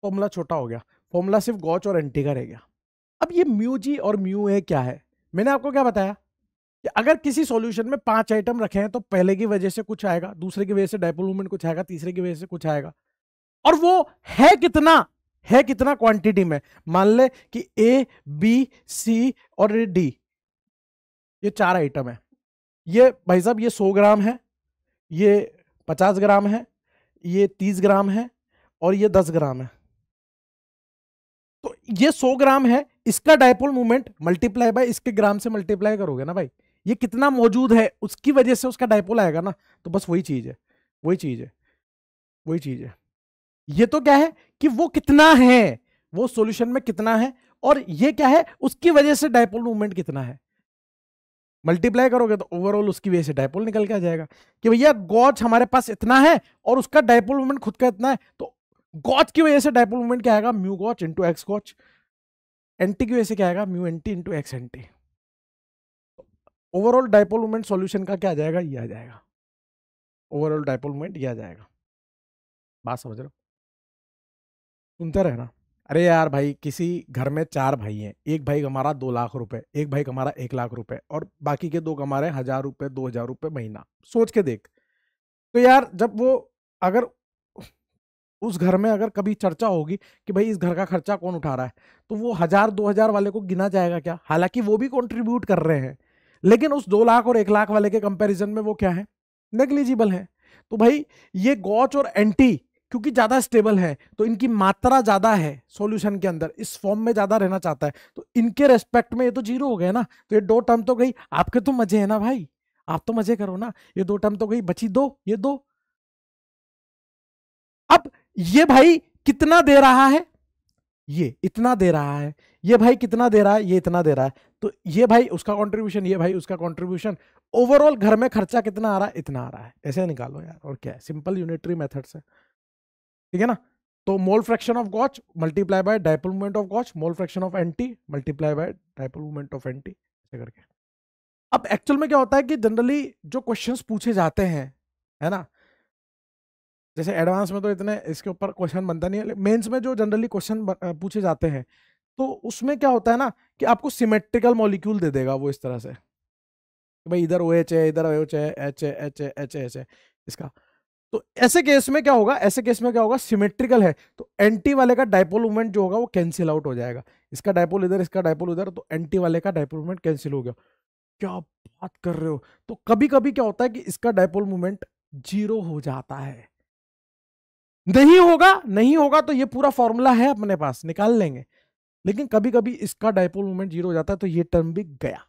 [SPEAKER 1] फॉर्मूला छोटा हो गया फॉर्मूला सिर्फ गॉच और एंटी का रह गया अब ये म्यू जी और म्यू ए क्या है मैंने आपको क्या बताया कि अगर किसी सॉल्यूशन में पांच आइटम रखे हैं तो पहले की वजह से कुछ आएगा दूसरे की वजह से डायपोल मूवमेंट कुछ आएगा तीसरे की वजह से कुछ आएगा और वो है कितना है कितना क्वांटिटी में मान ले कि ए बी सी और डी ये चार आइटम है ये भाई साहब ये सौ ग्राम है ये पचास ग्राम है ये तीस ग्राम है और ये दस ग्राम है ये सौ ग्राम है इसका डायपोल मूवमेंट मल्टीप्लाई बाय इसके ग्राम से मल्टीप्लाई करोगे ना भाई ये कितना मौजूद है उसकी वजह से उसका डायपोल आएगा ना तो बस वही चीज है वही चीज है वही चीज है ये तो क्या है कि वो कितना है वो सॉल्यूशन में कितना है और ये क्या है उसकी वजह से डायपोल मूवमेंट कितना है मल्टीप्लाई करोगे तो ओवरऑल उसकी वजह से डायपोल निकल के आ जाएगा कि भैया गॉच हमारे पास इतना है और उसका डायपोल मूवमेंट खुद का इतना है तो गॉच की वजह से डाइपोल मोमेंट क्या आएगा mu gauche into X gauche anti की वजह से क्या आएगा mu anti into X anti overall dipole moment solution का क्या आ जाएगा ये आ जाएगा ओवरऑल डाइपोल मोमेंट ये आ जाएगा बात समझ रहे सुनते रहना अरे यार भाई किसी घर में चार भाई हैं एक भाई हमारा दो लाख रुपए एक भाई हमारा एक लाख रुपए और बाकी के दो कमा रहे हजार रुपए दो हजार रुपए महीना सोच के देख तो यार जब वो अगर उस घर में अगर कभी चर्चा होगी कि भाई इस घर का खर्चा कौन उठा रहा है तो वो हज़ार दो हज़ार वाले को गिना जाएगा क्या हालांकि वो भी कंट्रीब्यूट कर रहे हैं लेकिन उस दो लाख और एक लाख वाले के कंपैरिजन में वो क्या है नेग्लिजिबल है तो भाई ये गॉच और एंटी क्योंकि ज़्यादा स्टेबल है तो इनकी मात्रा ज़्यादा है सोल्यूशन के अंदर इस फॉर्म में ज़्यादा रहना चाहता है तो इनके रेस्पेक्ट में ये तो जीरो हो गए ना तो ये दो टर्म तो गई आपके तो मज़े है ना भाई आप तो मज़े करो ना ये दो टर्म तो गई बची दो ये दो अब ये भाई कितना दे रहा है ये इतना दे रहा है ये भाई कितना दे रहा है ये इतना दे रहा है तो ये भाई उसका कंट्रीब्यूशन ये भाई उसका कंट्रीब्यूशन ओवरऑल घर में खर्चा कितना आ रहा है इतना आ रहा है ऐसे निकालो यार और क्या है सिंपल यूनिटरी मेथड से ठीक है ना तो mole fraction of gauche multiply by dipole movement of gauche mole fraction of anti multiply by dipole movement of anti ऐसे करके अब एक्चुअल में क्या होता है कि जनरली जो क्वेश्चन पूछे जाते हैं है ना जैसे एडवांस में तो इतने इसके ऊपर क्वेश्चन बनता नहीं है मेंस में जो जनरली क्वेश्चन पूछे जाते हैं तो उसमें क्या होता है ना कि आपको सिमेट्रिकल मॉलिक्यूल दे देगा वो इस तरह से भाई इधर ओ एच है इधर ओ एच है एच है एच है एच है एच है इसका तो ऐसे केस में क्या होगा ऐसे केस में क्या होगा सिमेट्रिकल है तो एंटी वाले का डायपोल मूवमेंट जो होगा वो कैंसिल आउट हो जाएगा इसका डायपोल इधर इसका डायपोल उधर तो एंटी वाले का डायपोल मूवमेंट कैंसिल हो गया क्या बात कर रहे हो तो कभी कभी क्या होता है कि इसका डायपोल मूवमेंट जीरो हो जाता है नहीं होगा नहीं होगा तो ये पूरा फॉर्मूला है अपने पास निकाल लेंगे लेकिन कभी कभी इसका डायपोल मूवमेंट जीरो हो जाता है तो ये टर्म भी गया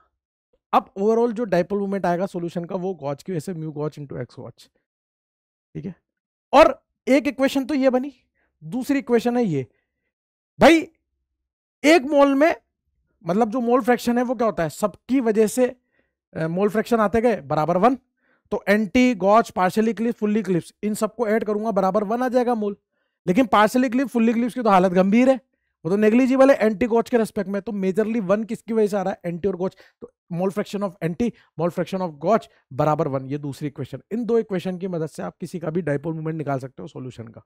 [SPEAKER 1] अब ओवरऑल जो डायपोल मूवमेंट आएगा सोल्यूशन का वो गॉच की वैसे mu gauche into X gauche ठीक है और एक इक्वेशन तो ये बनी दूसरी इक्वेशन है ये भाई एक मोल में मतलब जो मोल फ्रैक्शन है वो क्या होता है सबकी वजह से मोल फ्रैक्शन आते गए बराबर वन तो anti gauche partially eclipse fully eclipse इन सबको ऐड करूंगा बराबर वन आ जाएगा मूल लेकिन पार्शली क्लिप फुल्ली क्लिप्स की तो हालत गंभीर है वो तो नेग्लिजिबल है एंटी गॉच के रेस्पेक्ट में तो मेजरली वन किसकी वजह से आ रहा है एंटी और गॉच तो mole fraction of anti mole fraction of gauche बराबर वन ये दूसरी इक्वेशन इन दो इक्वेशन की मदद से आप किसी का भी डायपोल मूवमेंट निकाल सकते हो सोल्यूशन का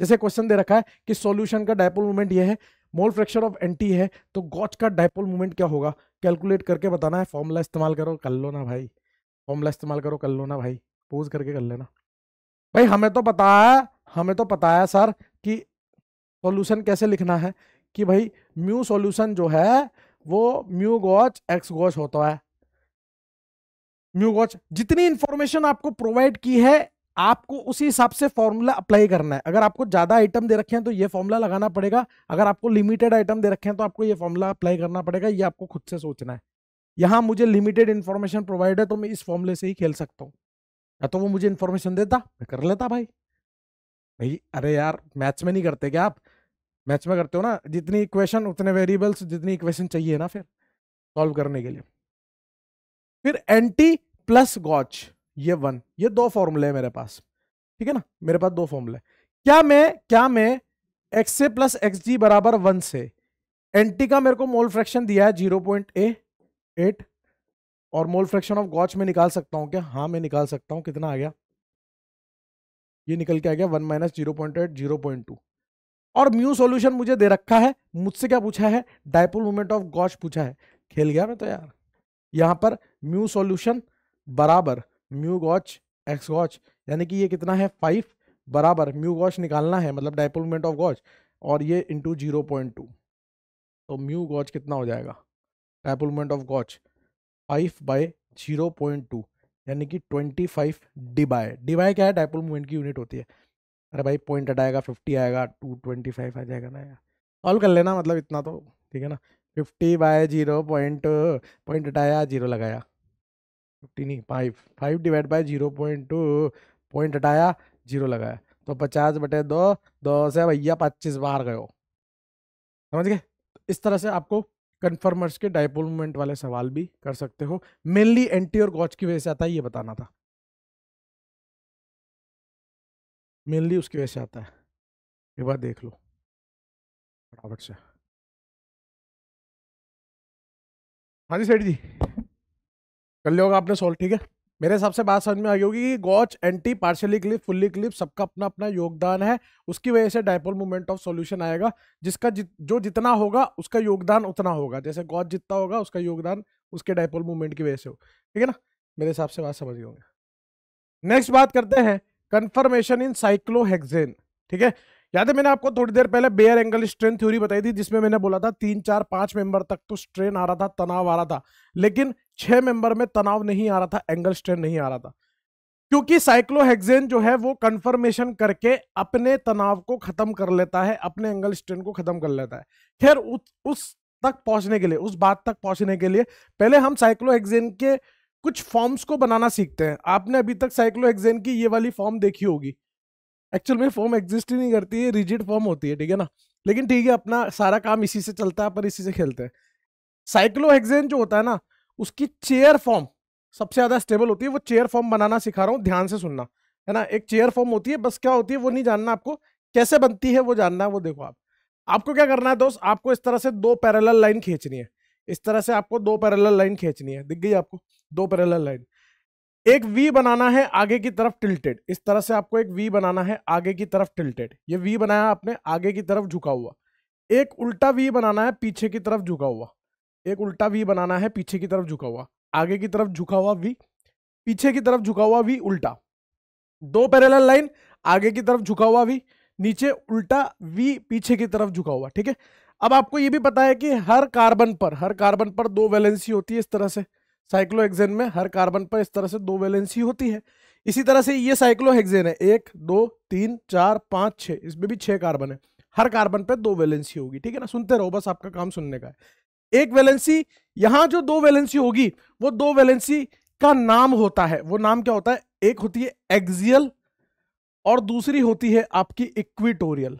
[SPEAKER 1] जैसे क्वेश्चन दे रखा है कि सोल्यूशन का डायपोल मूवमेंट ये है मोल फ्रैक्शन ऑफ एंटी है तो गॉच का डायपोल मूवमेंट क्या होगा कैलकुलेट करके बताना है फॉर्मूला इस्तेमाल करो कर लो ना भाई फॉर्मूला इस्तेमाल करो कर लो ना भाई पोज करके कर लेना भाई हमें तो पता है हमें तो पता है सर कि सॉल्यूशन कैसे लिखना है कि भाई म्यू सॉल्यूशन जो है वो म्यू गॉच एक्स गॉच होता है म्यू गॉच जितनी इंफॉर्मेशन आपको प्रोवाइड की है आपको उसी हिसाब से फॉर्मूला अप्लाई करना है अगर आपको ज़्यादा आइटम दे रखे हैं तो ये फॉर्मूला लगाना पड़ेगा अगर आपको लिमिटेड आइटम दे रखे हैं तो आपको ये फॉर्मूला अप्लाई करना पड़ेगा ये आपको खुद से सोचना है यहाँ मुझे लिमिटेड इन्फॉर्मेशन प्रोवाइड है तो मैं इस फॉर्मूले से ही खेल सकता हूँ या तो वो मुझे इन्फॉर्मेशन देता मैं कर लेता भाई भाई अरे यार मैथ्स में नहीं करते क्या आप मैथ्स में करते हो ना जितनी इक्वेशन उतने वेरिएबल्स जितनी इक्वेशन चाहिए ना फिर सॉल्व करने के लिए फिर एंटी प्लस गॉच ये वन ये दो फॉर्मूले है मेरे पास ठीक है ना मेरे पास दो फॉर्मूले क्या मैं क्या मैं X A plus X G बराबर वन से एंटी का मेरे को मोल फ्रैक्शन दिया है जीरो पॉइंट ए एट और मोल फ्रैक्शन ऑफ गॉच में निकाल सकता हूँ क्या हाँ मैं निकाल सकता हूँ कितना आ गया ये निकल के आ गया one minus zero point eight zero point two और म्यू सॉल्यूशन मुझे दे रखा है मुझसे क्या पूछा है डायपोल मोमेंट ऑफ गॉच पूछा है खेल गया मैं तो यार यहाँ पर म्यू सॉल्यूशन बराबर म्यू गॉच एक्स गॉच यानी कि ये कितना है फाइव बराबर म्यू गॉच निकालना है मतलब डायपोल मोमेंट ऑफ गॉच और ये इंटू जीरो पॉइंट टू तो म्यू गॉच कितना हो जाएगा ट्रैपलमेंट of gauche five by zero point two यानी कि ट्वेंटी फाइव डिबाय डिबाय क्या है डायपोल मूवमेंट की यूनिट होती है अरे भाई पॉइंट हटाएगा फिफ्टी आएगा टू ट्वेंटी फाइव आ जाएगा ना यार सॉल्व कर लेना मतलब इतना तो ठीक है ना fifty by zero point point हटाया जीरो लगाया फिफ्टी नहीं five five divide by zero point two point हटाया जीरो लगाया तो पचास बटे दो दो से भैया पच्चीस बार गए हो समझ गए इस तरह से आपको कन्फर्मर्स के डायपोल मोमेंट वाले सवाल भी कर सकते हो मेनली एंटी और गॉच की वजह
[SPEAKER 2] से आता है ये बताना था मेनली उसकी वजह से आता है एक बार देख लो फटाफट से हाँ जी सेठ जी कर लिया होगा आपने सॉल्व ठीक
[SPEAKER 1] है मेरे हिसाब से बात समझ में आई होगी कि gauche anti partially eclipse fully eclipse सबका अपना अपना योगदान है उसकी वजह से डायपोल मूवमेंट ऑफ सॉल्यूशन आएगा जिसका जि, जो जितना होगा उसका योगदान उतना होगा जैसे गॉच जितना होगा उसका योगदान उसके डायपोल मूवमेंट की वजह से हो ठीक है ना मेरे हिसाब से बात समझ गए नेक्स्ट बात करते हैं कन्फर्मेशन इन साइक्लोहेक्जेन ठीक है याद है मैंने आपको थोड़ी देर पहले बेयर एंगल स्ट्रेन थ्योरी बताई थी जिसमें मैंने बोला था तीन चार पांच मेंबर तक तो स्ट्रेन आ रहा था तनाव आ रहा था लेकिन छह मेंबर में तनाव नहीं आ रहा था एंगल स्ट्रेन नहीं आ रहा था क्योंकि साइक्लोहेक्सेन जो है वो कंफर्मेशन करके अपने तनाव को खत्म कर लेता है अपने एंगल स्ट्रेन को खत्म कर लेता है खैर उस, उस तक पहुंचने के लिए उस बात तक पहुंचने के लिए पहले हम साइक्लोहेक्सेन के कुछ फॉर्म्स को बनाना सीखते हैं आपने अभी तक साइक्लोहेक्सेन की ये वाली फॉर्म देखी होगी एक्चुअल में फॉर्म एग्जिस्ट ही नहीं करती है रिजिड फॉर्म होती है ठीक है ना लेकिन ठीक है अपना सारा काम इसी से चलता है पर इसी से खेलते हैं साइक्लोहेक्सेन जो होता है ना उसकी चेयर फॉर्म सबसे ज़्यादा स्टेबल होती है वो चेयर फॉर्म बनाना सिखा रहा हूँ ध्यान से सुनना है ना एक चेयर फॉर्म होती है बस क्या होती है वो नहीं जानना आपको कैसे बनती है वो जानना है वो देखो आप आपको क्या करना है दोस्त आपको इस तरह से दो पैरेलल लाइन खींचनी है इस तरह से आपको दो पैरेलल लाइन खींचनी है दिख गई आपको दो पैरेलल लाइन एक वी बनाना है आगे की तरफ टिल्टेड इस तरह से आपको एक वी बनाना है आगे की तरफ टिल्टेड ये वी बनाया आपने आगे की तरफ झुका हुआ एक उल्टा वी बनाना है पीछे की तरफ झुका हुआ एक उल्टा वी बनाना है पीछे की तरफ झुका हुआ आगे की तरफ झुका हुआ वी पीछे की तरफ झुका हुआ वी उल्टा दो पैरेलल लाइन आगे की तरफ झुका हुआ वी नीचे उल्टा वी पीछे की तरफ झुका हुआ ठीक है अब आपको ये भी पता है कि हर कार्बन पर हर कार्बन पर दो वैलेंसी होती है इस तरह से साइक्लोहेक्सेन में हर कार्बन पर इस तरह से दो वैलेंसी होती है इसी तरह से ये साइक्लोहेक्सेन है एक दो तीन चार पाँच छः इसमें भी छः कार्बन है हर कार्बन पर दो वैलेंसी होगी ठीक है ना सुनते रहो बस आपका काम सुनने का है एक वैलेंसी यहाँ जो दो वैलेंसी होगी वो दो वैलेंसी का नाम होता है वो नाम क्या होता है एक होती है एक्सियल और दूसरी होती है आपकी इक्विटोरियल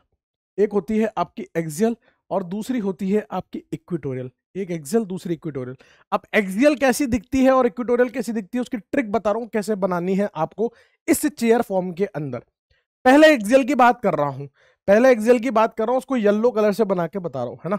[SPEAKER 1] एक होती है आपकी एक्सियल और दूसरी होती है आपकी इक्विटोरियल एक एक्सेल दूसरी इक्विटोरियल अब एक्सियल कैसी दिखती है और इक्विटोरियल कैसी दिखती है उसकी ट्रिक बता रहा हूं कैसे बनानी है आपको इस चेयर फॉर्म के अंदर पहले एक्सियल की बात कर रहा हूं पहले एक्सियल की बात कर रहा हूं उसको येलो कलर से बना के बता रहा हूं है ना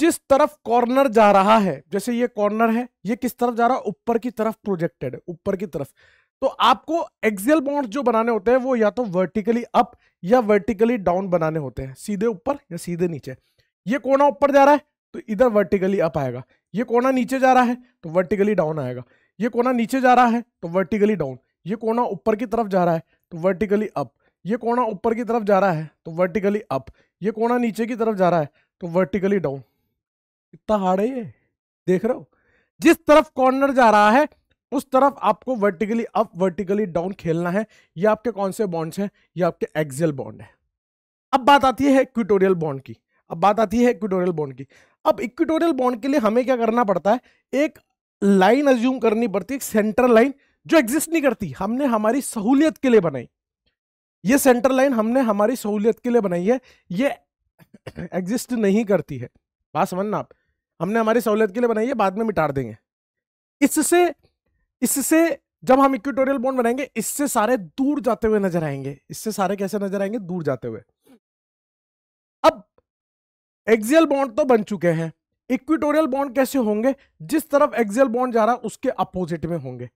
[SPEAKER 1] जिस तरफ कॉर्नर जा रहा है जैसे ये कॉर्नर है ये किस तरफ जा रहा है ऊपर की तरफ प्रोजेक्टेड है ऊपर की तरफ तो आपको एक्सियल बॉन्ड जो बनाने होते हैं वो या तो वर्टिकली अप या वर्टिकली डाउन बनाने होते हैं सीधे ऊपर या सीधे नीचे ये कोना ऊपर जा रहा है तो इधर वर्टिकली अप आएगा ये कोना नीचे जा रहा है तो वर्टिकली डाउन आएगा ये कोना नीचे जा रहा है तो वर्टिकली डाउन ये कोना ऊपर की तरफ जा रहा है तो वर्टिकली अप ये कोना ऊपर की तरफ जा रहा है तो वर्टिकली अप ये कोना नीचे की तरफ जा रहा है तो वर्टिकली डाउन इतना हार्ड है ये देख रहे हो जिस तरफ कॉर्नर जा रहा है उस तरफ आपको वर्टिकली अप वर्टिकली डाउन खेलना है ये आपके कौन से बॉन्ड्स हैं ये आपके एक्सियल बॉन्ड है अब बात आती है इक्विटोरियल बॉन्ड की अब बात आती है इक्विटोरियल बॉन्ड की अब इक्विटोरियल बॉन्ड के लिए हमें क्या करना पड़ता है एक लाइन अज्यूम करनी पड़ती है सेंट्रल लाइन जो एग्जिस्ट नहीं करती हमने हमारी सहूलियत के लिए बनाई ये सेंटर लाइन हमने हमारी सहूलियत के लिए बनाई है ये एग्जिस्ट [coughs] नहीं करती है बात समझना आप हमने हमारी सहूलियत के लिए बनाई है बाद में मिटार देंगे इससे इससे जब हम इक्विटोरियल बॉन्ड बनाएंगे इससे सारे दूर जाते हुए नजर आएंगे इससे सारे कैसे नजर आएंगे दूर जाते हुए अब एक्सियल बॉन्ड तो बन चुके हैं इक्विटोरियल बॉन्ड कैसे होंगे जिस तरफ एक्सियल बॉन्ड जा रहा है उसके अपोजिट में होंगे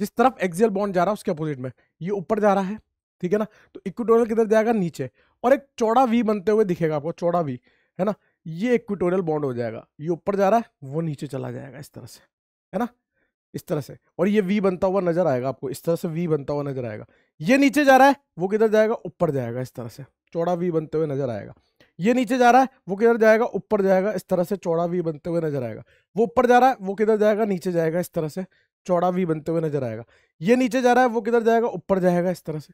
[SPEAKER 1] जिस तरफ एक्सियल बॉन्ड जा रहा है उसके अपोजिट में ये ऊपर जा रहा है ठीक है ना तो इक्विटोरियल किधर जाएगा नीचे और एक चौड़ा वी बनते हुए दिखेगा आपको चौड़ा वी है ना ये इक्विटोरियल बॉन्ड हो जाएगा ये ऊपर जा रहा है वो नीचे चला जाएगा इस तरह से है ना इस तरह से और ये वी बनता हुआ नजर आएगा आपको इस तरह से वी बनता हुआ नजर आएगा ये नीचे जा रहा है वो किधर जाएगा ऊपर जाएगा इस तरह से चौड़ा वी बनते हुए नजर आएगा ये नीचे जा रहा है वो किधर जाएगा ऊपर जाएगा इस तरह से चौड़ा वी बनते हुए नजर आएगा वो ऊपर जा रहा है वो किधर जाएगा नीचे जाएगा इस तरह से चौड़ा वी बनते हुए नजर आएगा ये नीचे जा रहा है वो किधर जाएगा ऊपर जाएगा इस तरह से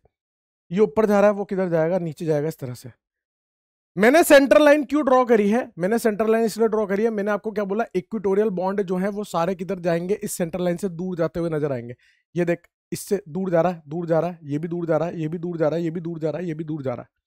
[SPEAKER 1] ये ऊपर जा रहा है वो किधर जाएगा नीचे जाएगा इस तरह से मैंने सेंटर लाइन क्यों ड्रॉ करी है मैंने सेंटर लाइन इसलिए ड्रॉ करी है मैंने आपको क्या बोला इक्विटोरियल बॉन्ड जो है वो सारे किधर जाएंगे इस सेंटर लाइन से दूर जाते हुए नजर आएंगे ये देख इससे दूर जा रहा है दूर जा रहा है ये भी दूर जा रहा है ये भी दूर जा रहा है ये भी दूर जा रहा है ये भी दूर जा रहा है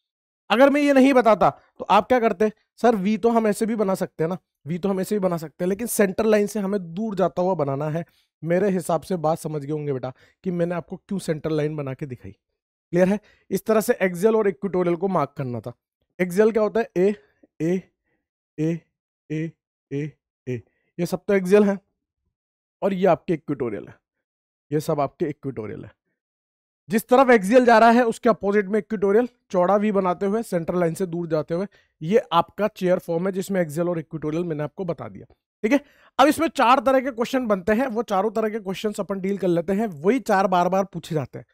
[SPEAKER 1] अगर मैं ये नहीं बताता तो आप क्या करते सर वी तो हम ऐसे भी बना सकते हैं ना वी तो हम ऐसे भी बना सकते हैं लेकिन सेंटर लाइन से हमें दूर जाता हुआ बनाना है मेरे हिसाब से बात समझ गए होंगे बेटा कि मैंने आपको क्यों सेंटर लाइन बना के दिखाई क्लियर है इस तरह से एक्जेल और इक्विटोरियल को मार्क करना था एक्जेल क्या होता है ए ए ए ए ए ए ये सब तो एक्जेल है और ये आपके इक्विटोरियल है ये सब आपके इक्विटोरियल है जिस तरफ एक्सियल जा रहा है उसके अपोजिट में इक्विटोरियल चौड़ा भी बनाते हुए सेंट्रल लाइन से दूर जाते हुए ये आपका चेयर फॉर्म है जिसमें एक्सियल और इक्विटोरियल मैंने आपको बता दिया ठीक है अब इसमें चार तरह के क्वेश्चन बनते हैं वो चारों तरह के क्वेश्चन अपन डील कर लेते हैं वही चार बार बार पूछे जाते हैं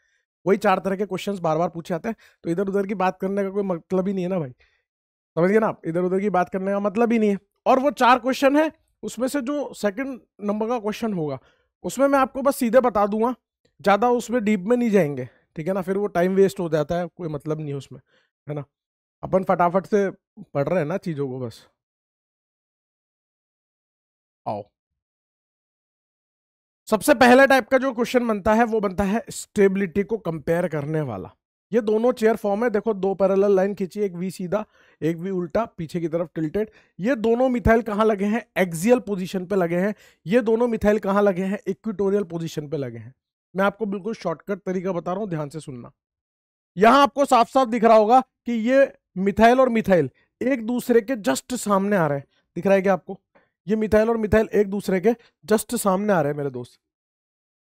[SPEAKER 1] वही चार तरह के क्वेश्चन बार बार पूछे जाते हैं तो इधर उधर की बात करने का कोई मतलब ही नहीं है ना भाई समझिए ना आप इधर उधर की बात करने का मतलब ही नहीं है और वो चार क्वेश्चन है उसमें से जो सेकंड नंबर का क्वेश्चन होगा उसमें मैं आपको बस सीधे बता दूंगा ज़्यादा उसमें डीप में नहीं जाएंगे ठीक है ना फिर वो टाइम वेस्ट हो जाता है कोई मतलब नहीं उसमें
[SPEAKER 2] है ना अपन फटाफट से पढ़ रहे हैं ना चीज़ों को बस आओ सबसे पहला टाइप का जो
[SPEAKER 1] क्वेश्चन बनता है वो बनता है स्टेबिलिटी को कंपेयर करने वाला ये दोनों चेयर फॉर्म है देखो दो पैरल लाइन खींची एक वी सीधा एक वी उल्टा पीछे की तरफ टिल्टेड ये दोनों मिथाइल कहाँ लगे हैं एक्सियल पोजीशन पे लगे हैं ये दोनों मिथाइल कहाँ लगे हैं इक्विटोरियल पोजीशन पे लगे हैं मैं आपको बिल्कुल शॉर्टकट तरीका बता रहा हूं ध्यान से सुनना यहाँ आपको साफ साफ दिख रहा होगा कि ये मिथाइल और मिथाइल एक दूसरे के जस्ट सामने आ रहे हैं दिख रहा है क्या आपको ये मिथाइल और मिथाइल एक दूसरे के जस्ट सामने आ रहे हैं मेरे दोस्त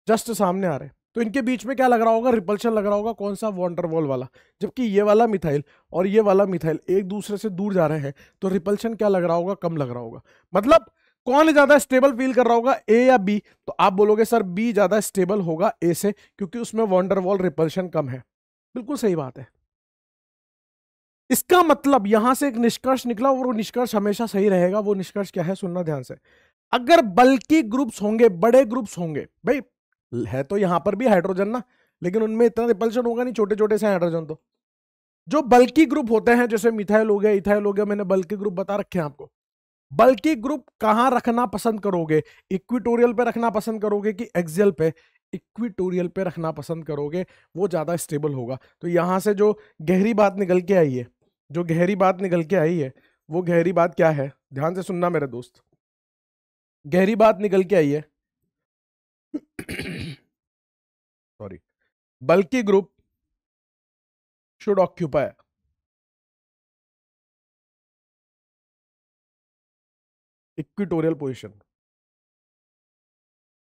[SPEAKER 1] जस्ट सामने आ रहे हैं तो इनके बीच में क्या लग रहा होगा रिपल्शन लग रहा होगा कौन सा वॉन्डरवॉल वाला जबकि ये वाला मिथाइल और ये वाला मिथाइल एक दूसरे से दूर जा रहे हैं तो रिपल्शन क्या लग रहा होगा कम लग रहा होगा मतलब कौन ज्यादा स्टेबल फील कर रहा होगा ए या बी तो आप बोलोगे सर बी ज्यादा स्टेबल होगा ए से क्योंकि उसमें वॉन्डरवॉल रिपल्शन कम है बिल्कुल सही बात है इसका मतलब यहां से एक निष्कर्ष निकला और वो निष्कर्ष हमेशा सही रहेगा वो निष्कर्ष क्या है सुनना ध्यान से अगर बल्कि ग्रुप्स होंगे बड़े ग्रुप्स होंगे भाई है तो यहां पर भी हाइड्रोजन ना लेकिन उनमें इतना रिपल्शन होगा नहीं छोटे छोटे से हाइड्रोजन तो जो बल्कि ग्रुप होते हैं जैसे मिथाइल हो गया इथाइल हो गया मैंने बल्कि ग्रुप बता रखे हैं आपको बल्कि ग्रुप कहाँ रखना पसंद करोगे इक्विटोरियल पे रखना पसंद करोगे कि एक्सेल पे इक्विटोरियल पे रखना पसंद करोगे वो ज़्यादा स्टेबल होगा तो यहाँ से जो गहरी बात निकल के आई है जो गहरी बात निकल के आई है वो गहरी बात क्या है ध्यान से सुनना मेरे दोस्त
[SPEAKER 2] गहरी बात निकल के आई है [coughs] sorry bulky group should occupy equatorial position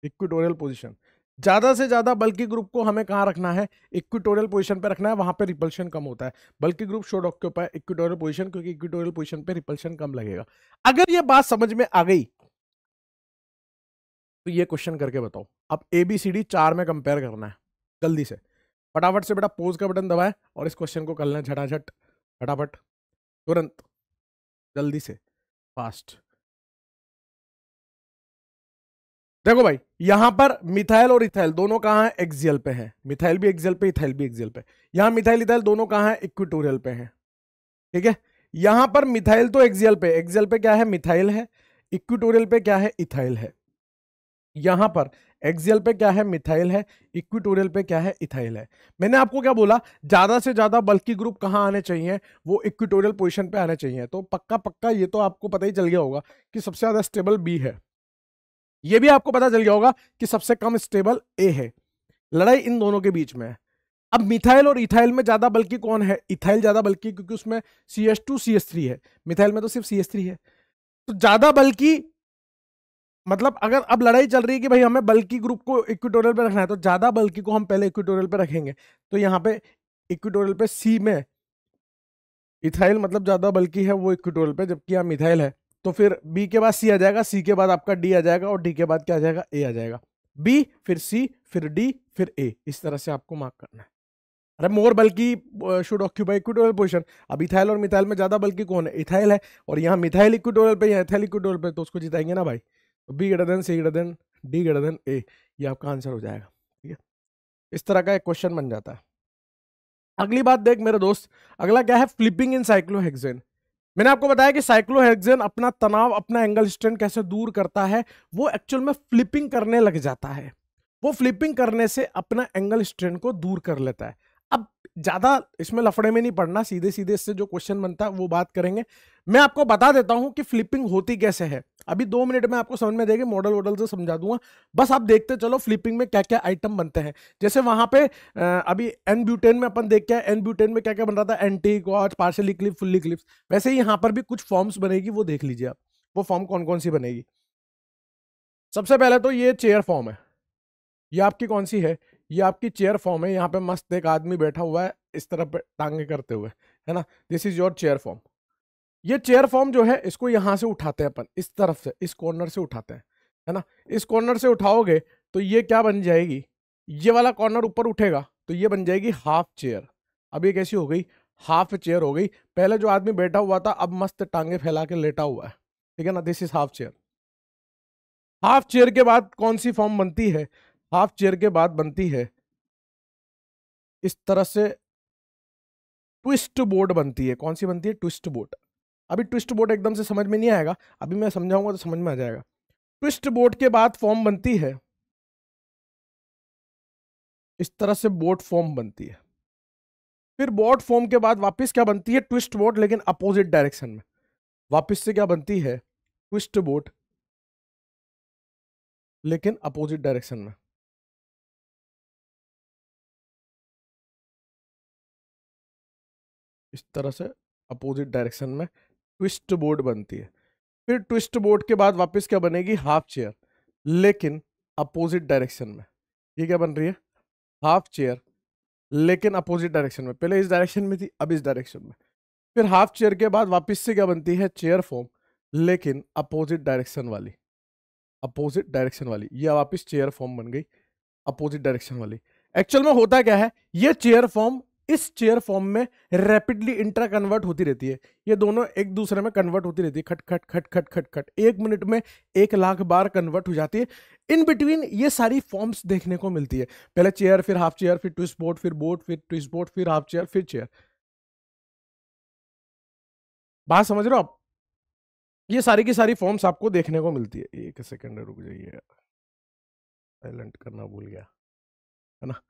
[SPEAKER 2] equatorial position ज़्यादा
[SPEAKER 1] से ज़्यादा बल्कि ग्रुप को हमें कहाँ रखना है इक्विटोरियल पोजीशन पे रखना है वहां पे रिपल्शन कम होता है bulky group should occupy equatorial position क्योंकि इक्विटोरियल पोजीशन पे रिपल्शन कम लगेगा अगर ये बात समझ में आ गई तो ये क्वेश्चन करके बताओ अब ए बी सी डी चार में कंपेयर करना है जल्दी से फटाफट से बेटा पोज का बटन दबाए और इस क्वेश्चन को कर लें झटाझट
[SPEAKER 2] फटाफट तुरंत जल्दी से फास्ट देखो भाई यहां पर मिथाइल और इथाइल दोनों
[SPEAKER 1] कहा है एक्सियल पे है मिथाइल भी एक्सियल पे इथाइल भी एक्सियल पे यहां मिथाइल इथाइल दोनों कहाँ है इक्विटोरियल पे है ठीक है यहां पर मिथाइल तो एक्सियल पे एक्सियल पे क्या है मिथाइल है इक्विटोरियल पे क्या है इथाइल है यहां पर एक्सियल पे क्या है मिथाइल है इक्विटोरियल पे क्या है इथाइल है मैंने आपको क्या बोला ज्यादा से ज्यादा बल्कि ग्रुप कहाँ आने चाहिए वो इक्विटोरियल पोजिशन पे आने चाहिए तो पक्का पक्का ये तो आपको पता ही चल गया होगा कि सबसे ज्यादा स्टेबल बी है यह भी आपको पता चल गया होगा कि सबसे कम स्टेबल ए है लड़ाई इन दोनों के बीच में है अब मिथाइल और इथाइल में ज्यादा बल्कि कौन है इथाइल ज्यादा बल्कि क्योंकि उसमें C S two C S three है मिथाइल में तो सिर्फ सी एस थ्री है तो ज्यादा बल्कि मतलब अगर अब लड़ाई चल रही है कि भाई हमें बल्कि ग्रुप को इक्विटोरियल पे रखना है तो ज्यादा बल्कि को हम पहले इक्विटोरियल पे रखेंगे तो यहाँ पे इक्विटोरियल पे सी में इथाइल मतलब ज्यादा बल्कि है वो इक्विटोरियल पे जबकि यहाँ मिथाइल है तो फिर बी के बाद सी आ जाएगा सी के बाद आपका डी आ जाएगा और डी के बाद क्या आ जाएगा ए आ जाएगा बी फिर सी फिर डी फिर ए इस तरह से आपको मार्क करना है अरे more bulky should occupy equatorial position अब इथाइल और मिथाइल में ज़्यादा बल्कि कौन है इथाइल है और यहाँ मिथाइल इक्विटोरियल पे या इथाइल इक्विटोरियल पे तो उसको जिताएंगे ना भाई तो B greater than C greater than D greater than A ये आपका आंसर हो जाएगा ठीक है इस तरह का एक क्वेश्चन बन जाता है अगली बात देख मेरे दोस्त अगला क्या है फ्लिपिंग इन साइक्लोहेक्सेन मैंने आपको बताया कि साइक्लोहेक्सेन अपना तनाव अपना एंगल स्ट्रेंथ कैसे दूर करता है वो एक्चुअल में फ्लिपिंग करने लग जाता है वो फ्लिपिंग करने से अपना एंगल स्ट्रेंथ को दूर कर लेता है ज़्यादा इसमें लफड़े में नहीं पड़ना सीधे सीधे इससे जो क्वेश्चन बनता है वो बात करेंगे मैं आपको बता देता हूं कि फ्लिपिंग होती कैसे है अभी दो मिनट में आपको समझ में देगी मॉडल वॉडल से समझा दूंगा बस आप देखते चलो फ्लिपिंग में क्या क्या आइटम बनते हैं जैसे वहां पे अभी एन ब्यूटेन में अपन देख के एन ब्यूटेन में क्या क्या बन रहा था anti gauche partially eclipse fully eclipse वैसे ही यहाँ पर भी कुछ फॉर्म्स बनेगी वो देख लीजिए आप वो फॉर्म कौन कौन सी बनेगी सबसे पहले तो ये चेयर फॉर्म है ये आपकी कौन सी है ये आपकी चेयर फॉर्म है यहाँ पे मस्त एक आदमी बैठा हुआ है इस तरफ टांगे करते हुए है ना this is your chair form ये चेयर फॉर्म जो है इसको यहाँ से उठाते हैं अपन इस तरफ से इस कॉर्नर से उठाते हैं है ना इस कॉर्नर से उठाओगे तो ये क्या बन जाएगी ये वाला कॉर्नर ऊपर उठेगा तो ये बन जाएगी हाफ चेयर अब ये कैसी हो गई हाफ चेयर हो गई पहले जो आदमी बैठा हुआ था अब मस्त टांगे फैला के लेटा हुआ है ठीक है ना this is half chair half chair के बाद कौन सी फॉर्म बनती है हाफ चेयर के बाद बनती है इस तरह से ट्विस्ट बोर्ड बनती है कौन सी बनती है ट्विस्ट बोर्ड अभी ट्विस्ट बोर्ड एकदम से समझ में नहीं आएगा अभी मैं समझाऊंगा तो समझ में आ जाएगा ट्विस्ट बोर्ड के बाद फॉर्म बनती है इस तरह से बोर्ड फॉर्म बनती है फिर बोर्ड फॉर्म के बाद वापस क्या बनती है ट्विस्ट बोर्ड लेकिन अपोजिट डायरेक्शन में वापस से क्या बनती है ट्विस्ट
[SPEAKER 2] बोर्ड लेकिन अपोजिट डायरेक्शन में इस तरह से अपोजिट डायरेक्शन में ट्विस्ट बोर्ड बनती है फिर ट्विस्ट बोर्ड
[SPEAKER 1] के बाद वापस क्या बनेगी हाफ चेयर लेकिन अपोजिट डायरेक्शन में ये क्या बन रही है हाफ चेयर लेकिन अपोजिट डायरेक्शन में पहले इस डायरेक्शन में थी अब इस डायरेक्शन में फिर हाफ चेयर के बाद वापस से क्या बनती है चेयर फॉर्म लेकिन अपोजिट डायरेक्शन वाली अपोजिट डायरेक्शन वाली यह वापस चेयर फॉर्म बन गई अपोजिट डायरेक्शन वाली एक्चुअल में होता क्या है ये चेयर फॉर्म इस चेयर फॉर्म में रैपिडली इंट्रा कन्वर्ट होती रहती है ये दोनों एक दूसरे में कन्वर्ट होती रहती है खट खट खट खट खट खट एक मिनट में एक लाख बार कन्वर्ट हो जाती है इन बिटवीन ये सारी फॉर्म्स देखने को मिलती है पहले चेयर फिर हाफ चेयर फिर ट्विस्ट बोर्ड फिर बोर्ड फिर ट्विस्ट बोर्ड फिर हाफ चेयर फिर चेयर
[SPEAKER 2] बात समझ रहे हो आप ये सारी की सारी फॉर्म्स आपको देखने को मिलती है एक सेकेंड रुक जाइए साइलेंट करना भूल गया
[SPEAKER 1] है ना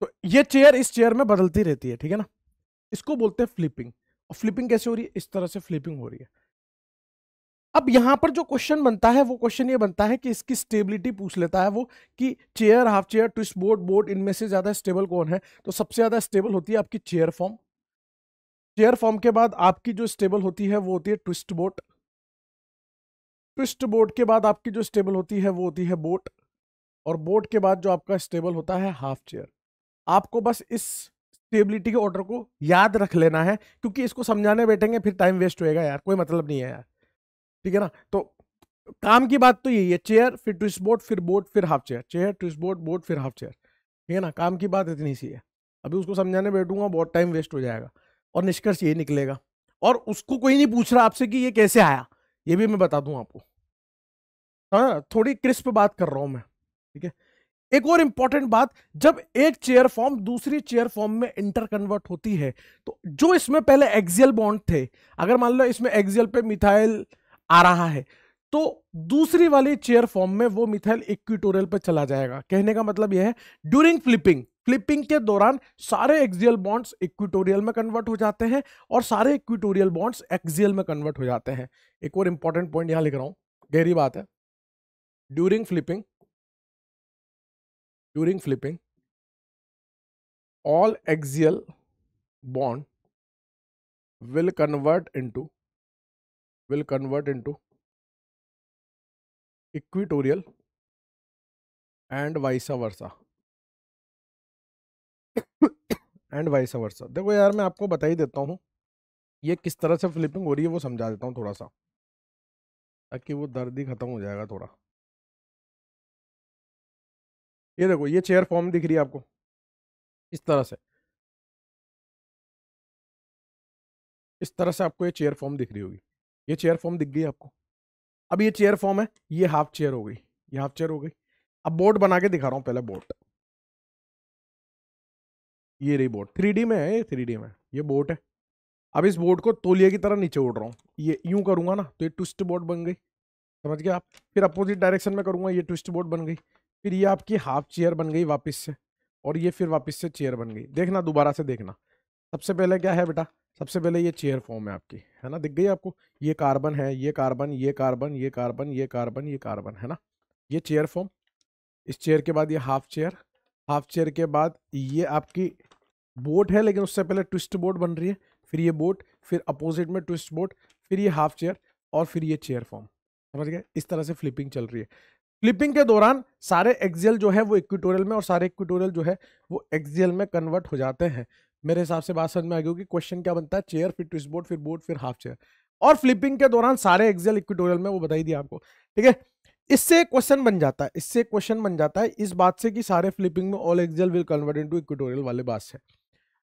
[SPEAKER 1] तो ये चेयर इस चेयर में बदलती रहती है ठीक है ना इसको बोलते हैं फ्लिपिंग और फ्लिपिंग कैसे हो रही है इस तरह से फ्लिपिंग हो रही है अब यहां पर जो क्वेश्चन बनता है वो क्वेश्चन ये बनता है कि इसकी स्टेबिलिटी पूछ लेता है वो कि chair half chair twist board board इनमें से ज़्यादा स्टेबल कौन है तो सबसे ज़्यादा स्टेबल होती है आपकी चेयर फॉर्म चेयर फॉर्म के बाद आपकी जो स्टेबल होती है वो होती है ट्विस्ट बोट ट्विस्ट बोट के बाद आपकी जो स्टेबल होती है वो होती है बोट और बोट के बाद जो आपका स्टेबल होता है हाफ चेयर आपको बस इस स्टेबिलिटी के ऑर्डर को याद रख लेना है क्योंकि इसको समझाने बैठेंगे फिर टाइम वेस्ट होएगा यार कोई मतलब नहीं है यार ठीक है ना तो काम की बात तो यही है चेयर फिर ट्विस्ट बोर्ड फिर बोर्ड फिर half chair chair twist board board फिर हाफ चेयर ठीक है ना काम की बात इतनी सी है अभी उसको समझाने बैठूंगा बहुत टाइम वेस्ट हो जाएगा और निष्कर्ष यही निकलेगा और उसको कोई नहीं पूछ रहा आपसे कि ये कैसे आया ये भी मैं बता दूं आपको हाँ थोड़ी क्रिस्प बात कर रहा हूँ मैं ठीक है एक और इंपॉर्टेंट बात जब एक चेयर फॉर्म दूसरी चेयर फॉर्म में इंटर कन्वर्ट होती है तो जो इसमें पहले एक्सियल बॉन्ड थे अगर मान लो इसमें एक्सियल पे मिथाइल आ रहा है तो दूसरी वाली चेयर फॉर्म में वो मिथाइल इक्विटोरियल पर चला जाएगा कहने का मतलब यह है ड्यूरिंग फ्लिपिंग फ्लिपिंग के दौरान सारे एक्सियल बॉन्ड्स इक्विटोरियल में कन्वर्ट हो जाते हैं और सारे इक्विटोरियल बॉन्ड्स एक्सियल में कन्वर्ट हो जाते हैं एक और इंपॉर्टेंट पॉइंट यहां लिख रहा
[SPEAKER 2] हूं गहरी बात है during flipping during flipping all axial bond will convert into will convert into equatorial and vice versa and vice versa देखो यार मैं आपको बता ही देता हूँ ये किस तरह से फ्लिपिंग हो रही है वो समझा देता हूँ थोड़ा सा ताकि वो दर्द ही ख़त्म हो जाएगा थोड़ा ये देखो ये चेयर फॉर्म दिख रही है आपको इस तरह से इस तरह से आपको ये चेयर फॉर्म दिख रही होगी ये चेयर फॉर्म दिख गई आपको
[SPEAKER 1] अब ये चेयर फॉर्म है ये हाफ चेयर हो गई ये हाफ चेयर हो गई अब बोर्ड बना के दिखा रहा हूँ पहले बोर्ड ये रही बोर्ड थ्री में है ये थ्री में ये बोर्ड है अब इस बोर्ड को तोलिए की तरह नीचे उड़ रहा हूँ ये यूं करूंगा ना तो ये ट्विस्ट बोर्ड बन गई समझ गए आप फिर अपोजिट डायरेक्शन में करूँगा ये ट्विस्ट बोर्ड बन गई फिर ये आपकी हाफ चेयर बन गई वापस से और ये फिर वापस से चेयर बन गई देखना दोबारा से देखना सबसे पहले क्या है बेटा सबसे पहले ये चेयर फॉर्म है आपकी है ना दिख गई आपको ये कार्बन है ये कार्बन ये कार्बन ये कार्बन ये कार्बन ये कार्बन है ना ये चेयर फॉर्म इस चेयर के बाद ये हाफ चेयर हाफ चेयर के बाद ये आपकी बोट है लेकिन उससे पहले ट्विस्ट बोट बन रही है फिर ये बोट फिर अपोजिट में ट्विस्ट बोट फिर ये हाफ चेयर और फिर ये चेयर फॉर्म समझ गए इस तरह से फ्लिपिंग चल रही है क्लिपिंग के दौरान सारे एक्जियल जो है वो इक्विटोरियल में और सारे इक्विटोरियल जो है वो एक्जियल में कन्वर्ट हो जाते हैं मेरे हिसाब से बात समझ में आ गई होगी क्वेश्चन क्या बनता है चेयर फिर ट्विस्ट बोर्ड फिर बोर्ड फिर हाफ चेयर और फ्लिपिंग के दौरान सारे एक्जियल इक्विटोरियल में वो बताई दिया आपको ठीक है इससे क्वेश्चन बन जाता है इससे क्वेश्चन बन जाता है इस बात से कि सारे फ्लिपिंग में all axial will convert into equatorial वाले बात से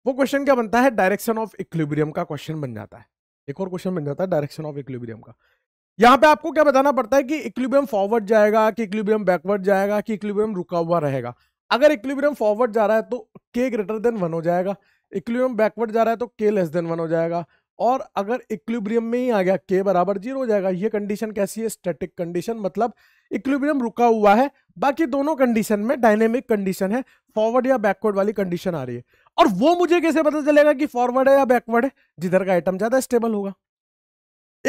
[SPEAKER 1] वो क्वेश्चन क्या बनता है डायरेक्शन ऑफ इक्विलिब्रियम का क्वेश्चन बन जाता है एक और क्वेश्चन बन जाता है डायरेक्शन ऑफ इक्विलिब्रियम का यहाँ पे आपको क्या बताना पड़ता है कि इक्लिबियम फॉरवर्ड जाएगा कि इक्लिबियम बैकवर्ड जाएगा कि इक्लिबियम रुका हुआ रहेगा अगर इक्लिबियम फॉरवर्ड जा रहा है तो के ग्रेटर देन वन हो जाएगा इक्लिबियम बैकवर्ड जा रहा है तो के लेस देन वन हो जाएगा और अगर इक्विलिब्रियम में ही आ गया के बराबर जीरो हो जाएगा ये कंडीशन कैसी है स्टैटिक कंडीशन मतलब इक्विलिब्रियम रुका हुआ है बाकी दोनों कंडीशन में डायनेमिक कंडीशन है फॉरवर्ड या बैकवर्ड वाली कंडीशन आ रही है और वो मुझे कैसे पता चलेगा कि फॉरवर्ड है या बैकवर्ड है जिधर का आइटम ज्यादा स्टेबल होगा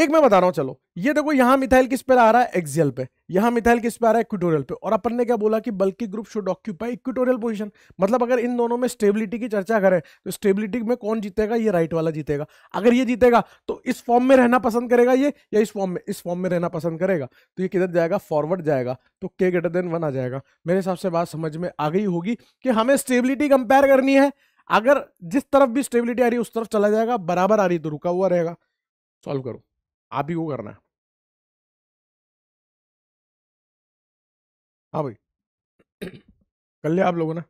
[SPEAKER 1] एक मैं बता रहा हूँ चलो ये देखो यहां मिथाइल किस पे आ रहा है एक्सियल पे यहां मिथाइल किस पे आ रहा है इक्विटोरियल पे और अपन ने क्या बोला कि bulky group should occupy equatorial position मतलब अगर इन दोनों में स्टेबिलिटी की चर्चा करें तो स्टेबिलिटी में कौन जीतेगा ये राइट वाला जीतेगा अगर ये जीतेगा तो इस फॉर्म में रहना पसंद करेगा ये या इस फॉर्म में इस फॉर्म में रहना पसंद करेगा तो ये किधर जाएगा फॉरवर्ड जाएगा तो के ग्रेटर देन वन आ जाएगा मेरे हिसाब से बात समझ में आ गई होगी कि हमें स्टेबिलिटी कंपेयर करनी है अगर जिस तरफ भी स्टेबिलिटी आ रही है उस तरफ चला
[SPEAKER 2] जाएगा बराबर आ रही तो रुका हुआ रहेगा सॉल्व करो आप भी को करना है हाँ भाई कर लिया आप लोगों ने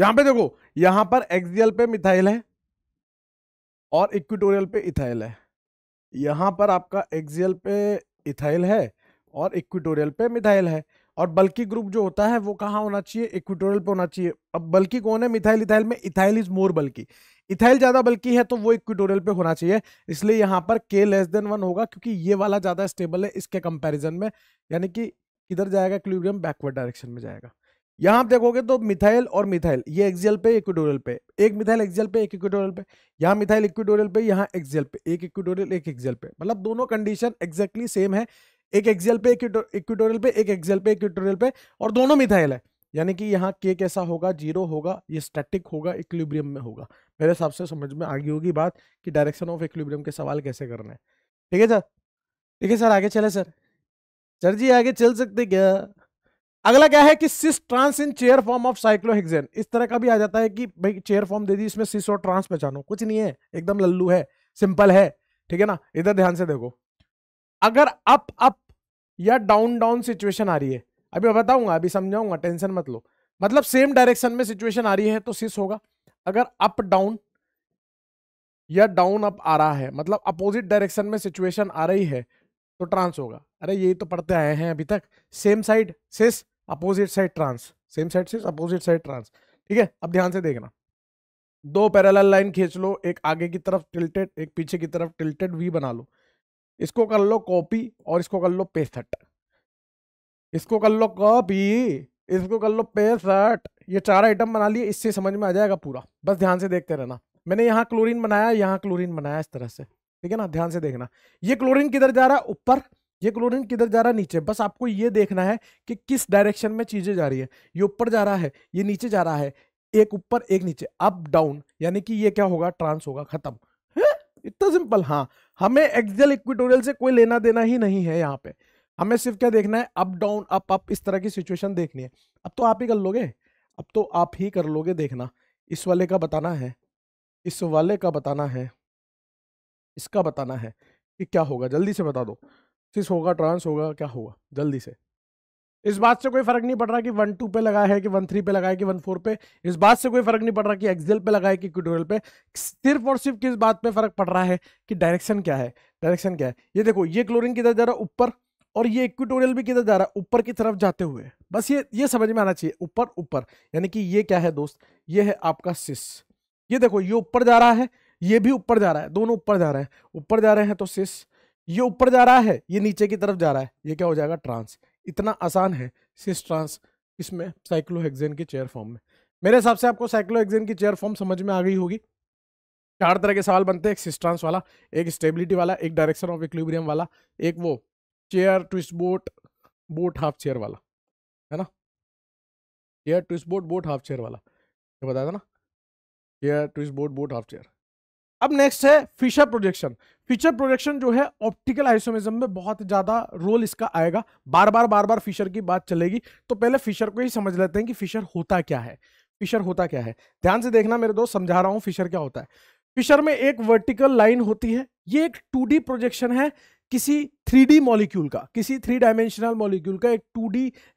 [SPEAKER 2] यहां पे देखो यहां पर एक्सियल
[SPEAKER 1] पे मिथाइल है और इक्विटोरियल पे इथाइल है यहां पर आपका एक्सियल पे इथाइल है और इक्विटोरियल पे मिथाइल है और बल्कि ग्रुप जो होता है वो कहाँ होना चाहिए इक्विटोरियल पे होना चाहिए अब बल्कि कौन है मिथाइल इथाइल में ethyl is more bulky ethyl ज्यादा बल्कि है तो वो इक्विटोरियल पे होना चाहिए इसलिए यहाँ पर के लेस देन वन होगा क्योंकि ये वाला ज्यादा स्टेबल है इसके कंपेरिजन में यानी कि किधर जाएगा इक्विलिब्रियम बैकवर्ड डायरेक्शन में जाएगा यहाँ आप देखोगे तो मिथाइल और मिथाइल ये एक्जेल पे इक्विटोरियल पे एक मिथाइल एक्सियल पे एक इक्विटोरियल पे यहाँ मिथाइल इक्विटोरियल पे यहाँ एक्जेल पे एक इक्विटोरियल एक एक्जेल पे मतलब दोनों कंडीशन एक्जैक्टली सेम है एक एक्सियल पे इक्विटोरियल पे एक एक्जेल पे इक्विटोरियल पे और दोनों मिथाइल है यानी कि यहाँ के कैसा होगा जीरो होगा ये स्टैटिक होगा इक्विलिब्रियम में होगा मेरे हिसाब से समझ में आगे होगी बात कि डायरेक्शन ऑफ इक्विलिब्रियम के सवाल कैसे करना है ठीक है सर ठीक है सर आगे चले सर सर जी आगे चल सकते क्या अगला क्या है कि cis trans in chair form of cyclohexane इस तरह का भी आ जाता है कि भाई चेयर फॉर्म दे दी इसमें सिस और ट्रांस पहचानो कुछ नहीं है एकदम लल्लू है सिंपल है ठीक है ना इधर ध्यान से देखो अगर अप अप या डाउन डाउन सिचुएशन आ रही है अभी बताऊंगा अभी समझाऊंगा टेंशन मत लो मतलब सेम डायरेक्शन में सिचुएशन आ रही है तो सिस होगा अगर अप डाउन या डाउन अप आ रहा है मतलब अपोजिट डायरेक्शन में सिचुएशन आ रही है तो ट्रांस होगा अरे यही तो पढ़ते आए हैं अभी तक same side cis opposite side trans same side cis opposite side trans ठीक है अब ध्यान से देखना दो पैरल लाइन खींच लो एक आगे की तरफ टिल्टेड एक पीछे की तरफ टिल्टेड वी बना लो इसको कर लो कॉपी और इसको कर लो पेस्थट इसको कर लो कॉपी इसको कर लो पैंसठ ये चार आइटम बना लिए इससे समझ में आ जाएगा पूरा बस ध्यान से देखते रहना मैंने यहाँ क्लोरीन बनाया यहाँ क्लोरीन बनाया इस तरह से ठीक है ना ध्यान से देखना ये क्लोरीन किधर जा रहा है ऊपर ये क्लोरीन किधर जा रहा है नीचे बस आपको ये देखना है कि किस डायरेक्शन में चीज़ें जा रही है ये ऊपर जा रहा है ये नीचे जा रहा है एक ऊपर एक नीचे अप डाउन यानी कि ये क्या होगा ट्रांस होगा खत्म इतना सिंपल हाँ हमें एक्सल इक्विटोरियल से कोई लेना देना ही नहीं है यहाँ पे हमें सिर्फ क्या देखना है अप डाउन अप अप इस तरह की सिचुएशन देखनी है अब तो आप ही कर लोगे अब तो आप ही कर लोगे देखना इस वाले का बताना है इस वाले का बताना है इसका बताना है कि क्या होगा जल्दी से बता दो सिस होगा ट्रांस होगा क्या होगा जल्दी से इस बात से कोई फर्क नहीं पड़ रहा कि वन टू पे लगा है कि वन थ्री पे लगा है कि वन फोर पे इस बात से कोई फर्क नहीं पड़ रहा कि एक्सेल पे लगा है कि क्यूटोरियल पे सिर्फ और सिर्फ किस बात पे फर्क पड़ रहा है कि डायरेक्शन क्या है डायरेक्शन क्या है ये देखो ये क्लोरिन किधर जा रहा है ऊपर और ये इक्विटोरियल भी किधर जा रहा है ऊपर की तरफ जाते हुए बस ये ये समझ में आना चाहिए ऊपर ऊपर यानी कि ये क्या है दोस्त ये है आपका सिस ये देखो ये ऊपर जा रहा है ये भी ऊपर जा रहा है दोनों ऊपर जा रहे हैं ऊपर जा रहे हैं तो सिस ये ऊपर जा रहा है ये नीचे की तरफ जा रहा है ये क्या हो जाएगा ट्रांस इतना आसान है सिस ट्रांस इसमें साइक्लोहेक्जेन के चेयर फॉर्म में मेरे हिसाब से आपको साइक्लोहेक्जेन की चेयर फॉर्म समझ में आ गई होगी चार तरह के सवाल बनते हैं एक सिस्ट्रांस वाला एक स्टेबिलिटी वाला एक डायरेक्शन ऑफ इक्विलिब्रियम वाला एक वो chair twist boat boat half chair वाला है ना chair twist boat boat half chair वाला ये बताया था ना chair twist boat boat half chair अब नेक्स्ट है फिशर प्रोजेक्शन फिशर प्रोजेक्शन जो है ऑप्टिकल आइसोमिज्म में बहुत ज्यादा रोल इसका आएगा बार बार बार बार फिशर की बात चलेगी तो पहले फिशर को ही समझ लेते हैं कि फिशर होता क्या है फिशर होता क्या है ध्यान से देखना मेरे दोस्त समझा रहा हूँ फिशर क्या होता है फिशर में एक वर्टिकल लाइन होती है ये एक टू प्रोजेक्शन है किसी थ्री मॉलिक्यूल का किसी थ्री डायमेंशनल मॉलिक्यूल का एक टू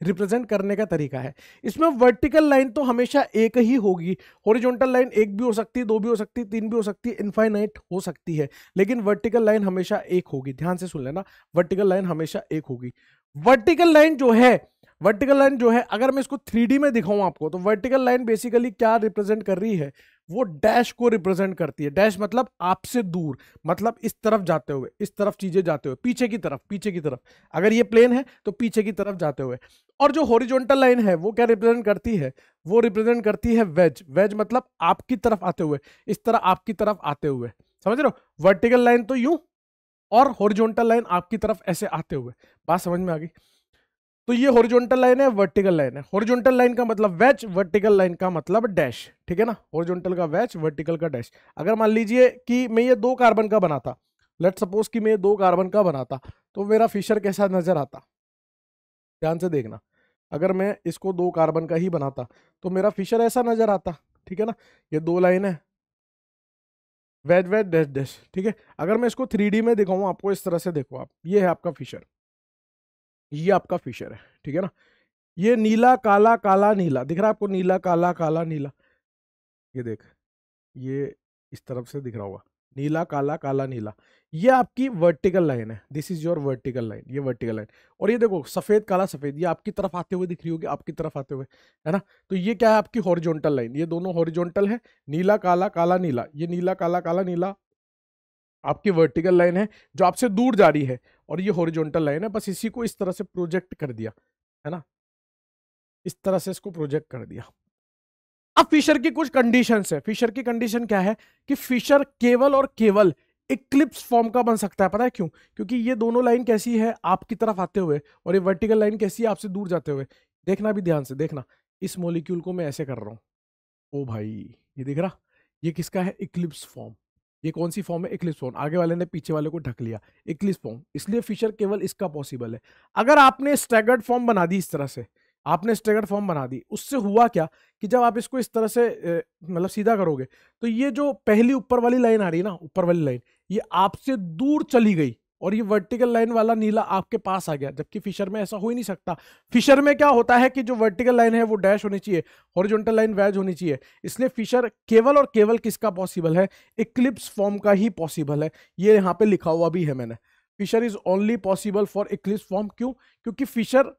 [SPEAKER 1] रिप्रेजेंट करने का तरीका है इसमें वर्टिकल लाइन तो हमेशा एक ही होगी होरिजोनटल लाइन एक भी हो सकती है दो भी हो सकती है तीन भी हो सकती है इनफाइनाइट हो सकती है लेकिन वर्टिकल लाइन हमेशा एक होगी ध्यान से सुन लेना वर्टिकल लाइन हमेशा एक होगी वर्टिकल लाइन जो है वर्टिकल लाइन जो है अगर मैं इसको थ्री में दिखाऊं आपको तो वर्टिकल लाइन बेसिकली क्या रिप्रेजेंट कर रही है वो डैश को रिप्रेजेंट करती है डैश मतलब आपसे दूर मतलब इस तरफ जाते हुए इस तरफ चीजें जाते हुए पीछे की तरफ पीछे की तरफ अगर ये प्लेन है तो पीछे की तरफ जाते हुए और जो हॉरिजॉन्टल लाइन है वो क्या रिप्रेजेंट करती है वो रिप्रेजेंट करती है वेज वेज मतलब आपकी तरफ आते हुए इस तरह आपकी तरफ आते हुए समझ रहे हो वर्टिकल लाइन तो यूं और हॉरिजॉन्टल लाइन आपकी तरफ ऐसे आते हुए बात समझ में आ गई तो ये हॉरिजॉन्टल लाइन है वर्टिकल लाइन है हॉरिजॉन्टल लाइन का मतलब वैच वर्टिकल लाइन का मतलब डैश ठीक है ना हॉरिजॉन्टल का वैच वर्टिकल का डैश अगर मान लीजिए कि मैं ये दो कार्बन का बनाता लेट सपोज कि मैं ये दो कार्बन का बनाता तो मेरा फिशर कैसा नजर आता ध्यान से देखना अगर मैं इसको दो कार्बन का ही बनाता तो मेरा फिशर ऐसा नजर आता ठीक है ना ये दो लाइन है वेज वेज डैश डैश ठीक है अगर मैं इसको थ्री में दिखाऊँ आपको इस तरह से देखो आप ये है आपका फिशर ये आपका फिशर है ठीक है ना ये नीला काला काला नीला दिख रहा है आपको नीला काला काला नीला ये देख ये इस तरफ से दिख रहा होगा नीला काला काला नीला ये आपकी वर्टिकल लाइन है this is your vertical line ये वर्टिकल लाइन और ये देखो सफ़ेद काला सफ़ेद ये आपकी तरफ आते हुए दिख रही होगी आपकी तरफ आते हुए है ना तो ये क्या है आपकी हॉरिजॉन्टल लाइन ये दोनों हॉरिजॉन्टल है नीला काला काला नीला ये नीला काला काला नीला आपकी वर्टिकल लाइन है जो आपसे दूर जा रही है और ये हॉरिजॉन्टल लाइन है बस इसी को इस तरह से प्रोजेक्ट कर दिया है ना इस तरह से इसको प्रोजेक्ट कर दिया अब फिशर की कुछ कंडीशंस है फिशर की कंडीशन क्या है कि फिशर केवल और केवल इक्लिप्स फॉर्म का बन सकता है पता है क्यों क्योंकि ये दोनों लाइन कैसी है आपकी तरफ आते हुए और ये वर्टिकल लाइन कैसी है आपसे दूर जाते हुए देखना भी ध्यान से देखना इस मोलिक्यूल को मैं ऐसे कर रहा हूँ ओ भाई ये दिख रहा ये किसका है इक्लिप्स फॉर्म ये कौन सी फॉर्म है इक्लिप्स फॉर्म आगे वाले ने पीछे वाले को ढक लिया इक्लिप्स फॉर्म इसलिए फीचर केवल इसका पॉसिबल है अगर आपने स्टैगर्ड फॉर्म बना दी इस तरह से आपने स्टैगर्ड फॉर्म बना दी उससे हुआ क्या कि जब आप इसको इस तरह से मतलब सीधा करोगे तो ये जो पहली ऊपर वाली लाइन आ रही है ना ऊपर वाली लाइन ये आपसे दूर चली गई और ये वर्टिकल लाइन वाला नीला आपके पास आ गया जबकि फिशर में ऐसा हो ही नहीं सकता फिशर में क्या होता है कि जो वर्टिकल लाइन है वो डैश होनी चाहिए हॉरिजॉन्टल लाइन वैज होनी चाहिए इसलिए फिशर केवल और केवल किसका पॉसिबल है इक्लिप्स फॉर्म का ही पॉसिबल है ये यहाँ पे लिखा हुआ भी है मैंने Fischer is only possible for eclipse form क्यों क्योंकि फिशर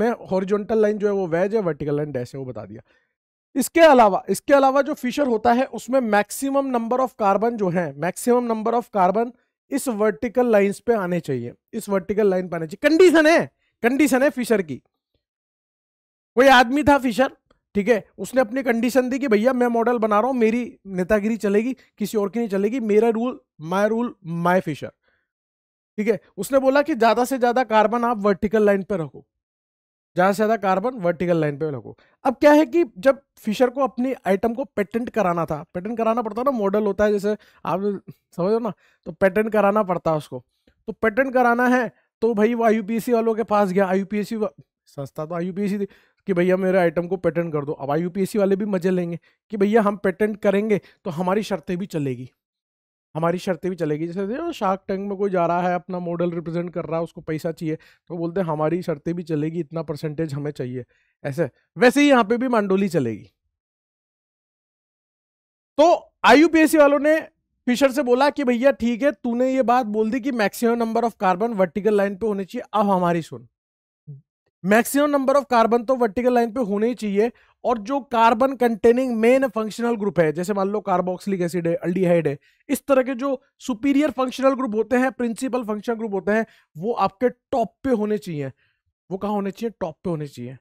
[SPEAKER 1] में हॉरिजॉन्टल लाइन जो है वो वेज है वर्टिकल लाइन डैश है वो बता दिया इसके अलावा इसके अलावा जो फिशर होता है उसमें मैक्सिमम नंबर ऑफ कार्बन जो है मैक्सिमम नंबर ऑफ कार्बन इस वर्टिकल लाइंस पे आने चाहिए इस वर्टिकल लाइन पे आने चाहिए कंडीशन है कंडीशन है फिशर की कोई आदमी था फिशर ठीक है उसने अपनी कंडीशन दी कि भैया मैं मॉडल बना रहा हूं मेरी नेतागिरी चलेगी किसी और की नहीं चलेगी मेरा rule my rule my Fischer ठीक है उसने बोला कि ज़्यादा से ज़्यादा कार्बन आप वर्टिकल लाइन पर रखो ज़्यादा से ज़्यादा कार्बन वर्टिकल लाइन पे लगो अब क्या है कि जब फिशर को अपनी आइटम को पेटेंट कराना था पेटेंट कराना पड़ता ना मॉडल होता है जैसे आप समझो ना तो पेटेंट कराना पड़ता है उसको तो पेटेंट कराना है तो भाई वो आई वालों के पास गया आई संस्था तो आई थी कि भैया मेरे आइटम को पेटेंट कर दो अब आई वाले भी मजे लेंगे कि भैया हम पेटेंट करेंगे तो हमारी शर्तें भी चलेगी हमारी शर्तें भी चलेगी जैसे शार्क टैंक में कोई जा रहा है अपना मॉडल रिप्रेजेंट कर रहा है उसको पैसा चाहिए तो बोलते हैं हमारी शर्तें भी चलेगी इतना परसेंटेज हमें चाहिए ऐसे वैसे ही यहाँ पे भी मांडोली चलेगी तो आई वालों ने फिशर से बोला कि भैया ठीक है तूने ये बात बोल दी कि maximum number of carbon vertical line पे होने चाहिए अब हमारी सुन मैक्सिमम नंबर ऑफ कार्बन तो वर्टिकल लाइन पे होने ही चाहिए और जो carbon containing main functional group है जैसे मान लो कार्बोक्सिलिक एसिड है अल्डीहाइड है इस तरह के जो सुपीरियर फंक्शनल ग्रुप होते हैं प्रिंसिपल फंक्शनल ग्रुप होते हैं वो आपके टॉप पे होने चाहिए वो कहाँ होने चाहिए टॉप पे होने चाहिए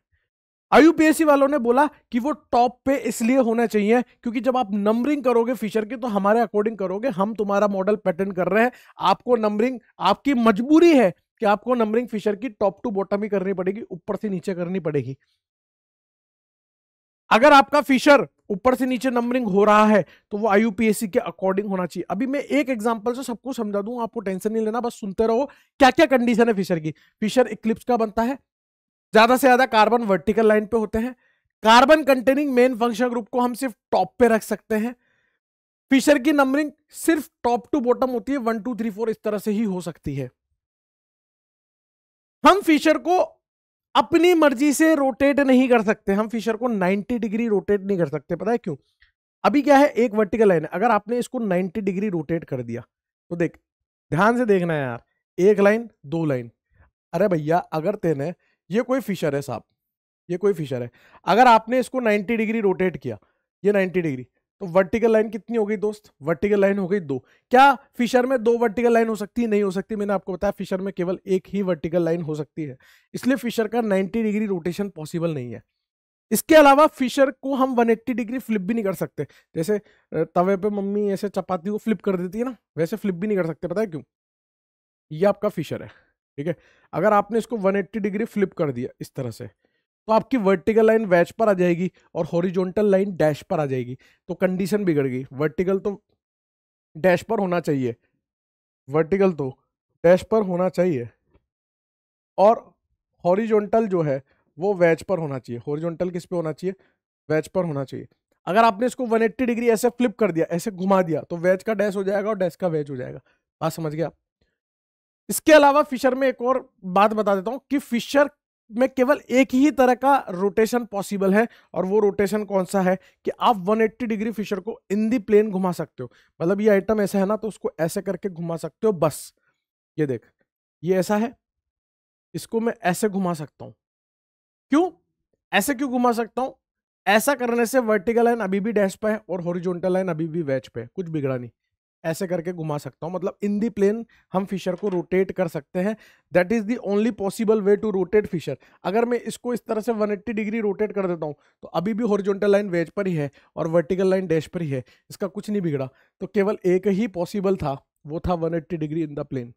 [SPEAKER 1] आई वालों ने बोला कि वो टॉप पे इसलिए होना चाहिए क्योंकि जब आप नंबरिंग करोगे फीचर की तो हमारे अकॉर्डिंग करोगे हम तुम्हारा मॉडल पैटर्न कर रहे हैं आपको नंबरिंग आपकी मजबूरी है कि आपको नंबरिंग फिशर की टॉप टू बॉटम ही करनी पड़ेगी ऊपर से नीचे करनी पड़ेगी अगर आपका फिशर ऊपर से नीचे नंबरिंग हो रहा है तो वो आई के अकॉर्डिंग होना चाहिए अभी मैं एक एग्जांपल से सबको समझा दूं आपको टेंशन नहीं लेना बस सुनते रहो क्या क्या कंडीशन है फिशर की फिशर इक्लिप्स का बनता है ज्यादा से ज्यादा कार्बन वर्टिकल लाइन पे होते हैं carbon containing main function group को हम सिर्फ टॉप पे रख सकते हैं फिशर की नंबरिंग सिर्फ टॉप टू बॉटम होती है वन टू थ्री फोर इस तरह से ही हो सकती है हम फिशर को अपनी मर्जी से रोटेट नहीं कर सकते हम फिशर को 90 डिग्री रोटेट नहीं कर सकते पता है क्यों अभी क्या है एक वर्टिकल लाइन है अगर आपने इसको 90 डिग्री रोटेट कर दिया तो देख ध्यान से देखना है यार एक लाइन दो लाइन अरे भैया अगर तेने ये कोई फिशर है साहब ये कोई फिशर है अगर आपने इसको नाइन्टी डिग्री रोटेट किया ये नाइन्टी डिग्री तो वर्टिकल लाइन कितनी हो गई दोस्त वर्टिकल लाइन हो गई दो क्या फिशर में दो वर्टिकल लाइन हो सकती है नहीं हो सकती मैंने आपको बताया फिशर में केवल एक ही वर्टिकल लाइन हो सकती है इसलिए फिशर का 90 डिग्री रोटेशन पॉसिबल नहीं है इसके अलावा फिशर को हम 180 डिग्री फ्लिप भी नहीं कर सकते जैसे तवे पे मम्मी ऐसे चपाती को फ्लिप कर देती है ना वैसे फ्लिप भी नहीं कर सकते पता है क्यों ये आपका फिशर है ठीक है अगर आपने इसको 180 डिग्री फ्लिप कर दिया इस तरह से तो आपकी वर्टिकल लाइन वैच पर आ जाएगी और हॉरिजॉन्टल लाइन डैश पर आ जाएगी तो कंडीशन बिगड़ गई वर्टिकल तो डैश पर होना चाहिए वर्टिकल तो डैश पर होना चाहिए और हॉरिजॉन्टल जो है वो वैच पर होना चाहिए हॉरिजॉन्टल किस पे होना चाहिए वैच पर होना चाहिए अगर आपने इसको 180 डिग्री ऐसे फ्लिप कर दिया ऐसे घुमा दिया तो वैच का डैश हो जाएगा और डैश का वैच हो जाएगा बात समझ गया इसके अलावा फिशर में एक और बात बता देता हूँ कि फिशर में केवल एक ही तरह का रोटेशन पॉसिबल है और वो रोटेशन कौन सा है कि आप 180 डिग्री फिशर को इन दी प्लेन घुमा सकते हो मतलब ये आइटम ऐसा है ना तो उसको ऐसे करके घुमा सकते हो बस ये देख ये ऐसा है इसको मैं ऐसे घुमा सकता हूं क्यों ऐसे क्यों घुमा सकता हूं ऐसा करने से वर्टिकल लाइन अभी भी डैश पे है और हॉरिजॉन्टल लाइन अभी भी वेच पे है कुछ बिगड़ा नहीं ऐसे करके घुमा सकता हूँ मतलब इन दी प्लेन हम फिशर को रोटेट कर सकते हैं that is the only possible way to rotate Fischer अगर मैं इसको इस तरह से 180 डिग्री रोटेट कर देता हूँ तो अभी भी हॉरिजॉन्टल लाइन वेज पर ही है और वर्टिकल लाइन डैश पर ही है इसका कुछ नहीं बिगड़ा तो केवल एक ही पॉसिबल था वो था one degree in the plane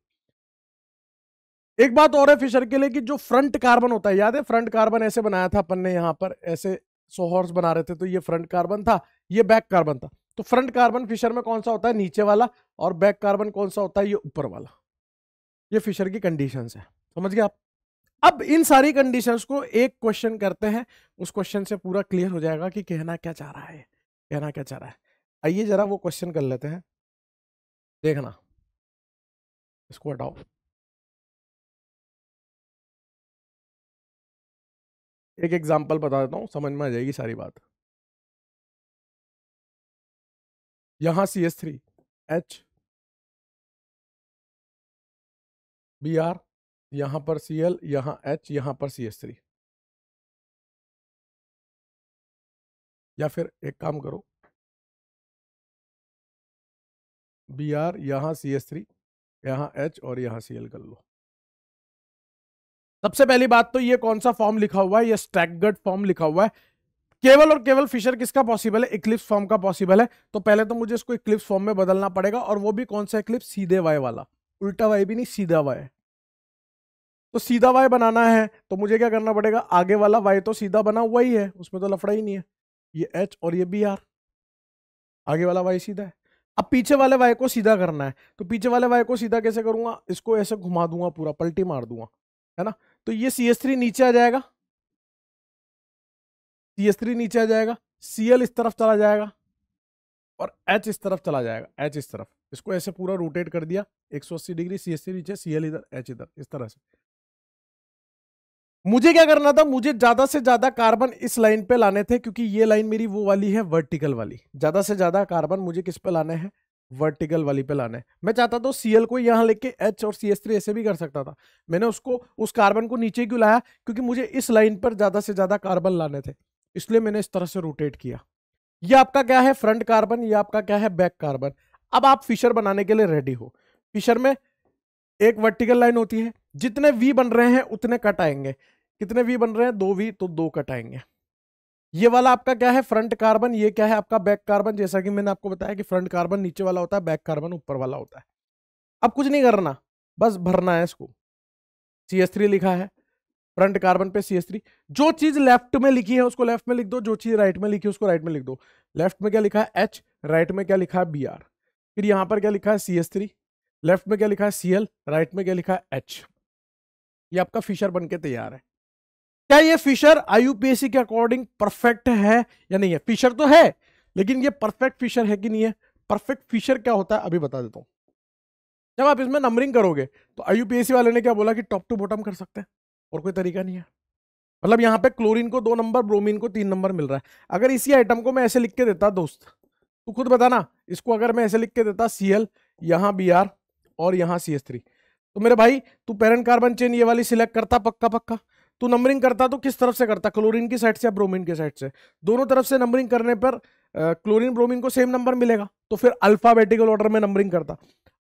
[SPEAKER 1] एक बात और है फिशर के लिए कि जो फ्रंट कार्बन होता है याद है फ्रंट कार्बन ऐसे बनाया था अपन ने यहाँ पर ऐसे सोहॉर्स बना रहे थे तो ये फ्रंट कार्बन था ये बैक कार्बन था तो फ्रंट कार्बन फिशर में कौन सा होता है नीचे वाला और बैक कार्बन कौन सा होता है ये ऊपर वाला ये फिशर की कंडीशन है समझ गए आप अब इन सारी कंडीशंस को एक क्वेश्चन करते हैं उस क्वेश्चन से पूरा क्लियर हो जाएगा कि कहना क्या चाह रहा है कहना क्या चाह रहा है आइए जरा वो
[SPEAKER 2] क्वेश्चन कर लेते हैं देखना इसको हटाओ एक एग्जांपल बता देता हूँ समझ में आ जाएगी सारी बात यहां C S three H B R यहां पर सी एल यहां एच यहां पर सी एस थ्री या फिर एक काम करो बी आर यहां सी एस थ्री यहां एच और यहां सी एल कर लो
[SPEAKER 1] सबसे पहली बात तो ये कौन सा फॉर्म लिखा हुआ है ये स्टैगर्ड फॉर्म लिखा हुआ है केवल और केवल फिशर किसका पॉसिबल है इक्लिप्स फॉर्म का पॉसिबल है तो पहले तो मुझे इसको इक्लिप्स फॉर्म में बदलना पड़ेगा और वो भी कौन सा इक्लिप्स सीधे वाई वाला उल्टा वाई भी नहीं सीधा वाई तो सीधा वाई बनाना है तो मुझे क्या करना पड़ेगा आगे वाला वाई तो सीधा बना हुआ ही है उसमें तो लफड़ा ही नहीं है ये एच और ये बी आर आगे वाला वाई सीधा है अब पीछे वाले वाई को सीधा करना है तो पीछे वाले वाई को सीधा कैसे करूंगा इसको ऐसे घुमा दूंगा पूरा पलटी मार दूंगा है ना तो ये सी एस थ्री नीचे आ जाएगा सी एस थ्री नीचे आ जाएगा सी एल इस तरफ चला जाएगा और एच इस तरफ चला जाएगा एच इस तरफ इसको ऐसे पूरा रोटेट कर दिया अस्सी डिग्री सी एस थ्री नीचे सी एल इधर एच इधर इस तरह से मुझे क्या करना था मुझे ज्यादा से ज्यादा कार्बन इस लाइन पे लाने थे क्योंकि ये लाइन मेरी वो वाली है वर्टिकल वाली ज्यादा से ज्यादा कार्बन मुझे किस पे लाने हैं वर्टिकल वाली पे लाना है मैं चाहता था सीएल को यहाँ लेके एच और सी एस थ्री ऐसे भी कर सकता था मैंने उसको उस कार्बन को नीचे क्यों लाया क्योंकि मुझे इस लाइन पर ज्यादा से ज्यादा कार्बन लाने थे इसलिए मैंने इस तरह से रोटेट किया ये आपका क्या है फ्रंट कार्बन ये आपका क्या है बैक कार्बन अब आप फिशर बनाने के लिए रेडी हो फिशर में एक वर्टिकल लाइन होती है जितने वी बन रहे हैं उतने कट आएंगे कितने वी बन रहे हैं दो वी तो दो कट आएंगे ये वाला आपका क्या है फ्रंट कार्बन ये क्या है आपका बैक कार्बन जैसा कि मैंने आपको बताया कि फ्रंट कार्बन नीचे वाला होता है बैक कार्बन ऊपर वाला होता है अब कुछ नहीं करना बस भरना है इसको सी लिखा है फ्रंट कार्बन पे सी एस थ्री जो चीज लेफ्ट में लिखी है उसको लेफ्ट में लिख दो जो चीज राइट में लिखी है उसको राइट में लिख दो लेफ्ट में क्या लिखा है एच राइट में क्या लिखा है बी आर फिर यहां पर क्या लिखा है सी एस थ्री लेफ्ट में क्या लिखा है सी एल राइट में क्या लिखा है एच ये आपका फिशर बन के तैयार है क्या ये फिशर सी के अकॉर्डिंग परफेक्ट है या नहीं है फिशर तो है लेकिन ये परफेक्ट फिशर है कि नहीं है परफेक्ट फिशर क्या होता है अभी बता देता हूँ जब आप इसमें नंबरिंग करोगे तो सी वाले ने क्या बोला कि टॉप टू बॉटम कर सकते हैं और कोई तरीका नहीं है मतलब यहाँ पे क्लोरीन को दो नंबर ब्रोमीन को तीन नंबर मिल रहा है अगर इसी आइटम को मैं ऐसे लिख के देता दोस्त तो खुद बताना इसको अगर मैं ऐसे लिख के देता सी एल यहाँ बी आर और यहाँ सी एस थ्री तो मेरे भाई तू पेरेंट कार्बन चेन ये वाली सिलेक्ट करता पक्का पक्का तू नंबरिंग करता तो किस तरफ से करता क्लोरीन की साइड से या ब्रोमीन की साइड से दोनों तरफ से नंबरिंग करने पर क्लोरीन ब्रोमीन को सेम नंबर मिलेगा तो फिर अल्फाबेटिकल ऑर्डर में नंबरिंग करता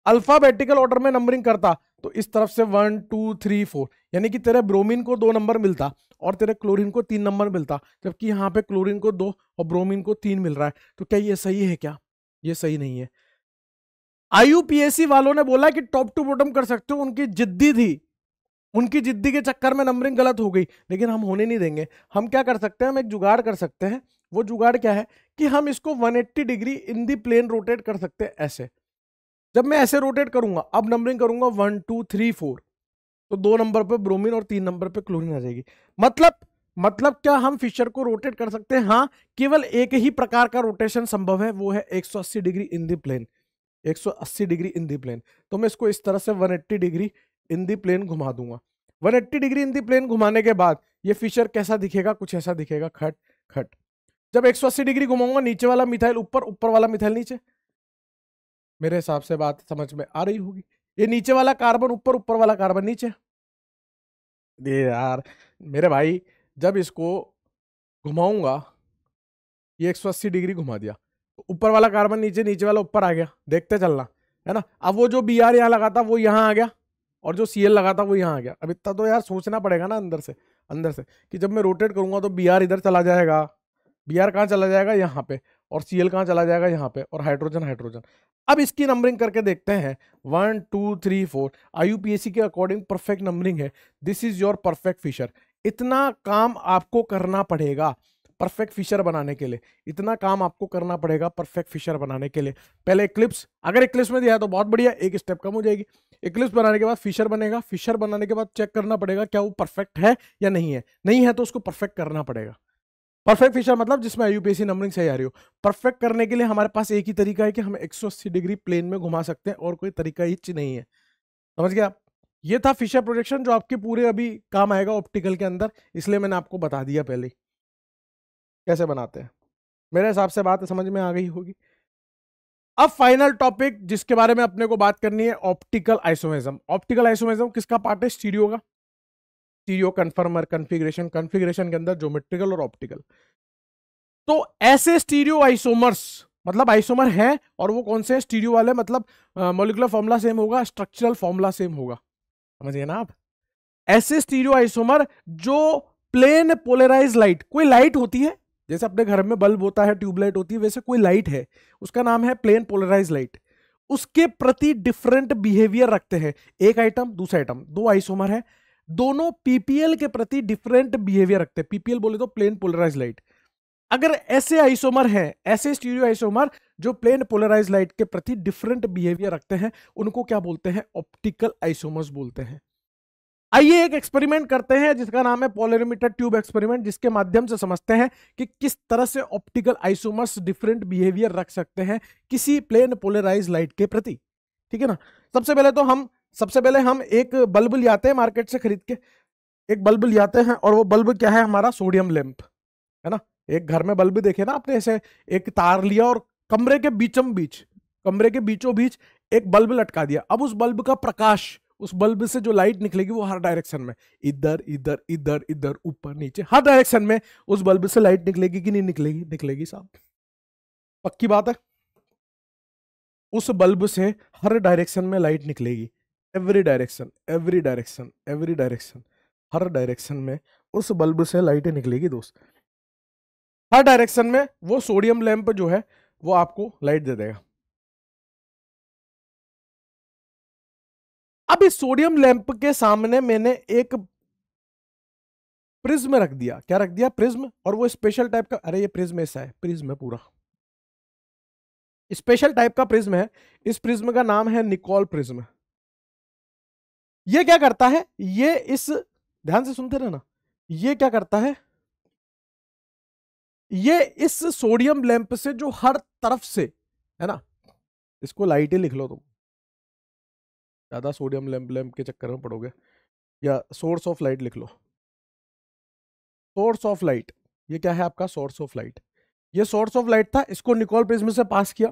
[SPEAKER 1] अल्फाबेटिकल ऑर्डर में नंबरिंग करता तो इस तरफ से वन टू थ्री फोर यानी कि तेरे ब्रोमीन को दो नंबर मिलता और तेरे क्लोरीन को तीन नंबर मिलता जबकि यहाँ पे क्लोरीन को दो और ब्रोमीन को तीन मिल रहा है तो क्या ये सही है क्या ये सही नहीं है आई वालों ने बोला कि टॉप टू बॉटम कर सकते हो उनकी जिद्दी थी उनकी जिद्दी के चक्कर में नंबरिंग गलत हो गई लेकिन हम होने नहीं देंगे हम क्या कर सकते हैं हम एक जुगाड़ कर सकते हैं वो जुगाड़ क्या है कि हम इसको 180 degree in the plane rotate कर सकते हैं ऐसे जब मैं ऐसे रोटेट करूंगा अब नंबरिंग करूंगा वन टू थ्री फोर तो दो नंबर पे ब्रोमीन और तीन नंबर पे क्लोरीन आ जाएगी मतलब मतलब क्या हम फिशर को रोटेट कर सकते हैं हाँ केवल एक ही प्रकार का रोटेशन संभव है वो है 180 degree in the plane 180 degree in the plane तो मैं इसको इस तरह से 180 डिग्री इन दी प्लेन घुमा दूंगा 180 डिग्री इन दी प्लेन घुमाने के बाद ये फिशर कैसा दिखेगा कुछ ऐसा दिखेगा खट खट जब 180 डिग्री घुमाऊंगा नीचे वाला मिथाइल ऊपर ऊपर वाला मिथाइल नीचे मेरे हिसाब से बात समझ में आ रही होगी ये नीचे वाला कार्बन ऊपर ऊपर वाला कार्बन नीचे ये यार मेरे भाई जब इसको घुमाऊंगा ये एक डिग्री घुमा दिया ऊपर वाला कार्बन नीचे नीचे वाला ऊपर आ गया देखते चलना है ना अब वो जो बी आर यहाँ लगा था वो यहाँ आ गया और जो सी एल लगा था वो यहाँ आ गया अब इतना तो यार सोचना पड़ेगा ना अंदर से अंदर से कि जब मैं रोटेट करूँगा तो बी आर इधर चला जाएगा बी आर कहाँ चला जाएगा यहाँ पे और सी एल कहाँ चला जाएगा यहाँ पे और हाइड्रोजन हाइड्रोजन अब इसकी नंबरिंग करके देखते हैं वन टू थ्री फोर आई के अकॉर्डिंग परफेक्ट नंबरिंग है this is your perfect Fischer इतना काम आपको करना पड़ेगा परफेक्ट फिशर बनाने के लिए इतना काम आपको करना पड़ेगा परफेक्ट फिशर बनाने के लिए पहले इक्लिप्स अगर इक्लिप्स में दिया है तो बहुत बढ़िया एक स्टेप कम हो जाएगी इक्लिप्स बनाने के बाद फिशर बनेगा फिशर बनाने के बाद चेक करना पड़ेगा क्या वो परफेक्ट है या नहीं है नहीं है तो उसको परफेक्ट करना पड़ेगा परफेक्ट फीचर मतलब जिसमें यूपीएससी नंबरिंग सही आ रही हो परफेक्ट करने के लिए हमारे पास एक ही तरीका है कि हम 180 डिग्री प्लेन में घुमा सकते हैं और कोई तरीका हिच नहीं है समझ गए आप ये था फिशर प्रोजेक्शन जो आपके पूरे अभी काम आएगा ऑप्टिकल के अंदर इसलिए मैंने आपको बता दिया पहले कैसे बनाते हैं मेरे हिसाब से बात समझ में आ गई होगी अब फाइनल टॉपिक जिसके बारे में अपने को बात करनी है ऑप्टिकल आइसोमिज्म ऑप्टिकल आइसोमेजम किसका पार्ट है स्टीडियो का स्टीरियो कन्फर्मर कन्फिग्रेशन कन्फिग्रेशन के अंदर ज्योमेट्रिकल और ऑप्टिकल तो ऐसे स्टीरियो आइसोमर्स मतलब आइसोमर हैं और वो कौन से स्टीरियो वाले मतलब मोलिकुलर फॉर्मूला सेम होगा स्ट्रक्चरल फॉर्मूला सेम होगा समझिए ना आप ऐसे स्टीरियो आइसोमर जो प्लेन पोलराइज लाइट कोई लाइट होती है जैसे अपने घर में बल्ब होता है ट्यूबलाइट होती है वैसे कोई लाइट है उसका नाम है प्लेन पोलराइज लाइट उसके प्रति डिफरेंट बिहेवियर रखते हैं एक आइटम दूसरा आइटम दो आइसोमर है दोनों पीपीएल के प्रति डिफरेंट बिहेवियर रखते हैं पीपीएल बोले तो प्लेन पोलराइज लाइट अगर ऐसे आइसोमर हैं ऐसे स्टीरियो आइसोमर जो प्लेन पोलराइज लाइट के प्रति डिफरेंट बिहेवियर रखते हैं उनको क्या बोलते हैं ऑप्टिकल आइसोमर्स बोलते हैं आइए एक एक्सपेरिमेंट करते हैं जिसका नाम है पोलरिमीटर ट्यूब एक्सपेरिमेंट जिसके माध्यम से समझते हैं कि किस तरह से ऑप्टिकल आइसोमर्स डिफरेंट बिहेवियर रख सकते हैं किसी प्लेन पोलराइज लाइट के प्रति ठीक है ना सबसे पहले तो हम सबसे पहले हम एक बल्ब ले आते हैं मार्केट से खरीद के एक बल्ब ले आते हैं और वो बल्ब क्या है हमारा सोडियम लैंप है ना एक घर में बल्ब देखे ना आपने ऐसे एक तार लिया और कमरे के बीचम बीच कमरे के बीचों बीच एक बल्ब लटका दिया अब उस बल्ब का प्रकाश उस बल्ब से जो लाइट निकलेगी वो हर डायरेक्शन में इधर इधर इधर इधर ऊपर नीचे हर डायरेक्शन में उस बल्ब से लाइट निकलेगी कि नहीं निकलेगी निकलेगी साहब पक्की बात है उस बल्ब से हर डायरेक्शन में लाइट निकलेगी every direction every direction every direction हर डायरेक्शन में उस बल्ब से लाइटें निकलेगी दोस्त
[SPEAKER 2] हर डायरेक्शन में वो सोडियम लैंप जो है वो आपको लाइट दे देगा अब इस सोडियम लैंप के सामने मैंने एक प्रिज्म रख दिया क्या रख दिया प्रिज्म
[SPEAKER 1] और वो स्पेशल टाइप का अरे ये प्रिज्म ऐसा है प्रिज्म है पूरा स्पेशल टाइप का प्रिज्म है इस प्रिज्म का नाम है निकोल प्रिज्म ये क्या करता है ये इस ध्यान से सुनते रहना ये क्या करता है ये इस सोडियम लैंप से जो हर तरफ से है ना इसको लाइटें लिख लो तुम ज़्यादा सोडियम लैंप लैंप के चक्कर में पड़ोगे या सोर्स ऑफ लाइट लिख लो सोर्स ऑफ लाइट ये क्या है आपका सोर्स ऑफ लाइट ये सोर्स ऑफ लाइट था इसको निकोल प्रिज्म से पास किया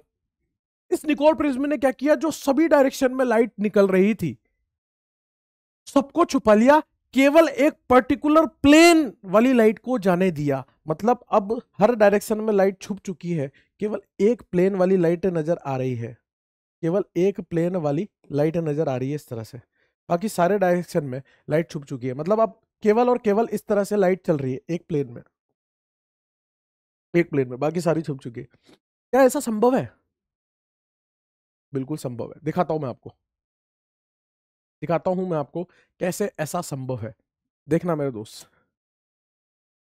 [SPEAKER 1] इस निकोल प्रिज्म ने क्या किया जो सभी डायरेक्शन में लाइट निकल रही थी सबको छुपा लिया केवल एक पर्टिकुलर प्लेन वाली लाइट को जाने दिया मतलब अब हर डायरेक्शन में लाइट छुप चुकी है केवल एक प्लेन वाली लाइट नज़र आ रही है केवल एक प्लेन वाली लाइट नज़र आ रही है इस तरह से बाकी सारे डायरेक्शन में लाइट छुप चुकी है मतलब अब केवल और केवल इस तरह से लाइट चल रही है एक प्लेन में
[SPEAKER 2] एक प्लेन में बाकी सारी छुप चुकी है क्या ऐसा संभव है बिल्कुल संभव है दिखाता हूं मैं आपको दिखाता हूँ मैं आपको कैसे ऐसा संभव है देखना मेरे दोस्त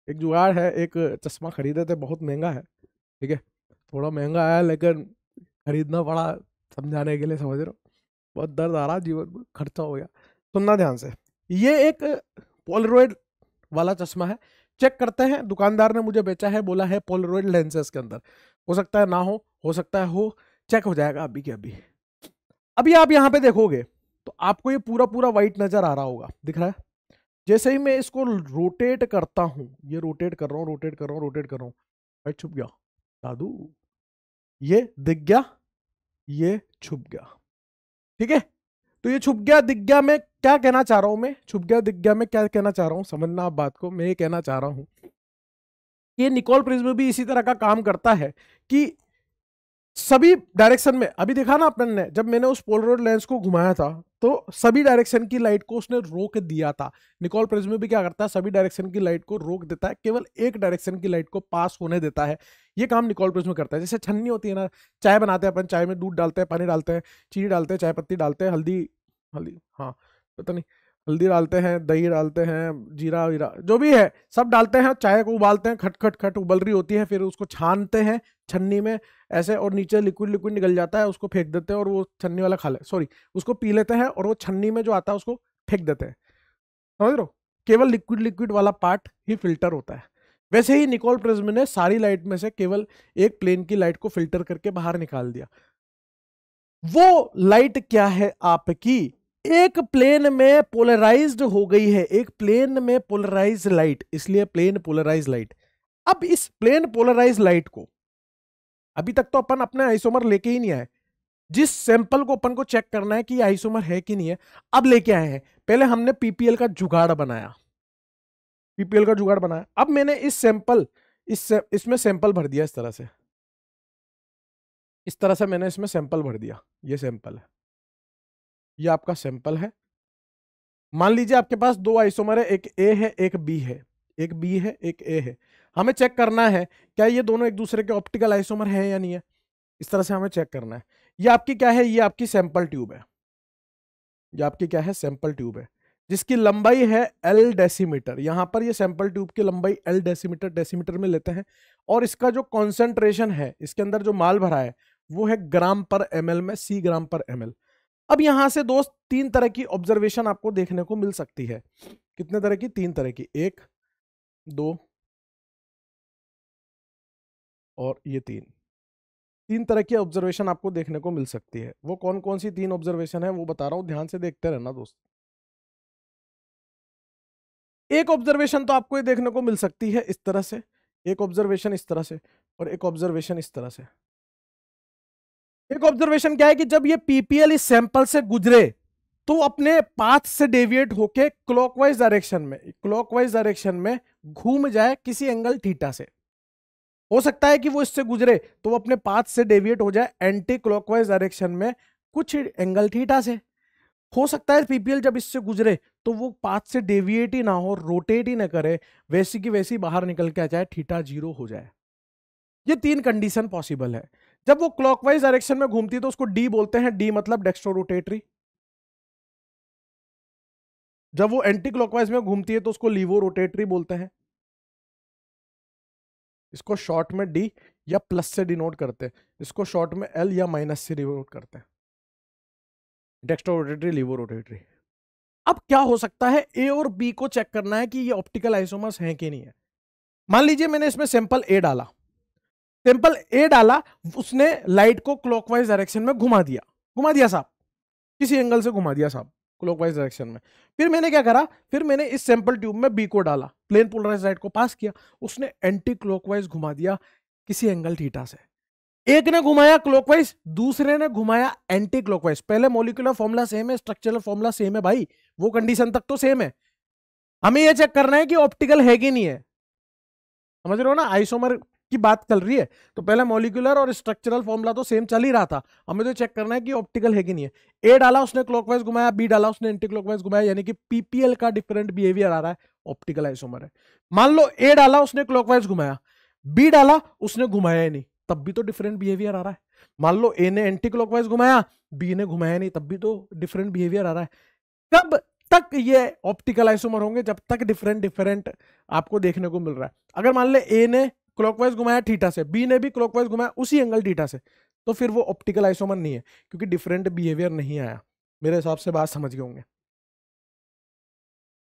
[SPEAKER 2] एक जुगाड़ है
[SPEAKER 1] एक चश्मा खरीदे थे बहुत महंगा है ठीक है थोड़ा महंगा आया लेकिन खरीदना पड़ा समझाने के लिए समझ रहे हो बहुत दर्द आ रहा जीवन में खर्चा हो गया सुनना ध्यान से ये एक पोलरॉयड वाला चश्मा है चेक करते हैं दुकानदार ने मुझे बेचा है बोला है पोलरॉयड लेंसेज के अंदर हो सकता है ना हो हो सकता है हो चेक हो जाएगा अभी के अभी अभी आप यहाँ पे देखोगे तो आपको ये पूरा पूरा वाइट नज़र आ रहा होगा दिख रहा है जैसे ही मैं इसको रोटेट करता हूं ये रोटेट कर रहा हूँ रोटेट कर रहा हूँ रोटेट कर रहा हूँ वाइट छुप गया दादू ये दिख गया ये छुप गया ठीक है तो ये छुप गया दिख गया मैं क्या कहना चाह रहा हूं मैं छुप गया दिख गया मैं क्या कहना चाह रहा हूं समझना आप बात को मैं ये कहना चाह रहा हूं ये निकोल प्रिज्म भी इसी तरह का काम करता है कि सभी डायरेक्शन में अभी देखा ना अपन ने जब मैंने उस रोड लेंस को घुमाया था तो सभी डायरेक्शन की लाइट को उसने रोक दिया था निकोल प्रिज्म भी क्या करता है सभी डायरेक्शन की लाइट को रोक देता है केवल एक डायरेक्शन की लाइट को पास होने देता है ये काम निकोल प्रिज्म करता है जैसे छन्नी होती है ना चाय बनाते हैं अपन चाय में दूध डालते हैं पानी डालते हैं चीनी डालते हैं चाय पत्ती डालते हैं हल्दी हल्दी हाँ पता नहीं हल्दी डालते हैं दही डालते हैं जीरा वीरा जो भी है सब डालते हैं चाय को उबालते हैं खट खट खट उबल रही होती है फिर उसको छानते हैं छन्नी में ऐसे और नीचे लिक्विड लिक्विड निकल जाता है उसको फेंक देते हैं और वो छन्नी वाला खा ले सॉरी उसको पी लेते हैं और वो छन्नी में जो आता है उसको फेंक देते हैं समझ लो केवल लिक्विड लिक्विड वाला पार्ट ही फिल्टर होता है वैसे ही निकोल प्रिज्म ने सारी लाइट में से केवल एक प्लेन की लाइट को फिल्टर करके बाहर निकाल दिया वो लाइट क्या है आपकी एक प्लेन में पोलराइज्ड हो गई है एक प्लेन में पोलराइज लाइट इसलिए प्लेन पोलराइज लाइट अब इस प्लेन पोलराइज लाइट को अभी तक तो अपन अपने आइसोमर लेके ही नहीं आए जिस सैंपल को अपन को चेक करना है कि आइसोमर है कि नहीं है अब लेके आए हैं पहले हमने पीपीएल का जुगाड़ बनाया पीपीएल का जुगाड़ बनाया अब मैंने इस सैंपल इस इसमें सैंपल भर दिया इस तरह से इस तरह से मैंने इसमें सैंपल भर दिया ये सैंपल है ये आपका सैंपल है मान लीजिए आपके पास दो आइसोमर है एक ए है एक बी है एक बी है एक ए है हमें चेक करना है क्या ये दोनों एक दूसरे के ऑप्टिकल आइसोमर है या नहीं है इस तरह से हमें चेक करना है ये आपकी क्या है ये आपकी सैंपल ट्यूब है ये आपकी क्या है सैंपल ट्यूब है जिसकी लंबाई है एल डेसीमीटर यहां पर ये सैंपल ट्यूब की लंबाई एल डेसीमीटर डेसीमीटर में लेते हैं और इसका जो कॉन्सेंट्रेशन है इसके अंदर जो माल भरा है वो है ग्राम पर एम में सी ग्राम पर एम अब यहां से दोस्त तीन तरह की ऑब्जर्वेशन आपको देखने को मिल सकती है कितने तरह की तीन तरह की एक दो और ये तीन तीन तरह की ऑब्जर्वेशन आपको देखने को मिल सकती है वो कौन कौन सी तीन ऑब्जर्वेशन है वो बता रहा हूं ध्यान से देखते रहना दोस्त एक ऑब्जर्वेशन तो आपको ये देखने को मिल सकती है इस तरह से एक ऑब्जर्वेशन इस तरह से और एक ऑब्जर्वेशन इस तरह से एक ऑब्जर्वेशन क्या है कि जब ये पीपीएल इस सैंपल से गुजरे तो अपने पाथ से डेविएट होके क्लॉकवाइज डायरेक्शन में क्लॉकवाइज डायरेक्शन में घूम जाए किसी एंगल थीटा से हो सकता है कि वो इससे गुजरे तो वो अपने पाथ से डेविएट हो जाए एंटी क्लॉकवाइज डायरेक्शन में कुछ एंगल थीटा से हो सकता है पीपीएल जब इससे गुजरे तो वो पाथ से डेविएट ही ना हो रोटेट ही ना करे वैसी की वैसी बाहर निकल के आ जाए थीटा जीरो हो जाए ये तीन कंडीशन पॉसिबल है जब वो क्लॉकवाइज डायरेक्शन में घूमती है तो उसको डी बोलते हैं डी मतलब डेक्स्ट्रो रोटेटरी जब वो एंटी क्लॉकवाइज में घूमती है तो उसको लीवो रोटेटरी बोलते हैं इसको शॉर्ट में डी या प्लस से डिनोट करते हैं इसको शॉर्ट में एल या माइनस से डिनोट करते हैं डेक्स्ट्रो रोटेटरी लीवो रोटेटरी अब क्या हो सकता है ए और बी को चेक करना है कि ये ऑप्टिकल आइसोमर्स हैं कि नहीं है मान लीजिए मैंने इसमें सैंपल ए डाला टेम्पल ए डाला उसने लाइट को क्लॉकवाइज डायरेक्शन में घुमा दिया घुमा दिया साहब किसी एंगल से घुमा दिया साहब क्लॉकवाइज डायरेक्शन में फिर मैंने क्या करा फिर मैंने इस सैंपल ट्यूब में बी को डाला प्लेन पोलराइज लाइट को पास किया उसने एंटी क्लॉकवाइज घुमा दिया किसी एंगल थीटा से एक ने घुमाया क्लॉकवाइज दूसरे ने घुमाया एंटी क्लॉकवाइज पहले मोलिकुलर फॉर्मुला सेम है स्ट्रक्चरल फॉर्मुला सेम है भाई वो कंडीशन तक तो सेम है हमें यह चेक करना है कि ऑप्टिकल है कि नहीं है समझ रहे हो ना आइसोमर की बात कर रही है तो पहले मोलिकुलर और स्ट्रक्चरल फॉर्मुला तो सेम चल ही रहा था हमें तो चेक करना है कि ऑप्टिकल है कि नहीं है ए डाला उसने क्लॉकवाइज घुमाया बी डाला उसने एंटी क्लॉकवाइज घुमाया यानी कि पीपीएल का डिफरेंट बिहेवियर आ रहा है ऑप्टिकल आइसोमर है मान लो ए डाला उसने क्लॉकवाइज घुमाया बी डाला उसने घुमाया ही नहीं तब भी तो डिफरेंट बिहेवियर आ रहा है मान लो ए ने एंटी क्लॉकवाइज घुमाया बी ने घुमाया नहीं तब भी तो डिफरेंट बिहेवियर आ रहा है कब तक ये ऑप्टिकल आइसोमर होंगे जब तक डिफरेंट डिफरेंट आपको देखने को मिल रहा है अगर मान ले ए ने क्लॉकवाइज घुमाया थीटा से बी ने भी क्लॉकवाइज घुमाया उसी एंगल थीटा से तो फिर वो ऑप्टिकल आइसोमर नहीं है क्योंकि डिफरेंट बिहेवियर नहीं आया मेरे हिसाब से बात समझ गए होंगे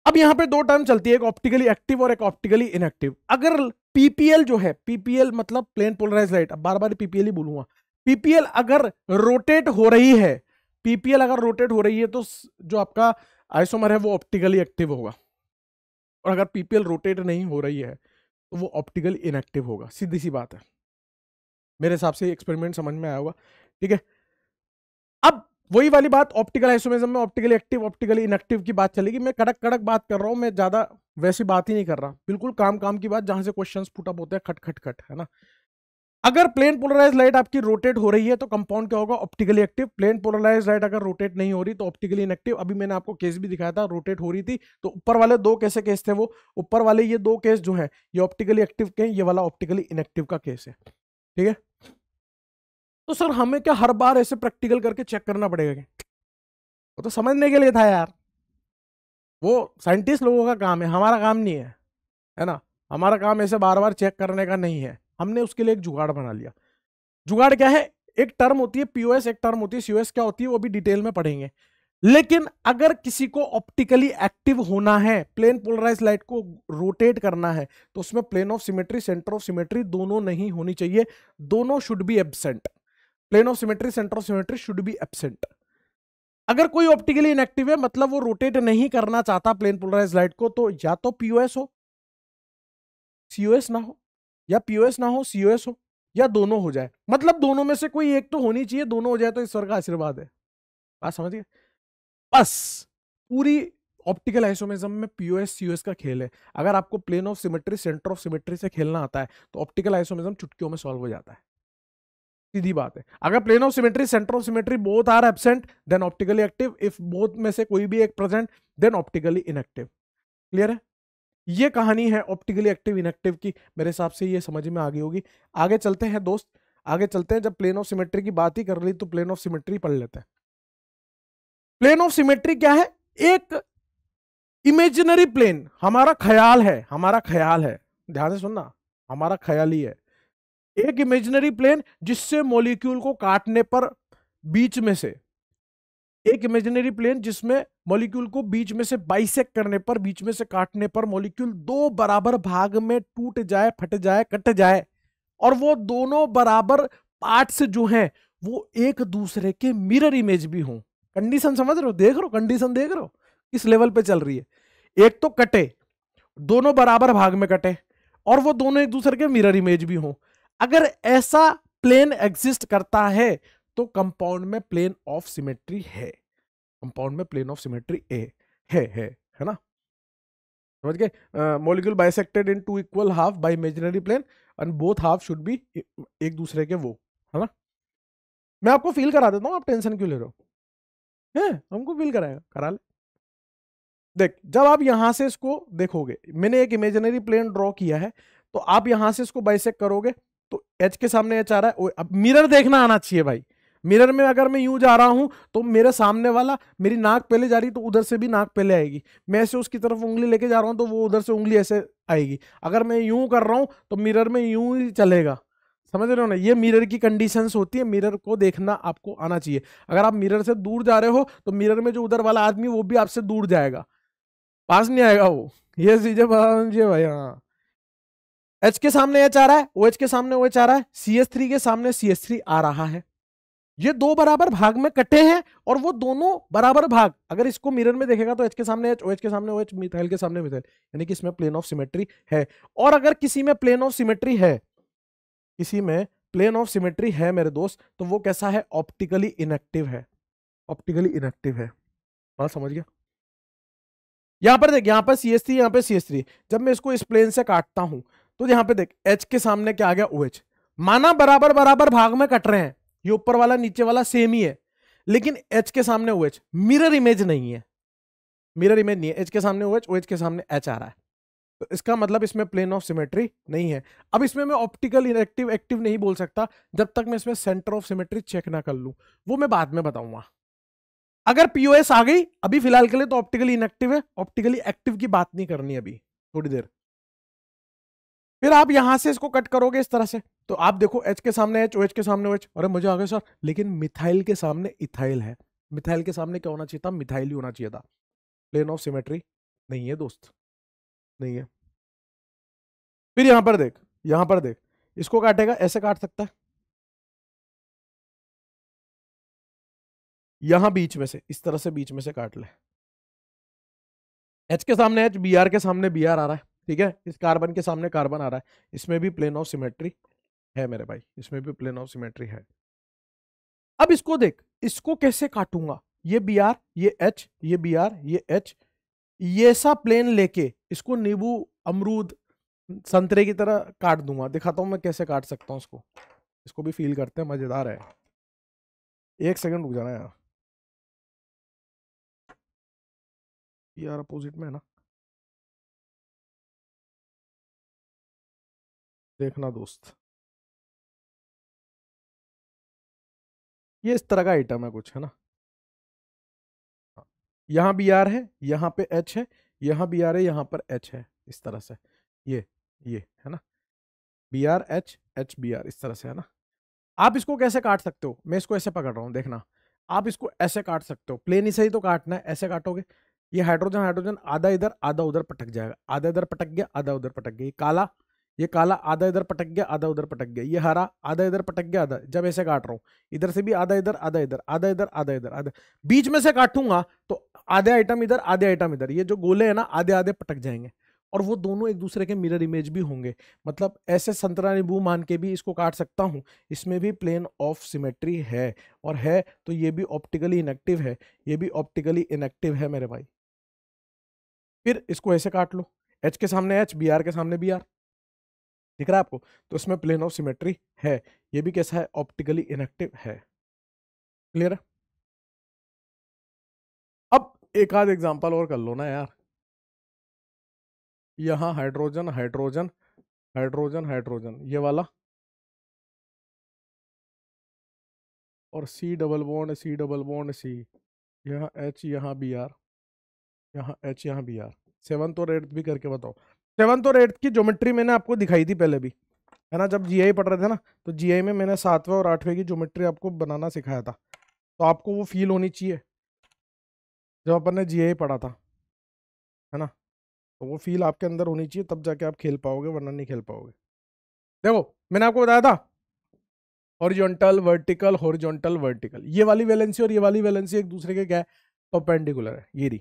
[SPEAKER 1] अब यहां पे दो टर्म चलती है एक ऑप्टिकली एक्टिव और एक ऑप्टिकली इनएक्टिव अगर पीपीएल जो है पीपीएल मतलब प्लेन पोलराइज लाइट अब बार बार पीपीएल ही बोलूंगा पीपीएल अगर रोटेट हो रही है पीपीएल अगर रोटेट हो रही है तो जो आपका आइसोमर है वो ऑप्टिकली एक्टिव होगा और अगर पीपीएल रोटेट नहीं हो रही है तो वो ऑप्टिकल इनएक्टिव होगा सीधी सी बात है मेरे हिसाब से एक्सपेरिमेंट समझ में आया होगा ठीक है अब वही वाली बात ऑप्टिकल आइसोमेजम में ऑप्टिकली एक्टिव ऑप्टिकली इनएक्टिव की बात चलेगी मैं कड़क कड़क बात कर रहा हूँ मैं ज़्यादा वैसी बात ही नहीं कर रहा बिल्कुल काम काम की बात जहाँ से क्वेश्चन पुटअप होते हैं खट खट खट है ना अगर प्लेन पोलराइज लाइट आपकी रोटेट हो रही है तो कंपाउंड क्या होगा optically active plane polarise light अगर रोटेट नहीं हो रही तो ऑप्टिकली इनएक्टिव अभी मैंने आपको केस भी दिखाया था रोटेट हो रही थी तो ऊपर वाले दो कैसे केस थे वो ऊपर वाले ये दो केस जो है ये ऑप्टिकली एक्टिव के ये वाला ऑप्टिकली इनएक्टिव का केस है ठीक है तो सर हमें क्या हर बार ऐसे प्रैक्टिकल करके चेक करना पड़ेगा क्या वो तो समझने के लिए था यार वो साइंटिस्ट लोगों का काम है हमारा काम नहीं है है ना हमारा काम ऐसे बार बार चेक करने का नहीं है हमने उसके लिए एक जुगाड़ बना लिया जुगाड़ क्या है एक टर्म होती है पीओएस एक टर्म होती है सीओएस क्या होती है वो भी डिटेल में पढ़ेंगे लेकिन अगर किसी को ऑप्टिकली एक्टिव होना है प्लेन पोलराइज लाइट को रोटेट करना है तो उसमें plane of symmetry centre of symmetry दोनों नहीं होनी चाहिए दोनों should be absent plane of symmetry centre of symmetry should be absent अगर कोई ऑप्टिकली इनएक्टिव है मतलब वो रोटेट नहीं करना चाहता प्लेन पोलराइज लाइट को तो या तो पीओएस हो सीओएस ना हो या पीओएस ना हो सीओएस हो या दोनों हो जाए मतलब दोनों में से कोई एक तो होनी चाहिए दोनों हो जाए तो ईश्वर का आशीर्वाद है बात समझ गए बस पूरी ऑप्टिकल आइसोमिज्म में पीओएस सीओएस का खेल है अगर आपको plane of symmetry centre of symmetry से खेलना आता है तो ऑप्टिकल आइसोमिज्म चुटकियों में सॉल्व हो जाता है सीधी बात है अगर plane of symmetry centre of symmetry both are absent then optically active if both में से कोई भी एक present then optically inactive clear है ये कहानी है ऑप्टिकली एक्टिव इनएक्टिव की मेरे हिसाब से ये समझ में आ गई होगी आगे चलते हैं दोस्त आगे चलते हैं जब प्लेन ऑफ सिमेट्री की बात ही कर ली तो प्लेन ऑफ सिमेट्री पढ़ लेते हैं प्लेन ऑफ सिमेट्री क्या है एक इमेजिनरी प्लेन हमारा ख्याल है हमारा ख्याल है ध्यान से सुनना हमारा ख्याल ही है एक इमेजिनरी प्लेन जिससे मोलिक्यूल को काटने पर बीच में से एक इमेजिनरी प्लेन जिसमें मॉलिक्यूल को बीच में से बाइसेक करने पर बीच में से काटने पर मॉलिक्यूल दो बराबर भाग में टूट जाए फट जाए कट जाए और वो दोनों बराबर पार्ट्स जो हैं वो एक दूसरे के मिरर इमेज भी हों कंडीशन समझ रहे हो देख रहे हो कंडीशन देख रहे हो किस लेवल पे चल रही है एक तो कटे दोनों बराबर भाग में कटे और वो दोनों एक दूसरे के मिरर इमेज भी हों अगर ऐसा प्लेन एग्जिस्ट करता है तो कंपाउंड में प्लेन ऑफ सिमेट्री है कंपाउंड में प्लेन ऑफ सिमेट्री ए है है है ना समझ गए molecule bisected in two equal half by imaginary plane and both half should be एक दूसरे के वो है ना मैं आपको फील करा देता हूँ आप टेंशन क्यों ले रहे हो है हमको फील कराएगा करा ले देख जब आप यहां से इसको देखोगे मैंने एक इमेजिनरी प्लेन ड्रॉ किया है तो आप यहां से इसको बाइसेक करोगे तो एच के सामने एच आ रहा है अब मिरर देखना आना चाहिए भाई मिरर में अगर मैं यूं जा रहा हूं तो मेरे सामने वाला मेरी नाक पहले जा रही तो उधर से भी नाक पहले आएगी मैं ऐसे उसकी तरफ उंगली लेके जा रहा हूं तो वो उधर से उंगली ऐसे आएगी अगर मैं यूं कर रहा हूं तो मिरर में यूं ही चलेगा समझ रहे हो ना ये मिरर की कंडीशन होती है मिरर को देखना आपको आना चाहिए अगर आप मिरर से दूर जा रहे हो तो मिरर में जो उधर वाला आदमी वो भी आपसे दूर जाएगा पास नहीं आएगा वो ये चीजें भाई हाँ एच के सामने एच आ रहा है ओ एच के सामने ओ एच आ रहा है सी एस थ्री के सामने सी एस थ्री आ रहा है ये दो बराबर भाग में कटे हैं और वो दोनों बराबर भाग अगर इसको मिरर में देखेगा तो एच के सामने एच ओएच के सामने ओएच मिथाइल के सामने मिथाइल यानी कि इसमें प्लेन ऑफ सिमेट्री है और अगर किसी में प्लेन ऑफ सिमेट्री है किसी में प्लेन ऑफ सिमेट्री है मेरे दोस्त तो वो कैसा है ऑप्टिकली इनएक्टिव है ऑप्टिकली इनएक्टिव है बात समझ गया यहां पर देख यहां पर सी एस थ्री यहां पर सी एस थ्री जब मैं इसको इस प्लेन से काटता हूं तो यहां पर देख एच के सामने क्या आ गया ओ माना बराबर बराबर भाग में कट रहे हैं ये ऊपर वाला नीचे वाला सेम ही है लेकिन एच के सामने ओ एच मिरर इमेज नहीं है मिरर इमेज नहीं है एच के सामने ओ एच ओ एच के सामने एच आ रहा है तो इसका मतलब इसमें प्लेन ऑफ सिमेट्री नहीं है अब इसमें मैं ऑप्टिकल इनएक्टिव एक्टिव नहीं बोल सकता जब तक मैं इसमें सेंटर ऑफ सिमेट्री चेक ना कर लूँ वो मैं बाद में बताऊंगा अगर पीओएस आ गई अभी फिलहाल के लिए तो ऑप्टिकली इनएक्टिव है ऑप्टिकली एक्टिव की बात नहीं करनी अभी थोड़ी देर फिर आप यहां से इसको कट करोगे इस तरह से तो आप देखो एच के सामने एच ओ एच के सामने ओ एच अरे मुझे आ गया सर लेकिन मिथाइल के सामने इथाइल है मिथाइल के सामने क्या होना चाहिए था मिथाइल ही होना चाहिए था प्लेन ऑफ सिमेट्री
[SPEAKER 2] नहीं है दोस्त नहीं है फिर यहां पर देख यहां पर देख इसको काटेगा ऐसे काट सकता है यहां बीच में से इस तरह से बीच में से काट ले
[SPEAKER 1] एच के सामने एच बी आर के सामने बी आर आ रहा है ठीक है इस कार्बन के सामने कार्बन आ रहा है इसमें भी प्लेन ऑफ सिमेट्री है मेरे भाई इसमें भी प्लेन ऑफ सिमेट्री है अब इसको देख इसको कैसे काटूंगा ये बी आर ये एच ये बी आर ये एच ये सा प्लेन लेके इसको नींबू अमरूद संतरे की तरह काट
[SPEAKER 2] दूंगा दिखाता हूं मैं कैसे काट सकता हूँ इसको इसको भी फील करते हैं मज़ेदार है एक सेकंड रुक जाना यार यार अपोजिट में है ना देखना दोस्त ये इस तरह का आइटम है कुछ है ना यहाँ भी आर है यहाँ पे
[SPEAKER 1] एच है यहाँ भी आर है यहाँ पर एच है इस तरह से ये ये है ना B R H H B R इस तरह से है ना आप इसको कैसे काट सकते हो मैं इसको ऐसे पकड़ रहा हूँ देखना आप इसको ऐसे काट सकते हो प्लेन ही सही तो काटना है ऐसे काटोगे ये हाइड्रोजन हाइड्रोजन आधा इधर आधा उधर पटक जाएगा आधा इधर पटक गया आधा उधर पटक गया ये काला ये काला आधा इधर पटक गया आधा उधर पटक गया ये हरा आधा इधर पटक गया आधा जब ऐसे काट रहा हूँ इधर से भी आधा इधर आधा इधर आधा इधर आधा इधर आधा बीच में से काटूंगा तो आधे आइटम इधर आधे आइटम इधर ये जो गोले है ना आधे आधे पटक जाएंगे और वो दोनों एक दूसरे के मिरर इमेज भी होंगे मतलब ऐसे संतरा निबू मान के भी इसको काट सकता हूँ इसमें भी प्लेन ऑफ सिमेट्री है और है तो ये भी ऑप्टिकली इनेक्टिव है ये भी ऑप्टिकली इनेक्टिव है मेरे भाई फिर इसको ऐसे काट लो एच के सामने एच बी आर के सामने बी आर दिख रहा है आपको तो इसमें प्लेन ऑफ सिमेट्री है ये भी कैसा है ऑप्टिकली इनएक्टिव है
[SPEAKER 2] क्लियर है अब एक आध एग्जाम्पल और कर लो ना यार यहां हाइड्रोजन हाइड्रोजन हाइड्रोजन हाइड्रोजन ये वाला और C double bond C double bond C यहाँ एच यहाँ बी आर यहाँ एच
[SPEAKER 1] यहाँ बी आर सेवन और तो एट्थ भी करके बताओ सेवन्थ और एट्थ की ज्योमेट्री मैंने आपको दिखाई थी पहले भी है ना जब जीआई पढ़ रहे थे ना तो जीआई में मैंने सातवें और आठवें की ज्योमेट्री आपको बनाना सिखाया था तो आपको वो फील होनी चाहिए जब अपन ने जीआई पढ़ा था है ना तो वो फील आपके अंदर होनी चाहिए तब जाके आप खेल पाओगे वरना नहीं खेल पाओगे देखो मैंने आपको बताया था हॉरिजॉन्टल वर्टिकल हॉरिजॉन्टल वर्टिकल ये वाली वैलेंसी और ये वाली वैलेंसी एक दूसरे के क्या है परपेंडिकुलर है ये रही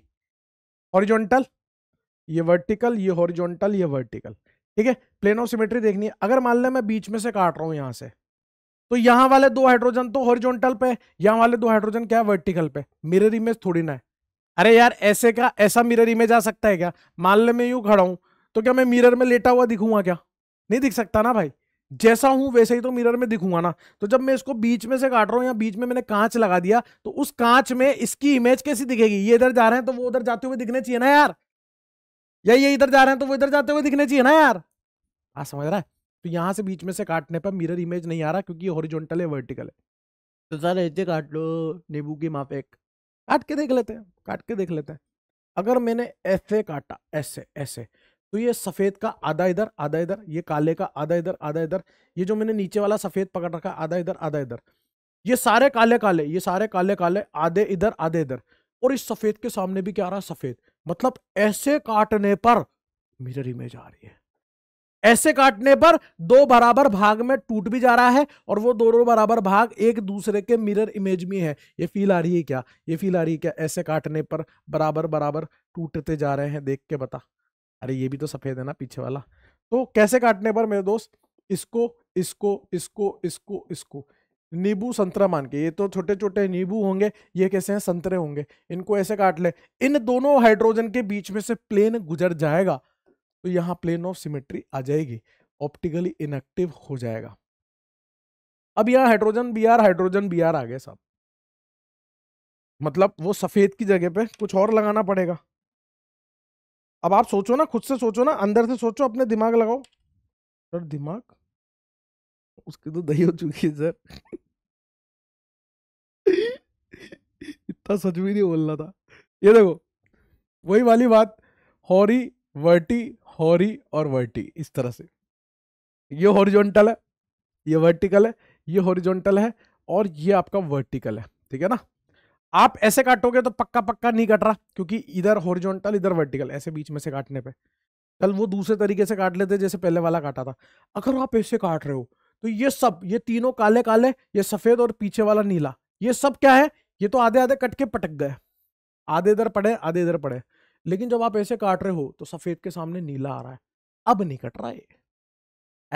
[SPEAKER 1] हॉरिजॉन्टल ये वर्टिकल ये हॉरिजॉन्टल ये वर्टिकल ठीक है प्लेन ऑफ सिमेट्री देखनी है अगर मान लें मैं बीच में से काट रहा हूं यहाँ से तो यहाँ वाले दो हाइड्रोजन तो हॉरिजॉन्टल पे यहाँ वाले दो हाइड्रोजन क्या है वर्टिकल पे मिरर इमेज थोड़ी ना है अरे यार ऐसे का ऐसा मिरर इमेज आ सकता है क्या मान ले मैं यूं खड़ा हूं तो क्या मैं मिरर में लेटा हुआ दिखूंगा क्या नहीं दिख सकता ना भाई जैसा हूं वैसे ही तो मिरर में दिखूंगा ना तो जब मैं इसको बीच में से काट रहा हूँ या बीच में मैंने कांच लगा दिया तो उस कांच में इसकी इमेज कैसी दिखेगी ये इधर जा रहे हैं तो वो उधर जाते हुए दिखने चाहिए ना यार या ये इधर जा रहे हैं तो वो इधर जाते हुए दिखने चाहिए ना यार आ समझ रहा है तो यहाँ से बीच में से काटने पर मिरर इमेज नहीं आ रहा क्योंकि ये हॉरिजॉन्टल है वर्टिकल है तो सर ऐसे काट लो नींबू की माफ एक काट के देख लेते हैं काट के देख लेते हैं अगर मैंने ऐसे काटा ऐसे ऐसे तो ये सफ़ेद का आधा इधर आधा इधर ये काले का आधा इधर आधा इधर ये जो मैंने नीचे वाला सफ़ेद पकड़ रखा आधा इधर आधा इधर ये सारे काले काले ये सारे काले काले आधे इधर आधे इधर और इस सफ़ेद के सामने भी क्या आ रहा है सफ़ेद मतलब ऐसे काटने पर मिरर इमेज आ रही है ऐसे काटने पर दो बराबर भाग में टूट भी जा रहा है और वो दोनों बराबर भाग एक दूसरे के मिरर इमेज में है ये फील आ रही है क्या ये फील आ रही है क्या ऐसे काटने पर बराबर बराबर टूटते जा रहे हैं देख के बता अरे ये भी तो सफेद है ना पीछे वाला तो कैसे काटने पर मेरे दोस्त इसको इसको इसको इसको इसको, इसको नींबू संतरा मान के ये तो छोटे छोटे नींबू होंगे ये कैसे हैं संतरे होंगे इनको ऐसे काट ले इन दोनों हाइड्रोजन के बीच में से प्लेन गुजर जाएगा तो यहाँ प्लेन ऑफ सिमेट्री आ जाएगी ऑप्टिकली इनएक्टिव हो जाएगा अब यहाँ hydrogen B R hydrogen B R आ गए साहब मतलब वो सफेद की जगह पे कुछ और लगाना पड़ेगा
[SPEAKER 2] अब आप सोचो ना खुद से सोचो ना अंदर से सोचो अपने दिमाग लगाओ सर दिमाग उसकी तो दही हो चुकी है सर इतना सच भी नहीं बोलना था ये देखो वही वाली
[SPEAKER 1] बात हॉरी वर्टी हॉरी और वर्टी इस तरह से ये हॉरिजॉन्टल है ये वर्टिकल है ये हॉरिजॉन्टल है और ये आपका वर्टिकल है ठीक है ना आप ऐसे काटोगे तो पक्का पक्का नहीं कट रहा क्योंकि इधर हॉरिजॉन्टल इधर वर्टिकल ऐसे बीच में से काटने पे कल वो दूसरे तरीके से काट लेते जैसे पहले वाला काटा था अगर आप ऐसे काट रहे हो तो ये सब ये तीनों काले काले ये सफेद और पीछे वाला नीला ये सब क्या है ये तो आधे आधे कट के पटक गए आधे इधर पड़े आधे इधर पड़े लेकिन जब आप ऐसे काट रहे हो तो सफेद के सामने नीला आ रहा है अब नहीं कट रहा है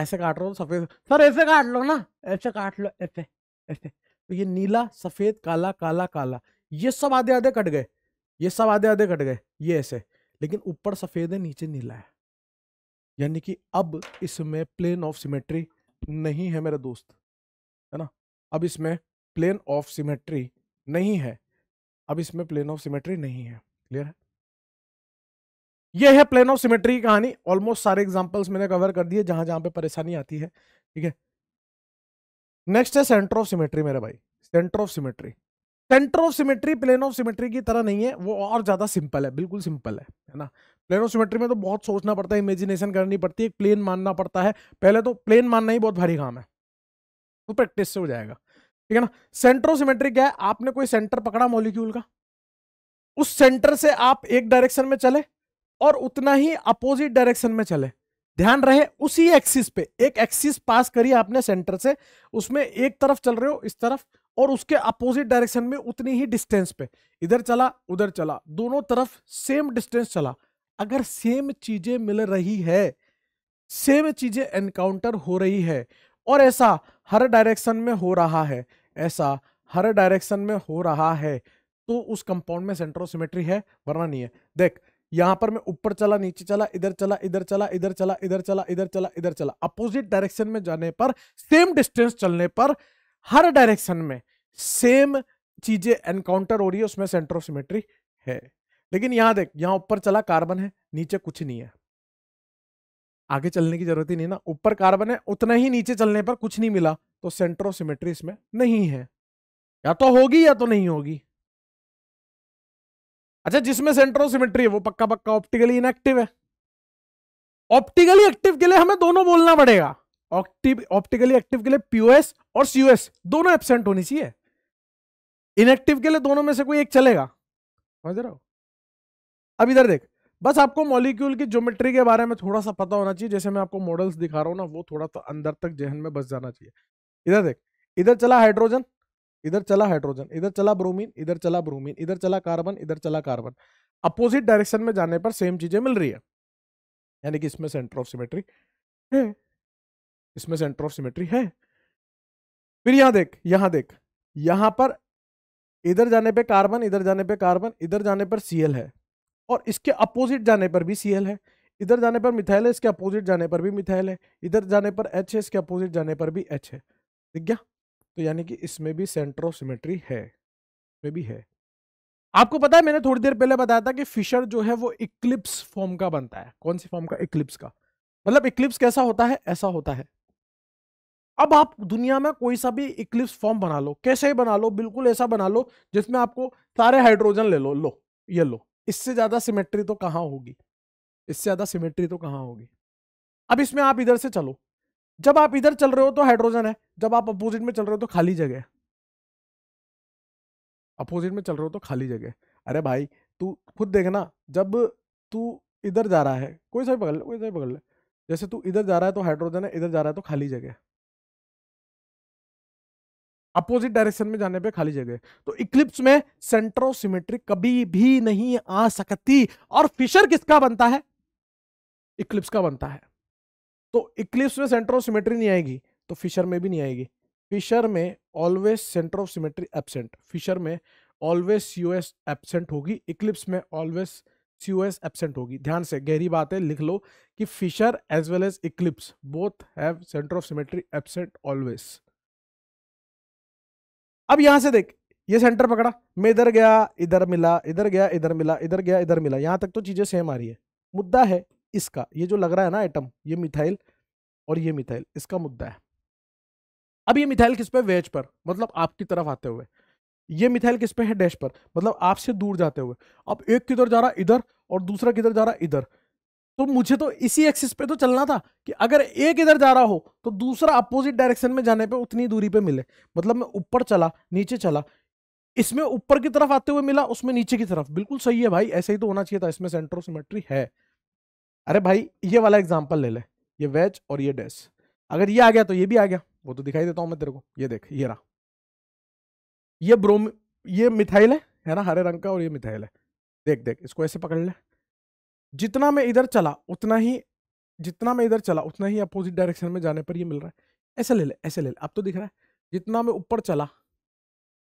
[SPEAKER 1] ऐसे काट रहे हो तो सफेद सर ऐसे काट लो ना ऐसे काट लो ऐसे ऐसे तो ये नीला सफेद काला काला काला ये सब आधे आधे कट गए ये सब आधे आधे कट गए ये ऐसे लेकिन ऊपर सफेद है नीचे नीला है यानी कि अब इसमें प्लेन ऑफ सिमेट्री नहीं है मेरा दोस्त है ना अब इसमें प्लेन ऑफ सिमेट्री नहीं है अब इसमें प्लेन ऑफ सिमेट्री नहीं है क्लियर है यह है प्लेन ऑफ सिमेट्री की कहानी ऑलमोस्ट सारे एग्जांपल्स मैंने कवर कर दिए जहां जहां पे परेशानी आती है ठीक है नेक्स्ट है सेंटर ऑफ सिमेट्री मेरा भाई centre of symmetry centre of symmetry plane of symmetry की तरह नहीं है वो और ज़्यादा सिंपल है बिल्कुल सिंपल है है ना प्लेन ऑफ सिमेट्री में तो बहुत सोचना पड़ता है इमेजिनेशन करनी पड़ती है प्लेन मानना पड़ता है पहले तो प्लेन मानना ही बहुत भारी काम है वो तो प्रैक्टिस से हो जाएगा ठीक है ना सेंटर ऑफ सिमेट्री क्या है आपने कोई सेंटर पकड़ा मॉलिक्यूल का उस सेंटर से आप एक डायरेक्शन में चले और उतना ही अपोजिट डायरेक्शन में चले ध्यान रहे उसी एक्सिस पे एक एक्सिस पास करी आपने सेंटर से उसमें एक तरफ चल रहे हो इस तरफ और उसके अपोजिट डायरेक्शन में उतनी ही डिस्टेंस पे इधर चला उधर चला दोनों तरफ सेम डिस्टेंस चला अगर सेम चीजें मिल रही है सेम चीजें एनकाउंटर हो रही है और ऐसा हर डायरेक्शन में हो रहा है ऐसा हर डायरेक्शन में हो रहा है तो उस कंपाउंड में सेंट्रोसिमेट्री है वरना नहीं है देख यहां पर मैं ऊपर चला नीचे चला इधर चला इधर चला इधर चला इधर चला इधर चला इधर चला अपोजिट डायरेक्शन में जाने पर सेम डिस्टेंस चलने पर हर डायरेक्शन में सेम चीजें एनकाउंटर हो रही है उसमें सेंटर ऑफ सिमेट्री है लेकिन यहां देख यहां ऊपर चला कार्बन है नीचे कुछ नहीं है आगे चलने की जरूरत ही नहीं ना ऊपर कार्बन है उतना ही नीचे चलने पर कुछ नहीं मिला तो सेंटर ऑफ सिमेट्री इसमें नहीं है या तो होगी या तो नहीं होगी अच्छा जिसमें सेंटर ऑफ सिमेट्री है वो पक्का पक्का ऑप्टिकली इनएक्टिव है ऑप्टिकली एक्टिव के लिए हमें दोनों बोलना पड़ेगा ऑप्टिकली एक्टिव के लिए पीओएस और सीयूएस दोनों एबसेंट होनी चाहिए इनएक्टिव के लिए दोनों में से कोई एक चलेगा समझ रहे हो अब इधर देख बस आपको मॉलिक्यूल की ज्योमेट्री के बारे में थोड़ा सा पता होना चाहिए जैसे मैं आपको मॉडल्स दिखा रहा हूँ ना वो थोड़ा तो अंदर तक जहन में बस जाना चाहिए इधर देख इधर चला हाइड्रोजन इधर चला हाइड्रोजन इधर चला ब्रोमीन इधर चला ब्रोमीन इधर चला कार्बन इधर चला कार्बन अपोजिट डायरेक्शन में जाने पर सेम चीजें मिल रही है यानी कि इसमें सेंटर ऑफ सिमेट्री है इसमें सेंटर ऑफ सिमेट्री है फिर यहां देख यहां देख यहां पर इधर जाने पे कार्बन इधर जाने पे कार्बन इधर जाने पर सीएल है और इसके अपोजिट जाने पर भी सीएल है इधर जाने पर मिथाइल है इसके अपोजिट जाने पर भी मिथाइल है इधर जाने पर एच है इसके अपोजिट जाने पर भी एच है दिख गया तो यानी कि इसमें भी सेंट्रोसिमेट्री है इसमें भी है आपको पता है मैंने थोड़ी देर पहले बताया था कि फिशर जो है वो इक्लिप्स फॉर्म का बनता है कौन सी फॉर्म का इक्लिप्स का मतलब इक्लिप्स कैसा होता है ऐसा होता है अब आप दुनिया में कोई सा भी इक्लिप्स फॉर्म बना लो कैसे ही बना लो बिल्कुल ऐसा बना लो जिसमें आपको सारे हाइड्रोजन ले लो लो ये लो इससे ज़्यादा सिमेट्री तो कहाँ होगी इससे ज़्यादा सिमेट्री तो कहाँ होगी अब इसमें आप इधर से चलो जब आप इधर चल रहे हो तो हाइड्रोजन है जब आप अपोजिट में चल रहे हो तो खाली जगह अपोजिट में चल रहे हो तो खाली जगह अरे भाई तू खुद देखना जब तू इधर जा रहा है कोई सा भी पकड़ ले कोई सा भी पकड़ ले जैसे तू इधर जा रहा है तो हाइड्रोजन है इधर जा रहा है तो खाली जगह है अपोजिट डायरेक्शन में जाने पे खाली जगह तो इक्लिप्स में सेंट्रोसिमेट्रिक कभी भी नहीं आ सकती और फिशर किसका बनता है इक्लिप्स का बनता है तो इक्लिप्स में सेंट्रोसिमेट्री नहीं आएगी तो फिशर में भी नहीं आएगी फिशर में ऑलवेज सेंट्रोसिमेट्री एबसेंट फिशर में ऑलवेज सी एबसेंट होगी इक्लिप्स में ऑलवेज सी एबसेंट होगी ध्यान से गहरी बात है लिख लो कि Fischer as well as eclipse both have centre of symmetry absent always
[SPEAKER 2] अब यहां से देख
[SPEAKER 1] ये सेंटर पकड़ा मैं इधर गया इधर मिला इधर गया इधर मिला इधर गया इधर मिला यहां तक तो चीज़ें सेम आ रही है मुद्दा है इसका ये जो लग रहा है ना आइटम ये मिथाइल और ये मिथाइल इसका मुद्दा है अब ये मिथाइल किस पे वेज पर मतलब आपकी तरफ आते हुए ये मिथाइल किस पे है डैश पर मतलब आपसे दूर जाते हुए अब एक किधर जा रहा इधर और दूसरा किधर जा रहा इधर तो मुझे तो इसी एक्सिस पे तो चलना था कि अगर एक इधर जा रहा हो तो दूसरा अपोजिट डायरेक्शन में जाने पे उतनी दूरी पे मिले मतलब मैं ऊपर चला नीचे चला इसमें ऊपर की तरफ आते हुए मिला उसमें नीचे की तरफ बिल्कुल सही है भाई ऐसे ही तो होना चाहिए था इसमें सिमेट्री है अरे भाई ये वाला एग्जाम्पल ले ले ये वेज और ये डैश अगर ये आ गया तो ये भी आ गया वो तो दिखाई देता हूँ मैं तेरे को ये देख ये रहा ये ब्रोम ये मिथाइल है है ना हरे रंग का और ये मिथाइल है देख देख इसको ऐसे पकड़ ले जितना मैं इधर चला उतना ही जितना मैं इधर चला उतना ही अपोजिट डायरेक्शन में जाने पर ये मिल रहा है ऐसे ले ले ऐसे ले ले अब तो दिख रहा है जितना मैं ऊपर चला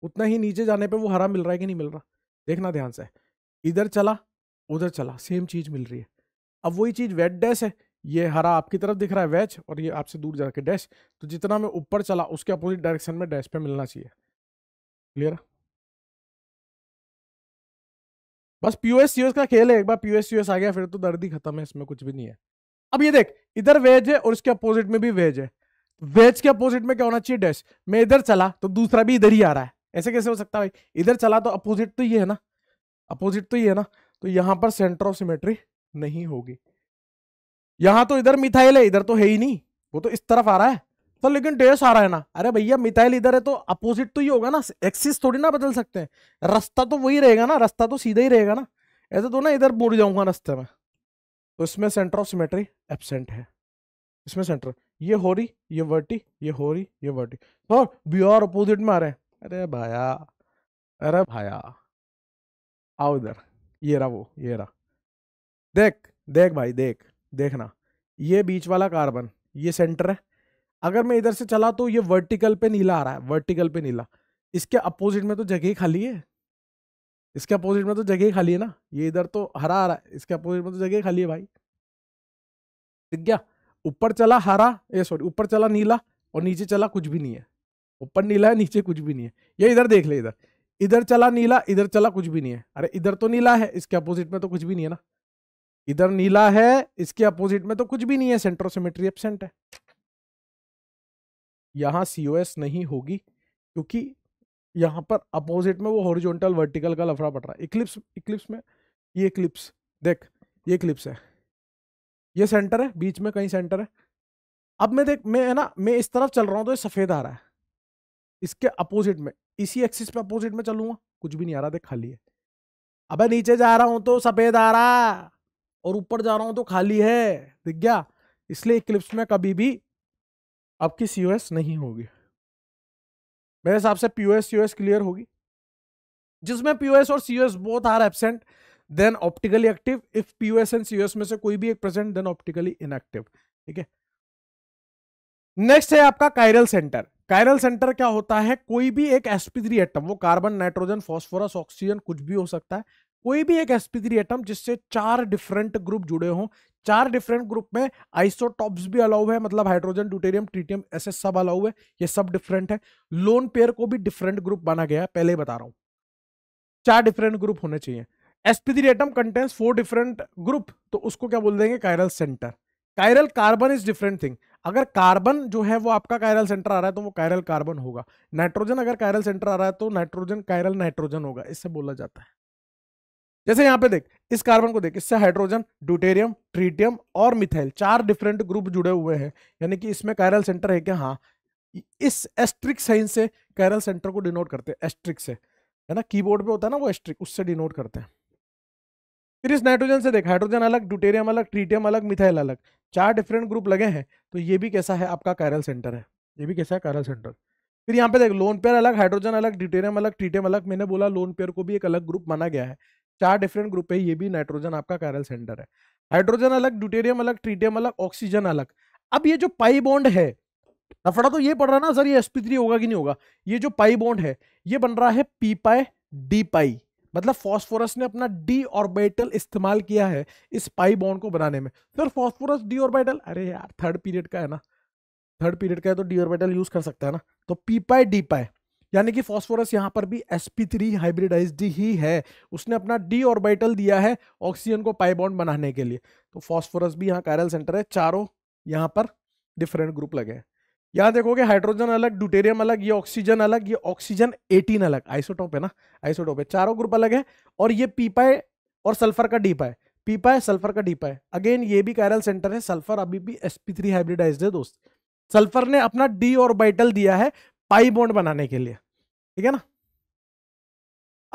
[SPEAKER 1] उतना ही नीचे जाने पर वो हरा मिल रहा है कि नहीं मिल रहा देखना ध्यान से इधर चला उधर चला सेम चीज़ मिल रही है अब वही चीज़ वेट डैश है ये हरा आपकी तरफ दिख रहा है वेज और ये आपसे दूर जाके डैश तो जितना मैं ऊपर चला उसके अपोजिट डायरेक्शन में डैश पे मिलना चाहिए क्लियर है बस पीओएस सीओएस का खेल है एक बार पीओएस सीओएस आ गया फिर तो दर्द ही खत्म है इसमें कुछ भी नहीं है अब ये देख इधर वेज है और इसके अपोजिट में भी वेज है वेज के अपोजिट में क्या होना चाहिए डैश मैं इधर चला तो दूसरा भी इधर ही आ रहा है ऐसे कैसे हो सकता है भाई इधर चला तो अपोजिट तो ये है ना अपोजिट तो ये है ना तो यहाँ पर सेंटर ऑफ सिमेट्री नहीं होगी यहाँ तो इधर मिथाइल है इधर तो है ही नहीं वो तो इस तरफ आ रहा है तो लेकिन आ रहा है ना अरे भैया मिथाइल इधर है तो अपोजिट तो ये होगा ना एक्सिस थोड़ी ना बदल सकते हैं रास्ता तो वही रहेगा ना रास्ता तो सीधा ही रहेगा ना ऐसे तो ना इधर मुड़ जाऊंगा रास्ते में तो इसमें सेंटर ऑफ सिमेट्री एबसेंट है इसमें सेंटर ये हो रही ये वर्टी ये हो रही ये वर्टी तो बी और अपोजिट में आ रहे हैं अरे भाया अरे भाया आओ इधर ये रहा वो ये रहा देख देख भाई देख देखना ये बीच वाला कार्बन ये सेंटर है अगर मैं इधर से चला तो ये वर्टिकल पे नीला आ रहा है वर्टिकल पे नीला इसके अपोजिट में तो जगह खाली है इसके अपोजिट में तो जगह खाली है ना ये इधर तो हरा आ रहा है इसके अपोजिट में तो जगह खाली है भाई ठीक गया ऊपर चला हरा ये सॉरी ऊपर चला नीला और नीचे चला कुछ भी नहीं है ऊपर नीला है नीचे कुछ भी नहीं है ये इधर देख ले इधर इधर चला नीला इधर चला कुछ भी नहीं है अरे इधर तो नीला है इसके अपोजिट में तो कुछ भी नहीं है ना इधर नीला है इसके अपोजिट में तो कुछ भी नहीं है सेंट्रोसिमेट्री एबसेंट है यहाँ सी नहीं होगी क्योंकि यहाँ पर अपोजिट में वो हॉरिजॉन्टल वर्टिकल का लफड़ा पड़ रहा है इक्लिप्स इक्लिप्स में ये क्लिप्स देख ये क्लिप्स है ये सेंटर है बीच में कहीं सेंटर है अब मैं देख मैं है ना मैं इस तरफ चल रहा हूँ तो ये सफ़ेद आ रहा है इसके अपोजिट में इसी एक्सिस पे अपोजिट में चलूँगा कुछ भी नहीं आ रहा देख खाली है अब नीचे जा रहा हूँ तो सफ़ेद आ रहा और ऊपर जा रहा हूँ तो खाली है दिख गया इसलिए इक्लिप्स में कभी भी आपकी सी नहीं होगी मेरे हिसाब से पीओएस यूएस क्लियर होगी जिसमें पीओएस और COS both are absent then optically active if POS and S में से कोई भी एक प्रेजेंट देन ऑप्टिकली इनएक्टिव ठीक है नेक्स्ट है आपका कायरल सेंटर कायरल सेंटर क्या होता है कोई भी एक थ्री एटम वो कार्बन नाइट्रोजन फास्फोरस ऑक्सीजन कुछ भी हो सकता है कोई भी एक sp3 एटम जिससे चार डिफरेंट ग्रुप जुड़े हों चार डिफरेंट ग्रुप में आइसोटॉप्स भी अलाउ है मतलब हाइड्रोजन ड्यूटेरियम ट्रीटियम ऐसे सब अलाउ है ये सब डिफरेंट है लोन पेयर को भी डिफरेंट ग्रुप बना गया है पहले ही बता रहा हूं चार डिफरेंट ग्रुप होने चाहिए sp3 atom contains four different group तो उसको क्या बोल देंगे chiral centre chiral carbon is different thing अगर कार्बन जो है वो आपका कायरल सेंटर आ रहा है तो वो कायरल कार्बन होगा नाइट्रोजन अगर कायरल सेंटर आ रहा है तो नाइट्रोजन कायरल नाइट्रोजन होगा इससे बोला जाता है जैसे यहाँ पे देख इस कार्बन को देख इससे हाइड्रोजन ड्यूटेरियम ट्रीटियम और मिथाइल चार डिफरेंट ग्रुप जुड़े हुए हैं यानी कि इसमें कायरल सेंटर है क्या हाँ इस एस्ट्रिक साइन से कैरल सेंटर को डिनोट करते हैं एस्ट्रिक से है ना कीबोर्ड पे होता है ना वो एस्ट्रिक उससे डिनोट करते हैं फिर इस नाइट्रोजन से देख हाइड्रोजन अलग ड्यूटेरियम अलग ट्रीटियम अलग मिथाइल अलग चार डिफरेंट ग्रुप लगे हैं तो ये भी कैसा है आपका कैरल सेंटर है ये भी कैसा है कायरल सेंटर फिर यहाँ पे देख लोन पेयर अलग हाइड्रोजन अलग ड्यूटेरियम अलग ट्रीटियम अलग मैंने बोला लोन पेयर को भी एक अलग ग्रुप माना गया है चार डिफरेंट ग्रुप है ये भी नाइट्रोजन आपका कैरल सेंटर है हाइड्रोजन अलग ड्यूटेरियम अलग ट्रीटियम अलग ऑक्सीजन अलग अब ये जो पाई बॉन्ड है लफड़ा तो ये पड़ रहा ना सर ये एसपी थ्री होगा कि नहीं होगा ये जो पाई बॉन्ड है ये बन रहा है पी पाई डी पाई मतलब फास्फोरस ने अपना डी ऑर्बिटल इस्तेमाल किया है इस पाई बॉन्ड को बनाने में सर फास्फोरस डी ऑर्बिटल अरे यार थर्ड पीरियड का है ना थर्ड पीरियड का है तो डी ऑर्बिटल यूज कर सकता है ना तो पी पाई डी पाई यानी कि फॉस्फोरस यहाँ पर भी sp3 हाइब्रिडाइज्ड ही है उसने अपना डी ऑर्बिटल दिया है ऑक्सीजन को पाइबॉन्ड बनाने के लिए तो फॉस्फोरस भी यहाँ कायरल सेंटर है चारों यहाँ पर डिफरेंट ग्रुप लगे हैं यहाँ देखोगे हाइड्रोजन अलग ड्यूटेरियम अलग ये ऑक्सीजन अलग ये ऑक्सीजन 18 अलग आइसोटोप है ना आइसोटोप है चारों ग्रुप अलग है और ये पीपाए और सल्फर का डीपा है पीपा है सल्फर का डीपा है अगेन ये भी कायरल सेंटर है सल्फर अभी भी sp3 हाइब्रिडाइज है दोस्त सल्फर ने अपना डी ऑर्बिटल दिया है पाई बॉन्ड बनाने के लिए ठीक है ना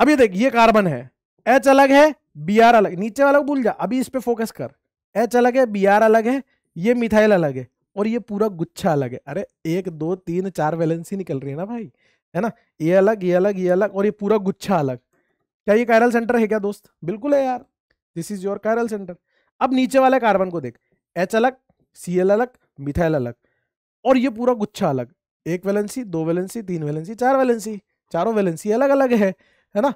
[SPEAKER 1] अब ये देख ये कार्बन है एच अलग है बी आर अलग नीचे वाला भूल जा अभी इस पे फोकस कर एच अलग है बी आर अलग है ये मिथाइल अलग है और ये पूरा गुच्छा अलग है अरे एक दो तीन चार वैलेंसी निकल रही है ना भाई है ना ये अलग ये अलग ये अलग और ये पूरा गुच्छा अलग क्या ये कायरल सेंटर है क्या दोस्त बिल्कुल है यार this is your chiral centre अब नीचे वाले कार्बन को देख एच अलग सी एल अलग मिथाइल अलग और ये पूरा गुच्छा अलग एक वैलेंसी दो वैलेंसी तीन वैलेंसी चार वैलेंसी चारों वैलेंसी अलग अलग है है ना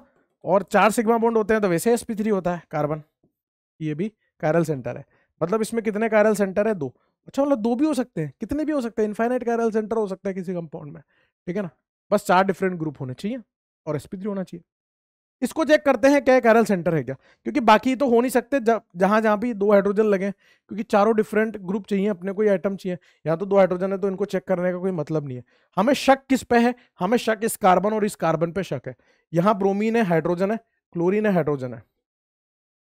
[SPEAKER 1] और चार सिग्मा बॉन्ड होते हैं तो वैसे एस पी थ्री होता है कार्बन ये भी कायरल सेंटर है मतलब इसमें कितने कायरल सेंटर है दो अच्छा मतलब दो भी हो सकते हैं कितने भी हो सकते हैं इन्फाइनाइट कायरल सेंटर हो सकता है किसी कंपाउंड में ठीक है ना बस चार डिफरेंट ग्रुप होने चाहिए और एसपी थ्री होना चाहिए इसको चेक करते हैं क्या कैरल सेंटर है क्या क्योंकि बाकी तो हो नहीं सकते जहां जहां भी दो हाइड्रोजन लगे क्योंकि चारों डिफरेंट ग्रुप चाहिए अपने कोई आइटम चाहिए या तो दो हाइड्रोजन है तो इनको चेक करने का कोई मतलब नहीं है हमें शक किस पे है हमें शक इस कार्बन और इस कार्बन पे शक है यहाँ ब्रोमीन है हाइड्रोजन है क्लोरीन है हाइड्रोजन है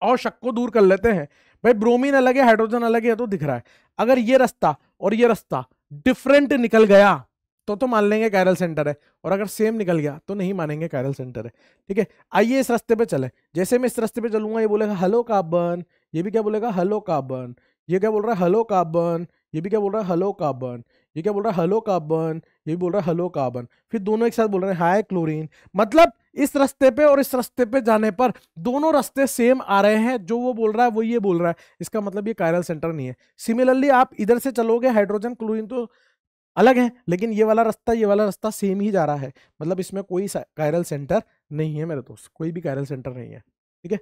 [SPEAKER 1] और शक को दूर कर लेते हैं भाई ब्रोमीन अलग है हाइड्रोजन अलग है तो दिख रहा है अगर ये रास्ता और ये रास्ता डिफरेंट निकल गया तो तो मान लेंगे कायरल सेंटर है और अगर सेम निकल गया तो नहीं मानेंगे कायरल सेंटर है ठीक है आइए इस रास्ते पे चले जैसे मैं इस रास्ते पे चलूंगा ये बोलेगा हलो कार्बन ये भी क्या बोलेगा हलो कार्बन ये क्या बोल रहा है हलो कार्बन ये भी क्या बोल रहा है हलो कार्बन ये क्या बोल रहा है हलो कार्बन ये भी बोल रहा है हलो कार्बन फिर दोनों एक साथ बोल रहे हैं हाई क्लोरिन मतलब इस रास्ते पे और इस रास्ते पे जाने पर दोनों रास्ते सेम आ रहे हैं जो वो बोल रहा है वो ये बोल रहा है इसका मतलब ये कायरल सेंटर नहीं है सिमिलरली आप इधर से चलोगे हाइड्रोजन क्लोरीन तो अलग हैं लेकिन ये वाला रास्ता ये वाला रास्ता सेम ही जा रहा है मतलब इसमें कोई कायरल सेंटर नहीं है मेरे दोस्त कोई भी कायरल सेंटर नहीं है ठीक है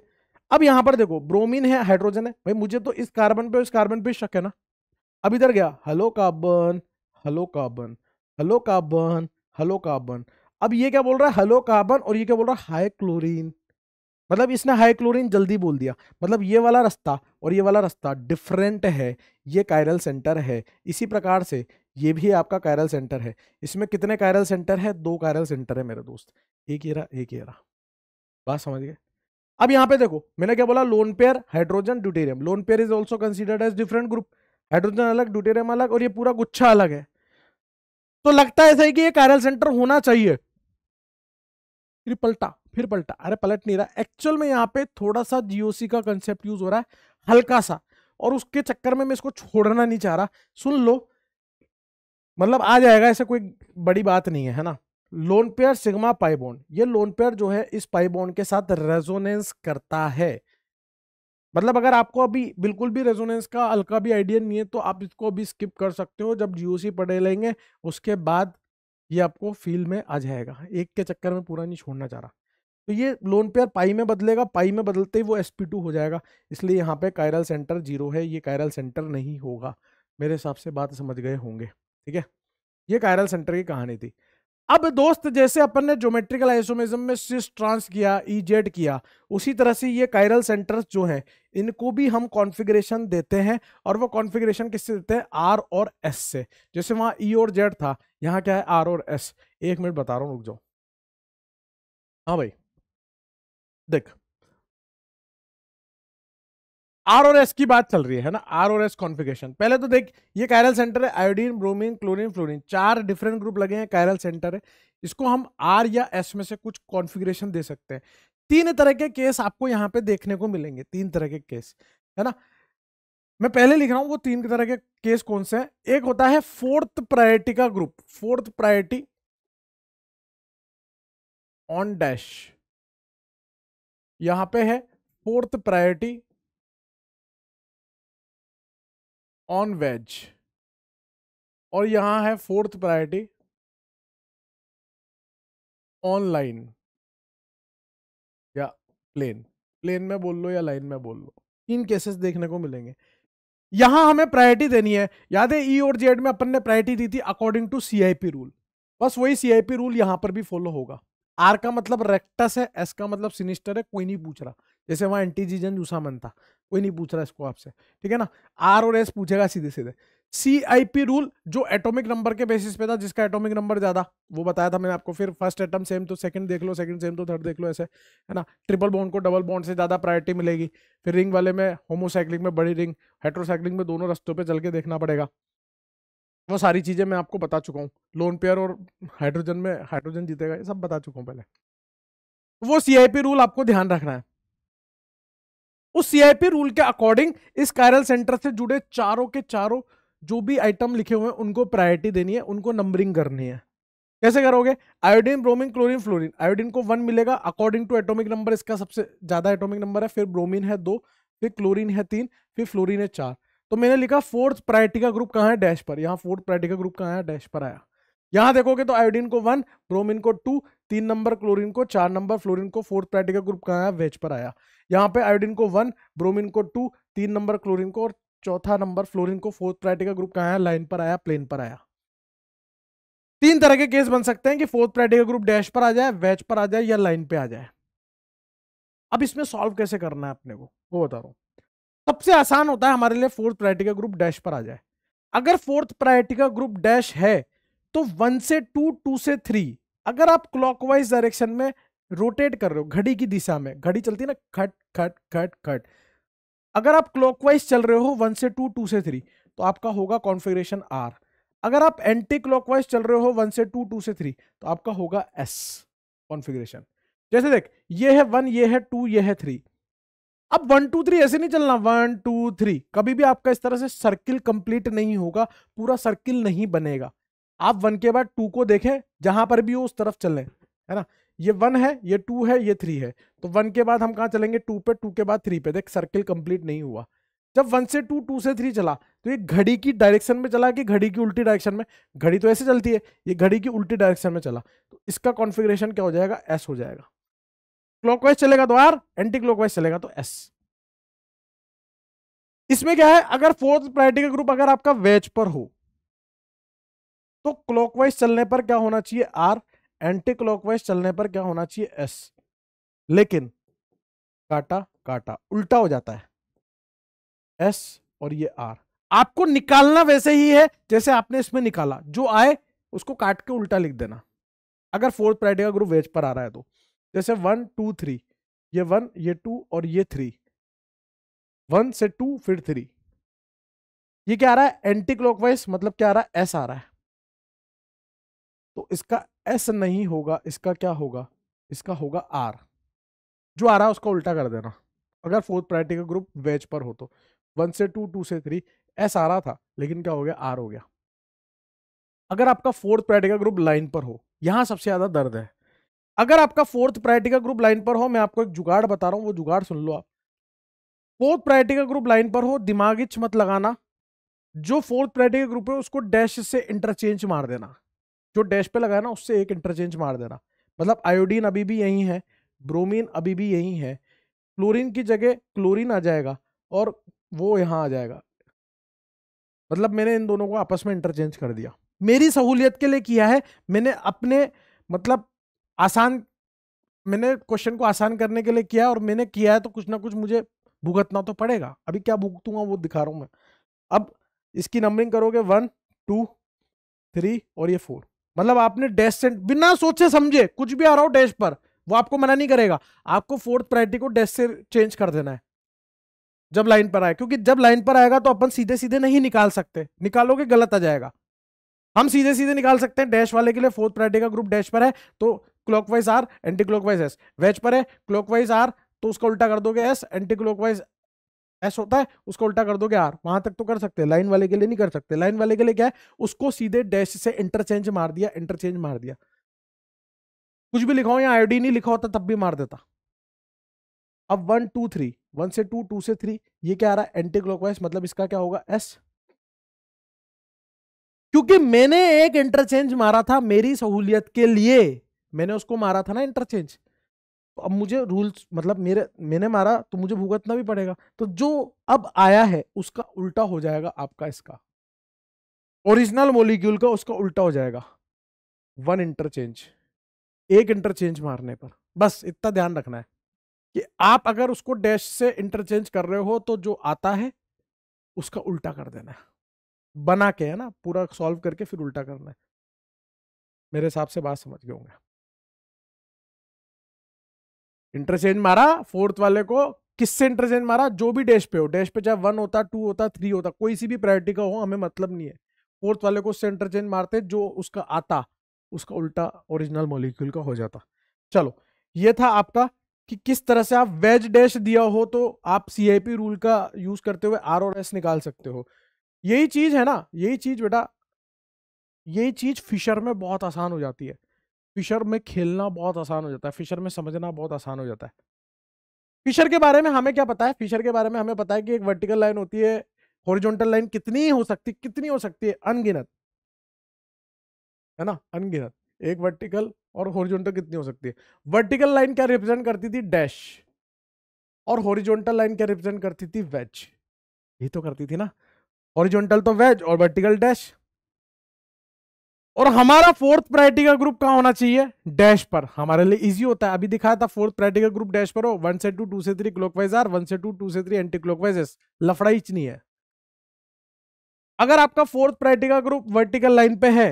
[SPEAKER 1] अब यहाँ पर देखो ब्रोमीन है हाइड्रोजन है भाई मुझे तो इस कार्बन पे इस कार्बन पे शक है ना अब इधर गया halo carbon hello carbon hello carbon hello carbon अब ये क्या बोल रहा है हलो कार्बन और ये क्या बोल रहा है हाई क्लोरीन मतलब इसने हाई क्लोरीन जल्दी बोल दिया मतलब ये वाला रास्ता और ये वाला रास्ता डिफरेंट है ये कायरल सेंटर है इसी प्रकार से ये भी आपका कायरल सेंटर है इसमें कितने कायरल सेंटर है दो कायरल सेंटर है मेरे दोस्त एक ये रहा एक ये रहा बात समझ गए अब यहाँ पे देखो मैंने क्या बोला lone pair hydrogen deuterium lone pair is also considered as different group hydrogen अलग ड्यूटेरियम अलग और ये पूरा गुच्छा अलग है तो लगता है ऐसा है कि ये कायरल सेंटर होना चाहिए पलटा फिर पलटा अरे पलट नहीं रहा एक्चुअल में यहाँ पे थोड़ा सा जीओसी का कंसेप्ट यूज हो रहा है हल्का सा और उसके चक्कर में मैं इसको छोड़ना नहीं चाह रहा सुन लो मतलब आ जाएगा ऐसा कोई बड़ी बात नहीं है है ना लोन पेयर सिग्मा पाइबोन ये लोन पेयर जो है इस पाइबोन के साथ रेजोनेंस करता है मतलब अगर आपको अभी बिल्कुल भी रेजोनेंस का हल्का भी आइडिया नहीं है तो आप इसको अभी स्किप कर सकते हो जब जीओसी पढ़े लेंगे उसके बाद ये आपको फील में आ जाएगा एक के चक्कर में पूरा नहीं छोड़ना चाह रहा तो ये लोन पेयर पाई में बदलेगा पाई में बदलते ही वो एस पी टू हो जाएगा इसलिए यहाँ पे कायरल सेंटर जीरो है ये कायरल सेंटर नहीं होगा मेरे हिसाब से बात समझ गए होंगे ठीक है ये कायरल सेंटर की कहानी थी अब दोस्त जैसे अपन ने ज्योमेट्रिकल आइसोमिज्म में सिस ट्रांस किया ई जेड किया उसी तरह से ये कायरल सेंटर्स जो हैं इनको भी हम कॉन्फ़िगरेशन देते हैं और वो कॉन्फ़िगरेशन किससे देते हैं आर और एस से जैसे वहाँ ई e और
[SPEAKER 2] जेड था यहाँ क्या है आर और एस एक मिनट बता रहा हूँ रुक जाओ हाँ भाई देख आर और
[SPEAKER 1] एस की बात चल रही है ना आर और एस कॉन्फ़िगरेशन पहले तो देख ये कायरल सेंटर है आयोडीन ब्रोमीन क्लोरीन फ्लोरीन चार डिफरेंट ग्रुप लगे हैं कायरल सेंटर है इसको हम आर या एस में से कुछ कॉन्फ़िगरेशन दे सकते हैं तीन तरह के केस आपको यहाँ पे देखने को मिलेंगे तीन तरह के केस है ना मैं पहले लिख रहा हूँ वो तीन तरह के केस कौन से हैं एक होता है फोर्थ प्रायोरिटी
[SPEAKER 2] का group fourth priority on dash यहां पे है फोर्थ प्रायोरिटी ऑन वेज और यहां है फोर्थ प्रायोरिटी ऑनलाइन या प्लेन प्लेन में बोल लो या लाइन में बोल लो तीन केसेस देखने
[SPEAKER 1] को मिलेंगे यहां हमें प्रायोरिटी देनी है याद है ई e और जेड में अपन ने प्रायोरिटी दी थी अकॉर्डिंग टू सीआईपी रूल बस वही सीआईपी रूल यहां पर भी फॉलो होगा आर का मतलब रेक्टस है एस का मतलब सिनिस्टर है कोई नहीं पूछ रहा जैसे वहां एंटीजीजन जूसामन था कोई नहीं पूछ रहा इसको आपसे ठीक है ना आर और एस पूछेगा सीधे सीधे सी आई पी रूल जो एटॉमिक नंबर के बेसिस पे था जिसका एटॉमिक नंबर ज्यादा वो बताया था मैंने आपको फिर फर्स्ट एटम सेम तो सेकंड देख लो सेकंड सेम तो थर्ड देख लो ऐसे है ना ट्रिपल बॉन्ड को डबल बॉन्ड से ज्यादा प्रायोरिटी मिलेगी फिर रिंग वाले में होमोसाइक्लिक में बड़ी रिंग हेट्रोसाइक्लिक में दोनों रस्तों पर चल के देखना पड़ेगा वो सारी चीज़ें मैं आपको बता चुका हूँ लोन पेयर और हाइड्रोजन में हाइड्रोजन जीतेगा ये सब बता चुका हूँ पहले वो सीआईपी रूल आपको ध्यान रखना है उस सीआईपी रूल के अकॉर्डिंग इस कायरल सेंटर से जुड़े चारों के चारों जो भी आइटम लिखे हुए हैं उनको प्रायोरिटी देनी है उनको नंबरिंग करनी है कैसे करोगे iodine bromine chlorine fluorine iodine को वन मिलेगा अकॉर्डिंग टू एटोमिक नंबर इसका सबसे ज्यादा एटोमिक नंबर है फिर ब्रोमिन है दो फिर क्लोरिन है तीन फिर फ्लोरिन है चार तो मैंने लिखा फोर्थ प्रायरिटी का ग्रुप कहाँ है डैश पर यहाँ फोर्थ प्रायरिटी का ग्रुप कहाँ है डैश पर आया यहाँ देखोगे तो आयोडीन को वन ब्रोमिन को टू तीन नंबर क्लोरीन को चार नंबर फ्लोरीन को फोर्थ प्रायरिटी का ग्रुप कहाँ आया वेज पर आया यहाँ पे आयोडीन को वन ब्रोमिन को टू तीन नंबर क्लोरिन को और चौथा नंबर फ्लोरिन को फोर्थ प्रायरिटी का ग्रुप कहाँ आया लाइन पर आया प्लेन पर आया तीन तरह के केस बन सकते हैं कि फोर्थ प्रायरिटी का ग्रुप डैश पर आ जाए वेज पर आ जाए या लाइन पे आ जाए अब इसमें सॉल्व कैसे करना है अपने को वो बता रहा हूँ सबसे आसान होता है हमारे लिए फोर्थ प्रायोरिटी का ग्रुप डैश पर आ जाए अगर फोर्थ प्रायोरिटी का ग्रुप डैश है तो वन से टू टू से थ्री अगर आप क्लॉकवाइज डायरेक्शन में रोटेट कर रहे हो घड़ी की दिशा में घड़ी चलती ना खट खट खट खट अगर आप क्लॉकवाइज चल रहे हो वन से टू टू से थ्री तो आपका होगा कॉन्फिग्रेशन आर अगर आप एंटी क्लॉकवाइज चल रहे हो वन से टू टू से थ्री तो आपका होगा एस कॉन्फ़िगरेशन जैसे देख ये है वन ये है टू ये है थ्री अब वन टू थ्री ऐसे नहीं चलना वन टू थ्री कभी भी आपका इस तरह से सर्किल कंप्लीट नहीं होगा पूरा सर्किल नहीं बनेगा आप वन के बाद टू को देखें जहां पर भी हो उस तरफ चलें है ना ये वन है ये टू है ये थ्री है तो वन के बाद हम कहाँ चलेंगे टू पे टू के बाद थ्री पे देख सर्किल कंप्लीट नहीं हुआ जब वन से टू टू से थ्री चला तो ये घड़ी की डायरेक्शन में चला कि घड़ी की उल्टी डायरेक्शन में घड़ी तो ऐसे चलती है ये घड़ी की उल्टी डायरेक्शन में चला तो इसका कॉन्फिग्रेशन क्या हो जाएगा एस हो जाएगा
[SPEAKER 2] क्लॉकवाइज चलेगा तो आर एंटी क्लॉकवाइज चलेगा तो एस इसमें क्या है अगर फोर्थ प्रायोरिटी का ग्रुप अगर आपका वेज पर हो
[SPEAKER 1] तो क्लॉकवाइज चलने पर क्या होना चाहिए आर एंटी क्लॉकवाइज चलने पर क्या होना चाहिए एस लेकिन काटा काटा उल्टा हो जाता है एस और ये आर आपको निकालना वैसे ही है जैसे आपने इसमें निकाला जो आए उसको काट के उल्टा लिख देना अगर फोर्थ प्रायोरिटी का ग्रुप वेज पर आ रहा है तो जैसे वन टू थ्री ये वन ये टू और ये थ्री वन से टू फिर थ्री ये क्या आ रहा है एंटी क्लॉकवाइज मतलब क्या आ रहा है एस आ रहा है तो इसका एस नहीं होगा इसका क्या होगा इसका होगा आर जो आ रहा है उसका उल्टा कर देना अगर फोर्थ प्रायरिटी का ग्रुप वेज पर हो तो वन से टू टू से थ्री एस आ रहा था लेकिन क्या हो गया आर हो गया अगर आपका फोर्थ प्रायरिटी का ग्रुप लाइन पर हो यहां सबसे ज्यादा दर्द है अगर आपका फोर्थ प्रायरिटी का ग्रुप लाइन पर हो मैं आपको एक जुगाड़ बता रहा हूँ वो जुगाड़ सुन लो आप फोर्थ प्रायरिटी का ग्रुप लाइन पर हो दिमागिच मत लगाना जो फोर्थ प्रायरिटी का ग्रुप है उसको डैश से इंटरचेंज मार देना जो डैश पे लगाया ना उससे एक इंटरचेंज मार देना मतलब आयोडीन अभी भी यही है ब्रोमीन अभी भी यही है क्लोरीन की जगह क्लोरीन आ जाएगा और वो यहाँ आ जाएगा मतलब मैंने इन दोनों को आपस में इंटरचेंज कर दिया मेरी सहूलियत के लिए किया है मैंने अपने मतलब आसान मैंने क्वेश्चन को आसान करने के लिए किया और मैंने किया है तो कुछ ना कुछ मुझे भुगतना तो पड़ेगा अभी क्या भुगतूंगा वो दिखा रहा हूँ मैं अब इसकी नंबरिंग करोगे वन टू थ्री और ये फोर मतलब आपने डैश से बिना सोचे समझे कुछ भी आ रहा हो डैश पर वो आपको मना नहीं करेगा आपको फोर्थ प्रायरिटी को डैश से चेंज कर देना है जब लाइन पर आए क्योंकि जब लाइन पर आएगा तो अपन सीधे सीधे नहीं निकाल सकते निकालोगे गलत आ जाएगा हम सीधे सीधे निकाल सकते हैं डैश वाले के लिए फोर्थ प्रायरिटी का ग्रुप डैश पर है तो clockwise R anti clockwise S wedge पर है क्लॉकवाइज आर तो उसका उल्टा कर दोगे एस एंटी क्लॉकवाइज एस होता है उसको उल्टा कर दोगे आर वहां तक तो कर सकते हैं लाइन वाले के लिए नहीं कर सकते लाइन वाले के लिए क्या है उसको सीधे डैश से इंटरचेंज मार दिया इंटरचेंज मार दिया कुछ भी लिखा हो या आईडी नहीं लिखा होता तब भी मार देता अब वन टू थ्री वन से टू टू से थ्री ये क्या आ रहा है एंटी क्लॉकवाइज मतलब इसका क्या होगा एस
[SPEAKER 2] क्योंकि मैंने एक
[SPEAKER 1] इंटरचेंज मारा था मेरी सहूलियत के लिए मैंने उसको मारा था ना इंटरचेंज तो अब मुझे रूल्स मतलब मेरे मैंने मारा तो मुझे भुगतना भी पड़ेगा तो जो अब आया है उसका उल्टा हो जाएगा आपका इसका ओरिजिनल मोलिक्यूल का उसका उल्टा हो जाएगा वन इंटरचेंज एक इंटरचेंज मारने पर बस इतना ध्यान रखना है कि आप अगर उसको डैश से इंटरचेंज कर रहे हो तो जो आता है
[SPEAKER 2] उसका उल्टा कर देना है बना के है ना पूरा सॉल्व करके फिर उल्टा करना है मेरे हिसाब से बात समझ गए होंगे
[SPEAKER 1] इंटरचेंज मारा फोर्थ वाले को किससे इंटरचेंज मारा जो भी डैश पे हो डैश पे चाहे वन होता टू होता थ्री होता कोई सी भी प्रायोरिटी का हो हमें मतलब नहीं है फोर्थ वाले को उससे इंटरचेंज मारते जो उसका आता उसका उल्टा ओरिजिनल मॉलिक्यूल का हो जाता चलो ये था आपका कि किस तरह से आप वेज डैश दिया हो तो आप सी रूल का यूज करते हुए आर और एस निकाल सकते हो यही चीज है ना यही चीज बेटा यही चीज फिशर में बहुत आसान हो जाती है फिशर में खेलना बहुत आसान हो जाता है फिशर में समझना बहुत आसान हो जाता है फिशर के बारे में हमें क्या पता है फिशर के बारे में हमें पता है कि एक वर्टिकल लाइन होती है हॉरिजॉन्टल लाइन कितनी हो सकती कितनी हो सकती है अनगिनत है ना अनगिनत एक वर्टिकल और हॉरिजॉन्टल कितनी हो सकती है वर्टिकल लाइन क्या रिप्रेजेंट करती थी डैश और हॉरिजॉन्टल लाइन क्या रिप्रेजेंट करती थी वेज ये तो करती थी ना हॉरिजॉन्टल तो वेज और वर्टिकल डैश और हमारा फोर्थ प्रायरिटी का ग्रुप कहा होना चाहिए डैश पर हमारे लिए इजी होता है अभी दिखाया था फोर्थ प्रायरिटी का ग्रुप डैश पर हो वन से टू टू से थ्री क्लोकवाइज आर वन से टू टू से थ्री एंटी क्लोकवाइज लफड़ा ही नहीं है अगर आपका फोर्थ प्रायरिटी का ग्रुप वर्टिकल लाइन पे है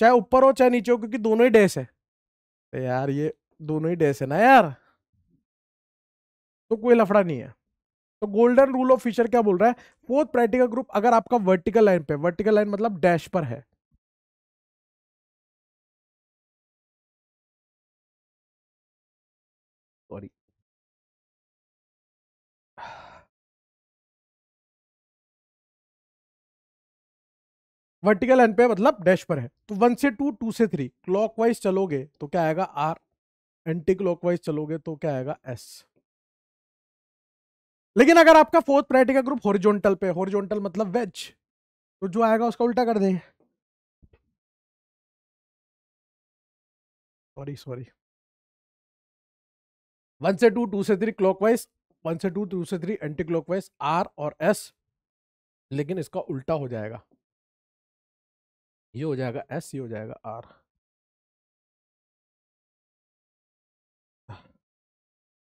[SPEAKER 1] चाहे ऊपर हो चाहे नीचे हो क्योंकि दोनों ही डैश है तो यार ये दोनों ही डैश है ना यार तो कोई लफड़ा नहीं है तो गोल्डन रूल ऑफ फिशर क्या बोल रहा है
[SPEAKER 2] फोर्थ प्रायरिटी का ग्रुप अगर आपका वर्टिकल लाइन पे वर्टिकल लाइन मतलब डैश पर है वर्टिकल एन पे मतलब डैश पर है तो
[SPEAKER 1] वन से टू टू से थ्री क्लॉकवाइज चलोगे तो क्या आएगा आर एंटी क्लॉकवाइज चलोगे तो क्या आएगा एस लेकिन अगर आपका फोर्थ प्रायोरिटी का ग्रुप होरिजोनटल
[SPEAKER 2] पे होरिजोनटल मतलब वेज तो जो आएगा उसका उल्टा कर देंगे सॉरी सॉरी वन से टू टू से थ्री क्लॉकवाइज वन से टू टू से थ्री एंटी क्लॉकवाइज आर और एस लेकिन इसका उल्टा हो जाएगा ये हो जाएगा एस ये हो जाएगा आर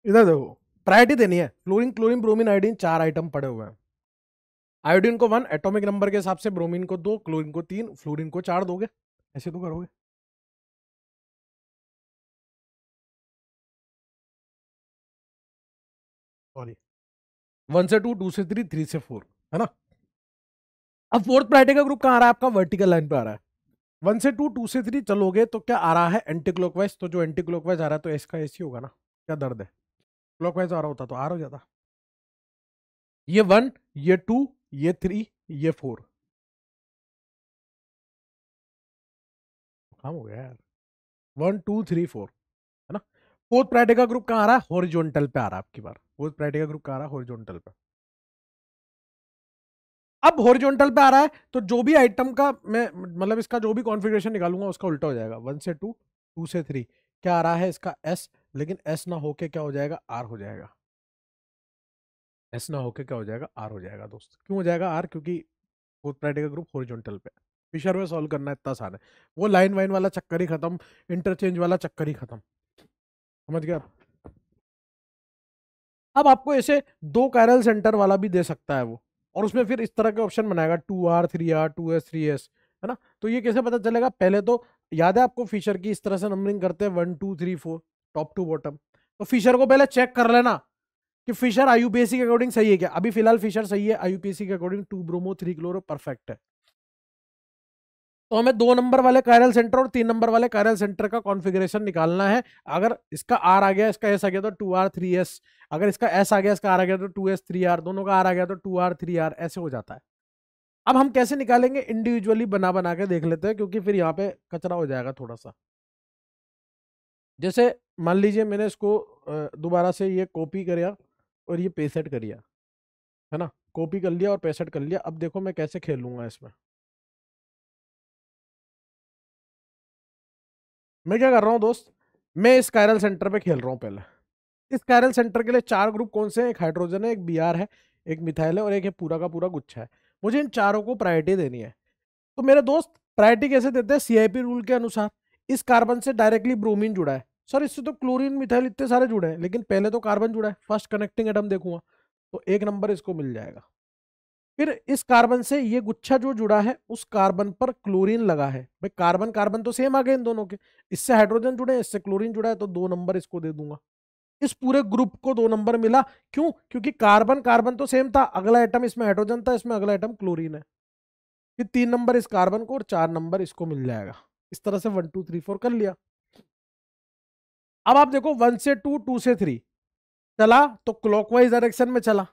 [SPEAKER 2] इधर देखो प्रायोरिटी देनी है फ्लोरिन क्लोरीन ब्रोमीन आयोडीन चार आइटम पड़े हुए हैं आयोडीन को वन एटॉमिक नंबर के हिसाब से ब्रोमीन को दो क्लोरीन को तीन फ्लोरीन को चार दोगे ऐसे तो करोगे सॉरी वन से टू टू से थ्री थ्री से फोर है ना अब फोर्थ प्राइटे का ग्रुप कहाँ आ रहा है आपका वर्टिकल लाइन पे आ रहा है वन
[SPEAKER 1] से टू टू से थ्री चलोगे तो क्या आ रहा है एंटी क्लॉकवाइज तो जो एंटी क्लॉकवाइज आ रहा है तो एस का एस ही होगा ना
[SPEAKER 2] क्या दर्द है क्लॉकवाइज आ रहा होता तो आ रहा जाता ये वन ये टू ये थ्री ये फोर काम हो गया यार वन टू थ्री फोर है ना फोर्थ प्राइटे का
[SPEAKER 1] ग्रुप कहाँ आ रहा है हॉरिजॉन्टल पे आ रहा है आपकी बार फोर्थ प्राइटे का ग्रुप कहाँ आ रहा है हॉरिजॉन्टल पे अब हॉरिजॉन्टल पे आ रहा है तो जो भी आइटम का मैं मतलब इसका जो भी कॉन्फ़िगरेशन निकालूंगा उसका उल्टा हो जाएगा वन से टू टू से थ्री क्या आ रहा है इसका एस लेकिन एस ना होके क्या हो जाएगा आर हो जाएगा एस ना होके क्या हो जाएगा आर हो जाएगा दोस्त क्यों हो जाएगा आर क्योंकि फोर्थ प्राइड का ग्रुप हॉरिजॉन्टल पे फिशर में सॉल्व करना इतना आसान है वो लाइन वाइन वाला चक्कर ही खत्म इंटरचेंज वाला चक्कर ही खत्म समझ गया अब आपको ऐसे दो कैरल सेंटर वाला भी दे सकता है वो और उसमें फिर इस तरह के ऑप्शन बनाएगा two R three R two S three S है ना तो ये कैसे पता चलेगा पहले तो याद है आपको फिशर की इस तरह से नंबरिंग करते हैं one two three four top to bottom तो फिशर को पहले चेक कर लेना कि फिशर आईयूपीएससी के अकॉर्डिंग सही है क्या अभी फिलहाल फिशर सही है आईयूपीएससी के according to bromo three chloro perfect है तो हमें दो नंबर वाले कायरल सेंटर और तीन नंबर वाले कायरल सेंटर का कॉन्फ़िगरेशन निकालना है अगर इसका आर आ गया इसका एस आ गया तो टू आर थ्री एस अगर इसका एस आ गया इसका आर आ गया तो टू एस थ्री आर दोनों का आर आ गया तो टू आर थ्री आर ऐसे हो जाता है अब हम कैसे निकालेंगे इंडिविजुअली बना बना के देख लेते हैं क्योंकि फिर यहाँ पे कचरा हो जाएगा थोड़ा सा जैसे मान लीजिए मैंने इसको दोबारा से ये कॉपी कर और ये पेसेट करिया है ना कॉपी कर
[SPEAKER 2] लिया और पेसेट कर लिया अब देखो मैं कैसे खेलूँगा इसमें मैं क्या कर रहा हूँ दोस्त मैं इस कायरल सेंटर पे खेल रहा हूँ पहले
[SPEAKER 1] इस कायरल सेंटर के लिए चार ग्रुप कौन से हैं एक हाइड्रोजन है एक बी है एक मिथाइल है और एक है पूरा का पूरा गुच्छा है मुझे इन चारों को प्रायोरिटी देनी है तो मेरे दोस्त प्रायोरिटी कैसे देते हैं सी रूल के अनुसार इस कार्बन से डायरेक्टली ब्रोमिन जुड़ा है सर इससे तो क्लोरीन मिथाइल इतने सारे जुड़े हैं लेकिन पहले तो कार्बन जुड़ा है फर्स्ट कनेक्टिंग एटम देखूंगा तो एक नंबर इसको मिल जाएगा फिर इस कार्बन से ये गुच्छा जो जुड़ा है उस कार्बन पर क्लोरीन लगा है भाई कार्बन कार्बन तो सेम आ गए इन दोनों के इससे हाइड्रोजन जुड़े इससे क्लोरीन जुड़ा है तो दो नंबर इसको दे दूंगा इस पूरे ग्रुप को दो नंबर मिला क्यों क्योंकि कार्बन कार्बन तो सेम था अगला आइटम इसमें हाइड्रोजन था इसमें अगला आइटम क्लोरीन है फिर तीन नंबर इस कार्बन को और चार नंबर इसको मिल जाएगा इस तरह से वन टू थ्री फोर कर लिया अब आप देखो वन से टू टू से थ्री चला तो क्लॉकवाइज डायरेक्शन में चला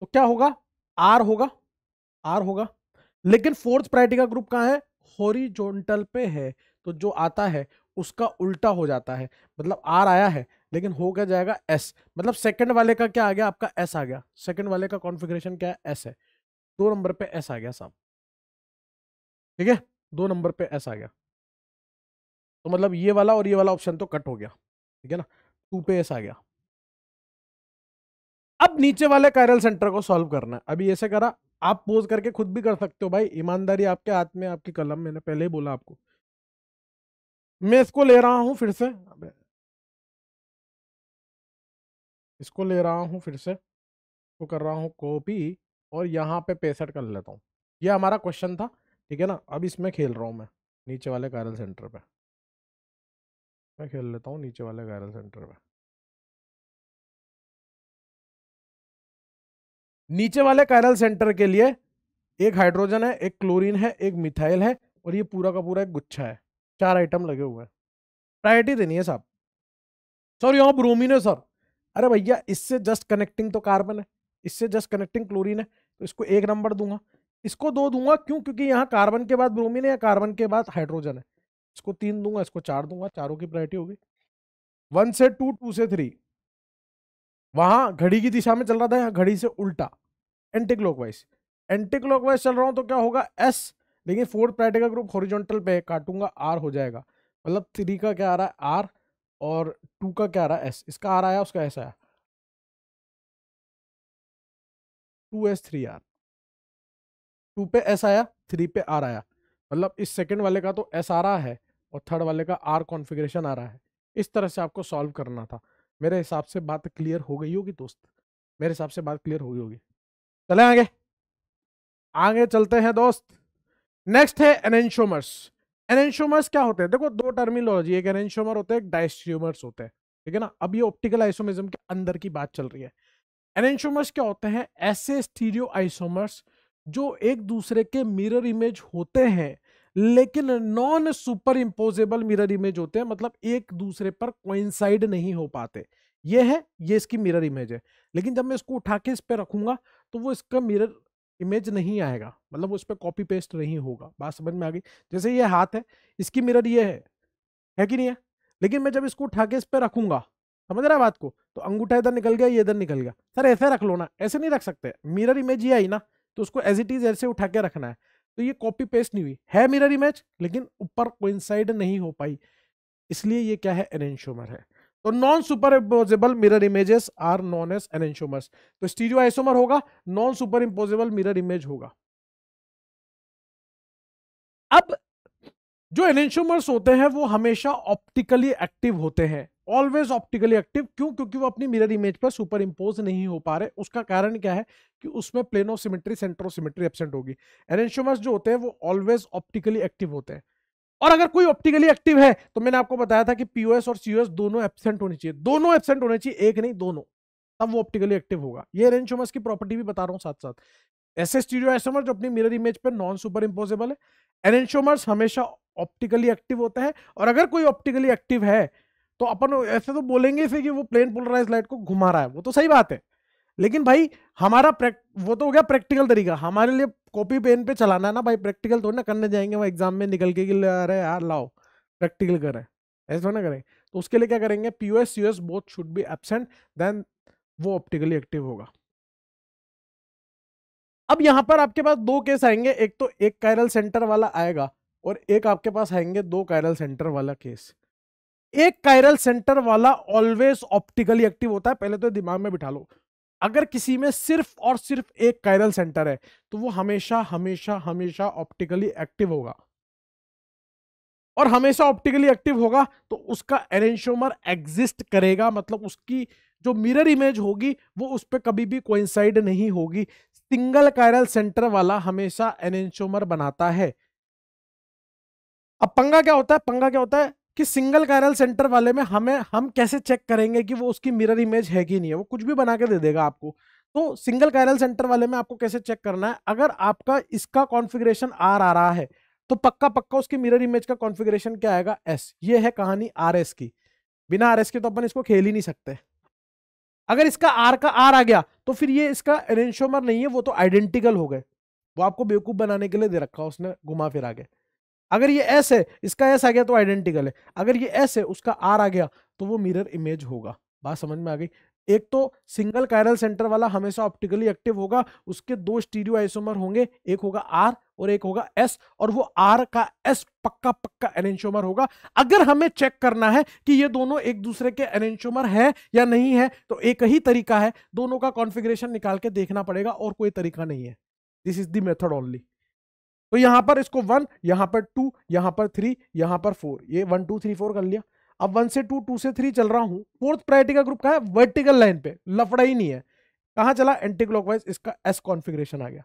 [SPEAKER 1] तो क्या होगा आर होगा आर होगा लेकिन फोर्थ प्रायरिटी का ग्रुप कहाँ है हॉरिजॉन्टल पे है तो जो आता है उसका उल्टा हो जाता है मतलब आर आया है लेकिन हो क्या जाएगा एस मतलब सेकंड वाले का क्या आ गया आपका एस आ गया सेकंड वाले का कॉन्फ़िगरेशन क्या है एस है दो नंबर पे एस आ गया साहब ठीक है दो नंबर पे एस आ गया तो मतलब ये वाला और ये वाला ऑप्शन तो कट हो गया ठीक है ना टू पे एस आ गया अब नीचे वाले कायरल सेंटर को सॉल्व करना है अभी ऐसे करा आप पोज करके खुद भी कर सकते हो भाई ईमानदारी आपके हाथ में आपकी कलम मैंने पहले ही बोला आपको
[SPEAKER 2] मैं इसको ले रहा हूँ फिर से इसको ले रहा हूँ फिर से इसको कर रहा हूँ कॉपी और यहाँ
[SPEAKER 1] पे पेसट कर लेता हूँ ये हमारा क्वेश्चन था ठीक है ना अब इसमें खेल रहा हूँ मैं नीचे वाले
[SPEAKER 2] कायरल सेंटर पे मैं खेल लेता हूँ नीचे वाले कायरल सेंटर पे नीचे वाले कायरल सेंटर
[SPEAKER 1] के लिए एक हाइड्रोजन है एक क्लोरीन है एक मिथाइल है और ये पूरा का पूरा एक गुच्छा है चार आइटम लगे हुए हैं प्रायोरिटी देनी है साहब सर यहाँ ब्रोमिन है सर अरे भैया इससे जस्ट कनेक्टिंग तो कार्बन है इससे जस्ट कनेक्टिंग क्लोरीन है तो इसको एक नंबर दूंगा इसको दो दूंगा क्यों क्योंकि यहाँ कार्बन के बाद ब्रोमिन है या कार्बन के बाद हाइड्रोजन है इसको तीन दूंगा इसको चार दूंगा चारों की प्रायोरिटी होगी वन से टू टू से थ्री वहां घड़ी की दिशा में चल रहा था यहाँ घड़ी से उल्टा anti clock wise anti clock wise चल रहा हूँ तो क्या होगा एस लेकिन फोर्थ प्राइटी का ग्रुप हॉरिजॉन्टल पे काटूंगा आर हो जाएगा मतलब थ्री का क्या आ रहा है आर और टू का क्या आ रहा है एस इसका आर आया
[SPEAKER 2] उसका एस आया two S three R two पे एस आया थ्री पे आर आया मतलब इस सेकेंड वाले का तो एस आ
[SPEAKER 1] रहा है और थर्ड वाले का आर कॉन्फ़िगरेशन आ रहा है इस तरह से आपको सॉल्व करना था मेरे हिसाब से बात क्लियर हो गई होगी दोस्त मेरे हिसाब से बात क्लियर हो गई होगी चले आगे आगे चलते हैं दोस्त नेक्स्ट है एनेंशोमर्स एनेंशोमर्स क्या होते हैं देखो दो टर्मिनोलॉजी एक एनेंशोमर होते हैं एक डाइस्ट्यूमर्स होते हैं ठीक है ना अब ये ऑप्टिकल आइसोमिज्म के अंदर की बात चल रही है एनेंशोमर्स क्या होते हैं ऐसे स्टीरियो आइसोमर्स जो एक दूसरे के मिरर इमेज होते हैं लेकिन non super imposable mirror image होते हैं मतलब एक दूसरे पर कोइंसाइड नहीं हो पाते ये है ये इसकी मिरर इमेज है लेकिन जब मैं इसको उठा के इस पर रखूंगा तो वो इसका मिरर इमेज नहीं आएगा मतलब उस पर कॉपी पेस्ट नहीं होगा बात समझ में आ गई जैसे ये हाथ है इसकी मिरर ये है है कि नहीं है लेकिन मैं जब इसको उठा के इस पर रखूंगा समझ रहा है बात को तो अंगूठा इधर निकल गया ये इधर निकल गया सर ऐसे रख लो ना ऐसे नहीं रख सकते मिरर इमेज ये आई ना तो उसको एज इट इज ऐसे उठा के रखना है तो ये कॉपी पेस्ट नहीं हुई है मिरर इमेज लेकिन ऊपर कोइंसाइड नहीं हो पाई इसलिए ये क्या है एनेंशोमर है तो non super mirror images are non S enantiomers तो स्टीरियो आइसोमर होगा non super imposable mirror image होगा अब जो एनशोमर्स होते हैं वो हमेशा ऑप्टिकली एक्टिव होते हैं ऑलवेज ऑप्टिकली एक्टिव क्यों क्योंकि वो अपनी मिरर इमेज पर सुपर इम्पोज नहीं हो पा रहे उसका कारण क्या है कि उसमें प्लेनोसिमेट्री सेंट्रोसिमेट्री एबसेंट होगी एनशोमर्स जो होते हैं वो ऑलवेज ऑप्टिकली एक्टिव होते हैं और अगर कोई ऑप्टिकली एक्टिव है तो मैंने आपको बताया था कि पीओएस और सीओएस दोनों एबसेंट होनी चाहिए दोनों एबसेंट होने चाहिए एक नहीं दोनों तब वो ऑप्टिकली एक्टिव होगा ये रेंजोमस की प्रॉपर्टी भी बता रहा हूँ साथ साथ ऐसे स्टीरियो एसोमर जो अपनी मिरर इमेज पर नॉन सुपर इम्पोजेबल है एनेंशोमर्स हमेशा ऑप्टिकली एक्टिव होता है और अगर कोई ऑप्टिकली एक्टिव है तो अपन ऐसे तो बोलेंगे इसे कि वो प्लेन पोलराइज लाइट को घुमा रहा है वो तो सही बात है लेकिन भाई हमारा वो तो हो गया प्रैक्टिकल तरीका हमारे लिए कॉपी पेन पे चलाना है ना भाई प्रैक्टिकल तो ना करने जाएंगे वो एग्जाम में निकल के अरे यार लाओ प्रैक्टिकल करें रहे ऐसा ना करें तो उसके लिए क्या करेंगे P O S U S both should be absent then वो ऑप्टिकली एक्टिव होगा अब यहाँ पर आपके पास दो केस आएंगे एक तो एक कायरल सेंटर वाला आएगा और एक आपके पास आएंगे दो कायरल सेंटर वाला केस एक कायरल सेंटर वाला ऑलवेज ऑप्टिकली एक्टिव होता है पहले तो दिमाग में बिठा लो अगर किसी में सिर्फ और सिर्फ एक कायरल सेंटर है तो वो हमेशा हमेशा हमेशा ऑप्टिकली एक्टिव होगा और हमेशा ऑप्टिकली एक्टिव होगा तो उसका एरेंशोमर एग्जिस्ट करेगा मतलब उसकी जो मिरर इमेज होगी वो उस पर कभी भी कोइंसाइड नहीं होगी सिंगल कायरल सेंटर वाला हमेशा एनेंशोमर बनाता है अब पंगा क्या होता है पंगा क्या होता है कि सिंगल कैरल सेंटर वाले में हमें हम कैसे चेक करेंगे कि वो उसकी मिरर इमेज है कि नहीं है वो कुछ भी बना के दे देगा आपको तो सिंगल कैरल सेंटर वाले में आपको कैसे चेक करना है अगर आपका इसका कॉन्फ़िगरेशन आर आ रहा है तो पक्का पक्का उसकी मिरर इमेज का कॉन्फ़िगरेशन क्या आएगा एस ये है कहानी आर एस की बिना आर एस के तो अपन इसको खेल ही नहीं सकते अगर इसका आर का आर आ गया तो फिर ये इसका एरेंशोमर नहीं है वो तो आइडेंटिकल हो गए वो आपको बेवकूफ़ बनाने के लिए दे रखा उसने घुमा फिरा के अगर ये एस है इसका एस आ गया तो आइडेंटिकल है अगर ये एस है उसका आर आ गया तो वो मिरर इमेज होगा बात समझ में आ गई एक तो सिंगल कायरल सेंटर वाला हमेशा ऑप्टिकली एक्टिव होगा उसके दो स्टीरियो आइसोमर होंगे एक होगा आर और एक होगा एस और वो आर का एस पक्का पक्का एनेंशोमर होगा अगर हमें चेक करना है कि ये दोनों एक दूसरे के एनेंशोमर है या नहीं है तो एक ही तरीका है दोनों का कॉन्फिग्रेशन निकाल के देखना पड़ेगा और कोई तरीका नहीं है this is the method only तो यहां पर इसको वन यहां पर टू यहां पर थ्री यहां पर फोर ये वन टू थ्री फोर कर लिया अब वन से टू टू से थ्री चल रहा हूं फोर्थ प्रायोरिटी का ग्रुप कहा है वर्टिकल लाइन पे लफड़ा ही नहीं है कहां चला एंटी क्लॉकवाइज इसका एस कॉन्फिग्रेशन आ गया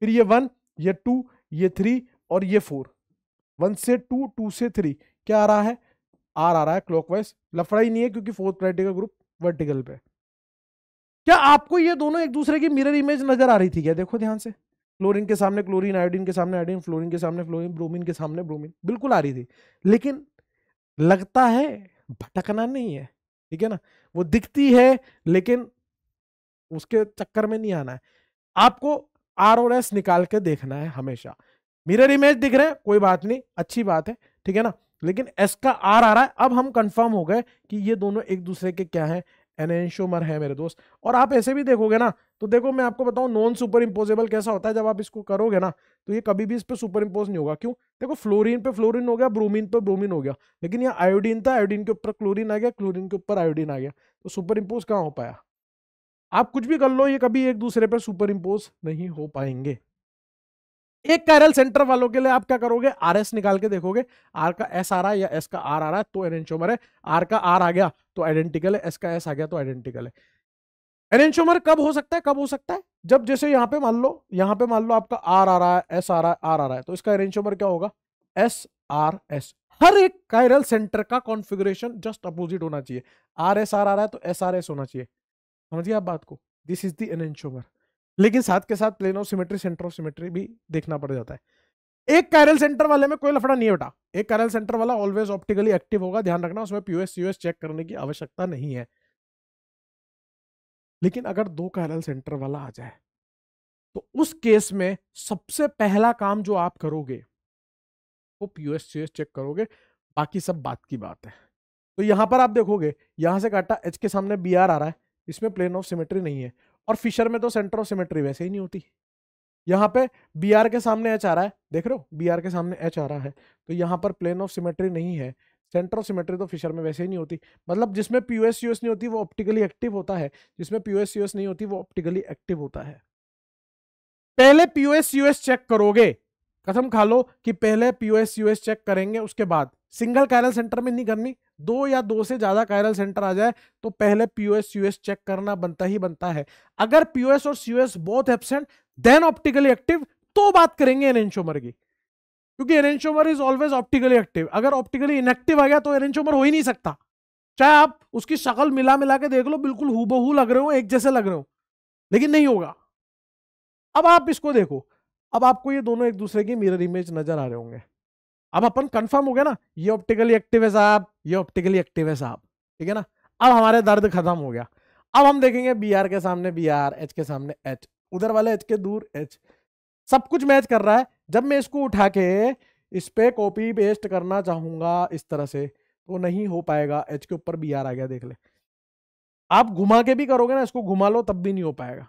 [SPEAKER 1] फिर ये वन ये टू ये थ्री और ये फोर वन से टू टू से थ्री क्या आ रहा है आर आ रहा है क्लॉकवाइज लफड़ा ही नहीं है क्योंकि फोर्थ प्रायोरिटी का ग्रुप वर्टिकल पे क्या आपको ये दोनों एक दूसरे की मिरर इमेज नजर आ रही थी क्या देखो ध्यान से क्लोरीन के सामने क्लोरीन आयोडीन के सामने आयोडीन फ्लोरीन के सामने फ्लोरीन ब्रोमीन के सामने ब्रोमीन बिल्कुल आ रही थी लेकिन लगता है भटकना नहीं है ठीक है ना वो दिखती है लेकिन उसके चक्कर में नहीं आना है आपको आर और एस निकाल के देखना है हमेशा मिरर इमेज दिख रहे हैं कोई बात नहीं अच्छी बात है ठीक है ना लेकिन एस का आर आ रहा है अब हम कंफर्म हो गए कि ये दोनों एक दूसरे के क्या है एनशोमर है मेरे दोस्त और आप ऐसे भी देखोगे ना तो देखो मैं आपको बताऊं नॉन सुपर इम्पोजेबल कैसा होता है जब आप इसको करोगे ना तो ये कभी भी इस पर सुपर इम्पोज नहीं होगा क्यों देखो फ्लोरीन पे फ्लोरीन हो गया ब्रोमीन पे ब्रोमीन हो गया लेकिन यहाँ आयोडीन था आयोडीन के ऊपर क्लोरीन आ गया क्लोरीन के ऊपर आयोडीन आ गया तो सुपर इम्पोज कहाँ हो पाया आप कुछ भी कर लो ये कभी एक दूसरे पर सुपर इम्पोज नहीं हो पाएंगे एक कैरल सेंटर वालों के लिए आप क्या करोगे आर एस निकाल के देखोगे आर का एस आ रहा है या एस का आर आ रहा है तो एनेंशोमर है आर का आर आ गया तो आइडेंटिकल है एस का एस आ गया तो आइडेंटिकल है एनेंशोमर कब हो सकता है कब हो सकता है जब जैसे यहां पे मान लो यहां पे मान लो आपका आर आ रहा है एस आ रहा है आर आ रहा है तो इसका एनेंशोमर क्या होगा एस आर एस हर एक कायरल सेंटर का कॉन्फिग्रेशन जस्ट अपोजिट होना चाहिए आर एस आर आ रहा है तो एस आर एस होना चाहिए समझिए आप बात को दिस इज दी एनेंशोमर लेकिन साथ के साथ plane of symmetry centre of symmetry भी देखना पड़ जाता है एक कैरल सेंटर वाले में कोई लफड़ा नहीं बेटा एक कैरल सेंटर वाला ऑलवेज ऑप्टिकली एक्टिव होगा ध्यान रखना उसमें पीओएस यूएस चेक करने की आवश्यकता नहीं है लेकिन अगर दो कैरल सेंटर वाला आ जाए तो उस केस में सबसे पहला काम जो आप करोगे वो पीओएस यूएस चेक करोगे बाकी सब बात की बात है तो यहां पर आप देखोगे यहां से काटा एच के सामने बी आ रहा है इसमें प्लेन ऑफ सिमेट्री नहीं है और फिशर में तो सेंटर ऑफ सिमेट्री वैसे ही नहीं होती यहाँ पे बी आर के सामने एच आ रहा है देख रहे हो बी आर के सामने एच आ रहा है तो यहाँ पर प्लेन ऑफ सिमेट्री नहीं है सेंटर ऑफ सिमेट्री तो फिशर में वैसे ही नहीं होती मतलब जिसमें पी नहीं होती वो ऑप्टिकली एक्टिव होता है जिसमें पी नहीं होती वो ऑप्टिकली एक्टिव होता है पहले पी चेक करोगे कसम खा लो कि पहले पी चेक करेंगे उसके बाद सिंगल कायरल सेंटर में नहीं करनी दो या दो से ज्यादा कायरल सेंटर आ जाए तो पहले पीओएस यूएस चेक करना बनता ही बनता है अगर पीओएस और COS both absent then optically active तो बात करेंगे एनेंशोमर की क्योंकि enantiomer is always optically active अगर ऑप्टिकली इनएक्टिव आ गया तो एनेंशोमर हो ही नहीं सकता चाहे आप उसकी शक्ल मिला मिला के देख लो बिल्कुल हूबहू लग रहे हो एक जैसे लग रहे हो लेकिन नहीं होगा अब आप इसको देखो अब आपको ये दोनों एक दूसरे की मिरर इमेज नजर आ रहे होंगे अब अपन कंफर्म हो गया ना ये ऑप्टिकली एक्टिव है साहब ये ऑप्टिकली एक्टिव है साहब ठीक है ना अब हमारे दर्द खत्म हो गया अब हम देखेंगे बी आर के सामने बी आर एच के सामने एच उधर वाले एच के दूर एच सब कुछ मैच कर रहा है जब मैं इसको उठा के इस पर कॉपी पेस्ट करना चाहूंगा इस तरह से तो नहीं हो पाएगा एच के ऊपर बी आर आ गया देख ले आप घुमा के भी करोगे ना इसको घुमा लो तब भी नहीं हो पाएगा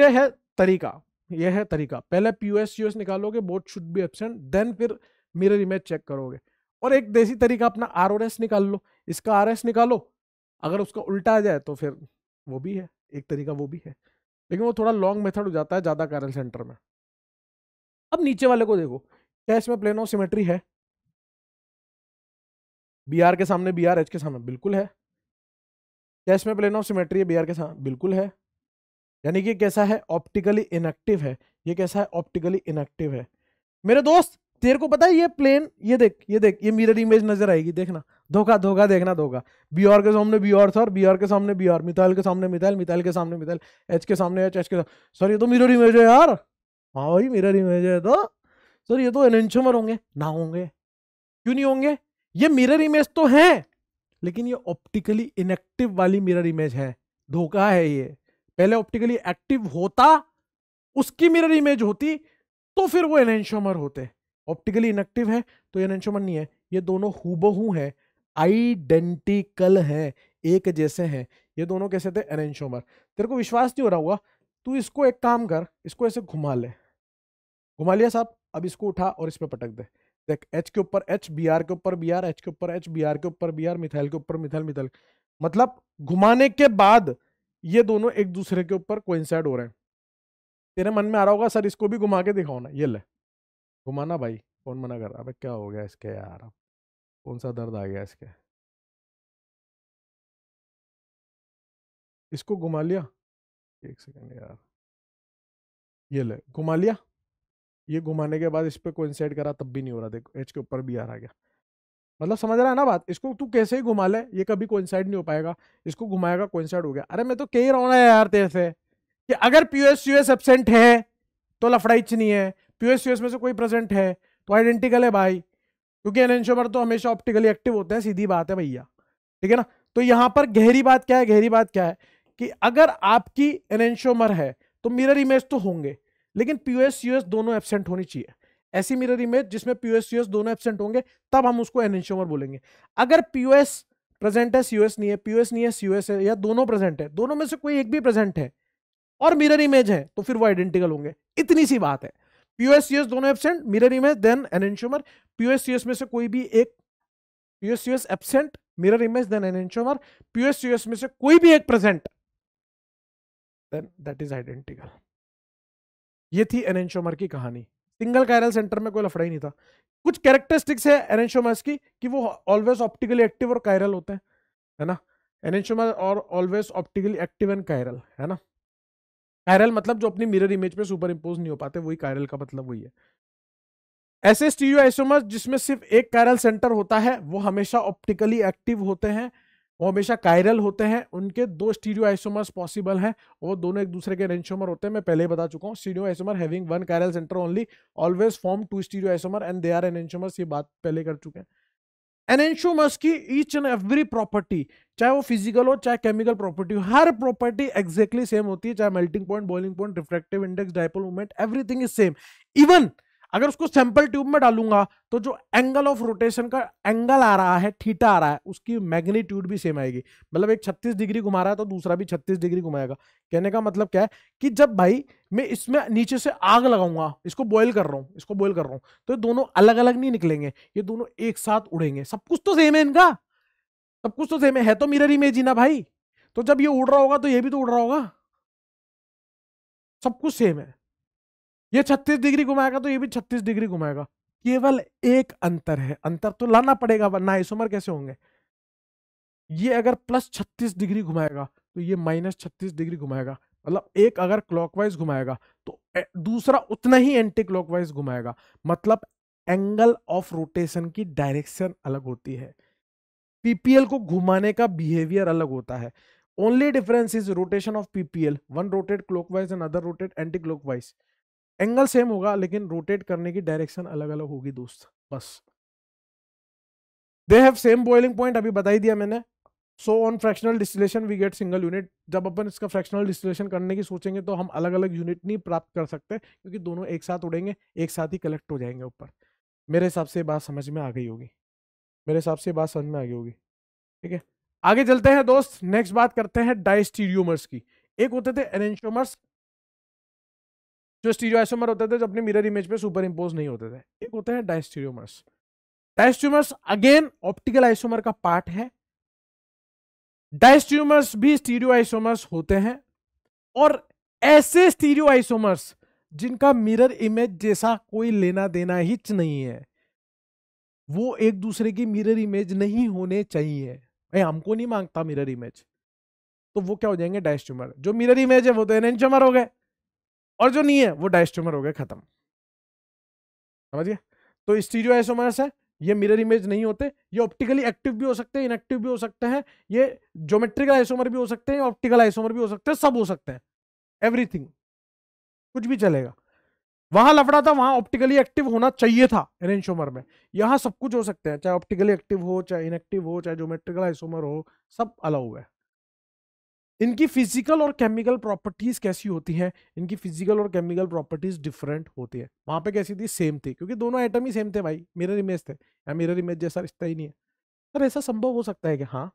[SPEAKER 1] यह है तरीका यह है तरीका पहले P O S U S निकालोगे both should be absent then फिर मिरर इमेज चेक करोगे और एक देसी तरीका अपना आर ओ एस निकाल लो इसका आर एस निकालो अगर उसका उल्टा आ जाए तो फिर वो भी है एक तरीका वो भी है लेकिन वो थोड़ा लॉन्ग मेथड हो जाता है ज़्यादा करंट
[SPEAKER 2] सेंटर में अब नीचे वाले को देखो क्या इसमें प्लेन ऑफ सिमेट्री है बी आर के सामने बी आर एच के सामने बिल्कुल है
[SPEAKER 1] क्या इसमें प्लेन ऑफ सिमेट्री है बी आर के सामने बिल्कुल है यानी कि कैसा है ऑप्टिकली इनएक्टिव है ये कैसा है ऑप्टिकली इनएक्टिव है मेरे दोस्त तेरे को पता है ये प्लेन ये देख ये देख ये मिरर इमेज नजर आएगी देखना धोखा धोखा देखना धोखा और के सामने और था और बियर के सामने और मिताल के सामने मिताल मिताल के सामने मिताल एच के सामने एच एच के सर ये तो मिरर इमेज है यार हाँ भाई मिरर इमेज है तो सर ये तो एनेंशमर होंगे ना होंगे क्यों नहीं होंगे ये मिरर इमेज तो है लेकिन ये ऑप्टिकली इनेक्टिव वाली मिरर इमेज है धोखा है ये पहले ऑप्टिकली एक्टिव होता उसकी मिरर इमेज होती तो फिर वो एनेंशोमर होते ऑप्टिकली इनएक्टिव है तो एनेंशोमर नहीं है ये दोनों हुबहू हैं आइडेंटिकल हैं एक जैसे हैं ये दोनों कैसे थे एनेंशोमर तेरे को विश्वास नहीं हो रहा हुआ तू इसको एक काम कर इसको ऐसे घुमा ले घुमा लिया साहब अब इसको उठा और इस पर पटक दे देख एच के ऊपर एच बी आर के ऊपर बी आर एच के ऊपर एच बी आर के ऊपर बी आर मिथाइल के ऊपर मिथाइल मिथाइल मतलब घुमाने के बाद ये दोनों एक दूसरे के ऊपर कोइंसाइड हो रहे हैं तेरे मन में आ रहा होगा सर इसको भी घुमा के दिखाओ ना ये ले घुमाना भाई कौन मना कर रहा अबे क्या हो गया इसके
[SPEAKER 2] यार कौन सा दर्द आ गया इसके इसको घुमा लिया एक सेकेंड यार ये
[SPEAKER 1] ले घुमा लिया ये घुमाने के बाद इस पर कोइंसाइड करा तब भी नहीं हो रहा देखो एच के ऊपर भी आ रहा गया मतलब समझ रहा है ना बात इसको तू कैसे ही घुमा ले ये कभी कोइंसाइड नहीं हो पाएगा इसको घुमाएगा कोइंसाइड हो गया अरे मैं तो कह रहा हूँ ना यार तेरे से कि अगर पीएस यूएस एबसेंट है तो लफड़ाइच नहीं है पीएस यूएस में से कोई प्रेजेंट है तो आइडेंटिकल है भाई क्योंकि एनेंशोमर तो हमेशा ऑप्टिकली एक्टिव होते हैं सीधी बात है भैया ठीक है ना तो यहाँ पर गहरी बात क्या है गहरी बात क्या है कि अगर आपकी एनेंशोमर है तो मिरर इमेज तो होंगे लेकिन पीओएस यूएस दोनों एबसेंट होनी चाहिए ऐसी मिरर इमेज जिसमें एस यूएस दोनों एबसेंट होंगे तब हम उसको एनेंशियोमर बोलेंगे अगर एस प्रेजेंट है सीओएस नहीं है पीओएस नहीं है सीओएस है या दोनों प्रेजेंट है दोनों में से कोई एक भी प्रेजेंट है और मिरर इमेज है तो फिर वो आइडेंटिकल होंगे इतनी सी बात है पीओएस यूएस दोनों absent mirror image then enantiomer POS US में से कोई भी एक POS US absent mirror image then enantiomer POS US में से कोई भी एक present then that is identical ये थी एनेंशियोमर की कहानी सिंगल कैरल सेंटर में कोई लफड़ा ही नहीं था कुछ कैरेक्टरिस्टिक्स है एनेंशोमास की कि वो ऑलवेज ऑप्टिकली एक्टिव और कायरल होते हैं है ना एनेंशोमास और always optically active and chiral है ना कायरल मतलब जो अपनी मिरर इमेज पे सुपर इम्पोज नहीं हो पाते वही कायरल का मतलब वही है ऐसे स्टीरियो आइसोमर्स जिसमें सिर्फ एक कायरल सेंटर होता है वो हमेशा ऑप्टिकली एक्टिव होते हैं वो हमेशा कायरल होते हैं उनके दो स्टीरियो आइसोमर्स पॉसिबल हैं वो दोनों एक दूसरे के रेंशोमर होते हैं मैं पहले ही बता चुका हूँ stereoisomer having one chiral centre only always form two stereoisomer and they are enantiomers ये बात पहले कर चुके हैं एनेंशोमर्स की ईच एंड एवरी प्रॉपर्टी चाहे वो फिजिकल हो चाहे केमिकल प्रॉपर्टी हो हर प्रॉपर्टी एक्जैक्टली सेम होती है चाहे melting point boiling point refractive index dipole movement everything is same even अगर उसको सैंपल ट्यूब में डालूंगा तो जो एंगल ऑफ रोटेशन का एंगल आ रहा है थीटा आ रहा है उसकी मैग्नीट्यूड भी सेम आएगी मतलब एक 36 डिग्री घुमा रहा है तो दूसरा भी 36 डिग्री घुमाएगा कहने का मतलब क्या है कि जब भाई मैं इसमें नीचे से आग लगाऊंगा इसको बॉयल कर रहा हूँ इसको बॉयल कर रहा हूँ तो ये दोनों अलग अलग नहीं निकलेंगे ये दोनों एक साथ उड़ेंगे सब कुछ तो सेम है इनका सब कुछ तो सेम है, है तो मिरर इमेज ही ना भाई तो जब ये उड़ रहा होगा तो ये भी तो उड़ रहा होगा सब कुछ सेम है ये छत्तीस डिग्री घुमाएगा तो ये भी छत्तीस डिग्री घुमाएगा केवल एक अंतर है अंतर तो लाना पड़ेगा वरना इस उम्र कैसे होंगे ये अगर प्लस छत्तीस डिग्री घुमाएगा तो ये माइनस छत्तीस डिग्री घुमाएगा मतलब एक अगर क्लॉकवाइज घुमाएगा तो दूसरा उतना ही एंटी क्लॉकवाइज घुमाएगा मतलब एंगल ऑफ रोटेशन की डायरेक्शन अलग होती है पीपीएल को घुमाने का बिहेवियर अलग होता है only difference is rotation of PPL one rotated clockwise and other rotated anticlockwise angle same होगा लेकिन रोटेट करने की डायरेक्शन अलग अलग होगी दोस्त बस they have same boiling point अभी बताई दिया मैंने so on fractional distillation we get single unit जब अपन इसका फ्रैक्शनल डिस्टिलेशन करने की सोचेंगे तो हम अलग अलग यूनिट नहीं प्राप्त कर सकते क्योंकि दोनों एक साथ उड़ेंगे एक साथ ही कलेक्ट हो जाएंगे ऊपर मेरे हिसाब से बात समझ में आ गई होगी मेरे हिसाब से बात समझ में आ गई होगी ठीक है आगे चलते हैं दोस्त नेक्स्ट बात करते हैं डाइस्टीरियोमर्स की एक होते थे एनेंशोमर्स जो आइसोमर होते थे जो अपने मिरर इमेज पे सुपर इम्पोज नहीं होते थे एक होते हैं diastereomers diastereomers again optical isomer का पार्ट है डायस्ट्यूमर्स भी स्टीरियो आइसोमर्स होते हैं और ऐसे स्टीरियो आइसोमर्स जिनका मिरर इमेज जैसा कोई लेना देना ही नहीं है वो एक दूसरे की मिरर इमेज नहीं होने चाहिए भाई हमको नहीं मांगता मिरर इमेज तो वो क्या हो जाएंगे डायस्ट्यूमर जो मिरर इमेज है वो तो एनेंजमर हो गए और जो नहीं है वो डायस्टोमर हो गए खत्म समझिए तो स्टीरियो आइसोमर्स है ये मिरर इमेज नहीं होते ये ऑप्टिकली एक्टिव भी हो सकते हैं इनएक्टिव भी हो सकते हैं ये ज्योमेट्रिकल आइसोमर भी हो सकते हैं ऑप्टिकल आइसोमर भी हो सकते हैं सब हो सकते हैं एवरीथिंग कुछ भी चलेगा वहां लफड़ा था वहां ऑप्टिकली एक्टिव होना चाहिए था एरेंशोमर में यहां सब कुछ हो सकते हैं चाहे ऑप्टिकली एक्टिव हो चाहे इनएक्टिव हो चाहे ज्योमेट्रिकल आइसोमर हो सब अलाउ है इनकी फिजिकल और केमिकल प्रॉपर्टीज कैसी होती हैं इनकी फिजिकल और केमिकल प्रॉपर्टीज डिफरेंट होती है वहां पे कैसी थी सेम थी क्योंकि दोनों आइटम ही सेम थे भाई मिरर इमेज थे या मिरर इमेज जैसा रिश्ता ही नहीं है सर ऐसा संभव हो सकता है कि हाँ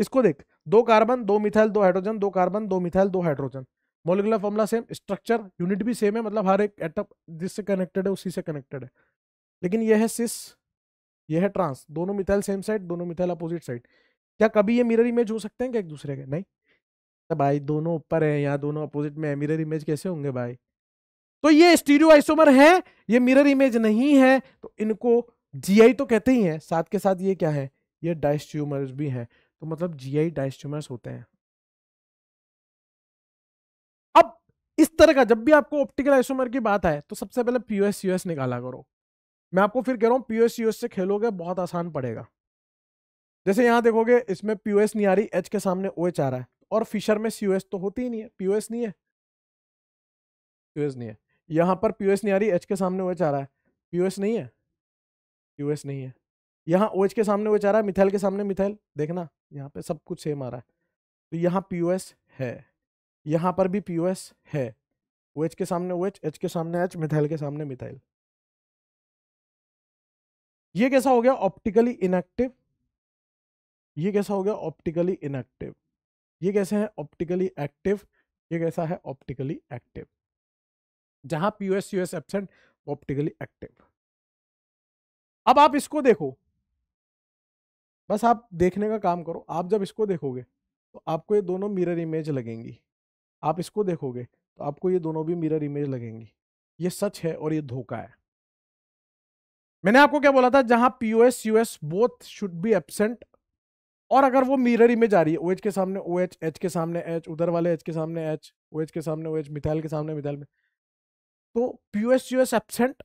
[SPEAKER 1] इसको देख दो कार्बन दो मिथाइल दो हाइड्रोजन दो कार्बन दो मिथाइल दो hydrogen molecular formula same structure unit भी सेम है मतलब हर एक एटम जिससे कनेक्टेड है उसी से कनेक्टेड है लेकिन यह है सिस यह है ट्रांस दोनों मिथाइल सेम साइड दोनों मिथाइल अपोजिट साइड क्या कभी ये मिरर इमेज हो सकते हैं क्या एक दूसरे के नहीं भाई दोनों ऊपर हैं यहाँ दोनों अपोजिट में है मिरर इमेज कैसे होंगे भाई तो ये स्टीरियो आइसोमर है ये मिरर इमेज नहीं है तो इनको जीआई तो कहते ही हैं साथ के साथ ये क्या है ये डाइस्ट्यूमर्स भी हैं तो मतलब जीआई डायस्ट्यूमर्स होते हैं अब इस तरह का जब भी आपको ऑप्टिकल आइसोमर की बात आए तो सबसे पहले पीओएस यूएस निकाला करो मैं आपको फिर कह रहा हूँ पीओएस यूएस से खेलोगे बहुत आसान पड़ेगा जैसे यहाँ देखोगे इसमें पीओएस नहीं आ रही एच के सामने ओ एच आ रहा है और फिशर में सी तो होती ही नहीं है पीओएस नहीं है पीओएस नहीं है यहाँ पर पीओएस नहीं आ रही एच के सामने वो चाह रहा है पीओएस नहीं है पीओएस नहीं है यहाँ ओएच के सामने वो चाह रहा है मिथाइल के सामने मिथाइल देखना यहाँ पे सब कुछ सेम आ रहा है तो यहाँ पीओएस है यहाँ पर भी पीओएस है ओएच के सामने ओएच एच के सामने एच मिथाइल के सामने मिथाइल ये कैसा हो गया ऑप्टिकली इनएक्टिव ये कैसा हो गया ऑप्टिकली इनएक्टिव ये कैसे है ऑप्टिकली एक्टिव ये कैसा है ऑप्टिकली एक्टिव जहां POS US absent optically active अब आप इसको देखो बस आप देखने का काम करो आप जब इसको देखोगे तो आपको ये दोनों मिरर इमेज लगेंगी आप इसको देखोगे तो आपको ये दोनों भी मिरर इमेज लगेंगी ये सच है और ये धोखा है मैंने आपको क्या बोला था जहां POS US both should be absent और अगर वो मिरर इमेज आ रही है ओ OH के सामने ओ एच एच के सामने एच उधर वाले एच के सामने एच ओ OH के सामने ओ एच मिथाइल के सामने मिथाइल में तो P S U S absent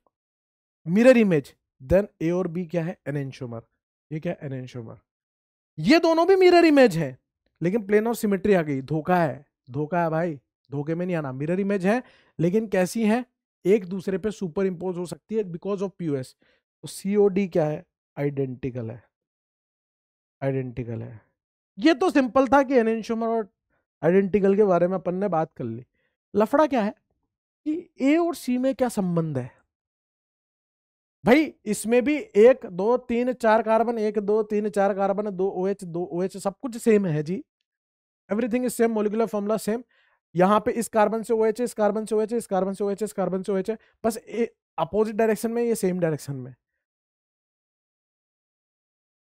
[SPEAKER 1] mirror image then A और बी क्या है एनेंशोमर ये क्या है एनेंशोमर ये दोनों भी मिरर इमेज है लेकिन प्लेन और सिमेट्री आ गई धोखा है धोखा है भाई धोखे में नहीं आना मिरर इमेज है लेकिन कैसी है एक दूसरे पे सुपर इम्पोज हो सकती है बिकॉज ऑफ पी एस तो सी क्या है आइडेंटिकल है आइडेंटिकल है ये तो सिंपल था कि एनेंशोमर और आइडेंटिकल के बारे में अपन ने बात कर ली लफड़ा क्या है कि ए और सी में क्या संबंध है भाई इसमें भी एक दो तीन चार कार्बन एक दो तीन चार कार्बन दो ओ एच दो ओ एच सब कुछ सेम है जी everything is same molecular formula same यहाँ पे इस कार्बन से ओ एच इस कार्बन से ओ एच इस कार्बन से ओ एच इस कार्बन से ओ एच बस अपोजिट डायरेक्शन में ये सेम डायरेक्शन में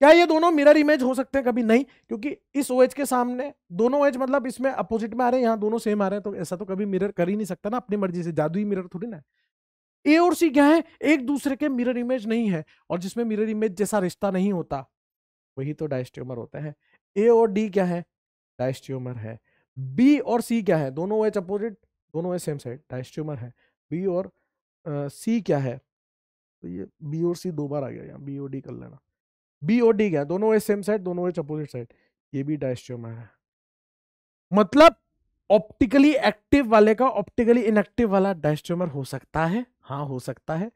[SPEAKER 1] क्या ये दोनों मिरर इमेज हो सकते हैं कभी नहीं क्योंकि इस ओ के सामने दोनों ओ मतलब इसमें अपोजिट में आ रहे हैं यहाँ दोनों सेम आ रहे हैं तो ऐसा तो कभी मिरर कर ही नहीं सकता ना अपनी मर्जी से जादू मिरर थोड़ी ना ए और सी क्या है एक दूसरे के मिरर इमेज नहीं है और जिसमें मिरर इमेज जैसा रिश्ता नहीं होता वही तो डायस्ट्यूमर होते हैं ए और डी क्या है डायस्ट्यूमर है बी और सी क्या है दोनों ओ एच अपोजिट दोनों ओ सेम साइड डायस्ट्यूमर है बी और सी क्या है तो ये बी और सी दो बार आ गया यहाँ बी और डी कर लेना बी और डी क्या दोनों सेम साइड दोनों अपोजिट साइड ये भी डायस्ट्रोमा है मतलब ऑप्टिकली एक्टिव वाले का ऑप्टिकली इनएक्टिव वाला डायस्ट्रोमर हो सकता है हाँ हो सकता है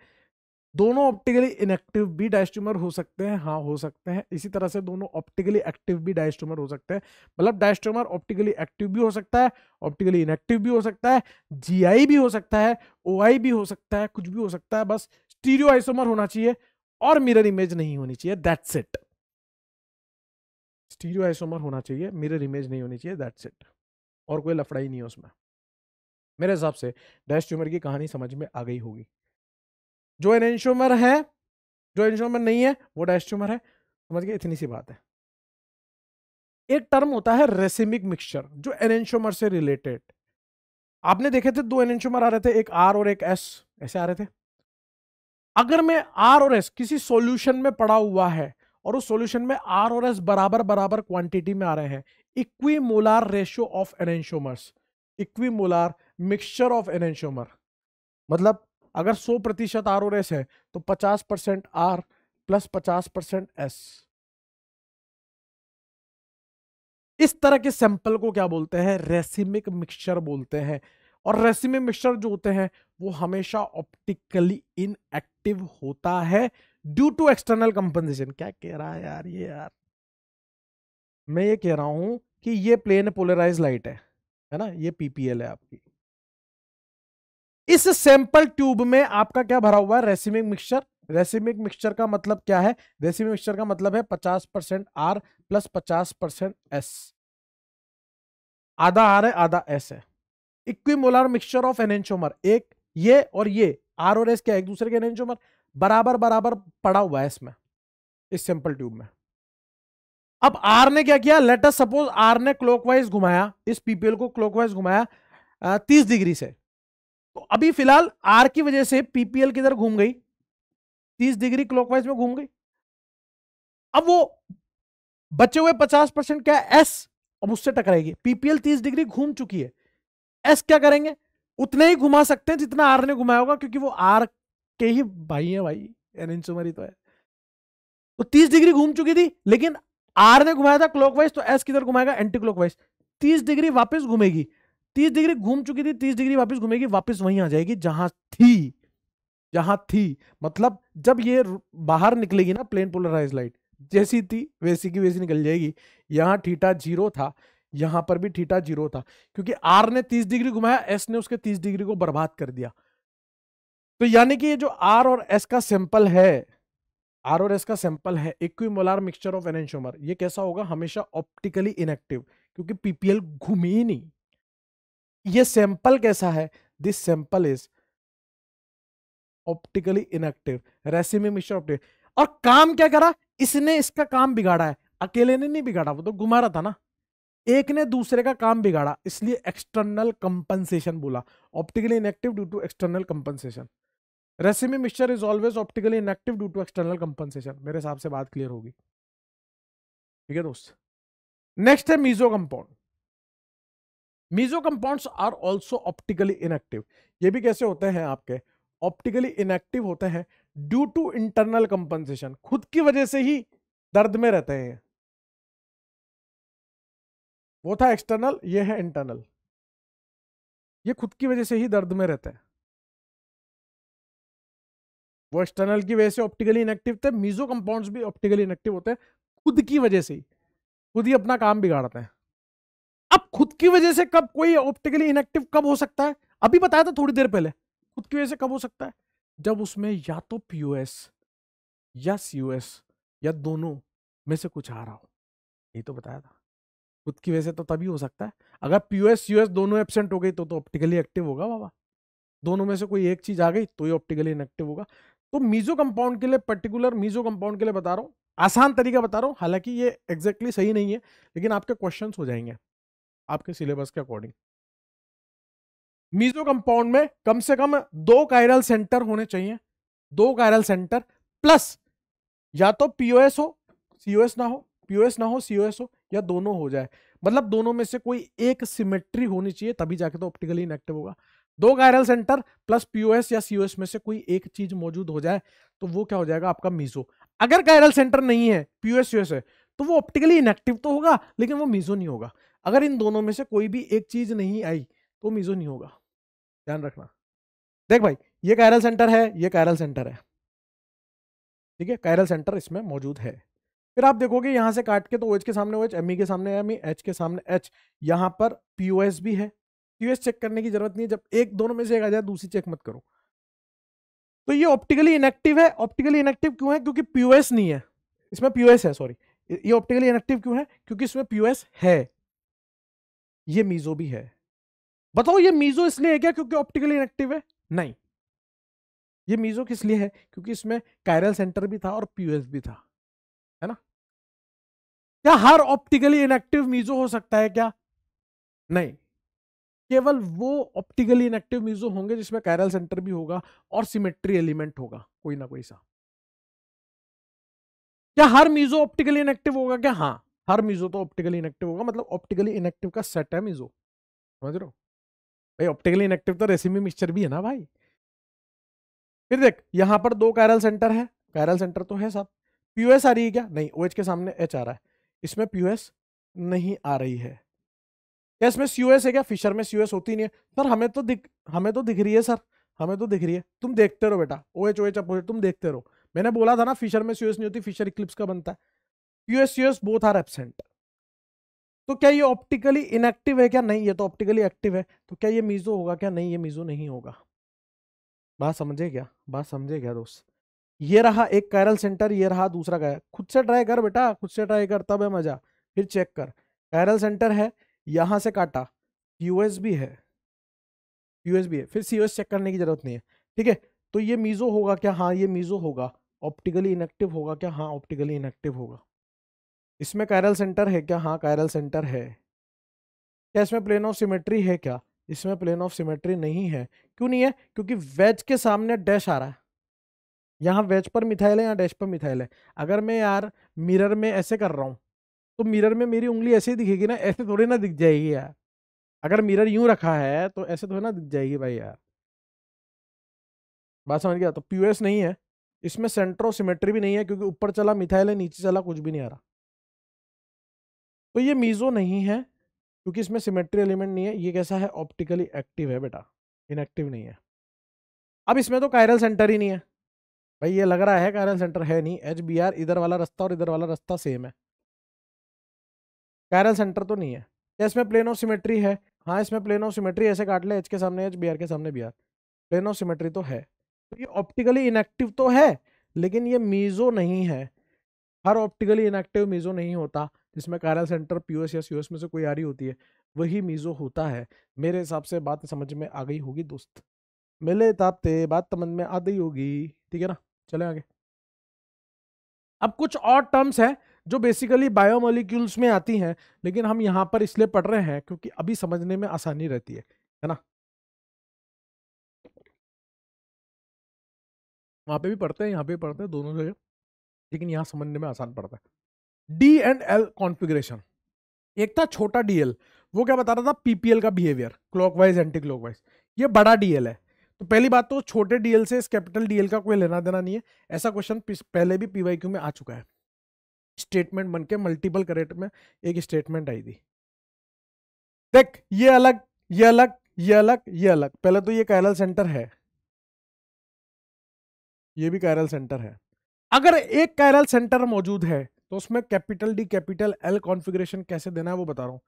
[SPEAKER 1] दोनों ऑप्टिकली इनएक्टिव भी डायस्ट्रोमर हो सकते हैं हाँ हो सकते हैं इसी तरह से दोनों ऑप्टिकली एक्टिव भी डायस्ट्रोमर हो सकते हैं मतलब डायस्ट्रोमर ऑप्टिकली एक्टिव भी हो सकता है ऑप्टिकली इनएक्टिव भी हो सकता है जीआई भी हो सकता है ओआई भी हो सकता है कुछ भी हो सकता है बस स्टीरियो आइसोमर होना चाहिए और मिरर इमेज नहीं होनी चाहिए दैट्स इट स्टीरियो आइसोमर होना चाहिए मिरर इमेज नहीं होनी चाहिए दैट्स इट और कोई लफड़ाई नहीं है उसमें मेरे हिसाब से डैश ट्यूमर की कहानी समझ में आ गई होगी जो एनेंशोमर है जो एनशोमर नहीं है वो डैश ट्यूमर है समझ गए इतनी सी बात है एक टर्म होता है रेसिमिक मिक्सचर जो एनेंशोमर से रिलेटेड आपने देखे थे दो एनेंशोमर आ रहे थे एक आर और एक एस ऐसे आ रहे थे अगर मैं आर और एस किसी सॉल्यूशन में पड़ा हुआ है और उस सॉल्यूशन में आर और एस बराबर बराबर क्वांटिटी में आ रहे हैं equimolar ratio of enantiomers equimolar mixture of enantiomer मतलब अगर 100 प्रतिशत आर और एस है तो 50 percent R plus 50 percent S इस तरह के सैंपल को क्या बोलते हैं रेसिमिक मिक्सचर बोलते हैं और रेसिमे मिक्सचर जो होते हैं वो हमेशा ऑप्टिकली इनएक्टिव होता है ड्यू टू एक्सटर्नल कंपनसेशन क्या कह रहा है यार ये यार मैं ये कह रहा हूं कि ये प्लेन पोलराइज लाइट है है ना ये पीपीएल है आपकी इस सैंपल ट्यूब में आपका क्या भरा हुआ है रेसिमिक मिक्सचर रेसिमिक मिक्सचर का मतलब क्या है रेसिमिक मिक्सचर का मतलब है पचास परसेंट आर प्लस पचास परसेंट एस आधा आर है आधा एस है इक्विमोलर मिक्सचर ऑफ एनेंचोमर एक ये और ये आर और एस क्या एक दूसरे के एनेंचोमर बराबर बराबर पड़ा हुआ है इसमें इस सिंपल ट्यूब में अब आर ने क्या किया लेटर सपोज आर ने क्लॉकवाइज घुमाया इस पीपीएल को क्लॉकवाइज घुमाया तीस डिग्री से तो अभी फिलहाल आर की वजह से पीपीएल किधर घूम गई तीस डिग्री क्लॉकवाइज में घूम गई अब वो बचे हुए पचास परसेंट क्या एस अब उससे टकराएगी पीपीएल तीस डिग्री घूम चुकी है एस क्या करेंगे उतने ही घुमा सकते हैं जितना आर ने घुमाया होगा क्योंकि वो आर के ही भाई है भाई एन इंसुमरी तो है तो तीस डिग्री घूम चुकी थी लेकिन आर ने घुमाया था क्लॉकवाइज तो एस किधर घुमाएगा एंटी क्लॉकवाइज तीस डिग्री वापस घूमेगी तीस डिग्री घूम चुकी थी तीस डिग्री वापस घूमेगी वापस वहीं आ जाएगी जहां थी जहां थी मतलब जब ये बाहर निकलेगी ना प्लेन पोलराइज लाइट जैसी थी वैसी की वैसी निकल जाएगी यहां थीटा जीरो था यहां पर भी थीटा जीरो था क्योंकि आर ने तीस डिग्री घुमाया एस ने उसके तीस डिग्री को बर्बाद कर दिया तो यानी कि ये जो आर और एस का सैंपल है आर और एस का सैंपल है इक्विमोलार मिक्सचर ऑफ एनशोमर ये कैसा होगा हमेशा ऑप्टिकली इनएक्टिव क्योंकि पीपीएल घूमी ही नहीं ये सैंपल कैसा है this sample is optically inactive racemic mixture optic और काम क्या करा इसने इसका काम बिगाड़ा है अकेले ने नहीं बिगाड़ा वो तो घुमा रहा था ना एक ने दूसरे का काम बिगाड़ा इसलिए एक्सटर्नल कंपनसेशन बोला optically inactive due to external compensation racemic mixture is always optically inactive due to external compensation मेरे हिसाब से बात क्लियर होगी ठीक है दोस्त नेक्स्ट है meso compound meso compounds are also optically inactive ये भी कैसे होते हैं आपके ऑप्टिकली इनएक्टिव होते हैं ड्यू टू इंटरनल कंपनसेशन खुद की वजह
[SPEAKER 2] से ही दर्द में रहते हैं वो था एक्सटर्नल ये है इंटरनल ये खुद की वजह से ही दर्द में रहते हैं वो एक्सटर्नल की वजह से ऑप्टिकली इनेक्टिव थे मीजो कंपाउंड्स भी
[SPEAKER 1] ऑप्टिकली इनेक्टिव होते हैं खुद की वजह से ही खुद ही अपना काम बिगाड़ते हैं अब खुद की वजह से कब कोई ऑप्टिकली इनेक्टिव कब हो सकता है अभी बताया था थोड़ी देर पहले खुद की वजह से कब हो सकता है जब उसमें या तो पीओएस या सीओएस या दोनों में से कुछ आ रहा हो ये तो बताया था खुद की वजह से तो तभी हो सकता है अगर पीओएस यूएस दोनों एबसेंट हो गई तो तो ऑप्टिकली एक्टिव होगा बाबा दोनों में से कोई एक चीज आ गई तो ही ऑप्टिकली इनएक्टिव होगा तो मीजो कंपाउंड के लिए पर्टिकुलर मीजो कंपाउंड के लिए बता रहा हूँ आसान तरीका बता रहा हूँ हालांकि ये एग्जैक्टली exactly सही नहीं है लेकिन आपके क्वेश्चन हो जाएंगे आपके सिलेबस के अकॉर्डिंग मीजो कंपाउंड में कम से कम दो कायरल सेंटर होने चाहिए दो कायरल सेंटर प्लस या तो पीओएस हो सीओएस ना हो पीओएस ना हो सीओएस हो या दोनों हो जाए मतलब दोनों में से कोई एक सिमेट्री होनी चाहिए तभी जाके तो ऑप्टिकली इनएक्टिव होगा दो गायरल सेंटर प्लस पीओएस या सीओएस में से कोई एक चीज मौजूद हो जाए तो वो क्या हो जाएगा आपका मीजो अगर गायरल सेंटर नहीं है पीओएस यूएस है तो वो ऑप्टिकली इनएक्टिव तो होगा लेकिन वो मीजो नहीं होगा अगर इन दोनों में से कोई भी एक चीज नहीं आई तो मीजो नहीं होगा ध्यान रखना देख भाई ये कायरल सेंटर है ये कायरल सेंटर है ठीक है कायरल सेंटर इसमें मौजूद है फिर आप देखोगे यहाँ से काट के तो ओ के सामने ओ एच एम के सामने एम एच e, के सामने एच यहाँ पर पी भी है पी चेक करने की जरूरत नहीं है जब एक दोनों में से एक आ जाए दूसरी चेक मत करो तो ये ऑप्टिकली इनेक्टिव है ऑप्टिकली इनेक्टिव क्यों है क्योंकि पी नहीं है इसमें पी है सॉरी ये ऑप्टिकली इनेक्टिव क्यों है क्योंकि इसमें पी है ये मीजो भी है बताओ ये मीजो इसलिए है क्या क्योंकि ऑप्टिकली इनेक्टिव है नहीं ये मीजो किस लिए है क्योंकि इसमें कायरल सेंटर भी था और एस भी था क्या हर ऑप्टिकली इनएक्टिव मीजो हो सकता है क्या नहीं केवल वो ऑप्टिकली इनएक्टिव मीजो होंगे जिसमें कैरल सेंटर भी होगा और सिमेट्री एलिमेंट होगा कोई ना कोई सा क्या हर मीजो ऑप्टिकली इनएक्टिव होगा क्या हाँ हर मीजो तो ऑप्टिकली इनएक्टिव होगा मतलब ऑप्टिकली इनएक्टिव का सेट है मीजो समझ रहे भाई ऑप्टिकली इनएक्टिव तो रेसिमी मिक्सचर भी है ना भाई फिर देख यहां पर दो कैरल सेंटर है कैरल सेंटर तो है साहब पीओएस आ रही है क्या नहीं ओएच के सामने एच आ रहा है इसमें पी नहीं आ रही है क्या इसमें सी है क्या फिशर में सी होती नहीं है सर हमें तो दिख हमें तो दिख रही है सर हमें तो दिख रही है तुम देखते रहो बेटा O H O H opposite तुम देखते रहो मैंने बोला था ना फिशर में सी नहीं होती फिशर इक्लिप्स का बनता है US US both are absent तो क्या ये ऑप्टिकली इनएक्टिव है क्या नहीं ये तो ऑप्टिकली एक्टिव है तो क्या ये मीजो होगा क्या नहीं ये मीजो नहीं होगा बात समझे क्या बात समझे क्या दोस्त ये रहा एक कैरल सेंटर ये रहा दूसरा कैरल खुद से ट्राई कर बेटा खुद से ट्राई कर तब है मजा फिर चेक कर कैरल सेंटर है यहाँ से काटा बी है बी है फिर सी चेक करने की जरूरत नहीं है ठीक है तो ये मीज़ो होगा क्या हाँ ये मीज़ो होगा ऑप्टिकली इनएक्टिव होगा क्या हाँ ऑप्टिकली इनएक्टिव होगा इसमें कैरल सेंटर है क्या हाँ कैरल सेंटर है क्या इसमें प्लेन ऑफ सिमेट्री है क्या इसमें प्लेन ऑफ सिमेट्री नहीं है क्यों नहीं है क्योंकि वेज के सामने डैश आ रहा है यहाँ वेज पर मिथाइल है यहाँ डैश पर मिथाइल है अगर मैं यार मिरर में ऐसे कर रहा हूँ तो मिरर में मेरी उंगली ऐसे ही दिखेगी ना ऐसे थोड़ी ना दिख जाएगी यार अगर मिरर यूं रखा है तो ऐसे थोड़ी ना दिख जाएगी भाई यार बात समझ गया तो प्यूएस नहीं है इसमें सिमेट्री भी नहीं है क्योंकि ऊपर चला मिथाइल है नीचे चला कुछ भी नहीं आ रहा तो ये मीजो नहीं है क्योंकि इसमें सिमेट्री एलिमेंट नहीं है ये कैसा है ऑप्टिकली एक्टिव है बेटा इनएक्टिव नहीं है अब इसमें तो कायरल सेंटर ही नहीं है भाई ये लग रहा है कैरन सेंटर है नहीं एच बी आर इधर वाला रास्ता और इधर वाला रास्ता सेम है कैरन सेंटर तो नहीं है क्या इसमें प्लेन ऑफ सिमेट्री है हाँ इसमें प्लेन ऑफ सिमेट्री ऐसे काट ले एच के सामने एच बी आर के सामने B R plane of symmetry तो है तो ये ऑप्टिकली इनएक्टिव तो है लेकिन ये मीज़ो नहीं है हर ऑप्टिकली इनएक्टिव मीज़ो नहीं होता जिसमें कैरल सेंटर पी या सी में से कोई आ रही होती है वही मीज़ो होता है मेरे हिसाब से बात समझ में आ गई होगी दोस्त मिले ताबते बात समझ में आ गई होगी ठीक है ना चले आगे अब कुछ और टर्म्स हैं जो बेसिकली बायोमोलिक्यूल्स में आती हैं लेकिन हम यहाँ पर इसलिए पढ़ रहे हैं
[SPEAKER 2] क्योंकि अभी समझने में आसानी रहती है है ना वहाँ पे भी पढ़ते हैं यहाँ पे भी पढ़ते हैं दोनों जगह लेकिन यहाँ समझने में
[SPEAKER 1] आसान पड़ता है डी एंड एल कॉन्फिग्रेशन एक था छोटा डीएल वो क्या बता रहा था पीपीएल का बिहेवियर क्लॉकवाइज एंटी क्लॉकवाइज ये बड़ा डीएल है तो पहली बात तो छोटे डीएल से इस कैपिटल डीएल का कोई लेना देना नहीं है ऐसा क्वेश्चन पहले भी पीवाईक्यू में आ चुका है स्टेटमेंट बन के मल्टीपल करेट में एक स्टेटमेंट आई थी देख ये अलग ये अलग ये अलग ये अलग पहले तो ये कैरल सेंटर है ये भी कैरल सेंटर है अगर एक कैरल सेंटर मौजूद है तो उसमें capital D capital L configuration कैसे देना है वो बता रहा हूँ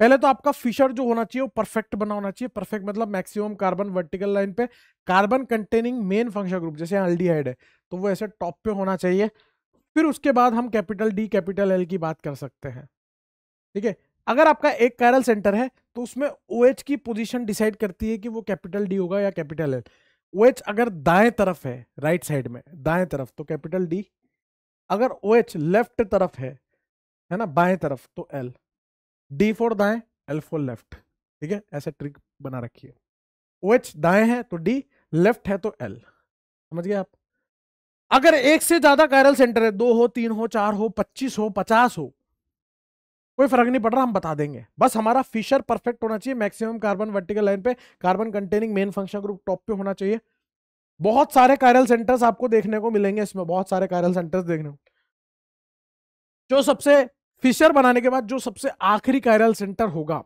[SPEAKER 1] पहले तो आपका फिशर जो होना चाहिए वो परफेक्ट बना होना चाहिए परफेक्ट मतलब मैक्सिमम कार्बन वर्टिकल लाइन पे carbon containing main function group जैसे अल्डीहाइड है तो वो ऐसे टॉप पे होना चाहिए फिर उसके बाद हम कैपिटल डी कैपिटल एल की बात कर सकते हैं ठीक है अगर आपका एक कैरल सेंटर है तो उसमें ओ OH की पोजिशन डिसाइड करती है कि वो कैपिटल डी होगा या कैपिटल एल ओ OH अगर दाएं तरफ है राइट साइड में दाएं तरफ तो कैपिटल डी अगर ओ OH लेफ्ट तरफ है है ना बाएं तरफ तो एल डी फोर दाएं एल फोर लेफ्ट ठीक है ऐसे ट्रिक बना रखी है ओ एच दाएं है तो डी लेफ्ट है तो एल समझ गए आप अगर एक से ज्यादा कायरल सेंटर है दो हो तीन हो चार हो पच्चीस हो पचास हो कोई फर्क नहीं पड़ रहा हम बता देंगे बस हमारा फिशर परफेक्ट होना चाहिए मैक्सिमम कार्बन वर्टिकल लाइन पे carbon containing main function group top पे होना चाहिए बहुत सारे कायरल सेंटर्स आपको देखने को मिलेंगे इसमें बहुत सारे कायरल सेंटर्स देखने को जो सबसे फिशर बनाने के बाद जो सबसे आखिरी कायरल सेंटर होगा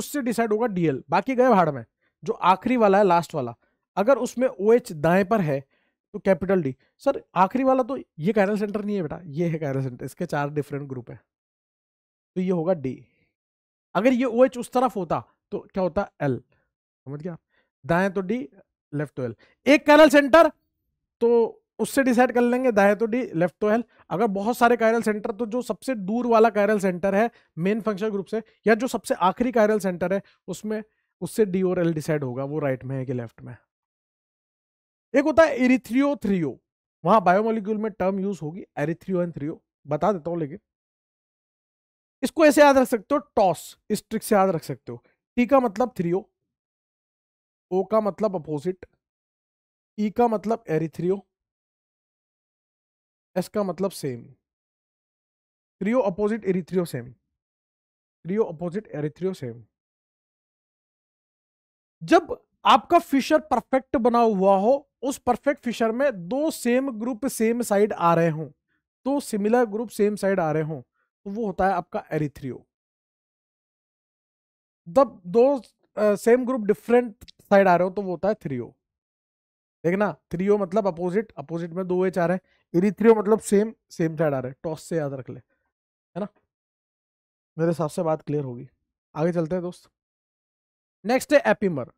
[SPEAKER 1] उससे डिसाइड होगा डीएल बाकी गए भाड़ में जो आखिरी वाला है लास्ट वाला अगर उसमें ओ OH दाएं पर है तो कैपिटल डी सर आखिरी वाला तो ये कायरल सेंटर नहीं है बेटा ये है कायरल सेंटर इसके चार डिफरेंट ग्रुप है तो ये होगा डी अगर ये ओ OH उस तरफ होता तो क्या होता एल समझ गया दाएं तो डी लेफ्ट तो एल एक कायरल सेंटर तो उससे डिसाइड कर लेंगे दाए तो डी लेफ्ट तो हेल अगर बहुत सारे कायरल सेंटर तो जो सबसे दूर वाला कायरल सेंटर है मेन फंक्शन ग्रुप से या जो सबसे आखिरी कायरल सेंटर है उसमें उससे डी और एल डिसाइड होगा वो राइट में है कि लेफ्ट में एक होता है एरिथ्रियो थ्रियो वहां बायोमोलिक्यूल में टर्म यूज होगी एरिथ्रियो एंड थ्रियो बता देता हूँ लेकिन इसको ऐसे याद रख सकते हो टॉस इस ट्रिक से याद रख सकते हो टी का मतलब थ्रियो ओ का मतलब अपोजिट
[SPEAKER 2] ई e का मतलब एरिथ्रियो एस का मतलब same threo opposite erythro same threo opposite erythro same जब आपका फिशर परफेक्ट बना हुआ
[SPEAKER 1] हो उस परफेक्ट फिशर में दो सेम ग्रुप सेम साइड आ रहे हो दो सिमिलर ग्रुप सेम साइड आ रहे हो तो वो होता है आपका एरिथ्रियो जब दो सेम ग्रुप डिफरेंट साइड आ रहे हो तो वो होता है थ्रियो देखना थ्रीओ मतलब अपोजिट अपोजिट में दो एच आ रहा है इरीथ्रियो मतलब सेम सेम साइड आ रहे हैं टॉस मतलब से याद रख ले है ना मेरे हिसाब से बात क्लियर होगी आगे चलते हैं
[SPEAKER 2] दोस्त नेक्स्ट है एपिमर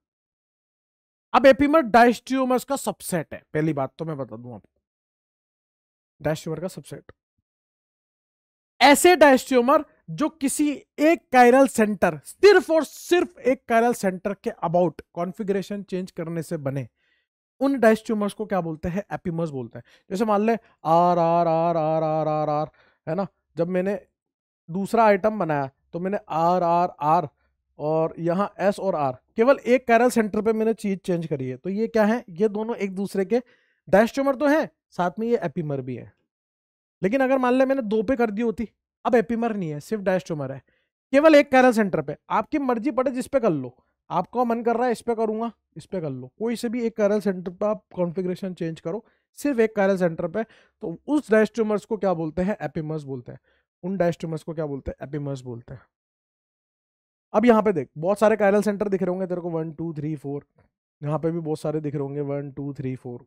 [SPEAKER 2] अब एपिमर डायस्ट्रियोमर्स का सबसेट है पहली बात तो मैं बता दूं आपको डायस्ट्रियोमर का सबसेट ऐसे
[SPEAKER 1] डायस्ट्रियोमर जो किसी एक कायरल सेंटर सिर्फ और सिर्फ एक कायरल सेंटर के अबाउट कॉन्फ़िगरेशन चेंज करने से बने उन डाइस ट्यूमर्स को क्या बोलते हैं एपिमस बोलते हैं जैसे मान ले R R R R R R R है ना जब मैंने दूसरा आइटम बनाया तो मैंने आर आर आर और यहाँ एस और आर केवल एक कैरल सेंटर पे मैंने चीज चेंज करी है तो ये क्या है ये दोनों एक दूसरे के डैश ट्यूमर तो है साथ में ये एपिमर भी है लेकिन अगर मान लिया मैंने दो पे कर दी होती अब एपिमर नहीं है सिर्फ डैश ट्यूमर है केवल एक कैरल सेंटर पे आपकी मर्जी पड़े जिस पे कर लो आपका मन कर रहा है इस पर करूँगा इस पर कर लो कोई से भी एक कैरल सेंटर पर आप कॉन्फिग्रेशन चेंज करो सिर्फ एक कैरल सेंटर पे तो उस डाइस को क्या बोलते हैं एपिमस बोलते हैं उन डाइस को क्या बोलते हैं एपिमस बोलते हैं अब यहाँ पे देख बहुत सारे कायरल सेंटर दिख रहे होंगे तेरे को वन टू थ्री फोर यहाँ पे भी बहुत सारे दिख रहे होंगे वन टू थ्री फोर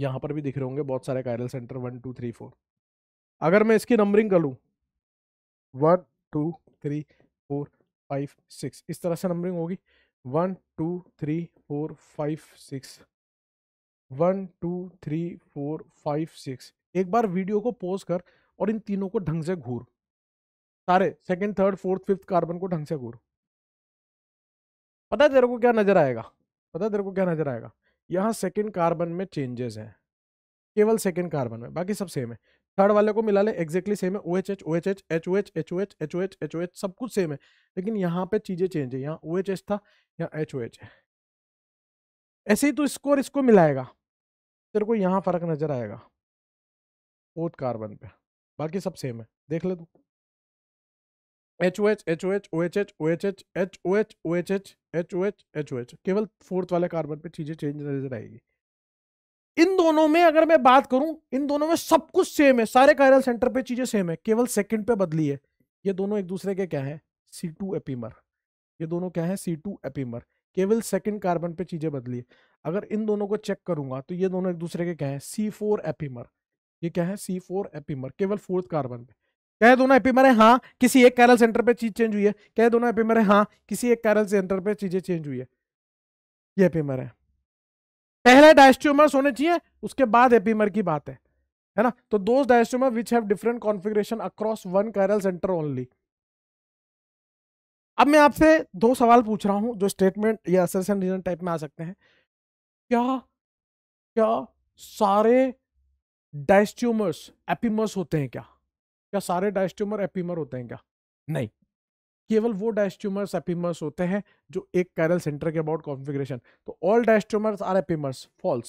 [SPEAKER 1] यहाँ पर भी दिख रहे होंगे बहुत सारे chiral centre one two three four अगर मैं इसकी नंबरिंग कर लूँ one two three four five six इस तरह से नंबरिंग होगी one two three four five six one two three four five six एक बार वीडियो को पोज कर और इन तीनों को ढंग से घूर सारे second third fourth fifth carbon को ढंग से घूर पता है तेरे को क्या नजर आएगा पता है तेरे को क्या नजर आएगा यहाँ सेकेंड कार्बन में चेंजेस हैं केवल सेकेंड कार्बन में बाकी सब सेम है थर्ड वाले को मिला ले एक्जैक्टली सेम है O H H O H H H O H H O H H O H H O H सब कुछ सेम है लेकिन यहाँ पे चीज़ें चेंज है यहाँ ओ एच एच था यहाँ एच ओ एच है ऐसे ही तो स्कोर इसको मिलाएगा तेरे को यहाँ फ़र्क नज़र आएगा फोर्थ कार्बन पे बाकी सब सेम है देख ले तू H O H H O H O H H O H H H O H O H H H O H H O H केवल फोर्थ वाले कार्बन पे चीज़ें चेंज नज़र आएगी इन दोनों में अगर मैं बात करूं इन दोनों में सब कुछ सेम है सारे कायरल सेंटर पे चीजें सेम है केवल सेकंड पे बदली है ये दोनों एक दूसरे के क्या है सी टू एपीमर ये दोनों क्या है सी टू एपीमर केवल सेकंड कार्बन पे चीजें बदली है अगर इन दोनों को चेक करूंगा तो ये दोनों एक दूसरे के क्या है सी फोर एपीमर ये क्या है सी फोर एपीमर केवल फोर्थ कार्बन पे क्या दोनों एपीमर है हाँ किसी एक कैरल सेंटर पर चीज चेंज हुई है क्या दोनों एपीमर है हाँ किसी एक कैरल सेंटर पर चीजें चेंज हुई है ये एपीमर है पहले डायस्ट्यूमर्स होने चाहिए उसके बाद एपीमर की बात है है ना तो दो diastereomer which have different configuration across one chiral centre only अब मैं आपसे दो सवाल पूछ रहा हूं जो स्टेटमेंट या असर्शन रीजन टाइप में आ सकते हैं क्या क्या सारे डायस्ट्यूमर्स एपीमर्स होते हैं क्या क्या सारे डायस्ट्यूमर एपीमर होते हैं क्या नहीं केवल वो डैश ट्यूमर्स एपिमर्स होते हैं जो एक कैरल सेंटर के अबाउट कॉन्फिग्रेशन तो all diastereomers are epimers false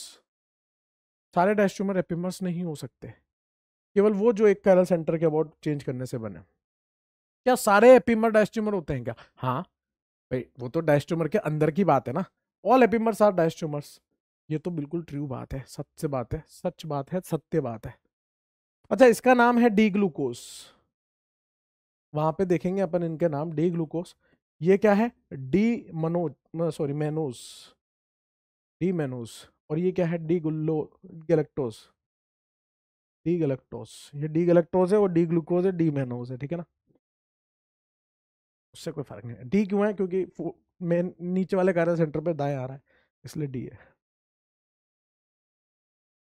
[SPEAKER 1] सारे डैश ट्यूमर एपिमर्स नहीं हो सकते केवल वो जो एक कैरल सेंटर के अबाउट चेंज करने से बने क्या सारे एपिमर डैश ट्यूमर होते हैं क्या हाँ भाई वो तो डैश ट्यूमर के अंदर की बात है ना all epimers are diastereomers ये तो बिल्कुल ट्रू बात है सत्य बात है सच बात है सत्य बात है अच्छा इसका नाम है डी ग्लूकोज वहाँ पे देखेंगे अपन इनके नाम डी ग्लूकोस ये क्या है D Manoj sorry mannose D mannose और ये क्या है डी गुल्लो गलेक्टोज डी गलेक्टोज ये डी गलेक्टोज है और डी ग्लूकोज है डी मेनोज है ठीक है ना उससे कोई फर्क नहीं है डी
[SPEAKER 2] क्यों है क्योंकि मेन नीचे वाले कार्य सेंटर पे दाएं आ रहा है इसलिए डी है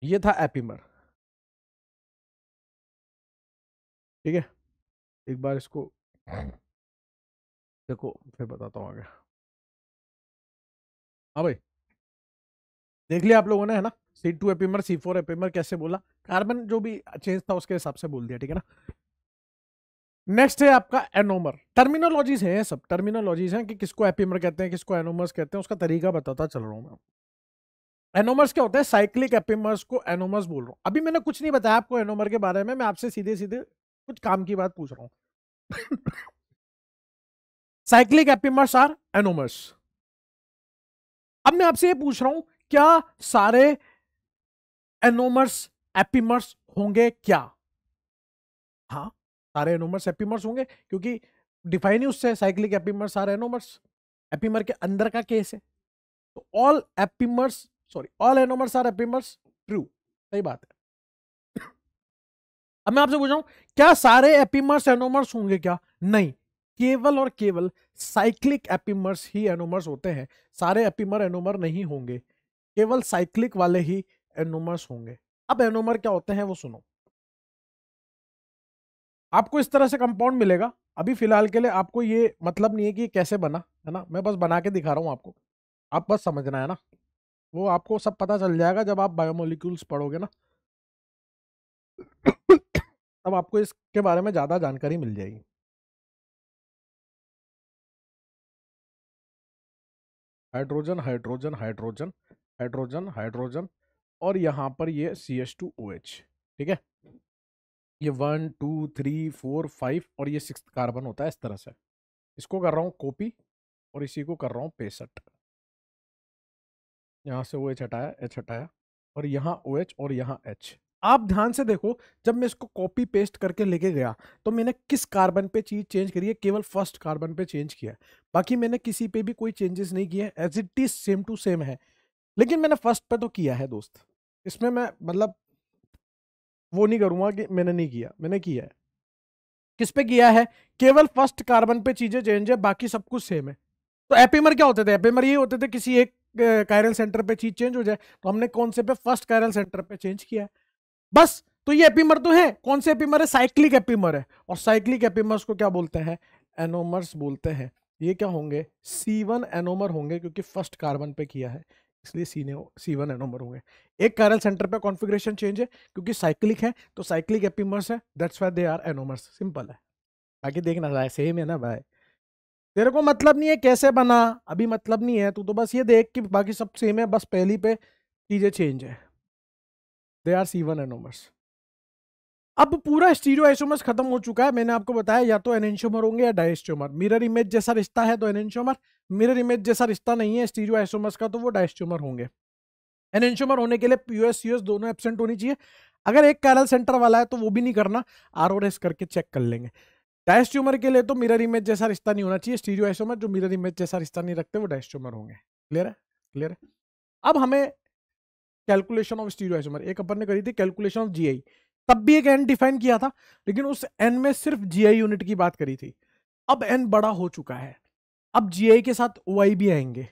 [SPEAKER 2] ये था एपीमर ठीक है एक बार इसको देखो फिर बताता हूँ आगे हाँ भाई देख लिया
[SPEAKER 1] आप लोगों ने है ना C two epimer C four epimer कैसे बोला कार्बन जो भी चेंज था उसके हिसाब से बोल दिया ठीक है ना नेक्स्ट है आपका एनोमर टर्मिनोलॉजीज हैं सब टर्मिनोलॉजीज हैं कि किसको एपीमर कहते हैं किसको एनोमर्स कहते हैं उसका तरीका बताता चल रहा हूँ मैं एनोमर्स क्या होते हैं साइक्लिक एपीमर्स को एनोमर्स बोल रहा हूँ अभी मैंने कुछ नहीं बताया आपको एनोमर के बारे में मैं आपसे सीधे
[SPEAKER 2] सीधे कुछ काम की बात पूछ रहा हूं साइक्लिक एपिमर्स आर एनोमर्स अब मैं आपसे ये पूछ रहा हूं क्या
[SPEAKER 1] सारे एनोमर्स एपिमर्स होंगे क्या हाँ सारे एनोमर्स एपिमर्स होंगे क्योंकि डिफाइन ही उससे cyclic epimers are anomers epimer के अंदर का केस है तो all epimers sorry all anomers are epimers true सही बात है अब मैं आपसे पूछ रहा हूँ क्या सारे एपीमर्स एनोमर्स होंगे क्या नहीं केवल और केवल साइक्लिक एपीमर्स ही एनोमर्स होते हैं सारे एपीमर एनोमर नहीं होंगे केवल साइक्लिक वाले ही एनोमर्स होंगे अब एनोमर क्या होते हैं वो सुनो आपको इस तरह से कंपाउंड मिलेगा अभी फिलहाल के लिए आपको ये मतलब नहीं है कि कैसे बना है ना मैं बस बना के दिखा रहा हूँ आपको आप बस समझना है ना वो आपको सब पता
[SPEAKER 2] चल जाएगा जब आप बायोमोलिक्यूल्स पढ़ोगे ना तब आपको इसके बारे में ज़्यादा जानकारी मिल जाएगी hydrogen hydrogen hydrogen hydrogen
[SPEAKER 1] hydrogen और यहाँ पर ये C H two O H ठीक है ये one two three four five और ये सिक्स कार्बन होता है इस तरह से इसको कर रहा हूँ कॉपी और इसी को कर रहा हूँ पेसठ यहाँ से ओ एच हटाया एच हटाया और यहाँ ओ एच और यहाँ एच आप ध्यान से देखो जब मैं इसको कॉपी पेस्ट करके लेके गया तो मैंने किस कार्बन पे चीज़ चेंज करी है केवल फर्स्ट कार्बन पे चेंज किया बाकी मैंने किसी पे भी कोई चेंजेस नहीं किए as it is same to same है लेकिन मैंने फर्स्ट पे तो किया है दोस्त इसमें मैं मतलब वो नहीं करूँगा कि मैंने नहीं किया मैंने किया है किस पे किया है केवल फर्स्ट कार्बन पे चीज़ें चेंज है बाकी सब कुछ सेम है तो एपीमर क्या होते थे एपीमर ये होते थे किसी एक कायरल सेंटर पे चीज़ चेंज हो जाए तो हमने कौन से पे फर्स्ट कायरल सेंटर पे चेंज किया है बस तो ये एपीमर तो है कौन से एपीमर है साइक्लिक एपीमर है और साइक्लिक एपीमर्स को क्या बोलते हैं एनोमर्स बोलते हैं ये क्या होंगे सी वन एनोमर होंगे क्योंकि फर्स्ट कार्बन पे किया है इसलिए सीने सी वन एनोमर होंगे एक कारल सेंटर पे कॉन्फ़िगरेशन चेंज है क्योंकि साइक्लिक तो है तो साइक्लिक एपीमर्स है that's why they are anomers simple है बाकी देखना भाई सेम है ना भाई तेरे को मतलब नहीं है कैसे बना अभी मतलब नहीं है तू तो बस ये देख कि बाकी सब सेम है बस पहली पे चीज़ें चेंज है they are C one anomers अब पूरा स्टीरियो आइसोमर्स खत्म हो चुका है मैंने आपको बताया या तो एनेंशोमर होंगे या डायस्ट्योमर मिरर इमेज जैसा रिश्ता है तो एनेंशोमर मिरर इमेज जैसा रिश्ता नहीं है स्टीरियो आइसोमर्स का तो वो डायस्ट्योमर होंगे एनेंशोमर होने के लिए पीओएस यूएस दोनों एबसेंट होनी चाहिए अगर एक कैरल सेंटर वाला है तो वो भी नहीं करना आर और एस करके चेक कर लेंगे डायस्ट्यूमर के लिए तो मिरर इमेज जैसा रिश्ता नहीं होना चाहिए स्टीरियो आइसोमर जो मिरर इमेज जैसा रिश्ता नहीं रखते वो डायस्ट्यूमर होंगे क्लियर है क्लियर है अब हमें कैलकुलेशन ऑफ स्टीरियोसोमर एक अपन ने करी थी कैलकुलेशन ऑफ जीआई तब भी एक एन डिफाइन किया था लेकिन उस एन में सिर्फ जीआई यूनिट की बात करी थी अब एन बड़ा हो चुका है अब जीआई के साथ ओ भी आएंगे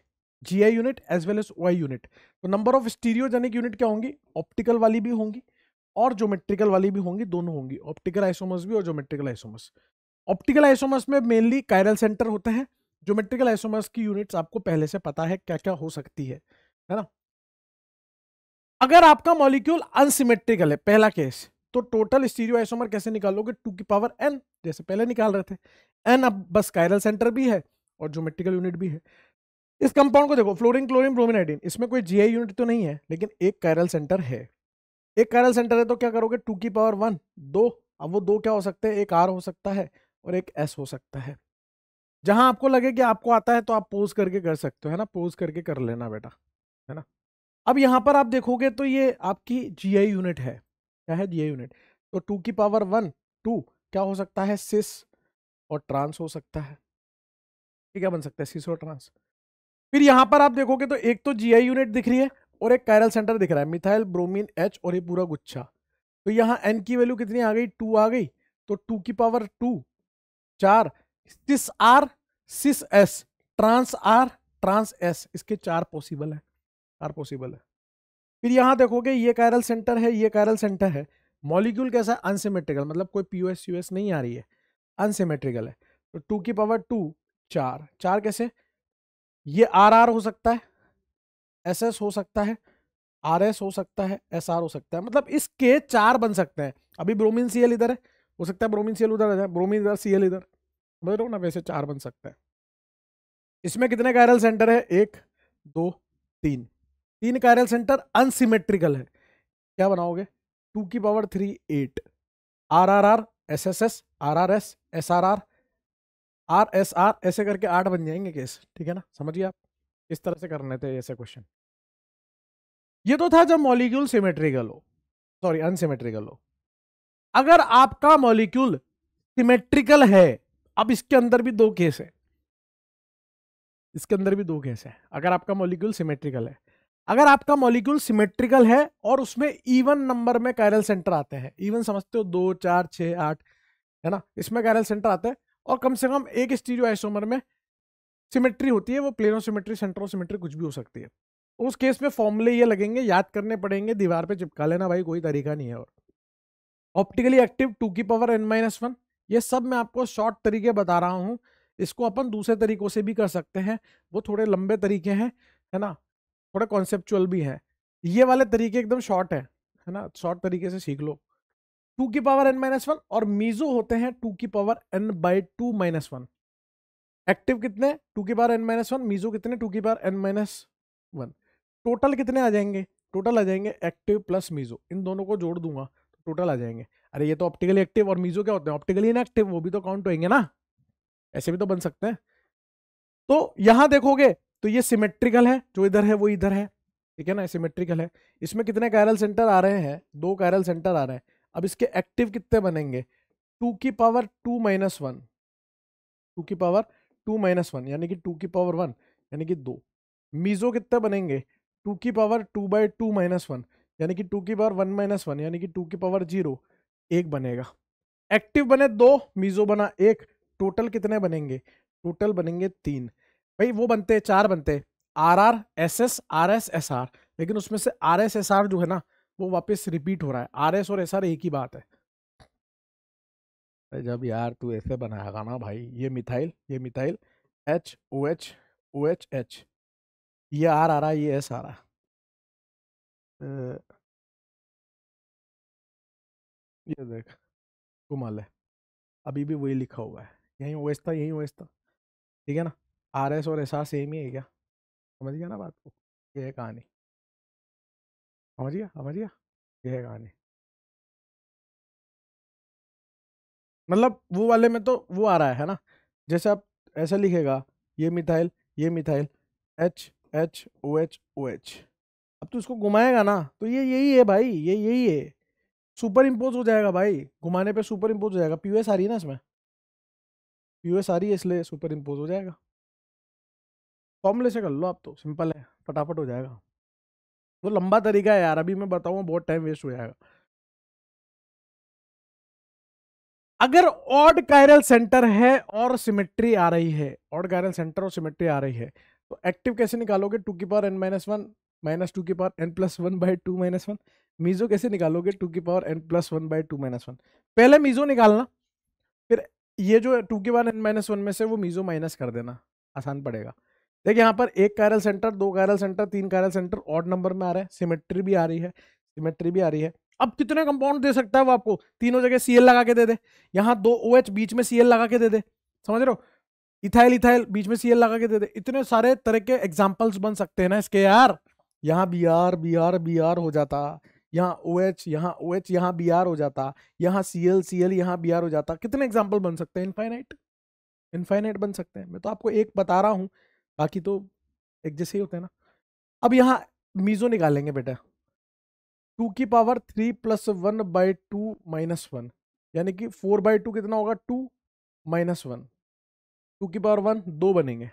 [SPEAKER 1] GI unit as well as O unit तो नंबर ऑफ स्टीरियोजेनिक यूनिट क्या होंगी ऑप्टिकल वाली भी होंगी और ज्योमेट्रिकल वाली भी होंगी दोनों होंगी ऑप्टिकल आइसोमस भी और ज्योमेट्रिकल आइसोमस ऑप्टिकल आइसोमस में मेनली कायरल सेंटर होते हैं ज्योमेट्रिकल आइसोमस की यूनिट्स आपको पहले से पता है क्या क्या हो सकती है है ना अगर आपका मॉलिक्यूल अनसिमेट्रिकल है पहला केस तो टोटल स्टीरियो आइसोमर कैसे निकालोगे टू की पावर एन जैसे पहले निकाल रहे थे एन अब बस कायरल सेंटर भी है और जोमेट्रिकल यूनिट भी है इस कंपाउंड को देखो फ्लोरिन क्लोरिन ब्रोमिनाइडिन इसमें कोई आई यूनिट तो नहीं है लेकिन एक कायरल सेंटर है एक कायरल सेंटर है तो क्या करोगे टू की पावर वन दो अब वो दो क्या हो सकते हैं एक आर हो सकता है और एक एस हो सकता है जहां आपको लगे कि आपको आता है तो आप पोज करके कर सकते हो है ना पोज करके कर लेना बेटा है ना अब यहाँ पर आप देखोगे तो ये आपकी जी आई यूनिट है क्या है जी आई यूनिट तो टू की पावर वन टू क्या हो सकता है सिस और ट्रांस हो सकता है ये क्या बन सकता है सिस और ट्रांस फिर यहाँ पर आप देखोगे तो एक तो जी आई यूनिट दिख रही है और एक कायरल सेंटर दिख रहा है मिथाइल ब्रोमीन एच और ये पूरा गुच्छा तो यहाँ एन की वैल्यू कितनी आ गई टू आ गई तो टू की पावर टू चार cis R cis S trans R trans S इसके चार पॉसिबल है आर पॉसिबल है फिर यहाँ देखोगे ये कायरल सेंटर है ये कायरल सेंटर है मॉलिक्यूल कैसा है अनसीमेट्रिकल मतलब कोई पी यू एस नहीं आ रही है अनसीमेट्रिकल है तो टू की पावर टू चार चार कैसे ये आर आर हो सकता है एस एस हो सकता है आर एस हो सकता है एस आर हो सकता है मतलब इसके चार बन सकते हैं अभी ब्रोमिन सी एल इधर है हो सकता है ब्रोमिन सी एल उधर आ जाए ब्रोमिन इधर सी एल इधर समझ रहे ना वैसे चार बन सकता है इसमें कितने कायरल सेंटर है एक दो तीन तीन कायरल सेंटर अनसिमेट्रिकल है क्या बनाओगे टू की power three eight R R R S S S R R S S R R R S R ऐसे करके आठ बन जाएंगे केस ठीक है ना समझिए आप इस तरह से करने थे ऐसे क्वेश्चन ये तो था जब मॉलिक्यूल सिमेट्रिकल हो सॉरी अनसिमेट्रिकल हो अगर आपका मॉलिक्यूल सिमेट्रिकल है अब इसके अंदर भी दो केस है इसके अंदर भी दो केस है अगर आपका मॉलिक्यूल सिमेट्रिकल है अगर आपका मॉलिक्यूल सिमेट्रिकल है और उसमें इवन नंबर में कैरल सेंटर आते हैं इवन समझते हो दो चार छः आठ है ना इसमें कैरल सेंटर आते हैं और कम से कम एक स्टीरियो आइसोमर में सिमेट्री होती है वो प्लेनो सिमेट्री सेंट्रो सिमेट्री कुछ भी हो सकती है उस केस में फॉर्मूले ये लगेंगे याद करने पड़ेंगे दीवार पे चिपका लेना भाई कोई तरीका नहीं है और ऑप्टिकली एक्टिव टू की पावर एन माइनस वन ये सब मैं आपको शॉर्ट तरीके बता रहा हूँ इसको अपन दूसरे तरीकों से भी कर सकते हैं वो थोड़े लंबे तरीके हैं है ना थोड़ा कॉन्सेप्चुअल भी है ये वाले तरीके एकदम शॉर्ट है है ना शॉर्ट तरीके से सीख लो टू की पावर एन माइनस वन और मीजो होते हैं टू की power N by two minus one active कितने टू की power N minus one meso कितने टू की power N minus one total कितने आ जाएंगे टोटल आ जाएंगे एक्टिव प्लस मीजो इन दोनों को जोड़ दूंगा तो टोटल आ जाएंगे अरे ये तो ऑप्टिकली एक्टिव और मीजो क्या होते हैं ऑप्टिकली एक्टिव वो भी तो काउंट होएंगे ना ऐसे भी तो बन सकते हैं तो यहां देखोगे तो ये सिमेट्रिकल है जो इधर है वो इधर है ठीक है ना सिमेट्रिकल है इसमें कितने कैरल सेंटर आ रहे हैं दो कैरल सेंटर आ रहे हैं अब इसके एक्टिव कितने बनेंगे टू की power two minus one two की पावर टू माइनस वन यानी कि टू की पावर वन यानी कि दो मीज़ो कितने बनेंगे टू की power two by two minus one यानी कि टू की पावर वन माइनस वन यानी कि टू की पावर जीरो एक बनेगा एक्टिव बने दो मीज़ो बना एक टोटल कितने बनेंगे टोटल बनेंगे तीन भाई वो बनते चार बनते R R S S R S S R लेकिन उसमें से आर एस एस आर जो है ना वो वापस रिपीट हो रहा है आर एस और एस आर एक ही बात है जब यार तू ऐसे बनाएगा ना भाई ये मिथाइल ये methyl H O
[SPEAKER 2] H O H H ये आर आ रहा है ये एस आ रहा है ये देख कमाल है अभी भी वही लिखा हुआ है यही ओएस था यही ओएस था ठीक है ना आर एस और एस आर सेम ही है क्या समझ गया ना बात को ये है कहानी समझ गया समझ गया ये है कहानी मतलब वो वाले में तो वो आ रहा है ना जैसे आप ऐसा लिखेगा ये
[SPEAKER 1] मिथाइल ये methyl H H O H O H अब तो इसको घुमाएगा ना तो ये यही है भाई ये यही है सुपर इम्पोज हो जाएगा भाई घुमाने पे सुपर इम्पोज हो जाएगा पी एस आ रही है ना इसमें पी एस आ रही है इसलिए सुपर इम्पोज हो जाएगा
[SPEAKER 2] फॉर्मूले से कर लो आप तो सिंपल है फटाफट हो जाएगा वो लंबा तरीका है यार अभी मैं बताऊँ बहुत टाइम वेस्ट हो जाएगा
[SPEAKER 1] अगर ऑड कायरल सेंटर है और सिमेट्री आ रही है ऑड कायरल सेंटर और सिमेट्री आ रही है तो एक्टिव कैसे निकालोगे टू की power N minus one minus two की power N plus one by two minus one meso कैसे निकालोगे टू की power N plus one by two minus one पहले मीजो निकालना फिर ये जो टू की पावर एन माइनस वन में से वो मीजो माइनस कर देना आसान पड़ेगा देखिए यहाँ पर एक कायरल सेंटर दो कायरल सेंटर तीन कायरल सेंटर ऑड नंबर में आ रहा है सिमेट्री भी आ रही है सिमेट्री भी आ रही है अब कितने कंपाउंड दे सकता है वो आपको तीनों जगह सीएल लगा के दे दे यहाँ दो ओ OH बीच में सीएल लगा के दे दे समझ रहे हो इथाइल इथाइल बीच में सीएल लगा के दे दे इतने सारे तरह के एग्जाम्पल्स बन सकते हैं ना इसके यार यहाँ B R B R B R हो जाता यहाँ ओ OH, एच यहाँ ओ OH, एच यहाँ बी आर हो जाता यहाँ सी एल सी एल यहाँ बी आर हो जाता कितने एग्जाम्पल बन सकते हैं इनफाइनाइट इनफाइनाइट बन सकते हैं मैं तो आपको एक बता रहा हूँ बाकी तो एक जैसे ही होते हैं ना अब यहाँ मीजो निकालेंगे बेटा टू की power three plus one by two minus one यानी कि फोर बाई टू कितना होगा टू माइनस वन टू की पावर वन दो बनेंगे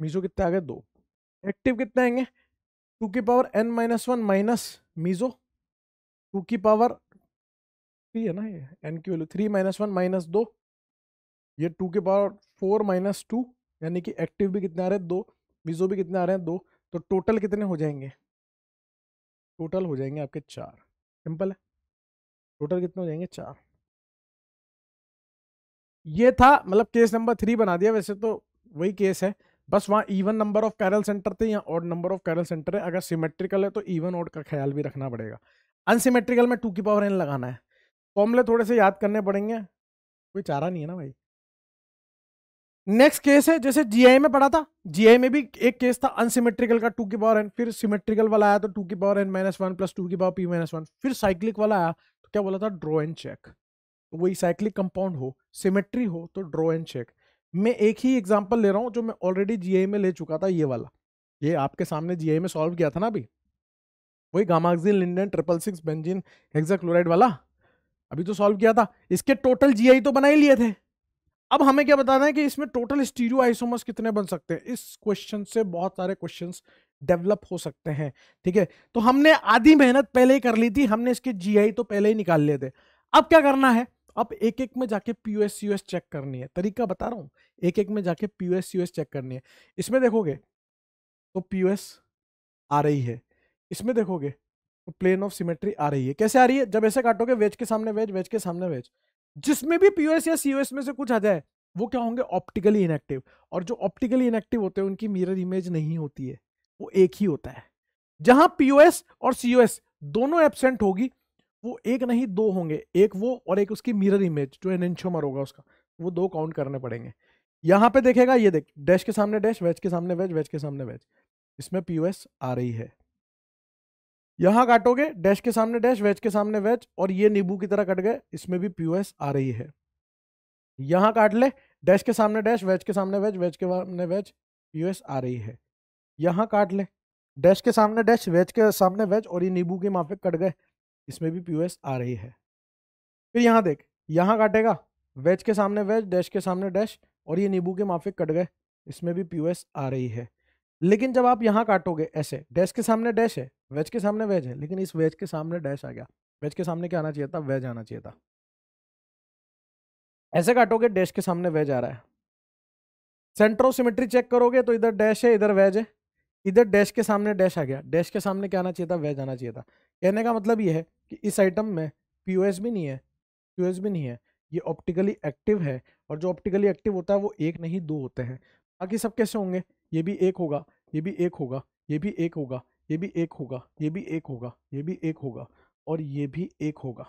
[SPEAKER 1] मीजो कितने आ गए दो एक्टिव कितने आएंगे टू की power N minus one minus meso two की पावर थ्री है ना ये एन की value three minus one minus दो ये टू की पावर फोर माइनस टू यानी कि एक्टिव भी कितने आ रहे हैं दो वीजो भी कितने आ रहे हैं दो तो टोटल कितने हो जाएंगे टोटल हो जाएंगे आपके चार सिंपल है टोटल कितने हो जाएंगे चार ये था मतलब केस नंबर थ्री बना दिया वैसे तो वही केस है बस वहाँ even number of chiral centre थे या odd number of chiral centre है अगर सिमेट्रिकल है तो इवन ऑड का ख्याल भी रखना पड़ेगा अनसीमेट्रिकल में टू की पावर एन लगाना है फॉर्मूले थोड़े से याद करने पड़ेंगे कोई चारा नहीं है ना भाई नेक्स्ट केस है जैसे जीआई में पढ़ा था जीआई में भी एक केस था अनसिमेट्रिकल का टू की पावर एन फिर सिमेट्रिकल वाला आया तो टू की power N minus one plus two की पावर पी माइनस वन फिर साइक्लिक वाला आया तो क्या बोला था ड्रॉ एंड चेक तो वही साइक्लिक कंपाउंड हो सिमेट्री हो तो ड्रॉ एंड चेक मैं एक ही एग्जाम्पल ले रहा हूँ जो मैं ऑलरेडी जी में ले चुका था ये वाला ये आपके सामने जी में सॉल्व किया था ना अभी वही gammexane lindane triple six benzene chloride वाला अभी तो सॉल्व किया था इसके टोटल जी तो बना ही लिए थे अब हमें क्या बताना है कि इसमें टोटल स्टीरियो आइसोमर्स कितने बन सकते हैं इस क्वेश्चन से बहुत सारे क्वेश्चन डेवलप हो सकते हैं ठीक है तो हमने आधी मेहनत पहले ही कर ली थी हमने इसके जी तो पहले ही निकाल लिए थे अब क्या करना है अब एक एक में जाके पी ओ चेक करनी है तरीका बता रहा हूं एक एक में जाके पी ओ चेक करनी है इसमें देखोगे तो पी आ रही है इसमें देखोगे तो प्लेन ऑफ सिमेट्री आ रही है कैसे आ रही है जब ऐसे काटोगे वेज के सामने वेज वेज के सामने वेज जिसमें भी पीओएस या सीओएस में से कुछ आ जाए वो क्या होंगे ऑप्टिकली इनएक्टिव और जो ऑप्टिकली इनएक्टिव होते हैं उनकी मिरर इमेज नहीं होती है वो एक ही होता है जहां पीओएस और सीओएस दोनों एबसेंट होगी वो एक नहीं दो होंगे एक वो और एक उसकी मिरर इमेज जो एनशोमर होगा उसका वो दो काउंट करने पड़ेंगे यहां पे देखेगा ये देख डैश के सामने डैश वेज के सामने वेज वेज के सामने वेज इसमें पीओएस आ रही है यहां काटोगे डैश के सामने डैश वेज के सामने वेज और ये नींबू की तरह कट गए इसमें भी पीओएस आ रही है यहां काट ले डैश के सामने डैश वेज के सामने वेज वेज के सामने वेज पीओएस आ रही है यहां काट ले डैश के सामने डैश वेज के सामने वेज और ये नींबू के माफिक कट गए इसमें भी पीओएस आ रही है फिर यहाँ देख यहाँ काटेगा वेज के सामने वेज डैश के सामने डैश और ये नींबू के माफिक कट गए इसमें भी पीओएस आ रही है लेकिन जब आप यहाँ काटोगे ऐसे डैश के सामने डैश है वेज के सामने वेज है लेकिन इस वेज के सामने डैश आ गया वेज के सामने क्या आना चाहिए था वेज आना चाहिए था ऐसे काटोगे डैश के सामने वेज आ रहा है सेंट्रोसिमेट्री चेक करोगे तो इधर डैश है इधर वेज है इधर डैश के सामने डैश आ गया डैश के सामने क्या आना चाहिए था वेज आना चाहिए था कहने का मतलब ये है कि इस आइटम में पी भी नहीं है पी भी नहीं है ये ऑप्टिकली एक्टिव है और जो ऑप्टिकली एक्टिव होता है वो एक नहीं दो होते हैं बाकी सब कैसे होंगे ये भी एक होगा ये भी एक होगा ये भी एक होगा ये भी एक होगा ये भी एक होगा ये भी एक होगा और ये भी एक होगा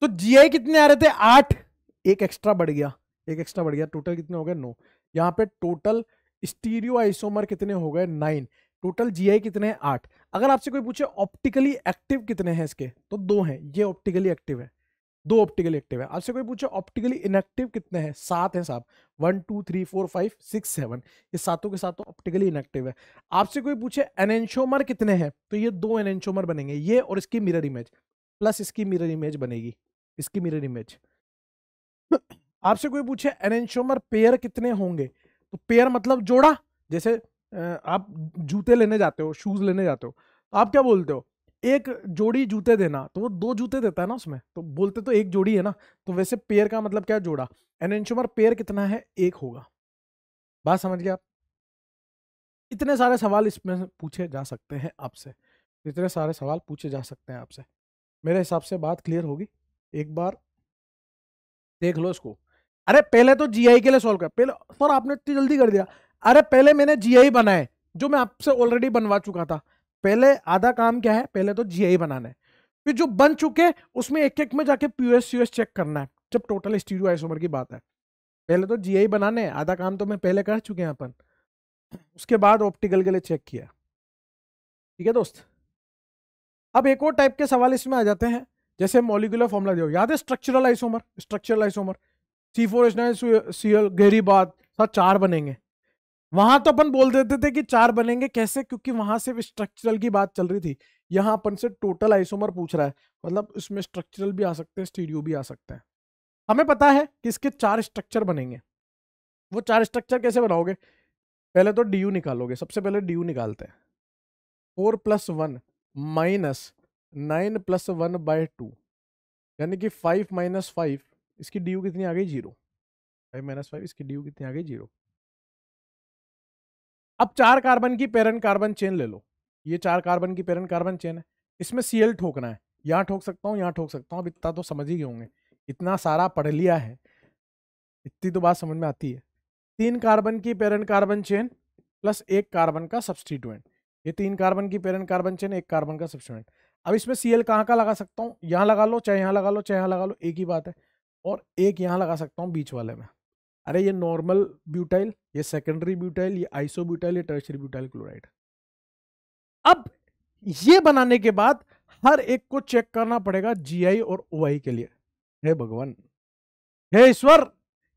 [SPEAKER 2] तो जीआई कितने आ रहे थे
[SPEAKER 1] आठ एक एक्स्ट्रा बढ़ गया एक एक्स्ट्रा बढ़ गया टोटल कितने हो गए नो यहाँ पे टोटल स्टीरियो आइसोमर कितने हो गए नाइन टोटल जीआई कितने हैं आठ अगर आपसे कोई पूछे ऑप्टिकली एक्टिव कितने हैं इसके तो दो हैं ये ऑप्टिकली एक्टिव है दो ऑप्टिकली एक्टिव है आपसे कोई पूछे ऑप्टिकली इनएक्टिव कितने हैं सात हैं साहब one two three four five six seven ये सातों के साथ ऑप्टिकली इनएक्टिव है आपसे कोई पूछे एनेंशोमर कितने हैं तो ये दो एनेंशोमर बनेंगे ये और इसकी मिरर इमेज प्लस इसकी मिरर इमेज बनेगी इसकी मिरर इमेज [coughs] आपसे कोई पूछे एनेंशोमर पेयर कितने होंगे तो पेयर मतलब जोड़ा जैसे आप जूते लेने जाते हो शूज लेने जाते हो तो आप क्या बोलते हो एक जोड़ी जूते देना तो वो दो जूते देता है ना उसमें तो बोलते तो एक जोड़ी है ना तो वैसे पेयर का मतलब क्या है जोड़ा एनशुमर पेयर कितना है एक होगा बात समझ गया आप इतने सारे सवाल इसमें पूछे जा सकते हैं आपसे इतने सारे सवाल पूछे जा सकते हैं आपसे मेरे हिसाब से बात क्लियर होगी एक बार देख लो इसको अरे पहले तो जीआई के लिए सॉल्व कर पहले सर आपने इतनी जल्दी कर दिया अरे पहले मैंने जीआई बनाए जो मैं आपसे ऑलरेडी बनवा चुका था पहले आधा काम क्या है पहले तो जीआई बनाना है फिर जो बन चुके उसमें एक एक में जाके पीयूएस यूएस चेक करना है जब टोटल स्टीरियो आइसोमर की बात है पहले तो जीआई बनाने आधा काम तो मैं पहले कर चुके हैं अपन उसके बाद ऑप्टिकल के लिए चेक किया ठीक है दोस्त अब एक और टाइप के सवाल इसमें आ जाते हैं जैसे मोलिकुलर फॉर्मुला दिया याद है structural isomer structural isomer C four S nine C L गहरी बात सर चार बनेंगे वहां तो अपन बोल देते थे कि चार बनेंगे कैसे क्योंकि वहां सिर्फ स्ट्रक्चरल की बात चल रही थी यहाँ अपन से टोटल आइसोमर पूछ रहा है मतलब इसमें स्ट्रक्चरल भी आ सकते हैं स्टीडियो भी आ सकते हैं हमें पता है कि इसके चार स्ट्रक्चर बनेंगे वो चार स्ट्रक्चर कैसे बनाओगे पहले तो डी निकालोगे सबसे पहले डी निकालते हैं four plus one minus nine plus one by two यानी कि फाइव माइनस फाइव इसकी डी कितनी आ गई जीरो फाइव माइनस फाइव इसकी डी कितनी आ गई जीरो अब चार कार्बन की पेरेंट कार्बन चेन ले लो ये चार कार्बन की पेरेंट कार्बन चेन है इसमें एल ठोकना है यहाँ ठोक सकता हूँ यहाँ ठोक सकता हूँ अब इतना तो समझ ही गए होंगे इतना सारा पढ़ लिया है इतनी तो बात समझ में आती है तीन कार्बन की पेरेंट कार्बन चेन प्लस एक कार्बन का सब्सटीट्यूएंट ये तीन कार्बन की पेरेंट कार्बन चेन एक कार्बन का सब्सटीट्यूएंट अब इसमें सी एल कहाँ का लगा सकता हूँ यहाँ लगा लो चाहे यहाँ लगा लो चाहे यहाँ लगा लो एक ही बात है और एक यहाँ लगा सकता हूँ बीच वाले में अरे ये नॉर्मल ब्यूटाइल ये सेकेंडरी ब्यूटाइल ये ब्यूटाइल ये टर्शरी ब्यूटाइल क्लोराइड
[SPEAKER 2] अब ये
[SPEAKER 1] बनाने के बाद हर एक को चेक करना पड़ेगा जीआई और ओआई के लिए हे भगवान हे ईश्वर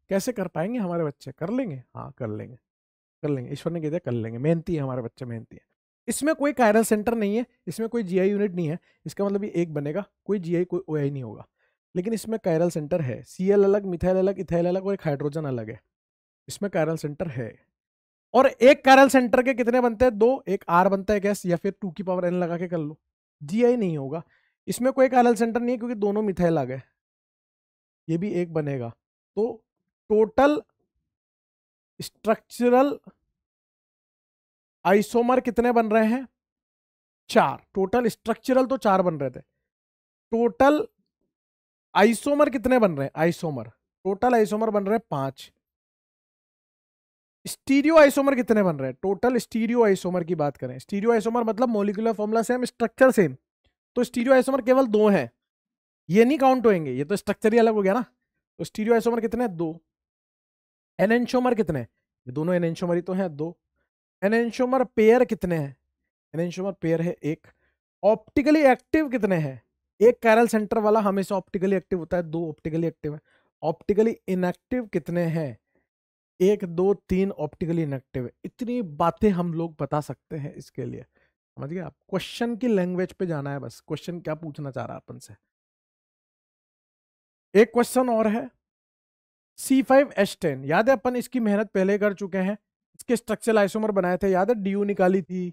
[SPEAKER 1] कैसे कर पाएंगे हमारे बच्चे कर लेंगे हाँ कर लेंगे कर लेंगे ईश्वर ने कह दिया कर लेंगे मेहनती है हमारे बच्चे मेहनती है इसमें कोई कायरल सेंटर नहीं है इसमें कोई जीआई यूनिट नहीं है इसका मतलब ये एक बनेगा कोई जीआई कोई ओआई नहीं होगा लेकिन इसमें कायरल सेंटर है सी अलग मिथाइल अलग इथाइल अलग और एक हाइड्रोजन अलग है इसमें कायरल सेंटर है और एक कायरल सेंटर के कितने बनते हैं दो एक आर बनता है गैस या फिर टू की पावर एन लगा के कर लो जी आई नहीं होगा इसमें कोई कायरल सेंटर नहीं है क्योंकि दोनों मिथाइल आ गए ये भी एक बनेगा तो टोटल स्ट्रक्चरल आइसोमर कितने बन रहे हैं चार टोटल स्ट्रक्चरल तो चार बन रहे थे टोटल आइसोमर कितने बन रहे हैं आइसोमर टोटल आइसोमर बन रहे हैं पांच स्टीरियो आइसोमर कितने बन रहे हैं टोटल स्टीरियो आइसोमर की बात करें स्टीरियो आइसोमर मतलब molecular formula same structure same तो स्टीरियो आइसोमर केवल दो हैं ये नहीं काउंट होएंगे ये तो स्ट्रक्चर ही अलग हो गया ना तो स्टीरियो आइसोमर कितने दो एनेंशोमर कितने ये दोनों एनेंशोमर ही तो हैं दो एनेंशोमर पेयर कितने हैं एनेंशोमर पेयर है एक ऑप्टिकली एक्टिव कितने हैं एक कैरल सेंटर वाला हमेशा ऑप्टिकली एक्टिव होता है दो ऑप्टिकली एक्टिव है ऑप्टिकली इनएक्टिव कितने हैं एक दो तीन ऑप्टिकली इनएक्टिव है इतनी बातें हम लोग बता सकते हैं इसके लिए समझ गए आप क्वेश्चन की लैंग्वेज पे जाना है बस क्वेश्चन क्या पूछना चाह रहा है अपन से एक क्वेश्चन और है सी फाइव एच टेन याद है अपन इसकी मेहनत पहले कर चुके हैं इसके स्ट्रक्चरल आइसोमर बनाए थे याद है डी निकाली थी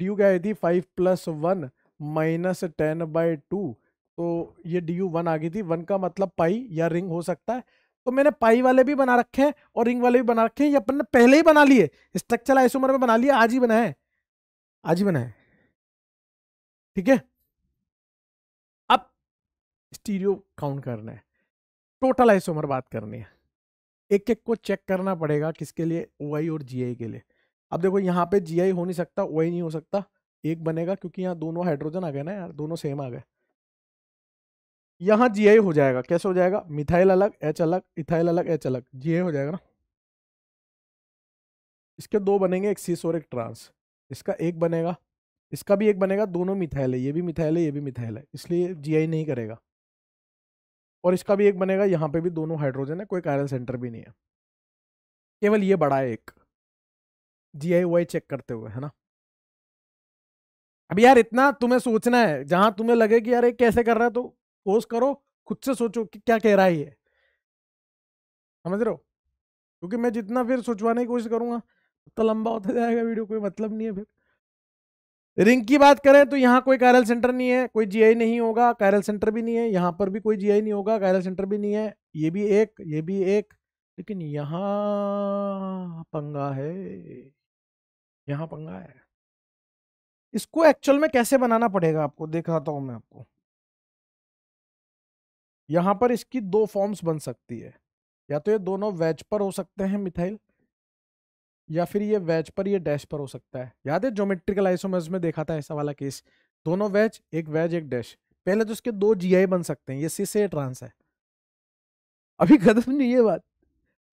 [SPEAKER 1] डी क्या थी five plus one minus ten by two तो ये डी यू वन आ गई थी वन का मतलब पाई या रिंग हो सकता है तो मैंने पाई वाले भी बना रखे हैं और रिंग वाले भी बना रखे हैं ये अपन ने पहले ही बना लिए
[SPEAKER 2] स्ट्रक्चर आइसोमर में बना लिया आज ही बनाए आज ही बनाए ठीक है अब स्टीरियो काउंट करना है
[SPEAKER 1] टोटल आइसोमर बात करनी है एक एक को चेक करना पड़ेगा किसके लिए ओ और जी के लिए अब देखो यहाँ पे जी हो नहीं सकता ओ नहीं हो सकता एक बनेगा क्योंकि यहाँ दोनों हाइड्रोजन आ गए ना यार दोनों सेम आ गए यहाँ जी हो जाएगा कैसे हो जाएगा मिथाइल अलग एच अलग इथाइल अलग एच अलग जी हो जाएगा ना इसके दो बनेंगे एक सीस और एक ट्रांस इसका एक बनेगा इसका भी एक बनेगा दोनों मिथाइल है ये भी मिथाइल है ये भी मिथाइल है इसलिए जी नहीं करेगा और इसका भी एक बनेगा यहाँ पे भी दोनों हाइड्रोजन है कोई कायरल सेंटर भी नहीं है केवल ये बड़ा है एक जी आई चेक करते हुए है ना अब यार इतना तुम्हें सोचना है जहां तुम्हें लगे कि यार ये कैसे कर रहा है तो पोस्ट करो खुद से सोचो कि क्या कह रहा है ये समझ रहे हो क्योंकि मैं जितना फिर सोचवाने की कोशिश करूंगा उतना तो लंबा होता जाएगा वीडियो कोई मतलब नहीं है फिर रिंग की बात करें तो यहाँ कोई कायरल सेंटर नहीं है कोई जीआई नहीं होगा कायरल सेंटर भी नहीं है यहाँ पर भी कोई जीआई नहीं होगा कायरल सेंटर भी नहीं है ये भी एक ये भी एक लेकिन यहाँ पंगा है
[SPEAKER 2] यहाँ पंगा है इसको एक्चुअल में कैसे बनाना पड़ेगा आपको दिखाता हूं मैं आपको यहां पर इसकी दो फॉर्म्स
[SPEAKER 1] बन सकती है या तो ये दोनों वेज पर हो सकते हैं मिथाइल या फिर ये वेज पर ये डैश पर हो सकता है याद है ज्योमेट्रिकल आइसोमर्स में देखा था ऐसा वाला केस दोनों वेज एक वेज एक डैश पहले तो इसके दो जीआई बन सकते हैं ये सी से ट्रांस है अभी खत्म नहीं ये बात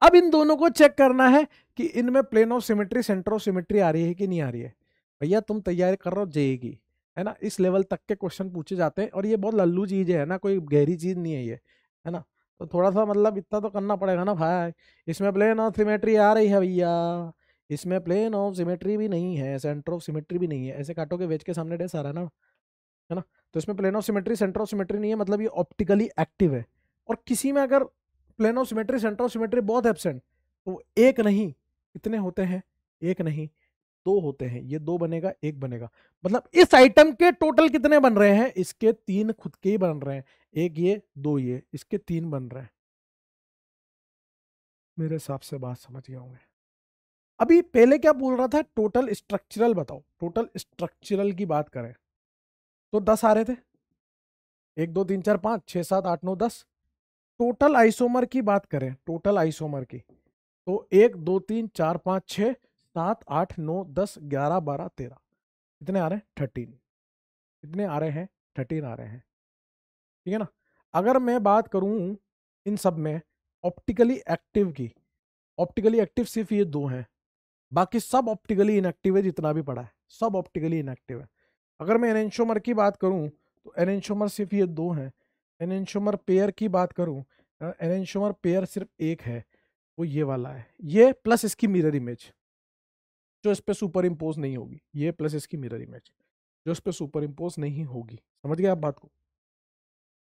[SPEAKER 1] अब इन दोनों को चेक करना है कि इनमें plane of symmetry centre of symmetry आ रही है कि नहीं आ रही है भैया तुम तैयारी कर रहे हो जेई की है ना इस लेवल तक के क्वेश्चन पूछे जाते हैं और ये बहुत लल्लू चीज़ है ना कोई गहरी चीज़ नहीं है ये है ना तो थोड़ा सा मतलब इतना तो करना पड़ेगा ना भाई इसमें प्लेन ऑफ सिमेट्री आ रही है भैया इसमें प्लेन ऑफ सिमेट्री भी नहीं है सेंटर ऑफ सिमेट्री भी नहीं है ऐसे काटो के वेज के सामने डेस आ रहा है ना है ना तो इसमें plane of symmetry centre of symmetry नहीं है मतलब ये ऑप्टिकली एक्टिव है और किसी में अगर plane of symmetry centre of symmetry बहुत एबसेंट तो एक नहीं कितने होते हैं एक नहीं दो होते हैं ये दो बनेगा एक बनेगा मतलब इस आइटम के टोटल कितने बन रहे हैं इसके तीन खुद के ही बन रहे हैं एक ये दो ये इसके तीन बन रहे हैं मेरे हिसाब से बात समझ गया होंगे अभी पहले क्या बोल रहा था टोटल स्ट्रक्चरल बताओ टोटल स्ट्रक्चरल की बात करें तो दस आ रहे थे एक दो तीन चार पाँच छः सात आठ नौ दस टोटल आइसोमर की बात करें टोटल आइसोमर की तो एक दो तीन चार पाँच छः सात आठ नौ दस ग्यारह बारह तेरह कितने आ रहे हैं थर्टीन कितने आ रहे हैं थर्टीन आ रहे हैं ठीक है ना अगर मैं बात करूं इन सब में ऑप्टिकली एक्टिव की ऑप्टिकली एक्टिव सिर्फ ये दो हैं बाकी सब ऑप्टिकली इनएक्टिव है जितना भी पड़ा है सब ऑप्टिकली इनएक्टिव है अगर मैं एनशोमर की बात करूं तो एनशोमर सिर्फ ये दो हैं एनशोमर पेयर की बात करूं एनशोमर पेयर सिर्फ एक है वो ये वाला है ये प्लस इसकी मिरर इमेज जो इस पर सुपर इम्पोज नहीं होगी ये प्लस इसकी मिरर इमेज जो इस पर सुपर इम्पोज नहीं होगी समझ गए आप बात को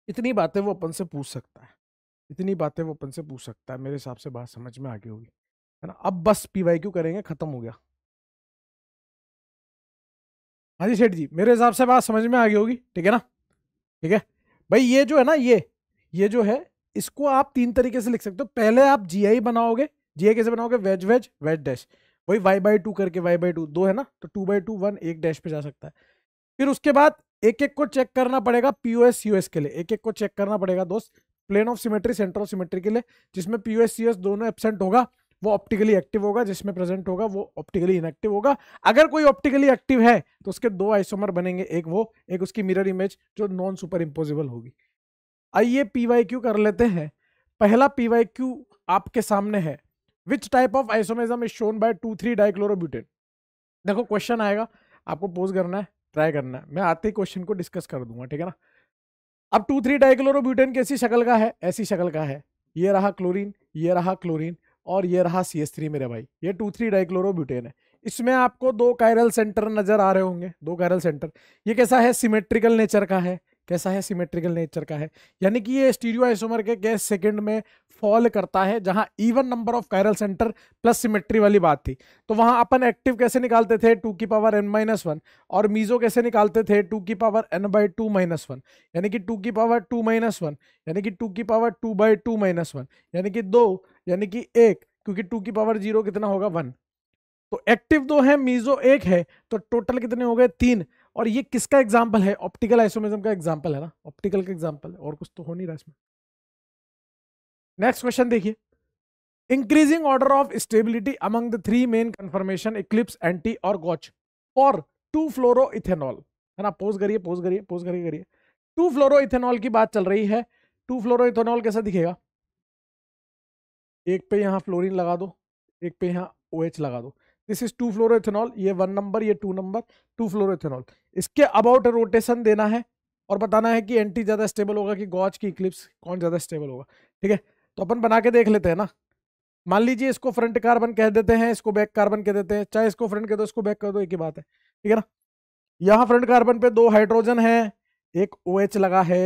[SPEAKER 1] इतनी बातें वो अपन से पूछ सकता है इतनी बातें वो अपन से पूछ सकता है मेरे हिसाब से बात समझ में आ गई होगी है ना अब बस पी वाई क्यू करेंगे खत्म हो गया हाँ जी सेठ जी मेरे हिसाब से बात समझ में आ गई होगी ठीक है ना ठीक है भाई ये जो है ना ये ये जो है इसको आप तीन तरीके से लिख सकते हो पहले आप जी आई बनाओगे जी आई कैसे बनाओगे वेज वेज वेज डैश वही वाई बाई टू करके वाई बाई टू दो है ना तो टू बाई टू वन एक डैश पे जा सकता है फिर उसके बाद एक एक को चेक करना पड़ेगा पीओएस सीओएस के लिए एक एक को चेक करना पड़ेगा दोस्त plane of symmetry centre of symmetry के लिए जिसमें पीओएस सीओएस दोनों एबसेंट होगा वो ऑप्टिकली एक्टिव होगा जिसमें प्रेजेंट होगा वो ऑप्टिकली इनएक्टिव होगा अगर कोई ऑप्टिकली एक्टिव है तो उसके दो आइसोमर बनेंगे एक वो एक उसकी मिरर इमेज जो नॉन सुपर इम्पोजिबल होगी आइए पी वाई क्यू कर लेते हैं पहला पी वाई क्यू आपके सामने है which type of isomerism is shown by two three dichlorobutane देखो क्वेश्चन आएगा आपको पोज करना है ट्राई करना है मैं आते ही क्वेश्चन को डिस्कस कर दूंगा ठीक है ना अब टू थ्री डाइक्लोरोब्यूटेन कैसी शक्ल का है ऐसी शक्ल का है ये रहा क्लोरीन ये रहा क्लोरीन और ये रहा सी एस थ्री मेरे भाई ये टू थ्री डाइक्लोरोब्यूटेन है इसमें आपको दो कायरल सेंटर नजर आ रहे होंगे दो कायरल सेंटर ये कैसा है सिमेट्रिकल नेचर का है कैसा है सिमेट्रिकल नेचर का है यानी कि ये स्टीरियो आइसोमर के गैस सेकंड में फॉल करता है जहां even number of chiral centre plus symmetry वाली बात थी तो वहां अपन एक्टिव कैसे निकालते थे टू की पावर एन माइनस वन और मीजो कैसे निकालते थे टू की power N by two minus one यानी कि टू की पावर टू माइनस वन यानी कि टू की power two by two minus one यानी कि दो यानी कि एक क्योंकि टू की पावर जीरो कितना होगा वन तो एक्टिव दो है मीजो एक है तो टोटल कितने हो गए तीन और ये किसका एग्जाम्पल है ऑप्टिकल आइसोमिज्म का एग्जाम्पल है ना ऑप्टिकल का एग्जाम्पल है और कुछ तो हो नहीं रहा इसमें नेक्स्ट क्वेश्चन देखिए increasing order of stability among the three main conformation eclipse anti और गॉच और टू फ्लोरो इथेनॉल है ना पोज करिए पोज करिए पोज करिए करिए टू फ्लोरो इथेनॉल की बात चल रही है टू फ्लोरो इथेनॉल कैसा दिखेगा एक पे यहाँ फ्लोरिन लगा दो एक पे यहाँ ओ OH लगा दो this is two fluoro ethanol ये वन नंबर ये two number two fluoro ethanol इसके अबाउट रोटेशन देना है और बताना है कि एंटी ज़्यादा स्टेबल होगा कि गॉच की इक्लिप्स कौन ज़्यादा स्टेबल होगा ठीक है तो अपन बना के देख लेते हैं ना मान लीजिए इसको फ्रंट कार्बन कह देते हैं इसको बैक कार्बन कह देते हैं चाहे इसको फ्रंट कह दो इसको बैक कर दो एक ही बात है ठीक है ना यहाँ फ्रंट कार्बन पे दो हाइड्रोजन है एक ओ OH लगा है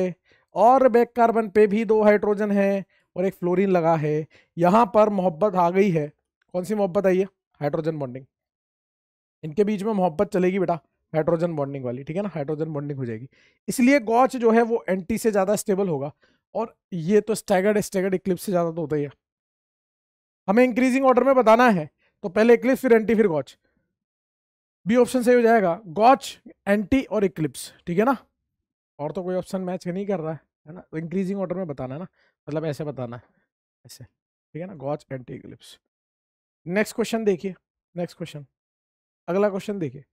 [SPEAKER 1] और बैक कार्बन पे भी दो हाइड्रोजन है और एक फ्लोरिन लगा है यहाँ पर मोहब्बत आ गई है कौन सी मोहब्बत आई है हाइड्रोजन बॉन्डिंग इनके बीच में मोहब्बत चलेगी बेटा हाइड्रोजन बॉन्डिंग वाली ठीक है ना हाइड्रोजन बॉन्डिंग हो जाएगी इसलिए गॉच जो है वो एंटी से ज़्यादा स्टेबल होगा और ये तो स्टैगर्ड स्टैगर्ड इक्लिप्स से ज़्यादा तो होता ही है हमें इंक्रीजिंग ऑर्डर में बताना है तो पहले इक्लिप्स फिर एंटी फिर गॉच बी ऑप्शन सही हो जाएगा गॉच एंटी और इक्लिप्स ठीक है ना और तो कोई ऑप्शन मैच नहीं कर रहा है ना तो इंक्रीजिंग ऑर्डर में बताना है ना मतलब ऐसे बताना है ऐसे ठीक है ना gauche anti eclipse next question देखिए नेक्स्ट क्वेश्चन अगला क्वेश्चन देखिए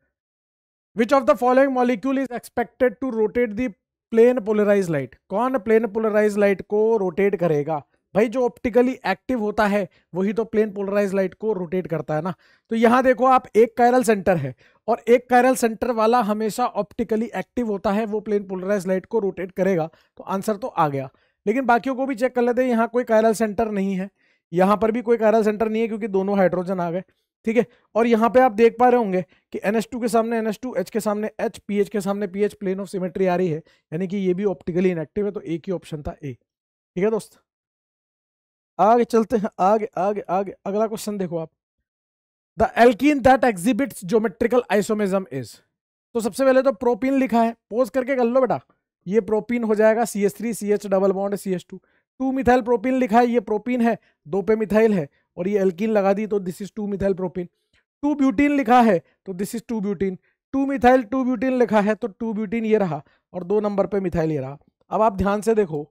[SPEAKER 1] which of the following molecule is expected to rotate the plane polarise light कौन प्लेन पोलराइज लाइट को रोटेट करेगा भाई जो ऑप्टिकली एक्टिव होता है वही तो प्लेन पोलराइज लाइट को रोटेट करता है ना तो यहाँ देखो आप एक कायरल सेंटर है और एक कायरल सेंटर वाला हमेशा ऑप्टिकली एक्टिव होता है वो प्लेन पोलराइज लाइट को रोटेट करेगा तो आंसर तो आ गया लेकिन बाकियों को भी चेक कर लेते हैं यहाँ कोई कायरल सेंटर नहीं है यहाँ पर भी कोई कायरल सेंटर नहीं है क्योंकि दोनों हाइड्रोजन आ गए ठीक है और यहाँ पे आप देख पा रहे होंगे कि एन के सामने एन एच के सामने एच पी के सामने पी प्लेन ऑफ सिमेट्री आ रही है यानी कि ये भी ऑप्टिकली इनएक्टिव है तो एक ही ऑप्शन था ए ठीक है दोस्त आगे चलते हैं आगे आगे आगे अगला क्वेश्चन देखो आप the alkene that exhibits geometrical isomerism is तो सबसे पहले तो प्रोपीन लिखा है पोज करके कर लो बेटा ये प्रोपीन हो जाएगा C S three C H double bond C S two two methyl propene लिखा है ये प्रोपीन है दो पे मिथाइल है और ये एल्किन लगा दी तो this is two methyl propene two butene लिखा है तो this is two butene two methyl two butene लिखा है तो टू ब्यूटीन ये रहा और दो नंबर पे मिथाइल ये रहा अब आप ध्यान से देखो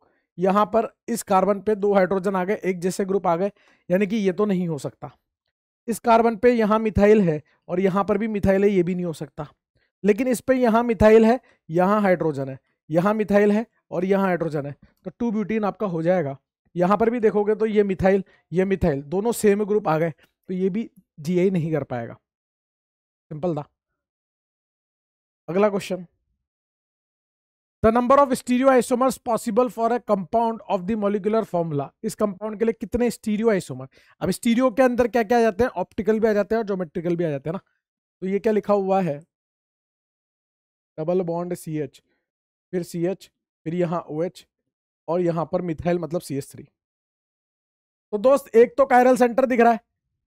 [SPEAKER 1] यहाँ पर इस कार्बन पे दो हाइड्रोजन आ गए एक जैसे ग्रुप आ गए यानी कि ये तो नहीं हो सकता इस कार्बन पे यहाँ मिथाइल है और यहाँ पर भी मिथाइल है ये भी नहीं हो सकता लेकिन इस पर यहाँ मिथाइल है यहाँ हाइड्रोजन है यहाँ मिथाइल है और यहाँ हाइड्रोजन है तो टू ब्यूटीन आपका हो जाएगा यहाँ पर भी देखोगे तो ये मिथाइल ये मिथाइल दोनों सेम ग्रुप आ गए तो ये भी जी नहीं कर पाएगा सिंपल था अगला question the number of stereo isomers possible for a compound of the molecular formula इस कंपाउंड के लिए कितने स्टीरियो आइसोमर अब स्टीरियो के अंदर क्या क्या आ जाते हैं ऑप्टिकल भी आ जाते हैं और जोमेट्रिकल भी आ जाते हैं ना तो ये क्या लिखा हुआ है डबल बॉन्ड सी एच फिर सी एच फिर यहाँ ओ OH, एच और यहां पर मिथाइल मतलब सी एस थ्री तो दोस्त एक तो कायरल सेंटर दिख रहा है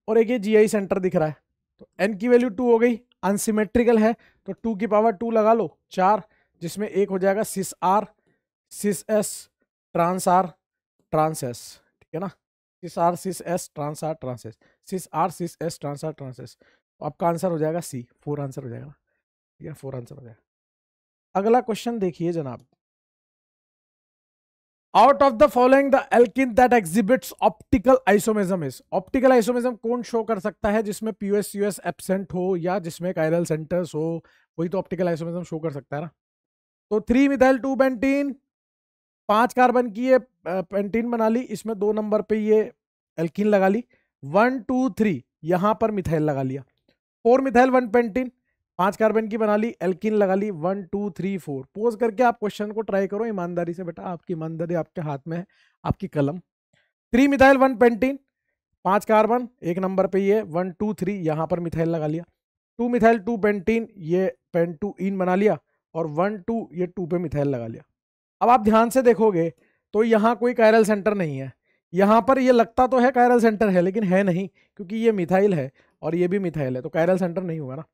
[SPEAKER 1] और एक ये जीआई सेंटर दिख रहा है तो एन की वैल्यू टू हो गई अनसिमेट्रिकल है तो टू की पावर टू लगा लो चार जिसमें एक हो जाएगा cis R cis S trans R trans S ठीक है ना cis R cis S trans R trans S cis R cis S trans R trans S तो आपका आंसर हो जाएगा सी फोर आंसर हो जाएगा ठीक है फोर आंसर हो जाएगा अगला क्वेश्चन देखिए जनाब out of the following the alkene that exhibits optical isomerism is optical isomerism कौन शो कर सकता है जिसमें पीयूएस यूएस एबसेंट हो या जिसमें कायरल सेंटर्स हो वही तो ऑप्टिकल आइसोमेरिज्म शो कर सकता है ना तो थ्री मिथाइल टू पेंटीन पांच कार्बन की ये पेंटीन बना ली इसमें दो नंबर पे ये एल्किन लगा ली वन टू थ्री यहां पर मिथाइल लगा लिया फोर मिथाइल वन पेंटीन पांच कार्बन की बना ली एल्किन लगा ली one two three four pose करके आप क्वेश्चन को ट्राई करो ईमानदारी से बेटा आपकी ईमानदारी आपके हाथ में है आपकी कलम थ्री मिथाइल वन पेंटीन पांच कार्बन एक नंबर पे ये वन टू थ्री यहाँ पर मिथाइल लगा लिया टू मिथाइल टू पेंटीन ये पेन टू इन बना लिया और वन टू ये टू पे मिथाइल लगा लिया अब आप ध्यान से देखोगे तो यहाँ कोई कायरल सेंटर नहीं है यहाँ पर ये लगता तो है कायरल सेंटर है लेकिन है नहीं क्योंकि ये मिथाइल है और ये भी मिथाइल है तो कायरल सेंटर नहीं होगा ना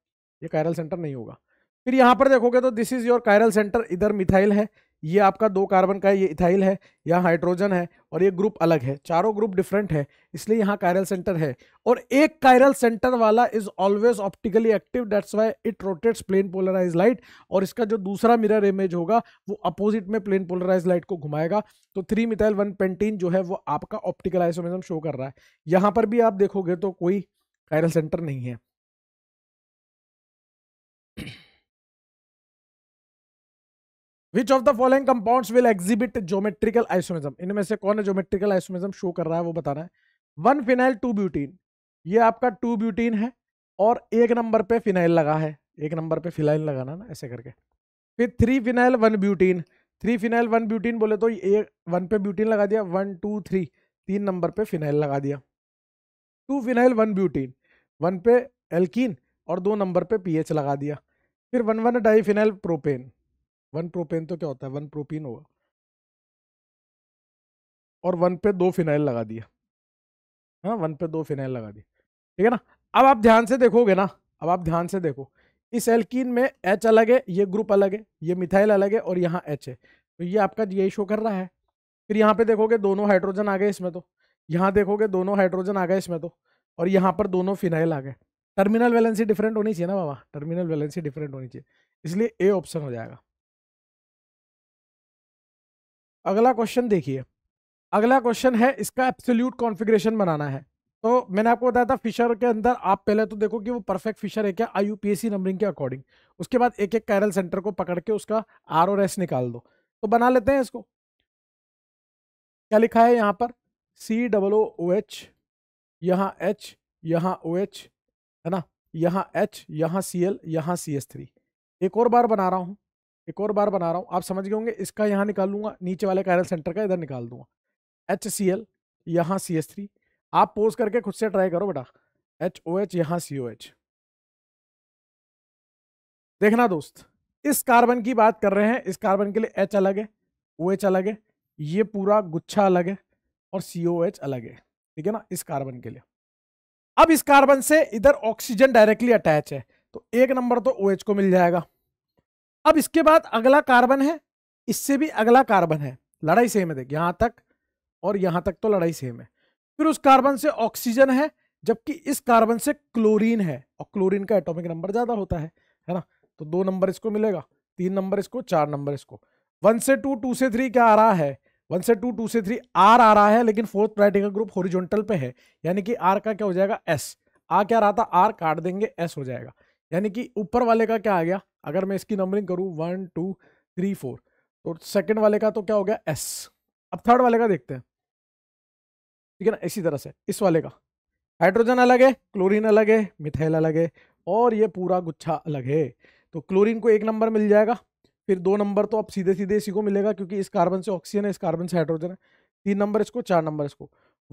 [SPEAKER 1] ये कायरल सेंटर नहीं होगा फिर यहाँ पर देखोगे तो this is your chiral centre इधर मिथाइल है ये आपका दो कार्बन का है ये इथाइल है यहाँ हाइड्रोजन है और ये ग्रुप अलग है चारों ग्रुप डिफरेंट है इसलिए यहाँ कायरल सेंटर है और एक कायरल सेंटर वाला is always optically active that's why it rotates plane polarise light और इसका जो दूसरा मिरर इमेज होगा वो अपोजिट में प्लेन पोलराइज लाइट को घुमाएगा तो थ्री मिथाइल वन पेंटीन जो है वो आपका
[SPEAKER 2] ऑप्टिकल आइसोमिजम शो कर रहा है यहाँ पर भी आप देखोगे तो कोई कायरल सेंटर नहीं है which of the following compounds will exhibit geometrical isomerism इनमें से कौन है जोमेट्रिकल आइसोमिज्म
[SPEAKER 1] शो कर रहा है वो बताना है वन फिनाइल टू ब्यूटीन ये आपका टू ब्यूटीन है और एक नंबर पे फिनाइल लगा है एक नंबर पे फिनाइल लगाना ना ऐसे करके फिर three phenyl one butene three phenyl one butene बोले तो ये वन पे ब्यूटीन लगा दिया वन टू थ्री तीन नंबर पे फिनाइल लगा दिया two phenyl one butene one पे एल्कीन और दो नंबर पे पीएच लगा दिया फिर one one diphenyl propane one propane तो क्या होता है वन प्रोपीन होगा और वन पे दो फिनाइल लगा दिया हाँ वन पे दो फिनाइल लगा दिया ठीक है ना अब आप ध्यान से देखोगे ना अब आप ध्यान से देखो इस एल्कीन में एच अलग है ये ग्रुप अलग है ये मिथाइल अलग है और यहाँ एच है तो ये आपका यही शो कर रहा है फिर यहाँ पे देखोगे दोनों हाइड्रोजन आ गए इसमें तो यहाँ देखोगे दोनों हाइड्रोजन आ गए इसमें तो और यहाँ पर दोनों फिनाइल आ गए टर्मिनल वैलेंसी डिफरेंट होनी चाहिए ना बाबा टर्मिनल वैलेंसी डिफरेंट होनी चाहिए इसलिए ए ऑप्शन हो जाएगा अगला क्वेश्चन देखिए अगला क्वेश्चन है इसका एप्सोल्यूट कॉन्फ़िगरेशन बनाना है तो मैंने आपको बताया था फिशर के अंदर आप पहले तो देखो कि वो परफेक्ट फिशर है क्या आई नंबरिंग के अकॉर्डिंग उसके बाद एक एक कैरल सेंटर को पकड़ के उसका आर और एस निकाल दो तो बना लेते हैं इसको क्या लिखा है यहाँ पर C double O O H यहाँ एच यहाँ ओ एच है ना यहाँ एच यहाँ सी एल यहाँ सी एस थ्री एक और बार बना रहा हूँ एक और बार बना रहा हूँ आप समझ गए होंगे इसका यहाँ निकाल लूंगा नीचे वाले कायरल सेंटर का इधर निकाल दूंगा एच सी एल यहाँ सी एस थ्री आप पोज करके खुद से ट्राई करो बेटा एच ओ एच यहाँ सी ओ एच देखना दोस्त इस कार्बन की बात कर रहे हैं इस कार्बन के लिए एच अलग है ओ एच अलग है ये पूरा गुच्छा अलग है और सी ओ एच अलग है ठीक है ना इस कार्बन के लिए अब इस कार्बन से इधर ऑक्सीजन डायरेक्टली अटैच है तो एक नंबर तो ओ OH को मिल जाएगा अब इसके बाद अगला कार्बन है इससे भी अगला कार्बन है लड़ाई सेम है देख यहाँ तक और यहां तक तो लड़ाई सेम है फिर उस कार्बन से ऑक्सीजन है जबकि इस कार्बन से क्लोरीन है और क्लोरीन का एटॉमिक नंबर ज़्यादा होता है है ना तो दो नंबर इसको मिलेगा तीन नंबर इसको चार नंबर इसको वन से टू टू से थ्री क्या आ रहा है वन से टू टू से थ्री आर आ रहा है लेकिन फोर्थ प्रायरिटी का ग्रुप होरिजोनटल पे है यानी कि आर का क्या हो जाएगा एस आ क्या रहा था आर काट देंगे एस हो जाएगा यानी कि ऊपर वाले का क्या आ गया अगर मैं इसकी नंबरिंग करूँ वन टू थ्री फोर तो सेकेंड वाले का तो क्या हो गया एस अब थर्ड वाले का देखते हैं ठीक है ना इसी तरह से इस वाले का हाइड्रोजन अलग है क्लोरीन अलग है मिथाइल अलग है और ये पूरा गुच्छा अलग है तो क्लोरीन को एक नंबर मिल जाएगा फिर दो नंबर तो अब सीधे सीधे इसी को मिलेगा क्योंकि इस कार्बन से ऑक्सीजन है इस कार्बन से हाइड्रोजन है तीन नंबर इसको चार नंबर इसको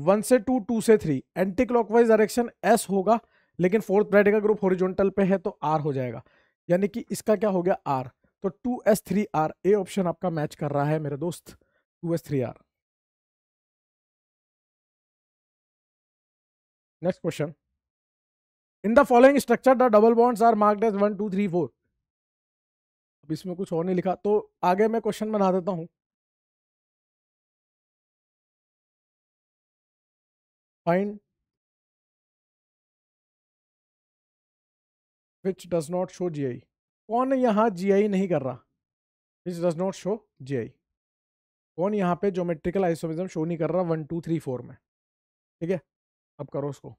[SPEAKER 1] वन से टू टू से three anti clockwise direction S होगा लेकिन फोर्थ ब्राइडे का ग्रुप हॉरिजॉन्टल पे है तो आर हो जाएगा यानी कि इसका क्या हो गया आर तो two S three R
[SPEAKER 2] A option आपका मैच कर रहा है मेरे दोस्त two S three R next question in the following structure the double bonds are marked as one two three four अब इसमें कुछ और नहीं लिखा तो आगे मैं क्वेश्चन बना देता हूं find which does not show G I कौन यहाँ जी आई नहीं कर रहा which
[SPEAKER 1] does not show G I कौन यहाँ पे जोमेट्रिकल आइसोमिज्म शो नहीं कर रहा वन टू थ्री फोर में ठीक है अब करो उसको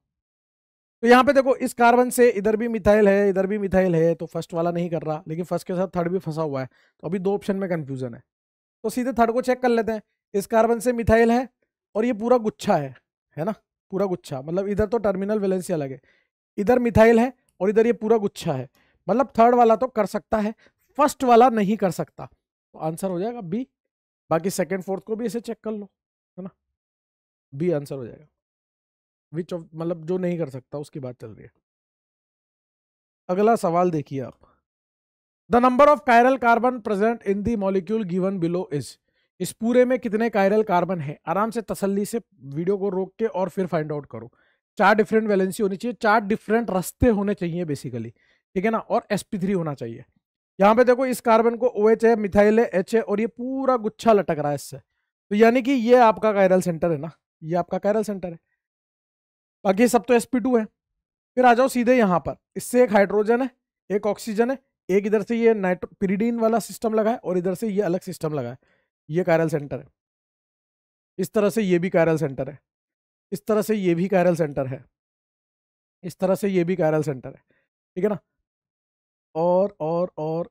[SPEAKER 1] तो यहाँ पे देखो इस कार्बन से इधर भी मिथाइल है इधर भी मिथाइल है तो फर्स्ट वाला नहीं कर रहा लेकिन फर्स्ट के साथ थर्ड भी फंसा हुआ है तो अभी दो ऑप्शन में कन्फ्यूजन है तो सीधे थर्ड को चेक कर लेते हैं इस कार्बन से मिथाइल है और ये पूरा गुच्छा है है ना पूरा गुच्छा मतलब इधर तो टर्मिनल वेलेंसी अलग है इधर मिथाइल है और इधर ये पूरा गुच्छा है मतलब थर्ड वाला तो कर सकता है फर्स्ट वाला नहीं कर सकता तो आंसर हो जाएगा बी बाकी सेकेंड फोर्थ को भी ऐसे चेक कर लो है ना बी आंसर हो जाएगा विच ऑफ मतलब जो नहीं कर सकता उसकी बात चल रही है अगला सवाल देखिए आप the number of chiral carbon present in the molecule given below is इस पूरे में कितने कायरल कार्बन है आराम से तसल्ली से वीडियो को रोक के और फिर फाइंड आउट करो चार डिफरेंट वैलेंसी होनी चाहिए चार डिफरेंट रास्ते होने चाहिए बेसिकली ठीक है ना और एस होना चाहिए यहाँ पे देखो इस कार्बन को ओ एच है मिथाइल है एच है और ये पूरा गुच्छा लटक रहा है इससे तो यानी कि ये आपका कायरल सेंटर है ना ये आपका कायरल सेंटर है बाकी सब तो एस है फिर आ जाओ सीधे यहाँ पर इससे एक हाइड्रोजन है एक ऑक्सीजन है एक इधर से ये नाइट्रो पिरीडीन वाला सिस्टम लगा है और इधर से ये अलग सिस्टम लगा है ये कायरल सेंटर है इस तरह से ये भी कायरल सेंटर है इस तरह से ये भी कायरल सेंटर है इस तरह से ये भी कायरल सेंटर है ठीक है ना और और और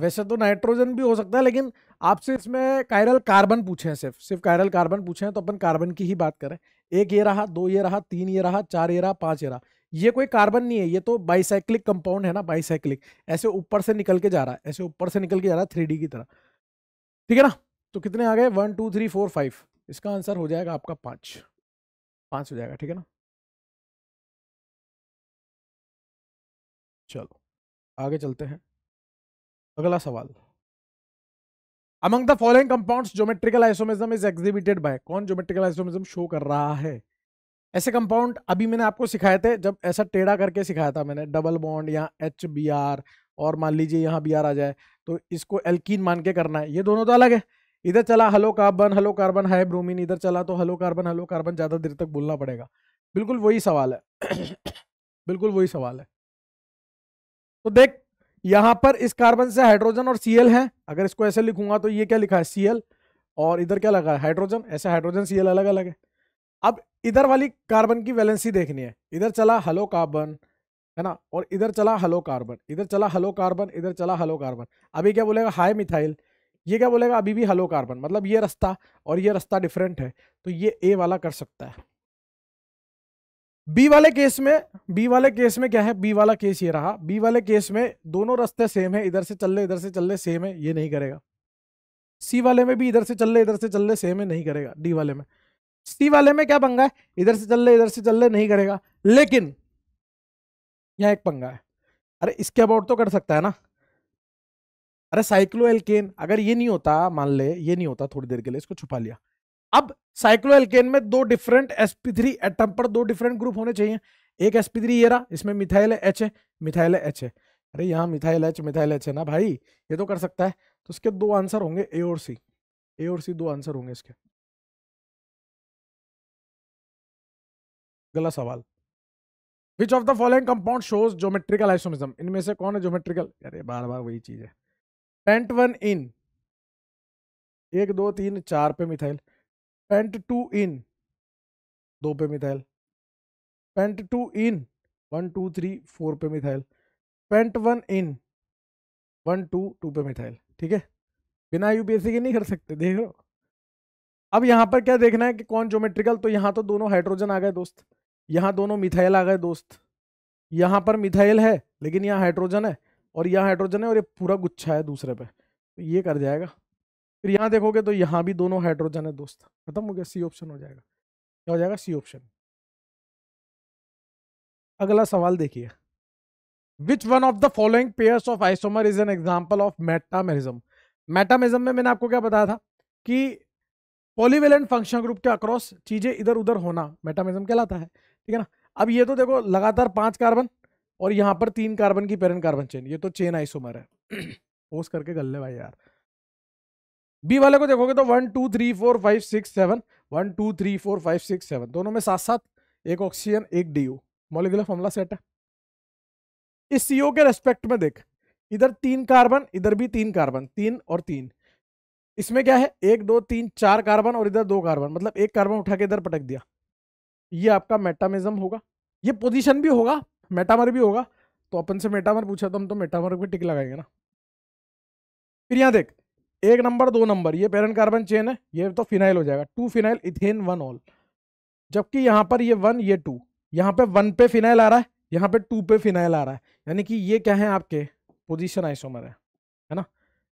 [SPEAKER 1] वैसे तो नाइट्रोजन भी हो सकता है लेकिन आपसे इसमें कायरल कार्बन पूछे हैं सिर्फ सिर्फ कायरल कार्बन पूछे हैं तो अपन कार्बन की ही बात करें एक ये रहा दो ये रहा तीन ये रहा चार ये रहा पाँच ये रहा ये कोई कार्बन नहीं है ये तो बाइसाइक्लिक कंपाउंड है ना बाइसाइक्लिक ऐसे ऊपर से निकल के जा रहा है ऐसे ऊपर से निकल के जा रहा है थ्री की तरह
[SPEAKER 2] ठीक है ना तो कितने आ गए one two three four five इसका आंसर हो जाएगा आपका पाँच पाँच हो जाएगा ठीक है ना चलो आगे चलते हैं अगला सवाल
[SPEAKER 1] among the following compounds geometrical isomerism is exhibited by कौन ज्योमेट्रिकल आइसोमिज्म शो कर रहा है ऐसे कंपाउंड अभी मैंने आपको सिखाए थे जब ऐसा टेढ़ा करके सिखाया था मैंने डबल बॉन्ड या एच बी आर और मान लीजिए यहाँ बी आर आ जाए तो इसको एल्कीन मान के करना है ये दोनों तो अलग है इधर चला hello carbon hello carbon high bromine इधर चला तो हलो कार्बन हलो कार्बन ज़्यादा देर तक बोलना पड़ेगा बिल्कुल वही सवाल है [coughs] बिल्कुल वही सवाल है तो देख यहाँ पर इस कार्बन से हाइड्रोजन और सीएल है अगर इसको ऐसे लिखूंगा तो ये क्या लिखा है सीएल और इधर क्या लगा है हाइड्रोजन ऐसे हाइड्रोजन सीएल अलग अलग है अब इधर वाली कार्बन की वैलेंसी देखनी है इधर चला हलो कार्बन है ना और इधर चला हलो कार्बन इधर चला हलो कार्बन इधर चला हलो कार्बन अभी क्या बोलेगा हाई मिथाइल ये क्या बोलेगा अभी भी हलो कार्बन मतलब ये रास्ता और ये रास्ता डिफरेंट है तो ये ए वाला कर सकता है बी वाले केस में बी वाले केस में क्या है बी वाला केस ये रहा बी वाले केस में दोनों रास्ते सेम है इधर से चल ले इधर से चल ले सेम है ये नहीं करेगा सी वाले में भी इधर से चल ले इधर से चल ले सेम है नहीं करेगा डी वाले में सी वाले में क्या पंगा है इधर से चल ले इधर से चल ले नहीं करेगा लेकिन यहाँ एक पंगा है अरे इसके अबाउट तो कर सकता है ना अरे साइक्लो एल्केन अगर ये नहीं होता मान ले ये नहीं होता थोड़ी देर के लिए इसको छुपा लिया अब साइक्लो एल्केन में दो डिफरेंट एसपी थ्री एटम पर दो डिफरेंट ग्रुप होने चाहिए एक थ्री ये रहा इसमें मिथाइल एच है मिथाइल एच है अरे यहाँ मिथाइल एच मिथाइल एच है ना भाई ये तो कर सकता है तो इसके दो आंसर
[SPEAKER 2] होंगे ए और सी ए और सी दो आंसर होंगे इसके गला सवाल which of the following compound shows geometrical
[SPEAKER 1] isomerism इनमें से कौन है जोमेट्रिकल अरे बार बार वही चीज है पेंट वन इन एक दो तीन चार पे मिथाइल पेंट टू इन दो पे methyl pent two ene one two three four पे methyl pent one ene one two two पे मिथाइल ठीक है बिना यूपीएससी के नहीं कर सकते देख लो अब यहाँ पर क्या देखना है कि कौन ज्योमेट्रिकल तो यहाँ तो दोनों हाइड्रोजन आ गए दोस्त यहाँ दोनों मिथाइल आ गए दोस्त यहाँ पर मिथाइल है लेकिन यहाँ हाइड्रोजन है और यहाँ हाइड्रोजन है और ये पूरा गुच्छा है दूसरे पे तो ये कर जाएगा फिर यहाँ देखोगे तो यहाँ भी दोनों हाइड्रोजन है दोस्त खत्म हो गया सी ऑप्शन हो जाएगा क्या हो जाएगा सी ऑप्शन अगला सवाल देखिए which one of the following pairs of isomer is an example of metamerism metamerism में मैंने आपको क्या बताया था कि पॉलीवेलेंट फंक्शन ग्रुप के अक्रॉस चीजें इधर उधर होना मेटामेरिज्म कहलाता है ठीक है ना अब ये तो देखो लगातार पांच कार्बन और यहाँ पर तीन कार्बन की पेरेंट कार्बन चेन ये तो चेन आइसोमर है पोस्ट करके गल्ले भाई यार बी वाले को देखोगे तो one two three four five six seven one two three four five six seven दोनों में साथ साथ एक ऑक्सीजन एक D U molecular formula set है इस सीओ के रेस्पेक्ट में देख इधर तीन कार्बन इधर भी तीन कार्बन तीन और तीन इसमें क्या है एक दो तीन चार कार्बन और इधर दो कार्बन मतलब एक कार्बन उठा के इधर पटक दिया ये आपका मेटामिज्म होगा ये पोजीशन भी होगा मेटामर भी होगा तो अपन से मेटामर पूछा तो हम तो मेटामर पे टिक लगाएंगे ना फिर यहाँ देख एक नंबर दो नंबर ये पेरेंट कार्बन चेन है ये तो फिनाइल हो जाएगा two phenyl ethane one ol जबकि यहाँ पर ये वन ये टू यहाँ पे वन पे फिनाइल आ रहा है यहाँ पे टू पे फिनाइल आ रहा है यानी कि ये क्या है आपके पोजिशन आइसोमर है है ना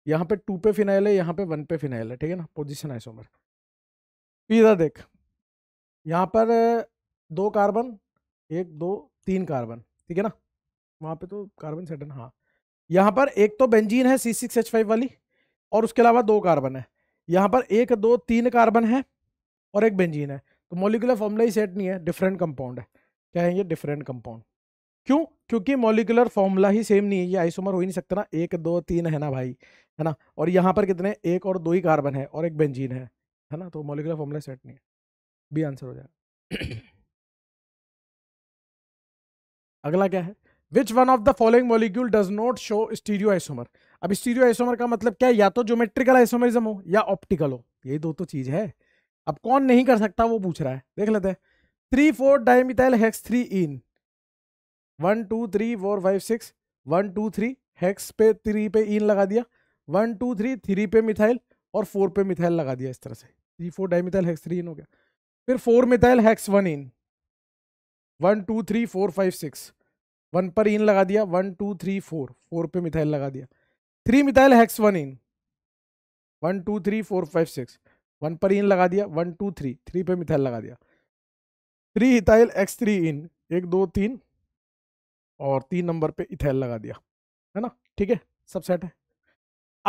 [SPEAKER 1] यहाँ पे टू पे फिनाइल है यहाँ पे वन पे फिनाइल है ठीक है ना पोजिशन आइसोमर फिर देख यहाँ पर दो कार्बन एक दो तीन कार्बन ठीक है ना वहाँ पे तो कार्बन सेटन हाँ यहाँ पर एक तो बेंजीन है सी सिक्स एच फाइव वाली और उसके अलावा दो कार्बन है यहाँ पर एक दो तीन कार्बन है और एक बेंजीन है तो मोलिकुलर फॉर्मूला ही सेट नहीं है डिफरेंट कंपाउंड है क्या है ये डिफरेंट कंपाउंड क्यों क्योंकि मोलिकुलर फॉर्मूला ही सेम नहीं है ये आइसोमर हो ही नहीं सकता ना एक दो तीन है ना भाई है ना और यहाँ पर कितने एक और दो ही कार्बन है और एक बेंजीन है है ना तो मोलिकुलर फॉर्मूला सेट नहीं है बी आंसर हो जाएगा अगला क्या है which one of the following molecule does not show stereo isomer अब स्टीरियो आइसोमर का मतलब क्या है या तो ज्योमेट्रिकल आइसोमरिज्म हो या ऑप्टिकल हो यही दो तो चीज़ है अब कौन नहीं कर सकता वो पूछ रहा है देख लेते हैं three four dimethyl hex three ene one two three four five six one two three hex पे थ्री पे इन लगा दिया वन टू थ्री थ्री पे मिथाइल और फोर पे मिथाइल लगा दिया इस तरह से three four dimethyl hex three ene हो गया फिर four methyl hex one ene one two three four five six one पर इन लगा दिया one two three four four पे मिथाइल लगा दिया three methyl hex one ene one two three four five six one पर ene लगा दिया one two three three पे मिथाइल लगा दिया three ethyl hex three ene एक दो तीन और तीन नंबर पे इथाइल लगा दिया है ना ठीक है सब सेट है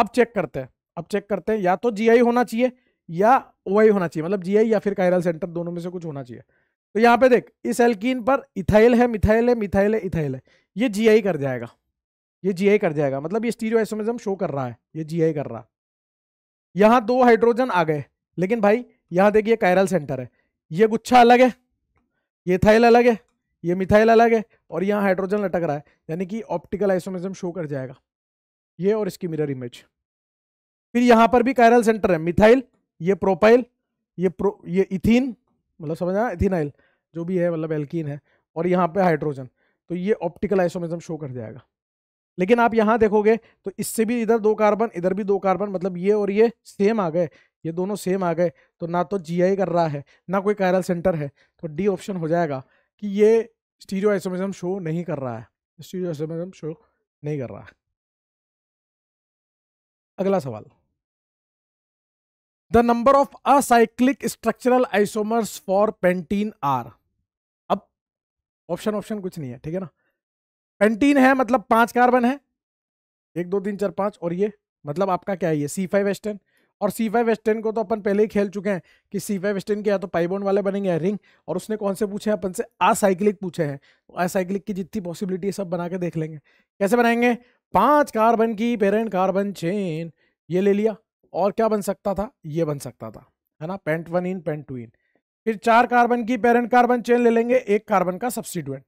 [SPEAKER 1] अब चेक करते हैं अब चेक करते हैं या तो जीआई होना चाहिए या ओआई होना चाहिए मतलब जीआई या फिर कायरल सेंटर दोनों में से कुछ होना चाहिए तो यहाँ पे देख इस एल्कीन पर इथाइल है मिथाइल है मिथाइल है इथाइल है ये जीआई कर जाएगा ये जीआई कर जाएगा मतलब ये स्टीरियो आइसोमिज्म शो कर रहा है ये जीआई कर रहा यहाँ दो हाइड्रोजन आ गए लेकिन भाई यहाँ देखिए कायरल सेंटर है ये गुच्छा अलग है ये थाइल अलग है ये मिथाइल अलग है और यहाँ हाइड्रोजन लटक रहा है यानी कि ऑप्टिकल आइसोमिज्म शो कर जाएगा ये और इसकी मिरर इमेज फिर यहाँ पर भी कायरल सेंटर है मिथाइल ये प्रोपाइल ये प्रो ये इथिन मतलब समझ आया इथिनाइल जो भी है मतलब एल्कीन है और यहाँ पे हाइड्रोजन तो ये ऑप्टिकल आइसोमिज्म शो कर जाएगा लेकिन आप यहाँ देखोगे तो इससे भी इधर दो कार्बन इधर भी दो कार्बन मतलब ये और ये सेम आ गए ये दोनों सेम आ गए तो ना तो जीआई कर रहा है ना कोई कायरल सेंटर है तो डी ऑप्शन हो जाएगा कि ये स्टीरियो आइसोमिज्म शो नहीं कर रहा है स्टीरियो आइसोमिज्म
[SPEAKER 2] शो नहीं कर रहा है अगला सवाल the number of acyclic structural isomers for pentene
[SPEAKER 1] are अब ऑप्शन ऑप्शन कुछ नहीं है ठीक है ना पेंटीन है मतलब पांच कार्बन है एक दो तीन चार पांच और ये मतलब आपका क्या है ये सी फाइव एस्टेन और सी फाइव एस्टेन को तो अपन पहले ही खेल चुके हैं कि सी फाइव एस्टेन के या तो पाइबोन वाले बनेंगे या रिंग और उसने कौन से पूछे हैं अपन से असाइक्लिक पूछे हैं तो असाइक्लिक की जितनी पॉसिबिलिटी है सब बना के देख लेंगे कैसे बनाएंगे पांच कार्बन की पेरेंट कार्बन चेन ये ले लिया और क्या बन सकता था ये बन सकता था है ना pent one ene pent two ene फिर चार कार्बन की पेरेंट कार्बन चेन ले लेंगे एक कार्बन का सब्सिट्यूएंट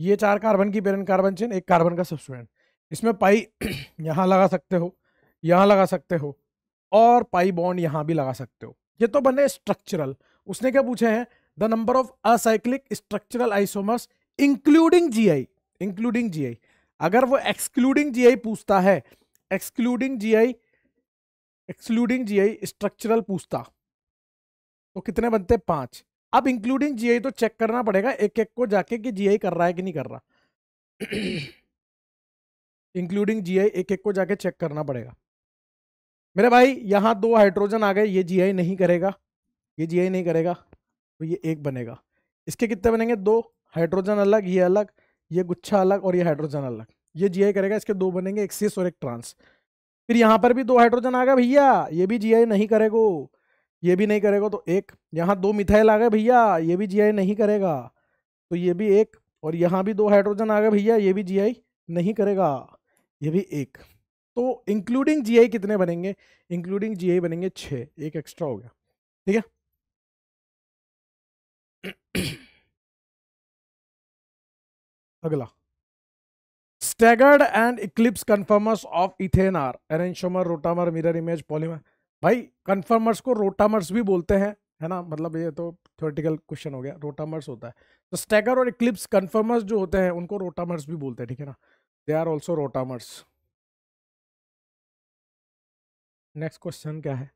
[SPEAKER 1] ये चार कार्बन की पेरेंट कार्बन चेन एक कार्बन का सब्सिट्यूएंट इसमें पाई [clears throat] यहाँ लगा सकते हो यहाँ लगा सकते हो और पाई बॉन्ड यहाँ भी लगा सकते हो ये तो बने स्ट्रक्चरल उसने क्या पूछे हैं the number of acyclic structural isomers including I including I अगर वो एक्सक्लूडिंग आई पूछता है excluding I excluding G I structural पूछता तो कितने बनते पांच अब इंक्लूडिंग जी आई तो चेक करना पड़ेगा एक एक को जाके कि आई कर रहा है कि नहीं कर रहा इंक्लूडिंग जी आई एक एक को जाके चेक करना पड़ेगा मेरे भाई यहां दो हाइड्रोजन आ गए ये जी आई नहीं करेगा ये जी आई नहीं करेगा तो ये एक बनेगा इसके कितने बनेंगे दो हाइड्रोजन अलग ये अलग ये गुच्छा अलग और ये हाइड्रोजन अलग ये जी आई करेगा इसके दो बनेंगे एक सिस और एक ट्रांस फिर यहाँ पर भी दो तो हाइड्रोजन आ गए भैया ये भी जी नहीं करेगा ये भी नहीं करेगा तो एक यहाँ दो मिथाइल आ गए भैया ये भी जी नहीं करेगा तो ये भी एक और यहाँ भी दो हाइड्रोजन आ गए भैया ये भी जी नहीं करेगा ये भी एक तो इंक्लूडिंग जी कितने बनेंगे इंक्लूडिंग
[SPEAKER 2] जी बनेंगे छः एक एक्स्ट्रा हो गया ठीक है [clears throat] अगला
[SPEAKER 1] staggered and eclipse conformers of ethane are enantiomer rotamer mirror image polymer भाई कन्फर्मर्स को रोटामर्स भी बोलते हैं है ना मतलब ये तो थ्योरेटिकल क्वेश्चन हो गया रोटामर्स होता है तो स्टेगर और इक्लिप्स कन्फर्मर्स जो होते हैं उनको रोटामर्स भी बोलते हैं ठीक है ना they are also rotamers next question क्या है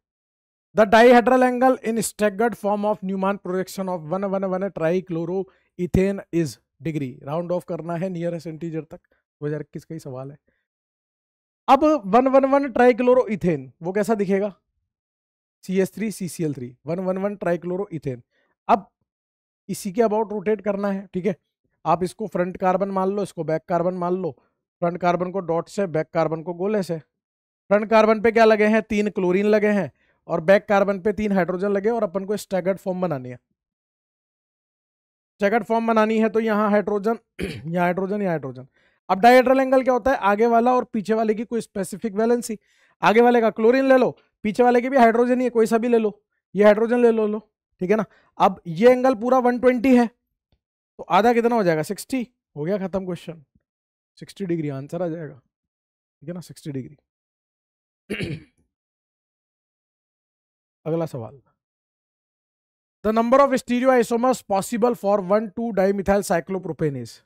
[SPEAKER 1] the dihedral angle in staggered form of Newman projection of one one one try chloro ethane is degree round off करना है नियर एस एंटीजर तक दो हजार इक्कीस का ही सवाल है अब one one one trichloro ethane वो कैसा दिखेगा C S three C C L three one one one trichloro ethane अब इसी के अबाउट रोटेट करना है ठीक है आप इसको फ्रंट कार्बन मान लो इसको बैक कार्बन मान लो फ्रंट कार्बन को डॉट से बैक कार्बन को गोले से फ्रंट कार्बन पे क्या लगे हैं तीन क्लोरीन लगे हैं और बैक कार्बन पे तीन हाइड्रोजन लगे और अपन को स्टैगर्ड फॉर्म बनानी है स्टैगर्ड फॉर्म बनानी है तो यहाँ हाइड्रोजन [clears throat] यहाँ हाइड्रोजन या हाइड्रोजन अब डायड्रल एंगल क्या होता है आगे वाला और पीछे वाले की कोई स्पेसिफिक वैलेंसी आगे वाले का क्लोरीन ले लो पीछे वाले की भी हाइड्रोजन ही है कोई सा भी ले लो ये हाइड्रोजन ले लो लो ठीक है ना अब ये एंगल पूरा 120 है तो आधा कितना हो जाएगा 60 हो गया खत्म क्वेश्चन 60 डिग्री
[SPEAKER 2] आंसर आ जाएगा ठीक है ना 60 डिग्री [clears throat] अगला सवाल the number of stereo isomers
[SPEAKER 1] possible for one two methyl cyclopropane is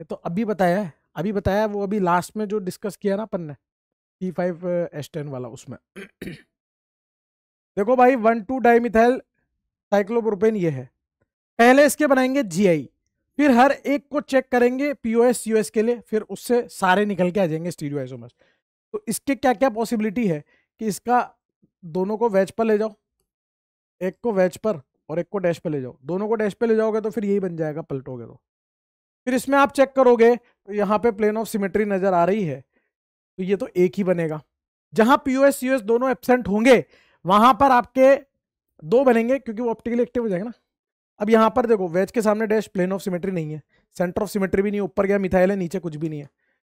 [SPEAKER 1] ये तो अभी बताया है अभी बताया वो अभी लास्ट में जो डिस्कस किया ना अपन ने टी फाइव एस टेन वाला उसमें देखो भाई वन टू डाइमिथाइल साइक्लोप्रोपेन ये है पहले इसके बनाएंगे जीआई फिर हर एक को चेक करेंगे पीओएस यूएस के लिए फिर उससे सारे निकल के आ जाएंगे स्टीरियो आइसोमर्स तो इसके क्या क्या पॉसिबिलिटी है कि इसका दोनों को वेज पर ले जाओ एक को वेज पर और एक को डैश पर ले जाओ दोनों को डैश पर ले जाओगे तो फिर यही बन जाएगा पलटोगे तो फिर इसमें आप चेक करोगे तो यहाँ पे प्लेन ऑफ सिमेट्री नजर आ रही है तो ये तो एक ही बनेगा जहां पीओएस यूएस दोनों एबसेंट होंगे वहां पर आपके दो बनेंगे क्योंकि वो ऑप्टिकली एक्टिव हो जाएगा ना अब यहाँ पर देखो वेज के सामने डैश प्लेन ऑफ सिमेट्री नहीं है सेंटर ऑफ सिमेट्री भी नहीं ऊपर गया मिथाइल है नीचे कुछ भी नहीं है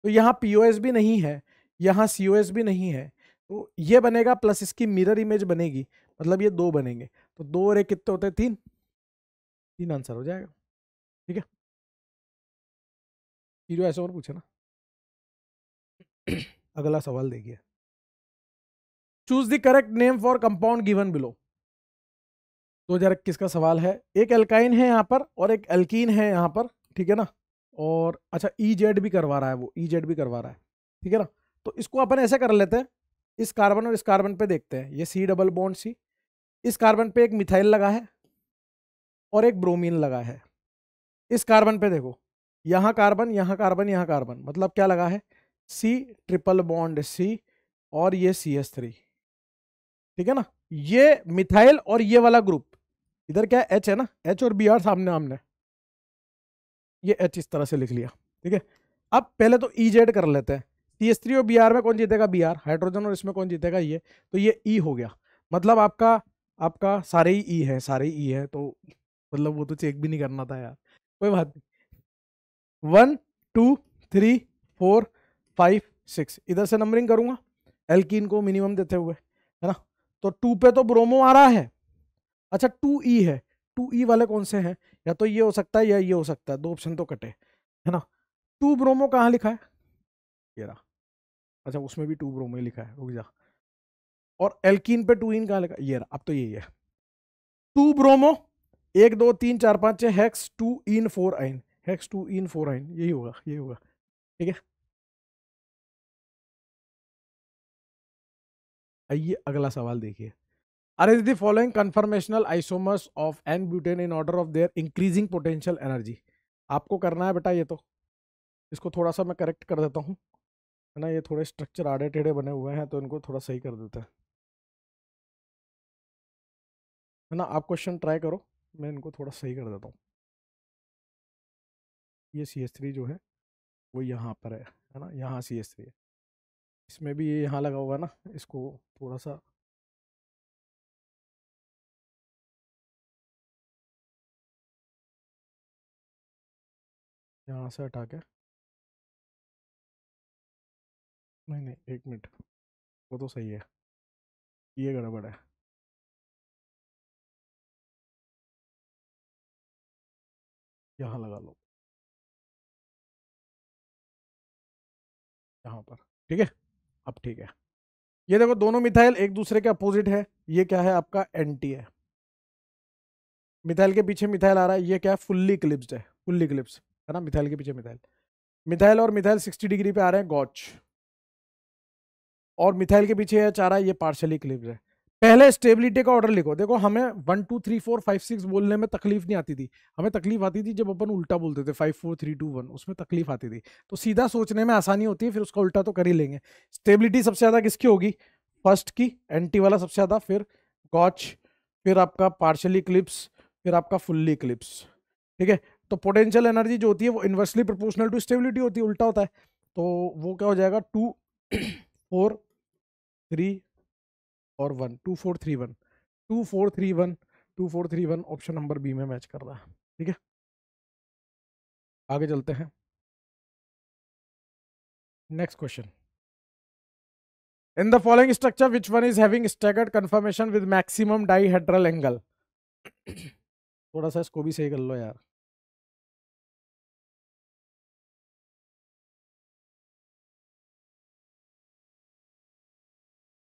[SPEAKER 1] तो यहाँ पीओएस भी नहीं है यहाँ सी भी नहीं है तो ये बनेगा प्लस इसकी मिरर
[SPEAKER 2] इमेज बनेगी मतलब ये दो बनेंगे तो दो और एक कितने होते हैं तीन तीन आंसर हो जाएगा ठीक है हीरो ऐसा और पूछे ना [clears throat] अगला सवाल देखिए choose the correct
[SPEAKER 1] name for compound given below दो हजार इक्कीस का सवाल है एक एल्काइन है यहाँ पर और एक एल्कीन है यहाँ पर ठीक है ना और अच्छा ई जेड भी करवा रहा है वो ई जेड भी करवा रहा है ठीक है ना तो इसको अपन ऐसे कर लेते हैं इस कार्बन और इस कार्बन पे देखते हैं ये सी डबल बॉन्ड सी इस कार्बन पे एक मिथाइल लगा है और एक ब्रोमीन लगा है इस कार्बन पे देखो यहाँ कार्बन यहाँ कार्बन यहाँ कार्बन मतलब क्या लगा है सी ट्रिपल बॉन्ड सी और ये सी एस थ्री ठीक है ना ये मिथाइल और ये वाला ग्रुप इधर क्या एच है ना एच और बी आर सामने आमने ये एच इस तरह से लिख लिया ठीक है अब पहले तो ई e जेड कर लेते हैं सी एस थ्री और बी आर में कौन जीतेगा बी आर हाइड्रोजन और इसमें कौन जीतेगा ये तो ये ई e हो गया मतलब आपका आपका सारे ही ई e है सारे ई e है तो मतलब वो तो चेक भी नहीं करना था यार कोई बात नहीं one two three four five six इधर से नंबरिंग करूंगा एल्किन को मिनिमम देते हुए है ना तो टू पे तो ब्रोमो आ रहा है अच्छा टू ई e है टू ई e वाले कौन से हैं या तो ये हो सकता है या ये हो सकता है दो ऑप्शन तो कटे है ना टू ब्रोमो कहाँ लिखा है ये रहा अच्छा उसमें भी टू ब्रोमो लिखा है रुक जा और एल्किन पे टू इन e कहाँ लिखा ये रहा अब तो यही है टू ब्रोमो एक दो तीन चार पाँच
[SPEAKER 2] छः hex two ene four yne hex two ene four yne यही होगा यही होगा ठीक है आइए अगला सवाल देखिए arrange the following conformational isomers of n butane in order of their
[SPEAKER 1] increasing potential energy आपको करना है बेटा ये तो इसको थोड़ा सा मैं करेक्ट कर देता हूँ है ना ये थोड़े स्ट्रक्चर आड़े टेढ़े बने हुए हैं तो इनको थोड़ा सही कर देते हैं
[SPEAKER 2] है ना आप क्वेश्चन ट्राई करो मैं इनको थोड़ा सही कर देता हूँ ये सी एस थ्री जो है वो यहाँ पर है है ना यहाँ सी एस थ्री है इसमें भी ये यहाँ लगा हुआ ना इसको थोड़ा सा यहाँ से हटा के नहीं नहीं एक मिनट वो तो सही है ये गड़बड़ है यहाँ लगा लो यहाँ पर ठीक है अब ठीक है ये देखो दोनों मिथाइल एक दूसरे के अपोजिट
[SPEAKER 1] है ये क्या है आपका एंटी है मिथाइल के पीछे मिथाइल आ रहा है ये क्या है फुल्ली क्लिप्स है फुल्ली क्लिप्स है ना मिथाइल के पीछे मिथाइल मिथाइल और मिथाइल 60 डिग्री पे आ रहे हैं गॉच और मिथाइल के पीछे है चारा ये पार्शली क्लिप्स है पहले स्टेबिलिटी का ऑर्डर लिखो देखो हमें one two three four five six बोलने में तकलीफ नहीं आती थी हमें तकलीफ आती थी जब अपन उल्टा बोलते थे five four three two one उसमें तकलीफ आती थी तो सीधा सोचने में आसानी होती है फिर उसका उल्टा तो कर ही लेंगे स्टेबिलिटी सबसे ज़्यादा किसकी होगी फर्स्ट की एंटी वाला सबसे ज़्यादा फिर गॉच फिर आपका पार्शली क्लिप्स फिर आपका फुल्ली क्लिप्स ठीक है तो पोटेंशियल एनर्जी जो होती है वो इन्वर्सली प्रपोर्शनल टू स्टेबिलिटी होती है उल्टा होता है तो वो क्या हो जाएगा टू फोर थ्री और one two
[SPEAKER 2] four three one two four three one two four three one option number B में मैच कर रहा है ठीक है आगे चलते हैं next question in the following structure which one is having staggered conformation with maximum dihedral angle [clears throat] थोड़ा सा इसको भी सही कर लो यार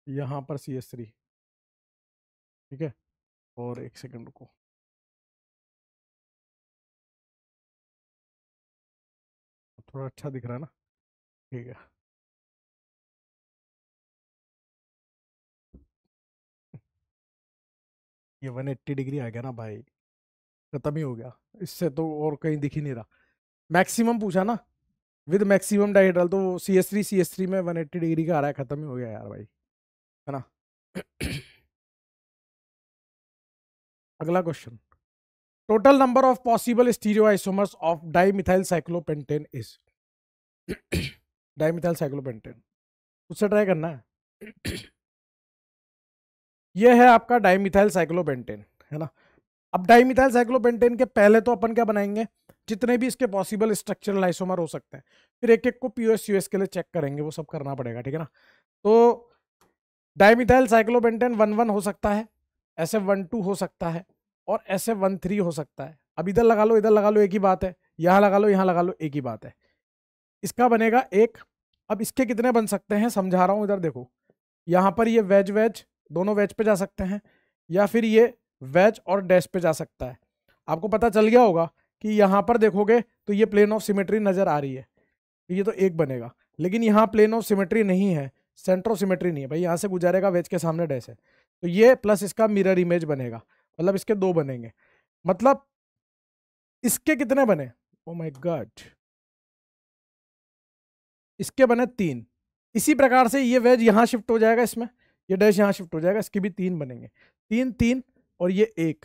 [SPEAKER 2] यहाँ पर सी एस थ्री ठीक है और एक सेकंड रुको थोड़ा अच्छा दिख रहा है ना ठीक है ये वन एट्टी डिग्री आ गया ना भाई खत्म ही हो गया
[SPEAKER 1] इससे तो और कहीं दिख ही नहीं रहा मैक्सिमम पूछा ना विद मैक्सिमम डायड्रल तो C S three C S three में वन एट्टी डिग्री का आ रहा है खत्म ही हो गया यार भाई है ना [clears throat] अगला question total number of possible stereoisomers of dimethyl cyclopentane is dimethyl cyclopentane उससे ट्राई करना
[SPEAKER 2] है
[SPEAKER 1] [clears throat] यह है आपका डाइमिथाइल साइक्लोपेंटेन है ना अब डाइमिथाइल साइक्लोपेंटेन के पहले तो अपन क्या बनाएंगे जितने भी इसके पॉसिबल स्ट्रक्चरल आइसोमर हो सकते हैं फिर एक एक को पीओएस यूएस के लिए चेक करेंगे वो सब करना पड़ेगा ठीक है ना तो डायमिथाइल साइक्लोपेंटेन वन वन हो सकता है एस एफ वन टू हो सकता है और एस एफ वन थ्री हो सकता है अब इधर लगा लो इधर लगा लो एक ही बात है यहाँ लगा लो यहाँ लगा लो एक ही बात है इसका बनेगा एक अब इसके कितने बन सकते हैं समझा रहा हूँ इधर देखो यहाँ पर ये वेज वेज दोनों वेज पे जा सकते हैं या फिर ये वेज और डैश पे जा सकता है आपको पता चल गया होगा कि यहाँ पर देखोगे तो ये प्लेन ऑफ सिमेट्री नज़र आ रही है ये तो एक बनेगा लेकिन यहाँ प्लेन ऑफ सिमेट्री नहीं है सेंट्रोसिमेट्री नहीं है भाई यहाँ से गुजारेगा वेज के सामने डैश है तो ये प्लस इसका मिरर इमेज बनेगा मतलब इसके दो बनेंगे मतलब इसके कितने बने ओ माय गॉड इसके बने तीन इसी प्रकार से ये वेज यहाँ शिफ्ट हो जाएगा इसमें ये डैश यहाँ शिफ्ट हो जाएगा इसके भी तीन बनेंगे तीन तीन और ये एक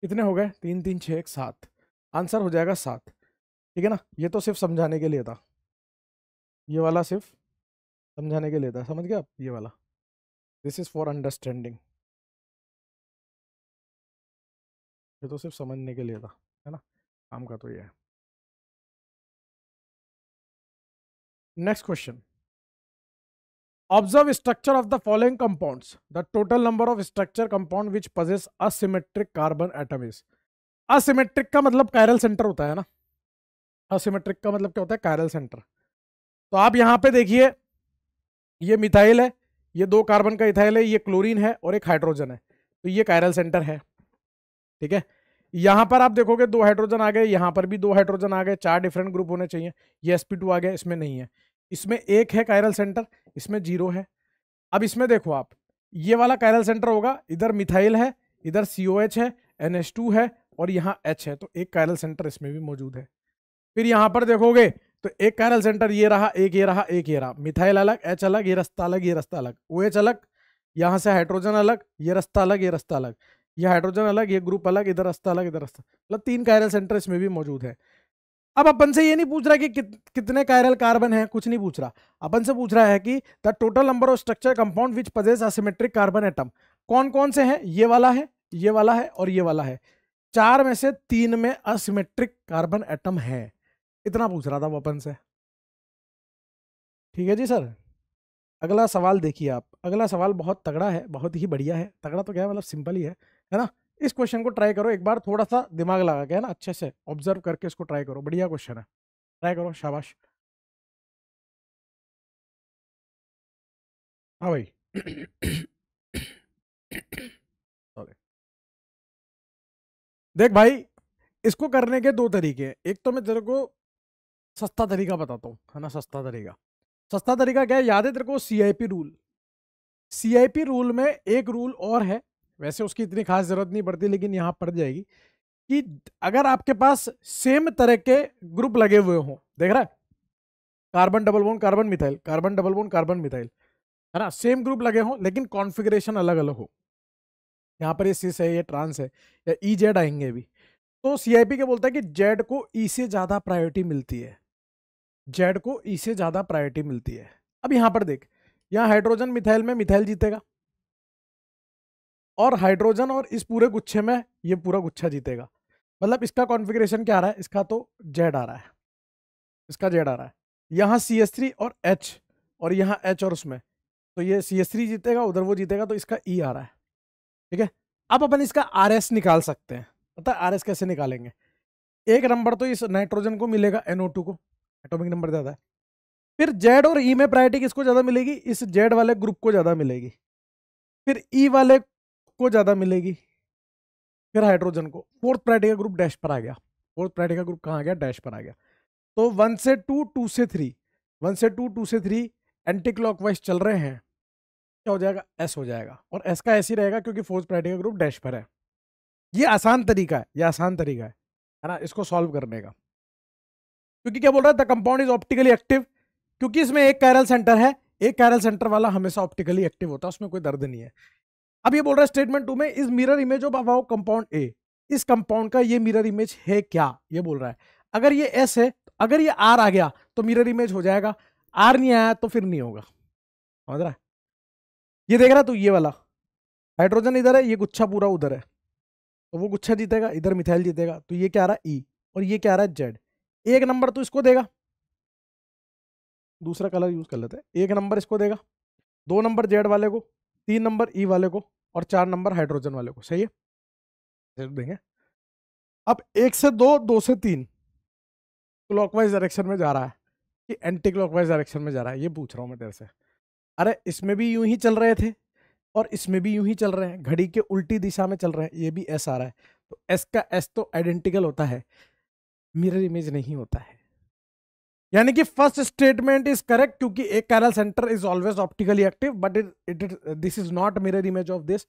[SPEAKER 1] कितने हो गए तीन तीन छः एक सात आंसर हो जाएगा सात ठीक है ना ये तो सिर्फ समझाने के लिए था ये वाला
[SPEAKER 2] सिर्फ समझाने के लिए था समझ गए आप ये वाला दिस इज फॉर अंडरस्टैंडिंग ये तो सिर्फ समझने के लिए था है ना काम का तो ये है next question observe structure of the following compounds the total number
[SPEAKER 1] of structure compound which possess asymmetric carbon atom is asymmetric का मतलब कैरल सेंटर होता है ना असिमेट्रिक का मतलब क्या होता है कायरल सेंटर तो आप यहां पे देखिए ये मिथाइल है ये दो कार्बन का इथाइल है ये क्लोरीन है और एक हाइड्रोजन है तो ये कायरल सेंटर है ठीक है यहाँ पर आप देखोगे दो हाइड्रोजन आ गए यहाँ पर भी दो हाइड्रोजन आ गए चार डिफरेंट ग्रुप होने चाहिए ये एस आ गया इसमें नहीं है इसमें एक है कायरल सेंटर इसमें जीरो है अब इसमें देखो आप ये वाला कायरल सेंटर होगा इधर मिथाइल है इधर सी है एन है और यहाँ एच है तो एक कायरल सेंटर इसमें भी मौजूद है फिर यहाँ पर देखोगे तो एक कायरल सेंटर ये रहा एक ये रहा एक ये रहा मिथाइल अलग एच अलग ये रास्ता अलग ये रास्ता अलग ओ एच अलग यहाँ से हाइड्रोजन अलग ये रास्ता अलग ये रास्ता अलग ये हाइड्रोजन अलग ये ग्रुप अलग इधर रास्ता अलग इधर रास्ता मतलब तीन कायरल सेंटर इसमें भी मौजूद है अब अपन से ये नहीं पूछ रहा कि कित, कितने कायरल कार्बन है कुछ नहीं पूछ रहा अपन से पूछ रहा है कि the total number of structure compound which possess asymmetric carbon atom कौन कौन से है ये वाला है ये वाला है और ये वाला है चार में से तीन में असिमेट्रिक कार्बन एटम है इतना पूछ रहा था वो अपन से ठीक है जी सर अगला सवाल देखिए आप अगला सवाल बहुत तगड़ा है बहुत ही बढ़िया है तगड़ा तो क्या है मतलब सिंपल ही है है ना इस क्वेश्चन को ट्राई करो एक बार थोड़ा सा दिमाग लगा के है ना अच्छे से
[SPEAKER 2] ऑब्जर्व करके इसको ट्राई करो बढ़िया क्वेश्चन है ट्राई करो शाबाश हाँ भाई देख भाई इसको करने
[SPEAKER 1] के दो तरीके हैं एक तो मैं तेरे को सस्ता तरीका बताता हूँ है ना सस्ता तरीका सस्ता तरीका क्या है याद है तेरे को सीआईपी रूल सीआईपी रूल में एक रूल और है वैसे उसकी इतनी खास जरूरत नहीं पड़ती लेकिन यहाँ पड़ जाएगी कि अगर आपके पास सेम तरह के ग्रुप लगे हुए हों देख रहा है carbon double bond carbon methyl carbon double bond carbon methyl है ना सेम ग्रुप लगे हों लेकिन कॉन्फिग्रेशन अलग अलग हो यहाँ पर ये सिस है ये ट्रांस है या ई e जेड आएंगे अभी तो सी के बोलता है कि जेड को ई e से ज़्यादा प्रायोरिटी मिलती है जेड को ई e से ज़्यादा प्रायोरिटी मिलती है अब यहाँ पर देख यहाँ हाइड्रोजन मिथाइल में मिथाइल जीतेगा और हाइड्रोजन और इस पूरे गुच्छे में ये पूरा गुच्छा जीतेगा मतलब इसका कॉन्फ़िगरेशन क्या आ रहा है इसका तो जेड आ रहा है इसका जेड आ रहा है यहाँ सी एस थ्री और एच और यहाँ एच और उसमें तो ये सी एस थ्री जीतेगा उधर वो जीतेगा तो इसका ई e आ रहा है ठीक है अब अपन इसका आर एस निकाल सकते हैं पता है आर एस कैसे निकालेंगे एक नंबर तो इस नाइट्रोजन को मिलेगा एनओ टू को एटॉमिक नंबर ज़्यादा है फिर जेड और ई e में प्रायोरिटी किसको ज़्यादा मिलेगी इस जेड वाले ग्रुप को ज़्यादा मिलेगी फिर ई e वाले को ज़्यादा मिलेगी फिर हाइड्रोजन को फोर्थ प्रायोरिटी का ग्रुप डैश पर आ गया फोर्थ प्रायोरिटी का ग्रुप कहाँ आ गया डैश पर आ गया तो वन से टू टू से थ्री वन से टू टू से थ्री एंटी क्लॉक वाइज चल रहे हैं क्या हो जाएगा एस हो जाएगा और एस का ऐसे ही रहेगा क्योंकि फोर्थ प्रायोरिटी का ग्रुप डैश पर है ये आसान तरीका है ये आसान तरीका है है ना इसको सॉल्व करने का क्योंकि क्या बोल रहा है the compound is optically active क्योंकि इसमें एक कैरल सेंटर है एक कैरल सेंटर वाला हमेशा ऑप्टिकली एक्टिव होता है उसमें कोई दर्द नहीं है अब ये बोल रहा है स्टेटमेंट टू में is mirror image of above compound A इस कंपाउंड का ये मिरर इमेज है क्या ये बोल रहा है अगर ये एस है अगर ये आर आ गया तो मिरर इमेज हो जाएगा आर नहीं आया तो फिर नहीं होगा समझ रहा है ये देख रहा तो ये वाला हाइड्रोजन इधर है ये गुच्छा पूरा उधर है तो वो गुच्छा जीतेगा इधर मिथाइल जीतेगा तो ये क्या आ रहा है ई e, और ये क्या आ रहा है जेड एक नंबर तो इसको देगा दूसरा कलर यूज़ कर लेते हैं एक नंबर इसको देगा दो नंबर जेड वाले को तीन नंबर ई वाले को और चार नंबर हाइड्रोजन वाले को सही है देंगे अब एक से दो दो से तीन क्लॉकवाइज डायरेक्शन में जा रहा है कि एंटी क्लॉकवाइज डायरेक्शन में जा रहा है ये पूछ रहा हूँ मैं तेरे से अरे इसमें भी यूं ही चल रहे थे और इसमें भी यूं ही चल रहे हैं घड़ी के उल्टी दिशा में चल रहे हैं ये भी एस आ रहा है तो एस का एस तो आइडेंटिकल होता है मिरर इमेज नहीं होता है यानी कि फर्स्ट स्टेटमेंट इज करेक्ट क्योंकि एक chiral centre is always optically active but it it this is not mirror image of this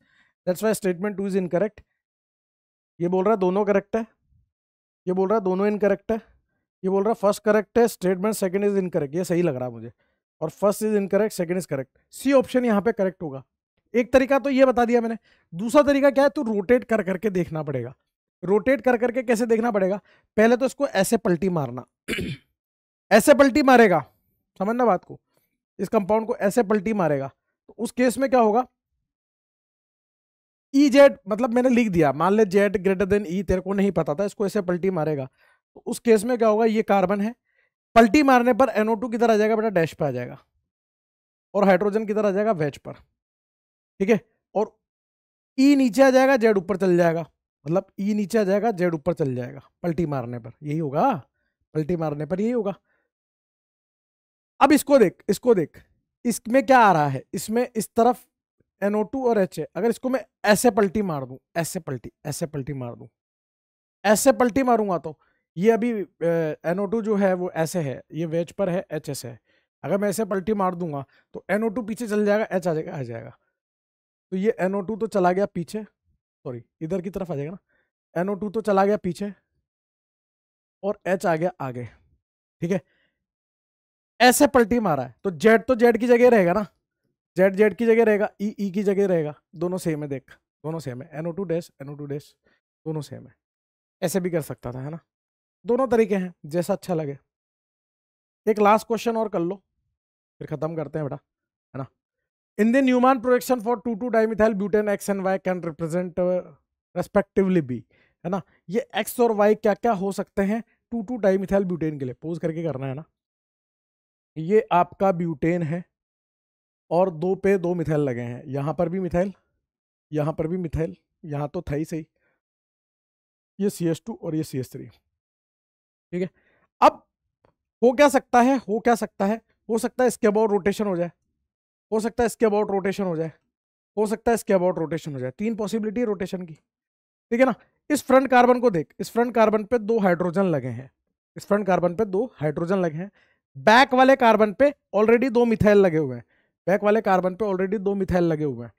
[SPEAKER 1] that's why statement two is incorrect ये बोल रहा है दोनों करेक्ट है ये बोल रहा है दोनों इनकरेक्ट है ये बोल रहा है फर्स्ट करेक्ट है स्टेटमेंट सेकंड इज इनकरेक्ट ये सही लग रहा है मुझे और first is incorrect second is correct C option यहाँ पे करेक्ट होगा एक तरीका तो ये बता दिया मैंने दूसरा तरीका क्या है तो रोटेट कर करके देखना पड़ेगा रोटेट कर करके कैसे देखना पड़ेगा पहले तो इसको ऐसे पलटी मारना ऐसे पलटी मारेगा समझना बात को इस कंपाउंड को ऐसे पलटी मारेगा तो उस केस में क्या होगा ई e जेड मतलब मैंने लिख दिया मान ले जेड ग्रेटर देन ई तेरे को नहीं पता था इसको ऐसे पलटी मारेगा तो उस केस में क्या होगा ये कार्बन है पलटी मारने पर एनओ टू किधर आ जाएगा बेटा डैश पर आ जाएगा और हाइड्रोजन किधर आ जाएगा वेज पर ठीक है और ई e नीचे आ जाएगा जेड ऊपर चल जाएगा मतलब ई नीचे आ जाएगा जेड ऊपर चल जाएगा पलटी मारने पर यही होगा पलटी मारने पर यही होगा अब इसको देख इसको देख इसमें क्या आ रहा है इसमें इस तरफ NO2 और एच अगर इसको मैं ऐसे पलटी मार दूं ऐसे पलटी ऐसे पलटी मार दूं ऐसे पलटी मारूंगा तो ये अभी NO2 जो है वो ऐसे है ये वेज पर है एच है अगर मैं ऐसे पलटी मार दूंगा तो NO2 पीछे चल जाएगा एच आ जाएगा आ जाएगा तो ये NO2 तो चला गया पीछे सॉरी इधर की तरफ आ जाएगा ना एनओ टू तो चला गया पीछे और एच आ गया आगे ठीक है ऐसे पलटी मारा है तो जेड तो जेड की जगह रहेगा ना जेड जेड की जगह रहेगा ई e, ई e की जगह रहेगा दोनों सेम है देख दोनों सेम है NO two dash NO two dash दोनों सेम है ऐसे भी कर सकता था है ना दोनों तरीके हैं जैसा अच्छा लगे एक लास्ट क्वेश्चन और कर लो फिर ख़त्म करते हैं बेटा Indian Newman production for two dimethyl butane X and Y can represent uh, respectively B. है ना ये X और Y क्या क्या हो सकते हैं टू टू डाइमिथाइल ब्यूटेन के लिए पोज करके करना है ना ये आपका ब्यूटेन है और दो पे दो मिथाइल लगे हैं यहाँ पर भी मिथाइल यहाँ पर भी मिथाइल यहाँ तो था ही सही ये सी एस टू और ये सी एस थ्री ठीक है अब हो क्या सकता है हो क्या सकता है हो सकता है इसके अबाउट रोटेशन हो जाए हो सकता है इसके अबाउट रोटेशन हो जाए हो सकता है इसके अबाउट रोटेशन हो जाए तीन पॉसिबिलिटी रोटेशन की ठीक है ना इस फ्रंट कार्बन को देख इस फ्रंट कार्बन पे दो हाइड्रोजन लगे हैं इस फ्रंट कार्बन पे दो हाइड्रोजन लगे हैं बैक वाले कार्बन पे ऑलरेडी दो मिथाइल लगे हुए हैं बैक वाले कार्बन पे ऑलरेडी दो मिथाइल लगे हुए हैं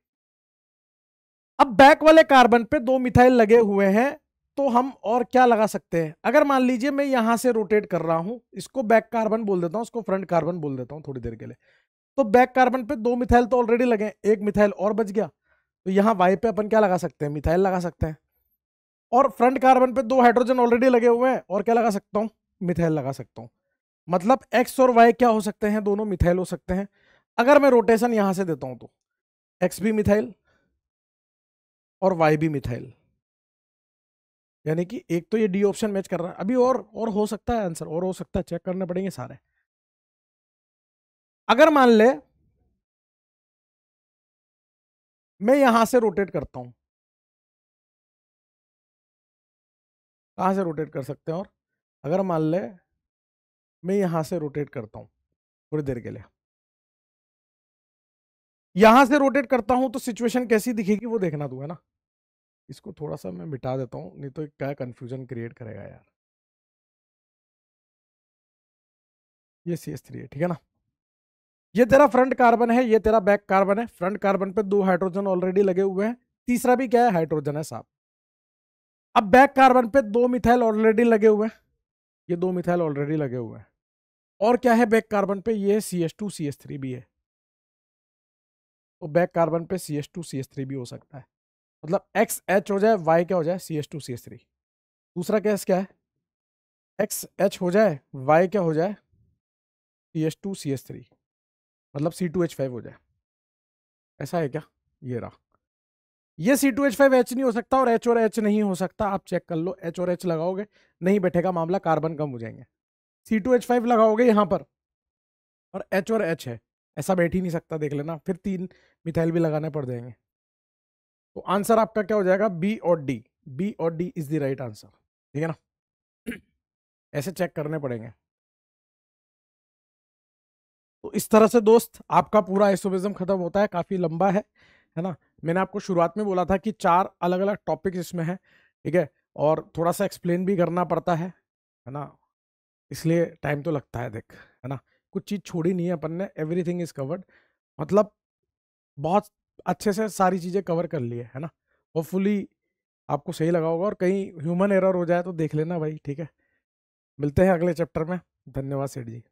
[SPEAKER 1] अब बैक वाले कार्बन पे दो मिथाइल लगे हुए हैं तो हम और क्या लगा सकते हैं अगर मान लीजिए मैं यहां से रोटेट कर रहा हूं इसको बैक कार्बन बोल देता हूं इसको फ्रंट कार्बन बोल देता हूं थोड़ी देर के लिए तो बैक कार्बन पे दो मिथाइल तो ऑलरेडी लगे एक मिथाइल और बच गया तो यहाँ वाई पे अपन क्या लगा सकते हैं मिथाइल लगा सकते हैं और फ्रंट कार्बन पे दो हाइड्रोजन ऑलरेडी लगे हुए हैं और क्या लगा सकता हूँ मिथाइल लगा सकता हूँ मतलब एक्स और वाई क्या हो सकते हैं दोनों मिथाइल हो सकते हैं अगर मैं रोटेशन यहाँ से देता हूँ तो एक्स भी मिथाइल और वाई भी मिथाइल यानी कि एक तो ये डी ऑप्शन मैच कर रहा है अभी
[SPEAKER 2] और और हो सकता है आंसर और हो सकता है चेक करने पड़ेंगे सारे अगर मान ले मैं यहां से रोटेट करता हूं कहां से रोटेट कर सकते हैं और अगर मान ले मैं यहां से रोटेट करता हूं थोड़ी देर के लिए
[SPEAKER 1] यहां से रोटेट करता हूं तो सिचुएशन कैसी दिखेगी वो देखना
[SPEAKER 2] तू है ना इसको थोड़ा सा मैं मिटा देता हूं नहीं तो क्या कंफ्यूजन क्रिएट करेगा यार ये सी एस थ्री है ठीक है ना
[SPEAKER 1] ये तेरा फ्रंट कार्बन है ये तेरा बैक कार्बन है फ्रंट कार्बन पे दो हाइड्रोजन ऑलरेडी लगे हुए हैं तीसरा भी क्या है हाइड्रोजन है साहब अब बैक कार्बन पे दो मिथाइल ऑलरेडी लगे हुए हैं ये दो मिथाइल ऑलरेडी लगे हुए हैं और क्या है बैक कार्बन पे ये C S two C S three भी है तो बैक कार्बन पे C S two C S three भी हो सकता है मतलब एक्स एच हो जाए वाई क्या हो जाए C S two C S three दूसरा केस क्या है एक्स एच हो जाए वाई क्या हो जाए C S two C S three मतलब सी टू एच फाइव हो जाए ऐसा है क्या ये रहा ये C two H five H नहीं हो सकता और एच और एच नहीं हो सकता आप चेक कर लो एच और एच लगाओगे नहीं बैठेगा मामला कार्बन कम हो जाएंगे सी टू एच फाइव लगाओगे यहाँ पर और एच और एच है ऐसा बैठ ही नहीं सकता देख लेना फिर तीन मिथाइल भी लगाने पड़ जाएंगे तो आंसर आपका क्या हो जाएगा बी और डी बी और D is the right answer ठीक है ना [clears throat] ऐसे चेक करने पड़ेंगे तो इस तरह से दोस्त आपका पूरा एसोविज्म खत्म होता है काफ़ी लंबा है है ना मैंने आपको शुरुआत में बोला था कि चार अलग अलग टॉपिक्स इसमें हैं ठीक है और थोड़ा सा एक्सप्लेन भी करना पड़ता है है ना इसलिए टाइम तो लगता है देख है ना कुछ चीज़ छोड़ी नहीं है अपन ने एवरीथिंग इज़ कवर्ड मतलब बहुत अच्छे से सारी चीज़ें कवर कर ली है है ना होपफुली आपको सही लगा होगा और कहीं ह्यूमन एरर हो जाए तो देख लेना भाई ठीक है मिलते हैं अगले चैप्टर में धन्यवाद सेठ जी